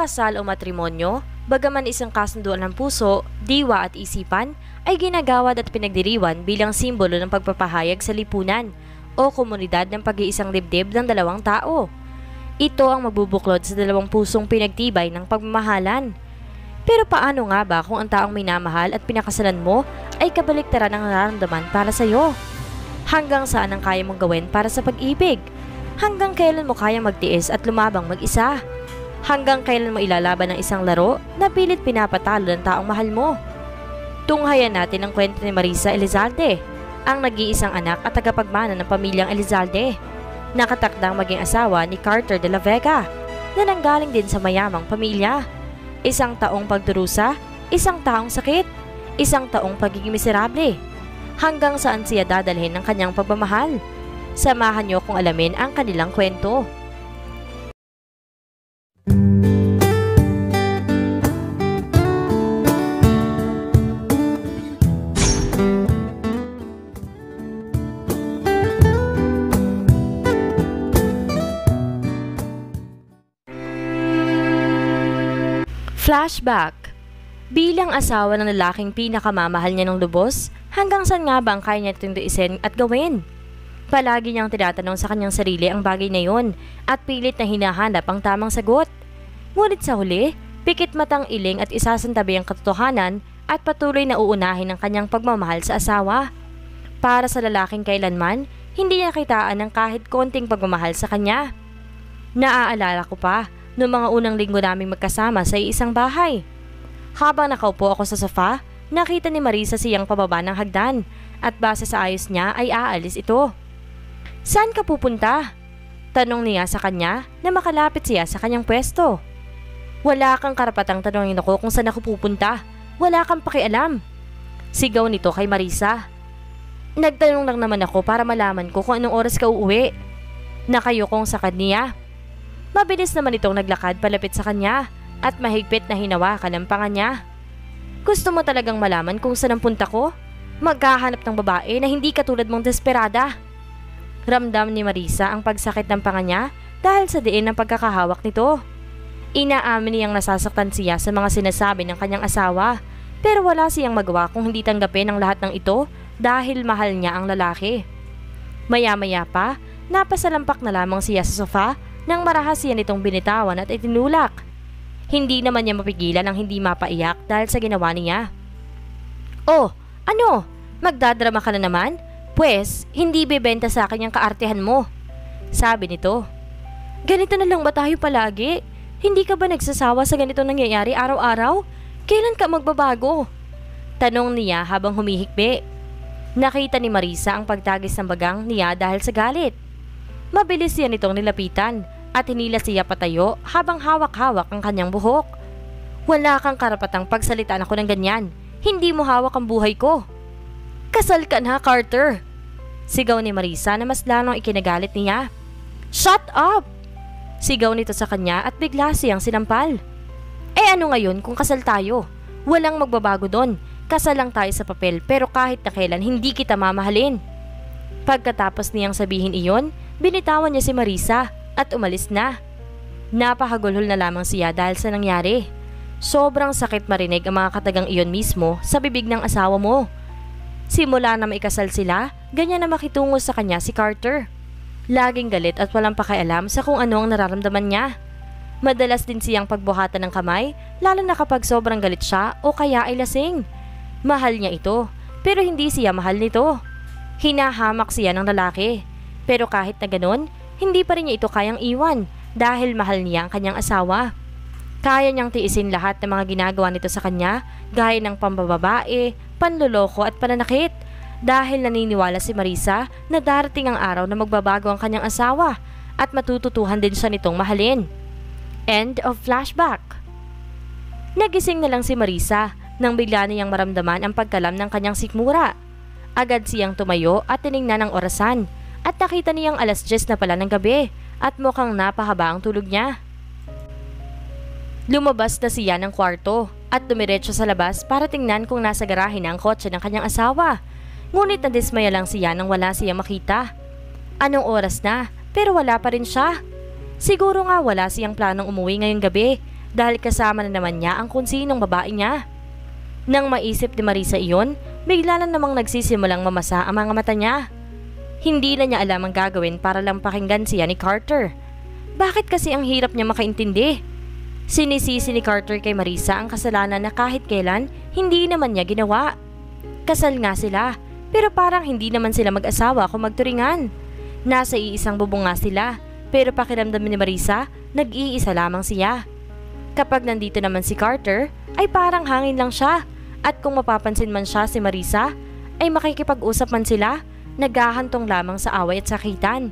kasal o matrimonyo, bagaman isang kasunduan ng puso, diwa at isipan, ay ginagawad at pinagdiriwan bilang simbolo ng pagpapahayag sa lipunan o komunidad ng pag-iisang dibdib ng dalawang tao. Ito ang magbubuklod sa dalawang pusong pinagtibay ng pagmamahalan. Pero paano nga ba kung ang taong minamahal at pinakasalan mo ay kabaliktaran ng nararamdaman para sa iyo? Hanggang saan ang kaya mong gawin para sa pag-ibig? Hanggang kailan mo kaya magtiis at lumabang mag-isa? Hanggang kailan mo ilalaban ang isang laro na pilit pinapatalo ng taong mahal mo? Tunghayan natin ang kwento ni Marisa Elizalde, ang nag-iisang anak at tagapagmana ng pamilyang Elizalde. Nakatakdang maging asawa ni Carter de la Vega na nanggaling din sa mayamang pamilya. Isang taong pagdurusa, isang taong sakit, isang taong pagiging miserable. Hanggang saan siya dadalhin ng kanyang pagmamahal? Samahan niyo kung alamin ang kanilang kwento. Flashback Bilang asawa ng lalaking pinakamamahal niya ng lubos, hanggang saan nga ba ang kaya niya tinduisin at gawin? Palagi niyang tinatanong sa kanyang sarili ang bagay na yon at pilit na hinahanap ang tamang sagot. Ngunit sa huli, pikit matang iling at isasantabi ang katotohanan at patuloy na uunahin ang kanyang pagmamahal sa asawa. Para sa lalaking kailanman, hindi niya kitaan ng kahit konting pagmamahal sa kanya. Naaalala ko pa, noong mga unang linggo naming magkasama sa isang bahay. Habang nakaupo ako sa sofa, nakita ni Marisa siyang pababa ng hagdan at base sa ayos niya ay aalis ito. Saan ka pupunta? Tanong niya sa kanya na makalapit siya sa kanyang pwesto. Wala kang karapatang tanongin ako kung saan ako pupunta. Wala kang pakialam. Sigaw nito kay Marisa. Nagtanong lang naman ako para malaman ko kung anong oras ka uuwi. Nakayukong sa kanya. Mabilis naman itong naglakad palapit sa kanya at mahigpit na hinawakan ang panga niya. Gusto mo talagang malaman kung saan ang punta ko? Maghahanap ng babae na hindi katulad mong desperada. Ramdam ni Marisa ang pagsakit ng panga niya dahil sa diin ng pagkakahawak nito. Inaamin niyang nasasaktan siya sa mga sinasabi ng kanyang asawa pero wala siyang magawa kung hindi tanggapin ang lahat ng ito dahil mahal niya ang lalaki. Maya-maya pa, napasalampak na lamang siya sa sofa nang marahas siya nitong binitawan at itinulak. Hindi naman niya mapigilan ang hindi mapaiyak dahil sa ginawa niya. Oh, ano? Magdadrama ka na naman? Pwes, hindi bebenta sa akin yung kaartehan mo. Sabi nito. Ganito na lang ba tayo palagi? Hindi ka ba nagsasawa sa ganito nangyayari araw-araw? Kailan ka magbabago? Tanong niya habang humihikbi. Nakita ni Marisa ang pagtagis ng bagang niya dahil sa galit. Mabilis siya nitong nilapitan at hinila siya patayo habang hawak-hawak ang kanyang buhok. Wala kang karapatang pagsalitaan ako ng ganyan. Hindi mo hawak ang buhay ko. Kasal ka na, Carter! Sigaw ni Marisa na mas lalong ikinagalit niya. Shut up! Sigaw nito sa kanya at bigla siyang sinampal. Eh ano ngayon kung kasal tayo? Walang magbabago doon. Kasal lang tayo sa papel pero kahit na kailan hindi kita mamahalin. Pagkatapos niyang sabihin iyon, binitawan niya si Marisa at umalis na. Napahagulhol na lamang siya dahil sa nangyari. Sobrang sakit marinig ang mga katagang iyon mismo sa bibig ng asawa mo. Simula na maikasal sila, ganyan na makitungo sa kanya si Carter. Laging galit at walang pakialam sa kung ano ang nararamdaman niya. Madalas din siyang pagbuhatan ng kamay, lalo na kapag sobrang galit siya o kaya ay lasing. Mahal niya ito, pero hindi siya mahal nito. Hinahamak siya ng lalaki. Pero kahit na ganun, hindi pa rin niya ito kayang iwan dahil mahal niya ang kanyang asawa. Kaya niyang tiisin lahat ng mga ginagawa nito sa kanya, gaya ng pambababae, panloloko at pananakit. Dahil naniniwala si Marisa na darating ang araw na magbabago ang kanyang asawa at matututuhan din siya nitong mahalin. End of flashback. Nagising na lang si Marisa nang bigla niyang maramdaman ang pagkalam ng kanyang sikmura. Agad siyang tumayo at tiningnan ang orasan at nakita niyang alas 10 na pala ng gabi at mukhang napahaba ang tulog niya. Lumabas na siya ng kwarto at dumiretso sa labas para tingnan kung nasa garahe na ang kotse ng kanyang asawa. Ngunit nadismaya lang siya nang wala siya makita. Anong oras na pero wala pa rin siya. Siguro nga wala siyang planong umuwi ngayong gabi dahil kasama na naman niya ang kunsinong babae niya. Nang maisip ni Marisa iyon, bigla na namang nagsisimulang mamasa ang mga mata niya. Hindi na niya alam ang gagawin para lang pakinggan siya ni Carter. Bakit kasi ang hirap niya makaintindi? Sinisisi ni Carter kay Marisa ang kasalanan na kahit kailan hindi naman niya ginawa. Kasal nga sila, pero parang hindi naman sila mag-asawa kung magturingan. Nasa iisang bubong nga sila, pero pakiramdam ni Marisa, nag-iisa lamang siya. Kapag nandito naman si Carter, ay parang hangin lang siya. At kung mapapansin man siya si Marisa, ay makikipag-usap man sila, naghahantong lamang sa away at sakitan.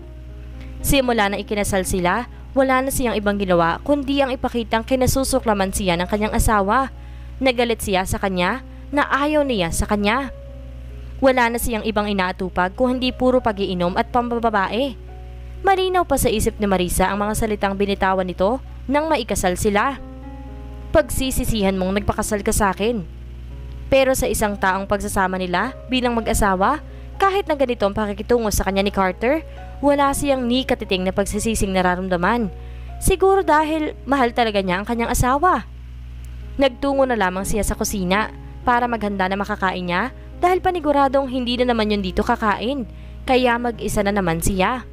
Simula na ikinasal sila, wala na siyang ibang ginawa kundi ang ipakitang kinasusuklaman siya ng kanyang asawa. Nagalit siya sa kanya na ayaw niya sa kanya. Wala na siyang ibang inaatupag kung hindi puro pagiinom at pambababae. Malinaw pa sa isip ni Marisa ang mga salitang binitawan nito nang maikasal sila. Pagsisisihan mong nagpakasal ka sa akin. Pero sa isang taong pagsasama nila bilang mag-asawa, kahit na ganito ang pakikitungo sa kanya ni Carter, wala siyang ni katiting na pagsisising nararamdaman. Siguro dahil mahal talaga niya ang kanyang asawa. Nagtungo na lamang siya sa kusina para maghanda na makakain niya dahil paniguradong hindi na naman yun dito kakain, kaya mag-isa na naman siya.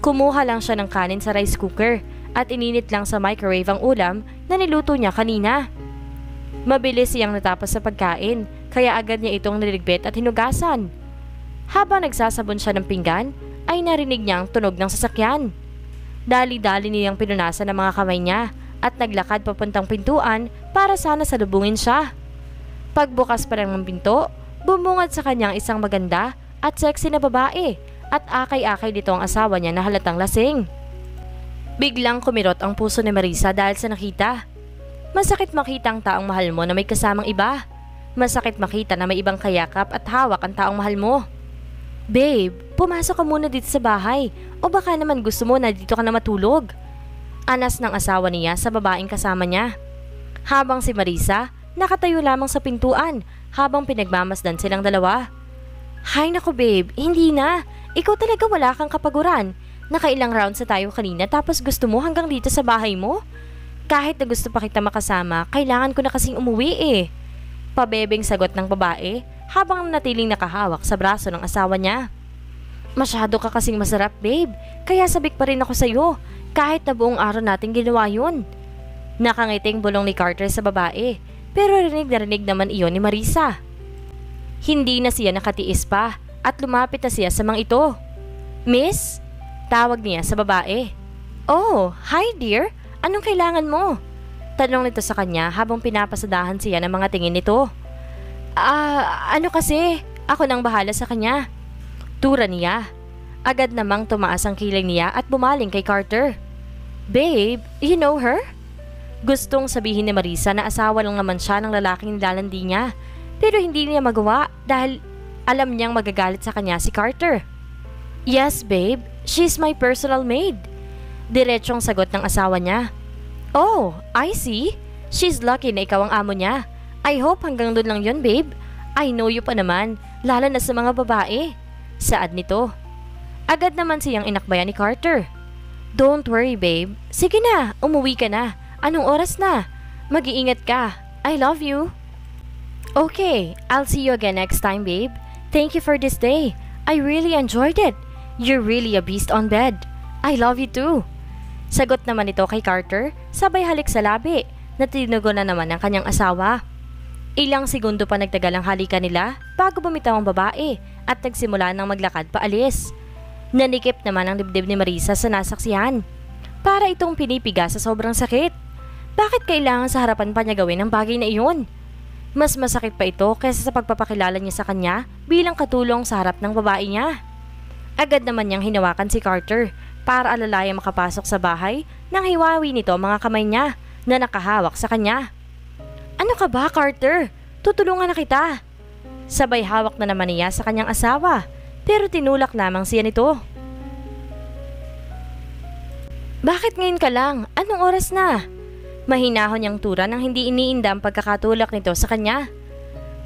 Kumuha lang siya ng kanin sa rice cooker at ininit lang sa microwave ang ulam na niluto niya kanina. Mabilis siyang natapos sa pagkain, kaya agad niya itong niligbit at hinugasan. Habang nagsasabon siya ng pinggan, ay narinig niya ang tunog ng sasakyan. Dali-dali niyang pinunasan ang mga kamay niya at naglakad papuntang pintuan para sana salubungin siya. Pagbukas pa lang ng pinto, Bumungad sa kanyang isang maganda at sexy na babae at akay-akay dito ang asawa niya na halatang lasing. Biglang kumirot ang puso ni Marisa dahil sa nakita. Masakit makita ang taong mahal mo na may kasamang iba. Masakit makita na may ibang kayakap at hawak ang taong mahal mo. Babe, pumasok ka muna dito sa bahay o baka naman gusto mo na dito ka na matulog. Anas ng asawa niya sa babaeng kasama niya. Habang si Marisa, nakatayo lamang sa pintuan habang pinagmamasdan silang dalawa. Hay nako babe, hindi na. Ikaw talaga wala kang kapaguran. Nakailang rounds na tayo kanina tapos gusto mo hanggang dito sa bahay mo? Kahit na gusto pa kita makasama, kailangan ko na kasing umuwi eh. Pabebeng sagot ng babae habang natiling nakahawak sa braso ng asawa niya. Masyado ka kasing masarap babe, kaya sabik pa rin ako sa'yo kahit na buong araw natin ginawa yun. Nakangiting bulong ni Carter sa babae pero rinig na rinig naman iyon ni Marisa. Hindi na siya nakatiis pa at lumapit na siya sa mga ito. Miss? Tawag niya sa babae. Oh, hi dear. Anong kailangan mo? Tanong nito sa kanya habang pinapasadahan siya ng mga tingin nito. Ah, ano kasi? Ako nang bahala sa kanya. Tura niya. Agad namang tumaas ang kilay niya at bumaling kay Carter. Babe, you know her? Gustong sabihin ni Marisa na asawa lang naman siya ng lalaking nilalandi niya. Pero hindi niya magawa dahil alam niyang magagalit sa kanya si Carter. Yes, babe. She's my personal maid. Diretsong sagot ng asawa niya. Oh, I see. She's lucky na ikaw ang amo niya. I hope hanggang doon lang yon, babe. I know you pa naman, lalo na sa mga babae. Saad nito. Agad naman siyang inakbayan ni Carter. Don't worry, babe. Sige na, umuwi ka na. Anong oras na? Mag-iingat ka. I love you. Okay, I'll see you again next time, babe. Thank you for this day. I really enjoyed it. You're really a beast on bed. I love you too. Sagot naman ito kay Carter, sabay halik sa labi, na tinugo na naman ng kanyang asawa. Ilang segundo pa nagtagal ang halikan nila bago bumitaw ang babae at nagsimula ng maglakad paalis. Nanikip naman ang dibdib ni Marisa sa nasaksihan. Para itong pinipiga sa sobrang sakit. Bakit kailangan sa harapan pa niya gawin ang bagay na iyon? Mas masakit pa ito kaysa sa pagpapakilala niya sa kanya bilang katulong sa harap ng babae niya. Agad naman niyang hinawakan si Carter para alalayang makapasok sa bahay nang hiwawi nito mga kamay niya na nakahawak sa kanya. Ano ka ba, Carter? Tutulungan na kita. Sabay hawak na naman niya sa kanyang asawa pero tinulak lamang siya nito. Bakit ngayon ka lang? Anong oras na? Mahinahon niyang tura nang hindi iniinda ang pagkakatulak nito sa kanya.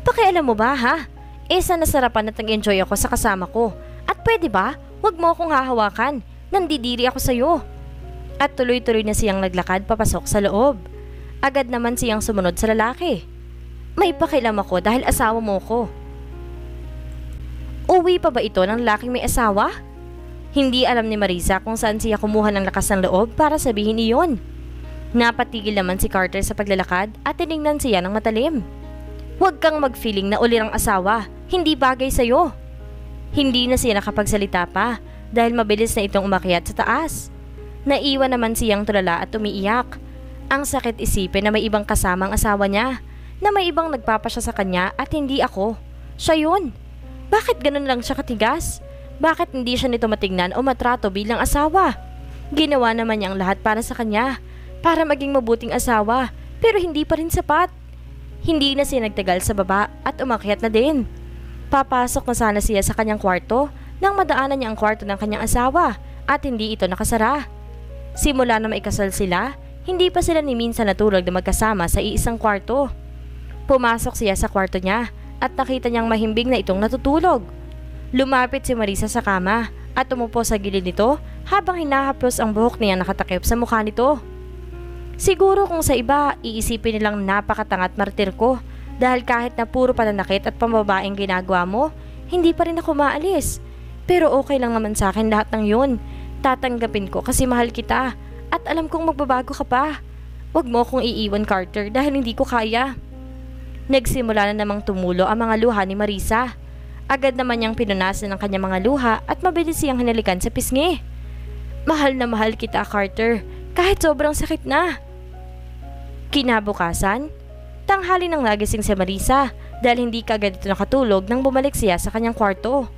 Pakialam mo ba ha? Eh sana sarapan at nag-enjoy ako sa kasama ko. At pwede ba? Huwag mo akong hahawakan. Nandidiri ako sa'yo. At tuloy-tuloy na siyang naglakad papasok sa loob. Agad naman siyang sumunod sa lalaki. May pakilam ako dahil asawa mo ko. Uwi pa ba ito ng lalaking may asawa? Hindi alam ni Marisa kung saan siya kumuha ng lakas ng loob para sabihin iyon. Napatigil naman si Carter sa paglalakad at tiningnan siya ng matalim. Huwag kang mag-feeling na ulirang asawa, hindi bagay sa'yo. Hindi na siya nakapagsalita pa dahil mabilis na itong umakyat sa taas. Naiwan naman siyang tulala at umiiyak. Ang sakit isipin na may ibang kasamang asawa niya, na may ibang nagpapasya sa kanya at hindi ako. Siya yun. Bakit ganun lang siya katigas? Bakit hindi siya nito matignan o matrato bilang asawa? Ginawa naman niya ang lahat para sa kanya, para maging mabuting asawa, pero hindi pa rin sapat. Hindi na siya nagtagal sa baba at umakyat na din. Papasok na sana siya sa kanyang kwarto nang madaanan niya ang kwarto ng kanyang asawa at hindi ito nakasara. Simula na maikasal sila, hindi pa sila ni minsan natulog na magkasama sa iisang kwarto. Pumasok siya sa kwarto niya at nakita niyang mahimbing na itong natutulog. Lumapit si Marisa sa kama at umupo sa gilid nito habang hinahaplos ang buhok niya nakatakip sa mukha nito. Siguro kung sa iba, iisipin nilang napakatangat martir ko dahil kahit na puro pananakit at pambabaeng ginagawa mo, hindi pa rin ako maalis. Pero okay lang naman sa akin lahat ng yun. Tatanggapin ko kasi mahal kita at alam kong magbabago ka pa. Huwag mo akong iiwan Carter dahil hindi ko kaya. Nagsimula na namang tumulo ang mga luha ni Marisa. Agad naman niyang pinunasan ng kanyang mga luha at mabilis siyang hinalikan sa pisngi. Mahal na mahal kita Carter kahit sobrang sakit na. Kinabukasan, Tanghali nang nagising si Marisa dahil hindi kagad ito nakatulog nang bumalik siya sa kanyang kwarto.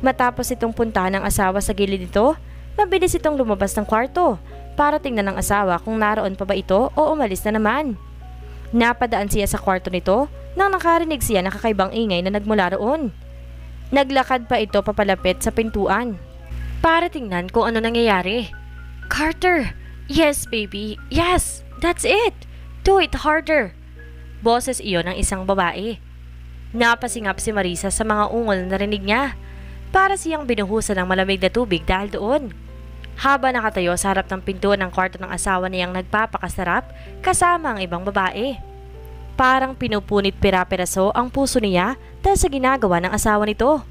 Matapos itong puntahan ng asawa sa gilid nito, mabilis itong lumabas ng kwarto para tingnan ng asawa kung naroon pa ba ito o umalis na naman. Napadaan siya sa kwarto nito nang nakarinig siya ng kakaibang ingay na nagmula roon. Naglakad pa ito papalapit sa pintuan para tingnan kung ano nangyayari. Carter! Yes, baby. Yes! That's it! Do it harder! Boses iyon ng isang babae. Napasingap si Marisa sa mga ungol na narinig niya para siyang binuhusan ng malamig na tubig dahil doon. Haba nakatayo sa harap ng pintuan ng kwarto ng asawa niyang nagpapakasarap kasama ang ibang babae. Parang pinupunit pira-piraso ang puso niya dahil sa ginagawa ng asawa nito.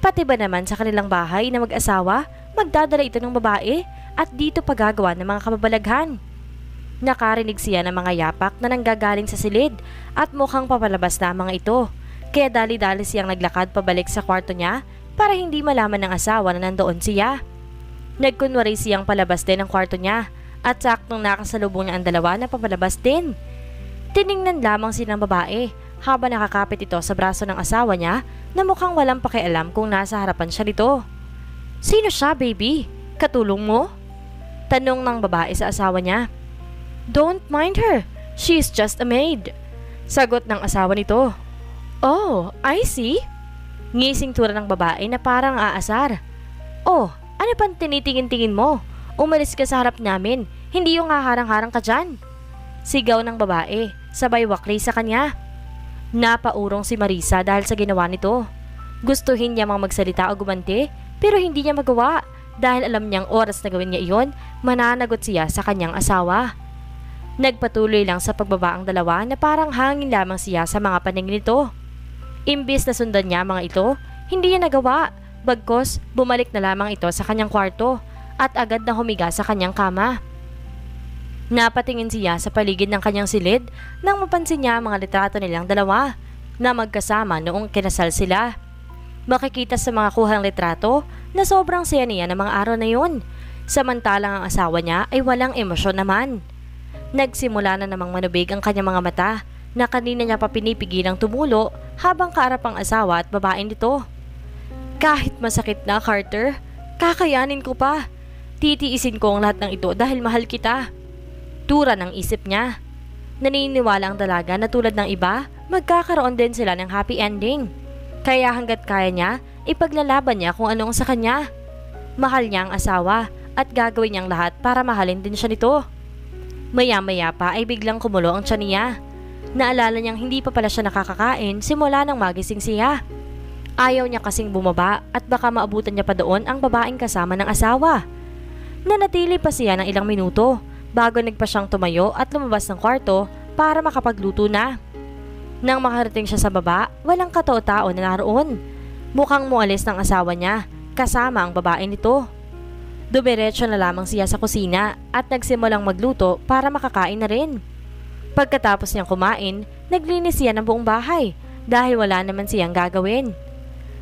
Pati ba naman sa kanilang bahay na mag-asawa, magdadala ito ng babae at dito pagagawa ng mga kababalaghan. Nakarinig siya ng mga yapak na nanggagaling sa silid at mukhang papalabas na mga ito. Kaya dali-dali siyang naglakad pabalik sa kwarto niya para hindi malaman ng asawa na nandoon siya. Nagkunwari siyang palabas din ng kwarto niya at saktong nakasalubong niya ang dalawa na papalabas din. Tiningnan lamang silang babae habang nakakapit ito sa braso ng asawa niya na mukhang walang pakialam kung nasa harapan siya nito. Sino siya, baby? Katulong mo? Tanong ng babae sa asawa niya. Don't mind her. She's just a maid. Sagot ng asawa nito. Oh, I see. Ngising tura ng babae na parang aasar. Oh, ano pang tinitingin-tingin mo? Umalis ka sa harap namin. Hindi yung haharang-harang ka dyan. Sigaw ng babae, sabay wakli sa kanya. Napaurong si Marisa dahil sa ginawa nito. Gustuhin niya mang magsalita o gumanti, pero hindi niya magawa dahil alam niyang oras na gawin niya iyon, mananagot siya sa kanyang asawa. Nagpatuloy lang sa pagbaba ang dalawa na parang hangin lamang siya sa mga paningin nito. Imbis na sundan niya mga ito, hindi niya nagawa. Bagkos, bumalik na lamang ito sa kanyang kwarto at agad na humiga sa kanyang kama. Napatingin siya sa paligid ng kanyang silid nang mapansin niya ang mga litrato nilang dalawa na magkasama noong kinasal sila. Makikita sa mga kuhang litrato na sobrang saya niya ng mga araw na yun. Samantalang ang asawa niya ay walang emosyon naman. Nagsimula na namang manubig ang kanyang mga mata na kanina niya pa pinipigilang tumulo habang kaarap ang asawa at babae nito. Kahit masakit na, Carter, kakayanin ko pa. Titiisin ko ang lahat ng ito dahil mahal kita. Tura ng isip niya. Naniniwala ang dalaga na tulad ng iba, magkakaroon din sila ng happy ending. Kaya hanggat kaya niya, ipaglalaban niya kung anong sa kanya. Mahal niya ang asawa at gagawin niyang lahat para mahalin din siya nito. Maya-maya pa ay biglang kumulo ang tiyan niya. Naalala niyang hindi pa pala siya nakakakain simula nang magising siya. Ayaw niya kasing bumaba at baka maabutan niya pa doon ang babaeng kasama ng asawa. Nanatili pa siya ng ilang minuto bago nagpa siyang tumayo at lumabas ng kwarto para makapagluto na. Nang makarating siya sa baba, walang katao-tao na naroon. Mukhang mualis ng asawa niya, kasama ang babae nito. Dumiretso na lamang siya sa kusina at nagsimulang magluto para makakain na rin. Pagkatapos niyang kumain, naglinis siya ng buong bahay dahil wala naman siyang gagawin.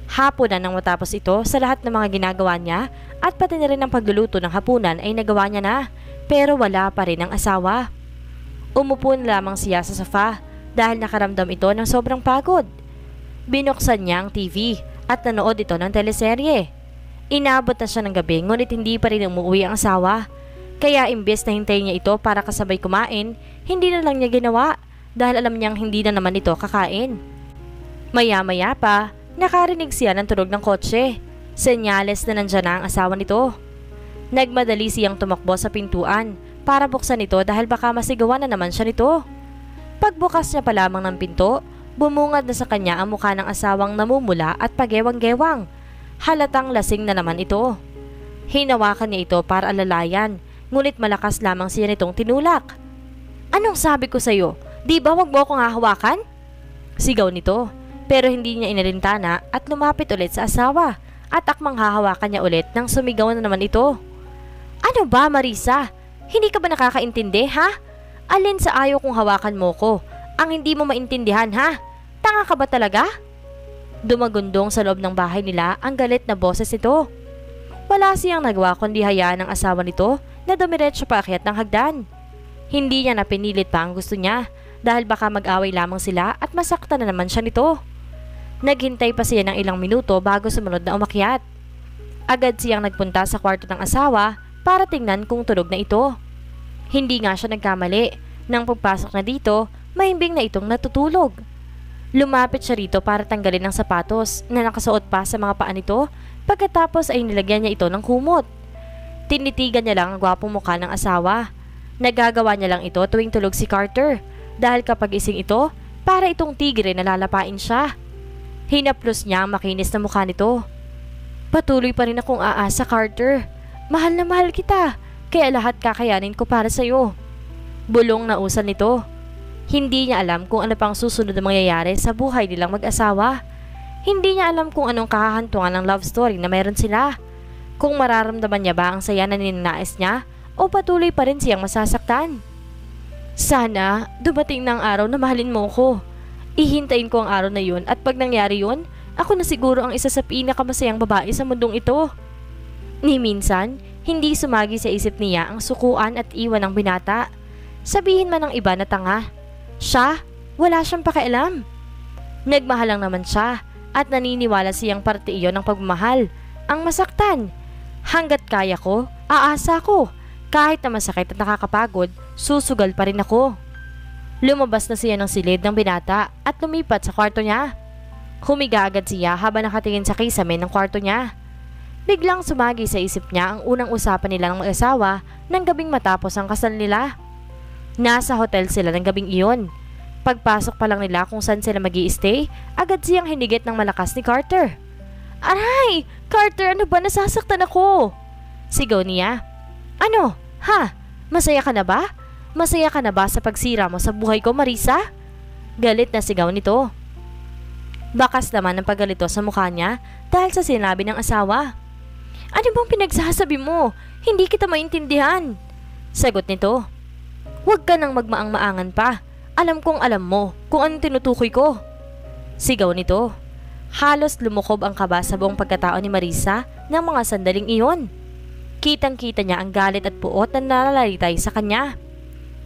Hapon na nang matapos ito sa lahat ng mga ginagawa niya at pati na rin ang pagluluto ng hapunan ay nagawa niya na pero wala pa rin ang asawa. Umupo na lamang siya sa sofa dahil nakaramdam ito ng sobrang pagod. Binuksan niya ang TV at nanood ito ng teleserye. Inabot na siya ng gabi ngunit hindi pa rin umuwi ang asawa. Kaya imbes na hintayin niya ito para kasabay kumain, hindi na lang niya ginawa dahil alam niyang hindi na naman ito kakain. Maya-maya pa, nakarinig siya ng tunog ng kotse. Senyales na nandyan na ang asawa nito. Nagmadali siyang tumakbo sa pintuan para buksan ito dahil baka masigawan na naman siya nito. Pagbukas niya pa lamang ng pinto, bumungad na sa kanya ang mukha ng asawang namumula at pagewang-gewang halatang lasing na naman ito. Hinawakan niya ito para alalayan, ngunit malakas lamang siya nitong tinulak. Anong sabi ko sa'yo? Di ba wag mo akong hahawakan? Sigaw nito, pero hindi niya inalintana at lumapit ulit sa asawa at akmang hahawakan niya ulit nang sumigaw na naman ito. Ano ba Marisa? Hindi ka ba nakakaintindi ha? Alin sa ayaw kong hawakan mo ko? Ang hindi mo maintindihan ha? Tanga ka ba talaga? Dumagundong sa loob ng bahay nila ang galit na boses nito. Wala siyang nagawa kundi hayaan ng asawa nito na dumiretso pa akyat ng hagdan. Hindi niya napinilit pa ang gusto niya dahil baka mag-away lamang sila at masakta na naman siya nito. Naghintay pa siya ng ilang minuto bago sumunod na umakyat. Agad siyang nagpunta sa kwarto ng asawa para tingnan kung tulog na ito. Hindi nga siya nagkamali. Nang pagpasok na dito, mahimbing na itong natutulog. Lumapit siya rito para tanggalin ang sapatos na nakasuot pa sa mga paa nito pagkatapos ay nilagyan niya ito ng kumot. Tinitigan niya lang ang gwapong mukha ng asawa. Nagagawa niya lang ito tuwing tulog si Carter dahil kapag ising ito, para itong tigre na lalapain siya. Hinaplos niya ang makinis na mukha nito. Patuloy pa rin akong aasa, Carter. Mahal na mahal kita, kaya lahat kakayanin ko para sa'yo. Bulong na usal nito. Hindi niya alam kung ano pang susunod na mangyayari sa buhay nilang mag-asawa. Hindi niya alam kung anong kahahantungan ng love story na meron sila. Kung mararamdaman niya ba ang saya na ninanais niya o patuloy pa rin siyang masasaktan. Sana dumating ang araw na mahalin mo ko. Ihintayin ko ang araw na yun at pag nangyari yun, ako na siguro ang isa sa pinakamasayang babae sa mundong ito. Ni minsan, hindi sumagi sa isip niya ang sukuan at iwan ng binata. Sabihin man ng iba na tanga, siya, wala siyang pakialam. Nagmahal lang naman siya at naniniwala siyang parte iyon ng pagmamahal. Ang masaktan. Hanggat kaya ko, aasa ko. Kahit na masakit at nakakapagod, susugal pa rin ako. Lumabas na siya ng silid ng binata at lumipat sa kwarto niya. Humiga agad siya habang nakatingin sa kisame ng kwarto niya. Biglang sumagi sa isip niya ang unang usapan nila ng mag-asawa ng gabing matapos ang kasal nila. Nasa hotel sila ng gabing iyon. Pagpasok pa lang nila kung saan sila mag stay agad siyang hinigit ng malakas ni Carter. Aray! Carter, ano ba? Nasasaktan ako! Sigaw niya. Ano? Ha? Masaya ka na ba? Masaya ka na ba sa pagsira mo sa buhay ko, Marisa? Galit na sigaw nito. Bakas naman ang paggalito sa mukha niya dahil sa sinabi ng asawa. Ano bang pinagsasabi mo? Hindi kita maintindihan. Sagot nito. Huwag ka nang magmaang-maangan pa. Alam kong alam mo kung anong tinutukoy ko. Sigaw nito. Halos lumukob ang kaba sa buong pagkatao ni Marisa ng mga sandaling iyon. Kitang-kita niya ang galit at puot na nalalitay sa kanya.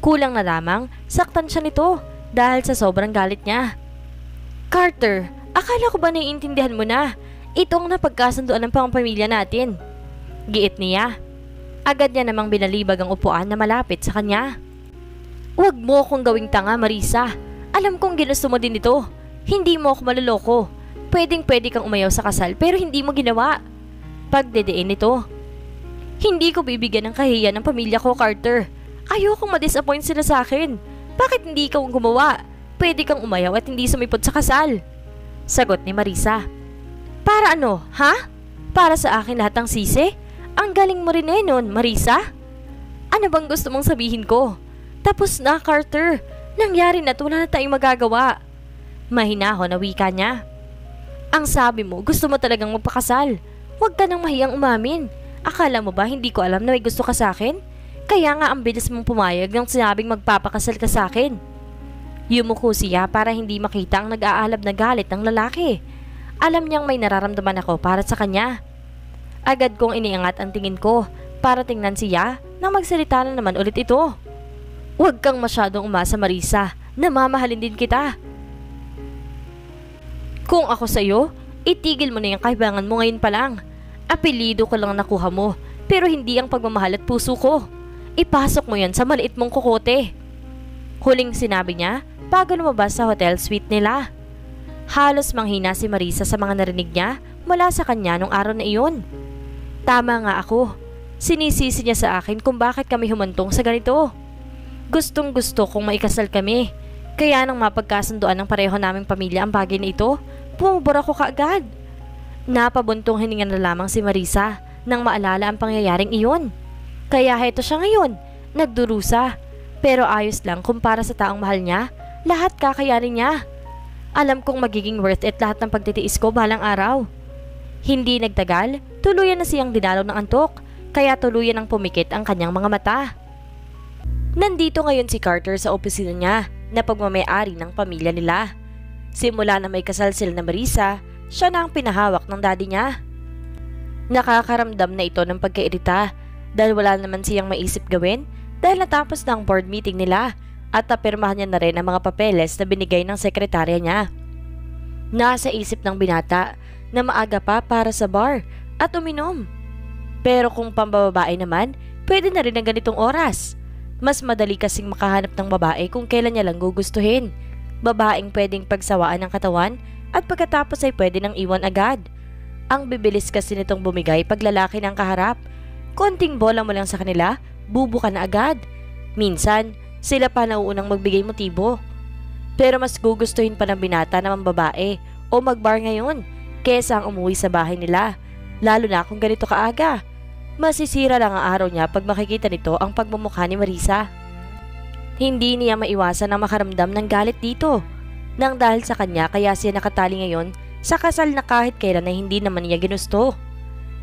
Kulang na lamang, saktan siya nito dahil sa sobrang galit niya. Carter, akala ko ba naiintindihan mo na? Ito ang napagkasunduan ng pangpamilya natin. Giit niya. Agad niya namang binalibag ang upuan na malapit sa kanya. Huwag mo akong gawing tanga, Marisa. Alam kong ginusto mo din ito. Hindi mo ako maluloko. Pwedeng pwede kang umayaw sa kasal pero hindi mo ginawa. Pagdedein nito. Hindi ko bibigyan ng kahiya ng pamilya ko, Carter. Ayokong ma-disappoint sila sa akin. Bakit hindi ikaw gumawa? Pwede kang umayaw at hindi sumipot sa kasal. Sagot ni Marisa. Para ano, ha? Para sa akin lahat ng sisi? Ang galing mo rin eh nun, Marisa? Ano Ano bang gusto mong sabihin ko? Tapos na, Carter. Nangyari na at wala na tayong magagawa. Mahinaho na wika niya. Ang sabi mo, gusto mo talagang magpakasal. Huwag ka nang mahiyang umamin. Akala mo ba hindi ko alam na may gusto ka sa akin? Kaya nga ang bilis mong pumayag nang sinabing magpapakasal ka sa akin. Yumuko siya para hindi makita ang nag-aalab na galit ng lalaki. Alam niyang may nararamdaman ako para sa kanya. Agad kong iniangat ang tingin ko para tingnan siya nang magsalita na naman ulit ito. Huwag kang masyadong umasa Marisa, namamahalin din kita. Kung ako sa'yo, itigil mo na yung kaibangan mo ngayon pa lang. Apelido ko lang nakuha mo, pero hindi ang pagmamahal at puso ko. Ipasok mo yan sa maliit mong kukote. Huling sinabi niya bago lumabas sa hotel suite nila. Halos manghina si Marisa sa mga narinig niya mula sa kanya nung araw na iyon. Tama nga ako. Sinisisi niya sa akin kung bakit kami humantong sa ganito. Gustong gusto kong maikasal kami. Kaya nang mapagkasunduan ng pareho naming pamilya ang bagay na ito, pumubura ko kaagad. Napabuntong hininga na lamang si Marisa nang maalala ang pangyayaring iyon. Kaya heto siya ngayon, nagdurusa. Pero ayos lang kumpara sa taong mahal niya, lahat kakayanin niya. Alam kong magiging worth it lahat ng pagtitiis ko balang araw. Hindi nagtagal, tuluyan na siyang dinalaw ng antok, kaya tuluyan ang pumikit ang kanyang mga mata. Nandito ngayon si Carter sa opisina niya na pagmamayari ng pamilya nila. Simula na may kasal sila na Marisa, siya na ang pinahawak ng daddy niya. Nakakaramdam na ito ng pagkairita dahil wala naman siyang maisip gawin dahil natapos na ang board meeting nila at napirmahan niya na rin ang mga papeles na binigay ng sekretarya niya. Nasa isip ng binata na maaga pa para sa bar at uminom. Pero kung pambababae naman, pwede na rin ang ganitong oras. Mas madali kasing makahanap ng babae kung kailan niya lang gugustuhin. Babaeng pwedeng pagsawaan ng katawan at pagkatapos ay pwede nang iwan agad. Ang bibilis kasi nitong bumigay pag lalaki ng kaharap Konting bola mo lang sa kanila, bubo ka na agad. Minsan, sila pa nauunang magbigay motibo. Pero mas gugustuhin pa ng binata na babae o magbar ngayon kesa ang umuwi sa bahay nila. Lalo na kung ganito kaaga. Masisira lang ang araw niya pag makikita nito ang pagmumukha ni Marisa. Hindi niya maiwasan na makaramdam ng galit dito. Nang dahil sa kanya kaya siya nakatali ngayon sa kasal na kahit kailan na hindi naman niya ginusto.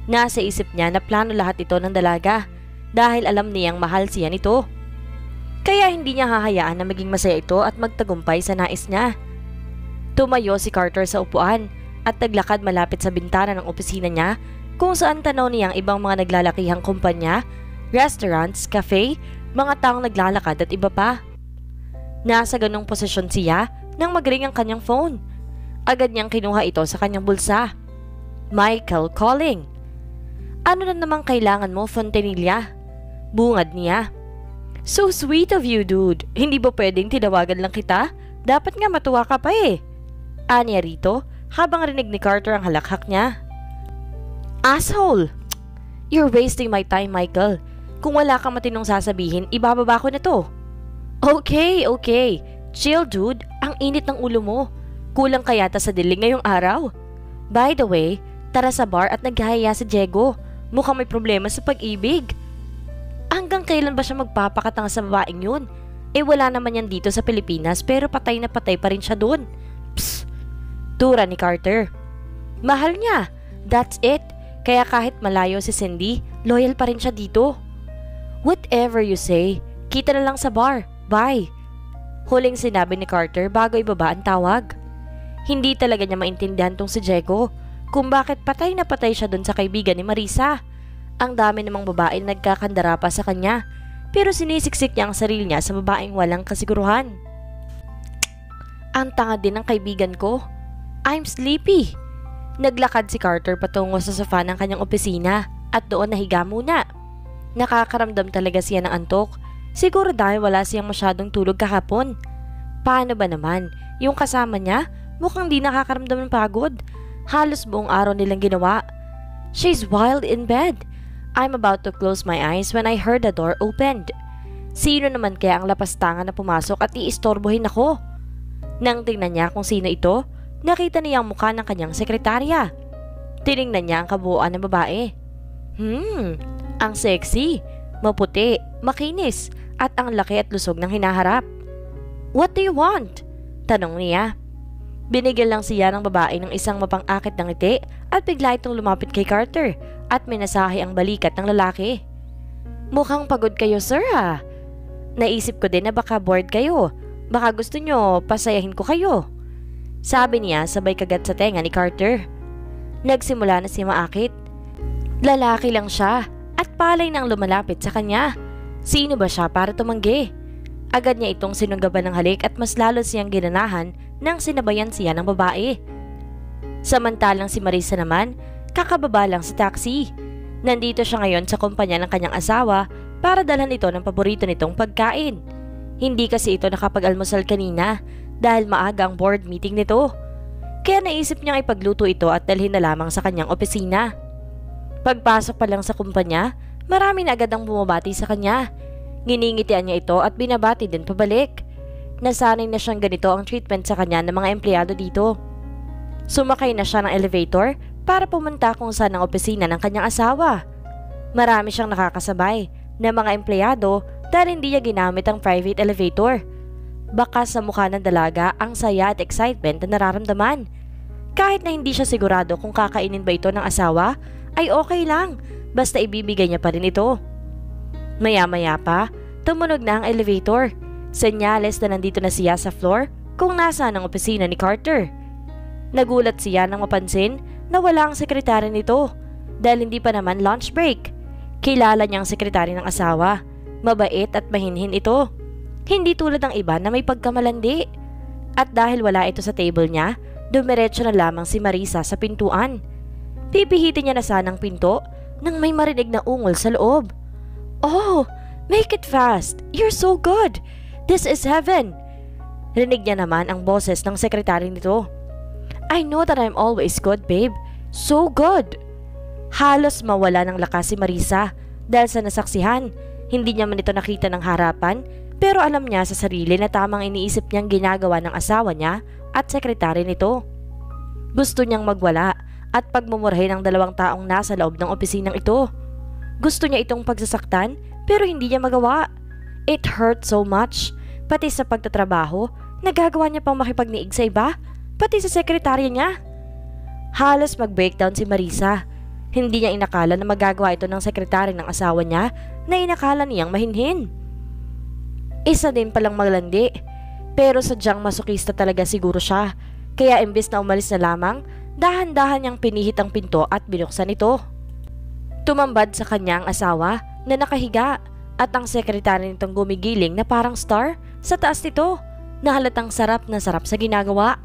Nasa isip niya na plano lahat ito ng dalaga dahil alam niyang mahal siya nito. Kaya hindi niya hahayaan na maging masaya ito at magtagumpay sa nais niya. Tumayo si Carter sa upuan at naglakad malapit sa bintana ng opisina niya kung saan tanaw niya ang ibang mga naglalakihang kumpanya, restaurants, cafe, mga taong naglalakad at iba pa. Nasa ganong posisyon siya nang magring ang kanyang phone. Agad niyang kinuha ito sa kanyang bulsa. Michael calling. Ano na naman kailangan mo, Fontanilla? Bungad niya. So sweet of you, dude. Hindi ba pwedeng tinawagan lang kita? Dapat nga matuwa ka pa eh. Anya rito, habang rinig ni Carter ang halakhak niya. Asshole! You're wasting my time, Michael. Kung wala kang matinong sasabihin, ibababa ko na to. Okay, okay. Chill, dude. Ang init ng ulo mo. Kulang kayata sa diling ngayong araw. By the way, tara sa bar at naghahaya si Diego. Mukhang may problema sa pag-ibig. Hanggang kailan ba siya magpapakatanga sa babaeng yun? Eh wala naman yan dito sa Pilipinas pero patay na patay pa rin siya doon. Psst! Tura ni Carter. Mahal niya. That's it. Kaya kahit malayo si Cindy, loyal pa rin siya dito. Whatever you say, kita na lang sa bar. Bye. Huling sinabi ni Carter bago ibaba ang tawag. Hindi talaga niya maintindihan tong si Diego kung bakit patay na patay siya dun sa kaibigan ni Marisa. Ang dami namang babae nagkakandara pa sa kanya pero sinisiksik niya ang sarili niya sa babaeng walang kasiguruhan. Ang tanga din ng kaibigan ko. I'm sleepy. Naglakad si Carter patungo sa sofa ng kanyang opisina at doon nahiga muna. Nakakaramdam talaga siya ng antok. Siguro dahil wala siyang masyadong tulog kahapon. Paano ba naman? Yung kasama niya mukhang di nakakaramdam ng pagod Halos buong araw nilang ginawa. She's wild in bed. I'm about to close my eyes when I heard the door opened. Sino naman kaya ang lapastangan na pumasok at iistorbohin ako? Nang tingnan niya kung sino ito, nakita niya ang mukha ng kanyang sekretarya. Tiningnan niya ang kabuuan ng babae. Hmm, ang sexy, maputi, makinis, at ang laki at lusog ng hinaharap. What do you want? Tanong niya. Binigyan lang siya ng babae ng isang mapang-akit ng ngiti at bigla itong lumapit kay Carter at minasahe ang balikat ng lalaki. Mukhang pagod kayo sir ha. Naisip ko din na baka bored kayo. Baka gusto nyo pasayahin ko kayo. Sabi niya sabay kagat sa tenga ni Carter. Nagsimula na si Maakit. Lalaki lang siya at palay nang lumalapit sa kanya. Sino ba siya para tumanggi? Agad niya itong sinunggaban ng halik at mas lalo siyang ginanahan nang sinabayan siya ng babae. Samantalang si Marisa naman, kakababa lang sa taxi. Nandito siya ngayon sa kumpanya ng kanyang asawa para dalhan ito ng paborito nitong pagkain. Hindi kasi ito nakapag-almusal kanina dahil maaga ang board meeting nito. Kaya naisip niyang ipagluto ito at dalhin na lamang sa kanyang opisina. Pagpasok pa lang sa kumpanya, marami na agad ang bumabati sa kanya Nginingitian niya ito at binabati din pabalik. Nasanay na siyang ganito ang treatment sa kanya ng mga empleyado dito. Sumakay na siya ng elevator para pumunta kung saan ang opisina ng kanyang asawa. Marami siyang nakakasabay na mga empleyado dahil hindi niya ginamit ang private elevator. Baka sa mukha ng dalaga ang saya at excitement na nararamdaman. Kahit na hindi siya sigurado kung kakainin ba ito ng asawa, ay okay lang basta ibibigay niya pa rin ito. Maya-maya pa, tumunog na ang elevator. Senyales na nandito na siya sa floor kung nasaan ang opisina ni Carter. Nagulat siya nang mapansin na wala ang sekretary nito dahil hindi pa naman lunch break. Kilala niya ang sekretary ng asawa. Mabait at mahinhin ito. Hindi tulad ng iba na may pagkamalandi. At dahil wala ito sa table niya, dumiretso na lamang si Marisa sa pintuan. Pipihitin niya na sanang pinto nang may marinig na ungol sa loob. Oh, make it fast. You're so good. This is heaven. Rinig niya naman ang boses ng sekretary nito. I know that I'm always good, babe. So good. Halos mawala ng lakas si Marisa dahil sa nasaksihan. Hindi niya man ito nakita ng harapan pero alam niya sa sarili na tamang iniisip niyang ginagawa ng asawa niya at sekretary nito. Gusto niyang magwala at pagmumurahin ng dalawang taong nasa loob ng opisinang ito. Gusto niya itong pagsasaktan pero hindi niya magawa. It hurt so much. Pati sa pagtatrabaho, nagagawa niya pang makipagniig sa iba, pati sa sekretarya niya. Halos mag-breakdown si Marisa. Hindi niya inakala na magagawa ito ng sekretary ng asawa niya na inakala niyang mahinhin. Isa din palang maglandi. Pero sadyang masokista talaga siguro siya. Kaya imbis na umalis na lamang, dahan-dahan niyang pinihit ang pinto at binuksan ito. Tumambad sa kanya ang asawa na nakahiga at ang sekretary nitong gumigiling na parang star sa taas nito na halatang sarap na sarap sa ginagawa.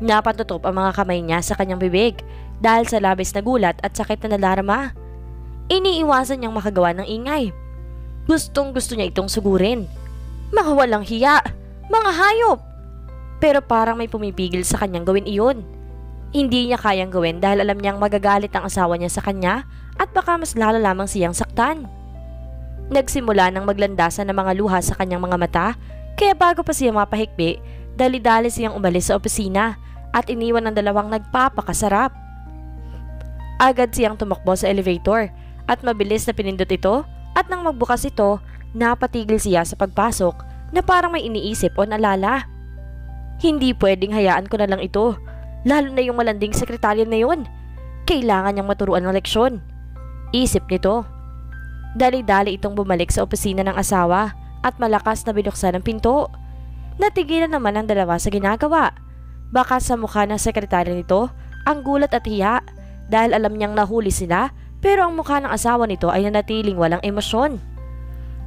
Napatutop ang mga kamay niya sa kanyang bibig dahil sa labis na gulat at sakit na nalarama. Iniiwasan niyang makagawa ng ingay. Gustong gusto niya itong sugurin. Mga walang hiya! Mga hayop! Pero parang may pumipigil sa kanyang gawin iyon. Hindi niya kayang gawin dahil alam niyang magagalit ang asawa niya sa kanya at baka mas lalo lamang siyang saktan. Nagsimula ng maglandasan ng mga luha sa kanyang mga mata kaya bago pa siya mapahikbi, dali-dali siyang umalis sa opisina at iniwan ng dalawang nagpapakasarap. Agad siyang tumakbo sa elevator at mabilis na pinindot ito at nang magbukas ito, napatigil siya sa pagpasok na parang may iniisip o nalala. Hindi pwedeng hayaan ko na lang ito, lalo na yung malanding sekretarya na yun. Kailangan niyang maturuan ng leksyon. Isip nito. Dali-dali itong bumalik sa opisina ng asawa at malakas na binuksan ang pinto. Natigilan naman ang dalawa sa ginagawa. Baka sa mukha ng sekretary nito ang gulat at hiya dahil alam niyang nahuli sila pero ang mukha ng asawa nito ay nanatiling walang emosyon.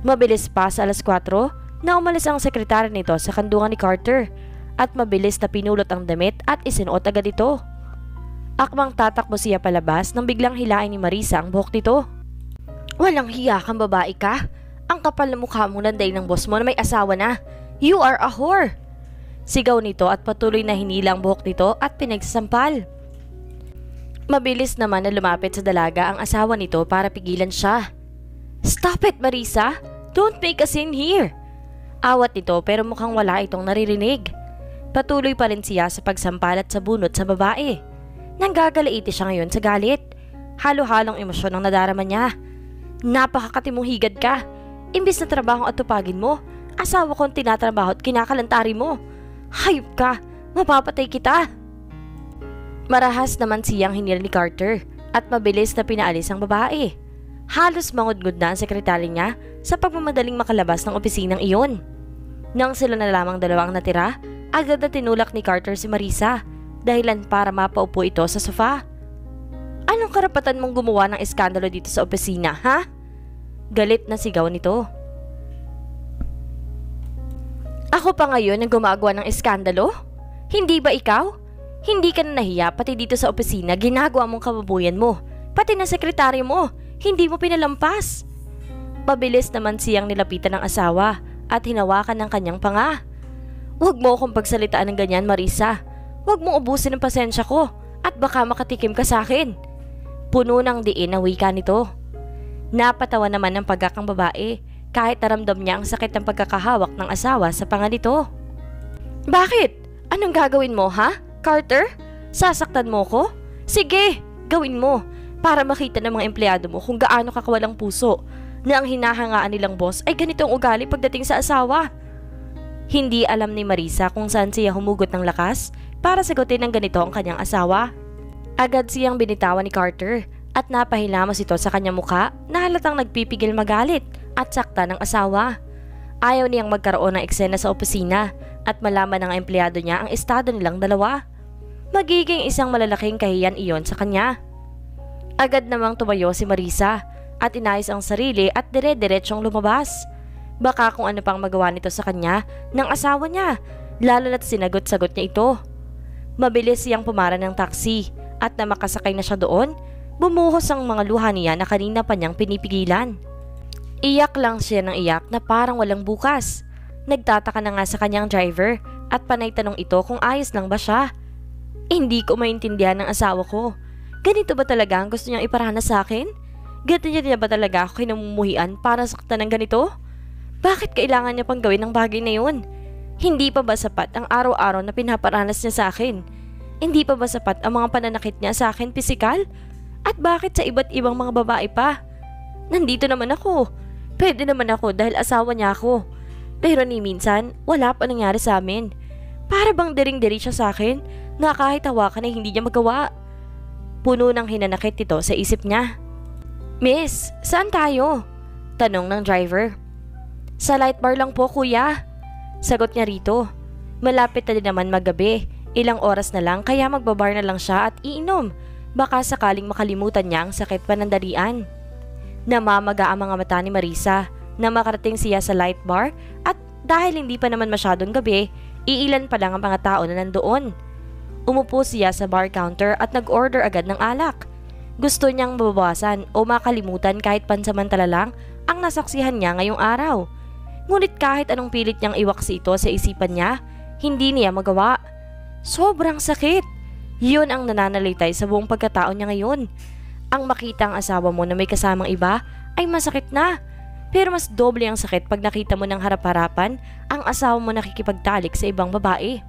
Mabilis pa sa alas 4 na umalis ang sekretary nito sa kandungan ni Carter at mabilis na pinulot ang damit at isinuot agad ito. Akmang tatakbo siya palabas nang biglang hilain ni Marisa ang buhok nito. Walang hiya kang babae ka. Ang kapal na mukha mo nanday ng boss mo na may asawa na. You are a whore! Sigaw nito at patuloy na hinilang buhok nito at pinagsasampal. Mabilis naman na lumapit sa dalaga ang asawa nito para pigilan siya. Stop it, Marisa! Don't make a scene here! Awat nito pero mukhang wala itong naririnig. Patuloy pa rin siya sa pagsampal at sa bunot sa babae. Nanggagalaiti siya ngayon sa galit. Halo-halong emosyon ang nadarama niya. Napakakati mong higad ka. Imbis na trabaho at tupagin mo, asawa kong tinatrabaho at kinakalantari mo. Hayop ka! Mapapatay kita! Marahas naman siyang hinil ni Carter at mabilis na pinaalis ang babae. Halos mangudgod na ang sekretary niya sa pagmamadaling makalabas ng opisinang iyon. Nang sila na lamang dalawang natira, agad na tinulak ni Carter si Marisa dahilan para mapaupo ito sa sofa. Anong karapatan mong gumawa ng eskandalo dito sa opisina, ha? Galit na sigaw nito. Ako pa ngayon ang gumagawa ng eskandalo? Hindi ba ikaw? Hindi ka na nahiya pati dito sa opisina ginagawa mong kababuyan mo. Pati na sekretaryo mo, hindi mo pinalampas. Pabilis naman siyang nilapitan ng asawa at hinawakan ng kanyang panga. Huwag mo akong pagsalitaan ng ganyan Marisa. Huwag mong ubusin ang pasensya ko at baka makatikim ka sa akin. Puno ng diin ang wika nito. Napatawa naman ng pagkakang babae kahit naramdam niya ang sakit ng pagkakahawak ng asawa sa panga nito. Bakit? Anong gagawin mo ha, Carter? Sasaktan mo ko? Sige, gawin mo para makita ng mga empleyado mo kung gaano ka kawalang puso na ang hinahangaan nilang boss ay ganitong ugali pagdating sa asawa. Hindi alam ni Marisa kung saan siya humugot ng lakas para sagutin ng ganito ang kanyang asawa. Agad siyang binitawan ni Carter at napahilamos ito sa kanyang muka na halatang nagpipigil magalit at sakta ng asawa. Ayaw niyang magkaroon ng eksena sa opisina at malaman ng empleyado niya ang estado nilang dalawa. Magiging isang malalaking kahiyan iyon sa kanya. Agad namang tumayo si Marisa at inayos ang sarili at dire-diretsyong lumabas. Baka kung ano pang magawa nito sa kanya ng asawa niya, lalo na't sinagot-sagot niya ito. Mabilis siyang pumara ng taxi at na makasakay na siya doon, bumuhos ang mga luha niya na kanina pa niyang pinipigilan. Iyak lang siya ng iyak na parang walang bukas. Nagtataka na nga sa kanyang driver at panay tanong ito kung ayos lang ba siya. Hindi ko maintindihan ng asawa ko. Ganito ba talaga ang gusto niyang iparana sa akin? Ganito niya ba talaga ako kinamumuhian para saktan ng ganito? Bakit kailangan niya pang gawin ang bagay na yun? Hindi pa ba sapat ang araw-araw na pinaparanas niya sa akin? Hindi pa ba sapat ang mga pananakit niya sa akin pisikal? At bakit sa iba't ibang mga babae pa? Nandito naman ako. Pwede naman ako dahil asawa niya ako. Pero ni minsan, wala pa nangyari sa amin. Para bang dering-deri siya sa akin na kahit hawakan ay hindi niya magawa. Puno ng hinanakit ito sa isip niya. Miss, saan tayo? Tanong ng driver. Sa light bar lang po kuya. Sagot niya rito. Malapit na din naman magabi. Ilang oras na lang kaya magbabar na lang siya at iinom. Baka sakaling makalimutan niya ang sakit panandalian. Namamaga ang mga mata ni Marisa na makarating siya sa light bar at dahil hindi pa naman masyadong gabi, iilan pa lang ang mga tao na nandoon. Umupo siya sa bar counter at nag-order agad ng alak. Gusto niyang mabawasan o makalimutan kahit pansamantala lang ang nasaksihan niya ngayong araw. Ngunit kahit anong pilit niyang iwaksi ito sa isipan niya, hindi niya magawa. Sobrang sakit. Yun ang nananalitay sa buong pagkatao niya ngayon. Ang makita ang asawa mo na may kasamang iba ay masakit na. Pero mas doble ang sakit pag nakita mo ng harap-harapan ang asawa mo nakikipagtalik sa ibang babae.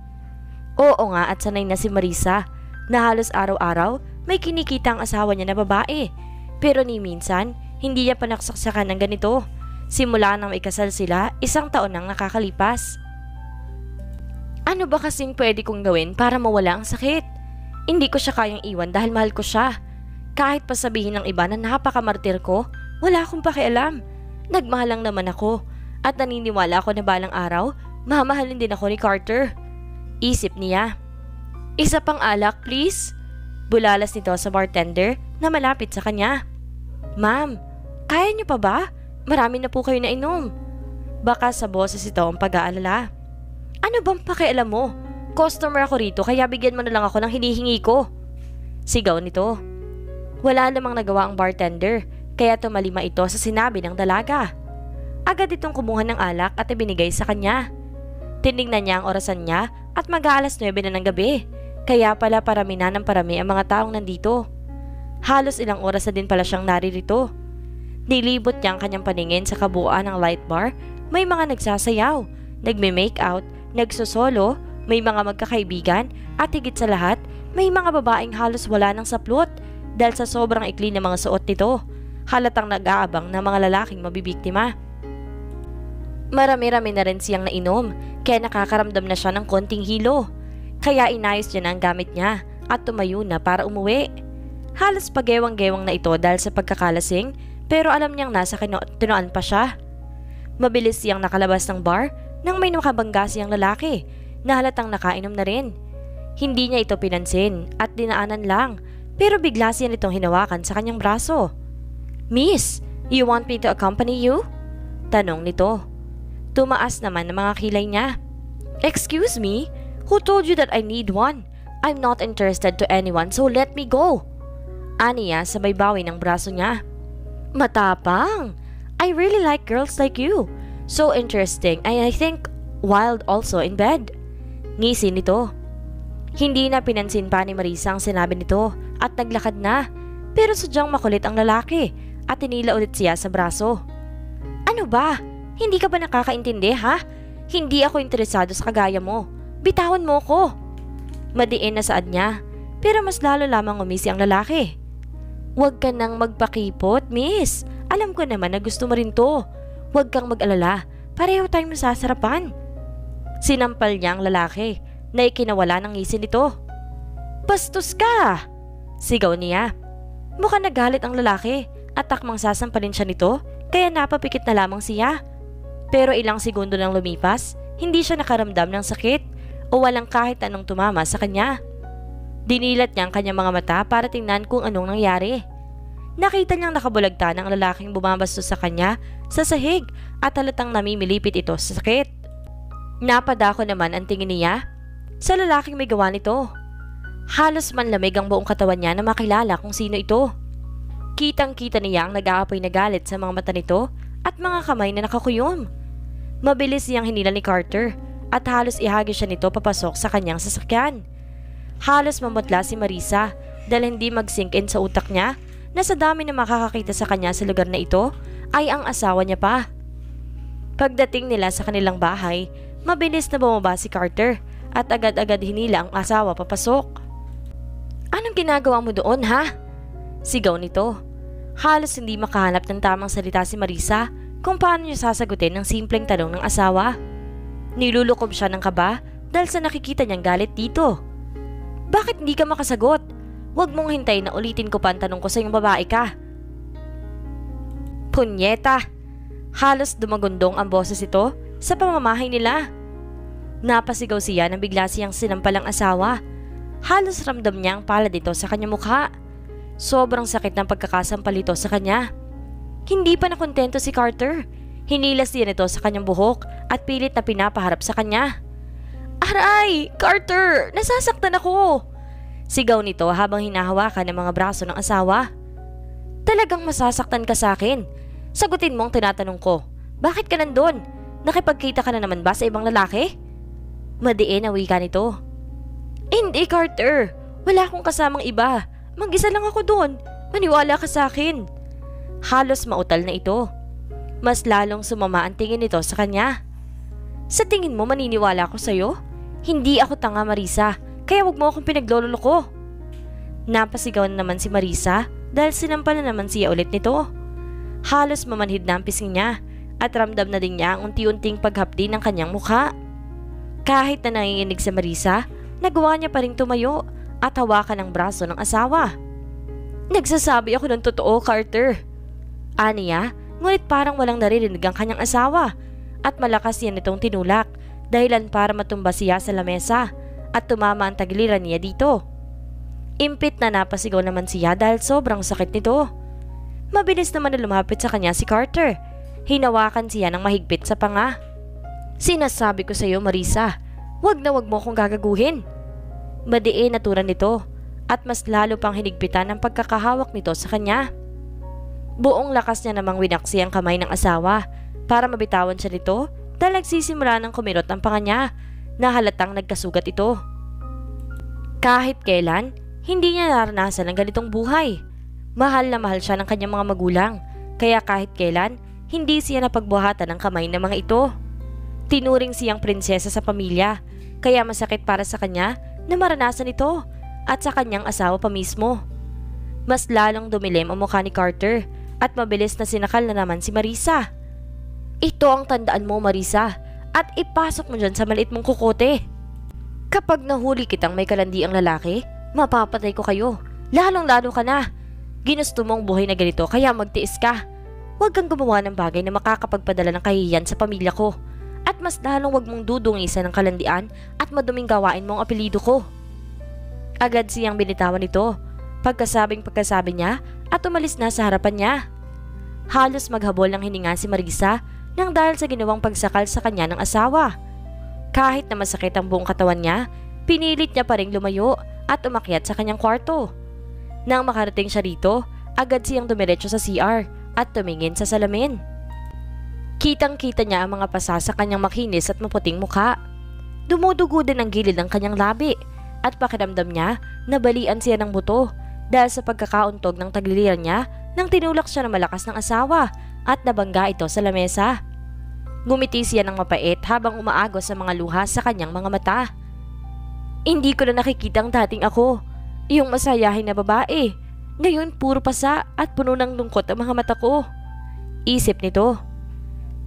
Oo nga at sanay na si Marisa na halos araw-araw may kinikita ang asawa niya na babae. Pero ni minsan, hindi niya panaksaksakan ng ganito. Simula nang ikasal sila, isang taon nang nakakalipas. Ano ba kasing pwede kong gawin para mawala ang sakit? Hindi ko siya kayang iwan dahil mahal ko siya. Kahit pa sabihin ng iba na napakamartir ko, wala akong pakialam. Nagmahal lang naman ako at naniniwala ako na balang araw, mamahalin din ako ni Carter. Isip niya. Isa pang alak, please. Bulalas nito sa bartender na malapit sa kanya. Ma'am, kaya niyo pa ba? Marami na po kayo na inom. Baka sa boses ito ang pag-aalala. Ano bang pakialam mo? Customer ako rito kaya bigyan mo na lang ako ng hinihingi ko. Sigaw nito. Wala namang nagawa ang bartender kaya tumalima ito sa sinabi ng dalaga. Agad itong kumuha ng alak at ibinigay sa kanya. Tinignan niya ang orasan niya at mag-aalas 9 na ng gabi. Kaya pala parami na ng parami ang mga taong nandito. Halos ilang oras na din pala siyang naririto. Nilibot niya ang kanyang paningin sa kabuuan ng light bar. May mga nagsasayaw, nagme-make out, nagsosolo, may mga magkakaibigan, at higit sa lahat, may mga babaeng halos wala ng saplot dahil sa sobrang ikli ng mga suot nito. Halatang nag-aabang ng mga lalaking mabibiktima. Marami-rami na rin siyang nainom, kaya nakakaramdam na siya ng konting hilo. Kaya inayos niya na ang gamit niya at tumayo na para umuwi. Halos pagewang-gewang na ito dahil sa pagkakalasing pero alam niyang nasa tinuan pa siya. Mabilis siyang nakalabas ng bar nang may nakabangga siyang lalaki na halatang nakainom na rin. Hindi niya ito pinansin at dinaanan lang pero bigla siya nitong hinawakan sa kanyang braso. Miss, you want me to accompany you? Tanong nito. Tumaas naman ang mga kilay niya. Excuse me? Who told you that I need one? I'm not interested to anyone so let me go. Aniya sa may bawi ng braso niya. Matapang! I really like girls like you. So interesting and I think wild also in bed. Ngisi nito. Hindi na pinansin pa ni Marisa ang sinabi nito at naglakad na. Pero sadyang makulit ang lalaki at tinila ulit siya sa braso. Ano ba? Hindi ka ba nakakaintindi ha? Hindi ako interesado sa kagaya mo. Bitawan mo ko. Madiin na saad niya pero mas lalo lamang umisi ang lalaki. Huwag ka nang magpakipot, miss. Alam ko naman na gusto mo rin to. Huwag kang mag-alala. Pareho tayong masasarapan. Sinampal niya ang lalaki na ikinawala ng ngisi nito. Bastos ka! Sigaw niya. Mukhang nagalit ang lalaki at takmang sasampalin siya nito kaya napapikit na lamang siya. Pero ilang segundo nang lumipas, hindi siya nakaramdam ng sakit o walang kahit anong tumama sa kanya. Dinilat niya ang kanyang mga mata para tingnan kung anong nangyari. Nakita niyang nakabulagta ng lalaking bumabastos sa kanya sa sahig at halatang namimilipit ito sa sakit. Napadako naman ang tingin niya sa lalaking may gawa nito. Halos manlamig ang buong katawan niya na makilala kung sino ito. Kitang-kita niya ang nag-aapoy na galit sa mga mata nito at mga kamay na nakakuyom. Mabilis siyang hinila ni Carter at halos ihagis siya nito papasok sa kanyang sasakyan. Halos mamutla si Marisa dahil hindi mag-sink in sa utak niya na sa dami na makakakita sa kanya sa lugar na ito ay ang asawa niya pa. Pagdating nila sa kanilang bahay, mabilis na bumaba si Carter at agad-agad hinila ang asawa papasok. Anong ginagawa mo doon ha? Sigaw nito. Halos hindi makahanap ng tamang salita si Marisa kung paano niya sasagutin ang simpleng tanong ng asawa. Nilulukob siya ng kaba dahil sa nakikita niyang galit dito. Bakit hindi ka makasagot? Huwag mong hintayin na ulitin ko pa ang tanong ko sa iyong babae ka. Punyeta! Halos dumagundong ang boses ito sa pamamahay nila. Napasigaw siya nang bigla siyang sinampalang asawa. Halos ramdam niya ang palad ito sa kanyang mukha. Sobrang sakit ng pagkakasampal ito sa kanya. Hindi pa nakontento si Carter. Hinilas niya nito sa kanyang buhok at pilit na pinapaharap sa kanya. Aray! Carter! Nasasaktan ako! Sigaw nito habang hinahawakan ng mga braso ng asawa. Talagang masasaktan ka sa akin. Sagutin mo ang tinatanong ko. Bakit ka nandun? Nakipagkita ka na naman ba sa ibang lalaki? Madiin ang wika nito. Hindi, Carter. Wala akong kasamang iba. Mag-isa lang ako doon. Maniwala ka sa akin. Halos mautal na ito. Mas lalong sumama ang tingin nito sa kanya. Sa tingin mo maniniwala ako sa'yo? Hindi ako tanga Marisa, kaya wag mo akong pinagloloko. Napasigaw na naman si Marisa dahil sinampal na naman siya ulit nito. Halos mamanhid na ang pising niya at ramdam na din niya ang unti-unting paghapdi ng kanyang mukha. Kahit na nanginginig si Marisa, nagawa niya pa rin tumayo at hawakan ang braso ng asawa. Nagsasabi ako ng totoo, Carter. Aniya, ngunit parang walang naririnig ang kanyang asawa at malakas yan itong tinulak dahilan para matumba siya sa lamesa at tumama ang tagiliran niya dito. Impit na napasigaw naman siya dahil sobrang sakit nito. Mabilis naman na lumapit sa kanya si Carter. Hinawakan siya ng mahigpit sa panga. Sinasabi ko sa iyo Marisa, wag na wag mo akong gagaguhin. Madiin naturan nito at mas lalo pang hinigpitan ang pagkakahawak nito sa kanya. Buong lakas niya namang winaksi ang kamay ng asawa para mabitawan siya nito dahil nagsisimula ng kumirot ang panga niya na halatang nagkasugat ito. Kahit kailan, hindi niya naranasan ang ganitong buhay. Mahal na mahal siya ng kanyang mga magulang, kaya kahit kailan, hindi siya napagbuhatan ng kamay ng mga ito. Tinuring siyang prinsesa sa pamilya, kaya masakit para sa kanya na maranasan ito at sa kanyang asawa pa mismo. Mas lalong dumilim ang mukha ni Carter at mabilis na sinakal na naman si Marisa. Ito ang tandaan mo, Marisa, at ipasok mo dyan sa maliit mong kukote. Kapag nahuli kitang may kalandi ang lalaki, mapapatay ko kayo. Lalong-lalo ka na. Ginusto mong buhay na ganito kaya magtiis ka. Huwag kang gumawa ng bagay na makakapagpadala ng kahihiyan sa pamilya ko. At mas lalong huwag mong dudungisan ng kalandian at maduming gawain mong apelido ko. Agad siyang binitawan ito. Pagkasabing pagkasabi niya at umalis na sa harapan niya. Halos maghabol ng hininga si Marisa nang dahil sa ginawang pagsakal sa kanya ng asawa. Kahit na masakit ang buong katawan niya, pinilit niya pa rin lumayo at umakyat sa kanyang kwarto. Nang makarating siya rito, agad siyang dumiretso sa CR at tumingin sa salamin. Kitang-kita niya ang mga pasa sa kanyang makinis at maputing mukha. Dumudugo din ang gilid ng kanyang labi at pakiramdam niya na balian siya ng buto dahil sa pagkakauntog ng tagliliran niya nang tinulak siya ng malakas ng asawa at nabangga ito sa lamesa. Ngumiti siya ng mapait habang umaagos sa mga luha sa kanyang mga mata. Hindi ko na nakikita ang dating ako, yung masayahin na babae. Ngayon puro pasa at puno ng lungkot ang mga mata ko. Isip nito.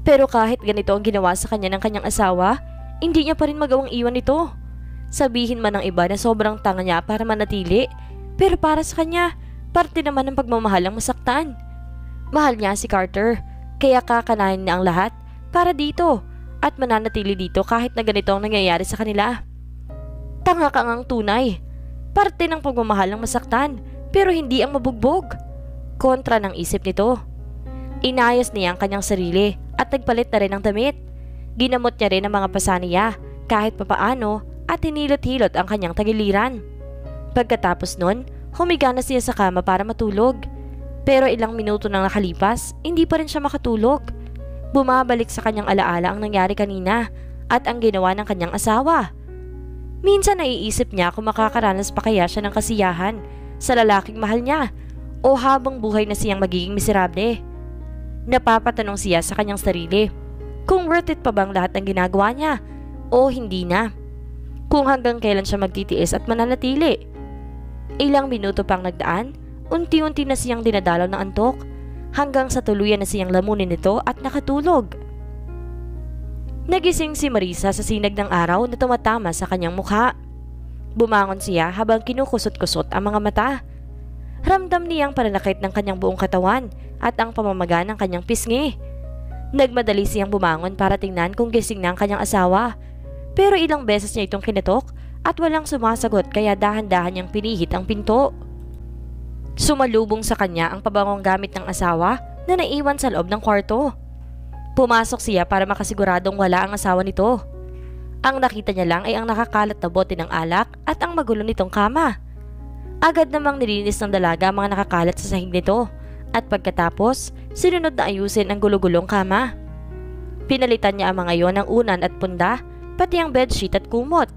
Pero kahit ganito ang ginawa sa kanya ng kanyang asawa, hindi niya pa rin magawang iwan ito. Sabihin man ng iba na sobrang tanga niya para manatili, pero para sa kanya, parte naman ng pagmamahal ang masaktan. Mahal niya si Carter, kaya kakanahin niya ang lahat para dito at mananatili dito kahit na ganito ang nangyayari sa kanila. Tanga kang ang tunay. Parte ng pagmamahal ng masaktan pero hindi ang mabugbog. Kontra ng isip nito. Inayos niya ang kanyang sarili at nagpalit na rin ng damit. Ginamot niya rin ang mga pasa niya kahit papaano at hinilot-hilot ang kanyang tagiliran. Pagkatapos nun, humiga na siya sa kama para matulog. Pero ilang minuto nang nakalipas, hindi pa rin siya makatulog. Bumabalik sa kanyang alaala ang nangyari kanina at ang ginawa ng kanyang asawa. Minsan naiisip niya kung makakaranas pa kaya siya ng kasiyahan sa lalaking mahal niya o habang buhay na siyang magiging miserable. Napapatanong siya sa kanyang sarili kung worth it pa bang lahat ng ginagawa niya o hindi na. Kung hanggang kailan siya magtitiis at mananatili. Ilang minuto pang nagdaan, unti-unti na siyang dinadalaw ng antok hanggang sa tuluyan na siyang lamunin nito at nakatulog. Nagising si Marisa sa sinag ng araw na tumatama sa kanyang mukha. Bumangon siya habang kinukusot-kusot ang mga mata. Ramdam niyang pananakit ng kanyang buong katawan at ang pamamaga ng kanyang pisngi. Nagmadali siyang bumangon para tingnan kung gising na ang kanyang asawa. Pero ilang beses niya itong kinatok at walang sumasagot kaya dahan-dahan niyang pinihit ang pinto. Sumalubong sa kanya ang pabangong gamit ng asawa na naiwan sa loob ng kwarto. Pumasok siya para makasiguradong wala ang asawa nito. Ang nakita niya lang ay ang nakakalat na bote ng alak at ang magulo nitong kama. Agad namang nilinis ng dalaga ang mga nakakalat sa sahig nito at pagkatapos, sinunod na ayusin ang gulugulong kama. Pinalitan niya ang mga yon ng unan at punda, pati ang bedsheet at kumot.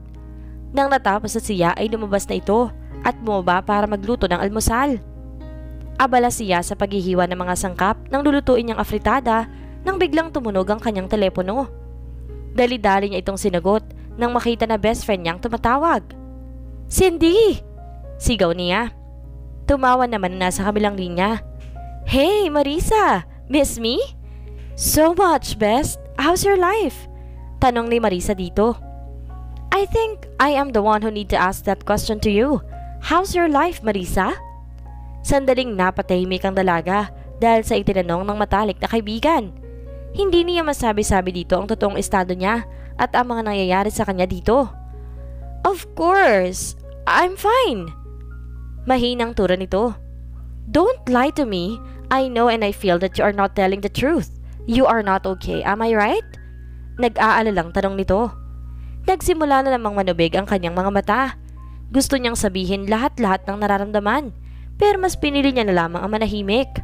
Nang natapos sa siya ay lumabas na ito at bumaba para magluto ng almusal. Abala siya sa paghihiwa ng mga sangkap nang lulutuin niyang afritada nang biglang tumunog ang kanyang telepono. Dali-dali niya itong sinagot nang makita na best friend niyang tumatawag. Cindy! Sigaw niya. Tumawa naman na sa kabilang linya. Hey, Marisa! Miss me? So much, best. How's your life? Tanong ni Marisa dito. I think I am the one who need to ask that question to you. How's your life, Marisa? Sandaling napatahimik ang dalaga dahil sa itinanong ng matalik na kaibigan. Hindi niya masabi-sabi dito ang totoong estado niya at ang mga nangyayari sa kanya dito. Of course, I'm fine. Mahinang tura nito. Don't lie to me. I know and I feel that you are not telling the truth. You are not okay, am I right? Nag-aalalang tanong nito. Nagsimula na namang manubig ang kanyang mga mata gusto niyang sabihin lahat-lahat ng nararamdaman, pero mas pinili niya na lamang ang manahimik.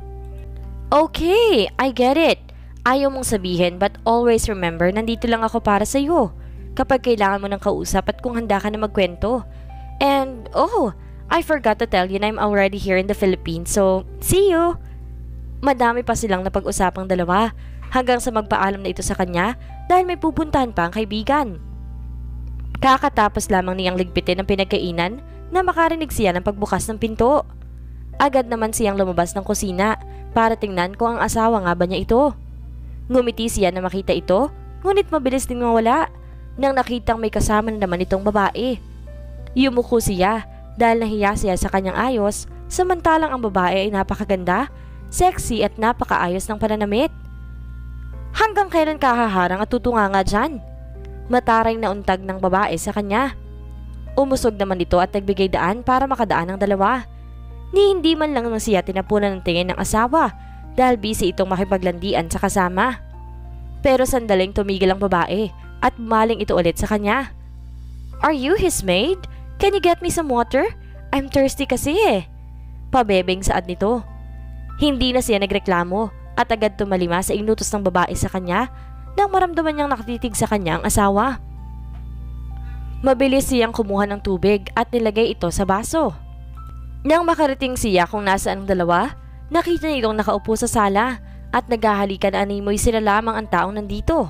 Okay, I get it. Ayaw mong sabihin but always remember nandito lang ako para sa iyo kapag kailangan mo ng kausap at kung handa ka na magkwento. And, oh, I forgot to tell you na I'm already here in the Philippines, so see you! Madami pa silang napag-usapang dalawa hanggang sa magpaalam na ito sa kanya dahil may pupuntahan pa ang kaibigan. Kakatapos lamang niyang ligpitin ang pinagkainan na makarinig siya ng pagbukas ng pinto. Agad naman siyang lumabas ng kusina para tingnan kung ang asawa nga ba niya ito. Ngumiti siya na makita ito, ngunit mabilis ding mawala nang nakitang may kasama na naman itong babae. Yumuko siya dahil nahiya siya sa kanyang ayos samantalang ang babae ay napakaganda, sexy at napakaayos ng pananamit. Hanggang kailan kahaharang at tutunga nga dyan? Mataray na untag ng babae sa kanya. Umusog naman ito at nagbigay daan para makadaan ng dalawa. Ni hindi man lang siya tinapunan ng tingin ng asawa dahil busy itong makipaglandian sa kasama. Pero sandaling tumigil ang babae at bumaling ito ulit sa kanya. Are you his maid? Can you get me some water? I'm thirsty kasi eh. Pabebeng saad nito. Hindi na siya nagreklamo at agad tumalima sa inutos ng babae sa kanya nang maramdaman niyang nakatitig sa kanya ang asawa. Mabilis siyang kumuha ng tubig at nilagay ito sa baso. Nang makarating siya kung nasaan ang dalawa, nakita niya itong nakaupo sa sala at naghahalikan animoy sila lamang ang taong nandito.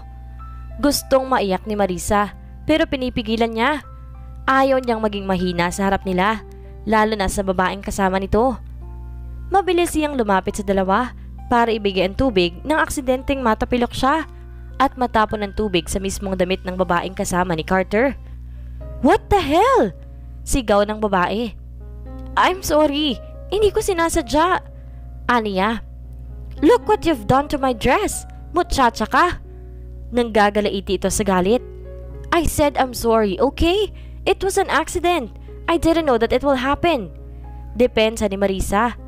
Gustong maiyak ni Marisa pero pinipigilan niya Ayaw niyang maging mahina sa harap nila, lalo na sa babaeng kasama nito. Mabilis siyang lumapit sa dalawa para ibigay ang tubig nang aksidenteng matapilok siya at matapon ng tubig sa mismong damit ng babaeng kasama ni Carter. What the hell? Sigaw ng babae. I'm sorry, hindi ko sinasadya. Aniya, look what you've done to my dress. Muchacha ka. Nang gagalaiti ito sa galit. I said I'm sorry, okay? It was an accident. I didn't know that it will happen. Depensa ni Marisa.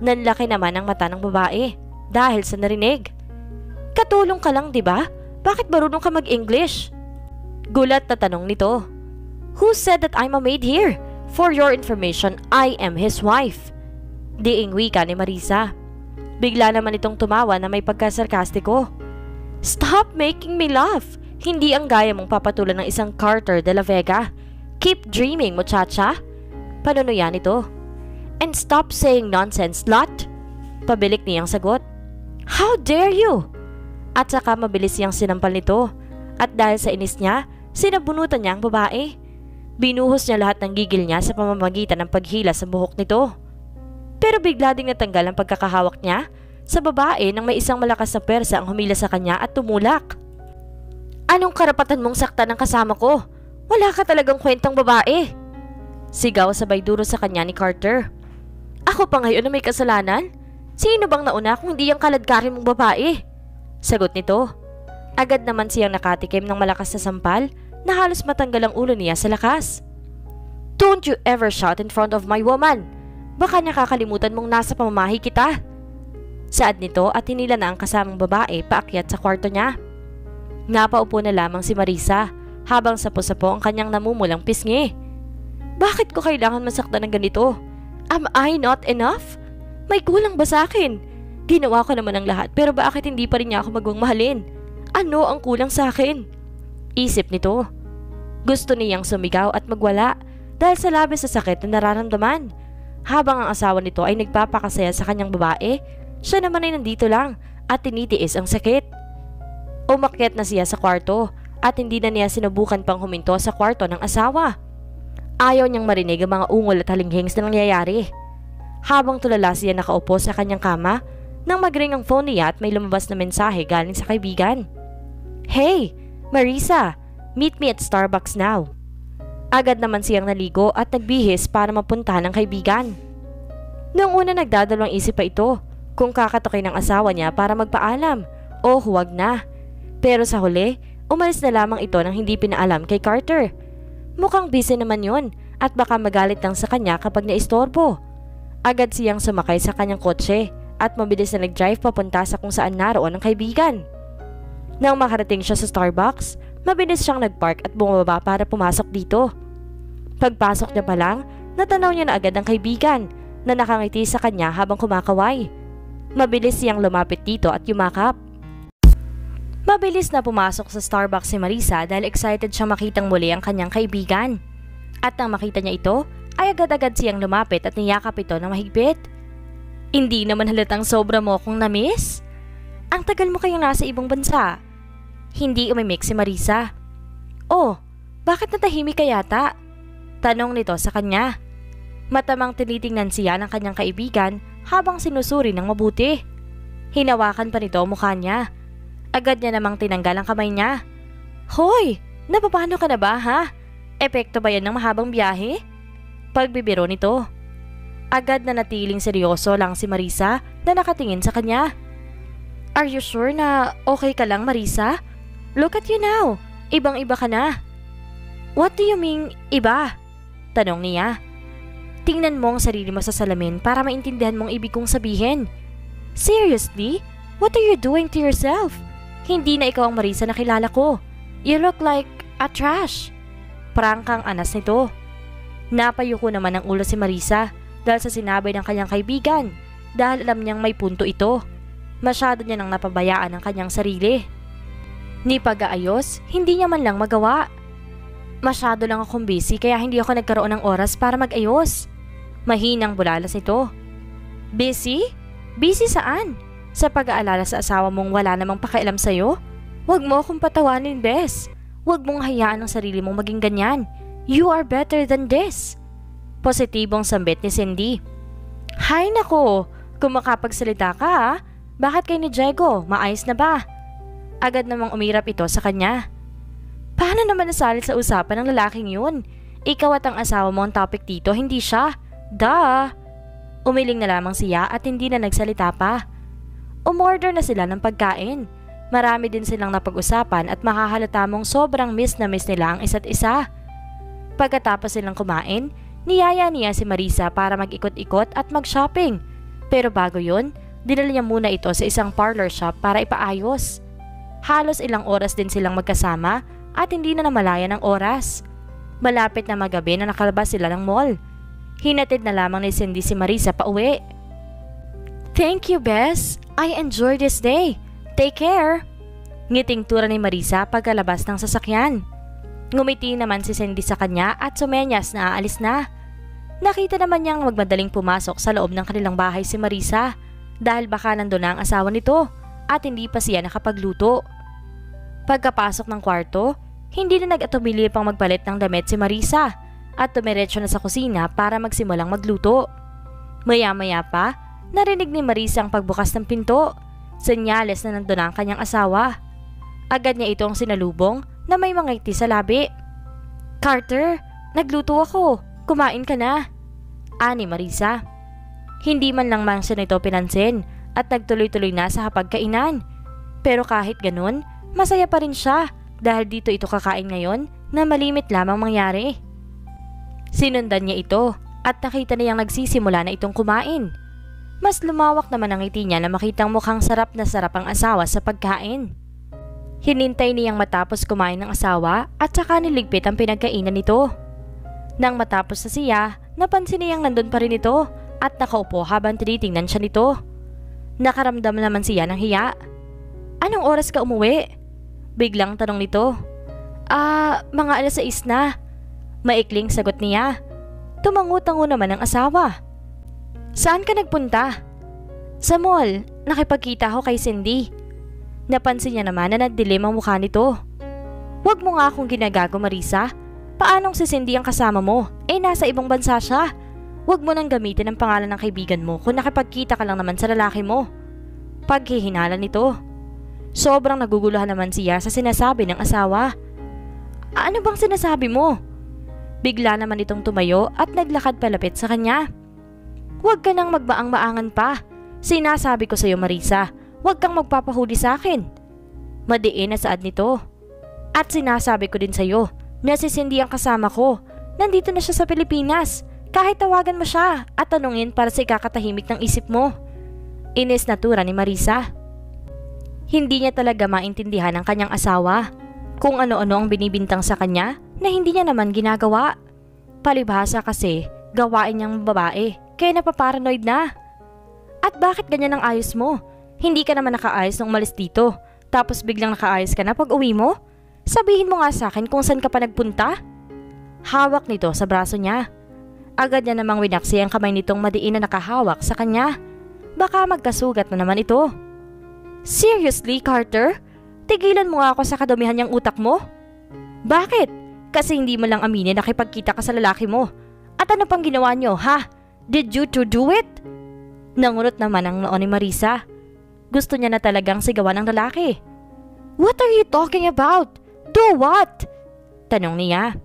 Nanlaki naman ang mata ng babae dahil sa narinig. Katulong ka lang, di ba? Bakit marunong ka mag-English? Gulat na tanong nito. Who said that I'm a maid here? For your information, I am his wife. Diing wika ni Marisa. Bigla naman itong tumawa na may pagkasarkastiko. Stop making me laugh! Hindi ang gaya mong papatulan ng isang Carter de la Vega Keep dreaming, muchacha. Panunuyan ito. And stop saying nonsense, lot. Pabilik niyang sagot. How dare you? At saka mabilis siyang sinampal nito. At dahil sa inis niya, sinabunutan niya ang babae. Binuhos niya lahat ng gigil niya sa pamamagitan ng paghila sa buhok nito. Pero bigla ding natanggal ang pagkakahawak niya sa babae nang may isang malakas na persa ang humila sa kanya at tumulak. Anong karapatan mong saktan ng kasama ko? Wala ka talagang kwentang babae. Sigaw sabay duro sa kanya ni Carter. Ako pa ngayon na may kasalanan? Sino bang nauna kung hindi ang kaladkarin mong babae? Sagot nito. Agad naman siyang nakatikim ng malakas na sampal na halos matanggal ang ulo niya sa lakas. Don't you ever shout in front of my woman. Baka nakakalimutan mong nasa pamamahi kita. Saad nito at hinila na ang kasamang babae paakyat sa kwarto niya. Napaupo na lamang si Marisa habang sapo-sapo ang kanyang namumulang pisngi. Bakit ko kailangan masaktan ng ganito? Am I not enough? May kulang ba sa akin? Ginawa ko naman ang lahat pero bakit hindi pa rin niya ako magmamahalin? Ano ang kulang sa akin? Isip nito. Gusto niyang sumigaw at magwala dahil sa labis sa sakit na nararamdaman. Habang ang asawa nito ay nagpapakasaya sa kanyang babae, siya naman ay nandito lang at tinitiis ang sakit. Umakyat na siya sa kwarto at hindi na niya sinubukan pang huminto sa kwarto ng asawa. Ayaw niyang marinig ang mga ungol at halinghings na nangyayari. Habang tulala siya nakaupo sa kanyang kama, nang magring ang phone niya at may lumabas na mensahe galing sa kaibigan. Hey, Marisa, meet me at Starbucks now. Agad naman siyang naligo at nagbihis para mapunta ng kaibigan. Noong una nagdadalawang isip pa ito kung kakatukin ng asawa niya para magpaalam o huwag na. Pero sa huli, Umalis na lamang ito nang hindi pinaalam kay Carter. Mukhang busy naman yon at baka magalit lang sa kanya kapag naistorbo. Agad siyang sumakay sa kanyang kotse at mabilis na nag-drive papunta sa kung saan naroon ang kaibigan. Nang makarating siya sa Starbucks, mabilis siyang nag-park at bumaba para pumasok dito. Pagpasok niya pa lang, natanaw niya na agad ang kaibigan na nakangiti sa kanya habang kumakaway. Mabilis siyang lumapit dito at yumakap. Mabilis na pumasok sa Starbucks si Marisa dahil excited siyang makitang muli ang kanyang kaibigan. At nang makita niya ito, ay agad-agad siyang lumapit at niyakap ito ng mahigpit. Hindi naman halatang sobra mo akong namiss? Ang tagal mo kayong nasa ibang bansa. Hindi umimik si Marisa. Oh, bakit natahimik ka yata? Tanong nito sa kanya. Matamang tinitingnan siya ng kanyang kaibigan habang sinusuri ng mabuti. Hinawakan pa nito mukha niya Agad niya namang tinanggal ang kamay niya. Hoy! Napapano ka na ba ha? Epekto ba yan ng mahabang biyahe? Pagbibiro nito. Agad na natiling seryoso lang si Marisa na nakatingin sa kanya. Are you sure na okay ka lang Marisa? Look at you now. Ibang-iba ka na. What do you mean, iba? Tanong niya. Tingnan mo ang sarili mo sa salamin para maintindihan mong ibig kong sabihin. Seriously? What are you doing to yourself? Hindi na ikaw ang Marisa na kilala ko. You look like a trash. Prangkang anas nito. Napayuko naman ang ulo si Marisa dahil sa sinabi ng kanyang kaibigan dahil alam niyang may punto ito. Masyado niya nang napabayaan ang kanyang sarili. Ni pag-aayos, hindi niya man lang magawa. Masyado lang akong busy kaya hindi ako nagkaroon ng oras para mag-ayos. Mahinang bulalas ito. Busy? Busy saan? Sa pag-aalala sa asawa mong wala namang pakialam sa'yo? Huwag mo akong patawanin, Bes. Huwag mong hayaan ang sarili mong maging ganyan. You are better than this. Positibong sambit ni Cindy. Hay nako, kung makapagsalita ka ha, bakit kay ni Diego? Maayos na ba? Agad namang umirap ito sa kanya. Paano naman nasalit sa usapan ng lalaking yun? Ikaw at ang asawa mo ang topic dito, hindi siya. Duh! Umiling na lamang siya at hindi na nagsalita pa. Umorder na sila ng pagkain. Marami din silang napag-usapan at makahalata mong sobrang miss na miss nila ang isa't isa. Pagkatapos silang kumain, niyaya niya si Marisa para mag-ikot-ikot at mag-shopping. Pero bago yun, dinala niya muna ito sa isang parlor shop para ipaayos. Halos ilang oras din silang magkasama at hindi na namalayan ang oras. Malapit na magabi na nakalabas sila ng mall. Hinatid na lamang ni Cindy si Marisa pa uwi. Thank you, Bess. I enjoyed this day. Take care! Ngiting tura ni Marisa pagkalabas ng sasakyan. Ngumiti naman si Cindy sa kanya at sumenyas na aalis na. Nakita naman niyang magmadaling pumasok sa loob ng kanilang bahay si Marisa dahil baka nandun na ang asawa nito at hindi pa siya nakapagluto. Pagkapasok ng kwarto, hindi na nag-atumili pang magpalit ng damit si Marisa at tumiretso na sa kusina para magsimulang magluto. Maya-maya pa, narinig ni Marisa ang pagbukas ng pinto Senyales na nandun ang kanyang asawa. Agad niya itong sinalubong na may mga ngiti sa labi. Carter, nagluto ako. Kumain ka na. Ani Marisa. Hindi man lang man siya nito pinansin at nagtuloy-tuloy na sa hapagkainan. Pero kahit ganun, masaya pa rin siya dahil dito ito kakain ngayon na malimit lamang mangyari. Sinundan niya ito at nakita niyang nagsisimula na itong kumain. Mas lumawak naman ang ngiti niya na makitang mukhang sarap na sarap ang asawa sa pagkain. Hinintay niyang matapos kumain ng asawa at saka niligpit ang pinagkainan nito. Nang matapos na siya, napansin niyang nandun pa rin ito at nakaupo habang tinitingnan siya nito. Nakaramdam naman siya ng hiya. Anong oras ka umuwi? Biglang tanong nito. Ah, mga alas 6 na. Maikling sagot niya. Tumangutango naman ang asawa. Saan ka nagpunta? Sa mall. Nakipagkita ako kay Cindy. Napansin niya naman na nagdilim ang mukha nito. Huwag mo nga akong ginagago Marisa. Paanong si Cindy ang kasama mo? Eh nasa ibang bansa siya. Huwag mo nang gamitin ang pangalan ng kaibigan mo kung nakipagkita ka lang naman sa lalaki mo. Paghihinala nito. Sobrang naguguluhan naman siya sa sinasabi ng asawa. Ano bang sinasabi mo? Bigla naman itong tumayo at naglakad palapit sa kanya. Huwag ka nang magbaang-maangan pa. Sinasabi ko sa iyo Marisa, huwag kang magpapahuli sa akin. Madiin na saad nito. At sinasabi ko din sa iyo na si Cindy ang kasama ko. Nandito na siya sa Pilipinas. Kahit tawagan mo siya at tanungin para sa ikakatahimik ng isip mo. Inis natura ni Marisa. Hindi niya talaga maintindihan ang kanyang asawa. Kung ano-ano ang binibintang sa kanya na hindi niya naman ginagawa. Palibhasa kasi gawain niyang babae kaya napaparanoid na. At bakit ganyan ang ayos mo? Hindi ka naman nakaayos nung umalis dito. Tapos biglang nakaayos ka na pag uwi mo? Sabihin mo nga sa akin kung saan ka pa nagpunta? Hawak nito sa braso niya. Agad niya namang winaksi ang kamay nitong madiin na nakahawak sa kanya. Baka magkasugat na naman ito. Seriously, Carter? Tigilan mo nga ako sa kadumihan niyang utak mo? Bakit? Kasi hindi mo lang aminin na nakipagkita ka sa lalaki mo. At ano pang ginawa niyo, ha? Did you to do it? Nangunot naman ang noon ni Marisa. Gusto niya na talagang sigawan ng lalaki. What are you talking about? Do what? Tanong niya.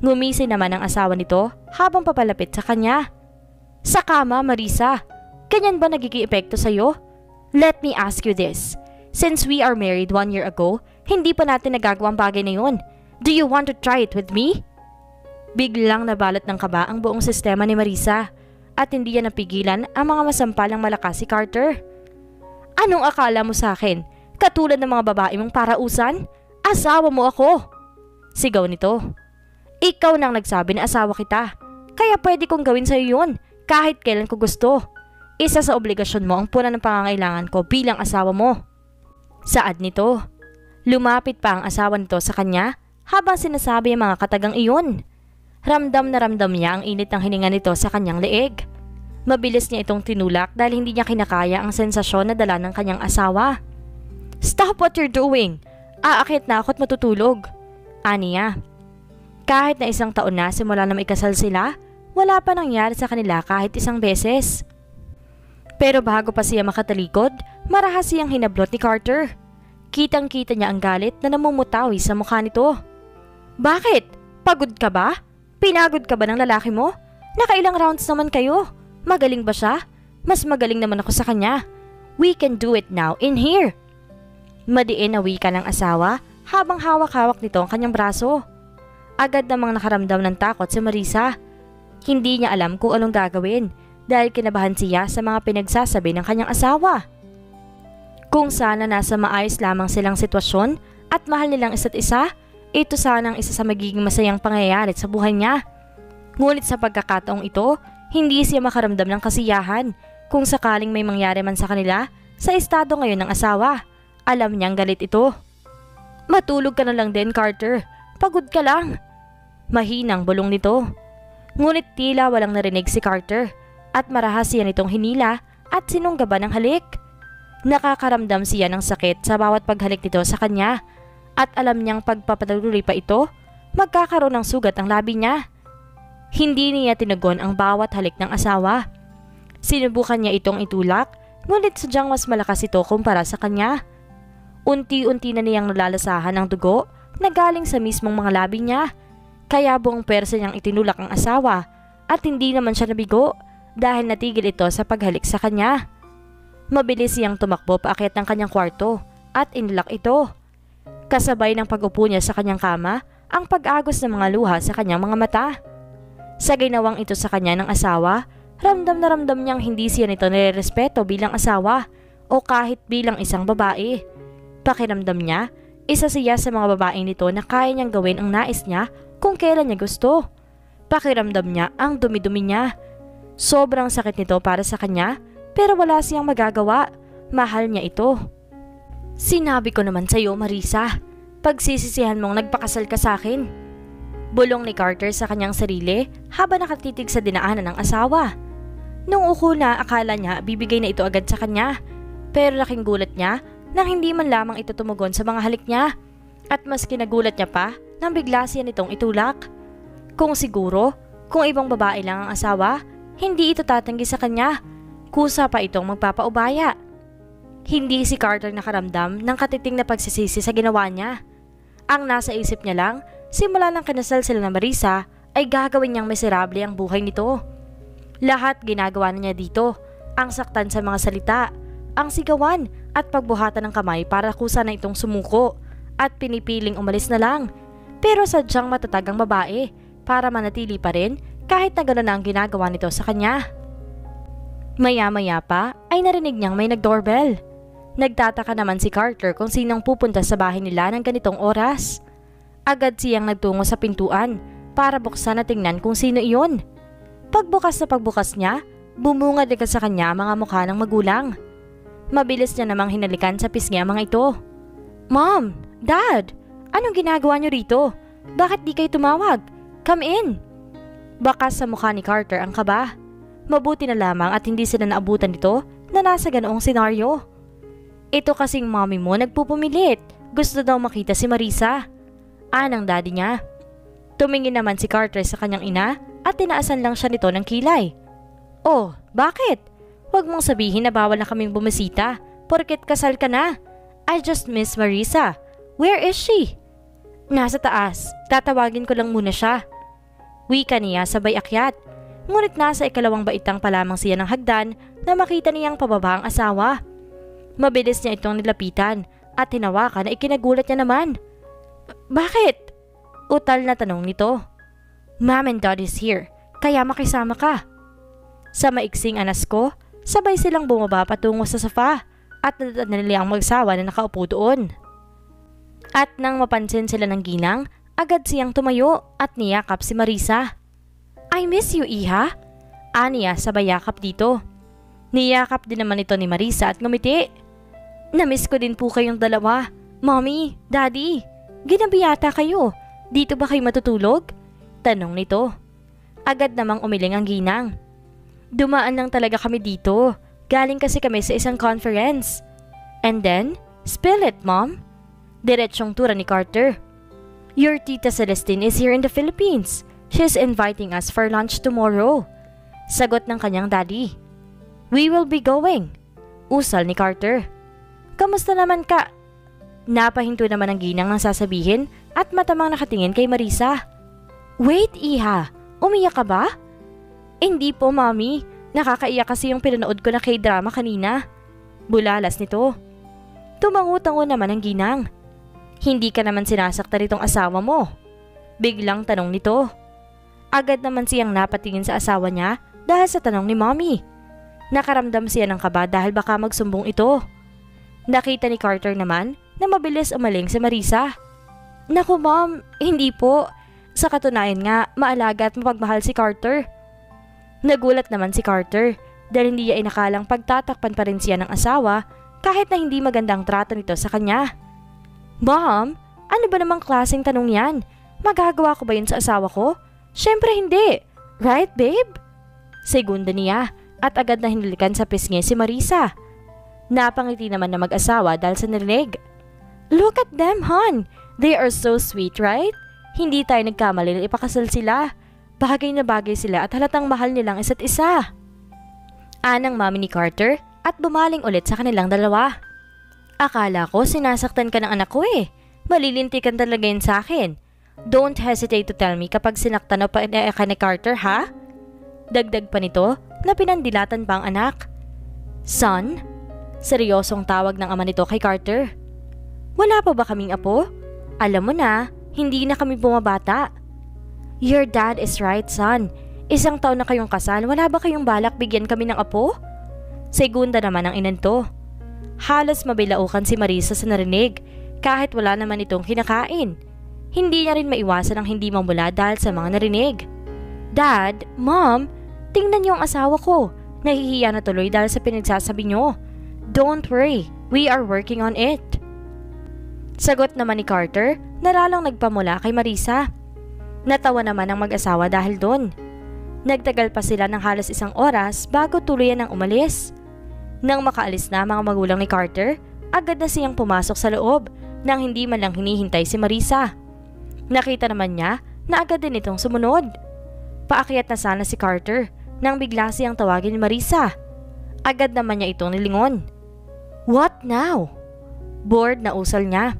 Ngumisi naman ang asawa nito habang papalapit sa kanya. Sa kama, Marisa. Ganyan ba nagiging epekto sa'yo? Let me ask you this. Since we are married one year ago, hindi pa natin nagagawa ang bagay na yun. Do you want to try it with me? Biglang nabalot ng kaba ang buong sistema ni Marisa at hindi niya napigilan ang mga masampalang malakas si Carter. Anong akala mo sa akin? Katulad ng mga babae mong parausan? Asawa mo ako! Sigaw nito. Ikaw nang nagsabi na asawa kita. Kaya pwede kong gawin sa'yo yun kahit kailan ko gusto. Isa sa obligasyon mo ang puna ng pangangailangan ko bilang asawa mo. Saad nito. Lumapit pa ang asawa nito sa kanya habang sinasabi ang mga katagang iyon. Ramdam na ramdam niya ang init ng hininga nito sa kanyang leeg. Mabilis niya itong tinulak dahil hindi niya kinakaya ang sensasyon na dala ng kanyang asawa. Stop what you're doing! Aakit na ako't matutulog. Aniya. Kahit na isang taon na simula na maikasal sila, wala pa nangyari sa kanila kahit isang beses. Pero bago pa siya makatalikod, marahas siyang hinablot ni Carter. Kitang-kita niya ang galit na namumutawi sa mukha nito. Bakit? Pagod ka ba? Pinagod ka ba ng lalaki mo? Nakailang rounds naman kayo. Magaling ba siya? Mas magaling naman ako sa kanya. We can do it now in here. Madiin na wika ng asawa habang hawak-hawak nito ang kanyang braso. Agad namang nakaramdam ng takot si Marisa. Hindi niya alam kung anong gagawin dahil kinabahan siya sa mga pinagsasabi ng kanyang asawa. Kung sana nasa maayos lamang silang sitwasyon at mahal nilang isa't isa, ito sana ang isa sa magiging masayang pangyayari sa buhay niya. Ngunit sa pagkakataong ito, hindi siya makaramdam ng kasiyahan kung sakaling may mangyari man sa kanila sa estado ngayon ng asawa. Alam niyang galit ito. Matulog ka na lang din, Carter. Pagod ka lang. Mahinang bulong nito. Ngunit tila walang narinig si Carter at marahas siya nitong hinila at sinunggaban ng halik. Nakakaramdam siya ng sakit sa bawat paghalik nito sa kanya at alam niyang pagpapatuloy pa ito, magkakaroon ng sugat ang labi niya. Hindi niya tinugon ang bawat halik ng asawa. Sinubukan niya itong itulak, ngunit sadyang mas malakas ito kumpara sa kanya. Unti-unti na niyang nalalasahan ng dugo na galing sa mismong mga labi niya. Kaya buong persa niyang itinulak ang asawa at hindi naman siya nabigo dahil natigil ito sa paghalik sa kanya. Mabilis siyang tumakbo paakyat ng kanyang kwarto at inilak ito. Kasabay ng pag-upo niya sa kanyang kama, ang pag-agos ng mga luha sa kanyang mga mata. Sa ginawang ito sa kanya ng asawa, ramdam na ramdam niyang hindi siya nito nirerespeto bilang asawa o kahit bilang isang babae. Pakiramdam niya, isa siya sa mga babae nito na kaya niyang gawin ang nais niya kung kailan niya gusto. Pakiramdam niya ang dumi-dumi niya. Sobrang sakit nito para sa kanya pero wala siyang magagawa. Mahal niya ito. Sinabi ko naman sa iyo, Marisa. Pagsisisihan mong nagpakasal ka sa akin. Bulong ni Carter sa kanyang sarili habang nakatitig sa dinaanan ng asawa. Nung uko na akala niya bibigay na ito agad sa kanya. Pero laking gulat niya nang hindi man lamang ito tumugon sa mga halik niya. At mas kinagulat niya pa nang bigla siya nitong itulak. Kung siguro, kung ibang babae lang ang asawa, hindi ito tatanggi sa kanya. Kusa pa itong magpapaubaya. Hindi si Carter nakaramdam ng katiting na pagsisisi sa ginawa niya. Ang nasa isip niya lang, simula ng kinasal sila na Marisa, ay gagawin niyang miserable ang buhay nito. Lahat ginagawa na niya dito, ang saktan sa mga salita, ang sigawan at pagbuhatan ng kamay para kusa na itong sumuko at pinipiling umalis na lang. Pero sadyang matatag ang babae para manatili pa rin kahit na gano'n ang ginagawa nito sa kanya. Maya-maya pa ay narinig niyang may nag-doorbell. Nagtataka naman si Carter kung sinong pupunta sa bahay nila ng ganitong oras. Agad siyang nagtungo sa pintuan para buksan at tingnan kung sino iyon. Pagbukas na pagbukas niya, bumungad agad sa kanya mga mukha ng magulang. Mabilis niya namang hinalikan sa pisngi ang mga ito. Mom! Dad! Anong ginagawa niyo rito? Bakit di kayo tumawag? Come in! Bakas sa mukha ni Carter ang kaba. Mabuti na lamang at hindi sila naabutan nito na nasa ganoong senaryo. Ito kasing mommy mo nagpupumilit. Gusto daw makita si Marisa. Anang daddy niya. Tumingin naman si Carter sa kanyang ina at tinaasan lang siya nito ng kilay. Oh, bakit? Huwag mong sabihin na bawal na kaming bumisita porket kasal ka na. I just miss Marisa. Where is she? Nasa taas. Tatawagin ko lang muna siya. Wika niya sabay akyat. Ngunit nasa ikalawang baitang pa lamang siya ng hagdan na makita niyang pababa ang asawa. Mabilis niya itong nilapitan at tinawakan na ikinagulat niya naman. Bakit? Utal na tanong nito. Mom and Dad is here, kaya makisama ka. Sa maiksing anas ko, sabay silang bumaba patungo sa sofa at natatanda nila ang magsawa na nakaupo doon. At nang mapansin sila ng ginang, agad siyang tumayo at niyakap si Marisa. I miss you, Iha. Aniya sabay yakap dito. Niyakap din naman ito ni Marisa at ngumiti. Namiss ko din po kayong dalawa. Mommy, Daddy, ginabi yata kayo. Dito ba kayo matutulog? Tanong nito. Agad namang umiling ang ginang. Dumaan lang talaga kami dito. Galing kasi kami sa isang conference. And then, spill it, Mom. Diretsyong tura ni Carter. Your tita Celestine is here in the Philippines. She's inviting us for lunch tomorrow. Sagot ng kanyang daddy. We will be going. Usal ni Carter. Kamusta naman ka? Napahinto naman ang ginang ng sasabihin at matamang nakatingin kay Marisa. Wait, Iha. Umiyak ka ba? Hindi po, Mami. Nakakaiyak kasi yung pinanood ko na k-drama kanina. Bulalas nito. Tumango-tango naman ang ginang. Hindi ka naman sinasaktan nitong asawa mo. Biglang tanong nito. Agad naman siyang napatingin sa asawa niya dahil sa tanong ni Mommy. Nakaramdam siya ng kaba dahil baka magsumbong ito. Nakita ni Carter naman na mabilis umaling si Marisa. Naku mom, hindi po. Sa katunayan nga, maalaga at mapagmahal si Carter. Nagulat naman si Carter dahil hindi niya inakalang pagtatakpan pa rin siya ng asawa kahit na hindi magandang trato nito sa kanya. Mom, ano ba namang klaseng tanong yan? Magagawa ko ba yun sa asawa ko? Siyempre hindi. Right, babe? Segunda niya at agad na hinilikan sa pisngi si Marisa. Napangiti naman na mag-asawa dahil sa narinig. Look at them, hon. They are so sweet, right? Hindi tayo nagkamali na ipakasal sila. Bagay na bagay sila at halatang mahal nilang isa't isa. Anang mami ni Carter at bumaling ulit sa kanilang dalawa. Akala ko sinasaktan ka ng anak ko eh. Malilintikan talaga yun sa akin. Don't hesitate to tell me kapag sinaktan o pa ka ni Carter ha? Dagdag pa nito na pinandilatan pa ang anak. Son? Seryosong tawag ng ama nito kay Carter. Wala pa ba kaming apo? Alam mo na, hindi na kami bumabata. Your dad is right, son. Isang taon na kayong kasal, wala ba kayong balak bigyan kami ng apo? Segunda naman ang inanto. Halos mabilaukan si Marisa sa narinig kahit wala naman itong kinakain. Hindi niya rin maiwasan ang hindi mamula dahil sa mga narinig. Dad, Mom, tingnan niyo ang asawa ko. Nahihiya na tuloy dahil sa pinagsasabi niyo. Don't worry, we are working on it. Sagot naman ni Carter, naralang nagpamula kay Marisa. Natawa naman ang mag-asawa dahil doon. Nagtagal pa sila ng halos isang oras bago tuluyan ang umalis. Nang makaalis na mga magulang ni Carter, agad na siyang pumasok sa loob nang hindi man lang hinihintay si Marisa. Nakita naman niya na agad din itong sumunod. Paakyat na sana si Carter nang bigla siyang tawagin ni Marisa. Agad naman niya itong nilingon. What now? Bored na usal niya.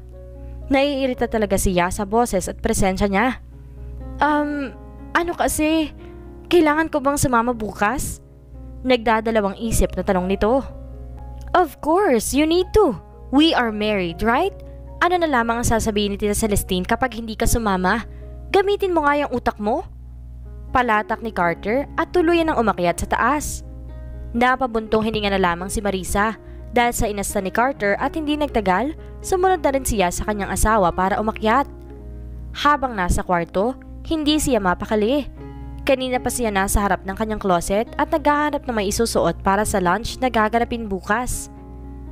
Naiirita talaga siya sa boses at presensya niya. Um, ano kasi? Kailangan ko bang sumama bukas? Nagdadalawang isip na tanong nito. Of course, you need to. We are married, right? Ano na lamang ang sasabihin ni Tita Celestine kapag hindi ka sumama? Gamitin mo nga yung utak mo. Palatak ni Carter at tuluyan ang umakyat sa taas. Napabuntong hininga na lamang si Marisa dahil sa inasta ni Carter at hindi nagtagal, sumunod na rin siya sa kanyang asawa para umakyat. Habang nasa kwarto, hindi siya mapakali. Kanina pa siya nasa harap ng kanyang closet at naghahanap ng may isusuot para sa lunch na gaganapin bukas.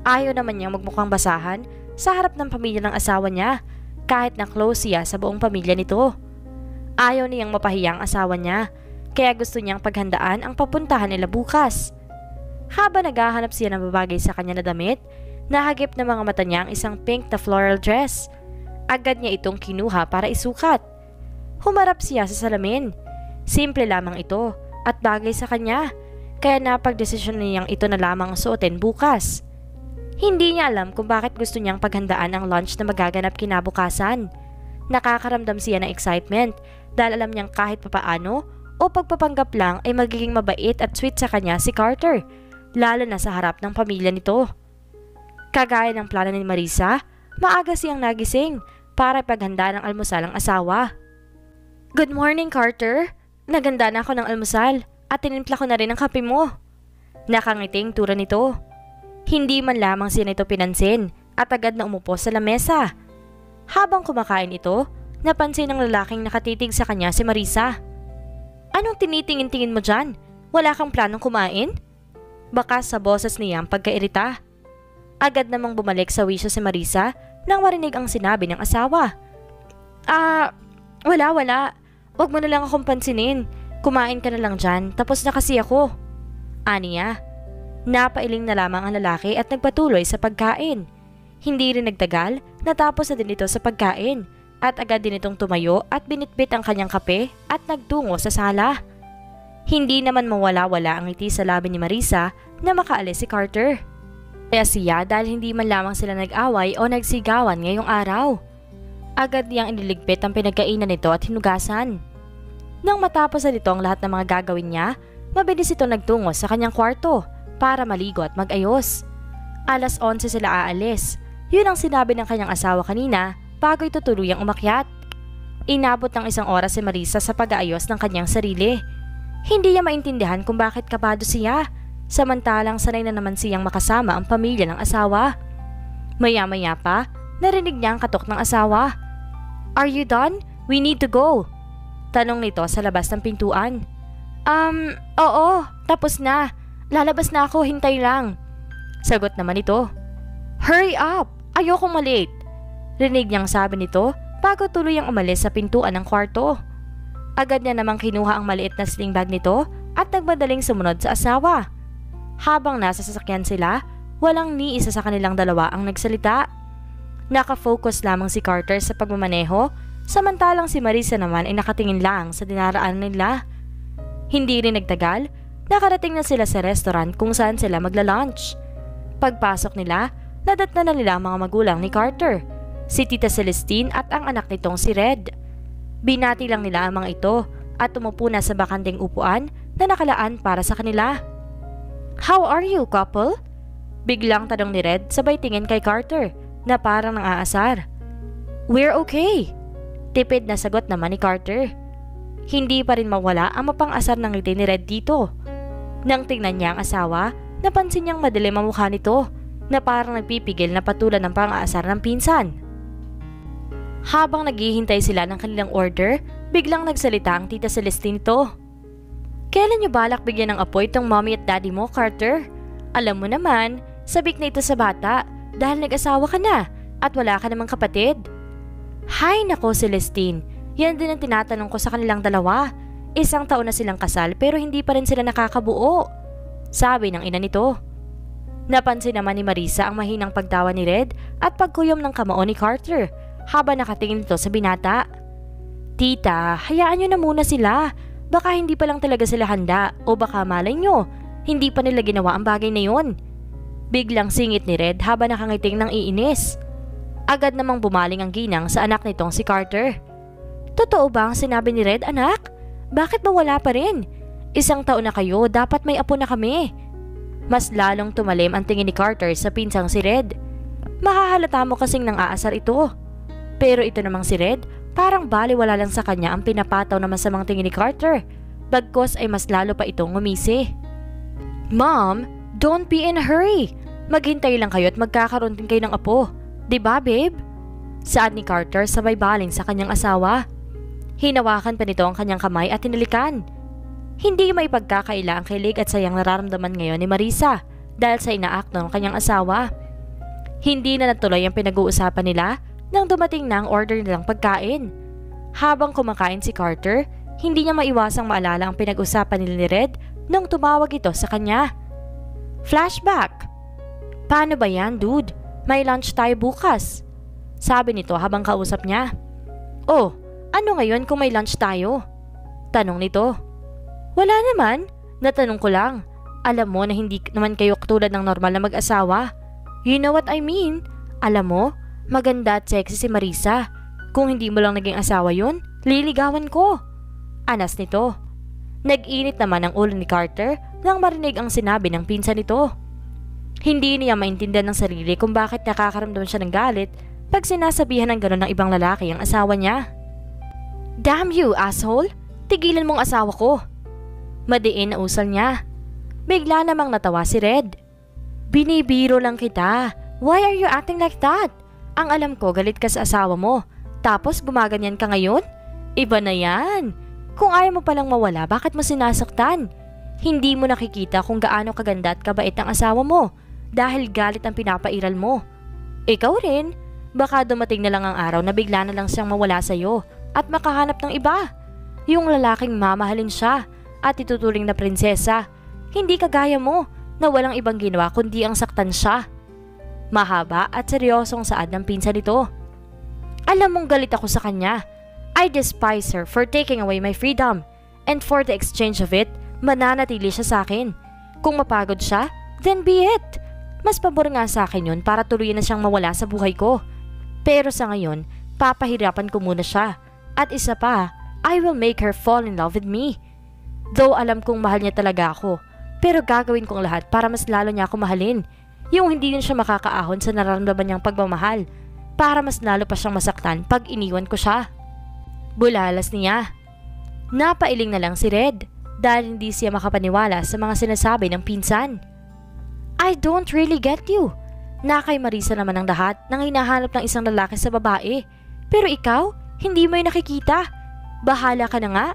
Ayaw naman niyang magmukhang basahan sa harap ng pamilya ng asawa niya kahit na close siya sa buong pamilya nito. Ayaw niyang mapahiyang asawa niya kaya gusto niyang paghandaan ang papuntahan nila bukas. Habang naghahanap siya ng babagay sa kanya na damit, nahagip ng mga mata niya ang isang pink na floral dress. Agad niya itong kinuha para isukat. Humarap siya sa salamin. Simple lamang ito at bagay sa kanya, kaya napagdesisyon niyang ito na lamang suotin bukas. Hindi niya alam kung bakit gusto niyang paghandaan ang lunch na magaganap kinabukasan. Nakakaramdam siya ng excitement dahil alam niyang kahit papaano o pagpapanggap lang ay magiging mabait at sweet sa kanya si Carter, lalo na sa harap ng pamilya nito. Kagaya ng plano ni Marisa, maaga siyang nagising para paghanda ng almusal ang asawa. Good morning, Carter. Naganda na ako ng almusal at tinimpla ko na rin ang kape mo. Nakangiting tura nito. Hindi man lamang siya nito pinansin at agad na umupo sa lamesa. Habang kumakain ito, napansin ng lalaking nakatitig sa kanya si Marisa. Anong tinitingin-tingin mo dyan? Wala kang planong kumain? Baka sa boses niya ang pagkairita. Agad namang bumalik sa wisyo si Marisa nang marinig ang sinabi ng asawa. Ah, wala wala. Huwag mo na lang akong pansinin. Kumain ka na lang dyan, tapos na kasi ako. Aniya, Napailing na lamang ang lalaki at nagpatuloy sa pagkain. Hindi rin nagtagal, natapos na din ito sa pagkain at agad din itong tumayo at binitbit ang kanyang kape at nagtungo sa sala. Hindi naman mawala-wala ang ngiti sa labi ni Marisa na makaalis si Carter. Kaya siya dahil hindi man lamang sila nag-away o nagsigawan ngayong araw. Agad niyang iniligpit ang pinagkainan nito at hinugasan. Nang matapos na nito ang lahat ng mga gagawin niya, mabilis ito nagtungo sa kanyang kwarto para maligo at mag-ayos. Alas 11 sila aalis. Yun ang sinabi ng kanyang asawa kanina bago ito tuluyang umakyat. Inabot ng isang oras si Marisa sa pag-aayos ng kanyang sarili. Hindi niya maintindihan kung bakit kabado siya, samantalang sanay na naman siyang makasama ang pamilya ng asawa. Maya-maya pa, narinig niya ang katok ng asawa. Are you done? We need to go. Tanong nito sa labas ng pintuan. Um, oo, tapos na. Lalabas na ako, hintay lang. Sagot naman ito. Hurry up! Ayokong malate. Rinig niyang sabi nito bago tuloy ang umalis sa pintuan ng kwarto. Agad niya namang kinuha ang maliit na sling bag nito at nagmadaling sumunod sa asawa. Habang nasa sasakyan sila, walang ni isa sa kanilang dalawa ang nagsalita. Nakafocus lamang si Carter sa pagmamaneho, samantalang si Marisa naman ay nakatingin lang sa dinaraan nila. Hindi rin nagtagal Nakarating na sila sa restaurant kung saan sila magla-lunch. Pagpasok nila, nadatna na nila ang mga magulang ni Carter, si Tita Celestine at ang anak nitong si Red. Binati lang nila ang mga ito at umupo na sa bakanding upuan na nakalaan para sa kanila. How are you, couple? Biglang tanong ni Red sabay tingin kay Carter na parang nang aasar. We're okay. Tipid na sagot naman ni Carter. Hindi pa rin mawala ang mapang-asar ng ngiti ni Red dito. Nang tingnan niya ang asawa, napansin niyang madilim ang mukha nito na parang nagpipigil na patulan ng pang-aasar ng pinsan. Habang naghihintay sila ng kanilang order, biglang nagsalita ang tita Celestine nito. Kailan niyo balak bigyan ng apoy itong mommy at daddy mo, Carter? Alam mo naman, sabik na ito sa bata dahil nag-asawa ka na at wala ka namang kapatid. Hay nako Celestine, yan din ang tinatanong ko sa kanilang dalawa Isang taon na silang kasal pero hindi pa rin sila nakakabuo. Sabi ng ina nito. Napansin naman ni Marisa ang mahinang pagtawa ni Red at pagkuyom ng kamao ni Carter habang nakatingin ito sa binata. Tita, hayaan nyo na muna sila. Baka hindi pa lang talaga sila handa o baka malay nyo, hindi pa nila ginawa ang bagay na yon. Biglang singit ni Red habang nakangiting ng iinis. Agad namang bumaling ang ginang sa anak nitong si Carter. Totoo ba ang sinabi ni Red, anak? Bakit ba wala pa rin? Isang taon na kayo, dapat may apo na kami. Mas lalong tumalim ang tingin ni Carter sa pinsang si Red. Makahalata mo kasing nang aasar ito. Pero ito namang si Red, parang baliwala lang sa kanya ang pinapataw na masamang tingin ni Carter. Bagkos ay mas lalo pa itong ngumisi. Mom, don't be in a hurry. Maghintay lang kayo at magkakaroon din kayo ng apo. ba diba, babe? Saad ni Carter sabay baling sa kanyang asawa. Hinawakan pa nito ang kanyang kamay at tinilikan. Hindi may pagkakaila ang kilig at sayang nararamdaman ngayon ni Marisa dahil sa inaakto ng kanyang asawa. Hindi na natuloy ang pinag-uusapan nila nang dumating na ang order nilang pagkain. Habang kumakain si Carter, hindi niya maiwasang maalala ang pinag-usapan nila ni Red nung tumawag ito sa kanya. Flashback! Paano ba yan, dude? May lunch tayo bukas. Sabi nito habang kausap niya. Oh, ano ngayon kung may lunch tayo? Tanong nito. Wala naman. Natanong ko lang. Alam mo na hindi naman kayo katulad ng normal na mag-asawa. You know what I mean? Alam mo, maganda at sexy si Marisa. Kung hindi mo lang naging asawa yun, liligawan ko. Anas nito. Nag-init naman ang ulo ni Carter nang marinig ang sinabi ng pinsan nito. Hindi niya maintindihan ng sarili kung bakit nakakaramdam siya ng galit pag sinasabihan ng gano'n ng ibang lalaki ang asawa niya. Damn you, asshole! Tigilan mong asawa ko! Madiin na usal niya. Bigla namang natawa si Red. Binibiro lang kita. Why are you acting like that? Ang alam ko galit ka sa asawa mo. Tapos gumaganyan ka ngayon? Iba na yan. Kung ayaw mo palang mawala, bakit mo sinasaktan? Hindi mo nakikita kung gaano kaganda at kabait ang asawa mo dahil galit ang pinapairal mo. Ikaw rin, baka dumating na lang ang araw na bigla na lang siyang mawala sa'yo at makahanap ng iba. Yung lalaking mamahalin siya at ituturing na prinsesa. Hindi kagaya mo na walang ibang ginawa kundi ang saktan siya. Mahaba at seryosong saad ng pinsan nito. Alam mong galit ako sa kanya. I despise her for taking away my freedom. And for the exchange of it, mananatili siya sa akin. Kung mapagod siya, then be it. Mas pabor nga sa akin yun para tuluyan na siyang mawala sa buhay ko. Pero sa ngayon, papahirapan ko muna siya. At isa pa, I will make her fall in love with me. Though alam kong mahal niya talaga ako, pero gagawin kong lahat para mas lalo niya ako mahalin. Yung hindi din siya makakaahon sa nararamdaman niyang pagmamahal para mas lalo pa siyang masaktan pag iniwan ko siya. Bulalas niya. Napailing na lang si Red dahil hindi siya makapaniwala sa mga sinasabi ng pinsan. I don't really get you. Na kay Marisa naman ang lahat nang hinahanap ng isang lalaki sa babae. Pero ikaw, hindi mo nakikita. Bahala ka na nga.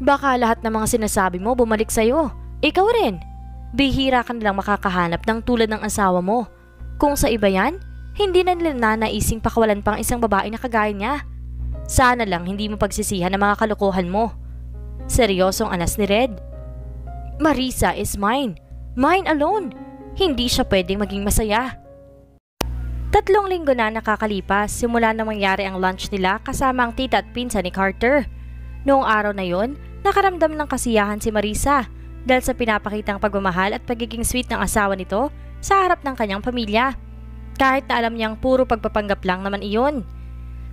Baka lahat ng mga sinasabi mo bumalik sa'yo. Ikaw rin. Bihira ka nilang makakahanap ng tulad ng asawa mo. Kung sa iba yan, hindi na nila nanaising pakawalan pang isang babae na kagaya niya. Sana lang hindi mo pagsisihan ang mga kalokohan mo. Seryosong anas ni Red. Marisa is mine. Mine alone. Hindi siya pwedeng maging masaya. Tatlong linggo na nakakalipas simula na mangyari ang lunch nila kasama ang tita at pinsa ni Carter. Noong araw na yon, nakaramdam ng kasiyahan si Marisa dahil sa pinapakitang pagmamahal at pagiging sweet ng asawa nito sa harap ng kanyang pamilya. Kahit na alam niyang puro pagpapanggap lang naman iyon.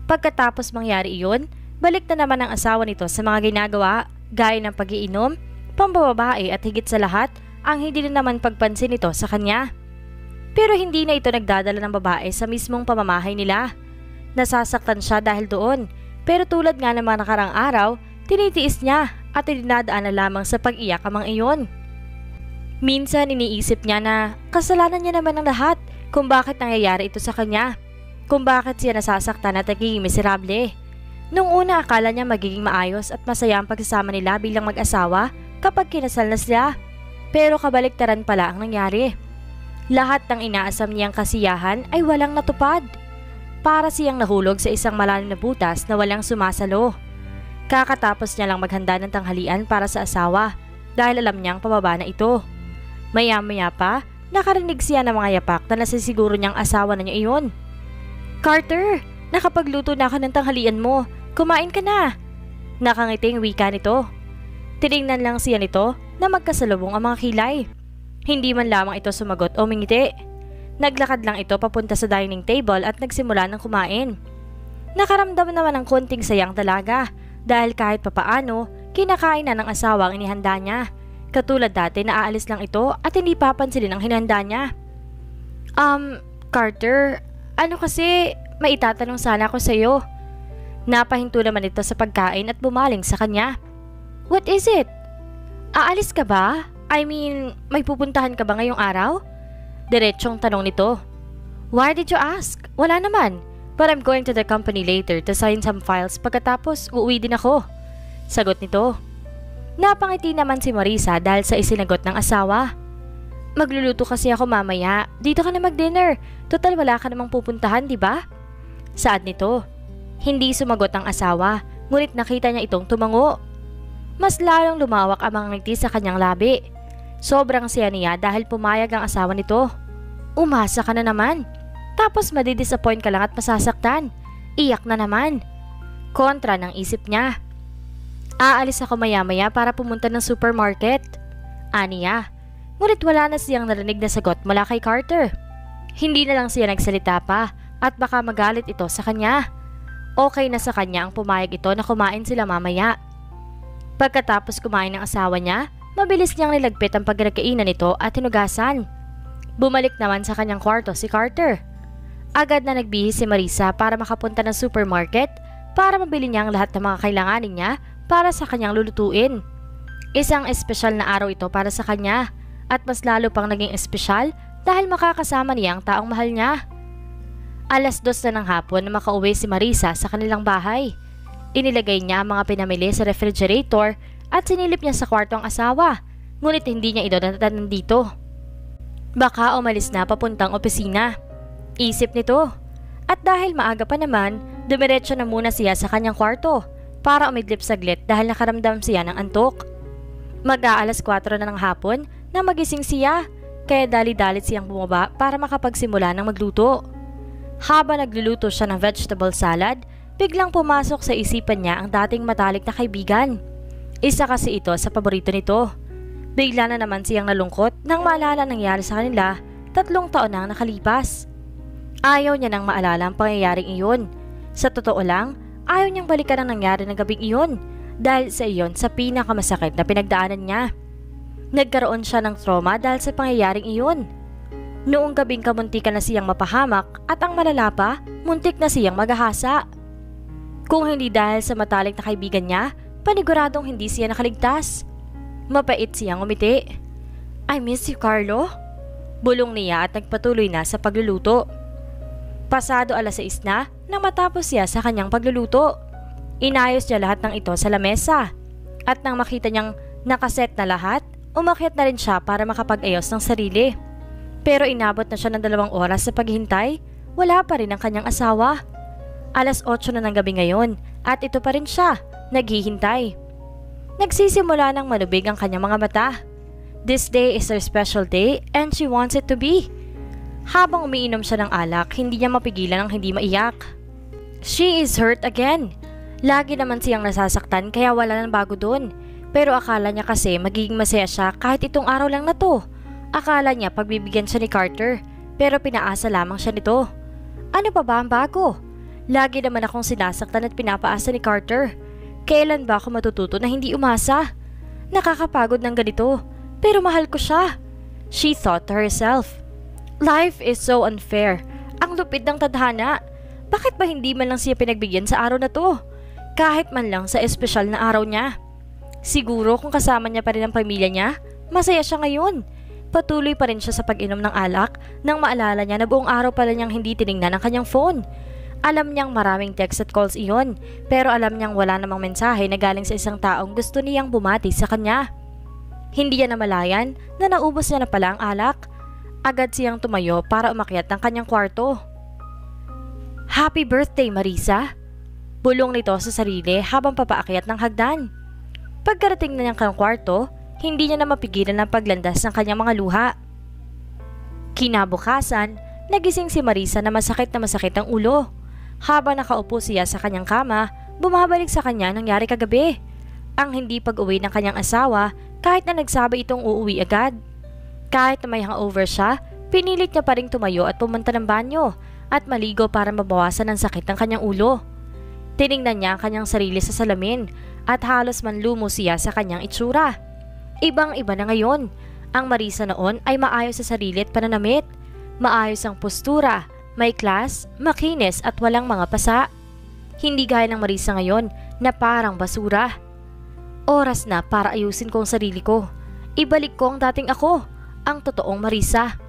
Pagkatapos mangyari iyon, balik na naman ang asawa nito sa mga ginagawa gaya ng pagiinom, pambababae at higit sa lahat ang hindi na naman pagpansin nito sa kanya. Pero hindi na ito nagdadala ng babae sa mismong pamamahay nila. Nasasaktan siya dahil doon, pero tulad nga ng mga nakarang araw, tinitiis niya at dinadaan na lamang sa pag-iyak ang mga iyon. Minsan iniisip niya na kasalanan niya naman ang lahat kung bakit nangyayari ito sa kanya, kung bakit siya nasasaktan at nagiging miserable. Nung una akala niya magiging maayos at masaya ang pagsasama nila bilang mag-asawa kapag kinasal na sila. Pero kabaliktaran pala ang nangyari. Lahat ng inaasam niyang kasiyahan ay walang natupad. Para siyang nahulog sa isang malalim na butas na walang sumasalo. Kakatapos niya lang maghanda ng tanghalian para sa asawa dahil alam niyang pababa na ito. Maya-maya pa, nakarinig siya ng mga yapak na nasisiguro niyang asawa na niya iyon. Carter, nakapagluto na ako ng tanghalian mo. Kumain ka na. Nakangiting wika nito. Tinignan lang siya nito na magkasalubong ang mga kilay. Hindi man lamang ito sumagot o mingiti. Naglakad lang ito papunta sa dining table at nagsimula ng kumain. Nakaramdam naman ng konting sayang talaga dahil kahit papaano, kinakain na ng asawa ang inihanda niya. Katulad dati na aalis lang ito at hindi papansinin ang hinanda niya. Um, Carter, ano kasi may itatanong sana ako sa iyo. Napahinto naman ito sa pagkain at bumaling sa kanya. What is it? Aalis ka ba? I mean, may pupuntahan ka ba ngayong araw? Diretsong tanong nito. Why did you ask? Wala naman. But I'm going to the company later to sign some files pagkatapos uuwi din ako. Sagot nito. Napangiti naman si Marisa dahil sa isinagot ng asawa. Magluluto kasi ako mamaya. Dito ka na mag-dinner. Total wala ka namang pupuntahan, di ba? Saad nito. Hindi sumagot ang asawa, ngunit nakita niya itong tumango. Mas lalong lumawak ang mga ngiti sa kanyang labi. Sobrang siya niya dahil pumayag ang asawa nito. Umasa ka na naman. Tapos madidisappoint ka lang at masasaktan. Iyak na naman. Kontra ng isip niya. Aalis ako maya-maya para pumunta ng supermarket. Aniya. Ngunit wala na siyang narinig na sagot mula kay Carter. Hindi na lang siya nagsalita pa at baka magalit ito sa kanya. Okay na sa kanya ang pumayag ito na kumain sila mamaya. Pagkatapos kumain ng asawa niya, mabilis niyang nilagpit ang pagkakainan nito at hinugasan. Bumalik naman sa kanyang kwarto si Carter. Agad na nagbihis si Marisa para makapunta ng supermarket para mabili niya ang lahat ng mga kailanganin niya para sa kanyang lulutuin. Isang espesyal na araw ito para sa kanya at mas lalo pang naging espesyal dahil makakasama niya ang taong mahal niya. Alas dos na ng hapon na makauwi si Marisa sa kanilang bahay. Inilagay niya ang mga pinamili sa refrigerator at sinilip niya sa kwarto ang asawa, ngunit hindi niya ito natatanan dito. Baka umalis na papuntang opisina. Isip nito. At dahil maaga pa naman, dumiretso na muna siya sa kanyang kwarto para umidlip saglit dahil nakaramdam siya ng antok. Mag-aalas 4 na ng hapon na magising siya kaya dali-dalit siyang bumaba para makapagsimula ng magluto. Habang nagluluto siya ng vegetable salad, biglang pumasok sa isipan niya ang dating matalik na kaibigan. Isa kasi ito sa paborito nito. Bigla na naman siyang nalungkot nang maalala nangyari sa kanila tatlong taon nang nakalipas. Ayaw niya nang maalala ang pangyayaring iyon. Sa totoo lang, ayaw niyang balikan ang nangyari ng gabing iyon dahil sa iyon sa pinakamasakit na pinagdaanan niya. Nagkaroon siya ng trauma dahil sa pangyayaring iyon. Noong gabing kamuntikan na siyang mapahamak at ang malala pa, muntik na siyang maghahasa. Kung hindi dahil sa matalik na kaibigan niya, paniguradong hindi siya nakaligtas. Mapait siyang umiti. I miss you, Carlo. Bulong niya at nagpatuloy na sa pagluluto. Pasado alas 6 na nang matapos siya sa kanyang pagluluto. Inayos niya lahat ng ito sa lamesa. At nang makita niyang nakaset na lahat, Umakyat na rin siya para makapag-ayos ng sarili. Pero inabot na siya ng dalawang oras sa paghihintay, wala pa rin ang kanyang asawa. Alas 8 na ng gabi ngayon at ito pa rin siya, naghihintay. Nagsisimula ng malubig ang kanyang mga mata. This day is her special day and she wants it to be. Habang umiinom siya ng alak, hindi niya mapigilan ang hindi maiyak. She is hurt again. Lagi naman siyang nasasaktan kaya wala nang bago doon. Pero akala niya kasi magiging masaya siya kahit itong araw lang na to. Akala niya pagbibigyan siya ni Carter, pero pinaasa lamang siya nito. Ano pa ba ang bago? Lagi naman akong sinasaktan at pinapaasa ni Carter. Kailan ba ako matututo na hindi umasa? Nakakapagod ng ganito, pero mahal ko siya. She thought to herself. Life is so unfair. Ang lupit ng tadhana. Bakit ba hindi man lang siya pinagbigyan sa araw na to? Kahit man lang sa espesyal na araw niya. Siguro kung kasama niya pa rin ang pamilya niya, masaya siya ngayon. Patuloy pa rin siya sa pag-inom ng alak nang maalala niya na buong araw pala niyang hindi tiningnan ang kanyang phone. Alam niyang maraming text at calls iyon, pero alam niyang wala namang mensahe na galing sa isang taong gusto niyang bumati sa kanya. Hindi niya namalayan na naubos niya na pala ang alak. Agad siyang tumayo para umakyat ng kanyang kwarto. Happy birthday, Marisa! Bulong nito sa sarili habang papaakyat ng hagdan. Pagkarating na niyang kwarto, hindi niya na mapigilan ang paglandas ng kanyang mga luha. Kinabukasan, nagising si Marisa na masakit na masakit ang ulo. Habang nakaupo siya sa kanyang kama, bumabalik sa kanya nangyari kagabi. Ang hindi pag-uwi ng kanyang asawa kahit na nagsabi itong uuwi agad. Kahit na may hangover siya, pinilit niya pa rin tumayo at pumunta ng banyo at maligo para mabawasan ang sakit ng kanyang ulo. Tiningnan niya ang kanyang sarili sa salamin at halos manlumo siya sa kanyang itsura. Ibang-iba na ngayon. Ang Marisa noon ay maayos sa sarili at pananamit. Maayos ang postura, may class, makinis at walang mga pasa. Hindi gaya ng Marisa ngayon na parang basura. Oras na para ayusin ko ang sarili ko. Ibalik ko ang dating ako, ang totoong Marisa.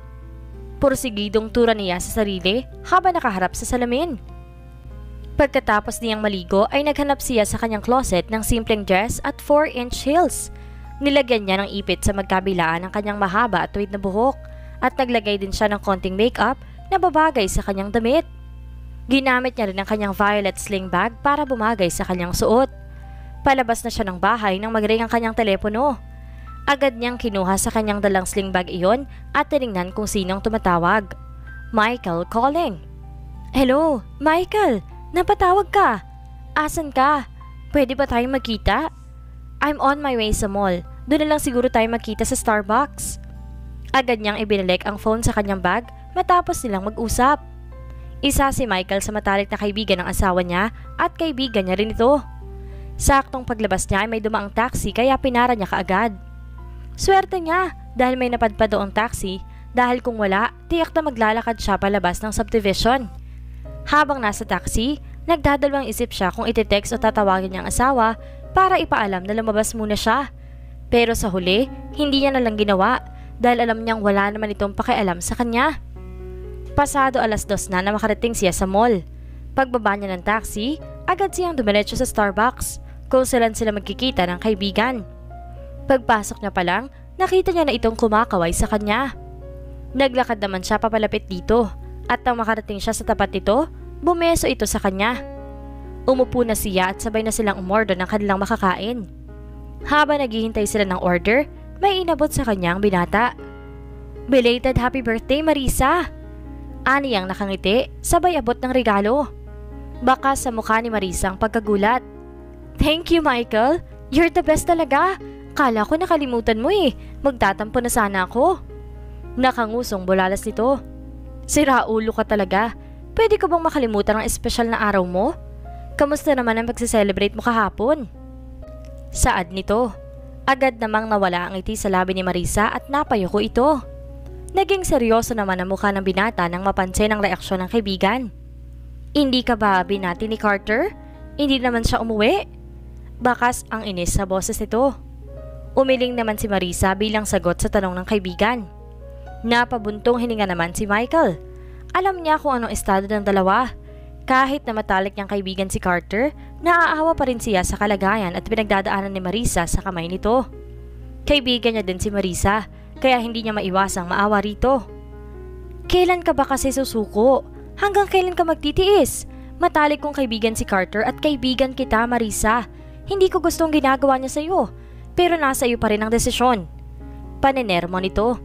Porsigidong tura niya sa sarili habang nakaharap sa salamin. Pagkatapos niyang maligo ay naghanap siya sa kanyang closet ng simpleng dress at 4-inch heels. Nilagyan niya ng ipit sa magkabilaan ng kanyang mahaba at tuwid na buhok at naglagay din siya ng konting makeup na babagay sa kanyang damit. Ginamit niya rin ang kanyang violet sling bag para bumagay sa kanyang suot. Palabas na siya ng bahay nang magring ang kanyang telepono. Agad niyang kinuha sa kanyang dalang sling bag iyon at tiningnan kung sinong tumatawag. Michael calling. Hello, Michael! Napatawag ka. Asan ka? Pwede ba tayong magkita? I'm on my way sa mall. Doon na lang siguro tayo magkita sa Starbucks. Agad niyang ibinalik ang phone sa kanyang bag matapos nilang mag-usap. Isa si Michael sa matalik na kaibigan ng asawa niya at kaibigan niya rin ito. Saktong paglabas niya ay may dumaang taxi kaya pinara niya kaagad. Swerte niya dahil may napadpad doong taxi dahil kung wala, tiyak na maglalakad siya palabas ng subdivision. Habang nasa taxi, nagdadalawang isip siya kung iti-text o tatawagin niyang asawa para ipaalam na lumabas muna siya. Pero sa huli, hindi niya nalang ginawa dahil alam niyang wala naman itong pakialam sa kanya. Pasado alas dos na na makarating siya sa mall. Pagbaba niya ng taxi, agad siyang dumiretso sa Starbucks kung saan sila magkikita ng kaibigan. Pagpasok niya pa lang, nakita niya na itong kumakaway sa kanya. Naglakad naman siya papalapit dito at nang makarating siya sa tapat nito, bumeso ito sa kanya. Umupo na siya at sabay na silang umorder ng kanilang makakain. Habang naghihintay sila ng order, may inabot sa kanyang binata. Belated happy birthday Marisa! Ani ang nakangiti, sabay abot ng regalo. Baka sa mukha ni Marisa ang pagkagulat. Thank you Michael, you're the best talaga. Kala ko nakalimutan mo eh, magtatampo na sana ako. Nakangusong bulalas nito. Sira ulo ka talaga. Pwede ko bang makalimutan ang espesyal na araw mo? Kamusta naman ang pagse-celebrate mo kahapon? Saad nito. Agad namang nawala ang ngiti sa labi ni Marisa at napayoko ito. Naging seryoso naman ang mukha ng binata nang mapansin ang reaksyon ng kaibigan. Hindi ka ba binati ni Carter? Hindi naman siya umuwi? Bakas ang inis sa boses nito. Umiling naman si Marisa bilang sagot sa tanong ng kaibigan. Napabuntong hininga naman si Michael. Alam niya kung anong estado ng dalawa. Kahit na matalik niyang kaibigan si Carter, naaawa pa rin siya sa kalagayan at pinagdadaanan ni Marisa sa kamay nito. Kaibigan niya din si Marisa, kaya hindi niya maiwasang maawa rito. Kailan ka ba kasi susuko? Hanggang kailan ka magtitiis? Matalik kong kaibigan si Carter at kaibigan kita, Marisa. Hindi ko gustong ginagawa niya sa iyo, pero nasa iyo pa rin ang desisyon. Panenermo nito.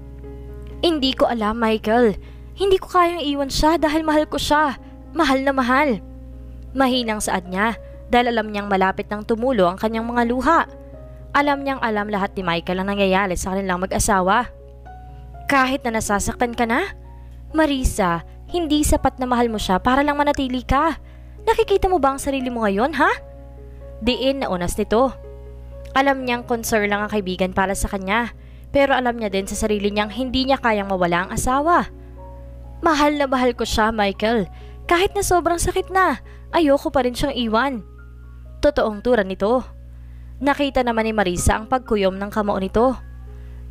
Hindi ko alam, Michael. Hindi ko kayang iwan siya dahil mahal ko siya. Mahal na mahal. Mahinang saad niya dahil alam niyang malapit nang tumulo ang kanyang mga luha. Alam niyang alam lahat ni Michael ang nangyayari sa kanilang mag-asawa. Kahit na nasasaktan ka na? Marisa, hindi sapat na mahal mo siya para lang manatili ka. Nakikita mo ba ang sarili mo ngayon, ha? Diin na unas nito. Alam niyang concern lang ang kaibigan para sa kanya, pero alam niya din sa sarili niyang hindi niya kayang mawala ang asawa. Mahal na mahal ko siya, Michael, kahit na sobrang sakit na, ayoko pa rin siyang iwan. Totoong tura nito. Nakita naman ni Marisa ang pagkuyom ng kamao nito.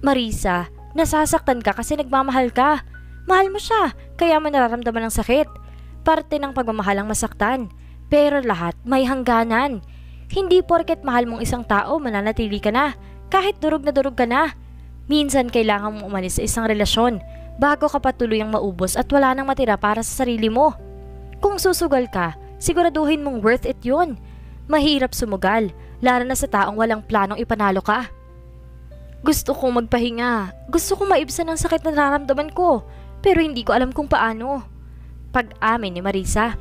Marisa, nasasaktan ka kasi nagmamahal ka. Mahal mo siya, kaya mo nararamdaman ng sakit. Parte ng pagmamahal ang masaktan. Pero lahat may hangganan. Hindi porket mahal mong isang tao mananatili ka na, kahit durog na durog ka na. Minsan kailangan mong umalis sa isang relasyon bago ka patuloy ang maubos at wala nang matira para sa sarili mo. Kung susugal ka, siguraduhin mong worth it yun. Mahirap sumugal, lalo na sa taong walang planong ipanalo ka. Gusto kong magpahinga. Gusto kong maibsan ang sakit na nararamdaman ko. Pero hindi ko alam kung paano. Pag-amin ni Marisa.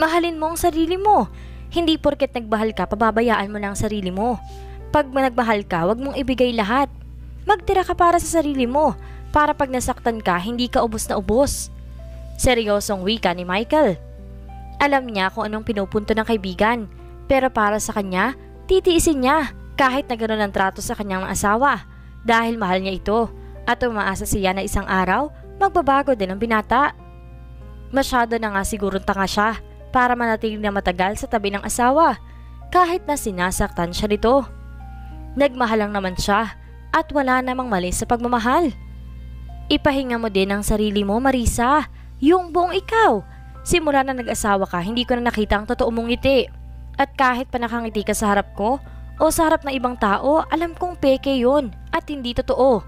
Mahalin mo ang sarili mo. Hindi porket nagbahal ka, pababayaan mo na ang sarili mo. Pag nagmahal ka, wag mong ibigay lahat. Magtira ka para sa sarili mo. Para pag nasaktan ka, hindi ka ubos na ubos. Seryosong wika ni Michael. Alam niya kung anong pinupunto ng kaibigan, pero para sa kanya, titiisin niya kahit na gano'n ang trato sa kanyang asawa dahil mahal niya ito at umaasa siya na isang araw magbabago din ang binata. Masyado na nga siguro tanga siya para manatili na matagal sa tabi ng asawa kahit na sinasaktan siya nito. Nagmahal lang naman siya at wala namang mali sa pagmamahal. Ipahinga mo din ang sarili mo, Marisa. Yung buong ikaw. Simula na nag-asawa ka, hindi ko na nakita ang totoo mong ngiti. At kahit pa nakangiti ka sa harap ko o sa harap ng ibang tao, alam kong peke yon at hindi totoo.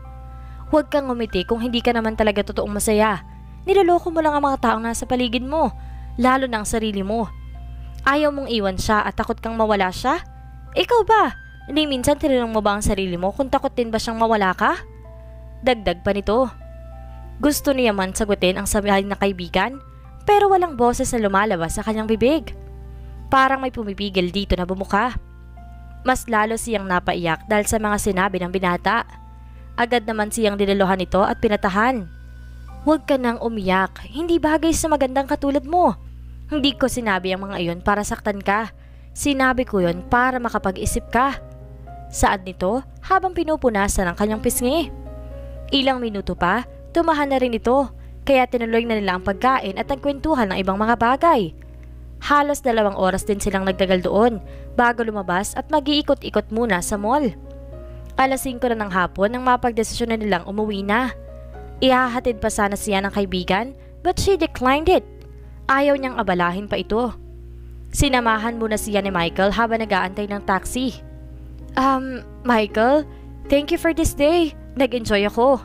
Huwag kang ngumiti kung hindi ka naman talaga totoong masaya. Niloloko mo lang ang mga taong nasa paligid mo, lalo ang sarili mo. Ayaw mong iwan siya at takot kang mawala siya? Ikaw ba? Hindi minsan tinanong mo ba ang sarili mo kung takot din ba siyang mawala ka? Dagdag pa nito. Gusto niya man sagutin ang sabihin na kaibigan, pero walang boses na lumalabas sa kanyang bibig. Parang may pumipigil dito na bumuka. Mas lalo siyang napaiyak dahil sa mga sinabi ng binata. Agad naman siyang diniluhan ito at pinatahan. Huwag ka nang umiyak. Hindi bagay sa magandang katulad mo. Hindi ko sinabi ang mga iyon para saktan ka. Sinabi ko yon para makapag-isip ka. Saad nito habang pinupunasan ang kanyang pisngi. Ilang minuto pa, tumahan na rin ito, kaya tinuloy na nila ang pagkain at nagkwentuhan ng ibang mga bagay. Halos dalawang oras din silang nagdagal doon bago lumabas at mag-iikot-ikot muna sa mall. Alas 5 na ng hapon nang mapagdesisyon na nilang umuwi na. Ihahatid pa sana siya ng kaibigan but she declined it. Ayaw niyang abalahin pa ito. Sinamahan muna siya ni Michael habang nag-aantay ng taxi. Um, Michael, thank you for this day. Nag-enjoy ako.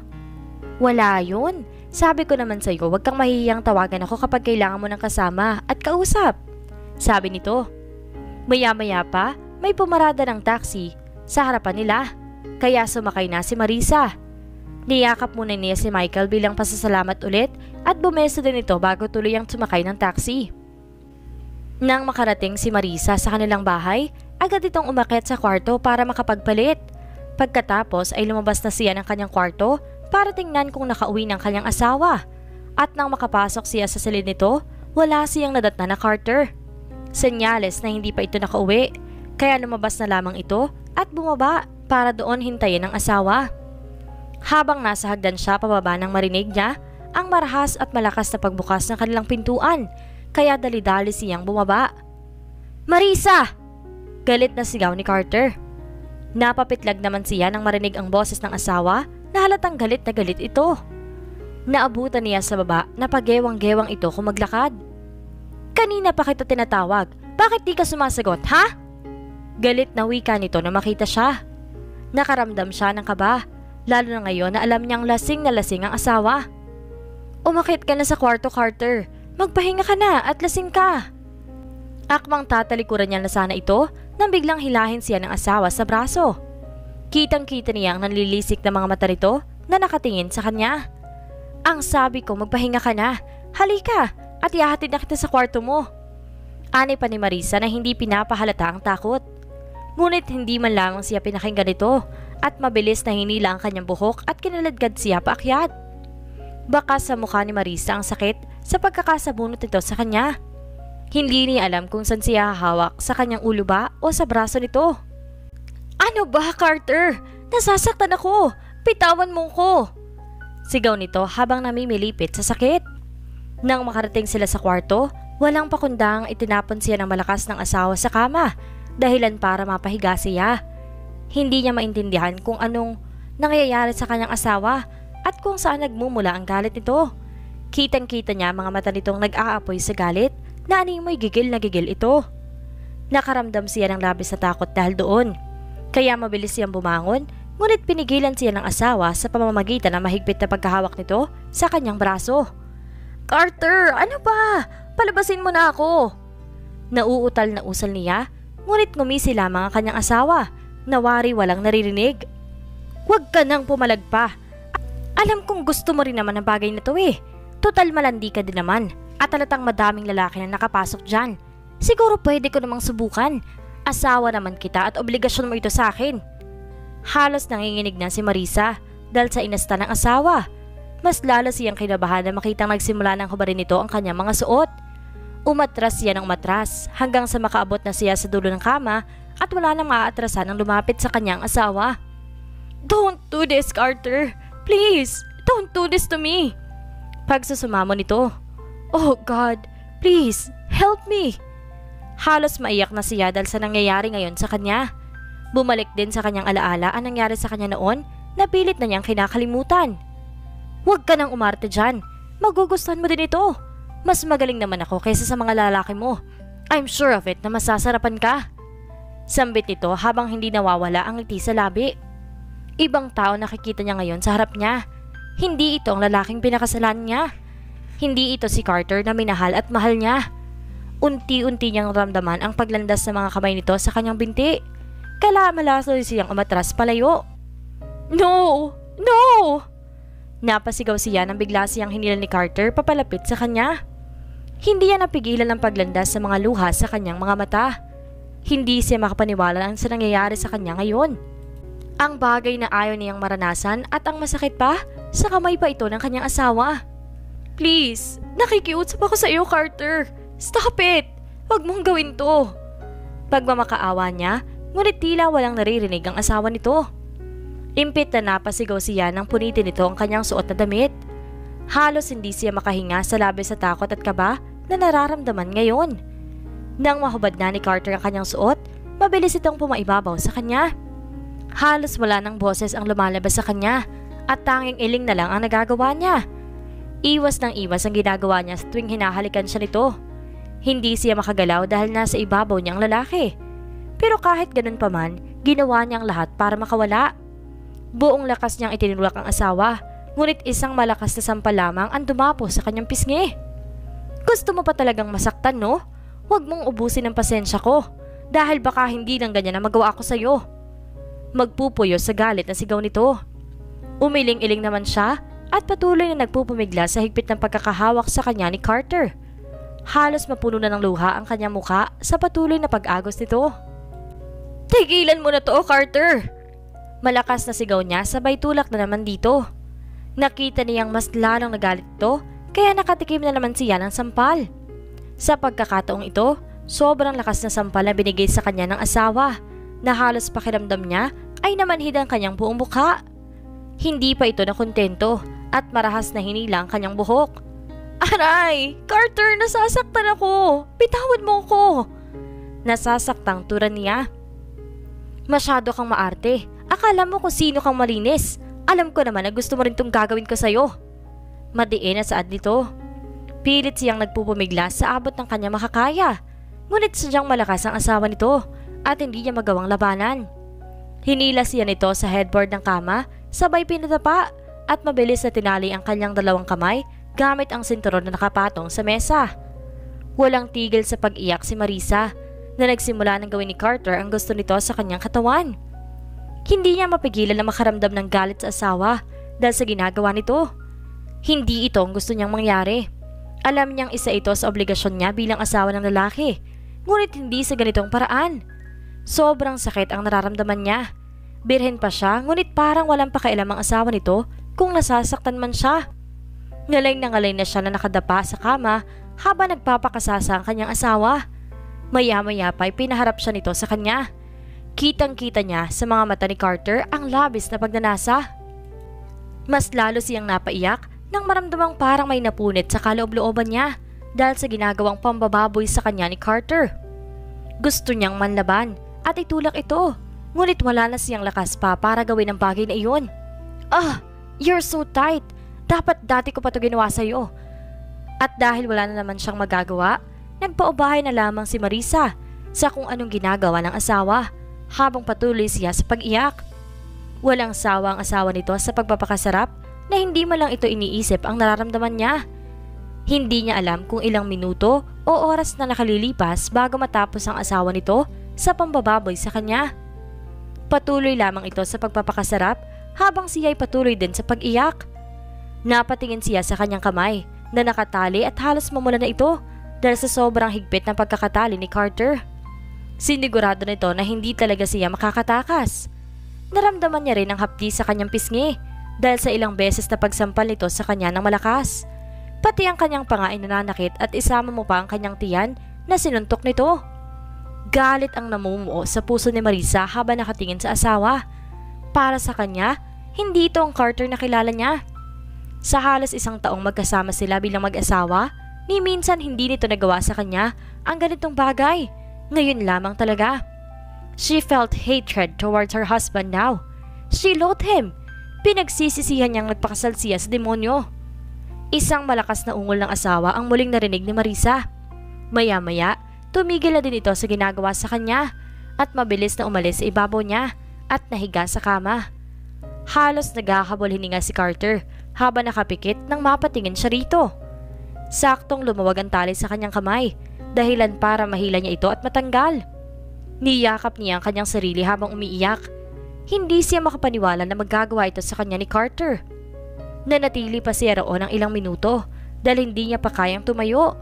Wala yun. Sabi ko naman sa'yo, huwag kang mahihiyang tawagan ako kapag kailangan mo ng kasama at kausap. Sabi nito. Maya-maya pa, may pumarada ng taxi sa harapan nila. Kaya sumakay na si Marisa. Niyakap muna niya si Michael bilang pasasalamat ulit at bumeso din ito bago tuloy ang sumakay ng taxi. Nang makarating si Marisa sa kanilang bahay, agad itong umakyat sa kwarto para makapagpalit. Pagkatapos ay lumabas na siya ng kanyang kwarto para tingnan kung nakauwi ng kanyang asawa. At nang makapasok siya sa silid nito, wala siyang nadatna na Carter. Senyales na hindi pa ito nakauwi, kaya lumabas na lamang ito at bumaba para doon hintayin ng asawa. Habang nasa hagdan siya pababa nang marinig niya ang marahas at malakas na pagbukas ng kanilang pintuan, kaya dali-dali siyang bumaba. Marisa! Galit na sigaw ni Carter. Napapitlag naman siya nang marinig ang boses ng asawa na halatang galit na galit ito. Naabutan niya sa baba na pagewang-gewang ito kung maglakad. Kanina pa kita tinatawag. Bakit di ka sumasagot, ha? Galit na wika nito na makita siya. Nakaramdam siya ng kaba, lalo na ngayon na alam niyang lasing na lasing ang asawa. Umakit ka na sa kwarto, Carter. Magpahinga ka na at lasing ka. Akmang tatalikuran niya na sana ito nang biglang hilahin siya ng asawa sa braso. Kitang-kita niya ang nanlilisik na mga mata nito na nakatingin sa kanya. Ang sabi ko magpahinga ka na, halika at ihahatid na kita sa kwarto mo. Ani pa ni Marisa na hindi pinapahalata ang takot. Ngunit hindi man lamang siya pinakinggan ito at mabilis na hinila ang kanyang buhok at kinaladgad siya paakyat. Baka sa mukha ni Marisa ang sakit sa pagkakasabunot nito sa kanya. Hindi niya alam kung saan siya hawak sa kanyang ulo ba o sa braso nito. Ano ba, Carter? Nasasaktan ako! Pitawan mo ko! Sigaw nito habang namimilipit sa sakit. Nang makarating sila sa kwarto, walang pakundang itinapon siya ng malakas ng asawa sa kama dahilan para mapahiga siya. Hindi niya maintindihan kung anong nangyayari sa kanyang asawa at kung saan nagmumula ang galit nito. Kitang-kita niya mga mata nitong nag-aapoy sa galit na animoy gigil na gigil ito. Nakaramdam siya ng labis na takot dahil doon. Kaya mabilis siyang bumangon, ngunit pinigilan siya ng asawa sa pamamagitan ng mahigpit na pagkahawak nito sa kanyang braso. Carter, ano ba? Palabasin mo na ako! Nauutal na usal niya, ngunit ngumisi lamang ang kanyang asawa, nawari walang naririnig. Huwag ka nang pumalag pa. Alam kong gusto mo rin naman ang bagay na to eh. Total malandi ka din naman at talatang madaming lalaki na nakapasok dyan. Siguro pwede ko namang subukan. Asawa naman kita at obligasyon mo ito sa akin. Halos nanginginig na si Marisa dahil sa inasta ng asawa. Mas lalo siyang kinabahan na makitang nagsimula ng hubarin nito ang kanyang mga suot. Umatras siya ng umatras hanggang sa makaabot na siya sa dulo ng kama at wala nang maaatrasan ang lumapit sa kanyang asawa. Don't do this, Carter! Please! Don't do this to me! Pagsusumamo nito, Oh God, please, help me! Halos maiyak na siya dahil sa nangyayari ngayon sa kanya. Bumalik din sa kanyang alaala ang nangyari sa kanya noon na pilit na niyang kinakalimutan. Huwag ka nang umarte dyan. Magugustuhan mo din ito. Mas magaling naman ako kaysa sa mga lalaki mo. I'm sure of it na masasarapan ka. Sambit ito habang hindi nawawala ang ngiti sa labi. Ibang tao nakikita niya ngayon sa harap niya. Hindi ito ang lalaking pinakasalan niya. Hindi ito si Carter na minahal at mahal niya. Unti-unti niyang ramdaman ang paglandas ng mga kamay nito sa kanyang binti. Kala malasoy siyang umatras palayo. No! No! Napasigaw siya nang bigla siyang hinila ni Carter papalapit sa kanya. Hindi niya napigilan ang paglandas sa mga luha sa kanyang mga mata. Hindi siya makapaniwala ang sa nangyayari sa kanya ngayon. Ang bagay na ayaw niyang maranasan at ang masakit pa, sa kamay pa ito ng kanyang asawa. Please, nakikiusap ako sa iyo, Carter. Stop it! Huwag mong gawin to. Pagmamakaawa niya, ngunit tila walang naririnig ang asawa nito. Impit na napasigaw siya nang punitin nito ang kanyang suot na damit. Halos hindi siya makahinga sa labis sa takot at kaba na nararamdaman ngayon. Nang mahubad na ni Carter ang kanyang suot, mabilis itong pumaibabaw sa kanya. Halos wala ng boses ang lumalabas sa kanya at tanging iling na lang ang nagagawa niya. Iwas ng iwas ang ginagawa niya sa tuwing hinahalikan siya nito. Hindi siya makagalaw dahil nasa ibabaw niya ang lalaki. Pero kahit ganun pa man, ginawa niya ang lahat para makawala. Buong lakas niyang itinulak ang asawa, ngunit isang malakas na sampal lamang ang dumapo sa kanyang pisngi. Gusto mo pa talagang masaktan, no? Huwag mong ubusin ang pasensya ko dahil baka hindi lang ganyan na magawa ko sa'yo. Magpupuyo sa galit na sigaw nito. Umiling-iling naman siya at patuloy na nagpupumigla sa higpit ng pagkakahawak sa kanya ni Carter. Halos mapuno na ng luha ang kanyang muka sa patuloy na pag-agos nito. Tigilan mo na to, Carter! Malakas na sigaw niya sabay tulak na naman dito. Nakita niyang mas lalong nagalit ito kaya nakatikim na naman siya ng sampal. Sa pagkakataong ito, sobrang lakas na sampal na binigay sa kanya ng asawa na halos pakiramdam niya ay namanhid ang kanyang buong mukha. Hindi pa ito nakontento at marahas na hinila ang kanyang buhok. Aray! Carter, nasasaktan ako! Pitawad mo ko! Nasasaktang turan niya. Masyado kang maarte. Akala mo kung sino kang malinis. Alam ko naman na gusto mo rin itong gagawin ko sa'yo. Madiin na saad nito. Pilit siyang nagpupumigla sa abot ng kanya makakaya. Ngunit sadyang malakas ang asawa nito at hindi niya magawang labanan. Hinila siya nito sa headboard ng kama, sabay pinatapa at mabilis na tinali ang kanyang dalawang kamay gamit ang sinturon na nakapatong sa mesa. Walang tigil sa pag-iyak si Marisa na nagsimula ng gawin ni Carter ang gusto nito sa kanyang katawan. Hindi niya mapigilan na makaramdam ng galit sa asawa dahil sa ginagawa nito. Hindi ito ang gusto niyang mangyari. Alam niyang isa ito sa obligasyon niya bilang asawa ng lalaki, ngunit hindi sa ganitong paraan. Sobrang sakit ang nararamdaman niya. Birhen pa siya, ngunit parang walang pakialam ang asawa nito kung nasasaktan man siya. Ngalay na ngalay na siya na nakadapa sa kama habang nagpapakasasa ang kanyang asawa. Maya-maya pa'y pinaharap siya nito sa kanya. Kitang-kita niya sa mga mata ni Carter ang labis na pagnanasa. Mas lalo siyang napaiyak nang maramdamang parang may napunit sa kaloob-looban niya dahil sa ginagawang pambababoy sa kanya ni Carter. Gusto niyang manlaban at itulak ito, ngunit wala na siyang lakas pa para gawin ang bagay na iyon. Ah, you're so tight. Dapat dati ko pa ito ginawa sa'yo. At dahil wala na naman siyang magagawa, nagpaubahay na lamang si Marisa sa kung anong ginagawa ng asawa habang patuloy siya sa pag-iyak. Walang sawa ang asawa nito sa pagpapakasarap na hindi man lang ito iniisip ang nararamdaman niya. Hindi niya alam kung ilang minuto o oras na nakalilipas bago matapos ang asawa nito sa pambababoy sa kanya. Patuloy lamang ito sa pagpapakasarap habang siya ay patuloy din sa pag-iyak. Napatingin siya sa kanyang kamay na nakatali at halos mamula na ito dahil sa sobrang higpit ng pagkakatali ni Carter. Sinigurado nito na hindi talaga siya makakatakas. Naramdaman niya rin ang hapdi sa kanyang pisngi dahil sa ilang beses na pagsampal nito sa kanya ng malakas. Pati ang kanyang panga ay nananakit at isama mo pa ang kanyang tiyan na sinuntok nito. Galit ang namumuo sa puso ni Marisa habang nakatingin sa asawa. Para sa kanya, hindi ito ang Carter na kilala niya. Sa halos isang taong magkasama sila bilang mag-asawa, ni minsan hindi nito nagawa sa kanya ang ganitong bagay. Ngayon lamang talaga. She felt hatred towards her husband now. She loathed him Pinagsisisihan niyang nagpakasal siya sa demonyo. Isang malakas na ungol ng asawa ang muling narinig ni Marisa. Maya-maya, tumigil na din ito sa ginagawa sa kanya at mabilis na umalis sa ibabaw niya at nahiga sa kama. Halos naghahabol hininga si Carter habang nakapikit nang mapatingin siya rito. Saktong lumawag ang tali sa kanyang kamay, dahilan para mahila niya ito at matanggal. Niyakap niya ang kanyang sarili habang umiiyak hindi siya makapaniwala na magagawa ito sa kanya ni Carter. Nanatili pa siya roon ng ilang minuto dahil hindi niya pa kayang tumayo.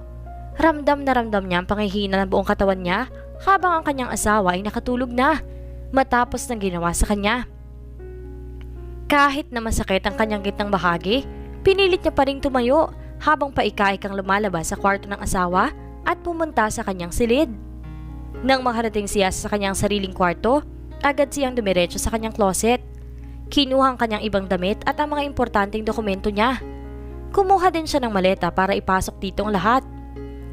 Ramdam na ramdam niya ang pangihina ng buong katawan niya habang ang kanyang asawa ay nakatulog na matapos ng ginawa sa kanya. Kahit na masakit ang kanyang gitnang bahagi, pinilit niya pa rin tumayo habang paikaikang lumalabas sa kwarto ng asawa at pumunta sa kanyang silid. Nang makarating siya sa kanyang sariling kwarto, agad siyang dumiretso sa kanyang closet. Kinuha ang kanyang ibang damit at ang mga importanteng dokumento niya. Kumuha din siya ng maleta para ipasok dito ang lahat.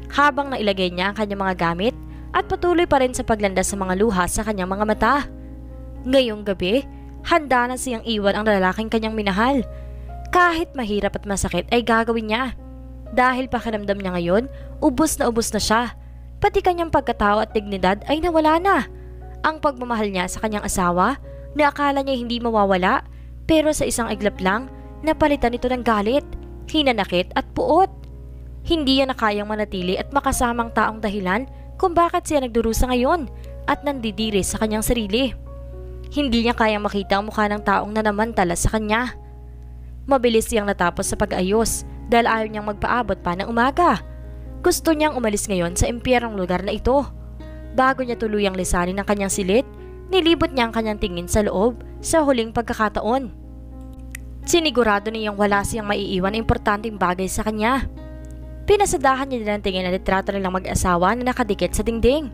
Habang nailagay niya ang kanyang mga gamit at patuloy pa rin sa paglandas sa mga luha sa kanyang mga mata. Ngayong gabi, handa na siyang iwan ang lalaking kanyang minahal. Kahit mahirap at masakit ay gagawin niya. Dahil pakiramdam niya ngayon, ubos na ubos na siya. Pati kanyang pagkatao at dignidad ay nawala na. Ang pagmamahal niya sa kanyang asawa, na akala niya hindi mawawala, pero sa isang iglap lang, napalitan ito ng galit, hinanakit at puot. Hindi niya na kayang manatili at makasamang taong dahilan kung bakit siya nagdurusa ngayon at nandidiri sa kanyang sarili. Hindi niya kayang makita ang mukha ng taong nanamantala sa kanya. Mabilis siyang natapos sa pag-ayos dahil ayaw niyang magpaabot pa ng umaga. Gusto niyang umalis ngayon sa impyerong lugar na ito. Bago niya tuluyang lisanin ang kanyang silit, nilibot niya ang kanyang tingin sa loob sa huling pagkakataon. Sinigurado niyang wala siyang maiiwan na importanteng bagay sa kanya. Pinasadahan niya ang tingin na litrato nilang mag-asawa na nakadikit sa dingding.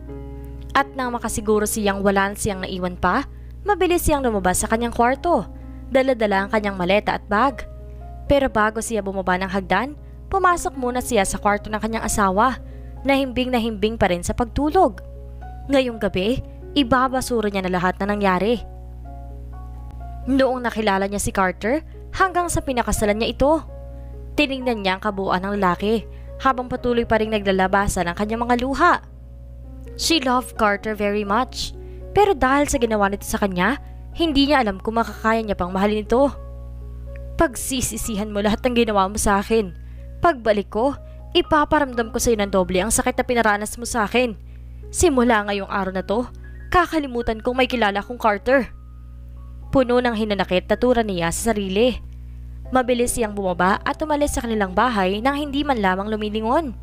At nang makasiguro siyang wala siyang naiwan pa, mabilis siyang lumabas sa kanyang kwarto Dala-dala ang kanyang maleta at bag. Pero bago siya bumaba ng hagdan, pumasok muna siya sa kwarto ng kanyang asawa na himbing na himbing pa rin sa pagtulog. Ngayong gabi, ibabasura niya na lahat na nangyari. Noong nakilala niya si Carter, hanggang sa pinakasalan niya ito. Tinignan niya ang kabuuan ng lalaki habang patuloy pa rin naglalabasan ang kanyang mga luha. She loved Carter very much. Pero dahil sa ginawa nito sa kanya, hindi niya alam kung makakaya niya pang mahalin ito. Pagsisisihan mo lahat ng ginawa mo sa akin. Pagbalik ko, ipaparamdam ko sa iyo ng doble ang sakit na pinaranas mo sa akin. Simula ngayong araw na to, kakalimutan kong may kilala kong Carter. Puno ng hinanakit na tura niya sa sarili. Mabilis siyang bumaba at umalis sa kanilang bahay nang hindi man lamang lumilingon.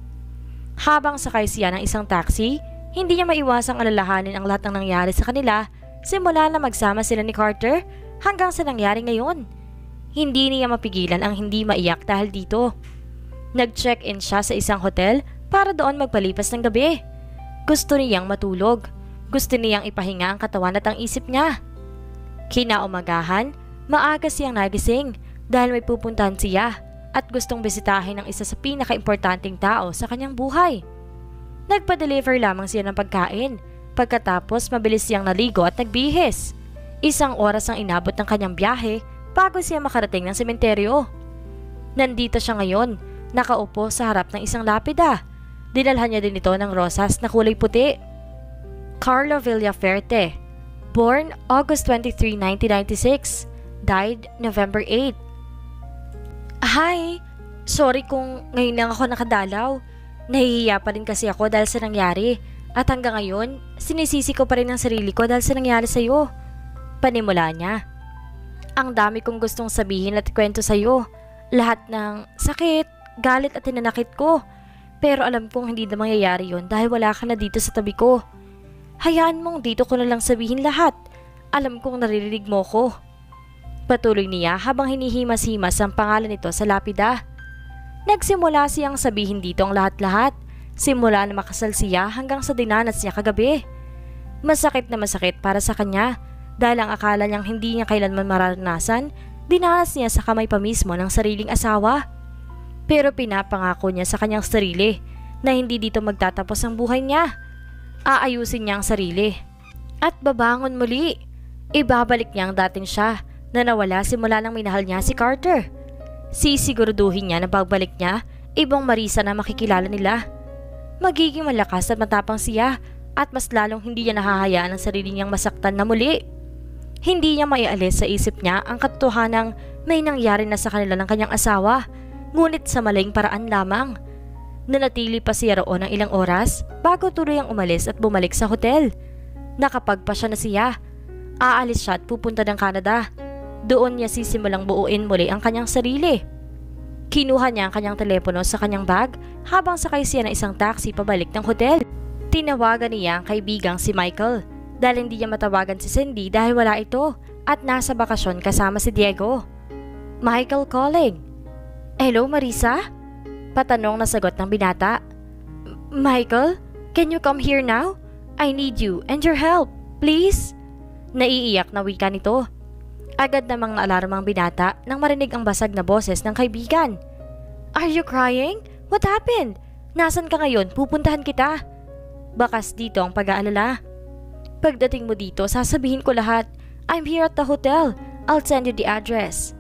Habang sakay siya ng isang taxi, hindi niya maiwasang alalahanin ang lahat ng nangyari sa kanila Simula na magsama sila ni Carter hanggang sa nangyari ngayon. Hindi niya mapigilan ang hindi maiyak dahil dito. Nag-check-in siya sa isang hotel para doon magpalipas ng gabi. Gusto niyang matulog. Gusto niyang ipahinga ang katawan at ang isip niya. Kinaumagahan, maaga siyang nagising dahil may pupuntahan siya at gustong bisitahin ng isa sa pinaka-importanting tao sa kanyang buhay. Nagpa-deliver lamang siya ng pagkain Pagkatapos mabilis siyang naligo at nagbihis. Isang oras ang inabot ng kanyang biyahe bago siya makarating ng sementeryo. Nandito siya ngayon, nakaupo sa harap ng isang lapida. Dinalhan niya din ito ng rosas na kulay puti. Carlo Villaferte, born August 23, 1996, died November 8. Hi! Sorry kung ngayon lang ako nakadalaw. Nahihiya pa rin kasi ako dahil sa nangyari. At hanggang ngayon, sinisisi ko pa rin ang sarili ko dahil sa nangyari sa'yo. Panimula niya. Ang dami kong gustong sabihin at kwento sa'yo. Lahat ng sakit, galit at tinanakit ko. Pero alam kong hindi na mangyayari yon dahil wala ka na dito sa tabi ko. Hayaan mong dito ko na lang sabihin lahat. Alam kong naririnig mo ko. Patuloy niya habang hinihimas-himas ang pangalan nito sa lapida. Nagsimula siyang sabihin dito ang lahat-lahat Simula na makasal siya hanggang sa dinanas niya kagabi. Masakit na masakit para sa kanya dahil ang akala niyang hindi niya kailanman mararanasan, dinanas niya sa kamay pa mismo ng sariling asawa. Pero pinapangako niya sa kanyang sarili na hindi dito magtatapos ang buhay niya. Aayusin niya ang sarili. At babangon muli. Ibabalik niya ang dating siya na nawala simula nang minahal niya si Carter. Sisiguraduhin niya na pagbalik niya, ibang Marisa na makikilala nila magiging malakas at matapang siya at mas lalong hindi niya nahahayaan ang sarili niyang masaktan na muli. Hindi niya maialis sa isip niya ang katotohanang may nangyari na sa kanila ng kanyang asawa, ngunit sa maling paraan lamang. Nanatili pa siya roon ng ilang oras bago tuloy ang umalis at bumalik sa hotel. Nakapagpasya na siya. Aalis siya at pupunta ng Canada. Doon niya sisimulang buuin muli ang kanyang sarili. Kinuha niya ang kanyang telepono sa kanyang bag habang sakay siya ng isang taxi pabalik ng hotel. Tinawagan niya ang kaibigang si Michael dahil hindi niya matawagan si Cindy dahil wala ito at nasa bakasyon kasama si Diego. Michael calling. Hello Marisa? Patanong na sagot ng binata. Michael, can you come here now? I need you and your help, please. Naiiyak na wika nito. Agad namang naalarmang binata nang marinig ang basag na boses ng kaibigan. Are you crying? What happened? Nasaan ka ngayon? Pupuntahan kita. Bakas dito ang pag-aalala. Pagdating mo dito, sasabihin ko lahat. I'm here at the hotel. I'll send you the address.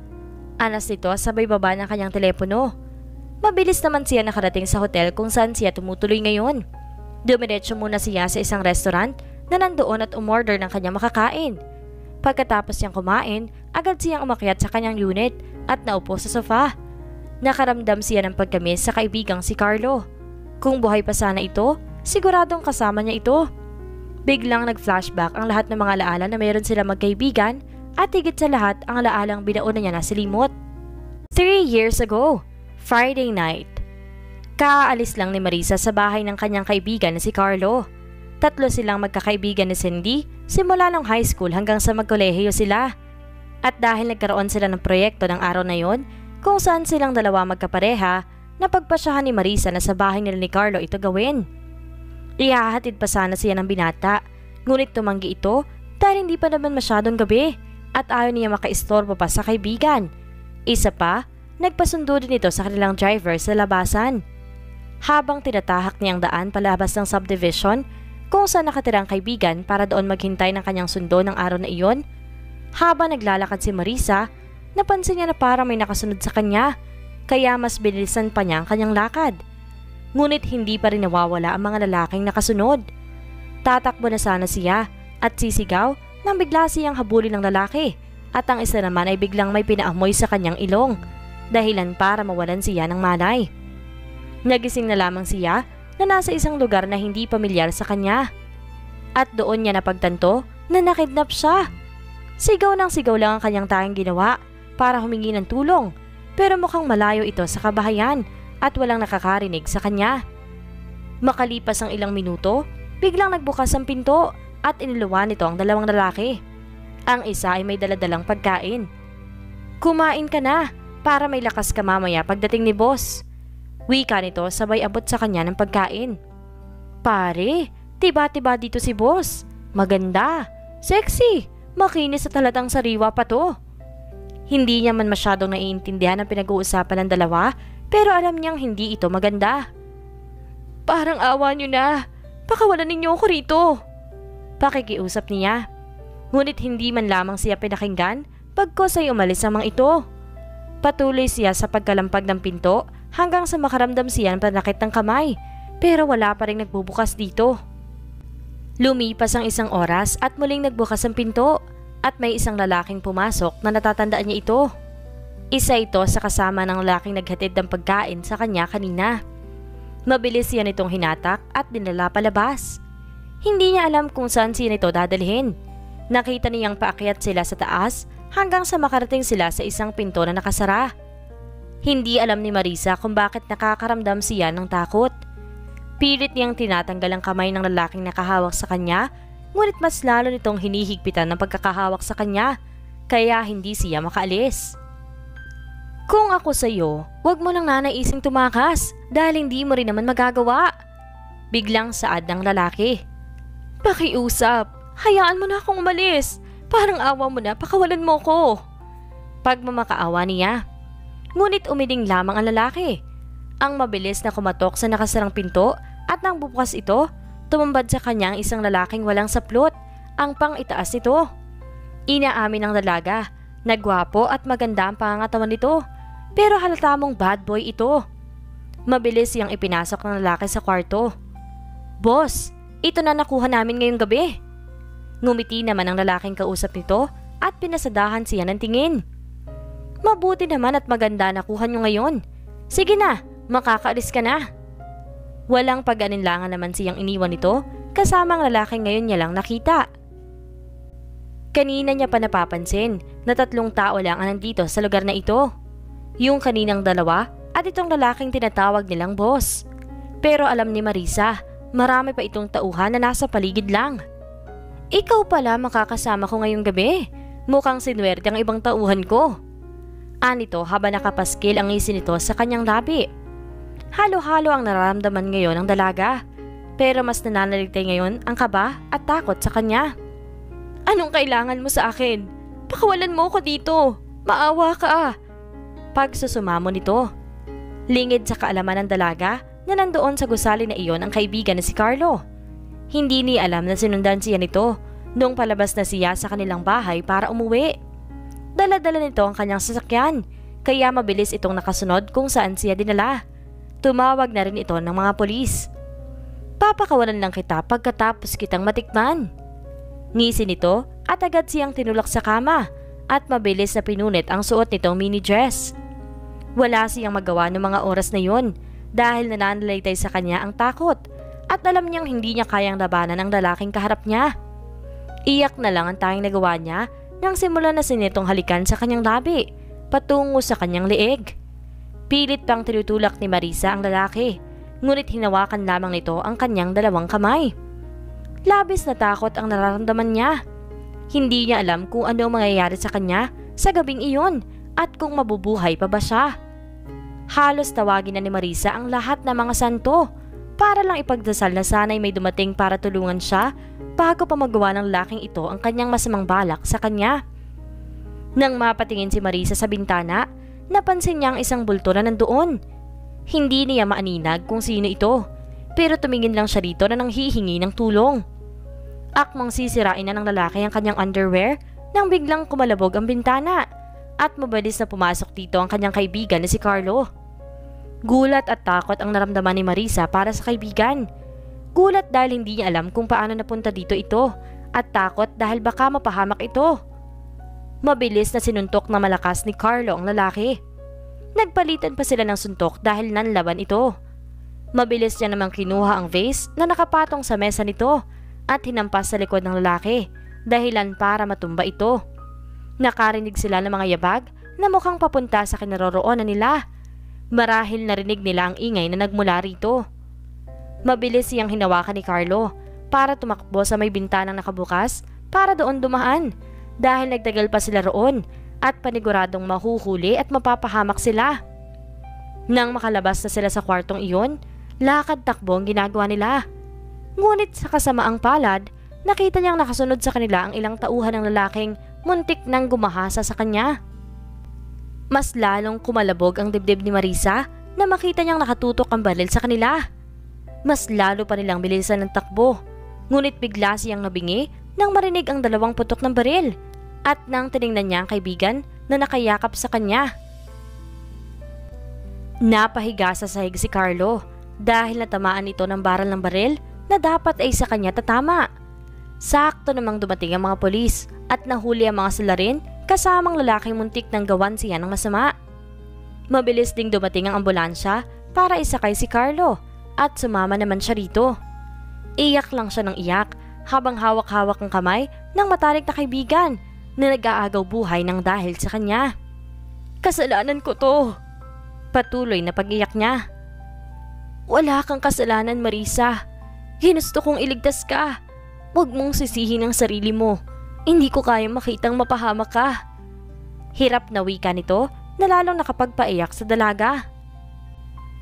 Anas nito sabay baba ng kanyang telepono. Mabilis naman siya nakarating sa hotel kung saan siya tumutuloy ngayon. Dumiretso muna siya sa isang restaurant na nandoon at umorder ng kanyang makakain. Pagkatapos niyang kumain, agad siyang umakyat sa kanyang unit at naupo sa sofa. Nakaramdam siya ng pagkamis sa kaibigang si Carlo. Kung buhay pa sana ito, siguradong kasama niya ito. Biglang nag-flashback ang lahat ng mga alaala na mayroon sila magkaibigan at higit sa lahat ang alaalang binauna niya na si Limot. Three years ago, Friday night. Kaalis lang ni Marisa sa bahay ng kanyang kaibigan na si Carlo. Tatlo silang magkakaibigan ni Cindy simula ng high school hanggang sa magkolehiyo sila. At dahil nagkaroon sila ng proyekto ng araw na yon, kung saan silang dalawa magkapareha, napagpasyahan ni Marisa na sa bahay nila ni Carlo ito gawin. Ihahatid pa sana siya ng binata, ngunit tumanggi ito dahil hindi pa naman masyadong gabi at ayaw niya makaistorbo pa sa kaibigan. Isa pa, Nagpasundo din ito sa kanilang driver sa labasan. Habang tinatahak niyang daan palabas ng subdivision kung saan nakatirang kaibigan para doon maghintay ng kanyang sundo ng araw na iyon, habang naglalakad si Marisa, napansin niya na parang may nakasunod sa kanya, kaya mas binilisan pa niya ang kanyang lakad. Ngunit hindi pa rin nawawala ang mga lalaking nakasunod. Tatakbo na sana siya at sisigaw nang bigla siyang habulin ng lalaki at ang isa naman ay biglang may pinaamoy sa kanyang ilong dahilan para mawalan siya ng malay. Nagising na lamang siya na nasa isang lugar na hindi pamilyar sa kanya. At doon niya napagtanto na nakidnap siya. Sigaw ng sigaw lang ang kanyang tanging ginawa para humingi ng tulong pero mukhang malayo ito sa kabahayan at walang nakakarinig sa kanya. Makalipas ang ilang minuto, biglang nagbukas ang pinto at iniluwan nito ang dalawang lalaki. Ang isa ay may daladalang pagkain. Kumain ka na, para may lakas ka mamaya pagdating ni boss. Wika nito sabay abot sa kanya ng pagkain. Pare, tiba-tiba dito si boss. Maganda, sexy, makinis at halatang sariwa pa to. Hindi niya man masyadong naiintindihan ang pinag-uusapan ng dalawa pero alam niyang hindi ito maganda. Parang awa niyo na. Pakawalan ninyo ako rito. Pakikiusap niya. Ngunit hindi man lamang siya pinakinggan pagkos ay umalis ang mga ito. Patuloy siya sa pagkalampag ng pinto hanggang sa makaramdam siya ng panakit ng kamay pero wala pa rin nagbubukas dito. Lumipas ang isang oras at muling nagbukas ang pinto at may isang lalaking pumasok na natatandaan niya ito. Isa ito sa kasama ng lalaking naghatid ng pagkain sa kanya kanina. Mabilis siya nitong hinatak at dinala palabas. Hindi niya alam kung saan siya nito dadalhin. Nakita niyang paakyat sila sa taas hanggang sa makarating sila sa isang pinto na nakasara. Hindi alam ni Marisa kung bakit nakakaramdam siya ng takot. Pilit niyang tinatanggal ang kamay ng lalaking nakahawak sa kanya, ngunit mas lalo nitong hinihigpitan ng pagkakahawak sa kanya, kaya hindi siya makaalis. Kung ako sa iyo, huwag mo nang nanaising tumakas dahil hindi mo rin naman magagawa. Biglang saad ng lalaki. Pakiusap, hayaan mo na akong umalis. Parang awa mo na, pakawalan mo ko. Pagmamakaawa niya. Ngunit umiding lamang ang lalaki. Ang mabilis na kumatok sa nakasarang pinto at nang bukas ito, tumambad sa kanya ang isang lalaking walang saplot, ang pang itaas nito. Inaamin ng dalaga, nagwapo at maganda ang pangangatawan nito, pero halata mong bad boy ito. Mabilis siyang ipinasok ng lalaki sa kwarto. Boss, ito na nakuha namin ngayong gabi. Ngumiti naman ang lalaking kausap nito at pinasadahan siya ng tingin. Mabuti naman at maganda nakuha nyo ngayon. Sige na, makakaalis ka na. Walang pag-aninlangan naman siyang iniwan nito kasama ang lalaki ngayon niya lang nakita. Kanina niya pa napapansin na tatlong tao lang ang nandito sa lugar na ito. Yung kaninang dalawa at itong lalaking tinatawag nilang boss. Pero alam ni Marisa, marami pa itong tauhan na nasa paligid lang. Ikaw pala makakasama ko ngayong gabi. Mukhang sinwerte ang ibang tauhan ko. Anito habang nakapaskil ang ngisi nito sa kanyang labi. halo-halo ang nararamdaman ngayon ng dalaga. Pero mas nananaligtay ngayon ang kaba at takot sa kanya. Anong kailangan mo sa akin? Pakawalan mo ako dito. Maawa ka. Pagsusumamo nito. Lingid sa kaalaman ng dalaga na nandoon sa gusali na iyon ang kaibigan na si Carlo. Hindi ni alam na sinundan siya nito nung palabas na siya sa kanilang bahay para umuwi. Dala-dala nito ang kanyang sasakyan kaya mabilis itong nakasunod kung saan siya dinala. Tumawag na rin ito ng mga polis. Papakawalan lang kita pagkatapos kitang matikman. Ngisi nito at agad siyang tinulak sa kama at mabilis na pinunit ang suot nitong mini dress. Wala siyang magawa ng mga oras na yon dahil nananalaytay sa kanya ang takot at alam niyang hindi niya kayang labanan ang lalaking kaharap niya. Iyak na lang ang tanging nagawa niya nang simula na sinitong halikan sa kanyang labi patungo sa kanyang leeg. Pilit pang tinutulak ni Marisa ang lalaki, ngunit hinawakan lamang nito ang kanyang dalawang kamay. Labis na takot ang nararamdaman niya. Hindi niya alam kung ano mangyayari sa kanya sa gabing iyon at kung mabubuhay pa ba siya. Halos tawagin na ni Marisa ang lahat ng mga santo para lang ipagdasal na sana'y may dumating para tulungan siya bago pa magawa ng laking ito ang kanyang masamang balak sa kanya. Nang mapatingin si Marisa sa bintana, napansin niya ang isang bulto na nandoon. Hindi niya maaninag kung sino ito, pero tumingin lang siya rito na nanghihingi ng tulong. Akmang sisirain na ng lalaki ang kanyang underwear nang biglang kumalabog ang bintana at mabilis na pumasok dito ang kanyang kaibigan na si Carlo. Gulat at takot ang naramdaman ni Marisa para sa kaibigan. Gulat dahil hindi niya alam kung paano napunta dito ito at takot dahil baka mapahamak ito. Mabilis na sinuntok na malakas ni Carlo ang lalaki. Nagpalitan pa sila ng suntok dahil nanlaban ito. Mabilis niya namang kinuha ang vase na nakapatong sa mesa nito at hinampas sa likod ng lalaki dahilan para matumba ito. Nakarinig sila ng mga yabag na mukhang papunta sa kinaroroonan nila. Marahil narinig nila ang ingay na nagmula rito. Mabilis siyang hinawakan ni Carlo para tumakbo sa may bintanang nakabukas para doon dumaan dahil nagtagal pa sila roon at paniguradong mahuhuli at mapapahamak sila. Nang makalabas na sila sa kwartong iyon, lakad takbo ang ginagawa nila. Ngunit sa kasamaang palad, nakita niyang nakasunod sa kanila ang ilang tauhan ng lalaking muntik nang gumahasa sa kanya. Mas lalong kumalabog ang dibdib ni Marisa na makita niyang nakatutok ang baril sa kanila. Mas lalo pa nilang bilisan ng takbo, ngunit bigla siyang nabingi nang marinig ang dalawang putok ng baril at nang tiningnan niya ang kaibigan na nakayakap sa kanya. Napahiga sa sahig si Carlo dahil natamaan ito ng baral ng baril na dapat ay sa kanya tatama. Sakto namang dumating ang mga polis at nahuli ang mga salarin kasamang lalaking muntik ng gawan siya ng masama. Mabilis ding dumating ang ambulansya para isakay si Carlo at sumama naman siya rito. Iyak lang siya ng iyak habang hawak-hawak ang kamay ng matarik na kaibigan na nag-aagaw buhay ng dahil sa kanya. Kasalanan ko to. Patuloy na pag-iyak niya. Wala kang kasalanan Marisa. Ginusto kong iligtas ka. Huwag mong sisihin ang sarili mo. Hindi ko kaya makitang mapahamak ka. Hirap na wika nito na lalong nakapagpaiyak sa dalaga.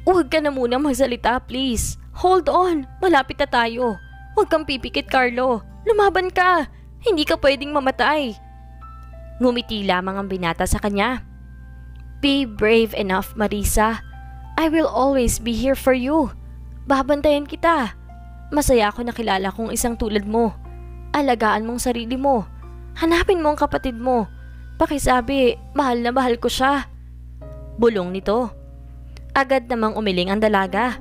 Huwag ka na muna magsalita please. Hold on, malapit na tayo. Huwag kang pipikit Carlo. Lumaban ka. Hindi ka pwedeng mamatay. Ngumiti lamang ang binata sa kanya. Be brave enough, Marisa. I will always be here for you. Babantayan kita. Masaya ako nakilala kong isang tulad mo. Alagaan mong sarili mo. Hanapin mo ang kapatid mo. Pakisabi, mahal na mahal ko siya. Bulong nito. Agad namang umiling ang dalaga.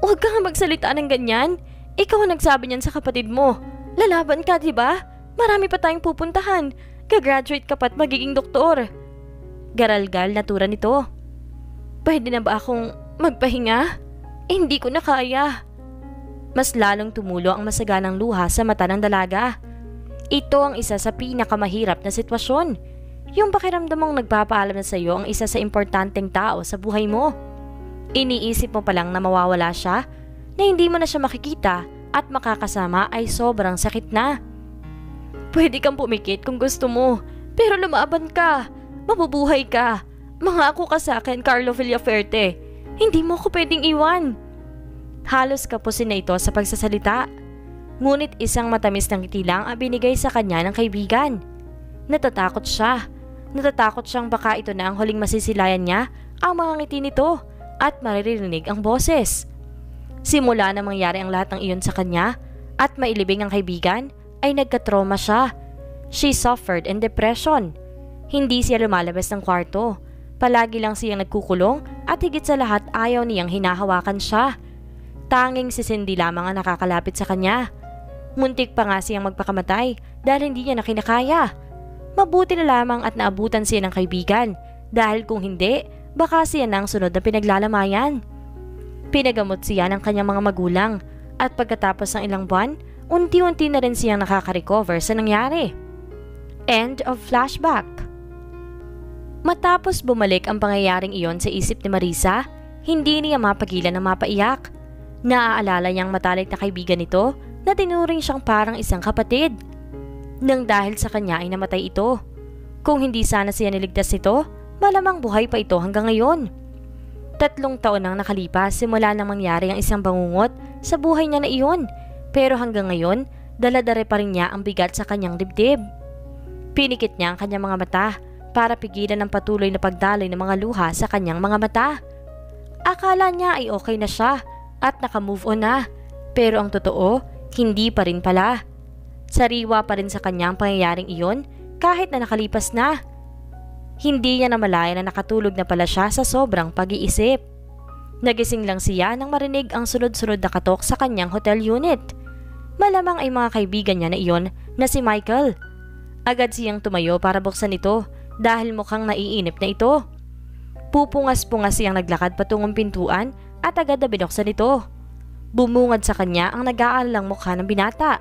Huwag ka nga magsalita ng ganyan. Ikaw ang nagsabi niyan sa kapatid mo. Lalaban ka, di ba? Marami pa tayong pupuntahan. Gagraduate ka pa't magiging doktor. Garalgal na tura nito. Pwede na ba akong magpahinga? Eh, hindi ko na kaya. Mas lalong tumulo ang masaganang luha sa mata ng dalaga. Ito ang isa sa pinakamahirap na sitwasyon. Yung pakiramdam mong nagpapaalam na sa iyo ang isa sa importanteng tao sa buhay mo. Iniisip mo palang na mawawala siya, na hindi mo na siya makikita at makakasama ay sobrang sakit na. Pwede kang pumikit kung gusto mo, pero lumaban ka. Mabubuhay ka. Mga ako ka sa akin, Carlo Villaferte. Hindi mo ko pwedeng iwan. Halos kapusin na ito sa pagsasalita. Ngunit isang matamis na ngiti lang ang binigay sa kanya ng kaibigan. Natatakot siya. Natatakot siyang baka ito na ang huling masisilayan niya ang mga ngiti nito at maririnig ang boses. Simula na mangyari ang lahat ng iyon sa kanya at mailibing ang kaibigan, ay nagkatroma siya. She suffered in depression. Hindi siya lumalabas ng kwarto. Palagi lang siyang nagkukulong at higit sa lahat ayaw niyang hinahawakan siya. Tanging si Cindy lamang ang nakakalapit sa kanya. Muntik pa nga siyang magpakamatay dahil hindi niya na kinakaya. Mabuti na lamang at naabutan siya ng kaibigan dahil kung hindi, baka siya na ang sunod na pinaglalamayan. Pinagamot siya ng kanyang mga magulang at pagkatapos ng ilang buwan, unti-unti na rin siyang nakaka-recover sa nangyari. End of flashback. Matapos bumalik ang pangyayaring iyon sa isip ni Marisa, hindi niya mapagilan ng mapaiyak. Naaalala niyang matalik na kaibigan nito na tinuring siyang parang isang kapatid. Nang dahil sa kanya ay namatay ito. Kung hindi sana siya niligtas nito, malamang buhay pa ito hanggang ngayon. Tatlong taon nang nakalipas simula nang mangyari ang isang bangungot sa buhay niya na iyon. Pero hanggang ngayon, daladare pa rin niya ang bigat sa kanyang dibdib. Pinikit niya ang kanyang mga mata para pigilan ang patuloy na pagdaloy ng mga luha sa kanyang mga mata. Akala niya ay okay na siya at nakamove on na. Pero ang totoo, hindi pa rin pala. Sariwa pa rin sa kanyang pangyayaring iyon kahit na nakalipas na. Hindi niya namalaya na nakatulog na pala siya sa sobrang pag-iisip. Nagising lang siya nang marinig ang sunod-sunod na katok sa kanyang hotel unit. Malamang ay mga kaibigan niya na iyon na si Michael. Agad siyang tumayo para buksan ito dahil mukhang naiinip na ito. Pupungas-pungas siyang naglakad patungong pintuan at agad na binuksan ito. Bumungad sa kanya ang nag-aalalang mukha ng binata.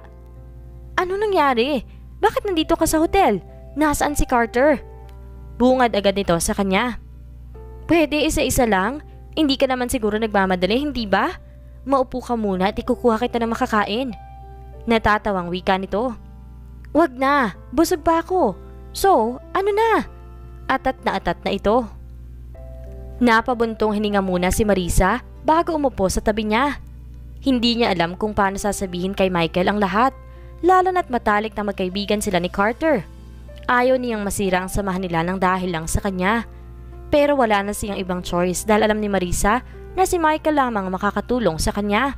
Ano nangyari? Bakit nandito ka sa hotel? Nasaan si Carter? Bungad agad nito sa kanya. Pwede isa-isa lang? Hindi ka naman siguro nagmamadali, hindi ba? Maupo ka muna at ikukuha kita ng makakain. Natatawang wika nito. Wag na, busog pa ako. So, ano na? Atat na atat na ito. Napabuntong hininga muna si Marisa bago umupo sa tabi niya. Hindi niya alam kung paano sasabihin kay Michael ang lahat lalo na't matalik na magkaibigan sila ni Carter. Ayaw niyang masira ang samahan nila ng dahil lang sa kanya. Pero wala na siyang ibang choice dahil alam ni Marisa na si Michael lamang makakatulong sa kanya.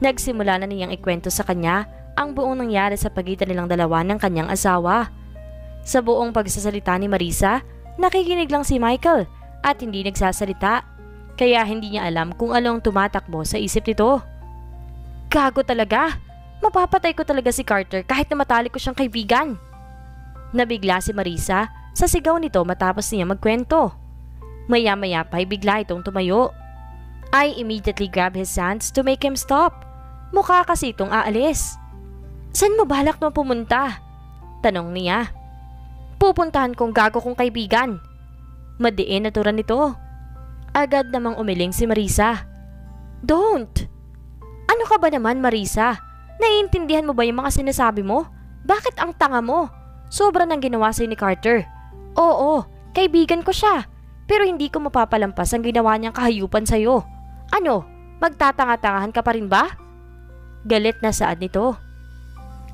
Nagsimula na niyang ikwento sa kanya ang buong nangyari sa pagitan nilang dalawa ng kanyang asawa. Sa buong pagsasalita ni Marisa, nakikinig lang si Michael at hindi nagsasalita kaya hindi niya alam kung anong tumatakbo sa isip nito. Gago talaga! Mapapatay ko talaga si Carter kahit na matalik ko siyang kaibigan. Nabigla si Marisa sa sigaw nito matapos niya magkwento. Maya-maya pa ay bigla itong tumayo. I immediately grab his hands to make him stop. Mukha kasi itong aalis. San mo balak na pumunta? Tanong niya. Pupuntahan kong gago kong kaibigan. Madiin na turan nito. Agad namang umiling si Marisa. Don't! Ano ka ba naman Marisa? Naiintindihan mo ba yung mga sinasabi mo? Bakit ang tanga mo? Sobra nang ginawa sa'yo ni Carter. Oo, kaibigan ko siya. Pero hindi ko mapapalampas ang ginawa niyang kahayupan sa'yo. Ano, magtatanga-tangahan ka pa rin ba? Galit na saad nito.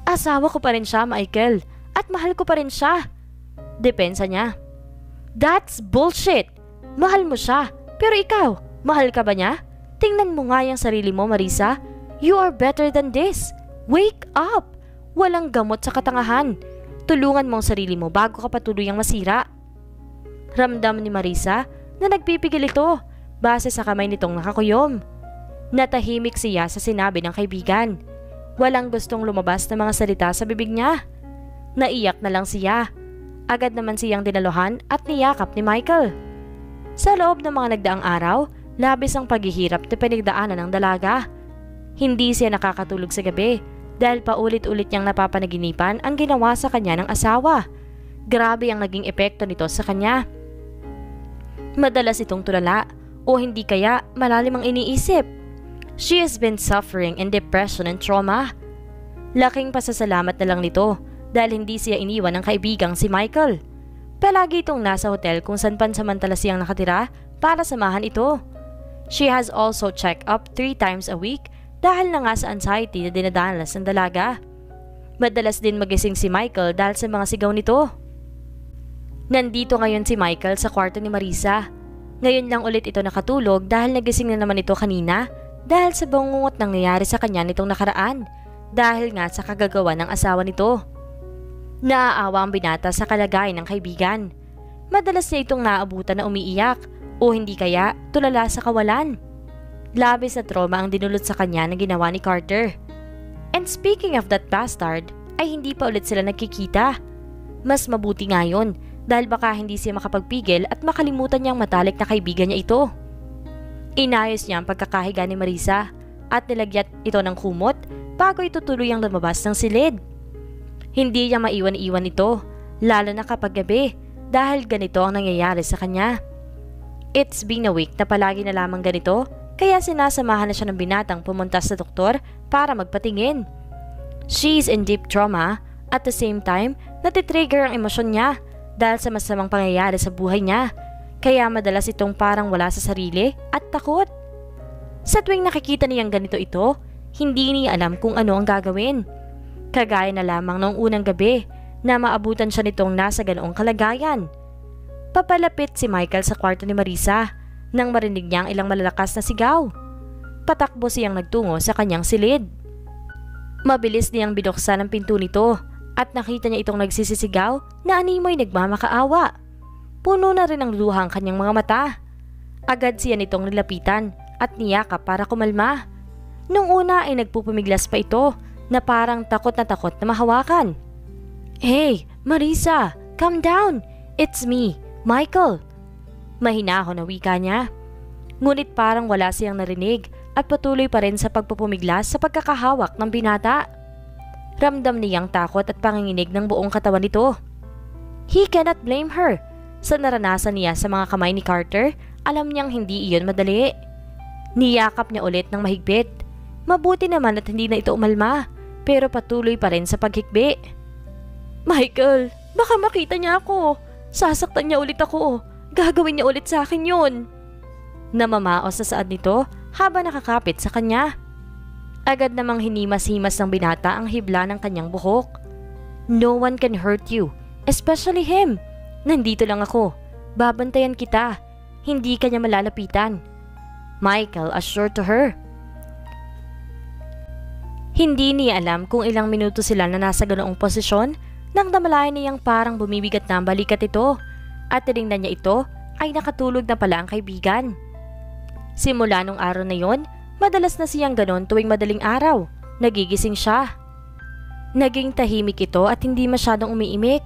Asawa ko pa rin siya, Michael. At mahal ko pa rin siya. Depensa niya. That's bullshit! Mahal mo siya. Pero ikaw, mahal ka ba niya? Tingnan mo nga yung sarili mo, Marisa. You are better than this. Wake up! Walang gamot sa katangahan. Tulungan mo ang sarili mo bago ka patuluyang masira. Ramdam ni Marisa na nagpipigil ito base sa kamay nitong nakakuyom. Natahimik siya sa sinabi ng kaibigan. Walang gustong lumabas na mga salita sa bibig niya. Naiyak na lang siya. Agad naman siyang dinaluhan at niyakap ni Michael. Sa loob ng mga nagdaang araw, labis ang paghihirap na pinagdaanan ng dalaga. Hindi siya nakakatulog sa gabi dahil paulit-ulit niyang napapanaginipan ang ginawa sa kanya ng asawa. Grabe ang naging epekto nito sa kanya. Madalas itong tulala o hindi kaya malalim ang iniisip. She has been suffering in depression and trauma. Laking pasasalamat na lang nito dahil hindi siya iniwan ng kaibigang si Michael. Palagi itong nasa hotel kung saan pansamantala siyang nakatira para samahan ito. She has also check up three times a week dahil na nga sa anxiety na dinadanas ng dalaga. Madalas din magising si Michael dahil sa mga sigaw nito. Nandito ngayon si Michael sa kwarto ni Marisa. Ngayon lang ulit ito nakatulog dahil nagising na naman ito kanina dahil sa bangungot nangyayari sa kanya nitong nakaraan dahil nga sa kagagawa ng asawa nito. Naaawa ang binata sa kalagayan ng kaibigan. Madalas niya itong naabutan na umiiyak o hindi kaya tulala sa kawalan. Labis na trauma ang dinulot sa kanya na ginawa ni Carter. And speaking of that bastard, ay hindi pa ulit sila nagkikita. Mas mabuti nga yun dahil baka hindi siya makapagpigil at makalimutan niyang matalik na kaibigan niya ito. Inayos niya ang pagkakahiga ni Marisa at nilagyat ito ng kumot bago ito tuluyang lumabas ng silid. Hindi niya maiwan-iwan ito, lalo na kapag gabi dahil ganito ang nangyayari sa kanya. It's been a week na palagi na lamang ganito kaya sinasamahan na siya ng binatang pumunta sa doktor para magpatingin. She's in deep trauma at the same time natitrigger ang emosyon niya dahil sa masamang pangyayari sa buhay niya. Kaya madalas itong parang wala sa sarili at takot. Sa tuwing nakikita niyang ganito ito, hindi niya alam kung ano ang gagawin. Kagaya na lamang noong unang gabi na maabutan siya nitong nasa ganoong kalagayan. Papalapit si Michael sa kwarto ni Marisa nang marinig niya ang ilang malalakas na sigaw. Patakbo siyang nagtungo sa kanyang silid. Mabilis niyang binuksan ang pinto nito at nakita niya itong nagsisisigaw na animoy nagmamakaawa. Puno na rin ang luha ang kanyang mga mata. Agad siya nitong nilapitan at niyakap para kumalma. Nung una ay nagpupumiglas pa ito na parang takot na takot na mahawakan. Hey, Marisa, calm down. It's me, Michael. Mahinahon na wika niya. Ngunit parang wala siyang narinig at patuloy pa rin sa pagpupumiglas sa pagkakahawak ng binata. Ramdam niyang takot at panginginig ng buong katawan nito. He cannot blame her. Sa naranasan niya sa mga kamay ni Carter, alam niyang hindi iyon madali. Niyakap niya ulit ng mahigpit. Mabuti naman at hindi na ito umalma, pero patuloy pa rin sa paghikbi. Michael, baka makita niya ako. Sasaktan niya ulit ako. Gagawin niya ulit sa akin yun. Namamaos sa saad nito habang nakakapit sa kanya. Agad namang hinimas-himas ng binata ang hibla ng kanyang buhok. No one can hurt you, especially him. Nandito lang ako. Babantayan kita. Hindi kanya malalapitan. Michael assured to her. Hindi niya alam kung ilang minuto sila na nasa ganoong posisyon nang damalayan niyang parang bumibigat na ang balikat ito at tinignan niya ito ay nakatulog na pala ang kaibigan. Simula nung araw na yon, madalas na siyang ganon tuwing madaling araw. Nagigising siya. Naging tahimik ito at hindi masyadong umiimik.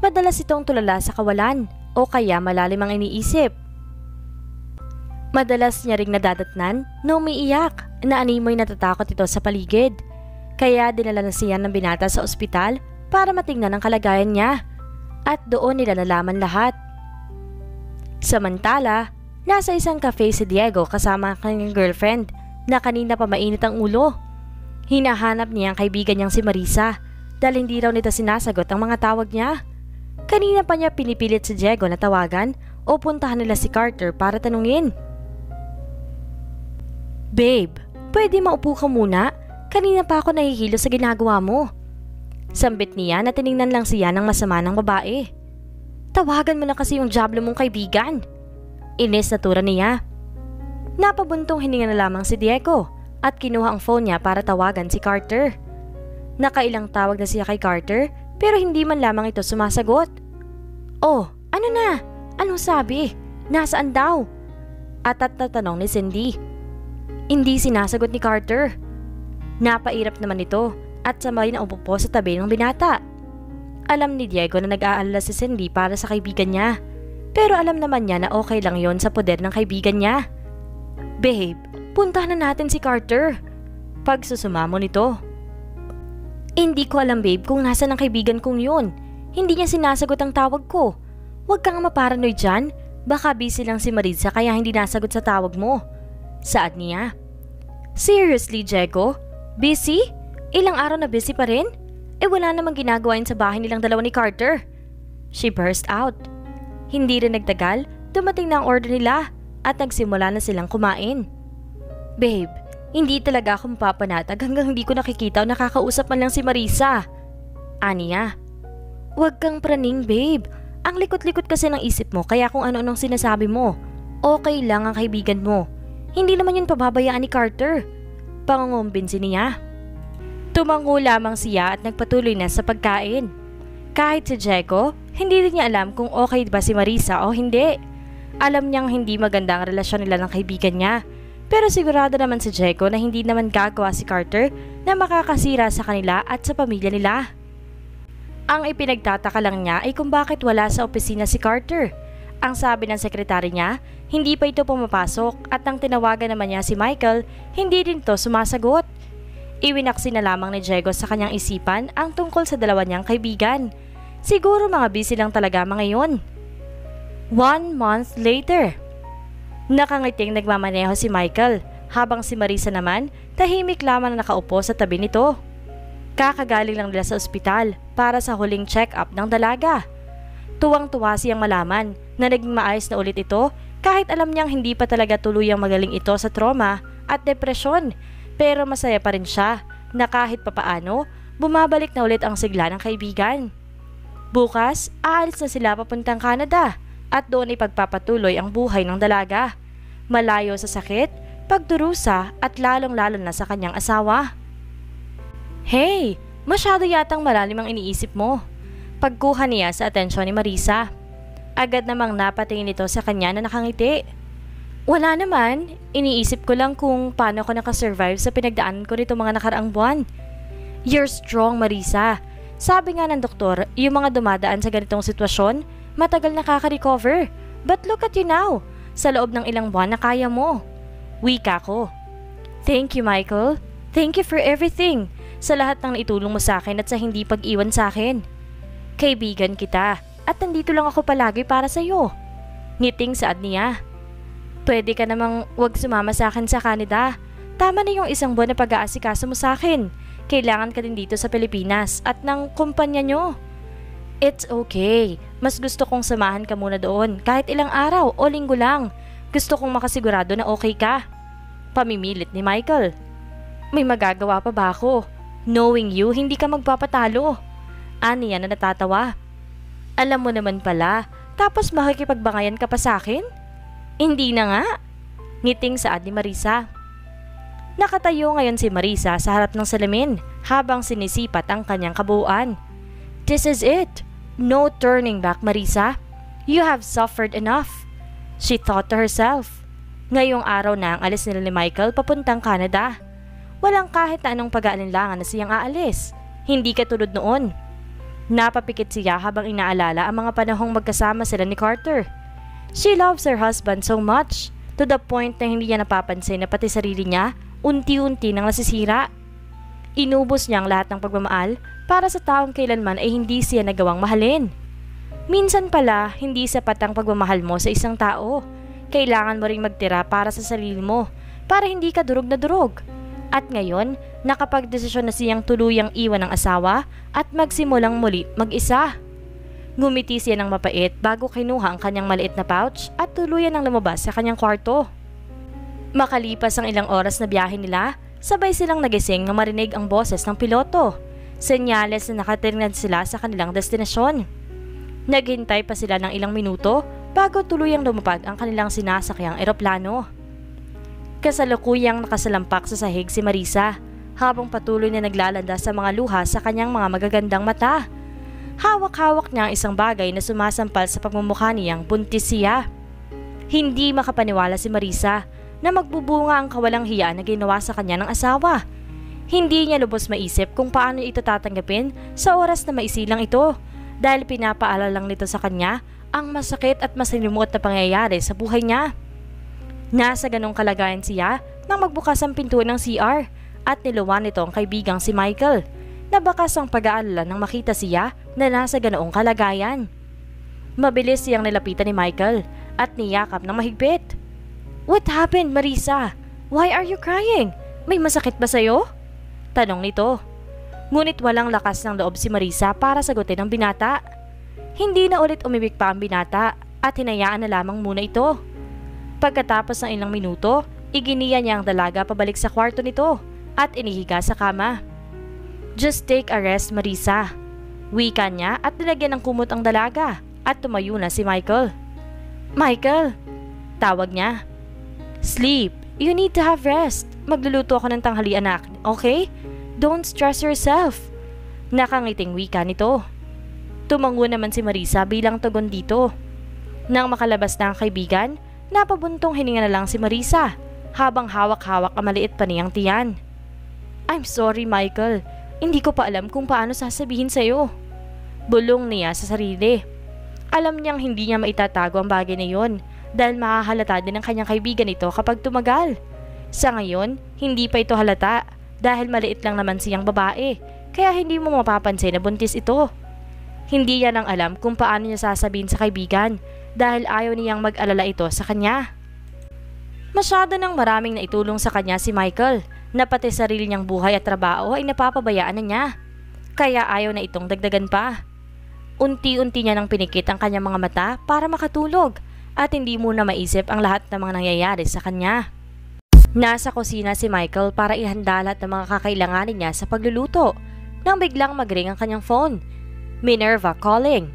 Madalas itong tulala sa kawalan o kaya malalim ang iniisip. Madalas niya ring nadadatnan na umiiyak na animoy natatakot ito sa paligid. Kaya dinala na siya ng binata sa ospital para matingnan ang kalagayan niya at doon nila nalaman lahat. Samantala, nasa isang cafe si Diego kasama ang kanyang girlfriend na kanina pa mainit ang ulo. Hinahanap niya ang kaibigan niyang si Marisa dahil hindi raw nito sinasagot ang mga tawag niya. Kanina pa niya pinipilit si Diego na tawagan o puntahan nila si Carter para tanungin. Babe, pwede maupo ka muna? Kanina pa ako nahihilo sa ginagawa mo. Sambit niya na tiningnan lang siya ng masama ng babae. Tawagan mo na kasi yung jablo mong kaibigan. Inis na tura niya. Napabuntong hininga na lamang si Diego at kinuha ang phone niya para tawagan si Carter. Nakailang tawag na siya kay Carter pero hindi man lamang ito sumasagot. Oh, ano na? Anong sabi? Nasaan daw? Atat na tanong ni Cindy. Hindi sinasagot ni Carter. Napairap naman ito at sabay na umupo sa tabi ng binata. Alam ni Diego na nag-aalala si Cindy para sa kaibigan niya. Pero alam naman niya na okay lang yon sa poder ng kaibigan niya. Babe, puntahan na natin si Carter. Pagsusumamo nito. Hindi ko alam babe kung nasa ng kaibigan kong yun. Hindi niya sinasagot ang tawag ko. Huwag kang maparanoid dyan. Baka busy lang si Maritza kaya hindi nasagot sa tawag mo. Saad niya. Seriously, Diego? Busy? Ilang araw na busy pa rin? Eh wala namang ginagawa sa bahay nilang dalawa ni Carter. She burst out. Hindi rin nagtagal, dumating na ang order nila at nagsimula na silang kumain. Babe, hindi talaga ako mapapanatag hanggang hindi ko nakikita o nakakausap man lang si Marisa. Aniya. Huwag kang praning babe. Ang likot-likot kasi ng isip mo kaya kung ano-anong sinasabi mo. Okay lang ang kaibigan mo. Hindi naman yun pababayaan ni Carter. Pangungumbinsin niya. Tumango lamang siya at nagpatuloy na sa pagkain. Kahit si Jeko, hindi rin niya alam kung okay ba si Marisa o hindi. Alam niyang hindi maganda ang relasyon nila ng kaibigan niya. Pero sigurado naman si Jeko na hindi naman gagawa si Carter na makakasira sa kanila at sa pamilya nila. Ang ipinagtataka lang niya ay kung bakit wala sa opisina si Carter. Ang sabi ng sekretary niya, hindi pa ito pumapasok at nang tinawagan naman niya si Michael, hindi din to sumasagot. Iwinaksi na lamang ni Diego sa kanyang isipan ang tungkol sa dalawa niyang kaibigan. Siguro mga busy lang talaga mga yon. One month later. Nakangiting nagmamaneho si Michael habang si Marisa naman tahimik lamang na nakaupo sa tabi nito. Kakagaling lang nila sa ospital para sa huling check-up ng dalaga. Tuwang-tuwa siyang malaman na naging maayos na ulit ito kahit alam niyang hindi pa talaga tuluyang magaling ito sa trauma at depresyon pero masaya pa rin siya na kahit papaano, bumabalik na ulit ang sigla ng kaibigan. Bukas, aalis na sila papuntang Canada at doon ay pagpapatuloy ang buhay ng dalaga. Malayo sa sakit, pagdurusa at lalong-lalo na sa kanyang asawa. Hey, masyado yatang malalim ang iniisip mo. Pagkuha niya sa atensyon ni Marisa. Agad namang napatingin ito sa kanya na nakangiti. Wala naman. Iniisip ko lang kung paano ko nakasurvive sa pinagdaanan ko nito mga nakaraang buwan. You're strong, Marisa. Sabi nga ng doktor, yung mga dumadaan sa ganitong sitwasyon, matagal nakaka-recover. But look at you now. Sa loob ng ilang buwan na kaya mo. Wika ko. Thank you, Michael. Thank you for everything. Sa lahat ng naitulong mo sa akin at sa hindi pag-iwan sa akin. Kaibigan kita at nandito lang ako palagi para sa iyo. Ngiting saad niya. Pwede ka namang wag sumama sa akin sa Canada. Tama na yung isang buwan na pag-aasikaso mo sa akin. Kailangan ka din dito sa Pilipinas at ng kumpanya nyo. It's okay. Mas gusto kong samahan ka muna doon kahit ilang araw o linggo lang. Gusto kong makasigurado na okay ka. Pamimilit ni Michael. May magagawa pa ba ako? Knowing you, hindi ka magpapatalo. Ani yan na natatawa. Alam mo naman pala, tapos makikipagbangayan ka pa sa akin? Hindi na nga. Ngiting saad ni Marisa. Nakatayo ngayon si Marisa sa harap ng salamin habang sinisipat ang kanyang kabuuan. This is it. No turning back, Marisa. You have suffered enough. She thought to herself. Ngayong araw na ang alis nila ni Michael papuntang Canada. Walang kahit anong pag-aalinlangan na siyang aalis. Hindi katulad noon. Napapikit siya habang inaalala ang mga panahong magkasama sila ni Carter. She loves her husband so much to the point na hindi niya napapansin na pati sarili niya unti-unti nang nasisira. Inubos niya ang lahat ng pagmamahal para sa taong kailanman ay hindi siya nagawang mahalin. Minsan pala, hindi sapat ang pagmamahal mo sa isang tao. Kailangan mo ring magtira para sa sarili mo, para hindi ka durog na durog. At ngayon, nakapagdesisyon na siyang tuluyang iwan ng asawa at magsimulang muli mag-isa. Ngumiti siya ng mapait bago kinuha ang kanyang maliit na pouch at tuluyan ng lumabas sa kanyang kwarto. Makalipas ang ilang oras na biyahe nila, sabay silang nagising na marinig ang boses ng piloto. Senyales na nakatingnan sila sa kanilang destinasyon. Naghintay pa sila ng ilang minuto bago tuluyang lumapag ang kanilang sinasakyang eroplano. Kasalukuyang nakasalampak sa sahig si Marisa habang patuloy na naglalanda sa mga luha sa kanyang mga magagandang mata. Hawak-hawak niya ang isang bagay na sumasampal sa pagmumukha niyang buntis siya. Hindi makapaniwala si Marisa na magbubunga ang kawalang hiya na ginawa sa kanya ng asawa. Hindi niya lubos maisip kung paano ito tatanggapin sa oras na maisilang ito dahil pinapaalala lang nito sa kanya ang masakit at masalimuot na pangyayari sa buhay niya. Nasa ganong kalagayan siya nang magbukas ang pinto ng CR at niluwan nito ang kaibigang si Michael Nabakas ang pag-aalala nang makita siya na nasa ganoong kalagayan. Mabilis siyang nilapitan ni Michael at niyakap ng mahigpit. What happened, Marisa? Why are you crying? May masakit ba sa'yo? Tanong nito. Ngunit walang lakas ng loob si Marisa para sagutin ang binata. Hindi na ulit umibig pa ang binata at hinayaan na lamang muna ito. Pagkatapos ng ilang minuto, iginiya niya ang dalaga pabalik sa kwarto nito at inihiga sa kama. Just take a rest, Marisa. Wika niya at nilagyan ng kumot ang dalaga at tumayo na si Michael. Michael! Tawag niya. Sleep. You need to have rest. Magluluto ako ng tanghali anak, okay? Don't stress yourself. Nakangiting wika nito. Tumango naman si Marisa bilang tugon dito. Nang makalabas na ang kaibigan, napabuntong hininga na lang si Marisa habang hawak-hawak ang maliit pa niyang tiyan. I'm sorry Michael, hindi ko pa alam kung paano sasabihin sa'yo. Bulong niya sa sarili. Alam niyang hindi niya maitatago ang bagay na yon dahil makahalata din ng kanyang kaibigan ito kapag tumagal. Sa ngayon, hindi pa ito halata dahil maliit lang naman siyang babae kaya hindi mo mapapansin na buntis ito. Hindi yan ang alam kung paano niya sasabihin sa kaibigan dahil ayaw niyang mag-alala ito sa kanya. Masyado nang maraming naitulong sa kanya si Michael na pati sarili niyang buhay at trabaho ay napapabayaan na niya. Kaya ayaw na itong dagdagan pa. Unti-unti niya nang pinikit ang kanyang mga mata para makatulog at hindi muna maisip ang lahat ng mga nangyayari sa kanya. Nasa kusina si Michael para ihanda lahat ng mga kakailanganin niya sa pagluluto nang biglang magring ang kanyang phone. Minerva calling.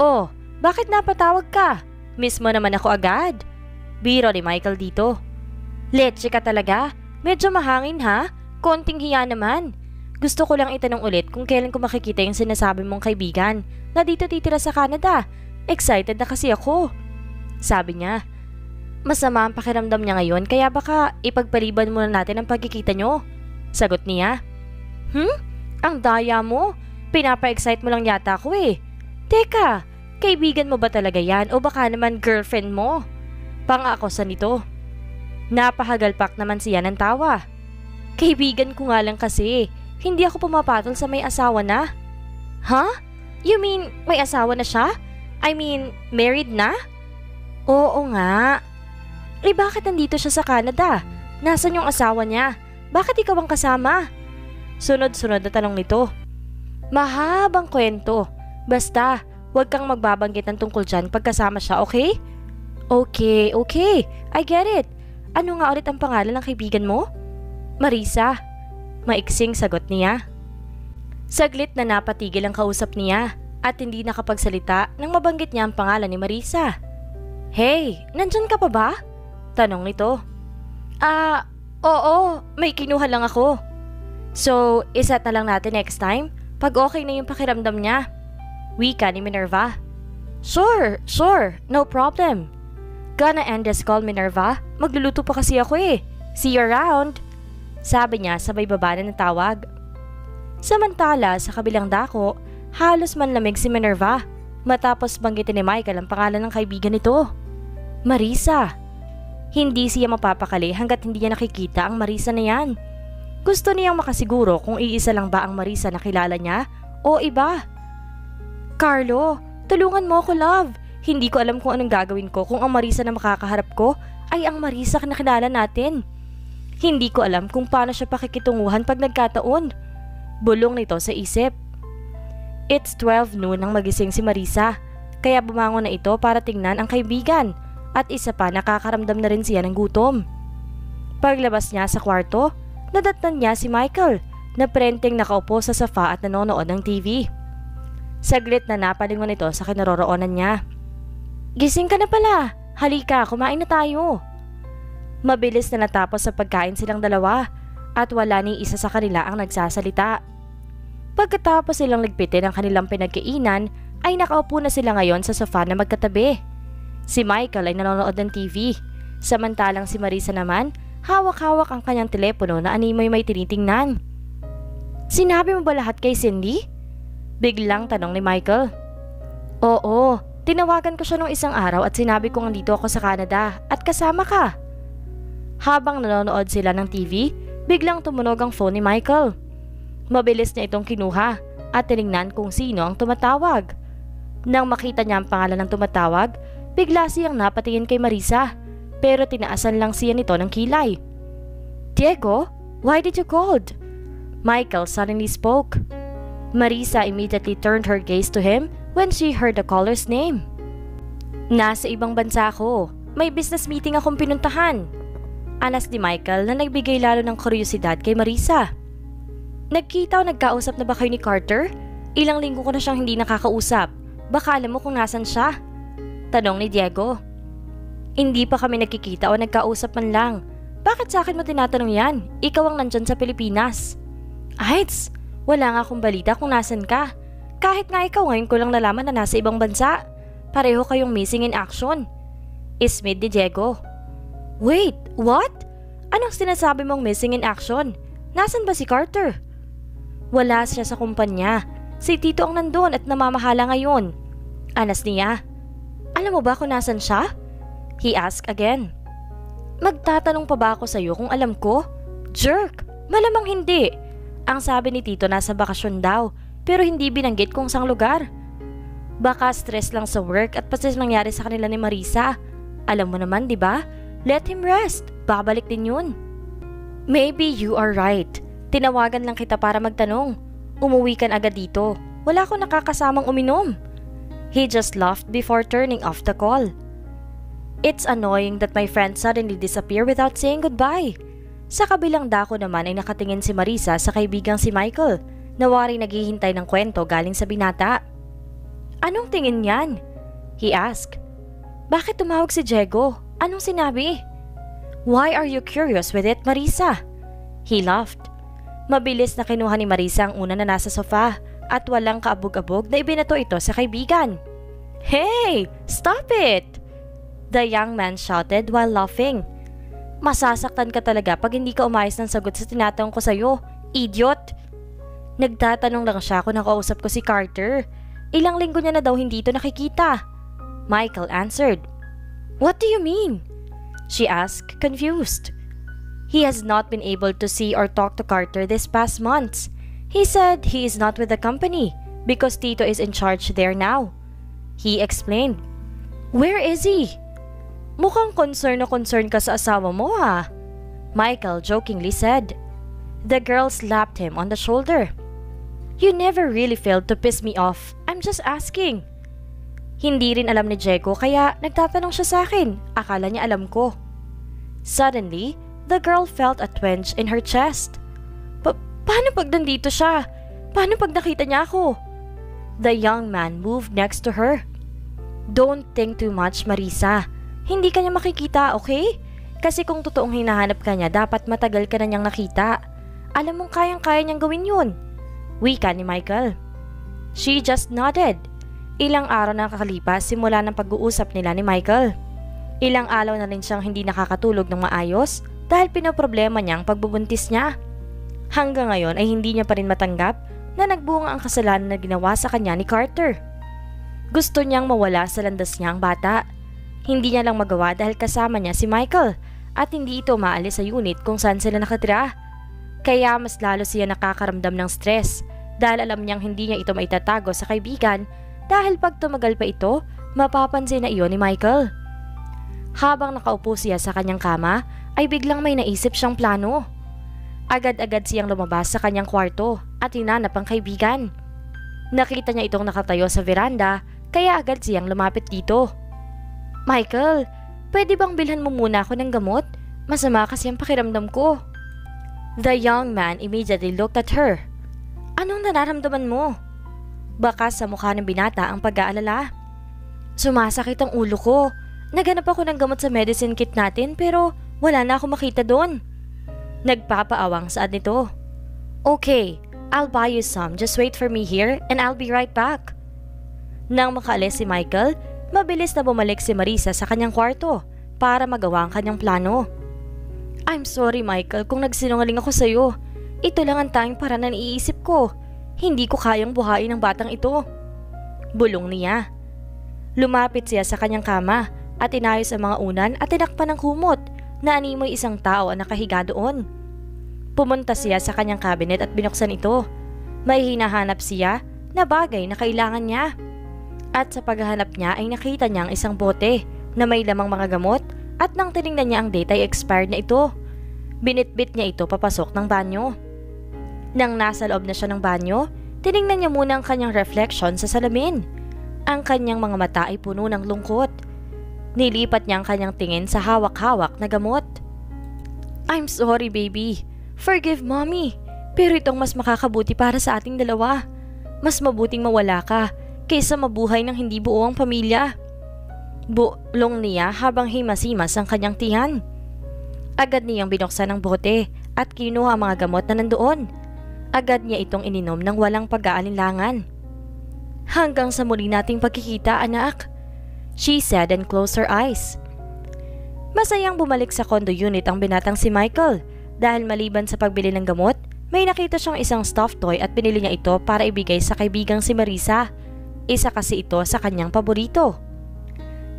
Oh, bakit napatawag ka? Miss mo naman ako agad. Biro ni Michael dito. Leche ka talaga. Medyo mahangin ha? Konting hiya naman. Gusto ko lang itanong ulit kung kailan ko makikita yung sinasabi mong kaibigan na dito titira sa Canada. Excited na kasi ako. Sabi niya. Masama ang pakiramdam niya ngayon kaya baka ipagpaliban muna natin ang pagkikita nyo. Sagot niya. Hmm? Ang daya mo. Pinapa-excite mo lang yata ako eh. Teka, kaibigan mo ba talaga yan o baka naman girlfriend mo? Pangako sa nito. Napahagalpak naman siya ng tawa. Kaibigan ko nga lang kasi. Hindi ako pumapatol sa may asawa na. Huh? You mean may asawa na siya? I mean, married na? Oo nga. Eh bakit nandito siya sa Canada? Nasaan yung asawa niya? Bakit ikaw ang kasama? Sunod-sunod na tanong nito. Mahabang kwento. Basta, huwag kang magbabanggit ng tungkol dyan pagkasama siya, okay? Okay, okay. I get it. Ano nga ulit ang pangalan ng kaibigan mo? Marisa. Maiksing sagot niya. Saglit na napatigil ang kausap niya at hindi nakapagsalita nang mabanggit niya ang pangalan ni Marisa. Hey, nandyan ka pa ba? Tanong nito. Ah, oo, may kinuha lang ako. So, iset na lang natin next time pag okay na yung pakiramdam niya. Wika ni Minerva. Sure, sure, no problem. Gonna end this call, Minerva. Magluluto pa kasi ako eh. See you around. Sabi niya sabay baba na ng tawag. Samantala sa kabilang dako, halos manlamig si Minerva matapos banggitin ni Michael ang pangalan ng kaibigan nito. Marisa. Hindi siya mapapakali hanggat hindi niya nakikita ang Marisa na yan. Gusto niyang makasiguro kung iisa lang ba ang Marisa na kilala niya o iba. Carlo, tulungan mo ako love. Hindi ko alam kung anong gagawin ko kung ang Marisa na makakaharap ko ay ang Marisa na kilala natin. Hindi ko alam kung paano siya pakikitunguhan pag nagkataon. Bulong nito sa isip. It's 12 noon nang magising si Marisa, kaya bumangon na ito para tingnan ang kaibigan at isa pa nakakaramdam na rin siya ng gutom. Paglabas niya sa kwarto, nadatnan niya si Michael na prenteng nakaupo sa sofa at nanonood ng TV. Saglit na napalingon ito sa kinaroroonan niya. Gising ka na pala! Halika, kumain na tayo! Mabilis na natapos sa pagkain silang dalawa at wala ni isa sa kanila ang nagsasalita. Pagkatapos silang ligpitin ang kanilang pinagkainan ay nakaupo na sila ngayon sa sofa na magkatabi. Si Michael ay nanonood ng TV, samantalang si Marisa naman hawak-hawak ang kanyang telepono na animoy may tinitingnan. Sinabi mo ba lahat kay Cindy? Biglang tanong ni Michael. Oo, tinawagan ko siya nung isang araw at sinabi kong andito ako sa Canada at kasama ka. Habang nanonood sila ng TV, biglang tumunog ang phone ni Michael. Mabilis niya itong kinuha at tinignan kung sino ang tumatawag. Nang makita niya ang pangalan ng tumatawag, bigla siyang napatingin kay Marisa pero tinaasan lang siya nito ng kilay. Diego, why did you call? Michael suddenly spoke. Marisa immediately turned her gaze to him when she heard the caller's name. Nasa ibang bansa ako. May business meeting akong pinuntahan. Anas ni Michael na nagbigay lalo ng kuryosidad kay Marisa. Nagkita o nagkausap na ba kayo ni Carter? Ilang linggo ko na siyang hindi nakakausap. Baka alam mo kung nasan siya? Tanong ni Diego. Hindi pa kami nagkikita o nagkausap man lang. Bakit sa akin mo tinatanong yan? Ikaw ang nandyan sa Pilipinas. Aits, wala nga akong balita kung nasan ka. Kahit nga ikaw ngayon ko lang nalaman na nasa ibang bansa. Pareho kayong missing in action. Ismid ni Diego. Wait, what? Anong sinasabi mong missing in action? Nasaan ba si Carter? Wala siya sa kumpanya. Si Tito ang nandun at namamahala ngayon. Anas niya. Alam mo ba kung nasan siya? He asked again. Magtatanong pa ba ako sa'yo kung alam ko? Jerk! Malamang hindi. Ang sabi ni Tito nasa bakasyon daw pero hindi binanggit kung sang lugar. Baka stress lang sa work at pasis nangyari sa kanila ni Marisa. Alam mo naman, di ba? Let him rest. Babalik din yun. Maybe you are right. Tinawagan lang kita para magtanong. Umuwi kan agad dito. Wala ko nakakasamang uminom. He just laughed before turning off the call. It's annoying that my friend suddenly disappear without saying goodbye. Sa kabilang dako naman ay nakatingin si Marisa sa kaibigang si Michael na wari naghihintay ng kwento galing sa binata. Anong tingin niyan? He asked. Bakit tumawag si Diego? Anong sinabi? Why are you curious with it, Marisa? He laughed. Mabilis na kinuha ni Marisa ang una na nasa sofa at walang kaabog-abog na ibinato ito sa kaibigan. Hey! Stop it! The young man shouted while laughing. Masasaktan ka talaga pag hindi ka umayos ng sagot sa tinatanong ko sa'yo. Idiot! Nagtatanong lang siya kung nakausap ko si Carter. Ilang linggo niya na daw hindi ito nakikita. Michael answered. What do you mean? She asked, confused. He has not been able to see or talk to Carter this past months. He said he is not with the company because Tito is in charge there now. He explained. Where is he? Mukhang concern na concern ka sa asawa mo ha. Michael jokingly said. The girl slapped him on the shoulder. You never really failed to piss me off. I'm just asking. Hindi rin alam ni Diego kaya nagtatanong siya sa akin. Akala niya alam ko. Suddenly, the girl felt a twinge in her chest. Pa paano pag nandito siya? Paano pag nakita niya ako? The young man moved next to her. Don't think too much, Marisa. Hindi ka niya makikita, okay? Kasi kung totoong hinahanap ka niya, dapat matagal ka na niyang nakita. Alam mong kayang-kaya niyang gawin yun. Wika ni Michael. She just nodded. Ilang araw na kakalipas simula ng pag-uusap nila ni Michael. Ilang araw na rin siyang hindi nakakatulog ng maayos dahil pinoproblema niya ang pagbubuntis niya. Hanggang ngayon ay hindi niya pa rin matanggap na nagbunga ang kasalanan na ginawa sa kanya ni Carter. Gusto niyang mawala sa landas niya ang bata. Hindi niya lang magawa dahil kasama niya si Michael at hindi ito maalis sa unit kung saan sila nakatira. Kaya mas lalo siya nakakaramdam ng stress dahil alam niyang hindi niya ito maitatago sa kaibigan dahil pag tumagal pa ito, mapapansin na iyon ni Michael. Habang nakaupo siya sa kanyang kama, ay biglang may naisip siyang plano. Agad-agad siyang lumabas sa kanyang kwarto at hinanap ang kaibigan. Nakita niya itong nakatayo sa veranda kaya agad siyang lumapit dito. Michael, pwede bang bilhan mo muna ako ng gamot? Masama kasi ang pakiramdam ko. The young man immediately looked at her. Anong nararamdaman mo? Baka sa mukha ng binata ang pag-aalala. Sumasakit ang ulo ko. Naganap ako ng gamot sa medicine kit natin pero wala na ako makita doon. Nagpapaawang saad nito. Okay, I'll buy you some. Just wait for me here and I'll be right back. Nang makaalis si Michael, mabilis na bumalik si Marisa sa kanyang kwarto para magawa ang kanyang plano. I'm sorry Michael kung nagsinungaling ako sa'yo. Ito lang ang tanging para na naiisip ko. Hindi ko kayang buhayin ang batang ito. Bulong niya. Lumapit siya sa kanyang kama at inayos ang mga unan at tinakpan ng kumot na animoy isang tao ang nakahiga doon. Pumunta siya sa kanyang cabinet at binuksan ito. May hinahanap siya na bagay na kailangan niya. At sa paghahanap niya ay nakita niya ang isang bote na may lamang mga gamot at nang tinignan niya ang date ay expired na ito. Binitbit niya ito papasok ng banyo. Nang nasa loob na siya ng banyo, tinignan niya muna ang kanyang reflection sa salamin. Ang kanyang mga mata ay puno ng lungkot. Nilipat niya ang kanyang tingin sa hawak-hawak na gamot. I'm sorry baby. Forgive mommy. Pero itong mas makakabuti para sa ating dalawa. Mas mabuting mawala ka kaysa mabuhay ng hindi buo ang pamilya. Bulong niya habang himasimas ang kanyang tiyan. Agad niyang binuksan ang bote at kinuha ang mga gamot na nandoon. Agad niya itong ininom ng walang pag-aalinlangan. Hanggang sa muli nating pagkikita anak, she said and closed her eyes. Masayang bumalik sa condo unit ang binatang si Michael dahil maliban sa pagbili ng gamot, may nakita siyang isang stuffed toy at pinili niya ito para ibigay sa kaibigang si Marisa. Isa kasi ito sa kanyang paborito.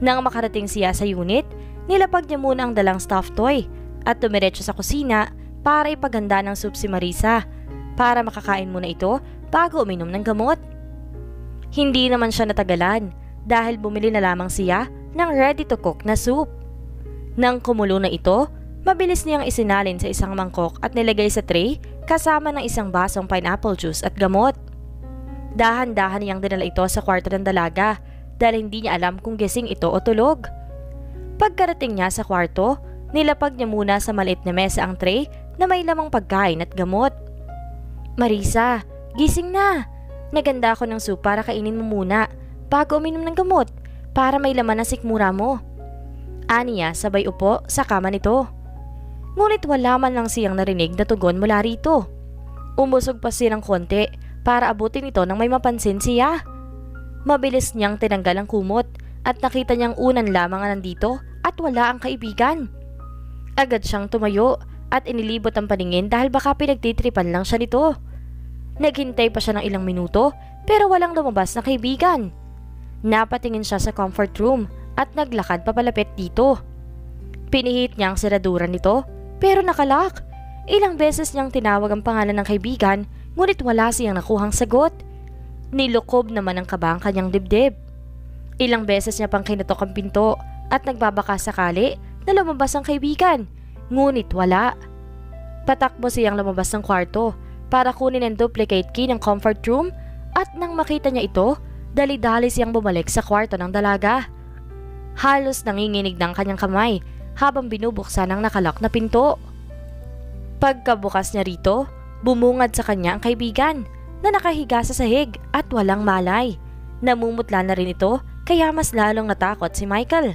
Nang makarating siya sa unit, nilapag niya muna ang dalang stuffed toy at tumiretso sa kusina para ipaganda ng soup si Marisa para makakain muna ito bago uminom ng gamot. Hindi naman siya natagalan dahil bumili na lamang siya ng ready-to-cook na soup. Nang kumulo na ito, mabilis niyang isinalin sa isang mangkok at nilagay sa tray kasama ng isang basong pineapple juice at gamot. Dahan-dahan niyang dinala ito sa kwarto ng dalaga dahil hindi niya alam kung gising ito o tulog. Pagkarating niya sa kwarto, nilapag niya muna sa maliit na mesa ang tray na may lamang pagkain at gamot. Marisa, gising na! Naganda ako ng soup para kainin mo muna bago uminom ng gamot para may laman na sikmura mo. Aniya sabay upo sa kama nito. Ngunit wala man lang siyang narinig na tugon mula rito. Umusog pa siya ng konti para abutin ito nang may mapansin siya. Mabilis niyang tinanggal ang kumot at nakita niyang unan lamang ang nandito at wala ang kaibigan. Agad siyang tumayo at inilibot ang paningin dahil baka pinagtitripan lang siya nito. Naghintay pa siya ng ilang minuto pero walang lumabas na kaibigan. Napatingin siya sa comfort room at naglakad papalapit dito. Pinihit niya ang seraduran nito pero nakalak. Ilang beses niyang tinawag ang pangalan ng kaibigan ngunit wala siyang nakuhang sagot. Nilukob naman ang kaba ang kanyang dibdib. Ilang beses niya pang kinatok ang pinto at nagbabaka sakali na lumabas ang kaibigan ngunit wala. Patakbo siyang lumabas ng kwarto para kunin ang duplicate key ng comfort room at nang makita niya ito, dali-dali siyang bumalik sa kwarto ng dalaga. Halos nanginginig ng kanyang kamay habang binubuksan ang nakalak na pinto. Pagkabukas niya rito, bumungad sa kanya ang kaibigan na nakahiga sa sahig at walang malay. Namumutla na rin ito kaya mas lalong natakot si Michael.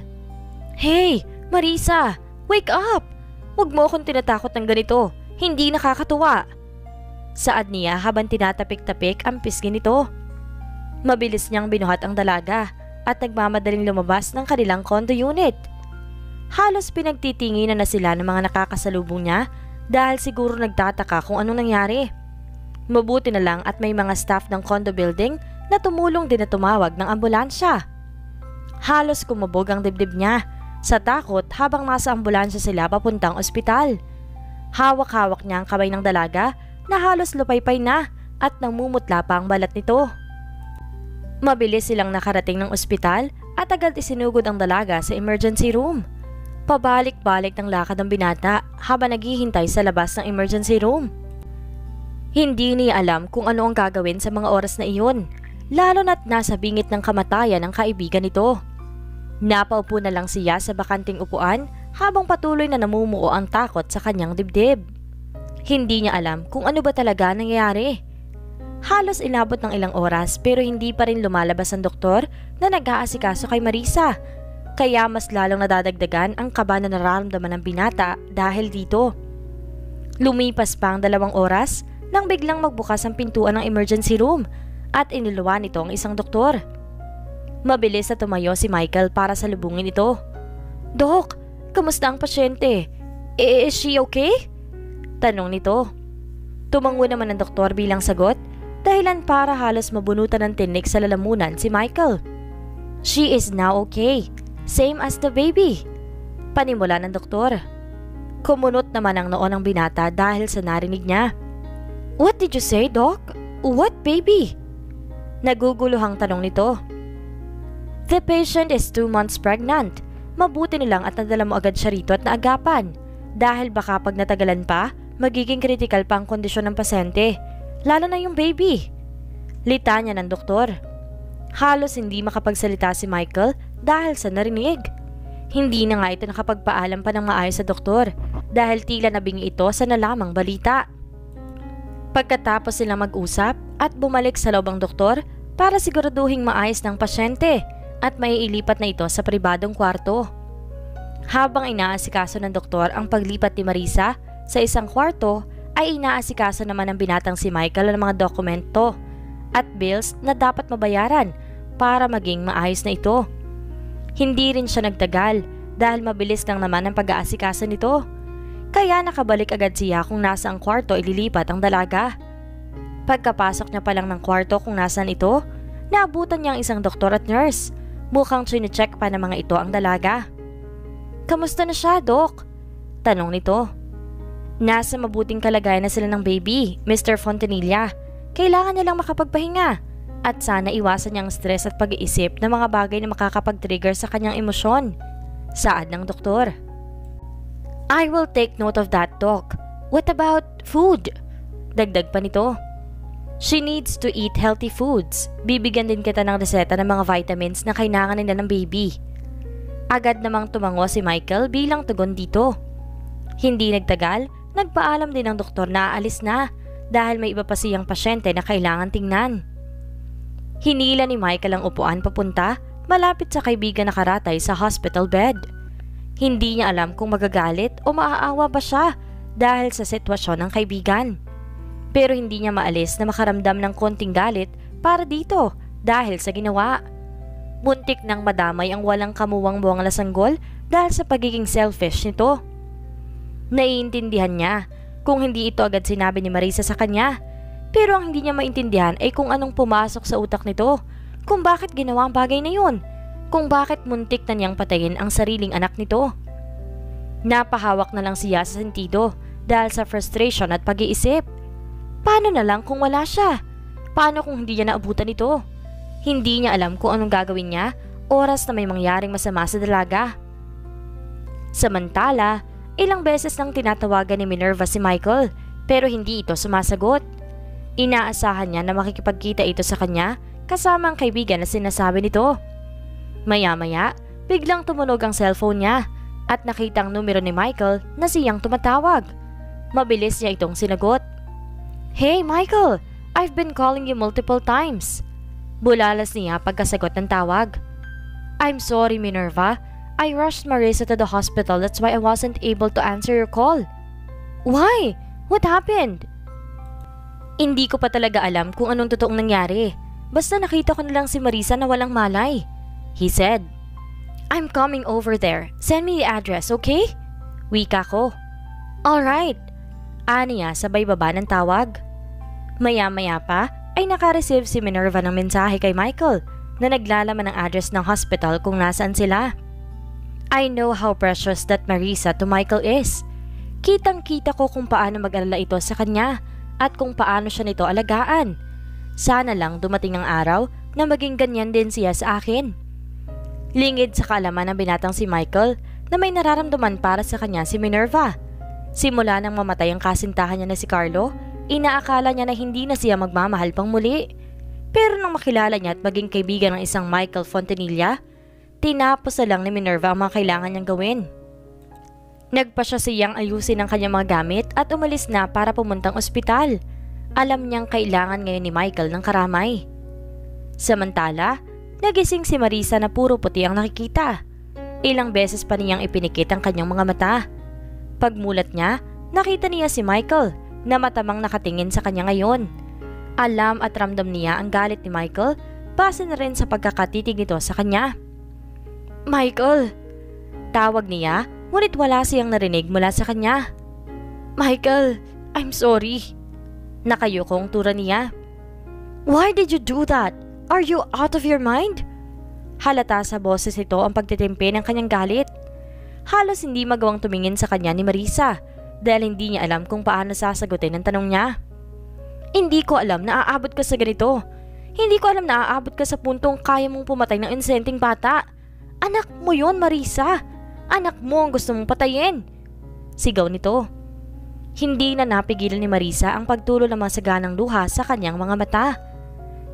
Hey, Marisa! Wake up! Huwag mo akong tinatakot ng ganito. Hindi nakakatuwa. Saad niya habang tinatapik-tapik ang pisngi nito. Mabilis niyang binuhat ang dalaga at nagmamadaling lumabas ng kanilang condo unit. Halos pinagtitinginan na sila ng mga nakakasalubong niya dahil siguro nagtataka kung anong nangyari. Mabuti na lang at may mga staff ng condo building na tumulong din na tumawag ng ambulansya. Halos kumabog ang dibdib niya sa takot habang nasa ambulansya sila papuntang ospital. Hawak-hawak niya ang kamay ng dalaga na halos lupaypay na at namumutla pa ang balat nito. Mabilis silang nakarating ng ospital at agad isinugod ang dalaga sa emergency room. Pabalik-balik ng lakad ng binata habang naghihintay sa labas ng emergency room. Hindi niya alam kung ano ang gagawin sa mga oras na iyon, lalo na't nasa bingit ng kamatayan ng kaibigan nito. Napaupo na lang siya sa bakanting upuan habang patuloy na namumuo ang takot sa kanyang dibdib. Hindi niya alam kung ano ba talaga nangyayari. Halos inabot ng ilang oras pero hindi pa rin lumalabas ang doktor na nag-aasikaso kay Marisa. Kaya mas lalong nadadagdagan ang kaba na nararamdaman ng binata dahil dito. Lumipas pa ang dalawang oras nang biglang magbukas ang pintuan ng emergency room at iniluwa nito ang isang doktor. Mabilis na tumayo si Michael para salubungin ito. Dok, kamusta ang pasyente? E, is she okay? Tanong nito. Tumango naman ang doktor bilang sagot dahilan para halos mabunutan ng tinik sa lalamunan si Michael. She is now okay, same as the baby. Panimula ng doktor. Kumunot naman ang noon ng binata dahil sa narinig niya. What did you say, Doc? What baby? Naguguluhang tanong nito. The patient is 2 months pregnant. Mabuti nilang at nadala mo agad siya rito at naagapan. Dahil baka pag natagalan pa, magiging critical pa ang kondisyon ng pasyente lalo na yung baby. Litanya ng doktor. Halos hindi makapagsalita si Michael dahil sa narinig. Hindi na nga ito nakapagpaalam pa ng maayos sa doktor dahil tila nabingi ito sa nalamang balita. Pagkatapos silang mag-usap at bumalik sa loob ang doktor para siguraduhing maayos ng pasyente at maiilipat na ito sa pribadong kwarto. Habang inaasikaso ng doktor ang paglipat ni Marisa sa isang kwarto, ay inaasikaso naman ng binatang si Michael ang mga dokumento at bills na dapat mabayaran para maging maayos na ito. Hindi rin siya nagtagal dahil mabilis lang naman ang pag-aasikaso nito. Kaya nakabalik agad siya kung nasa ang kwarto ililipat ang dalaga. Pagkapasok niya pa lang ng kwarto kung nasan ito, naabutan niya ang isang doktor at nurse. Mukhang chinecheck pa ng mga ito ang dalaga. Kamusta na siya, Dok? Tanong nito. Nasa mabuting kalagayan na sila ng baby, Mr. Fontanilla. Kailangan niya lang makapagpahinga. At sana iwasan niya ang stress at pag-iisip ng mga bagay na makakapag-trigger sa kanyang emosyon. Saad ng doktor. I will take note of that, Doc. What about food? Dagdag pa nito. She needs to eat healthy foods. Bibigyan din kita ng reseta ng mga vitamins na kailangan nila ng baby. Agad namang tumango si Michael bilang tugon dito. Hindi nagtagal Nagpaalam din ang doktor na aalis na dahil may iba pa siyang pasyente na kailangan tingnan. Hinila ni Michael ang upuan papunta malapit sa kaibigan na karatay sa hospital bed. Hindi niya alam kung magagalit o maaawa ba siya dahil sa sitwasyon ng kaibigan. Pero hindi niya maalis na makaramdam ng konting galit para dito dahil sa ginawa. Muntik nang madamay ang walang kamuwang buwang lasanggol dahil sa pagiging selfish nito. Naiintindihan niya kung hindi ito agad sinabi ni Marisa sa kanya. Pero ang hindi niya maintindihan ay kung anong pumasok sa utak nito, kung bakit ginawa ang bagay na yun, kung bakit muntik na niyang patayin ang sariling anak nito. Napahawak na lang siya sa sentido dahil sa frustration at pag-iisip. Paano na lang kung wala siya? Paano kung hindi niya naabutan ito? Hindi niya alam kung anong gagawin niya oras na may mangyaring masama sa dalaga. Samantala, Ilang beses nang tinatawagan ni Minerva si Michael pero hindi ito sumasagot. Inaasahan niya na makikipagkita ito sa kanya kasama ang kaibigan na sinasabi nito. Maya-maya, biglang tumunog ang cellphone niya at nakita ang numero ni Michael na siyang tumatawag. Mabilis niya itong sinagot. Hey Michael, I've been calling you multiple times. Bulalas niya pagkasagot ng tawag. I'm sorry Minerva, I rushed Marisa to the hospital. That's why I wasn't able to answer your call. Why? What happened? Hindi ko pa talaga alam kung anong totoong nangyari. Basta nakita ko na lang si Marisa na walang malay. He said, I'm coming over there. Send me the address, okay? Wika ko. Alright. Ani niya sabay baba ng tawag. Maya-maya pa ay nakareceive si Minerva ng mensahe kay Michael na naglalaman ng address ng hospital kung nasaan sila. I know how precious that Marisa to Michael is. Kitang-kita ko kung paano mag-alala ito sa kanya at kung paano siya nito alagaan. Sana lang dumating ang araw na maging ganyan din siya sa akin. Lingid sa kaalaman ng binatang si Michael na may nararamdaman para sa kanya si Minerva. Simula nang mamatay ang kasintahan niya na si Carlo, inaakala niya na hindi na siya magmamahal pang muli. Pero nang makilala niya at maging kaibigan ng isang Michael Fontanilla, Tinapos na lang ni Minerva ang mga kailangan niyang gawin. Nagpa siya siyang ayusin ang kanyang mga gamit at umalis na para pumuntang ospital. Alam niyang kailangan ngayon ni Michael ng karamay. Samantala, nagising si Marisa na puro puti ang nakikita. Ilang beses pa niyang ipinikit ang kanyang mga mata. Pagmulat niya, nakita niya si Michael na matamang nakatingin sa kanya ngayon. Alam at ramdam niya ang galit ni Michael base na rin sa pagkakatitig nito sa kanya. Michael! Tawag niya, ngunit wala siyang narinig mula sa kanya. Michael, I'm sorry. Nakayukong tura niya. Why did you do that? Are you out of your mind? Halata sa boses nito ang pagtitimpi ng kanyang galit. Halos hindi magawang tumingin sa kanya ni Marisa dahil hindi niya alam kung paano sasagutin ang tanong niya. Hindi ko alam na aabot ka sa ganito. Hindi ko alam na aabot ka sa puntong kaya mong pumatay ng insenting bata. Anak mo yon Marisa. Anak mo ang gusto mong patayin. Sigaw nito. Hindi na napigilan ni Marisa ang pagtulo ng mga saganang luha sa kanyang mga mata.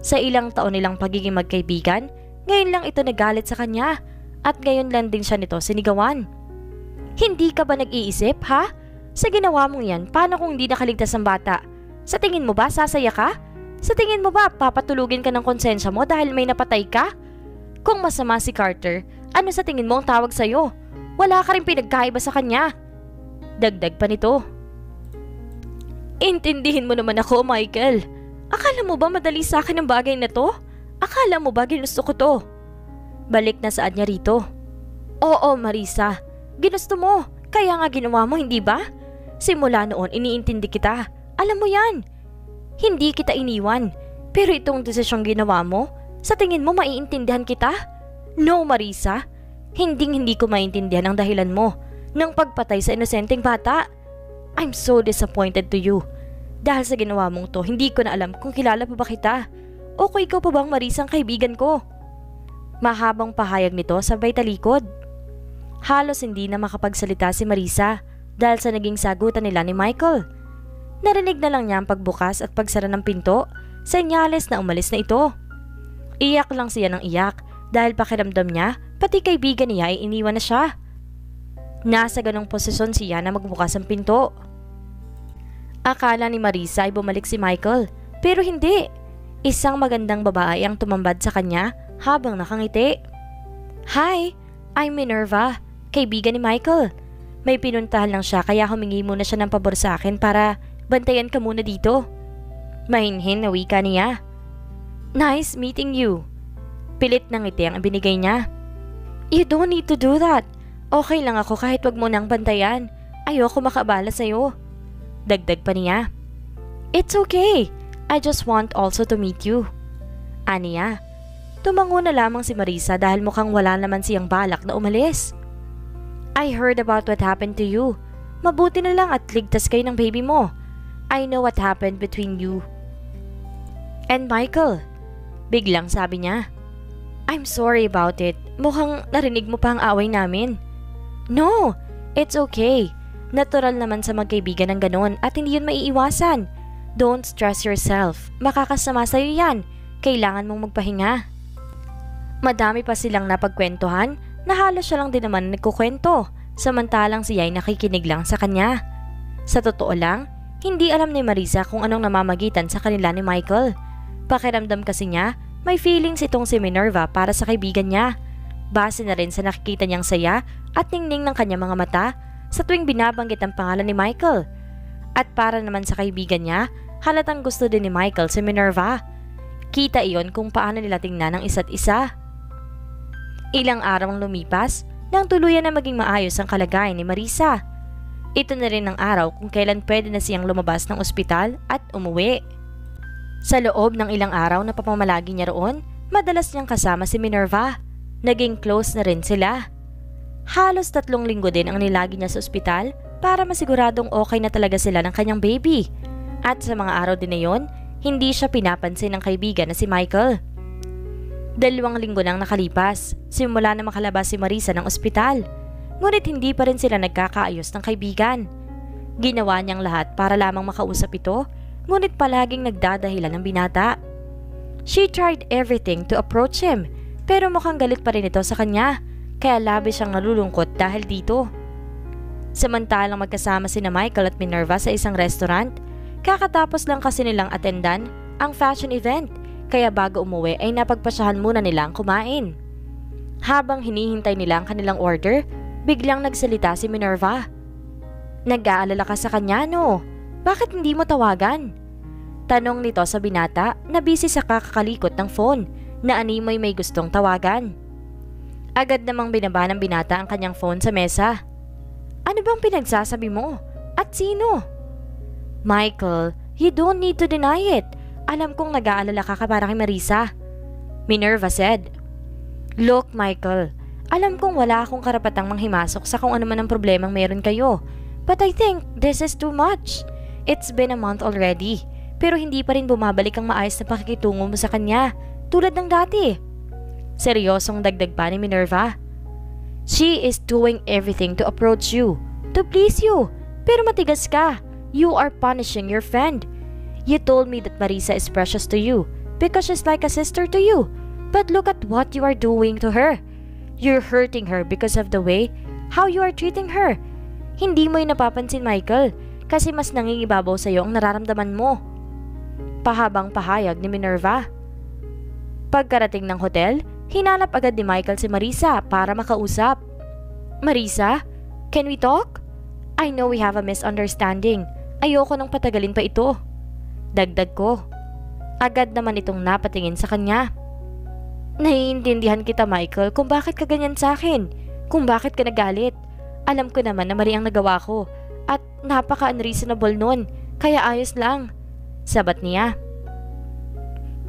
Sa ilang taon nilang pagiging magkaibigan, ngayon lang ito nagalit sa kanya at gayon lang din siya nito sinigawan. Hindi ka ba nag-iisip, ha? Sa ginawa mong yan, paano kung hindi nakaligtas ang bata? Sa tingin mo ba, sasaya ka? Sa tingin mo ba, papatulugin ka ng konsensya mo dahil may napatay ka? Kung masama si Carter, ano sa tingin mo ang tawag sa'yo? Wala ka rin pinagkaiba sa kanya. Dagdag pa nito. Intindihin mo naman ako, Michael. Akala mo ba madali sa akin ang bagay na to? Akala mo ba ginusto ko to? Balik na saad niya rito. Oo, Marisa. Ginusto mo. Kaya nga ginawa mo, hindi ba? Simula noon, iniintindi kita. Alam mo yan. Hindi kita iniwan. Pero itong desisyong ginawa mo, sa tingin mo maiintindihan kita? No, Marisa. Hinding hindi ko maintindihan ang dahilan mo ng pagpatay sa inosenteng bata. I'm so disappointed to you. Dahil sa ginawa mong to, hindi ko na alam kung kilala pa ba kita. O kung ikaw pa bang Marisang kaibigan ko. Mahabang pahayag nito sabay talikod. Halos hindi na makapagsalita si Marisa dahil sa naging sagutan nila ni Michael. Narinig na lang niya ang pagbukas at pagsara ng pinto, senyales na umalis na ito. Iyak lang siya ng iyak dahil pakiramdam niya pati kaibigan niya ay iniwan na siya. Nasa ganong posisyon siya na magbukas ang pinto. Akala ni Marisa ay bumalik si Michael, pero hindi. Isang magandang babae ang tumambad sa kanya habang nakangiti. Hi, I'm Minerva, kaibigan ni Michael. May pinuntahan lang siya kaya humingi muna siya ng pabor sa akin para bantayan ka muna dito. Mahinhin na wika niya. Nice meeting you. Pilit ng ngiti ang binigay niya. You don't need to do that. Okay lang ako kahit wag mo nang bantayan. Ayoko makabala sa'yo. Dagdag pa niya. It's okay. I just want also to meet you. Aniya, tumango na lamang si Marisa dahil mukhang wala naman siyang balak na umalis. I heard about what happened to you. Mabuti na lang at ligtas kayo ng baby mo. I know what happened between you. And Michael, biglang sabi niya. I'm sorry about it. Mukhang narinig mo pa ang away namin. No, it's okay. Natural naman sa magkaibigan ng ganon at hindi yun maiiwasan. Don't stress yourself. Makakasama sa'yo yan. Kailangan mong magpahinga. Madami pa silang napagkwentuhan na halos siya lang din naman nagkukwento samantalang siya ay nakikinig lang sa kanya. Sa totoo lang, hindi alam ni Marisa kung anong namamagitan sa kanila ni Michael. Pakiramdam kasi niya, may feelings itong si Minerva para sa kaibigan niya. Base na rin sa nakikita niyang saya at ningning ng kanyang mga mata sa tuwing binabanggit ang pangalan ni Michael. At para naman sa kaibigan niya, halatang gusto din ni Michael si Minerva. Kita iyon kung paano nila tingnan ang isa't isa. Ilang araw ang lumipas nang tuluyan na maging maayos ang kalagayan ni Marisa. Ito na rin ang araw kung kailan pwede na siyang lumabas ng ospital at umuwi. Sa loob ng ilang araw na papamalagi niya roon, madalas niyang kasama si Minerva. Naging close na rin sila. Halos tatlong linggo din ang nilagi niya sa ospital para masiguradong okay na talaga sila ng kanyang baby. At sa mga araw din na yon, hindi siya pinapansin ng kaibigan na si Michael. Dalawang linggo nang nakalipas, simula na makalabas si Marisa ng ospital. Ngunit hindi pa rin sila nagkakaayos ng kaibigan. Ginawa niyang lahat para lamang makausap ito, ngunit palaging nagdadahilan ng binata. She tried everything to approach him, pero mukhang galit pa rin ito sa kanya kaya labis siyang nalulungkot dahil dito. Samantalang magkasama si na Michael at Minerva sa isang restaurant, kakatapos lang kasi nilang atendan ang fashion event kaya bago umuwi ay napagpasyahan muna nilang kumain. Habang hinihintay nila ang kanilang order, biglang nagsalita si Minerva. Nag-aalala ka sa kanya no? Bakit hindi mo tawagan? Tanong nito sa binata na busy sa kakakalikot ng phone na animoy may gustong tawagan. Agad namang binaba ng binata ang kanyang phone sa mesa. Ano bang pinagsasabi mo? At sino? Michael, you don't need to deny it. Alam kong nag-aalala ka para kay Marisa. Minerva said. Look, Michael, alam kong wala akong karapatang manghimasok sa kung ano man ang problemang meron kayo. But I think this is too much. It's been a month already, pero hindi pa rin bumabalik ang maayos na pakikitungo mo sa kanya, tulad ng dati. Seryosong dagdag pa ni Minerva. She is doing everything to approach you, to please you. Pero matigas ka. You are punishing your friend. You told me that Marisa is precious to you because she's like a sister to you. But look at what you are doing to her. You're hurting her because of the way how you are treating her. Hindi mo yung napapansin, Michael, kasi mas nangingibabaw sa'yo ang nararamdaman mo. Pahabang pahayag ni Minerva. Pagkarating ng hotel, hinanap agad ni Michael si Marisa para makausap. Marisa, can we talk? I know we have a misunderstanding. Ayoko nang patagalin pa ito. Dagdag ko. Agad naman itong napatingin sa kanya. Naiintindihan kita Michael kung bakit ka ganyan sa akin, kung bakit ka nagalit. Alam ko naman na mali ang nagawa ko at napaka-unreasonable nun, kaya ayos lang. Sabat niya.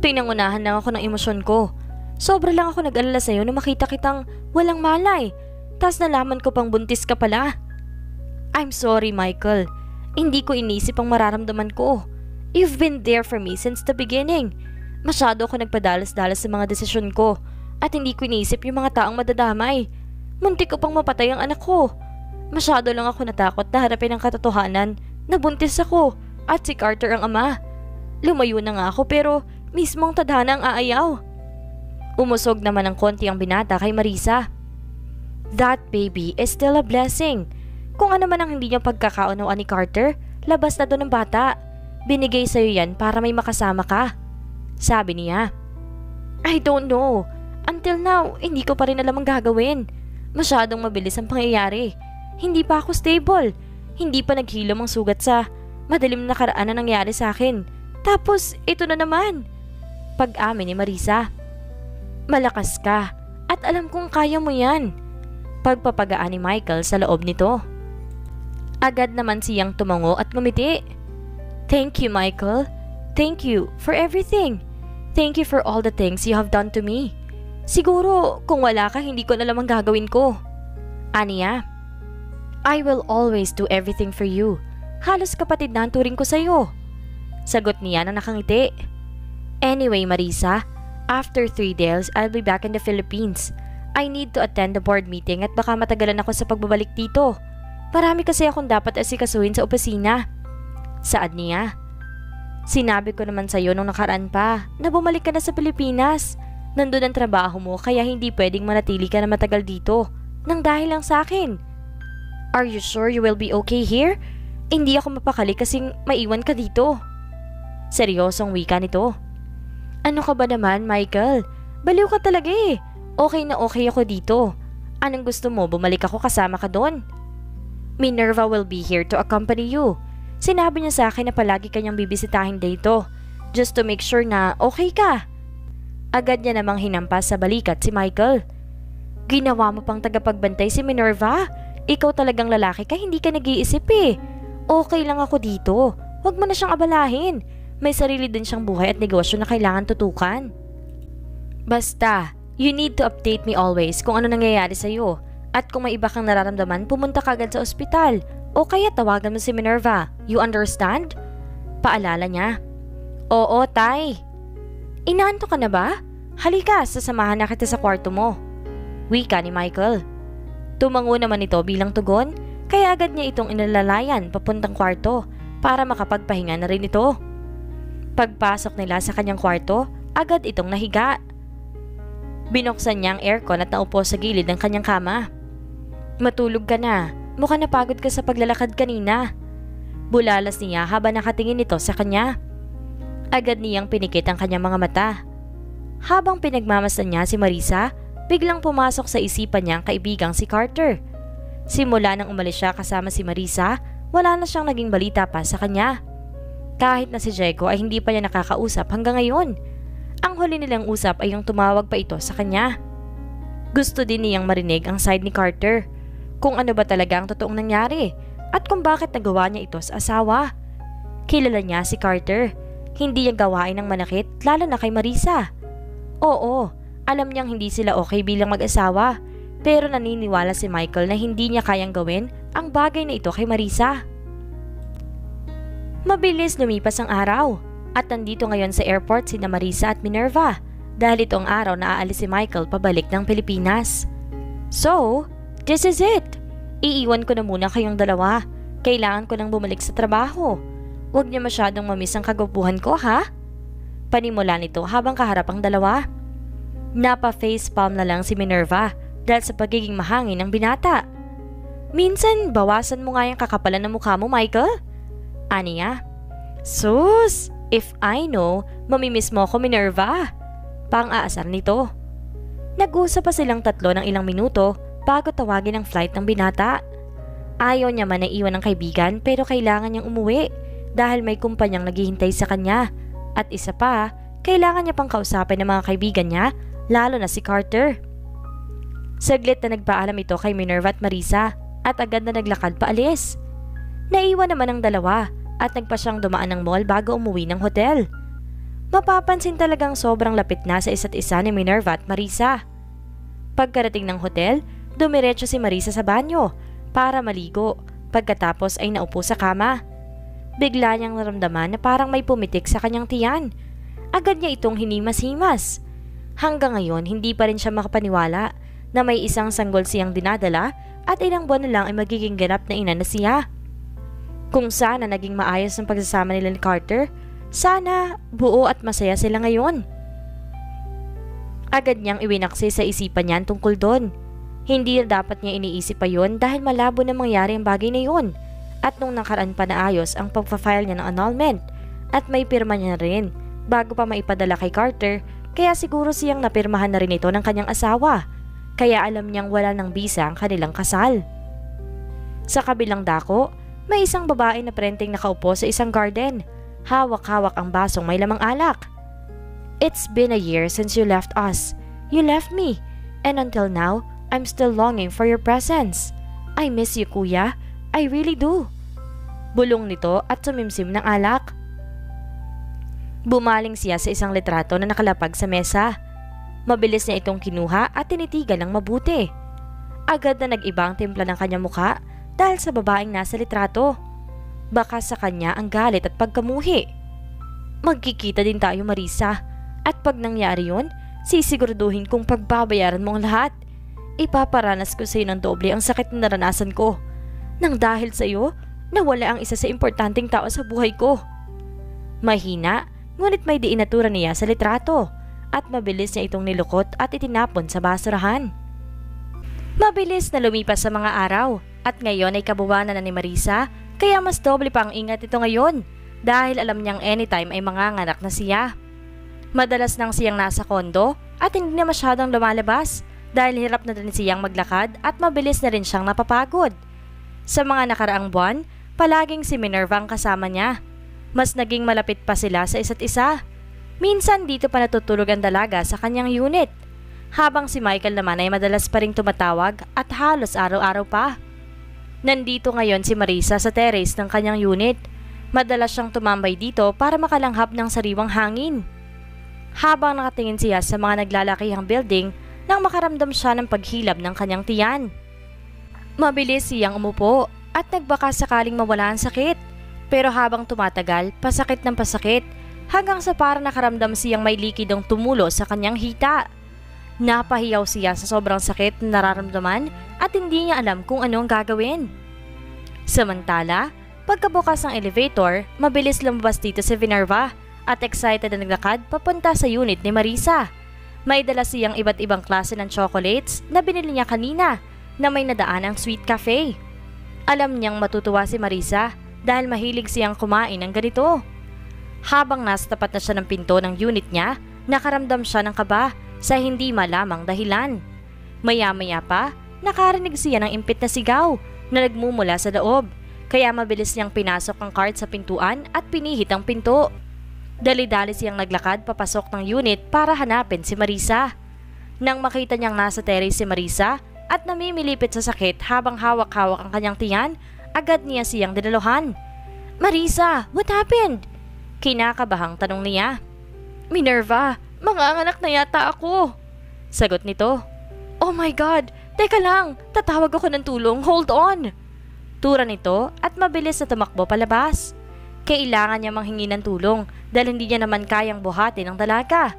Pinangunahan lang ako ng emosyon ko. Sobra lang ako nag-alala sa'yo na makita kitang walang malay. Tas nalaman ko pang buntis ka pala. I'm sorry Michael. Hindi ko inisip ang mararamdaman ko. You've been there for me since the beginning. Masyado ako nagpadalas-dalas sa mga desisyon ko at hindi ko inisip yung mga taong madadamay. Muntik ko pang mapatay ang anak ko. Masyado lang ako natakot na harapin ang katotohanan na buntis ako at si Carter ang ama. Lumayo na nga ako pero mismong tadhana ang aayaw. Umusog naman ng konti ang binata kay Marisa. That baby is still a blessing. Kung ano man ang hindi niyang pagkakaunawaan ni Carter, labas na doon ng bata. Binigay sa'yo yan para may makasama ka. Sabi niya. I don't know. Until now, hindi ko pa rin alam ang gagawin. Masyadong mabilis ang pangyayari. Hindi pa ako stable. Hindi pa naghilom ang sugat sa madalim na karaan na nangyari sa akin. Tapos, ito na naman. Pag-amin ni Marisa. Malakas ka at alam kong kaya mo yan. Pagpapagaan ni Michael sa loob nito. Agad naman siyang tumango at ngumiti. Thank you, Michael. Thank you for everything. Thank you for all the things you have done to me. Siguro, kung wala ka, hindi ko na lamang gagawin ko. Aniya, I will always do everything for you. Halos kapatid na ang turing ko sa'yo. Sagot niya na nakangiti. Anyway, Marisa, after three days, I'll be back in the Philippines. I need to attend the board meeting at baka matagalan ako sa pagbabalik dito. Marami kasi akong dapat asikasuhin sa opisina. Saad niya. Sinabi ko naman sa'yo nung nakaraan pa na bumalik ka na sa Pilipinas. Nandun ang trabaho mo kaya hindi pwedeng manatili ka na matagal dito. Nang dahil lang sa akin. Are you sure you will be okay here? Hindi ako mapakali kasing maiwan ka dito. Seryosong wika nito. Ano ka ba naman, Michael? Baliw ka talaga eh. Okay na okay ako dito. Anong gusto mo, bumalik ako kasama ka doon? Minerva will be here to accompany you. Sinabi niya sa akin na palagi kanyang bibisitahin dito just to make sure na okay ka. Agad niya namang hinampas sa balikat si Michael. Ginawa mo pang tagapagbantay si Minerva. Ikaw talagang lalaki ka, hindi ka nag-iisip eh. Okay lang ako dito. Huwag mo na siyang abalahin. May sarili din siyang buhay at negosyo na kailangan tutukan. Basta, you need to update me always kung ano nangyayari sa'yo. At kung may iba kang nararamdaman, pumunta ka agad sa ospital. O kaya tawagan mo si Minerva. You understand? Paalala niya. Oo, Tay. Inaanto ka na ba? Halika, sasamahan na kita sa kwarto mo. Wika ni Michael. Tumango naman ito bilang tugon, kaya agad niya itong inalalayan papuntang kwarto para makapagpahinga na rin ito. Pagpasok nila sa kanyang kwarto, agad itong nahiga. Binuksan niya ang aircon at naupo sa gilid ng kanyang kama. Matulog ka na, Mukhang napagod ka sa paglalakad kanina. Bulalas niya habang nakatingin ito sa kanya. Agad niyang pinikit ang kanyang mga mata. Habang pinagmamasdan niya si Marisa, biglang pumasok sa isipan niya ang kaibigang si Carter. Simula nang umalis siya kasama si Marisa, wala na siyang naging balita pa sa kanya. Kahit na si Diego ay hindi pa niya nakakausap hanggang ngayon. Ang huli nilang usap ay yung tumawag pa ito sa kanya. Gusto din niyang marinig ang side ni Carter kung ano ba talaga ang totoong nangyari at kung bakit nagawa niya ito sa asawa. Kilala niya si Carter. Hindi niya gawain ng manakit lalo na kay Marisa. Oo, alam niyang hindi sila okay bilang mag-asawa pero naniniwala si Michael na hindi niya kayang gawin ang bagay na ito kay Marisa. Mabilis lumipas ang araw at nandito ngayon sa airport sina Marisa at Minerva dahil itong araw na aalis si Michael pabalik ng Pilipinas. So, This is it. Iiwan ko na muna kayong dalawa. Kailangan ko nang bumalik sa trabaho. Huwag niya masyadong mamiss ang kagwapuhan ko, ha? Panimula nito habang kaharap ang dalawa. Napa-facepalm na lang si Minerva dahil sa pagiging mahangin ng binata. Minsan, bawasan mo nga yung kakapalan ng mukha mo, Michael. Aniya, Sus, if I know, mamimiss mo ako, Minerva. Pang-aasar nito. Nag-usap pa silang tatlo ng ilang minuto bago tawagin ang flight ng binata. Ayaw niya man na iwan ng kaibigan pero kailangan niyang umuwi dahil may kumpanyang naghihintay sa kanya. At isa pa, kailangan niya pang kausapin ng mga kaibigan niya, lalo na si Carter. Saglit na nagpaalam ito kay Minerva at Marisa at agad na naglakad paalis. Naiwan naman ang dalawa at nagpa siyang dumaan ng mall bago umuwi ng hotel. Mapapansin talagang sobrang lapit na sa isa't isa ni Minerva at Marisa. Pagkarating ng hotel, dumiretso si Marisa sa banyo para maligo pagkatapos ay naupo sa kama. Bigla niyang naramdaman na parang may pumitik sa kanyang tiyan. Agad niya itong hinimas-himas. Hanggang ngayon, hindi pa rin siya makapaniwala na may isang sanggol siyang dinadala at ilang buwan na lang ay magiging ganap na ina na siya. Kung sana naging maayos ang pagsasama nila ni Carter, sana buo at masaya sila ngayon. Agad niyang iwinaksi sa isipan niyan tungkol doon. Hindi na dapat niya iniisip pa yon dahil malabo na mangyari ang bagay na yon. At nung nakaraan pa na ayos ang pagpa-file niya ng annulment at may pirma niya rin bago pa maipadala kay Carter kaya siguro siyang napirmahan na rin ito ng kanyang asawa kaya alam niyang wala ng bisa ang kanilang kasal. Sa kabilang dako, may isang babae na prenteng nakaupo sa isang garden. Hawak-hawak ang basong may lamang alak. It's been a year since you left us. You left me. And until now, I'm still longing for your presence. I miss you, kuya. I really do. Bulong nito at sumimsim ng alak. Bumaling siya sa isang litrato na nakalapag sa mesa. Mabilis niya itong kinuha at tinitigan ng mabuti. Agad na nag-iba ang timpla ng kanyang mukha dahil sa babaeng nasa litrato. Baka sa kanya ang galit at pagkamuhi. Magkikita din tayo Marisa at pag nangyari yun, sisiguraduhin kong pagbabayaran mo ang lahat. Ipaparanas ko sa iyo ng doble ang sakit na naranasan ko. Nang dahil sa iyo, nawala ang isa sa importanteng tao sa buhay ko. Mahina, ngunit may diinatura niya sa litrato at mabilis niya itong nilukot at itinapon sa basurahan. Mabilis na lumipas sa mga araw at ngayon ay kabuwanan na ni Marisa, kaya mas doble pa ang ingat ito ngayon dahil alam niyang anytime ay manganganak na siya. Madalas nang siyang nasa kondo at hindi na masyadong lumalabas dahil hirap na din siyang maglakad at mabilis na rin siyang napapagod. Sa mga nakaraang buwan, palaging si Minerva ang kasama niya. Mas naging malapit pa sila sa isa't isa. Minsan dito pa natutulog ang dalaga sa kanyang unit. Habang si Michael naman ay madalas pa ring tumatawag at halos araw-araw pa. Nandito ngayon si Marisa sa terrace ng kanyang unit. Madalas siyang tumambay dito para makalanghap ng sariwang hangin. Habang nakatingin siya sa mga naglalakihang building nang makaramdam siya ng paghilab ng kanyang tiyan. Mabilis siyang umupo at nagbaka sakaling mawala ang sakit. Pero habang tumatagal, pasakit ng pasakit hanggang sa para nakaramdam siyang may likidong tumulo sa kanyang hita. Napahiyaw siya sa sobrang sakit na nararamdaman at hindi niya alam kung ano ang gagawin. Samantala, pagkabukas ng elevator, mabilis lumabas dito si Vinerva at excited na naglakad papunta sa unit ni Marisa. May dala siyang iba't ibang klase ng chocolates na binili niya kanina na may nadaan ang sweet cafe. Alam niyang matutuwa si Marisa dahil mahilig siyang kumain ng ganito. Habang nasa tapat na siya ng pinto ng unit niya, nakaramdam siya ng kaba sa hindi malamang dahilan. Maya-maya pa, nakarinig siya ng impit na sigaw na nagmumula sa loob, kaya mabilis niyang pinasok ang cart sa pintuan at pinihit ang pinto. Dali-dali siyang naglakad papasok ng unit para hanapin si Marisa. Nang makita niyang nasa terrace si Marisa at namimilipit sa sakit habang hawak-hawak ang kanyang tiyan, agad niya siyang dinaluhan. Marisa, what happened? Kinakabahang tanong niya. Minerva, mga anak na yata ako. Sagot nito. Oh my God! Teka lang! Tatawag ako ng tulong. Hold on! Tura nito at mabilis na tumakbo palabas. Kailangan niya manghingi ng tulong dahil hindi niya naman kayang buhatin ang dalaga.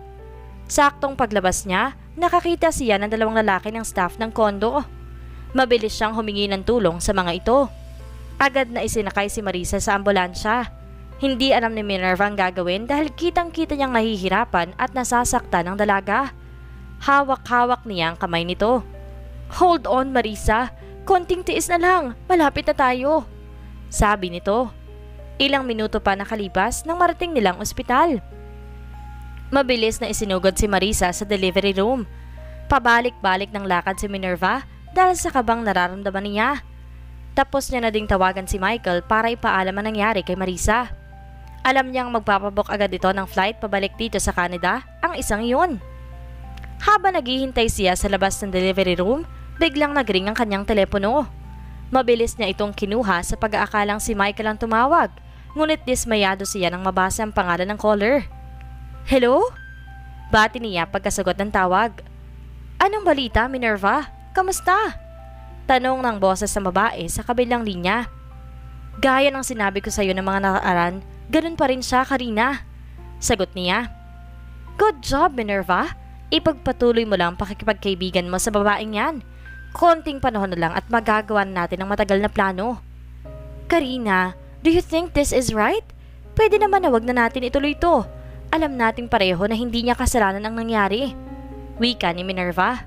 Saktong paglabas niya, nakakita siya ng dalawang lalaki ng staff ng kondo. Mabilis siyang humingi ng tulong sa mga ito. Agad na isinakay si Marisa sa ambulansya. Hindi alam ni Minerva ang gagawin dahil kitang-kita niyang nahihirapan at nasasaktan ng dalaga. Hawak-hawak niya ang kamay nito. Hold on, Marisa. Konting tiis na lang. Malapit na tayo. Sabi nito. Ilang minuto pa nakalipas nang marating nilang ospital. Mabilis na isinugod si Marisa sa delivery room. Pabalik-balik ng lakad si Minerva dahil sa kabang nararamdaman niya. Tapos niya na ding tawagan si Michael para ipaalam ang nangyari kay Marisa. Alam niyang magpapabook agad ito ng flight pabalik dito sa Canada ang isang iyon. Habang naghihintay siya sa labas ng delivery room, biglang nagring ang kanyang telepono. Mabilis niya itong kinuha sa pag-aakalang si Michael ang tumawag, ngunit dismayado siya nang mabasa ang pangalan ng caller. Hello? Bati niya pagkasagot ng tawag. Anong balita, Minerva? Kamusta? Tanong ng boses sa babae sa kabilang linya. Gaya ng sinabi ko sa iyo ng mga nakaraan, ganun pa rin siya, Karina. Sagot niya. Good job, Minerva. Ipagpatuloy mo lang pakikipagkaibigan mo sa babaeng yan. Konting panahon na lang at magagawa natin ang matagal na plano. Karina, do you think this is right? Pwede naman na wag na natin ituloy ito. Alam nating pareho na hindi niya kasalanan ang nangyari. Wika ni Minerva.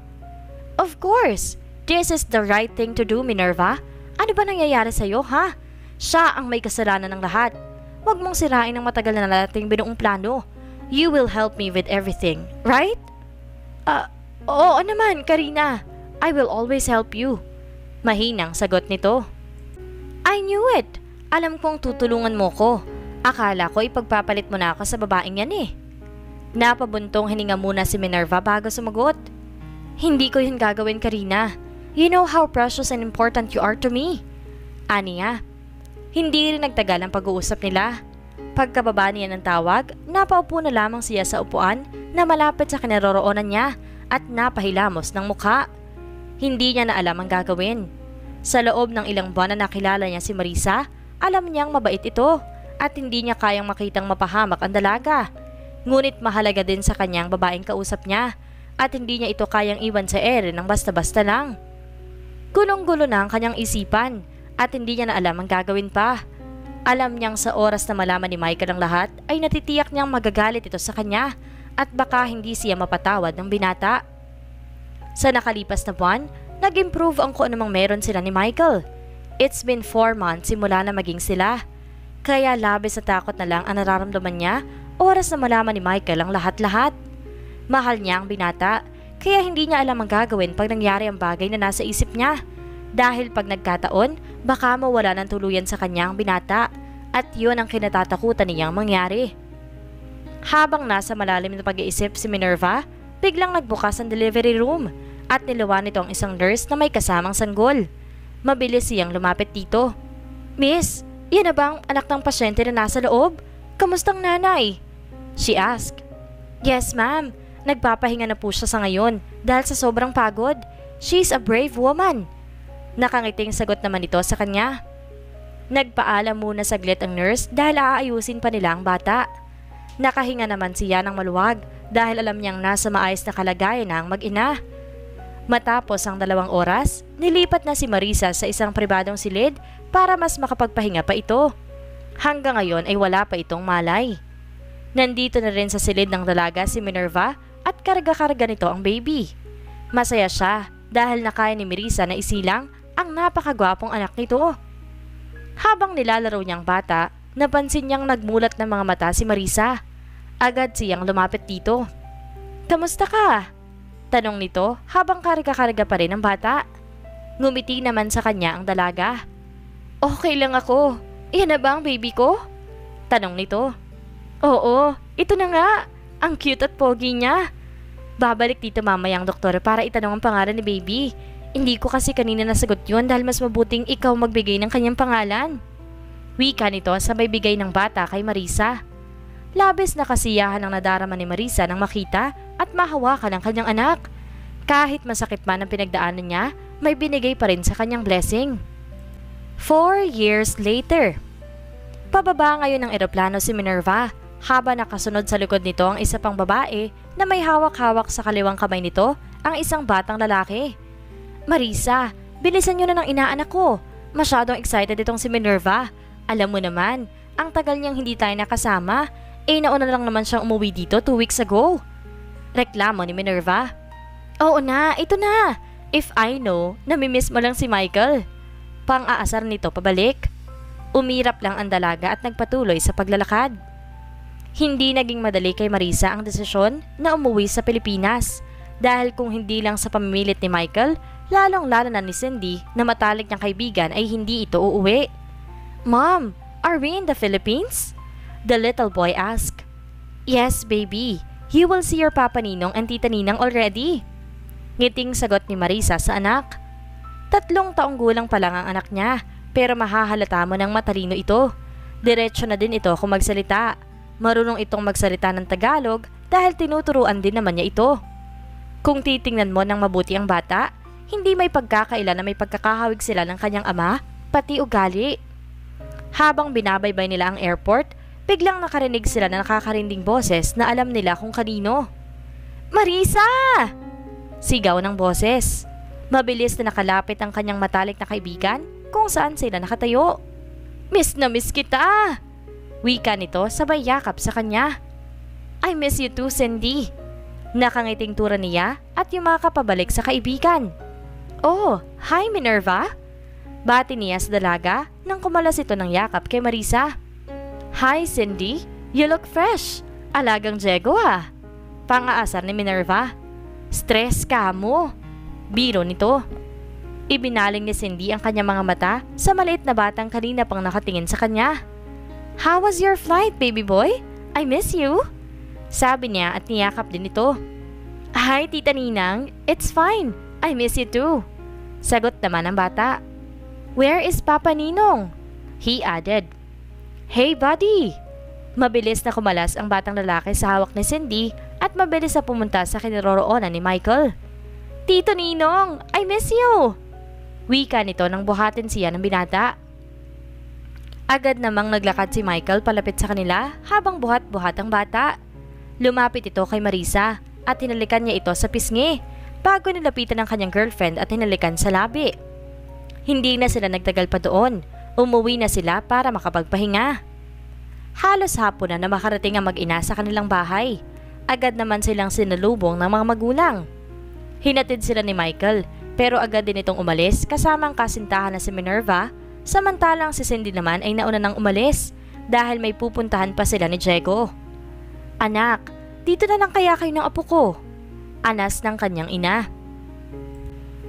Of course! This is the right thing to do, Minerva. Ano ba nangyayari sa'yo, ha? Siya ang may kasalanan ng lahat. Huwag mong sirain ang matagal na nating binuong plano. You will help me with everything, right? Ah, uh, oo naman, Karina. I will always help you. Mahinang sagot nito. I knew it. Alam kong tutulungan mo ko. Akala ko ipagpapalit mo na ako sa babaeng yan eh. Napabuntong hininga muna si Minerva bago sumagot. Hindi ko yun gagawin, Karina. You know how precious and important you are to me. Aniya. Hindi rin nagtagal ang pag-uusap nila. Pagkababa niya ng tawag, napaupo na lamang siya sa upuan na malapit sa kinaroroonan niya at napahilamos ng mukha. Hindi niya na alam ang gagawin. Sa loob ng ilang buwan na nakilala niya si Marisa, alam niyang mabait ito at hindi niya kayang makitang mapahamak ang dalaga. Ngunit mahalaga din sa kanyang babaeng kausap niya at hindi niya ito kayang iwan sa ere ng basta-basta lang. Gulong-gulo na ang kanyang isipan at hindi niya na alam ang gagawin pa. Alam niyang sa oras na malaman ni Michael ang lahat ay natitiyak niyang magagalit ito sa kanya at baka hindi siya mapatawad ng binata. Sa nakalipas na buwan, nag-improve ang kung anumang meron sila ni Michael. It's been 4 months simula na maging sila. Kaya labis sa takot na lang ang nararamdaman niya oras na malaman ni Michael ang lahat-lahat. Mahal niya ang binata, kaya hindi niya alam ang gagawin pag nangyari ang bagay na nasa isip niya. Dahil pag nagkataon, baka mawala ng tuluyan sa kanya ang binata at yun ang kinatatakutan niyang mangyari. Habang nasa malalim na pag-iisip si Minerva, biglang nagbukas ang delivery room at nilawan nito ang isang nurse na may kasamang sanggol. Mabilis siyang lumapit dito. Miss, yan na bang anak ng pasyente na nasa loob? Kamustang nanay? She asked. Yes ma'am, nagpapahinga na po siya sa ngayon dahil sa sobrang pagod. She's a brave woman. Nakangiting sagot naman ito sa kanya. Nagpaalam muna saglit ang nurse dahil aayusin pa nila ang bata. Nakahinga naman siya ng maluwag dahil alam niyang nasa maayos na kalagayan na ang mag-ina. Matapos ang dalawang oras, nilipat na si Marisa sa isang pribadong silid para mas makapagpahinga pa ito. Hanggang ngayon ay wala pa itong malay. Nandito na rin sa silid ng dalaga si Minerva at karga-karga nito ang baby. Masaya siya dahil nakaya ni Marisa na isilang ang napakagwapong anak nito. Habang nilalaro niyang bata, napansin niyang nagmulat ng mga mata si Marisa. Agad siyang lumapit dito. Kamusta ka? Tanong nito habang karga-karga pa rin ang bata. Ngumiti naman sa kanya ang dalaga. Okay lang ako. Iyan na ba ang baby ko? Tanong nito. Oo, ito na nga. Ang cute at pogi niya. Babalik dito mamaya ang doktor para itanong ang pangalan ni baby. Hindi ko kasi kanina nasagot yun dahil mas mabuting ikaw magbigay ng kanyang pangalan. Wika nito sa may bigay ng bata kay Marisa. Labis na kasiyahan ang nadarama ni Marisa nang makita at mahawakan ang kanyang anak. Kahit masakit man ang pinagdaanan niya, may binigay pa rin sa kanyang blessing. Four years later. Pababa ngayon ng eroplano si Minerva habang nakasunod sa likod nito ang isa pang babae na may hawak-hawak sa kaliwang kamay nito ang isang batang lalaki. Marisa, bilisan nyo na ng inaanak ko. Masyadong excited itong si Minerva. Alam mo naman, ang tagal niyang hindi tayo nakasama. Eh nauna lang naman siyang umuwi dito two weeks ago. Reklamo ni Minerva. Oo na, ito na. If I know, namimiss mo lang si Michael. Pang-aasar nito pabalik. Umirap lang ang dalaga at nagpatuloy sa paglalakad. Hindi naging madali kay Marisa ang desisyon na umuwi sa Pilipinas dahil kung hindi lang sa pamimilit ni Michael, lalong-lalo na ni Cindy na matalik niyang kaibigan ay hindi ito uuwi. Mom, are we in the Philippines? The little boy asked. Yes, baby. You will see your Papa Ninong and Tita Ninang already. Ngiting sagot ni Marisa sa anak. Tatlong taong gulang pa lang ang anak niya, pero mahahalata mo ng matalino ito. Diretso na din ito kung magsalita. Marunong itong magsalita ng Tagalog dahil tinuturuan din naman niya ito. Kung titingnan mo ng mabuti ang bata, hindi may pagkakaila na may pagkakahawig sila ng kanyang ama, pati ugali. Habang binabaybay nila ang airport, biglang nakarinig sila na nakakarinding boses na alam nila kung kanino. Marisa! Sigaw ng boses. Mabilis na nakalapit ang kanyang matalik na kaibigan kung saan sila nakatayo. Miss na miss kita! Wika nito sabay yakap sa kanya. I miss you too, Cindy. Nakangiting tura niya at yumakapabalik sa kaibigan. Oh, hi Minerva! Bati niya sa dalaga nang kumalas ito ng yakap kay Marisa. Hi Cindy, you look fresh. Alagang Diego ah. Pangaasar ni Minerva. Stress ka mo. Biro nito. Ibinaling ni Cindy ang kanyang mga mata sa maliit na batang kanina pang nakatingin sa kanya. How was your flight, baby boy? I miss you. Sabi niya at niyakap din ito. Hi, Tita Ninang. It's fine. I miss you too. Sagot naman ng bata. Where is Papa Ninong? He added. Hey, buddy! Mabilis na kumalas ang batang lalaki sa hawak ni Cindy at mabilis na pumunta sa kinaroroonan ni Michael. Tito Ninong, I miss you! Wika nito nang buhatin siya ng binata. Agad namang naglakad si Michael palapit sa kanila habang buhat-buhat ang bata. Lumapit ito kay Marisa at hinalikan niya ito sa pisngi bago nilapitan ng kanyang girlfriend at hinalikan sa labi. Hindi na sila nagtagal pa doon. Umuwi na sila para makapagpahinga. Halos hapon na na makarating ang mag-ina sa kanilang bahay. Agad naman silang sinalubong ng mga magulang. Hinatid sila ni Michael pero agad din itong umalis kasama ang kasintahan na si Minerva samantalang si Cindy naman ay nauna nang umalis dahil may pupuntahan pa sila ni Diego. Anak, dito na lang kaya kayo ng apo ko. Anas ng kanyang ina.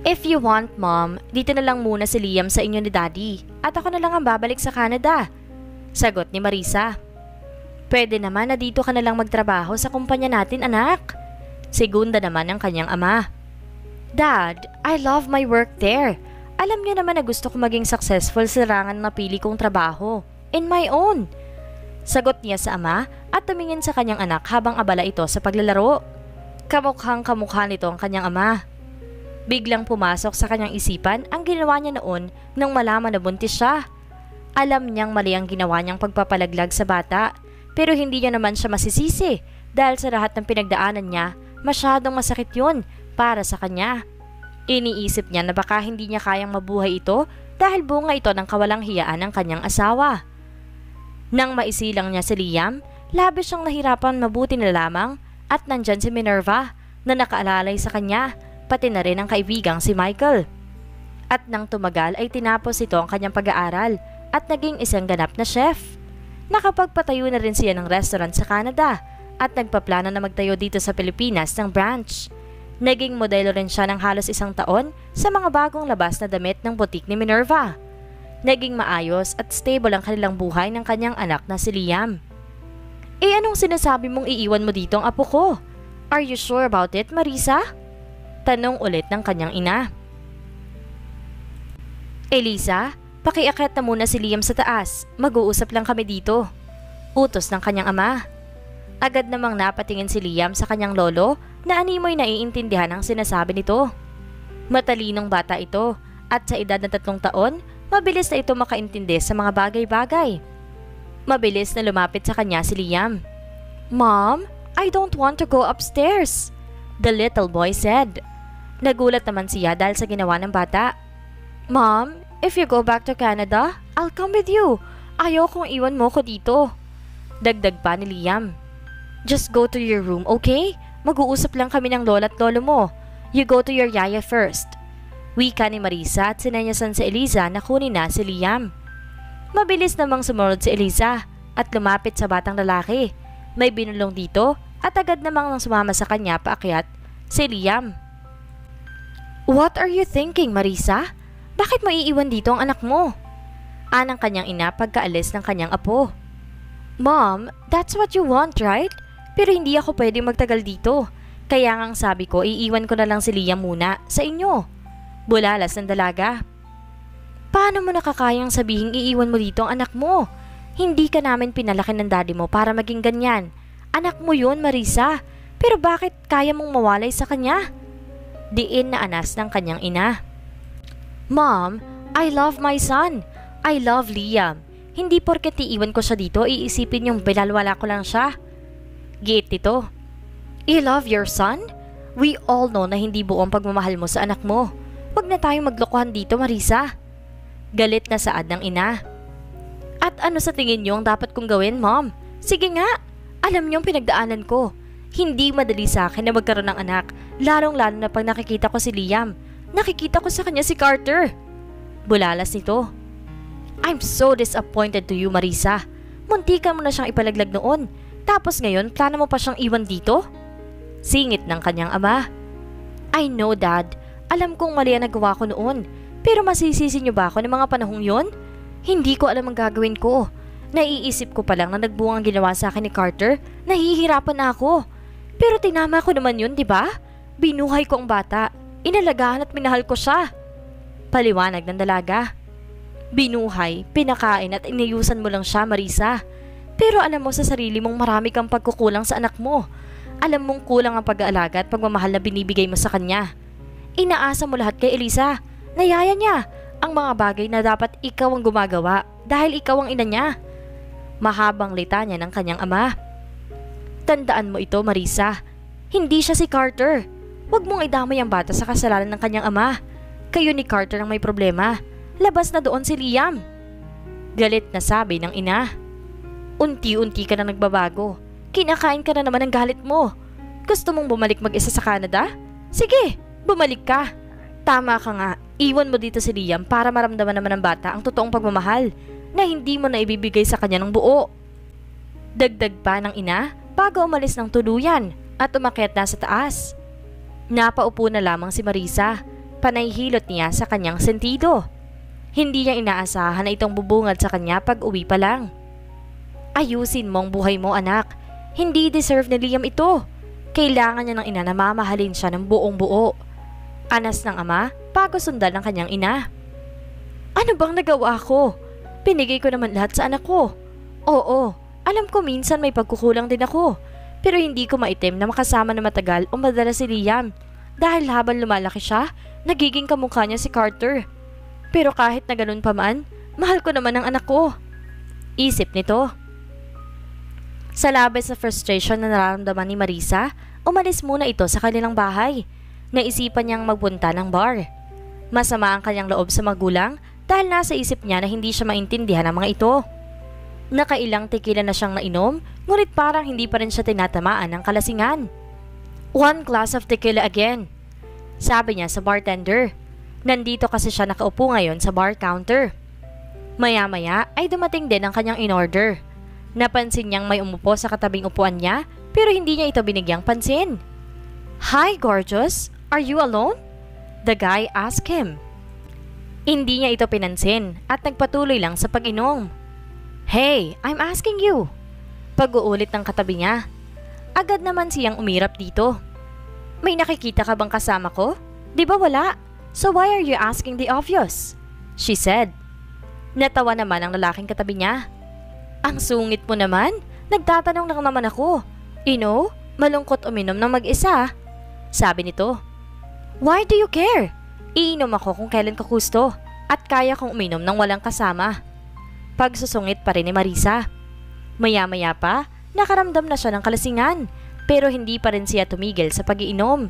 If you want, Mom, dito na lang muna si Liam sa inyo ni Daddy at ako na lang ang babalik sa Canada. Sagot ni Marisa. Pwede naman na dito ka na lang magtrabaho sa kumpanya natin, anak. Segunda naman ang kanyang ama. Dad, I love my work there. Alam niyo naman na gusto ko maging successful sa rangan na pili kong trabaho. In my own. Sagot niya sa ama at tumingin sa kanyang anak habang abala ito sa paglalaro. Kamukhang kamukha nito ang kanyang ama. Biglang pumasok sa kanyang isipan ang ginawa niya noon nang malaman na buntis siya. Alam niyang mali ang ginawa niyang pagpapalaglag sa bata pero hindi niya naman siya masisisi dahil sa lahat ng pinagdaanan niya masyadong masakit yun para sa kanya. Iniisip niya na baka hindi niya kayang mabuhay ito dahil bunga ito ng kawalang hiyaan ng kanyang asawa. Nang maisilang niya si Liam, labis siyang nahirapan mabuti na lamang at nandyan si Minerva na nakaalalay sa kanya, pati na rin ang kaibigang si Michael. At nang tumagal ay tinapos ito ang kanyang pag-aaral at naging isang ganap na chef. Nakapagpatayo na rin siya ng restaurant sa Canada at nagpaplano na magtayo dito sa Pilipinas ng branch. Naging modelo rin siya ng halos isang taon sa mga bagong labas na damit ng butik ni Minerva. Naging maayos at stable ang kanilang buhay ng kanyang anak na si Liam. Eh anong sinasabi mong iiwan mo dito ang apo ko? Are you sure about it, Marisa? Tanong ulit ng kanyang ina. Elisa, pakiakit na muna si Liam sa taas. Mag-uusap lang kami dito. Utos ng kanyang ama. Agad namang napatingin si Liam sa kanyang lolo na animoy naiintindihan ang sinasabi nito. Matalinong bata ito at sa edad na tatlong taon, mabilis na ito makaintindi sa mga bagay-bagay. Mabilis na lumapit sa kanya si Liam. Mom, I don't want to go upstairs, the little boy said. Nagulat naman siya dahil sa ginawa ng bata. Mom, if you go back to Canada, I'll come with you. Ayaw kong iwan mo ko dito. Dagdag pa ni Liam. Just go to your room, okay? Mag-uusap lang kami ng lola at lolo mo. You go to your yaya first. Wika ni Marisa at sinanyasan si Eliza na kunin na si Liam. Mabilis namang sumunod si Eliza at lumapit sa batang lalaki. May binulong dito at agad namang nang sumama sa kanya paakyat si Liam. What are you thinking, Marisa? Bakit mo iiwan dito ang anak mo? Anang kanyang ina pagkaalis ng kanyang apo. Mom, that's what you want, right? Pero hindi ako pwede magtagal dito. Kaya nga sabi ko, iiwan ko na lang si Liam muna sa inyo. Bulalas ng dalaga. Paano mo nakakayang sabihing iiwan mo dito ang anak mo? Hindi ka namin pinalaki ng daddy mo para maging ganyan. Anak mo yun, Marisa. Pero bakit kaya mong mawalay sa kanya? Diin na anas ng kanyang ina. Mom, I love my son. I love Liam. Hindi porket iiwan ko siya dito, iisipin yung bilalwala ko lang siya. Giit ito. You love your son? We all know na hindi buong pagmamahal mo sa anak mo. Huwag na tayong maglokohan dito, Marisa. Galit na saad ng ina. At ano sa tingin niyo ang dapat kong gawin, Mom? Sige nga, alam niyo ang pinagdaanan ko. Hindi madali sa akin na magkaroon ng anak, lalong-lalo na pag nakikita ko si Liam. Nakikita ko sa kanya si Carter. Bulalas nito. I'm so disappointed to you, Marisa. Muntikan mo na siyang ipalaglag noon. Tapos ngayon, plano mo pa siyang iwan dito? Singit ng kanyang ama. I know, Dad. Alam kong mali ang nagawa ko noon. Pero masisisi niyo ba ako ng mga panahong yon? Hindi ko alam ang gagawin ko. Naiisip ko pa lang na nagbuwang ang ginawa sa akin ni Carter. Nahihirapan na ako. Pero tinama ko naman yun, di ba? Binuhay ko ang bata. Inalagaan at minahal ko siya. Paliwanag ng dalaga. Binuhay, pinakain at inayusan mo lang siya, Marisa. Pero alam mo sa sarili mong marami kang pagkukulang sa anak mo. Alam mong kulang ang pag-aalaga at pagmamahal na binibigay mo sa kanya. Inaasa mo lahat kay Elisa. Nayaya niya ang mga bagay na dapat ikaw ang gumagawa dahil ikaw ang ina niya. Mahabang litanya ng kanyang ama. Tandaan mo ito, Marisa. Hindi siya si Carter. Huwag mong idamay ang bata sa kasalanan ng kanyang ama. Kayo ni Carter ang may problema. Labas na doon si Liam. Galit na sabi ng ina. Unti-unti ka na nagbabago. Kinakain ka na naman ng galit mo. Gusto mong bumalik mag-isa sa Canada? Sige, Bumalik ka. Tama ka nga, iwan mo dito si Liam para maramdaman naman ng bata ang totoong pagmamahal na hindi mo na ibibigay sa kanya ng buo. Dagdag pa ng ina bago umalis ng tuluyan at umakyat na sa taas. Napaupo na lamang si Marisa, panayhilot niya sa kanyang sentido. Hindi niya inaasahan na itong bubungad sa kanya pag uwi pa lang. Ayusin mo ang buhay mo anak, hindi deserve ni Liam ito. Kailangan niya ng ina na mamahalin siya ng buong buo. Anas ng ama bago sundan ng kanyang ina. Ano bang nagawa ko? Pinigay ko naman lahat sa anak ko. Oo, alam ko minsan may pagkukulang din ako. Pero hindi ko maitim na makasama na matagal o madala si Liam. Dahil habang lumalaki siya, nagiging kamukha niya si Carter. Pero kahit na ganun pa man, mahal ko naman ang anak ko. Isip nito. Sa labis na frustration na nararamdaman ni Marisa, umalis muna ito sa kanilang bahay naisipan niyang magpunta ng bar. Masama ang kanyang loob sa magulang dahil nasa isip niya na hindi siya maintindihan ng mga ito. Nakailang tekila na siyang nainom, ngunit parang hindi pa rin siya tinatamaan ng kalasingan. One glass of tequila again, sabi niya sa bartender. Nandito kasi siya nakaupo ngayon sa bar counter. Maya-maya ay dumating din ang kanyang in-order. Napansin niyang may umupo sa katabing upuan niya pero hindi niya ito binigyang pansin. Hi, gorgeous! Are you alone? The guy asked him. Hindi niya ito pinansin at nagpatuloy lang sa pag-inom. Hey, I'm asking you. Pag-uulit ng katabi niya. Agad naman siyang umirap dito. May nakikita ka bang kasama ko? Di ba wala? So why are you asking the obvious? She said. Natawa naman ang lalaking katabi niya. Ang sungit mo naman. Nagtatanong lang naman ako. You know, malungkot uminom ng mag-isa. Sabi nito. Why do you care? Iinom ako kung kailan ko gusto at kaya kong uminom ng walang kasama. Pagsusungit pa rin ni Marisa. Maya-maya pa, nakaramdam na siya ng kalasingan pero hindi pa rin siya tumigil sa pagiinom.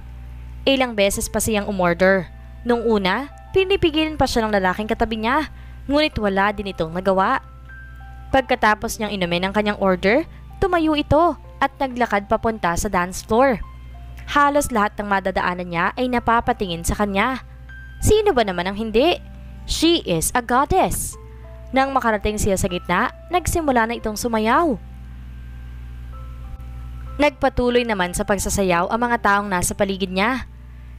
Ilang beses pa siyang umorder. Nung una, pinipigilin pa siya ng lalaking katabi niya ngunit wala din itong nagawa. Pagkatapos niyang inumin ang kanyang order, tumayo ito at naglakad papunta sa dance floor. Halos lahat ng madadaanan niya ay napapatingin sa kanya. Sino ba naman ang hindi? She is a goddess. Nang makarating siya sa gitna, nagsimula na itong sumayaw. Nagpatuloy naman sa pagsasayaw ang mga taong nasa paligid niya.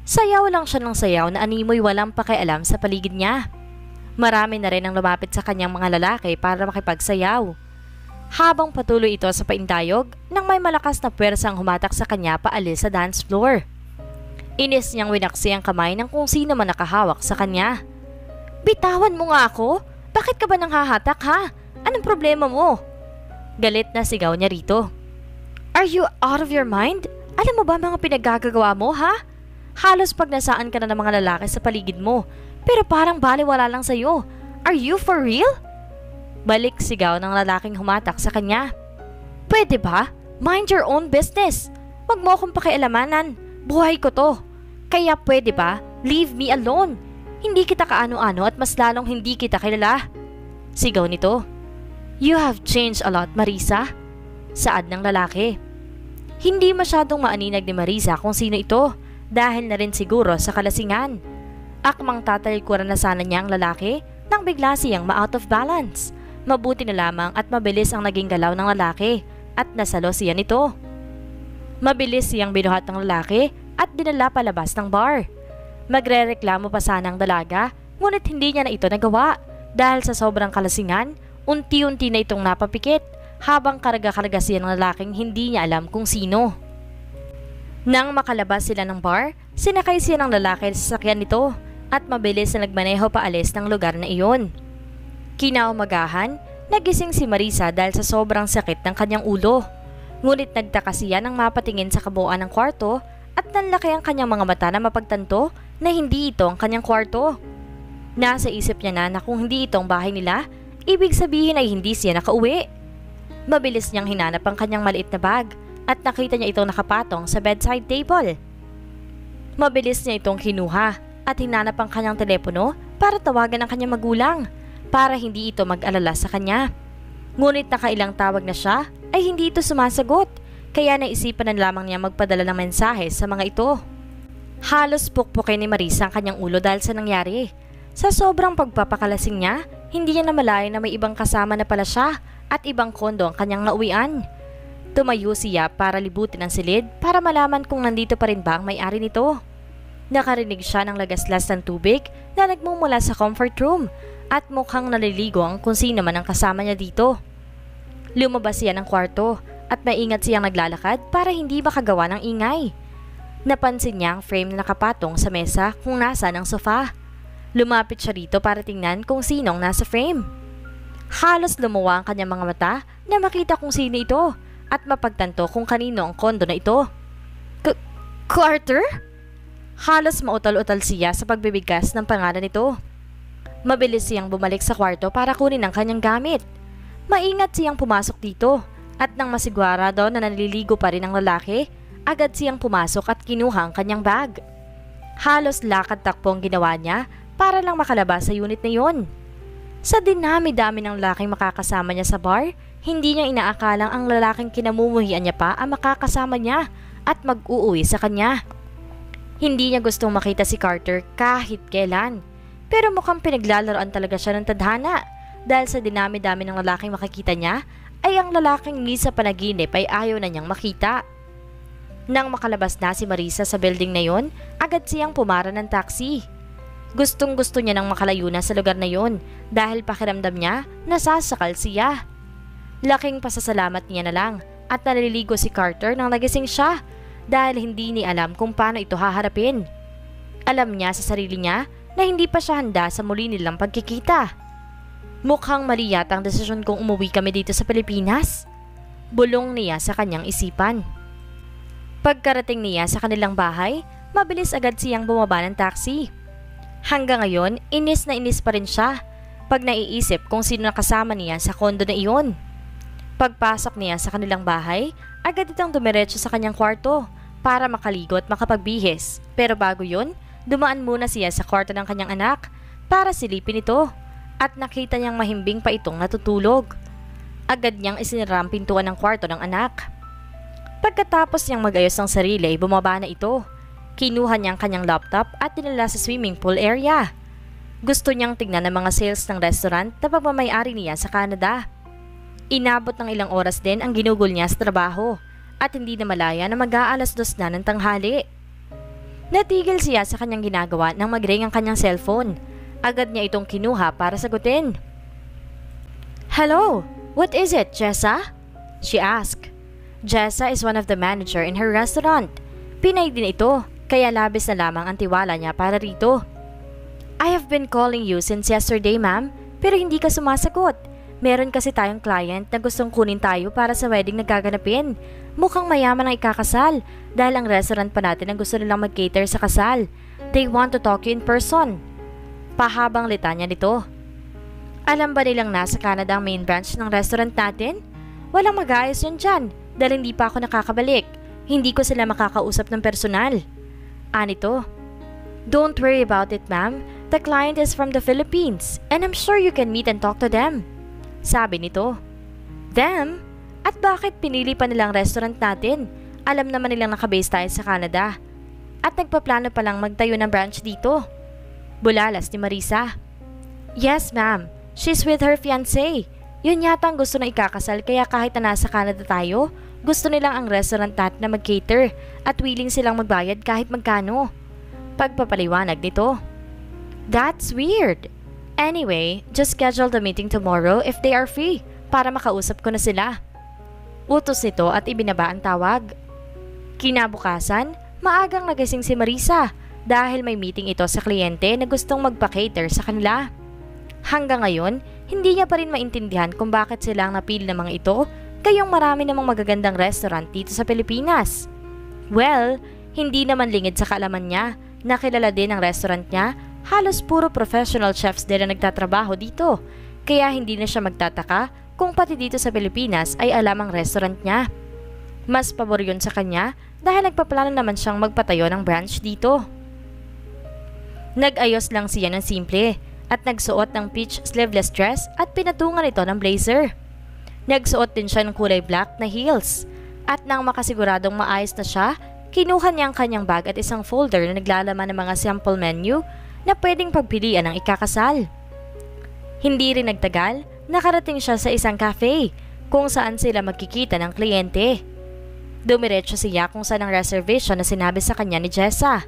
Sayaw lang siya ng sayaw na animoy walang pakialam sa paligid niya. Marami na rin ang lumapit sa kanyang mga lalaki para makipagsayaw. Habang patuloy ito sa paintayog, nang may malakas na pwersang humatak sa kanya paalis sa dance floor. Inis niyang winaksi ang kamay ng kung sino man nakahawak sa kanya. Bitawan mo nga ako! Bakit ka ba nang hahatak ha? Anong problema mo? Galit na sigaw niya rito. Are you out of your mind? Alam mo ba mga pinaggagawa mo ha? Halos pag nasaan ka na ng mga lalaki sa paligid mo, pero parang baliwala lang sa'yo. Are you for real? Balik sigaw ng lalaking humatak sa kanya. Pwede ba? Mind your own business. Huwag mo akong pakialamanan. Buhay ko to. Kaya pwede ba? Leave me alone. Hindi kita kaano-ano at mas lalong hindi kita kilala. Sigaw nito. You have changed a lot, Marisa. Saad ng lalaki. Hindi masyadong maaninag ni Marisa kung sino ito dahil na rin siguro sa kalasingan. Akmang tatalikuran na sana niya ang lalaki nang bigla siyang ma-out of balance. Mabuti na lamang at mabilis ang naging galaw ng lalaki at nasalo siya nito. Mabilis siyang binuhat ng lalaki at dinala palabas ng bar. Magrereklamo pa sana ang dalaga, ngunit hindi niya na ito nagawa dahil sa sobrang kalasingan, unti-unti na itong napapikit habang karga-karga siya ng lalaking hindi niya alam kung sino. Nang makalabas sila ng bar, sinakay siya ng lalaki sa sasakyan nito at mabilis na nagmaneho paalis ng lugar na iyon. Kinaumagahan, nagising si Marisa dahil sa sobrang sakit ng kanyang ulo. Ngunit nagtaka siya nang mapatingin sa kabuuan ng kwarto at nanlaki ang kanyang mga mata na mapagtanto na hindi ito ang kanyang kwarto. Nasa isip niya na na kung hindi itong bahay nila, ibig sabihin ay hindi siya nakauwi. Mabilis niyang hinanap ang kanyang maliit na bag at nakita niya itong nakapatong sa bedside table. Mabilis niya itong kinuha at hinanap ang kanyang telepono para tawagan ang kanyang magulang para hindi ito mag-alala sa kanya. Ngunit nakailang tawag na siya ay hindi ito sumasagot kaya naisipan na lamang niya magpadala ng mensahe sa mga ito. Halos pukpukin ni Marisa ang kanyang ulo dahil sa nangyari. Sa sobrang pagpapakalasing niya, hindi niya namalayan na may ibang kasama na pala siya at ibang kondo ang kanyang nauwian. Tumayo siya para libutin ang silid para malaman kung nandito pa rin ba ang may-ari nito. Nakarinig siya ng lagaslas ng tubig na nagmumula sa comfort room at mukhang naliligo ang kung sino man ang kasama niya dito. Lumabas siya ng kwarto at maingat siyang naglalakad para hindi makagawa ng ingay. Napansin niya ang frame na nakapatong sa mesa kung nasa ng sofa. Lumapit siya rito para tingnan kung sinong nasa frame. Halos lumuwa ang kanyang mga mata na makita kung sino ito at mapagtanto kung kanino ang kondo na ito. K Carter? Halos mautal-utal siya sa pagbibigkas ng pangalan nito. Mabilis siyang bumalik sa kwarto para kunin ang kanyang gamit. Maingat siyang pumasok dito at nang masigurado na naliligo pa rin ang lalaki, Agad siyang pumasok at kinuha ang kanyang bag. Halos lakad takpo ang ginawa niya para lang makalabas sa unit na yon. Sa dinami-dami ng lalaking makakasama niya sa bar, hindi niya inaakalang ang lalaking kinamumuhian niya pa ang makakasama niya at mag-uuwi sa kanya. Hindi niya gustong makita si Carter kahit kailan. Pero mukhang pinaglalaroan talaga siya ng tadhana dahil sa dinami-dami ng lalaking makikita niya ay ang lalaking ni sa panaginip ay ayaw na niyang makita. Nang makalabas na si Marisa sa building na yon, agad siyang pumara ng taxi. Gustong gusto niya nang makalayo na sa lugar na yon dahil pakiramdam niya nasasakal siya. Laking pasasalamat niya na lang at naliligo si Carter nang nagising siya dahil hindi ni alam kung paano ito haharapin. Alam niya sa sarili niya na hindi pa siya handa sa muli nilang pagkikita. Mukhang mali yata ang desisyon kong umuwi kami dito sa Pilipinas. Bulong niya sa kanyang isipan. Pagkarating niya sa kanilang bahay, mabilis agad siyang bumaba ng taxi. Hanggang ngayon, inis na inis pa rin siya pag naiisip kung sino nakasama niya sa kondo na iyon. Pagpasok niya sa kanilang bahay, agad itong dumiretso sa kanyang kwarto para makaligo at makapagbihis. Pero bago yun, dumaan muna siya sa kwarto ng kanyang anak para silipin ito at nakita niyang mahimbing pa itong natutulog. Agad niyang isinara ang pintuan ng kwarto ng anak. Pagkatapos niyang magayos ng sarili ay bumaba na ito. Kinuha niya ang kanyang laptop at dinala sa swimming pool area. Gusto niyang tignan ang mga sales ng restaurant na pagmamayari niya sa Canada. Inabot ng ilang oras din ang ginugol niya sa trabaho at hindi na malaya na mag-aalas dos na ng tanghali. Natigil siya sa kanyang ginagawa nang magring ang kanyang cellphone. Agad niya itong kinuha para sagutin. Hello, what is it, Jessa? She asked. Jessa is one of the manager in her restaurant. Pinay din ito kaya labis na lamang ang tiwala niya para rito. I have been calling you since yesterday, ma'am, pero hindi ka sumasagot. Meron kasi tayong client na gustong kunin tayo para sa wedding na gaganapin. Mukhang mayaman ang ikakasal dahil ang restaurant pa natin ang gusto nilang mag-cater sa kasal. They want to talk you in person. Pahabang litanya nito. Alam ba nilang nasa Canada ang main branch ng restaurant natin? Walang mag-ayos yun dyan dahil hindi pa ako nakakabalik. Hindi ko sila makakausap ng personal. Anito. Don't worry about it, ma'am. The client is from the Philippines and I'm sure you can meet and talk to them. Sabi nito. Them? At bakit pinili pa nilang restaurant natin? Alam naman nilang nakabase tayo sa Canada. At nagpaplano pa lang magtayo ng branch dito. Bulalas ni Marisa. Yes, ma'am. She's with her fiancé. Yun yata ang gusto na ikakasal kaya kahit na nasa Canada tayo, gusto nilang ang restaurant natin na mag-cater at willing silang magbayad kahit magkano. Pagpapaliwanag nito. That's weird. Anyway, just schedule the meeting tomorrow if they are free para makausap ko na sila. Utos nito at ibinaba ang tawag. Kinabukasan, maagang nagising si Marisa dahil may meeting ito sa kliyente na gustong magpa-cater sa kanila. Hanggang ngayon, hindi niya pa rin maintindihan kung bakit sila ang napili ng mga ito Kayong marami namang magagandang restaurant dito sa Pilipinas. Well, hindi naman lingid sa kaalaman niya. Nakilala din ang restaurant niya, halos puro professional chefs din na nagtatrabaho dito. Kaya hindi na siya magtataka kung pati dito sa Pilipinas ay alam ang restaurant niya. Mas pabor yun sa kanya dahil nagpaplano naman siyang magpatayo ng branch dito. Nag-ayos lang siya ng simple at nagsuot ng peach sleeveless dress at pinatungan ito ng blazer. Nagsuot din siya ng kulay black na heels. At nang makasiguradong maayos na siya, kinuha niya ang kanyang bag at isang folder na naglalaman ng mga sample menu na pwedeng pagpilian ng ikakasal. Hindi rin nagtagal, nakarating siya sa isang cafe kung saan sila magkikita ng kliyente. Dumiretso siya kung saan ang reservation na sinabi sa kanya ni Jessa.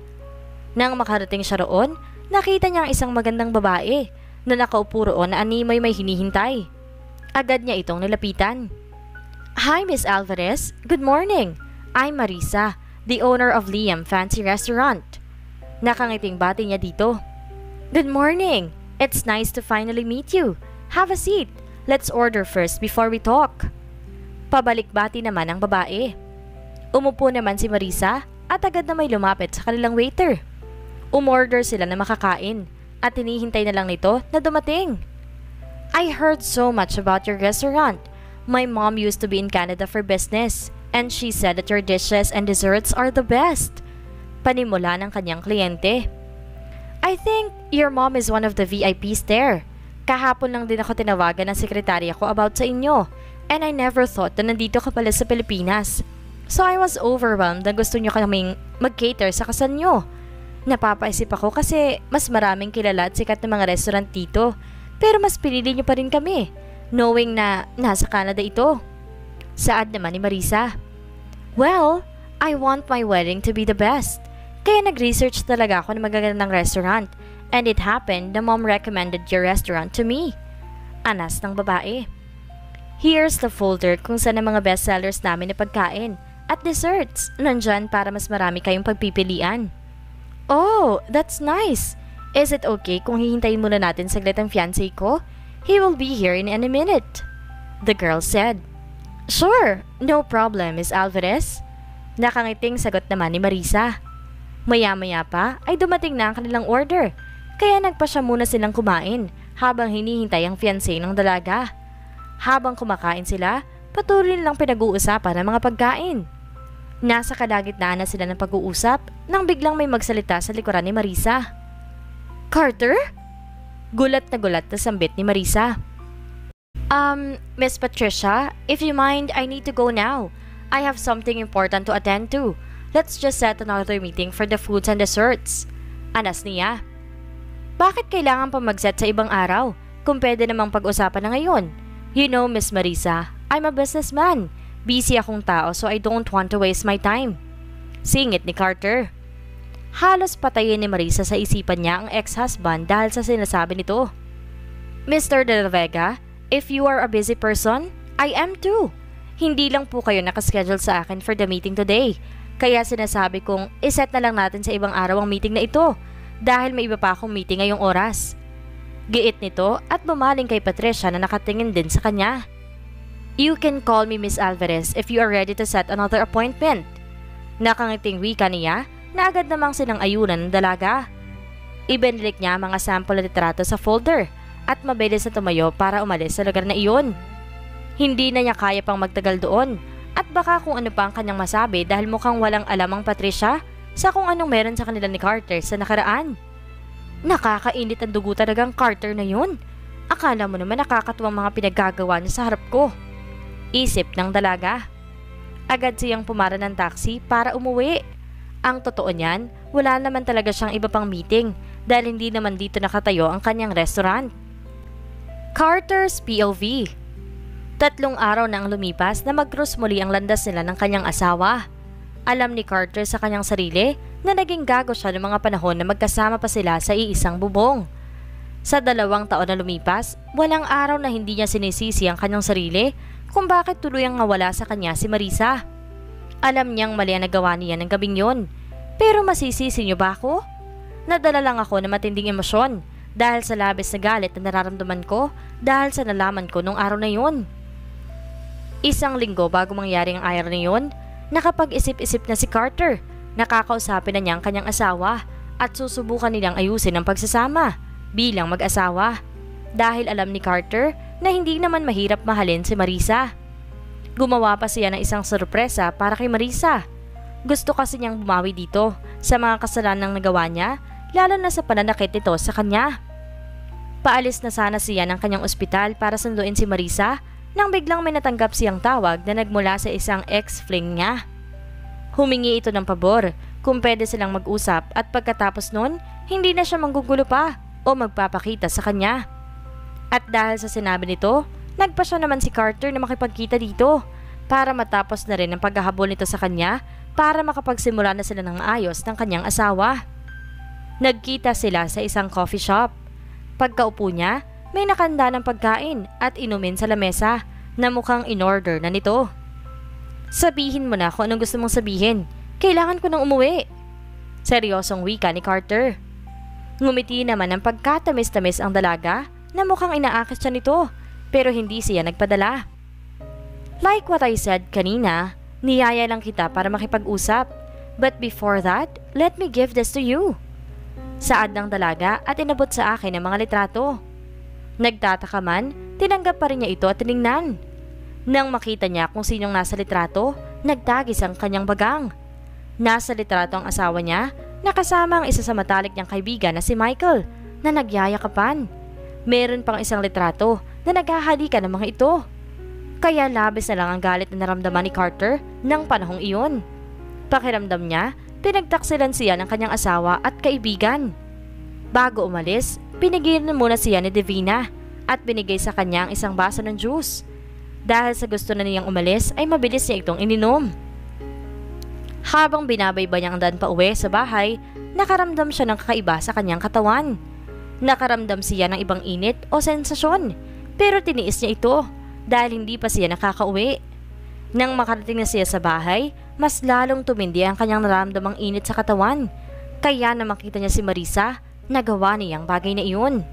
Nang makarating siya roon, nakita niya ang isang magandang babae na nakaupo roon na animoy may hinihintay. Agad niya itong nilapitan. Hi, Miss Alvarez. Good morning. I'm Marisa, the owner of Liam Fancy Restaurant. Nakangiting bati niya dito. Good morning. It's nice to finally meet you. Have a seat. Let's order first before we talk. Pabalik bati naman ang babae. Umupo naman si Marisa at agad na may lumapit sa kanilang waiter. Umorder sila na makakain at hinihintay na lang nito na dumating. I heard so much about your restaurant. My mom used to be in Canada for business, and she said that your dishes and desserts are the best. Panimula ng kanyang kliyente. I think your mom is one of the VIPs there. Kahapon lang din ako tinawagan ng sekretarya ko about sa inyo, and I never thought na nandito ka pala sa Pilipinas. So I was overwhelmed na gusto nyo kaming mag-cater sa kasal nyo. Napapaisip ako kasi mas maraming kilala at sikat na mga restaurant dito pero mas pinili niyo pa rin kami, knowing na nasa Canada ito. Saad naman ni Marisa. Well, I want my wedding to be the best. Kaya nag-research talaga ako ng magagandang restaurant. And it happened na mom recommended your restaurant to me. Anas ng babae. Here's the folder kung saan ang mga bestsellers namin na pagkain at desserts. Nandyan para mas marami kayong pagpipilian. Oh, that's nice. Is it okay kung hihintayin muna natin saglit ang fiancé ko? He will be here in any minute. The girl said. Sure, no problem, Miss Alvarez. Nakangiting sagot naman ni Marisa. Maya-maya pa ay dumating na ang kanilang order, kaya nagpa siya muna silang kumain habang hinihintay ang fiancé ng dalaga. Habang kumakain sila, patuloy nilang pinag-uusapan ang mga pagkain. Nasa kadagitnaan na sila ng pag-uusap nang biglang may magsalita sa likuran ni Marisa. Carter? Gulat na gulat na sambit ni Marisa. Um, Miss Patricia, if you mind, I need to go now. I have something important to attend to. let's just set another meeting for the foods and desserts. Anas niya. Bakit kailangan pa mag-set sa ibang araw kung pwede namang pag-usapan na ngayon? You know, Miss Marisa, I'm a businessman. Busy akong tao so I don't want to waste my time. Singit ni Carter. Halos patayin ni Marisa sa isipan niya ang ex-husband dahil sa sinasabi nito. Mr. De La Vega, if you are a busy person, I am too. Hindi lang po kayo nakaschedule sa akin for the meeting today. Kaya sinasabi kong iset na lang natin sa ibang araw ang meeting na ito dahil may iba pa akong meeting ngayong oras. Giit nito at bumaling kay Patricia na nakatingin din sa kanya. You can call me Miss Alvarez if you are ready to set another appointment. Nakangiting wika niya na agad namang sinang ayunan ng dalaga. Ibenilik niya mga sample na litrato sa folder at mabilis na tumayo para umalis sa lugar na iyon. Hindi na niya kaya pang magtagal doon at baka kung ano pa ang kanyang masabi dahil mukhang walang alam ang Patricia sa kung anong meron sa kanila ni Carter sa nakaraan. Nakakainit ang dugo talagang Carter na yun. Akala mo naman nakakatuwang mga pinaggagawa niya sa harap ko. Isip ng dalaga. Agad siyang pumara ng taxi para umuwi. Ang totoo niyan, wala naman talaga siyang iba pang meeting dahil hindi naman dito nakatayo ang kanyang restaurant. Carter's POV Tatlong araw nang lumipas na mag-cruise muli ang landas nila ng kanyang asawa. Alam ni Carter sa kanyang sarili na naging gago siya noong mga panahon na magkasama pa sila sa iisang bubong. Sa dalawang taon na lumipas, walang araw na hindi niya sinisisi ang kanyang sarili kung bakit tuluyang nawala sa kanya si Marisa. Alam niyang mali ang nagawa niya ng gabing yon. Pero masisisi niyo ba ako? Nadala lang ako ng matinding emosyon dahil sa labis na galit na nararamdaman ko dahil sa nalaman ko nung araw na yon. Isang linggo bago mangyari ang ayar na yun, nakapag-isip-isip na si Carter. Nakakausapin na niya ang kanyang asawa at susubukan nilang ayusin ang pagsasama bilang mag-asawa. Dahil alam ni Carter na hindi naman mahirap mahalin si Marisa. Gumawa pa siya ng isang sorpresa para kay Marisa. Gusto kasi niyang bumawi dito sa mga kasalanang nagawa niya, lalo na sa pananakit nito sa kanya. Paalis na sana siya ng kanyang ospital para sunduin si Marisa nang biglang may natanggap siyang tawag na nagmula sa isang ex-fling niya. Humingi ito ng pabor kung pwede silang mag-usap at pagkatapos nun, hindi na siya manggugulo pa o magpapakita sa kanya. At dahil sa sinabi nito, nagpa siya naman si Carter na makipagkita dito para matapos na rin ang paghahabol nito sa kanya para makapagsimula na sila ng ayos ng kanyang asawa. Nagkita sila sa isang coffee shop. Pagkaupo niya, may nakanda ng pagkain at inumin sa lamesa na mukhang in-order na nito. Sabihin mo na kung anong gusto mong sabihin. Kailangan ko nang umuwi. Seryosong wika ni Carter. Ngumiti naman ng pagkatamis-tamis ang dalaga na mukhang inaakit siya nito pero hindi siya nagpadala. Like what I said kanina, niyaya lang kita para makipag-usap. But before that, let me give this to you. Saad ng dalaga at inabot sa akin ang mga litrato. Nagtataka man, tinanggap pa rin niya ito at tiningnan. Nang makita niya kung sinong nasa litrato, nagtagis ang kanyang bagang. Nasa litrato ang asawa niya, nakasama ang isa sa matalik niyang kaibigan na si Michael, na nagyayakapan. Meron pang isang litrato na naghahalikan ng mga ito. Kaya labis na lang ang galit na naramdaman ni Carter ng panahong iyon. Pakiramdam niya, pinagtaksilan siya ng kanyang asawa at kaibigan. Bago umalis, Pinigilan muna siya ni Divina at binigay sa kanya ang isang baso ng juice. Dahil sa gusto na niyang umalis ay mabilis niya itong ininom. Habang binabaybay niya ang daan pa uwi sa bahay, nakaramdam siya ng kakaiba sa kanyang katawan. Nakaramdam siya ng ibang init o sensasyon, pero tiniis niya ito dahil hindi pa siya nakakauwi. Nang makarating na siya sa bahay, mas lalong tumindi ang kanyang nararamdamang init sa katawan. Kaya na makita niya si Marisa, nagawa niyang bagay na iyon.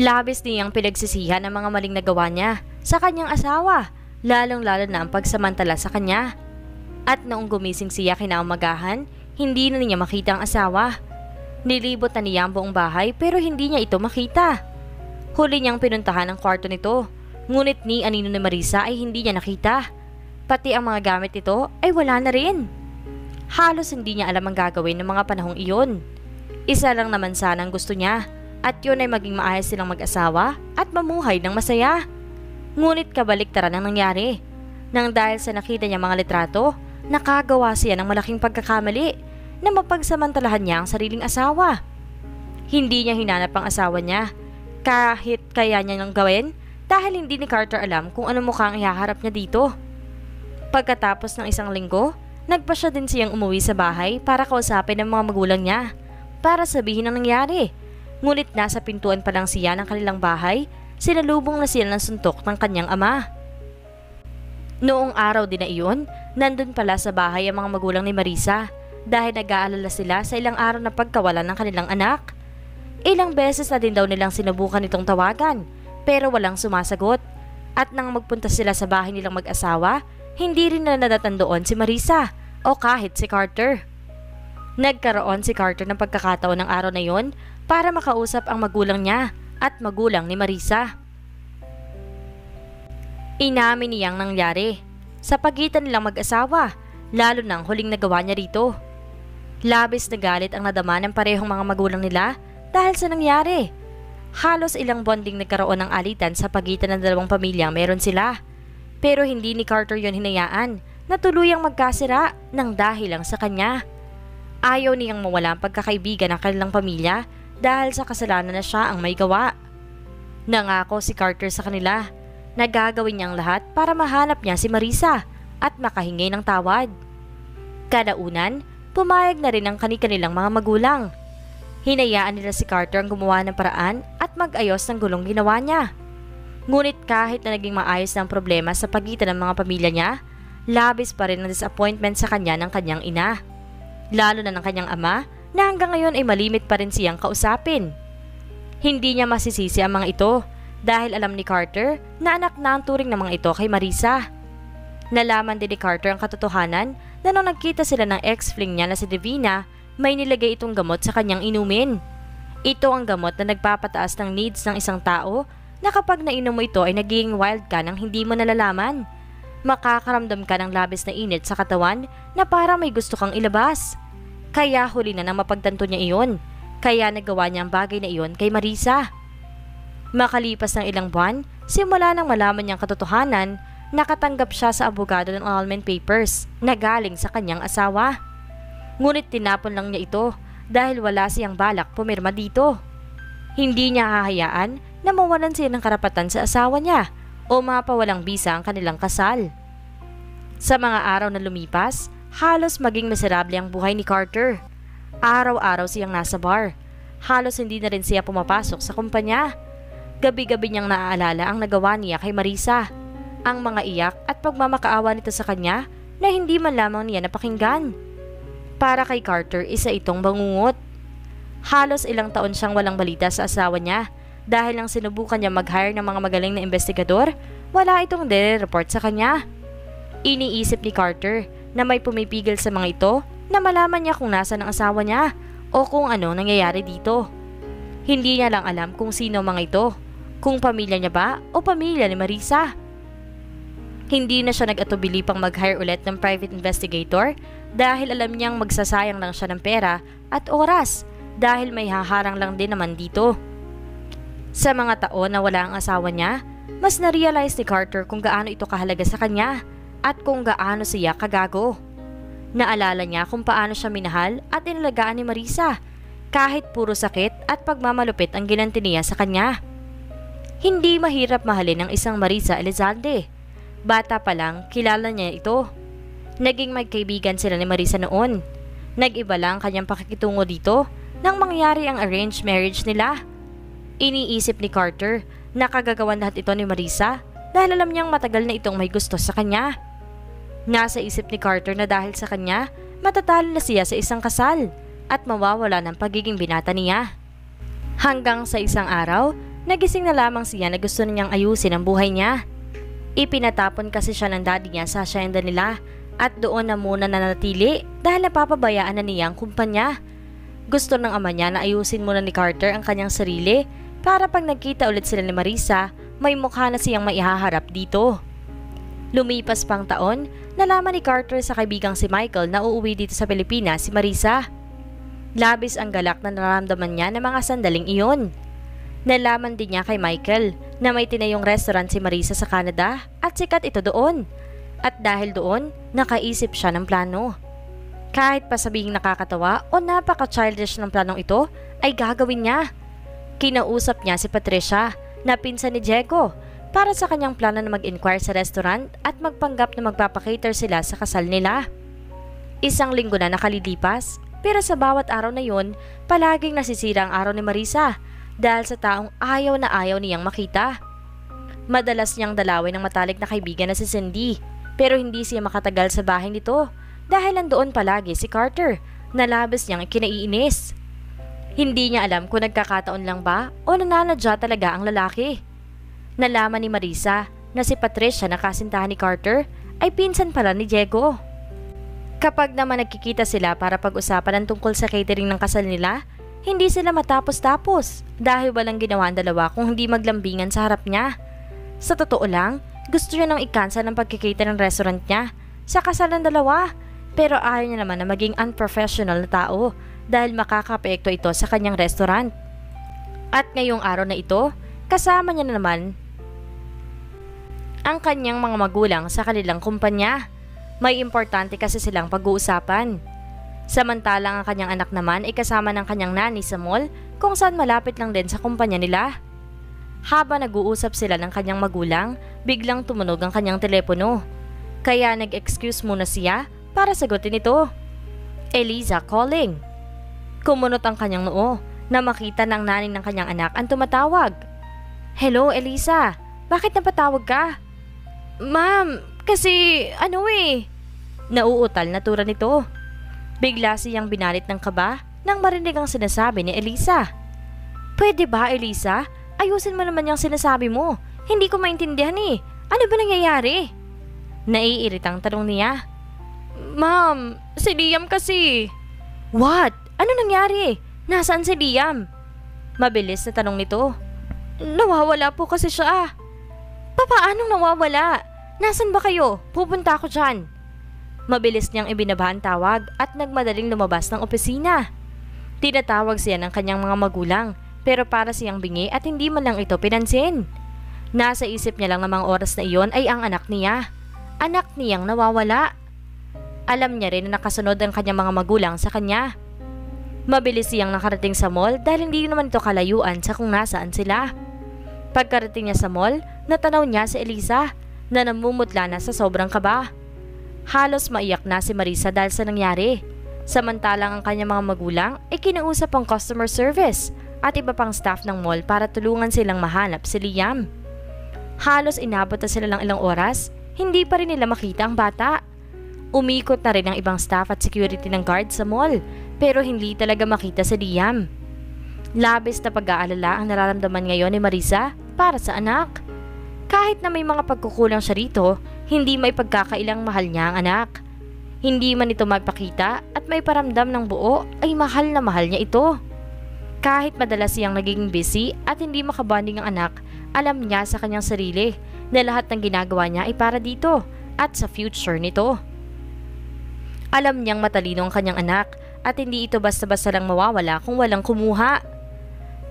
Labis niyang pinagsisihan ang mga maling nagawa niya sa kanyang asawa, lalong-lalo na ang pagsamantala sa kanya. At noong gumising siya kinaumagahan, hindi na niya makita ang asawa. Nilibot na niya ang buong bahay pero hindi niya ito makita. Huli niyang pinuntahan ang kwarto nito, ngunit ni Anino ni Marisa ay hindi niya nakita. Pati ang mga gamit nito ay wala na rin. Halos hindi niya alam ang gagawin ng mga panahong iyon. Isa lang naman sana ang gusto niya at yun ay maging maayos silang mag-asawa at mamuhay ng masaya. Ngunit kabaliktaran ang nangyari. Nang dahil sa nakita niya mga litrato, nakagawa siya ng malaking pagkakamali na mapagsamantalahan niya ang sariling asawa. Hindi niya hinanap ang asawa niya kahit kaya niya nang gawin dahil hindi ni Carter alam kung ano mukhang ihaharap niya dito. Pagkatapos ng isang linggo, nagpa siya din siyang umuwi sa bahay para kausapin ang mga magulang niya para sabihin ang nangyari. Ngunit nasa pintuan pa lang siya ng kanilang bahay, sinalubong na sila ng suntok ng kanyang ama. Noong araw din na iyon, nandun pala sa bahay ang mga magulang ni Marisa dahil nag-aalala sila sa ilang araw na pagkawalan ng kanilang anak. Ilang beses na din daw nilang sinubukan itong tawagan pero walang sumasagot. At nang magpunta sila sa bahay nilang mag-asawa, hindi rin na nadatandoon si Marisa o kahit si Carter. Nagkaroon si Carter ng pagkakataon ng araw na yon para makausap ang magulang niya at magulang ni Marisa. Inamin niyang nangyari sa pagitan nilang mag-asawa, lalo nang huling nagawa niya rito. Labis na galit ang nadama ng parehong mga magulang nila dahil sa nangyari. Halos ilang bonding nagkaroon ng alitan sa pagitan ng dalawang pamilyang meron sila. Pero hindi ni Carter yon hinayaan na tuluyang magkasira ng dahil lang sa kanya. Ayaw niyang mawala ang pagkakaibigan ng kanilang pamilya dahil sa kasalanan na siya ang may gawa. Nangako si Carter sa kanila na gagawin niyang lahat para mahanap niya si Marisa at makahingi ng tawad. Kadaunan, pumayag na rin ang kanilang mga magulang Hinayaan nila si Carter ang gumawa ng paraan at mag-ayos ng gulong ginawa niya. Ngunit kahit na naging maayos ng problema sa pagitan ng mga pamilya niya, labis pa rin ang disappointment sa kanya ng kanyang ina. Lalo na ng kanyang ama na hanggang ngayon ay malimit pa rin siyang kausapin. Hindi niya masisisi ang mga ito dahil alam ni Carter na anak na ang turing ng mga ito kay Marisa. Nalaman din ni Carter ang katotohanan na nung nagkita sila ng ex-fling niya na si Divina may nilagay itong gamot sa kanyang inumin. Ito ang gamot na nagpapataas ng needs ng isang tao na kapag nainom mo ito ay naging wild ka nang hindi mo nalalaman. Makakaramdam ka ng labis na init sa katawan na parang may gusto kang ilabas. Kaya huli na nang mapagtanto niya iyon. Kaya nagawa niya ang bagay na iyon kay Marisa. Makalipas ng ilang buwan, simula nang malaman niyang katotohanan, nakatanggap siya sa abogado ng annulment papers na galing sa kanyang asawa. Ngunit tinapon lang niya ito dahil wala siyang balak pumirma dito. Hindi niya hahayaan na mawalan siya ng karapatan sa asawa niya o mapawalang bisa ang kanilang kasal. Sa mga araw na lumipas, halos maging miserable ang buhay ni Carter. Araw-araw siyang nasa bar. Halos hindi na rin siya pumapasok sa kumpanya. Gabi-gabi niyang naaalala ang nagawa niya kay Marisa. Ang mga iyak at pagmamakaawa nito sa kanya na hindi man lamang niya napakinggan. Para kay Carter, isa itong bangungot. Halos ilang taon siyang walang balita sa asawa niya dahil nang sinubukan niya mag-hire ng mga magaling na investigador, wala itong dire-report sa kanya. Iniisip ni Carter na may pumipigil sa mga ito na malaman niya kung nasa ng asawa niya o kung ano nangyayari dito. Hindi niya lang alam kung sino mga ito, kung pamilya niya ba o pamilya ni Marisa. Hindi na siya nag-atubili pang mag-hire ulit ng private investigator dahil alam niyang magsasayang lang siya ng pera at oras dahil may haharang lang din naman dito. Sa mga taon na wala ang asawa niya, mas na-realize ni Carter kung gaano ito kahalaga sa kanya at kung gaano siya kagago. Naalala niya kung paano siya minahal at inalagaan ni Marisa kahit puro sakit at pagmamalupit ang ginanti niya sa kanya. Hindi mahirap mahalin ng isang Marisa Elizalde Bata pa lang, kilala niya ito. Naging magkaibigan sila ni Marisa noon. Nag-iba lang kanyang pakikitungo dito nang mangyari ang arranged marriage nila. Iniisip ni Carter na kagagawan lahat ito ni Marisa dahil alam niyang matagal na itong may gusto sa kanya. Nasa isip ni Carter na dahil sa kanya, matatalo na siya sa isang kasal at mawawala ng pagiging binata niya. Hanggang sa isang araw, nagising na lamang siya na gusto niyang ayusin ang buhay niya. Ipinatapon kasi siya ng daddy niya sa asyenda nila at doon na muna nanatili dahil napapabayaan na niya ang kumpanya. Gusto ng ama niya na ayusin muna ni Carter ang kanyang sarili para pag nagkita ulit sila ni Marisa, may mukha na siyang maihaharap dito. Lumipas pang taon, nalaman ni Carter sa kaibigang si Michael na uuwi dito sa Pilipinas si Marisa. Labis ang galak na nararamdaman niya ng mga sandaling iyon. Nalaman din niya kay Michael na may tinayong restaurant si Marisa sa Canada at sikat ito doon. At dahil doon, nakaisip siya ng plano. Kahit pa sabihing nakakatawa o napaka-childish ng planong ito, ay gagawin niya. Kinausap niya si Patricia, na pinsan ni Diego, para sa kanyang plano na mag-inquire sa restaurant at magpanggap na magpapakater sila sa kasal nila. Isang linggo na nakalilipas, pero sa bawat araw na yun, palaging nasisira ang araw ni Marisa dahil sa taong ayaw na ayaw niyang makita. Madalas niyang dalawin ng matalik na kaibigan na si Cindy pero hindi siya makatagal sa bahay nito dahil nandoon palagi si Carter na labis niyang kinaiinis. Hindi niya alam kung nagkakataon lang ba o nananadya talaga ang lalaki. Nalaman ni Marisa na si Patricia na kasintahan ni Carter ay pinsan pala ni Diego. Kapag naman nagkikita sila para pag-usapan ng tungkol sa catering ng kasal nila, hindi sila matapos-tapos dahil walang ginawa ang dalawa kung hindi maglambingan sa harap niya. Sa totoo lang, gusto niya nang ikansa ng pagkikita ng restaurant niya sa kasal ng dalawa. Pero ayaw niya naman na maging unprofessional na tao dahil makakapekto ito sa kanyang restaurant. At ngayong araw na ito, kasama niya na naman ang kanyang mga magulang sa kanilang kumpanya. May importante kasi silang pag-uusapan. Samantalang ang kanyang anak naman ay kasama ng kanyang nani sa mall kung saan malapit lang din sa kumpanya nila. Habang nag-uusap sila ng kanyang magulang, biglang tumunog ang kanyang telepono. Kaya nag-excuse muna siya para sagutin ito. Eliza calling. Kumunot ang kanyang noo na makita ng naning ng kanyang anak ang tumatawag. Hello, Eliza. Bakit napatawag ka? Ma'am, kasi ano eh. Nauutal na tura nito. Bigla siyang binalit ng kaba nang marinig ang sinasabi ni Elisa. Pwede ba, Elisa? Ayusin mo naman yung sinasabi mo. Hindi ko maintindihan eh. Ano ba nangyayari? Naiiritang tanong niya. Ma'am, si Liam kasi. What? Ano nangyari? Nasaan si Liam? Mabilis na tanong nito. Nawawala po kasi siya. Papaanong nawawala? Nasaan ba kayo? Pupunta ako dyan. Mabilis niyang ibinaba ang tawag at nagmadaling lumabas ng opisina. Tinatawag siya ng kanyang mga magulang pero para siyang bingi at hindi man lang ito pinansin. Nasa isip niya lang na mga oras na iyon ay ang anak niya. Anak niyang nawawala. Alam niya rin na nakasunod ang kanyang mga magulang sa kanya. Mabilis siyang nakarating sa mall dahil hindi naman ito kalayuan sa kung nasaan sila. Pagkarating niya sa mall, natanaw niya si Elisa na namumutla na sa sobrang kaba. Halos maiyak na si Marisa dahil sa nangyari. Samantalang ang kanyang mga magulang ay kinausap ang customer service at iba pang staff ng mall para tulungan silang mahanap si Liam. Halos inabot na sila ng ilang oras, hindi pa rin nila makita ang bata. Umikot na rin ang ibang staff at security ng guard sa mall pero hindi talaga makita si Liam. Labis na pag-aalala ang nararamdaman ngayon ni Marisa para sa anak. Kahit na may mga pagkukulang siya rito, hindi may pagkakailang mahal niya ang anak. Hindi man ito magpakita at may paramdam ng buo ay mahal na mahal niya ito. Kahit madalas siyang naging busy at hindi makabanding ang anak, alam niya sa kanyang sarili na lahat ng ginagawa niya ay para dito at sa future nito. Alam niyang matalino ang kanyang anak at hindi ito basta-basta lang mawawala kung walang kumuha.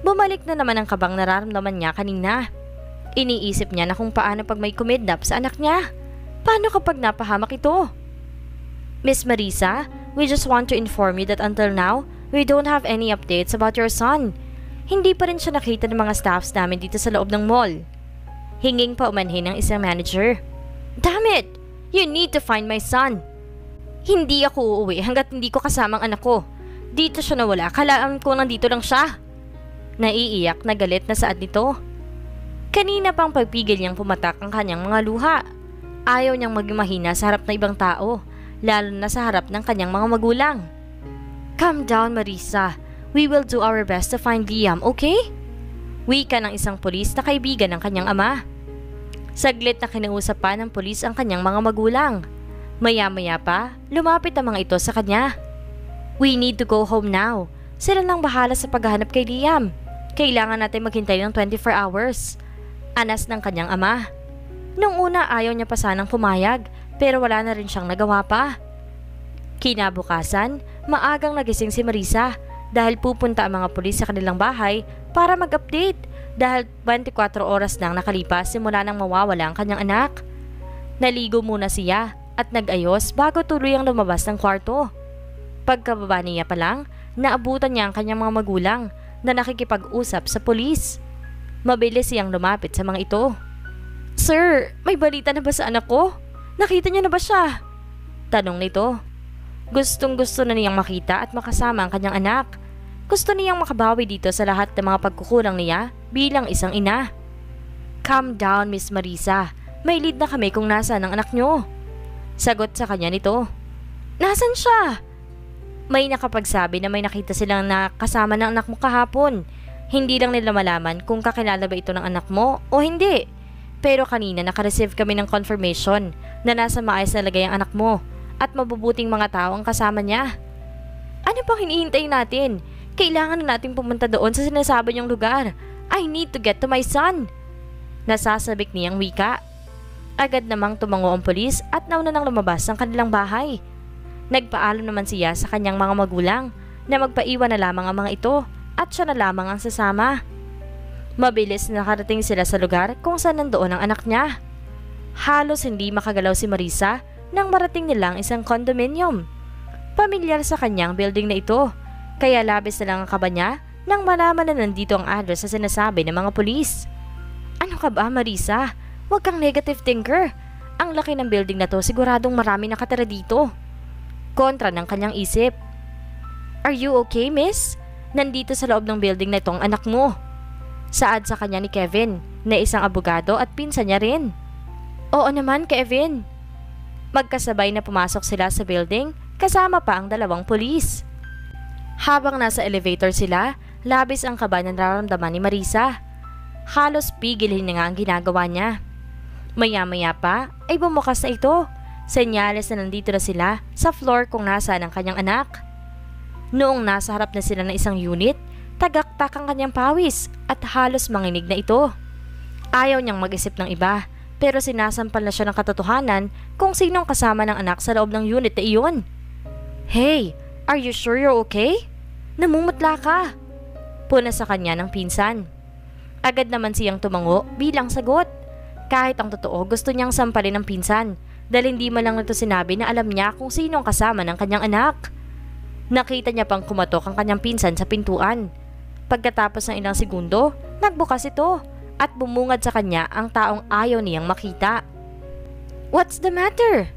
Bumalik na naman ang kabang nararamdaman niya kanina. Iniisip niya na kung paano pag may kumidnap sa anak niya. Paano kapag napahamak ito? Miss Marisa, we just want to inform you that until now, We don't have any updates about your son. Hindi pa rin siya nakita ng mga staffs namin dito sa loob ng mall. Hinging pa umanhin ng isang manager. Damn it! You need to find my son. Hindi ako uuwi hanggat hindi ko kasama ang anak ko. Dito siya nawala, kalaan ko nandito lang siya. Naiiyak na galit na saad nito. Kanina pang pagpigil niyang pumatak ang kanyang mga luha. Ayaw niyang maging mahina sa harap ng ibang tao, lalo na sa harap ng kanyang mga magulang. Calm down, Marisa. We will do our best to find Liam, okay? Wika ng isang pulis na kaibigan ng kanyang ama. Saglit na kinausap ng pulis ang kanyang mga magulang. Maya-maya pa, lumapit ang mga ito sa kanya. We need to go home now. Sila nang bahala sa paghahanap kay Liam. Kailangan natin maghintay ng 24 hours. Anas ng kanyang ama. Nung una ayaw niya pa sanang pumayag pero wala na rin siyang nagawa pa. Kinabukasan, maagang nagising si Marisa dahil pupunta ang mga pulis sa kanilang bahay para mag-update dahil 24 oras nang nakalipas simula nang mawawala ang kanyang anak. Naligo muna siya at nag-ayos bago tuluyang lumabas ng kwarto. Pagkababa niya pa lang, naabutan niya ang kanyang mga magulang na nakikipag-usap sa polis. Mabilis siyang lumapit sa mga ito. Sir, may balita na ba sa anak ko? Nakita niyo na ba siya? Tanong nito. Gustong gusto na niyang makita at makasama ang kanyang anak. Gusto niyang makabawi dito sa lahat ng mga pagkukulang niya bilang isang ina. Calm down, Miss Marisa. May lead na kami kung nasa ang anak niyo. Sagot sa kanya nito. Nasaan siya? May nakapagsabi na may nakita silang nakasama ng anak mo kahapon. Hindi lang nila malaman kung kakilala ba ito ng anak mo o hindi. Pero kanina nakareceive kami ng confirmation na nasa maayos na lagay ang anak mo at mabubuting mga tao ang kasama niya. Ano pang hinihintay natin? Kailangan na natin pumunta doon sa sinasabi niyong lugar. I need to get to my son. Nasasabik niyang wika. Agad namang tumango ang polis at nauna nang lumabas ng kanilang bahay. Nagpaalam naman siya sa kanyang mga magulang na magpaiwan na lamang ang mga ito at siya na lamang ang sasama. Mabilis na nakarating sila sa lugar kung saan nandoon ang anak niya. Halos hindi makagalaw si Marisa nang marating nilang isang condominium. Pamilyar sa kanyang building na ito, kaya labis na lang ang kaba niya nang malaman na nandito ang address sa sinasabi ng mga pulis. Ano ka ba Marisa? Huwag kang negative thinker. Ang laki ng building na to siguradong marami nakatira dito kontra ng kanyang isip. Are you okay, miss? Nandito sa loob ng building na itong anak mo. Saad sa kanya ni Kevin, na isang abogado at pinsan niya rin. Oo naman, Kevin. Magkasabay na pumasok sila sa building, kasama pa ang dalawang pulis. Habang nasa elevator sila, labis ang kaba na nararamdaman ni Marisa. Halos pigilin na nga ang ginagawa niya. Maya-maya pa ay bumukas na ito Senyales na nandito na sila sa floor kung nasa ang kanyang anak. Noong nasa harap na sila ng isang unit, tagaktak ang kanyang pawis at halos manginig na ito. Ayaw niyang mag-isip ng iba pero sinasampal na siya ng katotohanan kung sinong kasama ng anak sa loob ng unit na iyon. Hey, are you sure you're okay? Namumutla ka. Puna sa kanya ng pinsan. Agad naman siyang tumango bilang sagot. Kahit ang totoo gusto niyang sampalin ng pinsan dahil hindi man lang nito sinabi na alam niya kung sino ang kasama ng kanyang anak. Nakita niya pang kumatok ang kanyang pinsan sa pintuan. Pagkatapos ng ilang segundo, nagbukas ito at bumungad sa kanya ang taong ayaw niyang makita. What's the matter?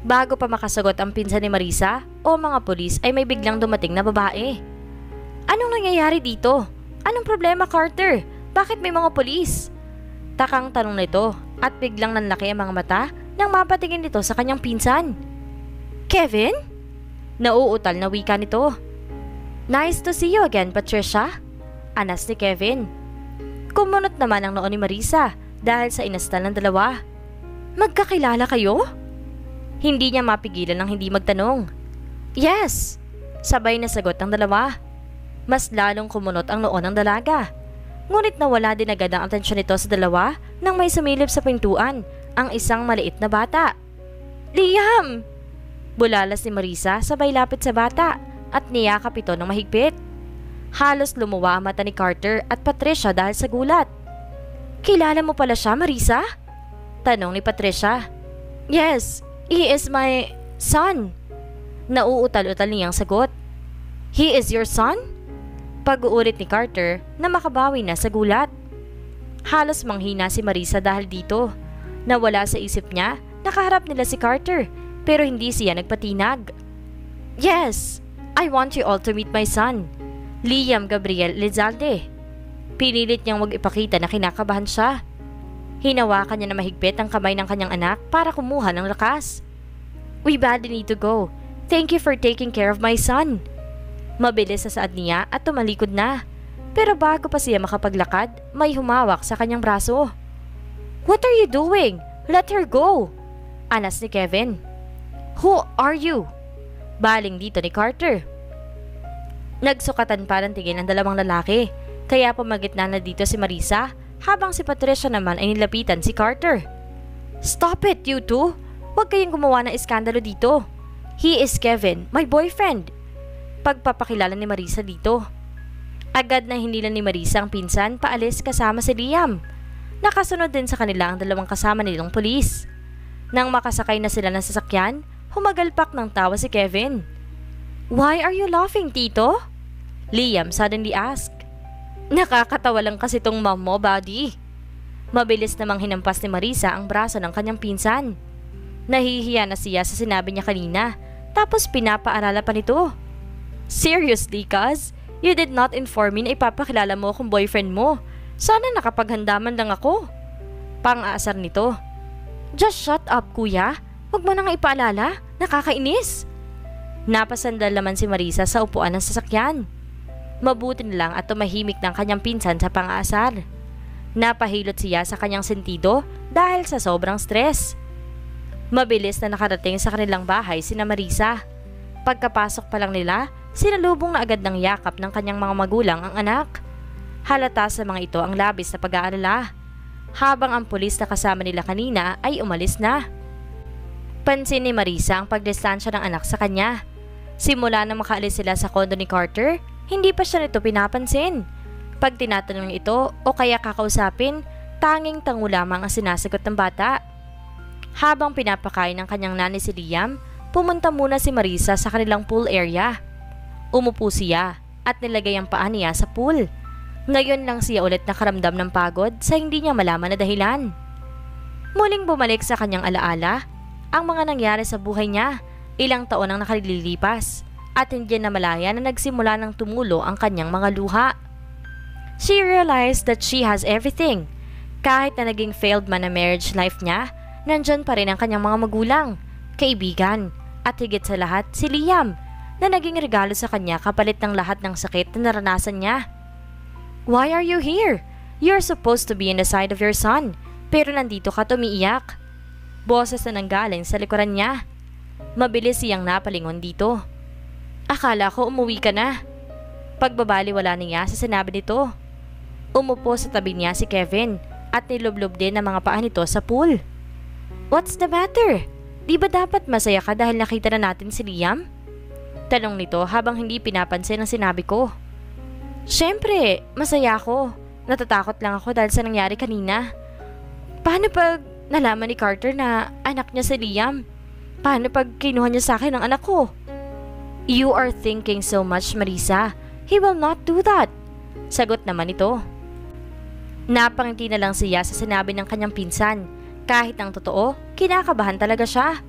Bago pa makasagot ang pinsan ni Marisa o mga pulis ay may biglang dumating na babae. Anong nangyayari dito? Anong problema Carter? Bakit may mga pulis? Takang tanong nito at biglang nanlaki ang mga mata nang mapatingin nito sa kanyang pinsan. Kevin? Nauutal na wika nito. Nice to see you again, Patricia. Anas ni Kevin. Kumunot naman ang noon ni Marisa dahil sa inastal ng dalawa. Magkakilala kayo? Hindi niya mapigilan ng hindi magtanong. Yes! Sabay na sagot ng dalawa. Mas lalong kumunot ang noon ng dalaga. Ngunit nawala din agad ang atensyon nito sa dalawa nang may sumilip sa pintuan ang isang maliit na bata. Liam! Bulalas ni Marisa sabay lapit sa bata at niyakap ito ng mahigpit. Halos lumuwa ang mata ni Carter at Patricia dahil sa gulat. Kilala mo pala siya, Marisa? Tanong ni Patricia. Yes, he is my son. Nauutal-utal niyang sagot. He is your son? Pag-uulit ni Carter na makabawi na sa gulat. Halos manghina si Marisa dahil dito. Nawala sa isip niya, nakaharap nila si Carter, pero hindi siya nagpatinag. Yes, I want you all to meet my son, Liam Gabriel Lizalde. Pinilit niyang wag ipakita na kinakabahan siya. Hinawakan niya na mahigpit ang kamay ng kanyang anak para kumuha ng lakas. We badly need to go. Thank you for taking care of my son. Mabilis sa saad niya at tumalikod na. Pero bago pa siya makapaglakad, may humawak sa kanyang braso. What are you doing? Let her go! Anas ni Kevin. Who are you? Baling dito ni Carter. Nagsukatan pa ng tingin ang dalawang lalaki, kaya pumagitna na dito si Marisa habang si Patricia naman ay nilapitan si Carter. Stop it, you two! Huwag kayong gumawa ng iskandalo dito. He is Kevin, my boyfriend. Pagpapakilala ni Marisa dito. Agad na hinilan ni Marisa ang pinsan paalis kasama si Liam Nakasunod din sa kanila ang dalawang kasama nilang pulis. Nang makasakay na sila ng sasakyan, humagalpak ng tawa si Kevin. Why are you laughing, Tito? Liam suddenly asked. Nakakatawa lang kasi tong mom mo, buddy. Mabilis namang hinampas ni Marisa ang braso ng kanyang pinsan. Nahihiya na siya sa sinabi niya kanina, tapos pinapaalala pa nito. Seriously, cuz? You did not inform me na ipapakilala mo akong boyfriend mo. Sana nakapaghandaman lang ako. Pang-aasar nito. Just shut up, kuya. Huwag mo nang ipaalala. Nakakainis. Napasandal naman si Marisa sa upuan ng sasakyan. Mabuti lang at tumahimik ng kanyang pinsan sa pang-aasar. Napahilot siya sa kanyang sentido dahil sa sobrang stress. Mabilis na nakarating sa kanilang bahay sina Marisa. Pagkapasok pa lang nila, sinalubong na agad ng yakap ng kanyang mga magulang ang anak. Halata sa mga ito ang labis na pag-aalala. Habang ang pulis na kasama nila kanina ay umalis na. Pansin ni Marisa ang pagdistansya ng anak sa kanya. Simula na makaalis sila sa kondo ni Carter, hindi pa siya nito pinapansin. Pag tinatanong ito o kaya kakausapin, tanging tango lamang ang sinasagot ng bata. Habang pinapakain ng kanyang nani si Liam, pumunta muna si Marisa sa kanilang pool area. Umupo siya at nilagay ang paa niya sa pool. Ngayon lang siya ulit nakaramdam ng pagod sa hindi niya malaman na dahilan. Muling bumalik sa kanyang alaala ang mga nangyari sa buhay niya ilang taon ang nakalilipas at hindi na malaya na nagsimula ng tumulo ang kanyang mga luha. She realized that she has everything. Kahit na naging failed man na marriage life niya, nandyan pa rin ang kanyang mga magulang, kaibigan, at higit sa lahat si Liam na naging regalo sa kanya kapalit ng lahat ng sakit na naranasan niya. Why are you here? You're supposed to be in the side of your son, pero nandito ka tumiiyak. Boses na nanggaling sa likuran niya. Mabilis siyang napalingon dito. Akala ko umuwi ka na. Pagbabaliwala niya sa sinabi nito. Umupo sa tabi niya si Kevin at nilublob din ang mga paa nito sa pool. What's the matter? Di ba dapat masaya ka dahil nakita na natin si Liam? Tanong nito habang hindi pinapansin ang sinabi ko. Siyempre, masaya ako. Natatakot lang ako dahil sa nangyari kanina. Paano pag Nalaman ni Carter na anak niya si Liam. Paano pag kinuha niya sa akin ang anak ko? You are thinking so much, Marisa. He will not do that. Sagot naman ito. Napangiti na lang siya sa sinabi ng kanyang pinsan. Kahit ang totoo, kinakabahan talaga siya.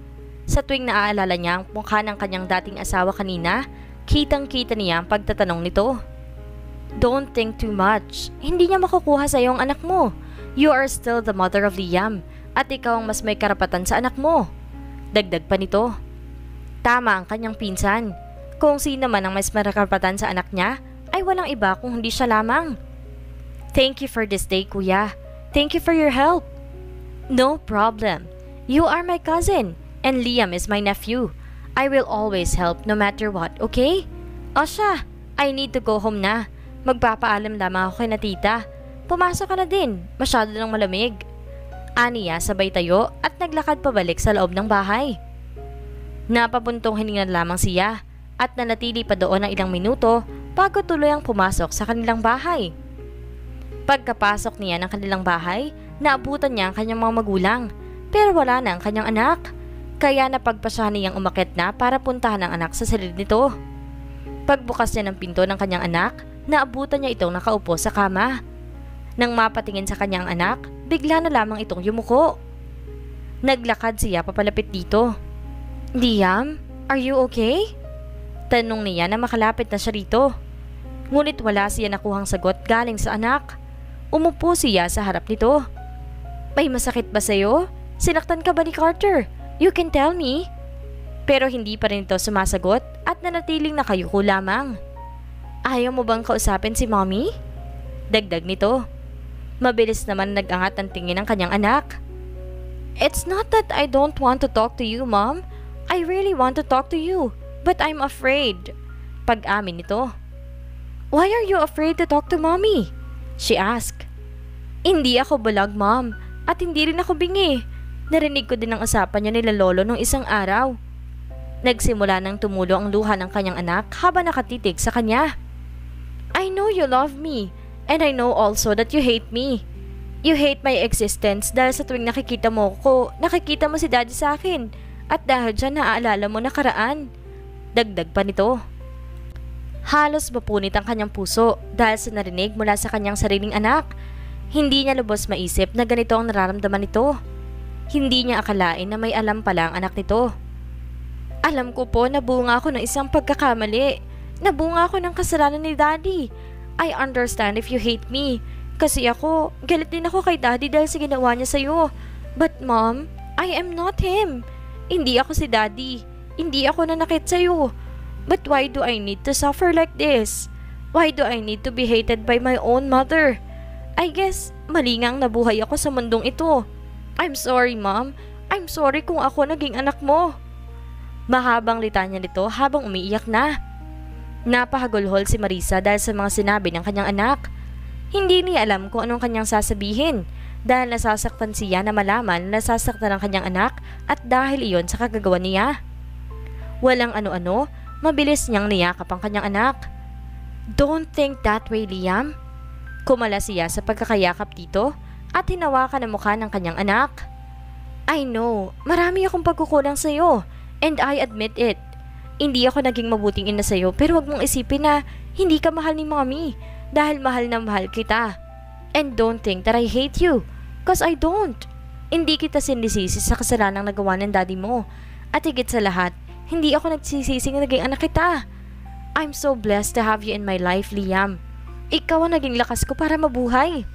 Sa tuwing naaalala niya ang mukha ng kanyang dating asawa kanina, kitang-kita niya ang pagtatanong nito. Don't think too much. Hindi niya makukuha sa iyo ang anak mo. You are still the mother of Liam at ikaw ang mas may karapatan sa anak mo. Dagdag pa nito. Tama ang kanyang pinsan. Kung sino man ang mas may karapatan sa anak niya, ay walang iba kung hindi siya lamang. Thank you for this day, kuya. Thank you for your help. No problem. You are my cousin, and Liam is my nephew. I will always help no matter what, okay? O siya, I need to go home na. Magpapaalam lamang ako kay na tita. Pumasok ka na din, masyado nang malamig. Aniya sabay tayo at naglakad pabalik sa loob ng bahay. Napapuntong hiningan lamang siya at nanatili pa doon ng ilang minuto bago tuloy ang pumasok sa kanilang bahay. Pagkapasok niya ng kanilang bahay, naabutan niya ang kanyang mga magulang pero wala na ang kanyang anak. Kaya napagpasya niyang umakit na para puntahan ang anak sa silid nito. Pagbukas niya ng pinto ng kanyang anak, naabutan niya itong nakaupo sa kama. Nang mapatingin sa kanyang anak, bigla na lamang itong yumuko. Naglakad siya papalapit dito. Liam, are you okay? Tanong niya na makalapit na siya rito. Ngunit wala siya nakuhang sagot galing sa anak. Umupo siya sa harap nito. May masakit ba sa'yo? Sinaktan ka ba ni Carter? You can tell me. Pero hindi pa rin ito sumasagot at nanatiling nakayuko lamang. Ayaw mo bang kausapin si mommy? Dagdag nito. Mabilis naman nag-angat ang tingin ng kanyang anak. It's not that I don't want to talk to you, Mom. I really want to talk to you, but I'm afraid. Pag-amin nito. Why are you afraid to talk to Mommy? She asked. Hindi ako bulag, Mom, at hindi rin ako bingi. Narinig ko din ang usapan niya nila Lolo nung isang araw. Nagsimula nang tumulo ang luha ng kanyang anak habang nakatitig sa kanya. I know you love me, And I know also that you hate me. You hate my existence dahil sa tuwing nakikita mo ko, nakikita mo si daddy sa akin. At dahil dyan naaalala mo nakaraan. Dagdag pa nito. Halos mapunit ang kanyang puso dahil sa narinig mula sa kanyang sariling anak. Hindi niya lubos maisip na ganito ang nararamdaman nito. Hindi niya akalain na may alam pala ang anak nito. Alam ko po na bunga ako ng isang pagkakamali. Nabunga ako ng kasalanan ni daddy. I understand if you hate me. Kasi ako, galit din ako kay daddy dahil sa ginawa niya sa'yo. But mom, I am not him. Hindi ako si daddy. Hindi ako nanakit sa'yo. But why do I need to suffer like this? Why do I need to be hated by my own mother? I guess, mali ngang nabuhay ako sa mundong ito. I'm sorry, Mom. I'm sorry kung ako naging anak mo. Mahabang litanya nito habang umiiyak na. Napahagulhol si Marisa dahil sa mga sinabi ng kanyang anak. Hindi niya alam kung anong kanyang sasabihin dahil nasasaktan siya na malaman na nasasaktan ang kanyang anak at dahil iyon sa kagagawa niya. Walang ano-ano, mabilis niyang niyakap ang kanyang anak. Don't think that way, Liam. Kumala siya sa pagkakayakap dito at hinawakan ang mukha ng kanyang anak. I know, marami akong pagkukulang sa iyo and I admit it. Hindi ako naging mabuting ina sa iyo pero wag mong isipin na hindi ka mahal ni mommy dahil mahal na mahal kita. And don't think that I hate you cause I don't. Hindi kita sinisisi sa kasalanang nagawa ng daddy mo. At higit sa lahat, hindi ako nagsisisi na naging anak kita. I'm so blessed to have you in my life, Liam. Ikaw ang naging lakas ko para mabuhay.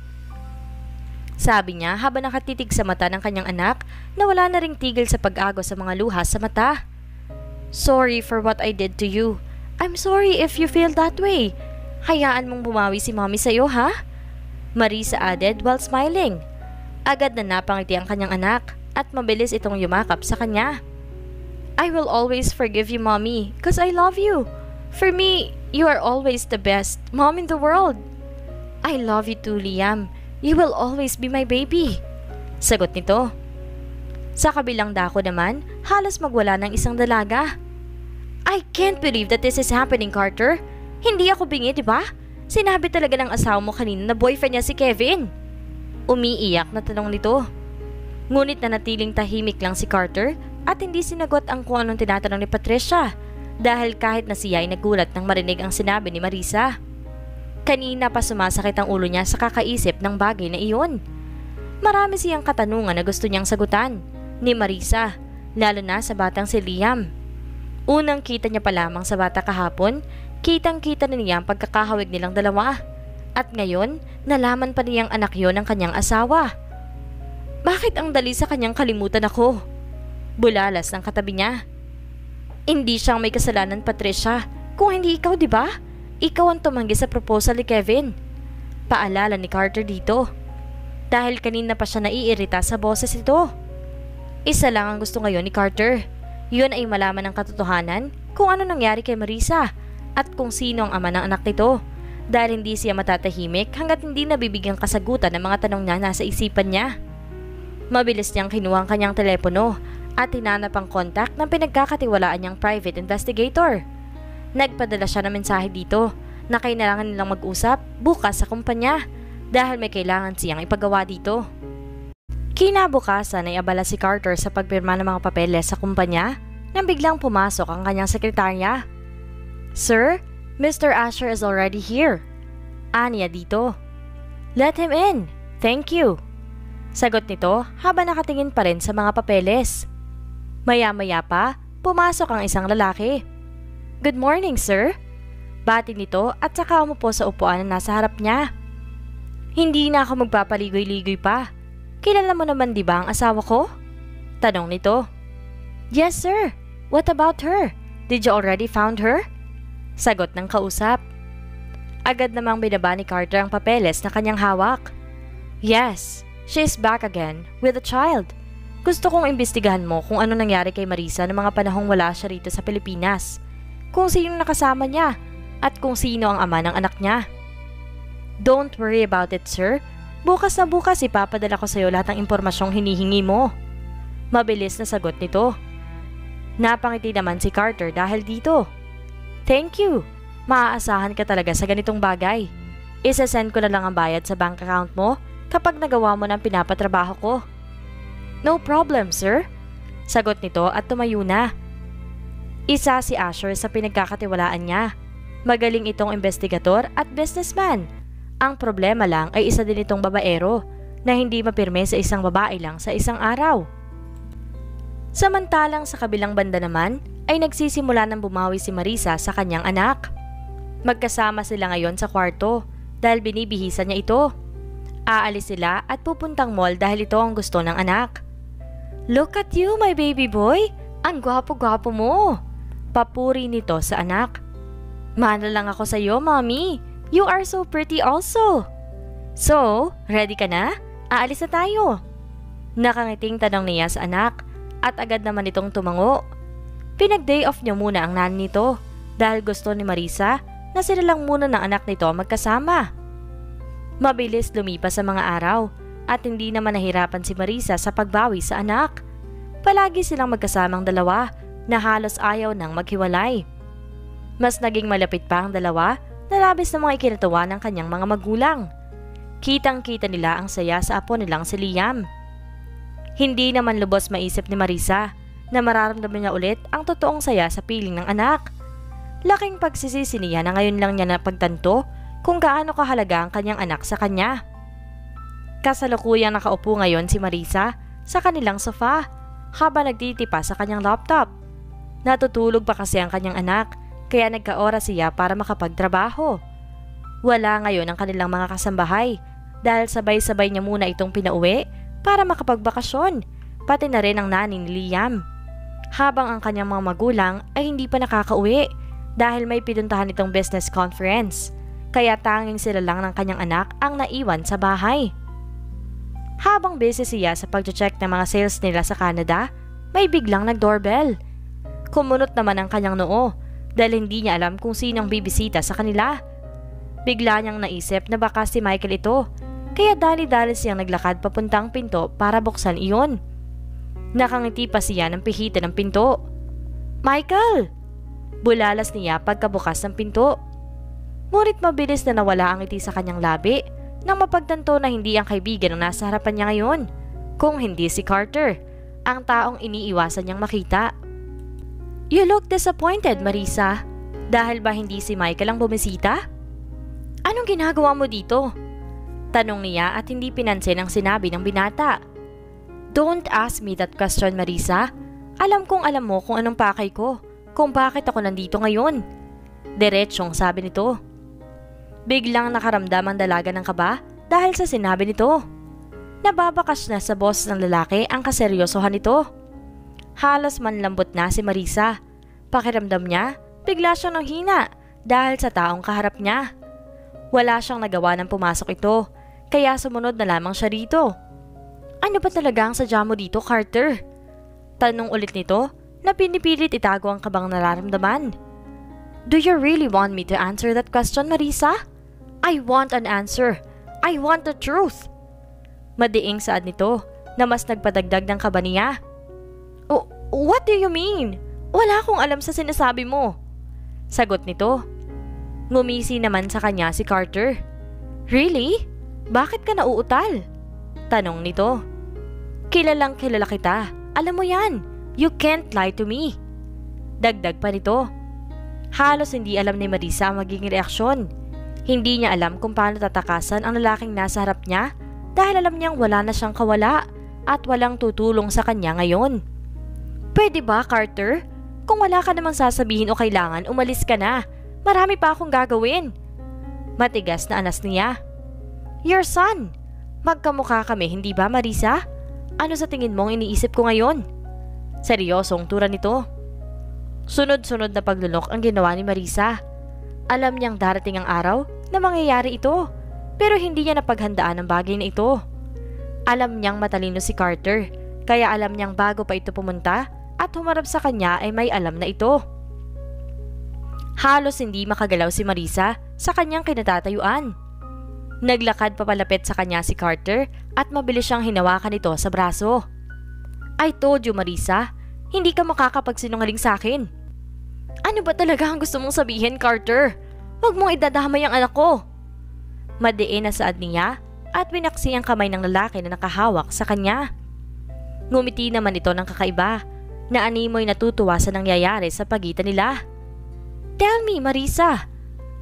Sabi niya habang nakatitig sa mata ng kanyang anak na wala na ring tigil sa pag-agos sa mga luha sa mata. Sorry for what I did to you. I'm sorry if you feel that way. Hayaan mong bumawi si mommy sa'yo, ha? Marisa added while smiling. Agad na napangiti ang kanyang anak at mabilis itong yumakap sa kanya. I will always forgive you, mommy, cause I love you. For me, you are always the best mom in the world. I love you too, Liam. You will always be my baby. Sagot nito. Sa kabilang dako naman, halos magwala ng isang dalaga. I can't believe that this is happening, Carter. Hindi ako bingi, di ba? Sinabi talaga ng asawa mo kanina na boyfriend niya si Kevin. Umiiyak na tanong nito. Ngunit nanatiling tahimik lang si Carter at hindi sinagot ang kung anong tinatanong ni Patricia dahil kahit na siya ay nagulat nang marinig ang sinabi ni Marisa. Kanina pa sumasakit ang ulo niya sa kakaisip ng bagay na iyon. Marami siyang katanungan na gusto niyang sagutan ni Marisa, lalo na sa batang si Liam. Unang kita niya pa lamang sa bata kahapon, kitang-kita na niya ang pagkakahawig nilang dalawa. At ngayon, nalaman pa niyang anak yon ng kanyang asawa. Bakit ang dali sa kanyang kalimutan ako? Bulalas ng katabi niya. Hindi siyang may kasalanan, Patricia. Kung hindi ikaw, di ba? Ikaw ang tumanggi sa proposal ni Kevin. Paalala ni Carter dito. Dahil kanina pa siya naiirita sa boses ito. Isa lang ang gusto ngayon ni Carter. Yun ay malaman ng katotohanan kung ano nangyari kay Marisa at kung sino ang ama ng anak nito. Dahil hindi siya matatahimik hanggat hindi nabibigyan kasagutan ng mga tanong na nasa isipan niya. Mabilis niyang kinuha ang kanyang telepono at hinanap ang kontak ng pinagkakatiwalaan niyang private investigator. Nagpadala siya ng mensahe dito na kailangan nilang mag-usap bukas sa kumpanya dahil may kailangan siyang ipagawa dito. Kinabukasan ay abala si Carter sa pagpirma ng mga papeles sa kumpanya nang biglang pumasok ang kanyang sekretarya. Sir, Mr. Asher is already here. Aniya dito. Let him in. Thank you. Sagot nito habang nakatingin pa rin sa mga papeles. Maya-maya pa, pumasok ang isang lalaki. Good morning, sir. Bati nito at saka umupo sa upuan na nasa harap niya. Hindi na ako magpapaligoy-ligoy pa. Kilala mo naman di ba ang asawa ko? Tanong nito. Yes, sir. What about her? Did you already found her? Sagot ng kausap. Agad namang binaba ni Carter ang papeles na kanyang hawak. Yes, she is back again with a child. Gusto kong imbestigahan mo kung ano nangyari kay Marisa noong mga panahong wala siya rito sa Pilipinas kung sino nakasama niya at kung sino ang ama ng anak niya. Don't worry about it, sir. Bukas na bukas ipapadala ko sa iyo lahat ng impormasyong hinihingi mo. Mabilis na sagot nito. Napangiti naman si Carter dahil dito. Thank you. Maaasahan ka talaga sa ganitong bagay. Isasend ko na lang ang bayad sa bank account mo kapag nagawa mo ng pinapatrabaho ko. No problem, sir. Sagot nito at tumayo na. Isa si Asher sa pinagkakatiwalaan niya. Magaling itong investigador at businessman. Ang problema lang ay isa din itong babaero na hindi mapirme sa isang babae lang sa isang araw. Samantalang sa kabilang banda naman ay nagsisimula ng bumawi si Marisa sa kanyang anak. Magkasama sila ngayon sa kwarto dahil binibihisan niya ito. Aalis sila at pupuntang mall dahil ito ang gusto ng anak. Look at you, my baby boy! Ang gwapo-gwapo mo! Papuri nito sa anak. Mana lang ako sa iyo, mommy. You are so pretty also. So, ready ka na? Aalis na tayo. Nakangiting tanong niya sa anak at agad naman itong tumango. Pinag-day off niya muna ang nan nito dahil gusto ni Marisa na sila lang muna ng anak nito magkasama. Mabilis lumipas sa mga araw at hindi naman nahirapan si Marisa sa pagbawi sa anak. Palagi silang magkasamang dalawa na halos ayaw nang maghiwalay. Mas naging malapit pa ang dalawa na labis na mga ikinatuwa ng kanyang mga magulang. Kitang-kita nila ang saya sa apo nilang si Liam. Hindi naman lubos maisip ni Marisa na mararamdaman niya ulit ang totoong saya sa piling ng anak. Laking pagsisisi niya na ngayon lang niya napagtanto kung gaano kahalaga ang kanyang anak sa kanya. Kasalukuyang nakaupo ngayon si Marisa sa kanilang sofa habang nagtitipa sa kanyang laptop. Natutulog pa kasi ang kanyang anak kaya nagkaoras siya para makapagtrabaho. Wala ngayon ang kanilang mga kasambahay dahil sabay-sabay niya muna itong pinauwi para makapagbakasyon, pati na rin ang nani ni Liam. Habang ang kanyang mga magulang ay hindi pa nakakauwi dahil may pinuntahan itong business conference kaya tanging sila lang ng kanyang anak ang naiwan sa bahay. Habang busy siya sa pag-check ng mga sales nila sa Canada, may biglang nag-doorbell. Kumunot naman ang kanyang noo dahil hindi niya alam kung sinong bibisita sa kanila. Bigla niyang naisip na baka si Michael ito, kaya dali-dali siyang naglakad papuntang pinto para buksan iyon. Nakangiti pa siya ng pihitan ng pinto. Michael! Bulalas niya pagkabukas ng pinto. Ngunit mabilis na nawala ang ngiti sa kanyang labi nang mapagtanto na hindi ang kaibigan ang nasa harapan niya ngayon, kung hindi si Carter, ang taong iniiwasan niyang makita. You look disappointed, Marisa. Dahil ba hindi si Michael ang bumisita? Anong ginagawa mo dito? Tanong niya at hindi pinansin ang sinabi ng binata. Don't ask me that question, Marisa. Alam kong alam mo kung anong pakay ko, kung bakit ako nandito ngayon. Diretsyong sabi nito. Biglang nakaramdam ang dalaga ng kaba dahil sa sinabi nito. Nababakas na sa boss ng lalaki ang kaseryosohan nito. Halos manlambot na si Marisa. Pakiramdam niya, bigla siyang nang hina dahil sa taong kaharap niya. Wala siyang nagawa ng pumasok ito, kaya sumunod na lamang siya rito. Ano ba talaga ang sadya mo dito, Carter? Tanong ulit nito na pinipilit itago ang kabang nararamdaman. Do you really want me to answer that question, Marisa? I want an answer. I want the truth. Madiing saad nito na mas nagpadagdag ng kaba niya. What do you mean? Wala akong alam sa sinasabi mo. Sagot nito. Ngumisi naman sa kanya si Carter. Really? Bakit ka nauutal? Tanong nito. Kilalang kilala kita. Alam mo yan. You can't lie to me. Dagdag pa nito. Halos hindi alam ni Marisa ang magiging reaksyon hindi niya alam kung paano tatakasan ang lalaking nasa harap niya dahil alam niyang wala na siyang kawala at walang tutulong sa kanya ngayon. Pwede ba, Carter? Kung wala ka namang sasabihin o kailangan, umalis ka na. Marami pa akong gagawin. Matigas na anas niya. Your son. Magkamukha kami, hindi ba Marisa? Ano sa tingin mong iniisip ko ngayon? Seryosong tura nito. Sunod-sunod na paglunok ang ginawa ni Marisa. Alam niyang darating ang araw na mangyayari ito pero hindi niya napaghandaan ang bagay na ito. Alam niyang matalino si Carter kaya alam niyang bago pa ito pumunta at humarap sa kanya ay may alam na ito. Halos hindi makagalaw si Marisa sa kanyang kinatatayuan. Naglakad papalapit sa kanya si Carter at mabilis siyang hinawakan ito sa braso. I told you Marisa, hindi ka makakapagsinungaling sa akin. Ano ba talaga ang gusto mong sabihin, Carter? Huwag mong idadamay ang anak ko. Madiin na saad niya at binaksi ang kamay ng lalaki na nakahawak sa kanya. Ngumiti naman ito ng kakaiba na animoy natutuwa sa nangyayari sa pagitan nila. Tell me, Marisa,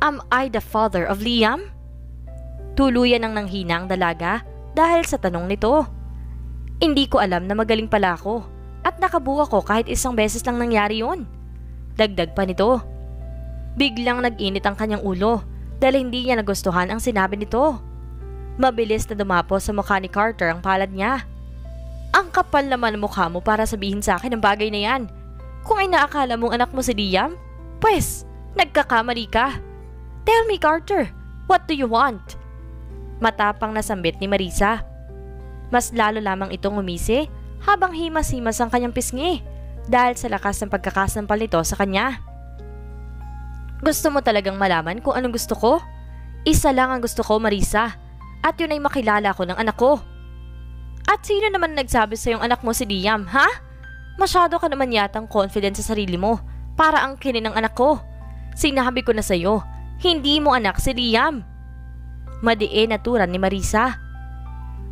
am I the father of Liam? Tuluyan ang nanghina ang dalaga dahil sa tanong nito. Hindi ko alam na magaling pala ako at nakabuo ko kahit isang beses lang nangyari yon. Dagdag pa nito. Biglang nag-init ang kanyang ulo dahil hindi niya nagustuhan ang sinabi nito. Mabilis na dumapo sa mukha ni Carter ang palad niya. Ang kapal naman ng mukha mo para sabihin sa akin ang bagay na yan. Kung ay naakala mong anak mo si Liam, pues, nagkakamali ka. Tell me, Carter, what do you want? Matapang na sambit ni Marisa. Mas lalo lamang itong umisi habang himas-himas ang kanyang pisngi dahil sa lakas ng pagkakasampal nito sa kanya. Gusto mo talagang malaman kung anong gusto ko? Isa lang ang gusto ko, Marisa. At yun ay makilala ko ng anak ko. At sino naman nagsabi sa yung anak mo si Liam, ha? Masyado ka naman yatang confident sa sarili mo para ang kinin ng anak ko. Sinabi ko na sa'yo, hindi mo anak si Liam. Madiin naturan ni Marisa.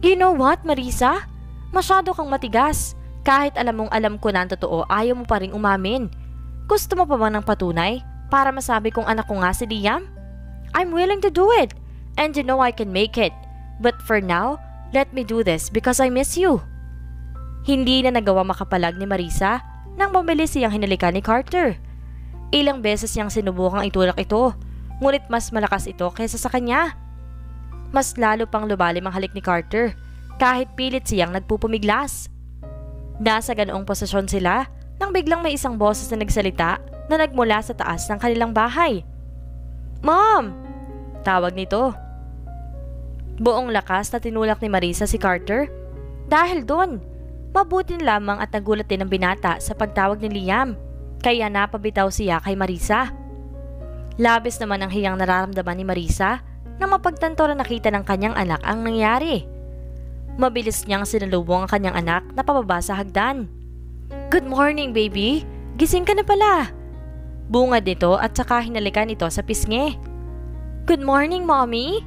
You know what, Marisa? Masyado kang matigas. Kahit alam mong alam ko na ang totoo, ayaw mo pa rin umamin. Gusto mo pa ba ng patunay para masabi kong anak ko nga si Liam? I'm willing to do it. And you know I can make it. But for now, let me do this because I miss you. Hindi na nagawa makapalag ni Marisa nang mabilis siyang hinalikan ni Carter. Ilang beses niyang sinubukang itulak ito, ngunit mas malakas ito kaysa sa kanya. Mas lalo pang lubalim ang halik ni Carter kahit pilit siyang nagpupumiglas. Nasa ganoong posisyon sila nang biglang may isang boses na nagsalita na nagmula sa taas ng kanilang bahay. Mom! Tawag nito. Buong lakas na tinulak ni Marisa si Carter. Dahil doon, mabutin lamang at nagulat din ang binata sa pagtawag ni Liam. Kaya napabitaw siya kay Marisa. Labis naman ang hiyang nararamdaman ni Marisa nang mapagtanto na nakita ng kanyang anak ang nangyari. Mabilis niyang sinalubong ang kanyang anak na pababa sa hagdan. Good morning, baby! Gising ka na pala! Bungad nito at saka hinalikan ito sa pisngi. Good morning, mommy!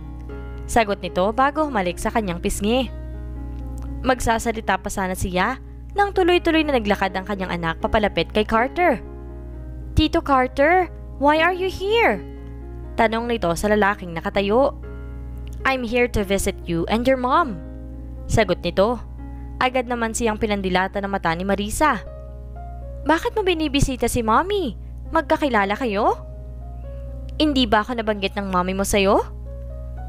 Sagot nito bago humalik sa kanyang pisngi. Magsasalita pa sana siya nang tuloy-tuloy na naglakad ang kanyang anak papalapit kay Carter. Tito Carter, why are you here? Tanong nito sa lalaking nakatayo. I'm here to visit you and your mom. Sagot nito. Agad naman siyang pinandilata ng mata ni Marisa. Bakit mo binibisita si mommy? Magkakilala kayo? Hindi ba ako nabanggit ng mommy mo sa'yo?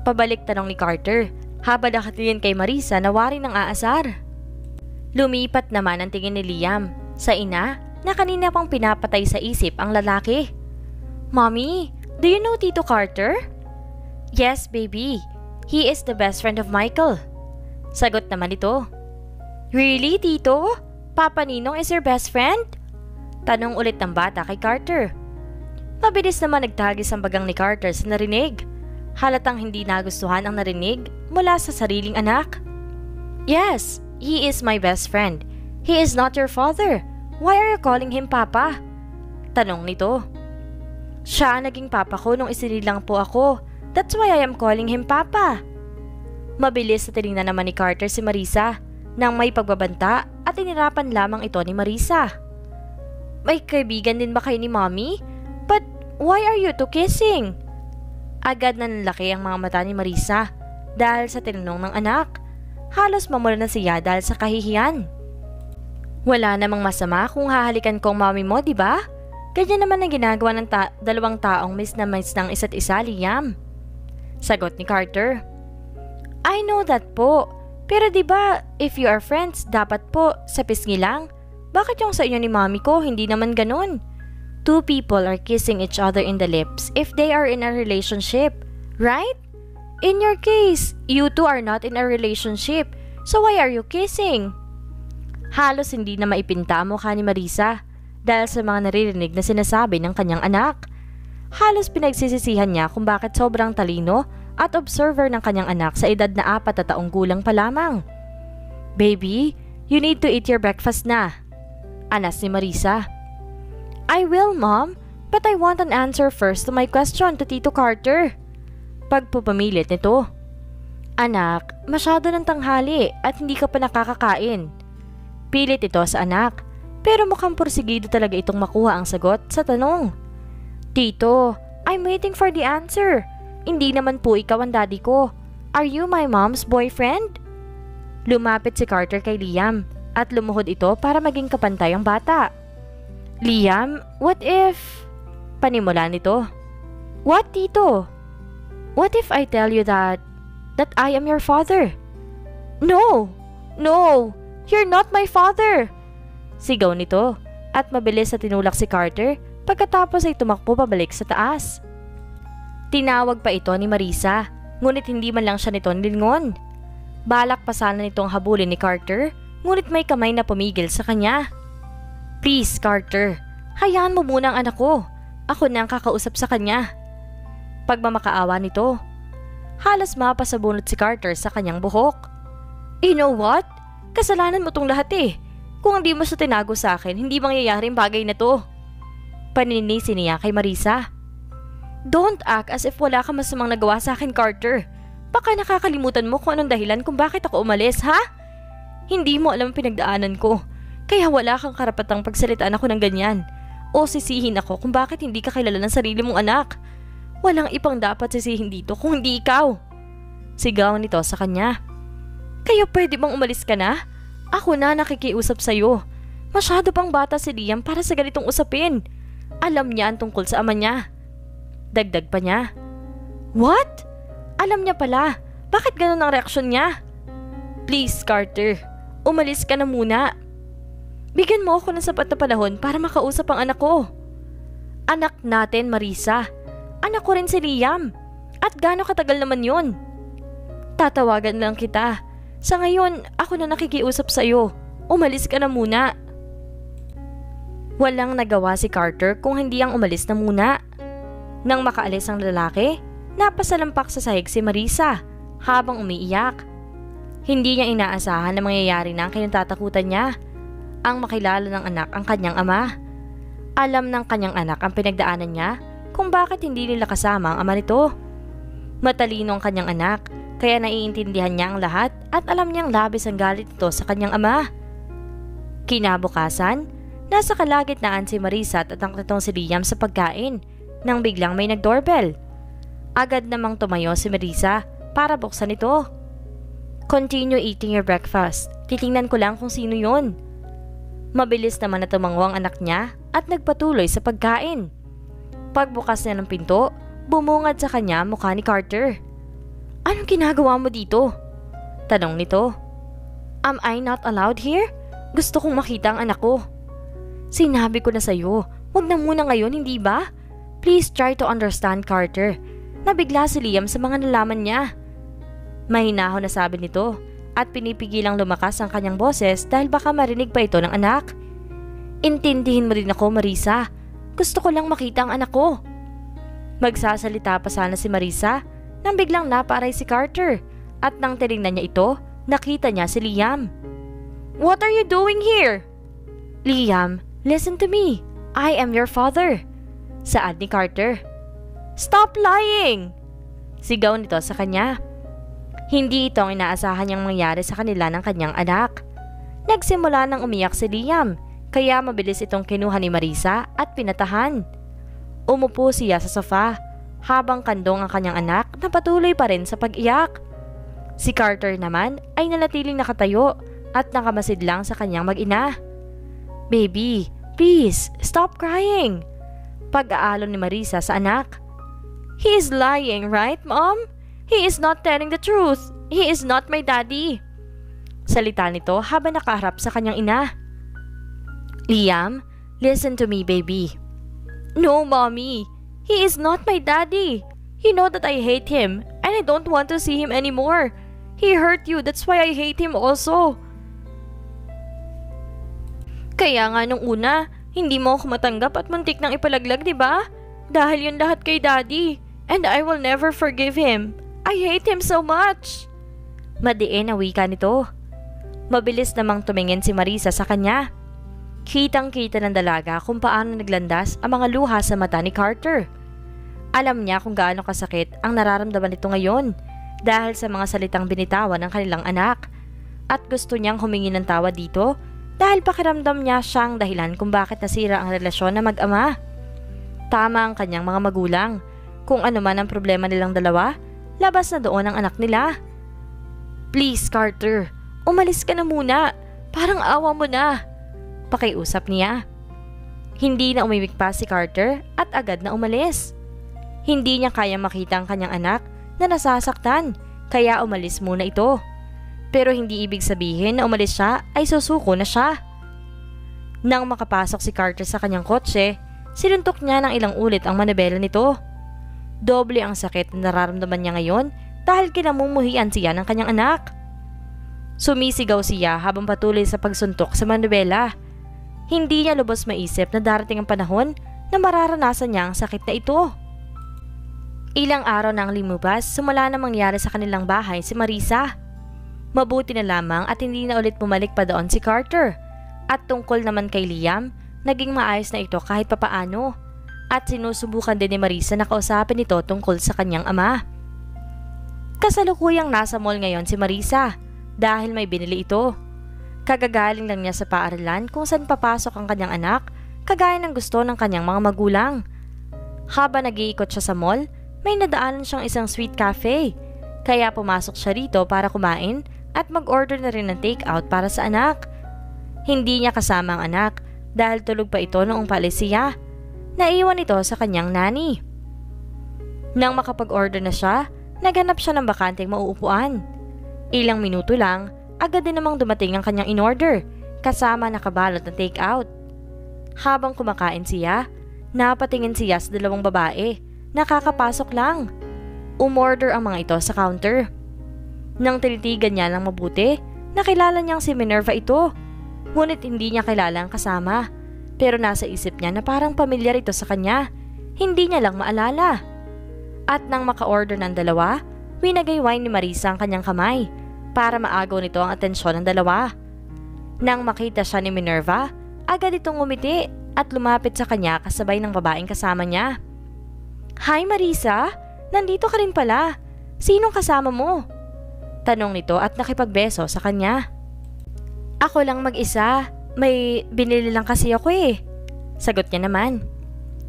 Pabalik tanong ni Carter habang nakatingin kay Marisa na wari ng aasar. Lumipat naman ang tingin ni Liam sa ina na kanina pang pinapatay sa isip ang lalaki. Mommy, do you know Tito Carter? Yes, baby. He is the best friend of Michael. Sagot naman ito. Really, Tito? Papa Ninong is your best friend? Tanong ulit ng bata kay Carter. Mabilis naman nagtagis ang bagang ni Carter sa narinig. Halatang hindi nagustuhan ang narinig mula sa sariling anak. Yes, he is my best friend. He is not your father. Why are you calling him Papa? Tanong nito. Siya naging papa ko nung isinilang po ako. That's why I am calling him Papa. Mabilis na tinignan naman ni Carter si Marisa nang may pagbabanta at inirapan lamang ito ni Marisa. May kaibigan din ba kayo ni Mommy? But why are you two kissing? Agad na nalaki ang mga mata ni Marisa dahil sa tinanong ng anak. Halos mamula na siya dahil sa kahihiyan. Wala namang masama kung hahalikan ko ang mommy mo, di ba? Ganyan naman ang ginagawa ng ta- dalawang taong miss na miss ng isa't isa, Liam. Sagot ni Carter. I know that po. Pero 'di ba, if you are friends, dapat po sa pisngi lang. Bakit yung sa inyo ni mami ko hindi naman ganun? Two people are kissing each other in the lips if they are in a relationship, right? In your case, you two are not in a relationship. So why are you kissing? Halos hindi na maipinta mo ka ni Marisa dahil sa mga naririnig na sinasabi ng kanyang anak. Halos pinagsisisihan niya kung bakit sobrang talino at observer ng kanyang anak sa edad na apat na taong gulang pa lamang. Baby, you need to eat your breakfast na. Anas ni Marisa. I will, Mom, but I want an answer first to my question to Tito Carter. Pagpupamilit nito. Anak, masyado ng tanghali at hindi ka pa nakakakain. Pilit ito sa anak, pero mukhang porsigido talaga itong makuha ang sagot sa tanong. Tito, I'm waiting for the answer. Hindi naman po ikaw ang daddy ko. Are you my mom's boyfriend? Lumapit si Carter kay Liam at lumuhod ito para maging kapantay ang bata. Liam, what if... Panimula nito. What, Tito? What if I tell you that that I am your father. No! No! You're not my father! Sigaw nito at mabilis na tinulak si Carter pagkatapos ay tumakbo pabalik sa taas. Tinawag pa ito ni Marisa ngunit hindi man lang siya nito nilingon. Balak pa sana nitong habulin ni Carter ngunit may kamay na pumigil sa kanya. Please Carter, hayaan mo muna ang anak ko. Ako na ang kakausap sa kanya. Pagmamakaawa nito, halos mapasabunot si Carter sa kanyang buhok. You know what? Kasalanan mo tong lahat eh. Kung hindi mo siya tinago sa akin, hindi mangyayari ang bagay na to. Paninisi niya kay Marisa. Don't act as if wala ka masamang nagawa sa akin, Carter. Baka nakakalimutan mo kung anong dahilan kung bakit ako umalis, ha? Hindi mo alam pinagdaanan ko. Kaya wala kang karapatang pagsalitaan ako ng ganyan. O sisihin ako kung bakit hindi ka kilala ng sarili mong anak. Walang ipang dapat sisihin dito kung hindi ikaw. Sigaw nito sa kanya. Kaya pwede bang umalis ka na? Ako na nakikiusap sa'yo. Masyado pang bata si Liam para sa ganitong usapin. Alam niya ang tungkol sa ama niya. Dagdag pa niya. What? Alam niya pala. Bakit ganun ang reaksyon niya? Please, Carter. Umalis ka na muna. Bigyan mo ako ng sapat na panahon para makausap ang anak ko. Anak natin, Marisa. Anak ko rin si Liam. At gaano katagal naman yun? Tatawagan lang kita. Sa ngayon, ako na nakikiusap sa'yo. Umalis ka na muna. Walang nagawa si Carter kung hindi ang umalis na muna. Nang makaalis ang lalaki, napasalampak sa sahig si Marisa habang umiiyak. Hindi niya inaasahan na mangyayari na ang kinatatakutan niya. Ang makilala ng anak ang kanyang ama. Alam ng kanyang anak ang pinagdaanan niya kung bakit hindi nila kasama ang ama nito. Matalino ang kanyang anak, kaya naiintindihan niya ang lahat at alam niyang labis ang galit ito sa kanyang ama. Kinabukasan, nasa kalagitnaan si Marisa at ang tatong si Liam sa pagkain nang biglang may nagdoorbell. Agad namang tumayo si Marisa para buksan ito. Continue eating your breakfast. Titingnan ko lang kung sino yon. Mabilis naman na tumango ang anak niya at nagpatuloy sa pagkain. Pagbukas niya ng pinto, bumungad sa kanya mukha ni Carter. Anong ginagawa mo dito? Tanong nito. Am I not allowed here? Gusto kong makita ang anak ko. Sinabi ko na sa'yo, wag na muna ngayon, hindi ba? Please try to understand, Carter. Nabigla si Liam sa mga nalaman niya. Mahinahon na sabi nito at pinipigilang lumakas ang kanyang boses dahil baka marinig pa ito ng anak. Intindihin mo din ako, Marisa. Gusto ko lang makita ang anak ko. Magsasalita pa sana si Marisa nang biglang napaaray si Carter at nang tinignan niya ito, nakita niya si Liam. What are you doing here? Liam, listen to me. I am your father. Saad ni Carter. Stop lying! Sigaw nito sa kanya. Hindi ito ang inaasahan niyang mangyari sa kanila ng kanyang anak. Nagsimula nang umiyak si Liam kaya mabilis itong kinuha ni Marisa at pinatahan. Umupo siya sa sofa habang kandong ang kanyang anak na patuloy pa rin sa pag-iyak. Si Carter naman ay nanatiling nakatayo at nakamasid lang sa kanyang mag-ina. Baby, please, stop crying. Pag-aalon ni Marisa sa anak. He is lying, right, Mom? He is not telling the truth. He is not my daddy. Salita nito habang nakaharap sa kanyang ina. Liam, listen to me, baby. No, mommy. He is not my daddy. You know that I hate him and I don't want to see him anymore. He hurt you, that's why I hate him also. Kaya nga nung una, hindi mo ako matanggap at muntik nang ipalaglag, di ba? Dahil yun lahat kay daddy. And I will never forgive him. I hate him so much. Madiin na wika nito. Mabilis namang tumingin si Marisa sa kanya. Kitang-kita ng dalaga kung paano naglandas ang mga luha sa mata ni Carter. Alam niya kung gaano kasakit ang nararamdaman nito ngayon dahil sa mga salitang binitawan ng kanilang anak. At gusto niyang humingi ng tawa dito dahil pakiramdam niya siyang dahilan kung bakit nasira ang relasyon na mag-ama. Tama ang kanyang mga magulang. Kung ano man ang problema nilang dalawa, labas na doon ang anak nila. Please, Carter, umalis ka na muna. Parang awa mo na. Pakiusap niya. Hindi na umibig pa si Carter at agad na umalis. Hindi niya kaya makita ang kanyang anak na nasasaktan, kaya umalis muna ito. Pero hindi ibig sabihin na umalis siya ay susuko na siya. Nang makapasok si Carter sa kanyang kotse, sinuntok niya ng ilang ulit ang manibela nito. Doble ang sakit na nararamdaman niya ngayon dahil kinamumuhian siya ng kanyang anak. Sumisigaw siya habang patuloy sa pagsuntok sa manibela. Hindi niya lubos maisip na darating ang panahon na mararanasan niya ang sakit na ito. Ilang araw nang limupas, sumula na mangyari sa kanilang bahay si Marisa. Mabuti na lamang at hindi na ulit bumalik pa doon si Carter. At tungkol naman kay Liam, naging maayos na ito kahit papaano. At sinusubukan din ni Marisa na kausapin ito tungkol sa kanyang ama. Kasalukuyang nasa mall ngayon si Marisa dahil may binili ito. Kagagaling lang niya sa paaralan kung saan papasok ang kanyang anak kagaya ng gusto ng kanyang mga magulang. Habang nag-iikot siya sa mall, may nadaanan siyang isang sweet cafe. Kaya pumasok siya rito para kumain at mag-order na rin ng take-out para sa anak. Hindi niya kasama ang anak dahil tulog pa ito noong paalis siya. Naiwan ito sa kanyang nani. Nang makapag-order na siya, naghanap siya ng bakanteng mauupuan. Ilang minuto lang, agad din namang dumating ang kanyang in-order, kasama nakabalot na take-out. Habang kumakain siya, napatingin siya sa dalawang babae, nakakapasok lang. Umorder ang mga ito sa counter. Nang tinitigan niya lang mabuti, nakilala niyang si Minerva ito. Ngunit hindi niya kilala ang kasama. Pero nasa isip niya na parang pamilyar ito sa kanya. Hindi niya lang maalala. At nang maka-order ng dalawa, winagay wine ni Marisa ang kanyang kamay para maagaw nito ang atensyon ng dalawa. Nang makita siya ni Minerva, agad itong umiti at lumapit sa kanya kasabay ng babaeng kasama niya. Hi Marisa, nandito ka rin pala. Sinong kasama mo? Tanong nito at nakipagbeso sa kanya. Ako lang mag-isa. May binili lang kasi ako eh. Sagot niya naman.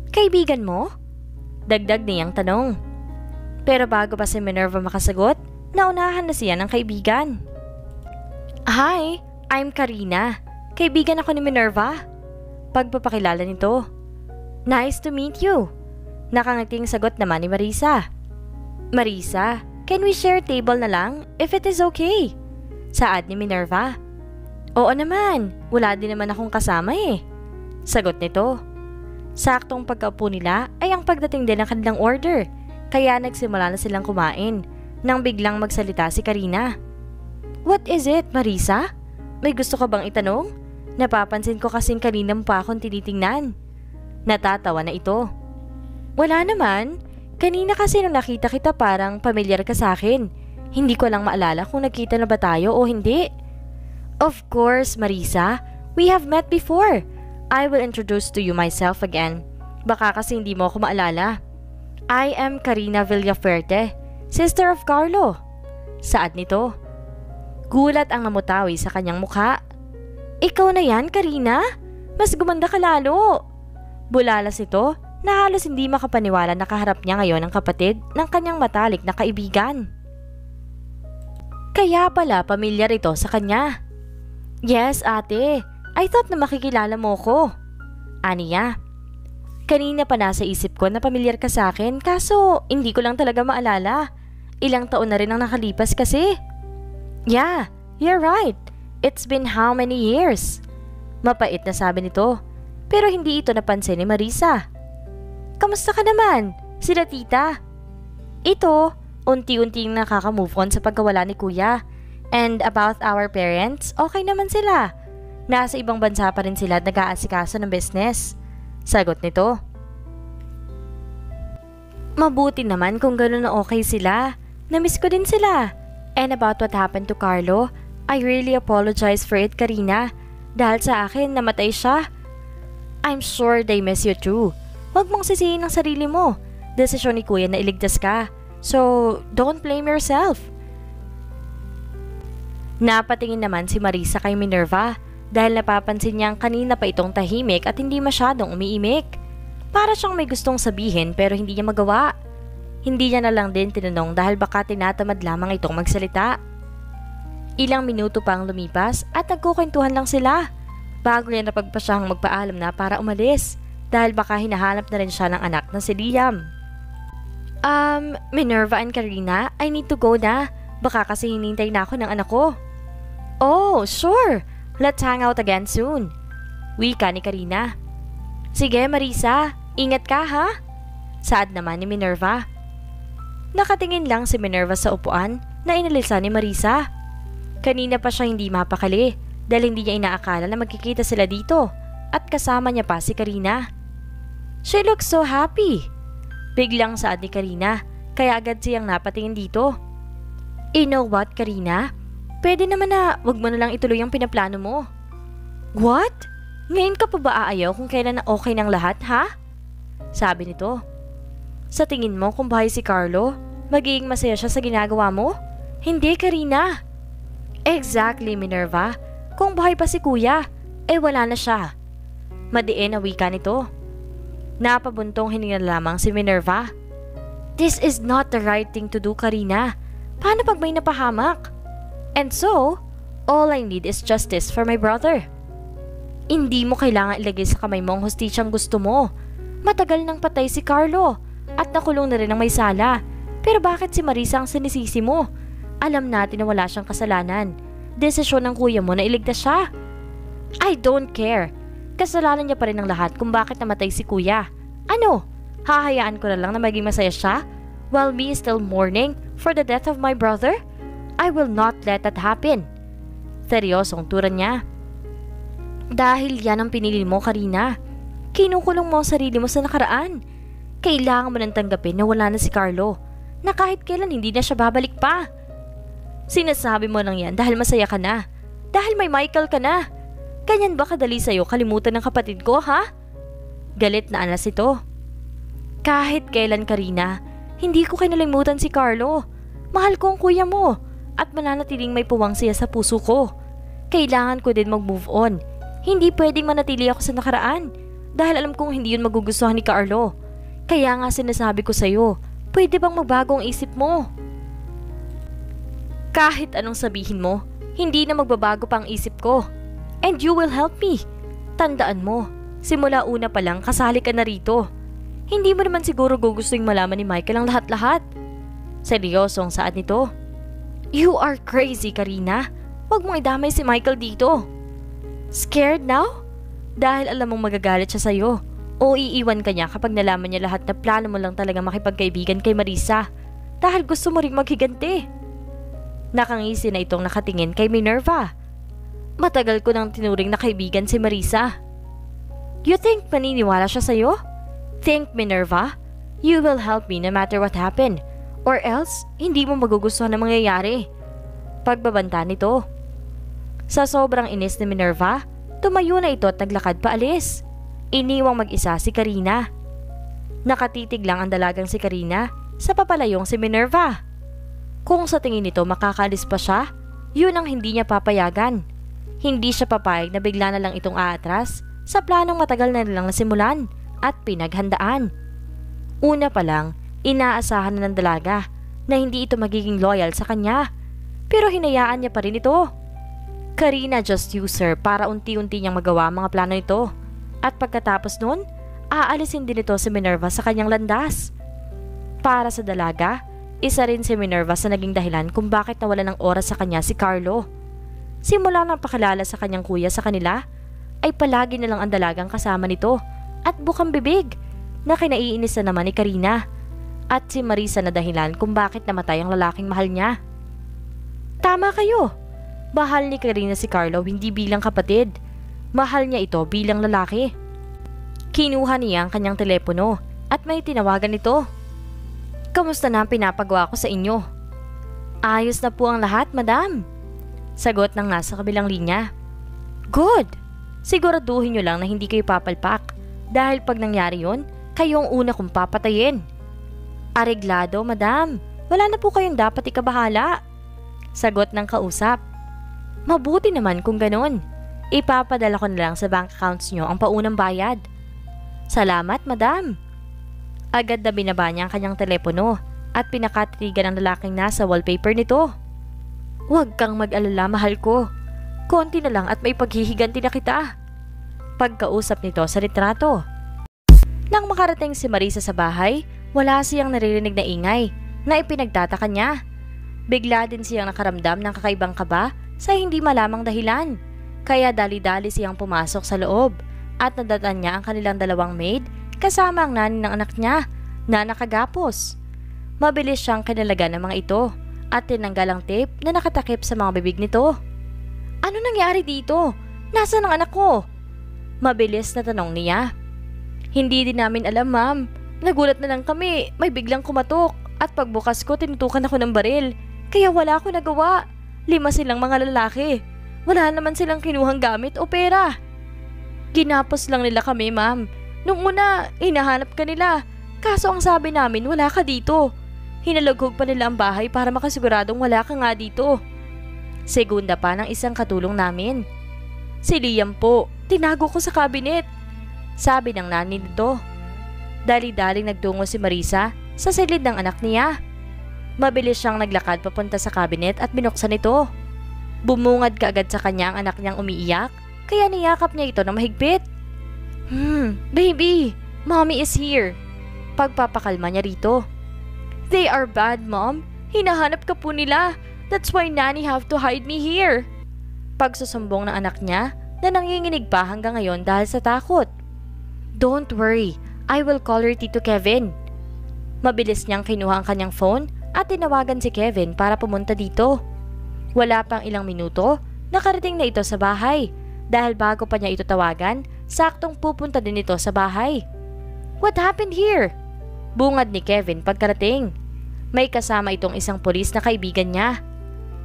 Kaibigan mo? Dagdag niyang tanong. Pero bago pa si Minerva makasagot, naunahan na siya ng kaibigan. Hi, I'm Karina. Kaibigan ako ni Minerva. Pagpapakilala nito. Nice to meet you. Nakangating sagot naman ni Marisa. Marisa, Can we share table na lang if it is okay? Saad ni Minerva. Oo naman, wala din naman akong kasama eh. Sagot nito. Saktong pagkaupo nila ay ang pagdating din ng kanilang order, kaya nagsimula na silang kumain nang biglang magsalita si Karina. What is it, Marisa? May gusto ka bang itanong? Napapansin ko kasing kanina mo pa akong tinitingnan. Natatawa na ito. Wala naman, Kanina kasi nung nakita kita parang pamilyar ka sa akin. Hindi ko lang maalala kung nagkita na ba tayo o hindi. Of course, Marisa. We have met before. I will introduce to you myself again. Baka kasi hindi mo ako maalala. I am Karina Villaferte, sister of Carlo. Saad nito. Gulat ang namutawi sa kanyang mukha. Ikaw na yan, Karina? Mas gumanda ka lalo. Bulalas ito na halos hindi makapaniwala na kaharap niya ngayon ang kapatid ng kanyang matalik na kaibigan. Kaya pala pamilyar ito sa kanya. Yes, ate. I thought na makikilala mo ko. Aniya. Kanina pa nasa isip ko na pamilyar ka sa akin kaso hindi ko lang talaga maalala. Ilang taon na rin ang nakalipas kasi. Yeah, you're right. It's been how many years? Mapait na sabi nito. Pero hindi ito napansin ni Marisa. Kamusta ka naman? Sila tita? Ito, unti-unting nakaka-move on sa pagkawala ni kuya. And about our parents, okay naman sila. Nasa ibang bansa pa rin sila at nag-aasikaso ng business. Sagot nito. Mabuti naman kung gano'n na okay sila. Namiss ko din sila. And about what happened to Carlo, I really apologize for it, Karina. Dahil sa akin, namatay siya. I'm sure they miss you too. Huwag mong sisihin ang sarili mo. Desisyon ni kuya na iligtas ka. So, don't blame yourself. Napatingin naman si Marisa kay Minerva dahil napapansin niyang kanina pa itong tahimik at hindi masyadong umiimik. Para siyang may gustong sabihin pero hindi niya magawa. Hindi niya na lang din tinanong dahil baka tinatamad lamang itong magsalita. Ilang minuto pang lumipas at nagkukwentuhan lang sila bago niya napagpasyang magpaalam na para umalis dahil baka hinahanap na rin siya ng anak na si Liam. Um, Minerva and Karina, I need to go na. Baka kasi hinintay na ako ng anak ko. Oh, sure. Let's hang out again soon. Wika ni Karina. Sige, Marisa. Ingat ka, ha? Saad naman ni Minerva. Nakatingin lang si Minerva sa upuan na inalisa ni Marisa. Kanina pa siya hindi mapakali dahil hindi niya inaakala na magkikita sila dito at kasama niya pa si Karina. She looks so happy. Biglang saad ni Karina kaya agad siyang napatingin dito. You know what, Karina? Pwede naman na wag mo na lang ituloy ang pinaplano mo. What? Ngayon ka pa ba aayaw kung kailan na okay ng lahat, ha? Sabi nito. Sa tingin mo kung bahay si Carlo, magiging masaya siya sa ginagawa mo? Hindi, Karina. Exactly, Minerva. Kung buhay pa si kuya, eh wala na siya. Madiin na wika nito. Napabuntong hininga lamang si Minerva. This is not the right thing to do, Karina. Paano pag may napahamak? And so, all I need is justice for my brother. Hindi mo kailangan ilagay sa kamay mo ang hostisyang gusto mo. Matagal nang patay si Carlo at nakulong na rin ang may sala. Pero bakit si Marisa ang sinisisi mo? Alam natin na wala siyang kasalanan. Desisyon ng kuya mo na iligtas siya. I don't care. Kasalanan niya pa rin ang lahat kung bakit namatay si kuya. Ano? Hahayaan ko na lang na maging masaya siya while me is still mourning for the death of my brother? I will not let that happen. Seryosong turan niya. Dahil yan ang pinili mo, Karina. Kinukulong mo ang sarili mo sa nakaraan. Kailangan mo nang tanggapin na wala na si Carlo. Na kahit kailan hindi na siya babalik pa. Sinasabi mo lang yan dahil masaya ka na. Dahil may Michael ka na. Ganyan ba kadali sa'yo kalimutan ng kapatid ko, ha? Galit na alas ito. Kahit kailan, Karina, hindi ko kinalimutan si Carlo. Mahal ko ang kuya mo at mananatiling may puwang siya sa puso ko. Kailangan ko din mag-move on. Hindi pwedeng manatili ako sa nakaraan dahil alam kong hindi yun magugustuhan ni Carlo. Kaya nga sinasabi ko sa'yo, pwede bang magbago ang isip mo? Kahit anong sabihin mo, hindi na magbabago pa ang isip ko. And you will help me. Tandaan mo, simula una pa lang kasali ka na rito. Hindi mo naman siguro gugustuhin malaman ni Michael ang lahat-lahat. Seryosong saad nito. You are crazy, Karina. Huwag mong idamay si Michael dito. Scared now? Dahil alam mong magagalit siya sa'yo. O iiwan ka niya kapag nalaman niya lahat na plano mo lang talaga makipagkaibigan kay Marisa. Dahil gusto mo ring maghiganti. Nakangisi na itong nakatingin kay Minerva. Matagal ko nang tinuring na kaibigan si Marisa. You think maniniwala siya sa'yo? Think, Minerva. You will help me no matter what happen. Or else, hindi mo magugustuhan ang mangyayari. Pagbabanta nito. Sa sobrang inis ni Minerva, tumayo na ito at naglakad paalis. Iniwang mag-isa si Karina. Nakatitig lang ang dalagang si Karina sa papalayong si Minerva. Kung sa tingin nito makakalis pa siya, yun ang hindi niya papayagan. Hindi siya papayag na bigla na lang itong aatras sa planong matagal na nilang nasimulan at pinaghandaan. Una pa lang, inaasahan na ng dalaga na hindi ito magiging loyal sa kanya. Pero hinayaan niya pa rin ito. Karina just use her para unti-unti niyang magawa mga plano nito. At pagkatapos nun, aalisin din ito si Minerva sa kanyang landas. Para sa dalaga, isa rin si Minerva sa naging dahilan kung bakit nawala ng oras sa kanya si Carlo. Simula nang pakilala sa kanyang kuya sa kanila, ay palagi na lang ang dalagang kasama nito at bukang bibig na kinaiinis na naman ni Karina at si Marisa na dahilan kung bakit namatay ang lalaking mahal niya. Tama kayo, Mahal ni Karina si Carlo hindi bilang kapatid. Mahal niya ito bilang lalaki. Kinuha niya ang kanyang telepono at may tinawagan ito. Kamusta na ang pinapagawa ko sa inyo? Ayos na po ang lahat, madam. Sagot ng nasa kabilang linya. Good! Siguraduhin nyo lang na hindi kayo papalpak dahil pag nangyari yon, kayo ang una kong papatayin. Areglado, madam. wala na po kayong dapat ikabahala. Sagot ng kausap. Mabuti naman kung ganun. Ipapadala ko na lang sa bank accounts nyo ang paunang bayad. Salamat, madam. Agad na binaba niya ang kanyang telepono at pinakatitigan ng lalaking nasa wallpaper nito. Huwag kang mag-alala, mahal ko. Konti na lang at may paghihiganti na kita. Pagkausap nito sa litrato. Nang makarating si Marisa sa bahay, wala siyang naririnig na ingay na ipinagtataka niya. Bigla din siyang nakaramdam ng kakaibang kaba sa hindi malamang dahilan. Kaya dali-dali siyang pumasok sa loob at nadatan niya ang kanilang dalawang maid kasama ang nani ng anak niya na nakagapos. Mabilis siyang kinalaga ng mga ito at tinanggal ang tape na nakatakip sa mga bibig nito. Ano nangyari dito? Nasaan ang anak ko? Mabilis na tanong niya. Hindi din namin alam ma'am. Nagulat na lang kami, may biglang kumatok at pagbukas ko tinutukan ako ng baril. Kaya wala ako nagawa. Lima silang mga lalaki. Wala naman silang kinuhang gamit o pera. Ginapos lang nila kami ma'am. Nung una, hinahanap ka nila. Kaso ang sabi namin wala ka dito. Hinalaghog pa nila ang bahay para makasiguradong wala ka nga dito. Segunda pa ng isang katulong namin. Si Liam po, tinago ko sa kabinet. Sabi ng nani nito. Dali-daling nagtungo si Marisa sa silid ng anak niya. Mabilis siyang naglakad papunta sa kabinet at binuksan ito. Bumungad kaagad sa kanya ang anak niyang umiiyak, kaya niyakap niya ito ng mahigpit. Hmm, baby, mommy is here. Pagpapakalma niya rito. They are bad, mom. Hinahanap ka po nila. That's why nanny have to hide me here. Pagsusumbong ng anak niya na nanginginig pa hanggang ngayon dahil sa takot. Don't worry, I will call her Tito Kevin. Mabilis niyang kinuha ang kanyang phone at tinawagan si Kevin para pumunta dito. Wala pang ilang minuto, nakarating na ito sa bahay dahil bago pa niya ito tawagan, saktong pupunta din ito sa bahay. What happened here? Bungad ni Kevin pagkarating. May kasama itong isang polis na kaibigan niya.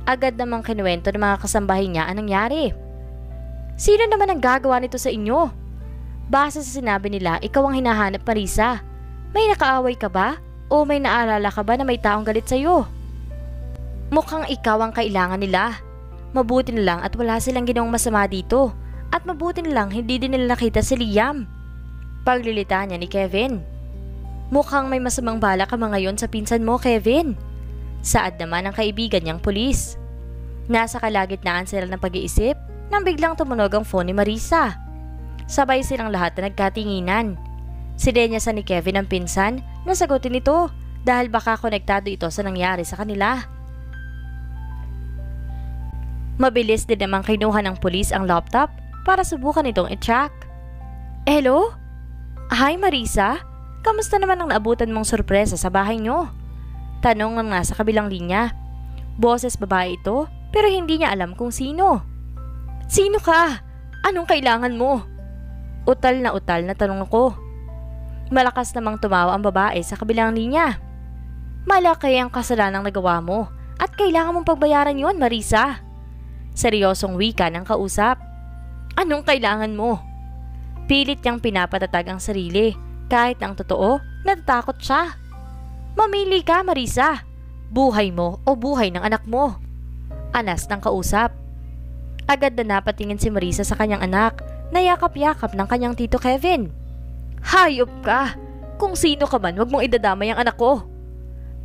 Agad namang kinuwento ng mga kasambahay niya ang nangyari. Sino naman ang gagawa nito sa inyo? Base sa sinabi nila, ikaw ang hinahanap Marisa. May nakaaway ka ba? O may naalala ka ba na may taong galit sa'yo? Mukhang ikaw ang kailangan nila. Mabuti na lang at wala silang ginawang masama dito. At mabuti na lang hindi din nila nakita si Liam. Paglilita niya ni Kevin. Mukhang may masamang bala ka ngayon sa pinsan mo, Kevin. Saad naman ang kaibigan niyang pulis. Nasa kalagitnaan sila ng pag-iisip nang biglang tumunog ang phone ni Marisa. Sabay silang lahat na nagkatinginan. Sinenya sa ni Kevin ang pinsan na sagutin ito dahil baka konektado ito sa nangyari sa kanila. Mabilis din naman kinuha ng pulis ang laptop para subukan itong i-track. Hello? Hi Marisa? Kamusta naman ang naabutan mong sorpresa sa bahay nyo? Tanong ng nasa kabilang linya. Boses babae ito pero hindi niya alam kung sino. Sino ka? Anong kailangan mo? Utal na utal na tanong ko. Malakas namang tumawa ang babae sa kabilang linya. Malaki ang kasalanang nagawa mo at kailangan mong pagbayaran yon, Marisa. Seryosong wika ng kausap. Anong kailangan mo? Pilit niyang pinapatatag ang sarili kahit ang totoo, natatakot siya. Mamili ka, Marisa. Buhay mo o buhay ng anak mo. Anas ng kausap. Agad na napatingin si Marisa sa kanyang anak Nayakap-yakap ng kanyang tito Kevin. Hayop ka! Kung sino ka man, wag mong idadamay ang anak ko.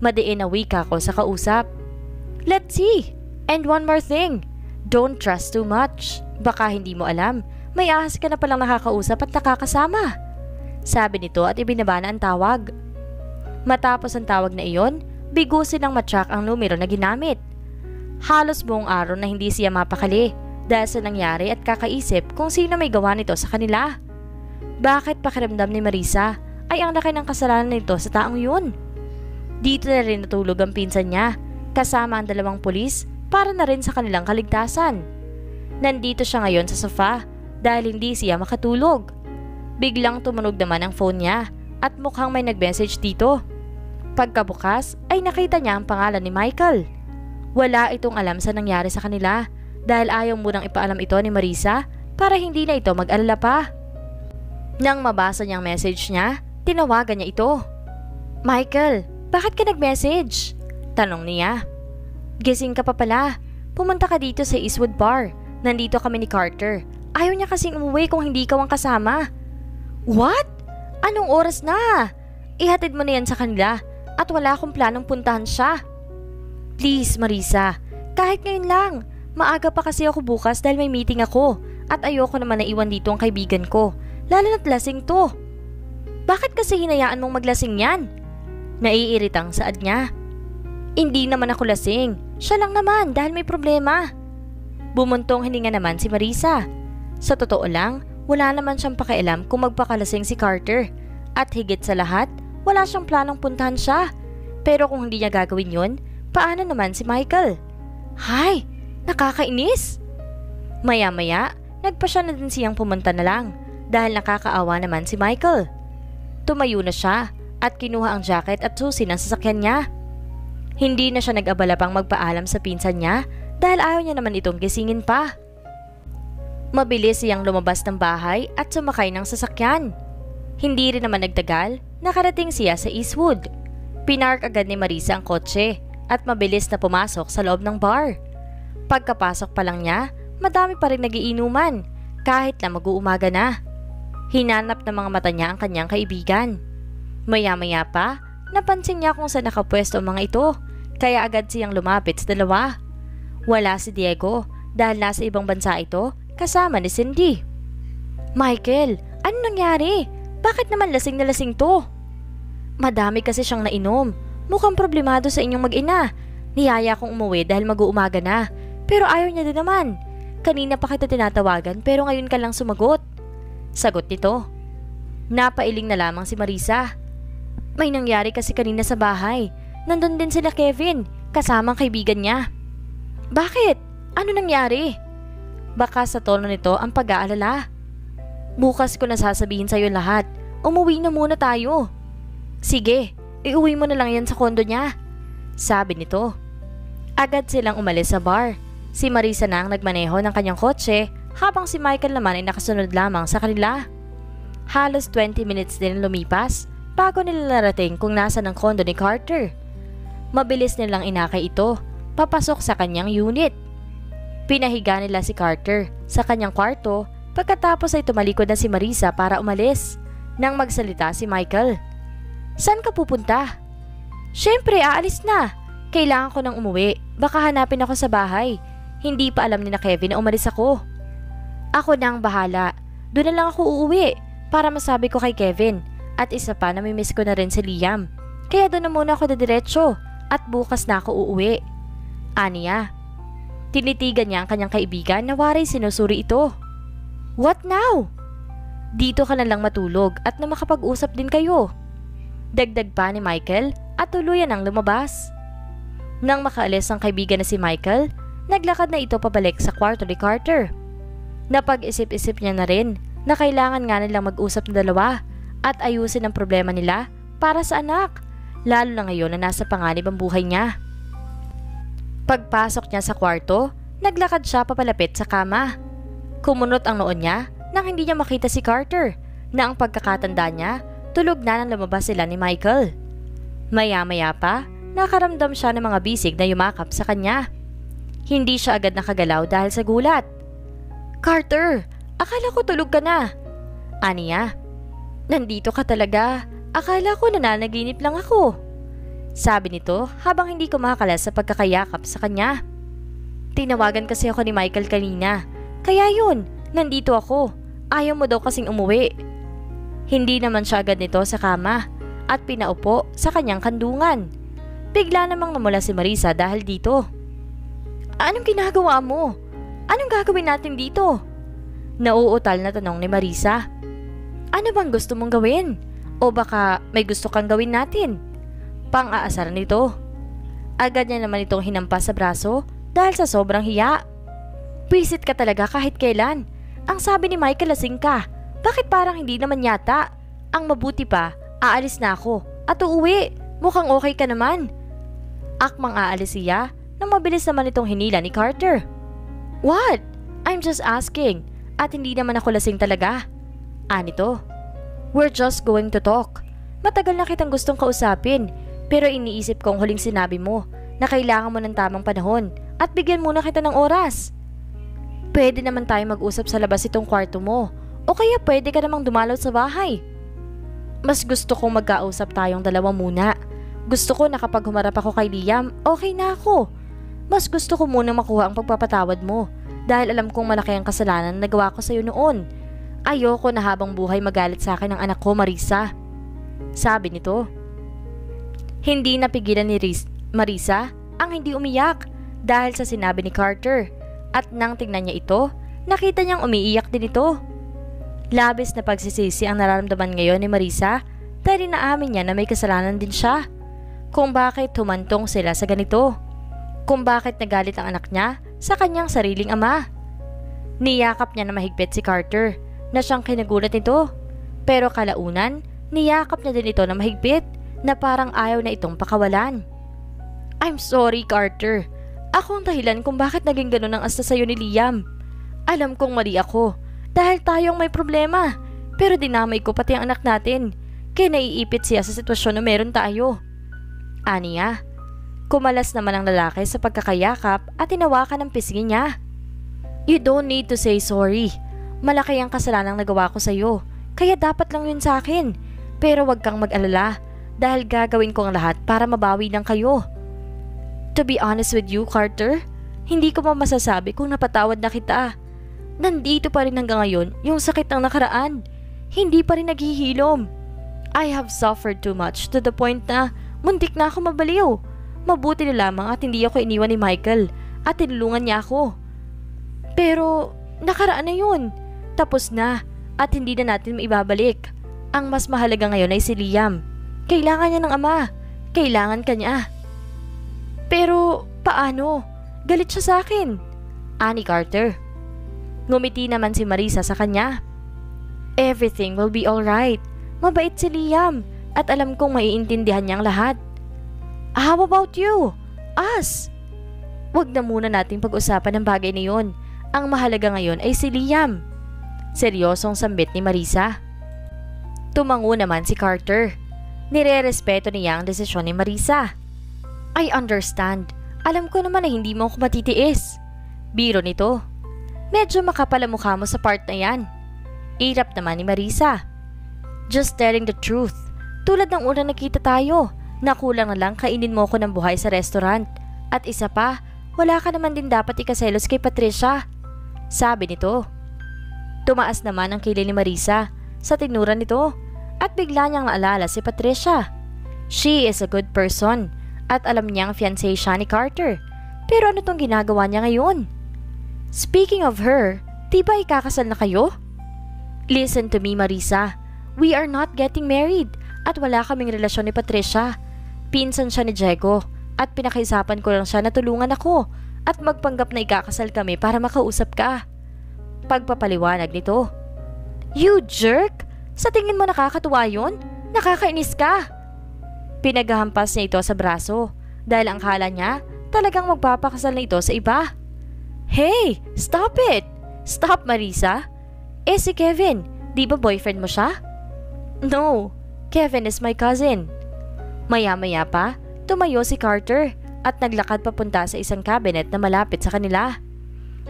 Madiin na wika ko sa kausap. Let's see! And one more thing. Don't trust too much. Baka hindi mo alam, may ahas ka na palang nakakausap at nakakasama. Sabi nito at ibinaba na ang tawag. Matapos ang tawag na iyon, bigusin ng matrak ang numero na ginamit. Halos buong araw na hindi siya mapakali dahil sa nangyari at kakaisip kung sino may gawa nito sa kanila. Bakit pakiramdam ni Marisa ay ang laki ng kasalanan nito sa taong yun? Dito na rin natulog ang pinsan niya kasama ang dalawang pulis para na rin sa kanilang kaligtasan. Nandito siya ngayon sa sofa dahil hindi siya makatulog. Biglang tumunog naman ang phone niya at mukhang may nag-message dito. Pagkabukas ay nakita niya ang pangalan ni Michael. Wala itong alam sa nangyari sa kanila dahil ayaw munang ipaalam ito ni Marisa para hindi na ito mag-alala pa. Nang mabasa niyang message niya, tinawagan niya ito. Michael, bakit ka nag-message? Tanong niya. Gising ka pa pala. Pumunta ka dito sa Eastwood Bar. Nandito kami ni Carter. Ayaw niya kasing umuwi kung hindi ka ang kasama. What? Anong oras na? Ihatid mo na yan sa kanila at wala akong planong puntahan siya. Please, Marisa. Kahit ngayon lang. Maaga pa kasi ako bukas dahil may meeting ako at ayoko naman na iwan dito ang kaibigan ko. Lalo na't lasing to. Bakit kasi hinayaan mong maglasing yan? Naiiritang saad niya. Hindi naman ako lasing. Siya lang naman dahil may problema. Bumuntong hininga naman si Marisa. Sa totoo lang, wala naman siyang pakialam kung magpakalasing si Carter. At higit sa lahat, wala siyang planong puntahan siya. Pero kung hindi niya gagawin yun, paano naman si Michael? Hay, nakakainis! Maya-maya, nagpa siya na din siyang pumunta na lang dahil nakakaawa naman si Michael. Tumayo na siya at kinuha ang jacket at susi ng sasakyan niya. Hindi na siya nag-abala pang magpaalam sa pinsan niya dahil ayaw niya naman itong gisingin pa. Mabilis siyang lumabas ng bahay at sumakay ng sasakyan. Hindi rin naman nagtagal, nakarating siya sa Eastwood. Pinark agad ni Marisa ang kotse at mabilis na pumasok sa loob ng bar. Pagkapasok pa lang niya, madami pa rin nagiinuman kahit na mag-uumaga na. Hinanap ng mga mata niya ang kanyang kaibigan. Maya-maya pa, napansin niya kung saan nakapwesto ang mga ito, kaya agad siyang lumapit sa dalawa. Wala si Diego dahil nasa ibang bansa ito kasama ni Cindy. Michael, ano nangyari? Bakit naman lasing na lasing to? Madami kasi siyang nainom. Mukhang problemado sa inyong mag-ina. Niyaya kong umuwi dahil mag-uumaga na. Pero ayaw niya din naman. Kanina pa kita tinatawagan pero ngayon ka lang sumagot. Sagot nito. Napailing na lamang si Marisa. May nangyari kasi kanina sa bahay. Nandun din sila Kevin, kasamang kaibigan niya. Bakit? Ano nangyari? Baka sa tono nito ang pag-aalala. Bukas ko na sasabihin sa'yo lahat. Umuwi na muna tayo. Sige, iuwi mo na lang yan sa kondo niya. Sabi nito. Agad silang umalis sa bar. Si Marisa na ang nagmaneho ng kanyang kotse habang si Michael naman ay nakasunod lamang sa kanila. Halos 20 minutes din lumipas bago nila narating kung nasa ng kondo ni Carter. Mabilis nilang inakay ito, papasok sa kanyang unit. Pinahiga nila si Carter sa kanyang kwarto pagkatapos ay tumalikod na si Marisa para umalis. Nang magsalita si Michael. Saan ka pupunta? Siyempre, aalis na. Kailangan ko nang umuwi. Baka hanapin ako sa bahay. Hindi pa alam ni na Kevin na umalis ako. Ako na ang bahala. Doon na lang ako uuwi para masabi ko kay Kevin. At isa pa na miss ko na rin si Liam. Kaya doon na muna ako didiretso at bukas na ako uuwi. Aniya. Tinitigan niya ang kanyang kaibigan na waray sinusuri ito. What now? Dito ka na lang matulog at na makapag-usap din kayo. Dagdag pa ni Michael at tuluyan ang lumabas. Nang makaalis ang kaibigan na si Michael, naglakad na ito pabalik sa kwarto ni Carter. Napag-isip-isip niya na rin na kailangan nga nilang mag-usap ng dalawa at ayusin ang problema nila para sa anak, lalo na ngayon na nasa panganib ang buhay niya. Pagpasok niya sa kwarto, naglakad siya papalapit sa kama. Kumunot ang noon niya nang hindi niya makita si Carter na ang pagkakatanda niya tulog na nang lumabas sila ni Michael. Maya-maya pa, nakaramdam siya ng mga bisig na yumakap sa kanya. Hindi siya agad nakagalaw dahil sa gulat. Carter, akala ko tulog ka na. Aniya, nandito ka talaga. Akala ko nananaginip lang ako. Sabi nito habang hindi ko makakalas sa pagkakayakap sa kanya. Tinawagan kasi ako ni Michael kanina. Kaya yun, nandito ako. Ayaw mo daw kasing umuwi. Hindi naman siya agad nito sa kama at pinaupo sa kanyang kandungan. Bigla namang namula si Marisa dahil dito. Anong ginagawa mo? Anong gagawin natin dito? Nauutal na tanong ni Marisa. Ano bang gusto mong gawin? O baka may gusto kang gawin natin? Pang-aasar nito. Agad niya naman itong hinampas sa braso dahil sa sobrang hiya. Pisit ka talaga kahit kailan. Ang sabi ni Michael lasing ka. Bakit parang hindi naman yata? Ang mabuti pa, aalis na ako at uuwi. Mukhang okay ka naman. Akmang aalis siya nang mabilis naman itong hinila ni Carter. What? I'm just asking. At hindi naman ako lasing talaga. Anito. We're just going to talk. Matagal na kitang gustong kausapin pero iniisip kong huling sinabi mo na kailangan mo ng tamang panahon at bigyan muna kita ng oras. Pwede naman tayo mag-usap sa labas itong kwarto mo o kaya pwede ka namang dumalaw sa bahay. Mas gusto kong magkausap tayong dalawa muna. Gusto ko na kapag humarap ako kay Liam, okay na ako. Mas gusto ko muna makuha ang pagpapatawad mo dahil alam kong malaki ang kasalanan na nagawa ko sa iyo noon. Ayoko na habang buhay magalit sa akin ang anak ko, Marisa. Sabi nito. Hindi napigilan ni Riz, Marisa ang hindi umiyak dahil sa sinabi ni Carter. At nang tingnan niya ito, nakita niyang umiiyak din ito. Labis na pagsisisi ang nararamdaman ngayon ni Marisa dahil naamin niya na may kasalanan din siya. Kung bakit humantong sila sa ganito. Kung bakit nagalit ang anak niya sa kanyang sariling ama. Niyakap niya na mahigpit si Carter na siyang kinagulat nito. Pero kalaunan, niyakap niya din ito na mahigpit na parang ayaw na itong pakawalan. I'm sorry, Carter. Ako ang dahilan kung bakit naging ganun ang asta sa'yo ni Liam. Alam kong mali ako dahil tayong may problema. Pero dinamay ko pati ang anak natin. Kaya naiipit siya sa sitwasyon na meron tayo. Aniya, kumalas naman ang lalaki sa pagkakayakap at tinawakan ng pisngi niya. You don't need to say sorry. Malaki ang kasalanang nagawa ko sa'yo. Kaya dapat lang yun sa akin. Pero wag kang mag-alala dahil gagawin ko ang lahat para mabawi lang kayo. To be honest with you, Carter, hindi ko pa masasabi kung napatawad na kita. Nandito pa rin hanggang ngayon yung sakit ng nakaraan. Hindi pa rin naghihilom. I have suffered too much to the point na muntik na ako mabaliw. Mabuti na lamang at hindi ako iniwan ni Michael at tinulungan niya ako. Pero nakaraan na yun. Tapos na at hindi na natin maibabalik. Ang mas mahalaga ngayon ay si Liam. Kailangan niya ng ama. Kailangan ka niya. Pero paano? Galit siya sa akin. Ani Carter. Ngumiti naman si Marisa sa kanya. Everything will be alright. Mabait si Liam at alam kong maiintindihan niyang lahat. How about you? Us? Huwag na muna nating pag-usapan ng bagay na yon. Ang mahalaga ngayon ay si Liam. Seryosong sambit ni Marisa. Tumango naman si Carter. Nire-respeto niya ang desisyon ni Marisa. I understand. Alam ko naman na hindi mo ako matitiis. Biro nito. Medyo makapal ang mukha mo sa part na yan. Irap naman ni Marisa. Just telling the truth. Tulad ng unang nakita tayo, nakulang na lang kainin mo ko ng buhay sa restaurant. At isa pa, wala ka naman din dapat ikaselos kay Patricia. Sabi nito. Tumaas naman ang kilay ni Marisa sa tinura nito at bigla niyang naalala si Patricia. She is a good person at alam niyang fiancé siya ni Carter. Pero ano tong ginagawa niya ngayon? Speaking of her, di ba ikakasal na kayo? Listen to me Marisa, we are not getting married at wala kaming relasyon ni Patricia. Pinsan siya ni Diego at pinakaisapan ko lang siya na tulungan ako at magpanggap na ikakasal kami para makausap ka. Pagpapaliwanag nito. You jerk! Sa tingin mo nakakatuwa yon? Nakakainis ka! Pinaghahampas niya ito sa braso dahil ang kala niya talagang magpapakasal na ito sa iba. Hey! Stop it! Stop, Marisa! Eh si Kevin, di ba boyfriend mo siya? No, Kevin is my cousin. Maya-maya pa, tumayo si Carter at naglakad papunta sa isang cabinet na malapit sa kanila.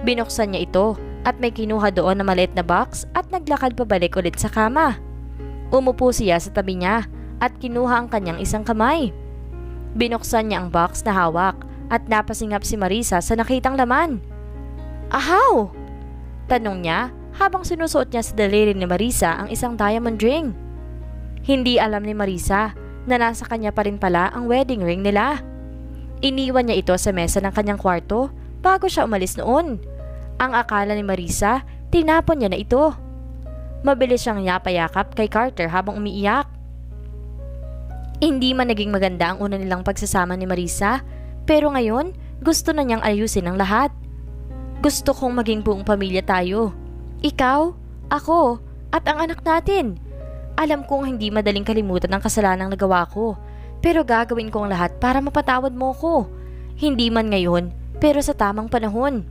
Binuksan niya ito at may kinuha doon na maliit na box at naglakad pabalik ulit sa kama. Umupo siya sa tabi niya at kinuha ang kanyang isang kamay. Binuksan niya ang box na hawak at napasingap si Marisa sa nakitang laman. Ahaw! Tanong niya habang sinusuot niya sa daliri ni Marisa ang isang diamond ring. Hindi alam ni Marisa na nasa kanya pa rin pala ang wedding ring nila. Iniwan niya ito sa mesa ng kanyang kwarto bago siya umalis noon. Ang akala ni Marisa, tinapon niya na ito. Mabilis siyang yapayakap kay Carter habang umiiyak. Hindi man naging maganda ang una nilang pagsasama ni Marisa, pero ngayon gusto na niyang ayusin ang lahat. Gusto kong maging buong pamilya tayo. Ikaw, ako, at ang anak natin. Alam kong hindi madaling kalimutan ang kasalanang nagawa ko, pero gagawin ko ang lahat para mapatawad mo ko. Hindi man ngayon, pero sa tamang panahon.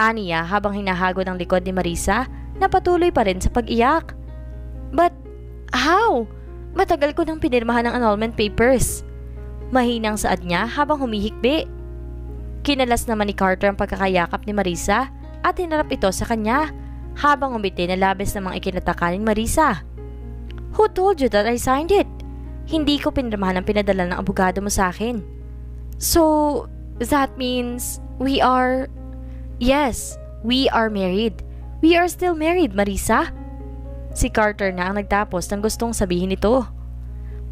Aniya habang hinahagod ang likod ni Marisa na patuloy pa rin sa pag-iyak. But, how? Matagal ko nang pinirmahan ng annulment papers. Mahinang saad niya habang humihikbi. Kinalas naman ni Carter ang pagkakayakap ni Marisa at hinarap ito sa kanya habang umiti na labis namang ikinataka ni Marisa. Who told you that I signed it? Hindi ko pinirmahan ang pinadala ng abogado mo sa akin. So, that means we are... Yes, we are married. We are still married, Marisa. Si Carter na ang nagtapos ng gustong sabihin nito.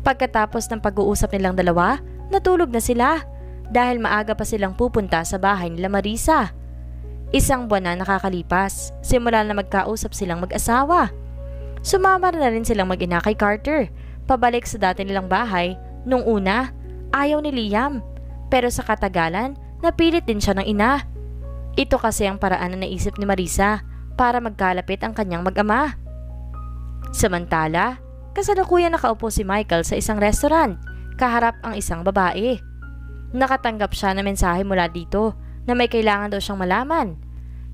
Pagkatapos ng pag-uusap nilang dalawa, natulog na sila dahil maaga pa silang pupunta sa bahay nila Marisa. Isang buwan na nakakalipas, simula na magkausap silang mag-asawa. Sumama na rin silang mag-ina kay Carter, pabalik sa dati nilang bahay. Nung una, ayaw ni Liam. Pero sa katagalan, napilit din siya ng ina. Ito kasi ang paraan na naisip ni Marisa para magkalapit ang kanyang mag-ama. Samantala, Kasalukuyan nakaupo si Michael sa isang restaurant, kaharap ang isang babae. Nakatanggap siya ng mensahe mula dito na may kailangan daw siyang malaman.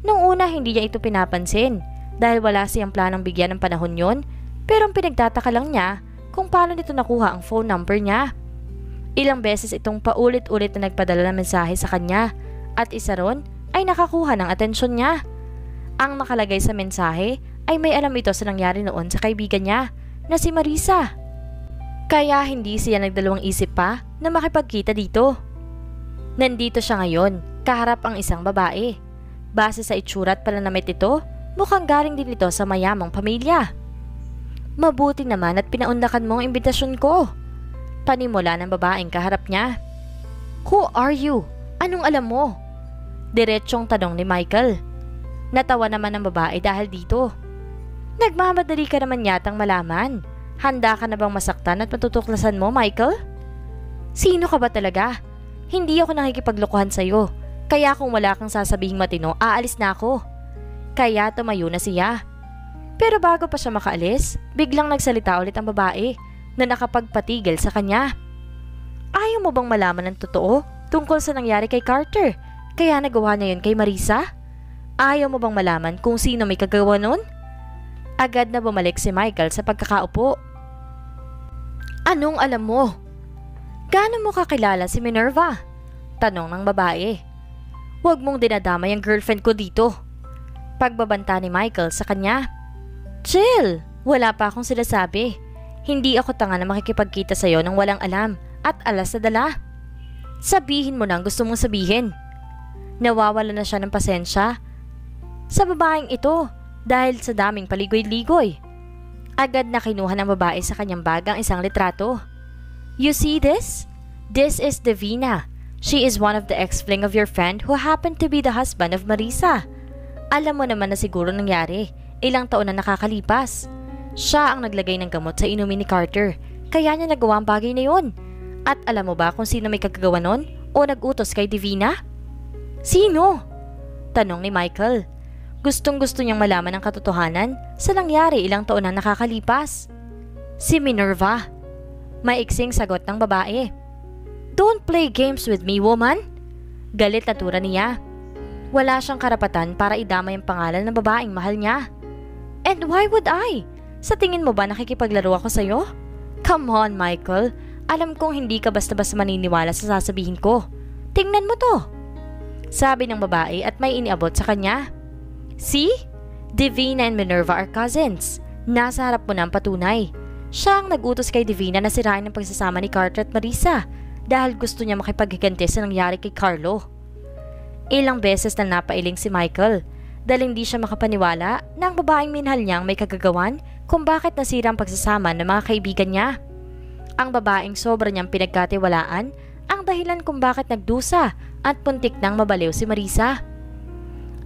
Nung una hindi niya ito pinapansin dahil wala siyang planong bigyan ng panahon yon pero ang pinagtataka lang niya kung paano nito nakuha ang phone number niya. Ilang beses itong paulit-ulit na nagpadala ng mensahe sa kanya at isa ron ay nakakuha ng atensyon niya. Ang nakalagay sa mensahe ay may alam ito sa nangyari noon sa kaibigan niya na si Marisa. Kaya hindi siya nagdalawang isip pa na makipagkita dito. Nandito siya ngayon, kaharap ang isang babae. Base sa itsura at palanamit ito, mukhang galing din ito sa mayamang pamilya. Mabuti naman at pinaunlakan mo ang imbitasyon ko. Panimula ng babaeng kaharap niya. Who are you? Anong alam mo? Diretsyong tanong ni Michael. Natawa naman ang babae dahil dito. Nagmamadali ka naman yatang malaman. Handa ka na bang masaktan at matutuklasan mo, Michael? Sino ka ba talaga? Hindi ako nakikipaglokohan sa'yo. Kaya kung wala kang sasabihing matino, aalis na ako. Kaya tumayo na siya. Pero bago pa siya makaalis, biglang nagsalita ulit ang babae na nakapagpatigil sa kanya. Ayaw mo bang malaman ng totoo tungkol sa nangyari kay Carter? Kaya nagawa niya yun kay Marisa? Ayaw mo bang malaman kung sino may kagawa nun? Agad na bumalik si Michael sa pagkakaupo. Anong alam mo? Gaano mo kakilala si Minerva? Tanong ng babae. Huwag mong dinadamay ang girlfriend ko dito. Pagbabanta ni Michael sa kanya. Chill! Wala pa akong sinasabi. Hindi ako tanga na makikipagkita sa'yo nang walang alam at alas na dala. Sabihin mo na ang gusto mong sabihin. Nawawala na siya ng pasensya. Sa babaeng ito, dahil sa daming paligoy-ligoy. Agad na kinuha ng babae sa kanyang bag ang isang litrato. You see this? This is Davina. She is one of the ex-fling of your friend who happened to be the husband of Marisa. Alam mo naman na siguro nangyari, ilang taon na nakakalipas. Siya ang naglagay ng gamot sa inumin ni Carter, kaya niya nagawa ang bagay na yon. At alam mo ba kung sino may kagagawa nun o nagutos kay Divina? Sino? Tanong ni Michael. Gustong gusto niyang malaman ang katotohanan sa nangyari ilang taon na nakakalipas. Si Minerva. Maiksing sagot ng babae. Don't play games with me, woman. Galit na tura niya. Wala siyang karapatan para idamay ang pangalan ng babaeng mahal niya. And why would I? Sa tingin mo ba nakikipaglaro ako sa'yo? Come on, Michael. Alam kong hindi ka basta-basta maniniwala sa sasabihin ko. Tingnan mo to. Sabi ng babae at may iniabot sa kanya. See? Divina and Minerva are cousins. Nasa harap mo na ang patunay. Siya ang nagutos kay Divina na sirain ang pagsasama ni Carter at Marisa dahil gusto niya makipaghiganti sa nangyari kay Carlo. Ilang beses na napailing si Michael dahil hindi siya makapaniwala na ang babaeng minhal niyang may kagagawan kung bakit nasira ang pagsasama ng mga kaibigan niya. Ang babaeng sobra niyang pinagkatiwalaan ang dahilan kung bakit nagdusa at puntik nang mabaliw si Marisa.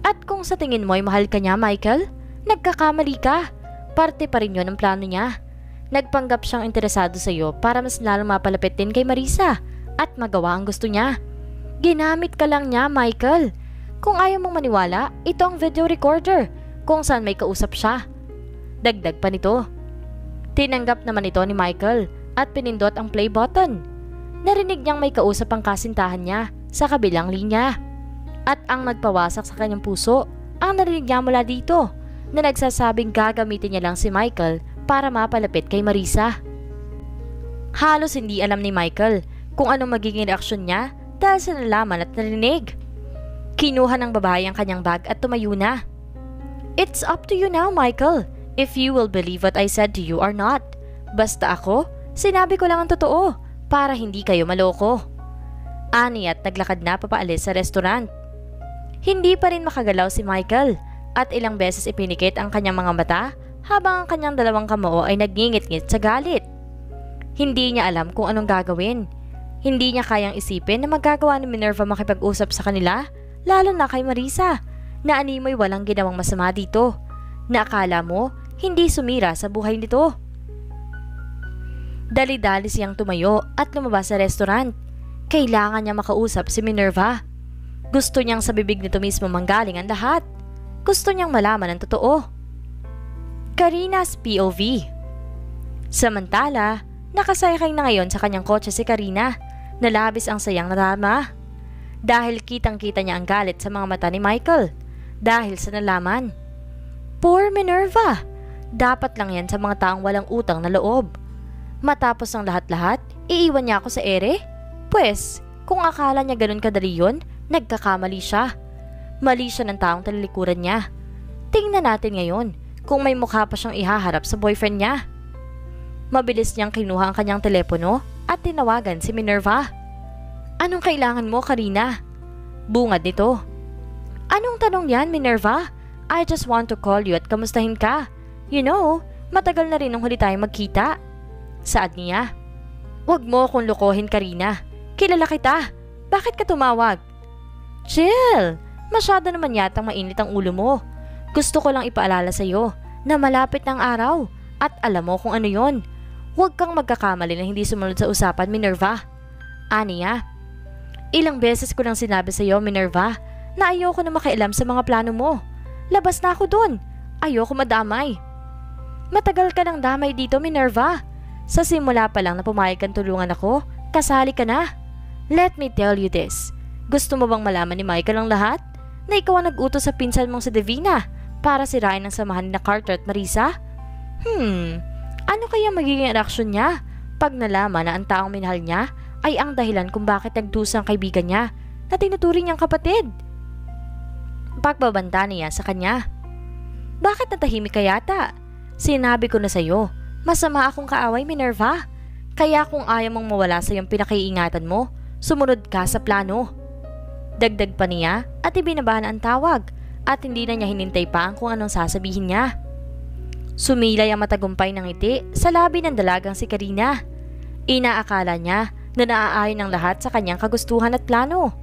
At kung sa tingin mo ay mahal ka niya, Michael, nagkakamali ka. Parte pa rin yun ang plano niya. Nagpanggap siyang interesado sa iyo para mas lalong mapalapit din kay Marisa at magawa ang gusto niya. Ginamit ka lang niya, Michael. Kung ayaw mong maniwala, ito ang video recorder kung saan may kausap siya. Dagdag pa nito. Tinanggap naman ito ni Michael at pinindot ang play button. Narinig niyang may kausap ang kasintahan niya sa kabilang linya at ang nagpawasak sa kanyang puso ang narinig niya mula dito na nagsasabing gagamitin niya lang si Michael para mapalapit kay Marisa. Halos hindi alam ni Michael kung ano magiging reaksyon niya dahil sa nalaman at narinig. Kinuha ng babae ang kanyang bag at tumayo na. It's up to you now, Michael, if you will believe what I said to you or not. Basta ako, sinabi ko lang ang totoo para hindi kayo maloko. Ani at naglakad na papaalis sa restaurant. Hindi pa rin makagalaw si Michael at ilang beses ipinikit ang kanyang mga mata habang ang kanyang dalawang kamao ay nagngingit-ngit sa galit. Hindi niya alam kung anong gagawin. Hindi niya kayang isipin na magagawa ni Minerva makipag-usap sa kanila, lalo na kay Marisa, na animoy walang ginawang masama dito, na akala mo hindi sumira sa buhay nito. Dali-dali siyang tumayo at lumabas sa restaurant. Kailangan niya makausap si Minerva. Gusto niyang sa bibig nito mismo manggaling ang lahat. Gusto niyang malaman ang totoo. Karina's POV Samantala, nakasakay na ngayon sa kanyang kotse si Karina na labis ang sayang narama. Dahil kitang-kita niya ang galit sa mga mata ni Michael dahil sa nalaman. Poor Minerva! Dapat lang yan sa mga taong walang utang na loob. Matapos ang lahat-lahat, iiwan niya ako sa ere? Pwes, kung akala niya ganun kadali yun, Nagkakamali siya. Mali siya ng taong talilikuran niya. Tingnan natin ngayon kung may mukha pa siyang ihaharap sa boyfriend niya. Mabilis niyang kinuha ang kanyang telepono at tinawagan si Minerva. Anong kailangan mo, Karina? Bungad nito. Anong tanong yan, Minerva? I just want to call you at kamustahin ka. You know, matagal na rin nung huli tayo magkita. Saad niya. Huwag mo akong lokohin, Karina. Kilala kita. Bakit ka tumawag? Chill! Masyado naman yatang mainit ang ulo mo. Gusto ko lang ipaalala sa iyo na malapit ng araw at alam mo kung ano yon. Huwag kang magkakamali na hindi sumunod sa usapan, Minerva. Aniya, ilang beses ko nang sinabi sa iyo, Minerva, na ayoko na makialam sa mga plano mo. Labas na ako dun. Ayoko madamay. Matagal ka nang damay dito, Minerva. Sa simula pa lang na pumayag kang tulungan ako, kasali ka na. Let me tell you this. Gusto mo bang malaman ni Michael ang lahat? Na ikaw ang nag-utos sa pinsan mong si Divina para sirain ang samahan ni na Carter at Marisa? Hmm, ano kaya magiging reaksyon niya pag nalaman na ang taong minahal niya ay ang dahilan kung bakit nagdusang kaibigan niya na tinuturing niyang kapatid? Pagbabanta niya sa kanya. Bakit natahimik ka yata? Sinabi ko na sa'yo, masama akong kaaway Minerva. Kaya kung ayaw mong mawala sa iyong pinakaiingatan mo, sumunod ka sa plano. Dagdag pa niya at ibinabahan ang tawag at hindi na niya hinintay pa ang kung anong sasabihin niya. Sumilay ang matagumpay ng ngiti sa labi ng dalagang si Karina. Inaakala niya na naaayon ang lahat sa kanyang kagustuhan at plano.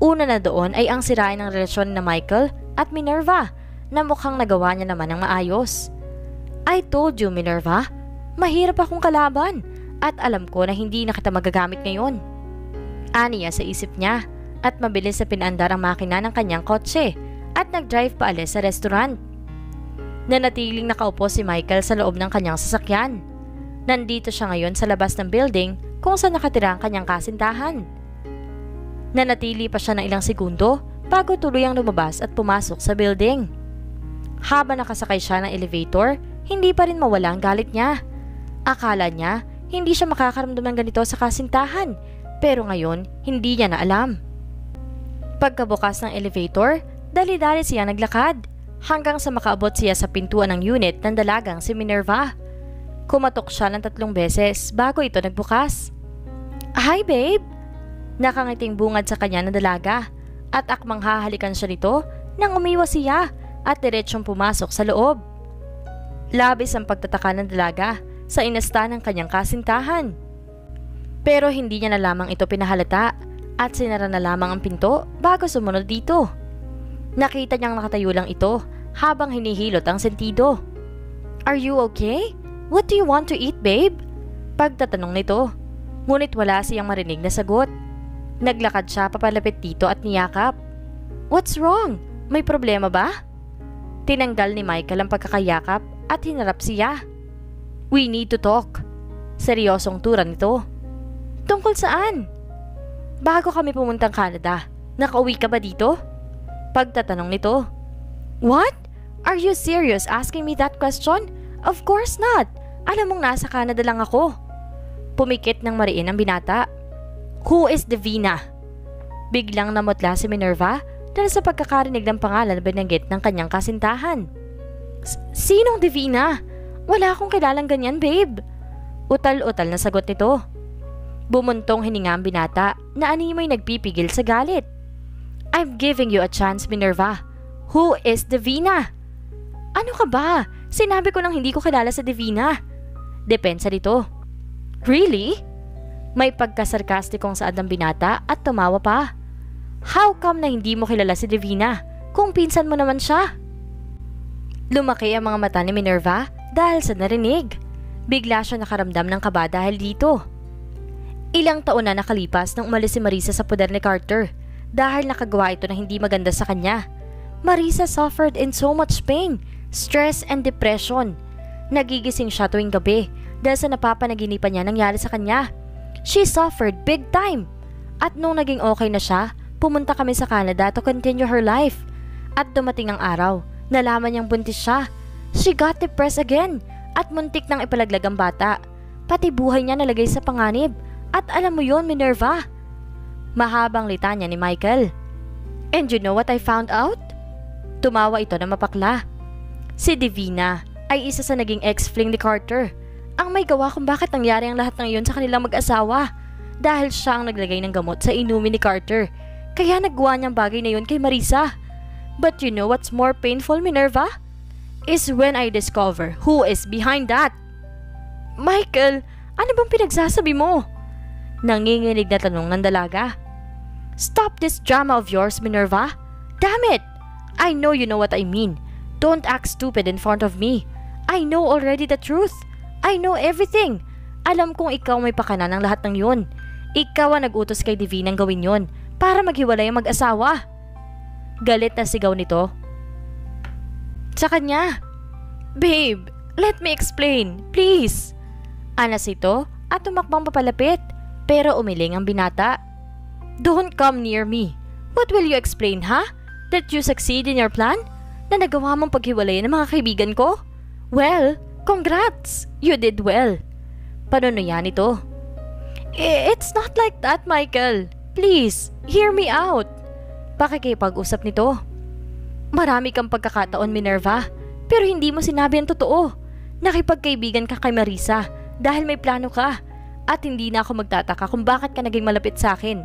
Una na doon ay ang sirain ng relasyon na Michael at Minerva na mukhang nagawa niya naman ng maayos. I told you, Minerva, mahirap akong kalaban at alam ko na hindi na kita magagamit ngayon. Aniya sa isip niya at mabilis sa pinandar ang makina ng kanyang kotse at nag-drive paalis sa restaurant. Nanatiling nakaupo si Michael sa loob ng kanyang sasakyan. Nandito siya ngayon sa labas ng building kung saan nakatira ang kanyang kasintahan. Nanatili pa siya ng ilang segundo bago tuluyang lumabas at pumasok sa building. Habang nakasakay siya ng elevator, hindi pa rin mawala ang galit niya. Akala niya hindi siya makakaramdam ng ganito sa kasintahan pero ngayon hindi niya na alam. Pagkabukas ng elevator, dali-dali siya naglakad hanggang sa makaabot siya sa pintuan ng unit ng dalagang si Minerva. Kumatok siya ng tatlong beses bago ito nagbukas. Hi babe! Nakangiting bungad sa kanya ng dalaga at akmang hahalikan siya nito nang umiwas siya at diretsyong pumasok sa loob. Labis ang pagtataka ng dalaga sa inasta ng kanyang kasintahan. Pero hindi niya na lamang ito pinahalata at sinara na lamang ang pinto bago sumunod dito. Nakita niyang nakatayo lang ito habang hinihilot ang sentido. Are you okay? What do you want to eat, babe? Pagtatanong nito, ngunit wala siyang marinig na sagot. Naglakad siya papalapit dito at niyakap. What's wrong? May problema ba? Tinanggal ni Michael ang pagkakayakap at hinarap siya. We need to talk. Seryosong tura nito. Tungkol saan? Bago kami pumuntang Canada, nakauwi ka ba dito? Pagtatanong nito. What? Are you serious asking me that question? Of course not. Alam mong nasa Canada lang ako. Pumikit ng mariin ang binata. Who is Divina? Biglang namutla si Minerva dahil sa pagkakarinig ng pangalan na binanggit ng kanyang kasintahan. Sinong Divina? Wala akong kilalang ganyan, babe. Utal-utal na sagot nito. Bumuntong hininga ang binata na animoy nagpipigil sa galit. I'm giving you a chance, Minerva. Who is Divina? Ano ka ba? Sinabi ko nang hindi ko kilala sa Divina. Depensa dito. Really? May pagkasarkastikong saad ng binata at tumawa pa. How come na hindi mo kilala si Divina kung pinsan mo naman siya? Lumaki ang mga mata ni Minerva dahil sa narinig. Bigla siya nakaramdam ng kaba dahil dito. Ilang taon na nakalipas nang umalis si Marisa sa poder ni Carter dahil nakagawa ito na hindi maganda sa kanya. Marisa suffered in so much pain, stress and depression. Nagigising siya tuwing gabi dahil sa napapanaginipan niya nangyari sa kanya. She suffered big time. At nung naging okay na siya, pumunta kami sa Canada to continue her life. At dumating ang araw, nalaman niyang buntis siya. She got depressed again at muntik nang ipalaglag ang bata. Pati buhay niya nalagay sa panganib. At alam mo yon Minerva. Mahabang litanya ni Michael. And you know what I found out? Tumawa ito na mapakla. Si Divina ay isa sa naging ex-fling ni Carter. Ang may gawa kung bakit nangyari ang lahat ng iyon sa kanilang mag-asawa. Dahil siya ang naglagay ng gamot sa inumin ni Carter. Kaya nagwa niyang bagay na yun kay Marisa. But you know what's more painful, Minerva? Is when I discover who is behind that. Michael, ano bang pinagsasabi mo? Nanginginig na tanong ng dalaga. Stop this drama of yours, Minerva. Damn it! I know you know what I mean. Don't act stupid in front of me. I know already the truth. I know everything. Alam kong ikaw may pakana ng lahat ng yun. Ikaw ang nag-utos kay Divine ang gawin yon para maghiwalay ang mag-asawa. Galit na sigaw nito. Sa kanya. Babe, let me explain, please. Anas ito at tumakbang papalapit pero umiling ang binata. Don't come near me. What will you explain, ha? That you succeed in your plan? Na nagawa mong paghiwalay ng mga kaibigan ko? Well, congrats! You did well. Panunuyan ito. It's not like that, Michael. Please, hear me out. Pakikipag-usap nito. Marami kang pagkakataon, Minerva. Pero hindi mo sinabi ang totoo. Nakipagkaibigan ka kay Marisa dahil may plano ka. At hindi na ako magtataka kung bakit ka naging malapit sa akin.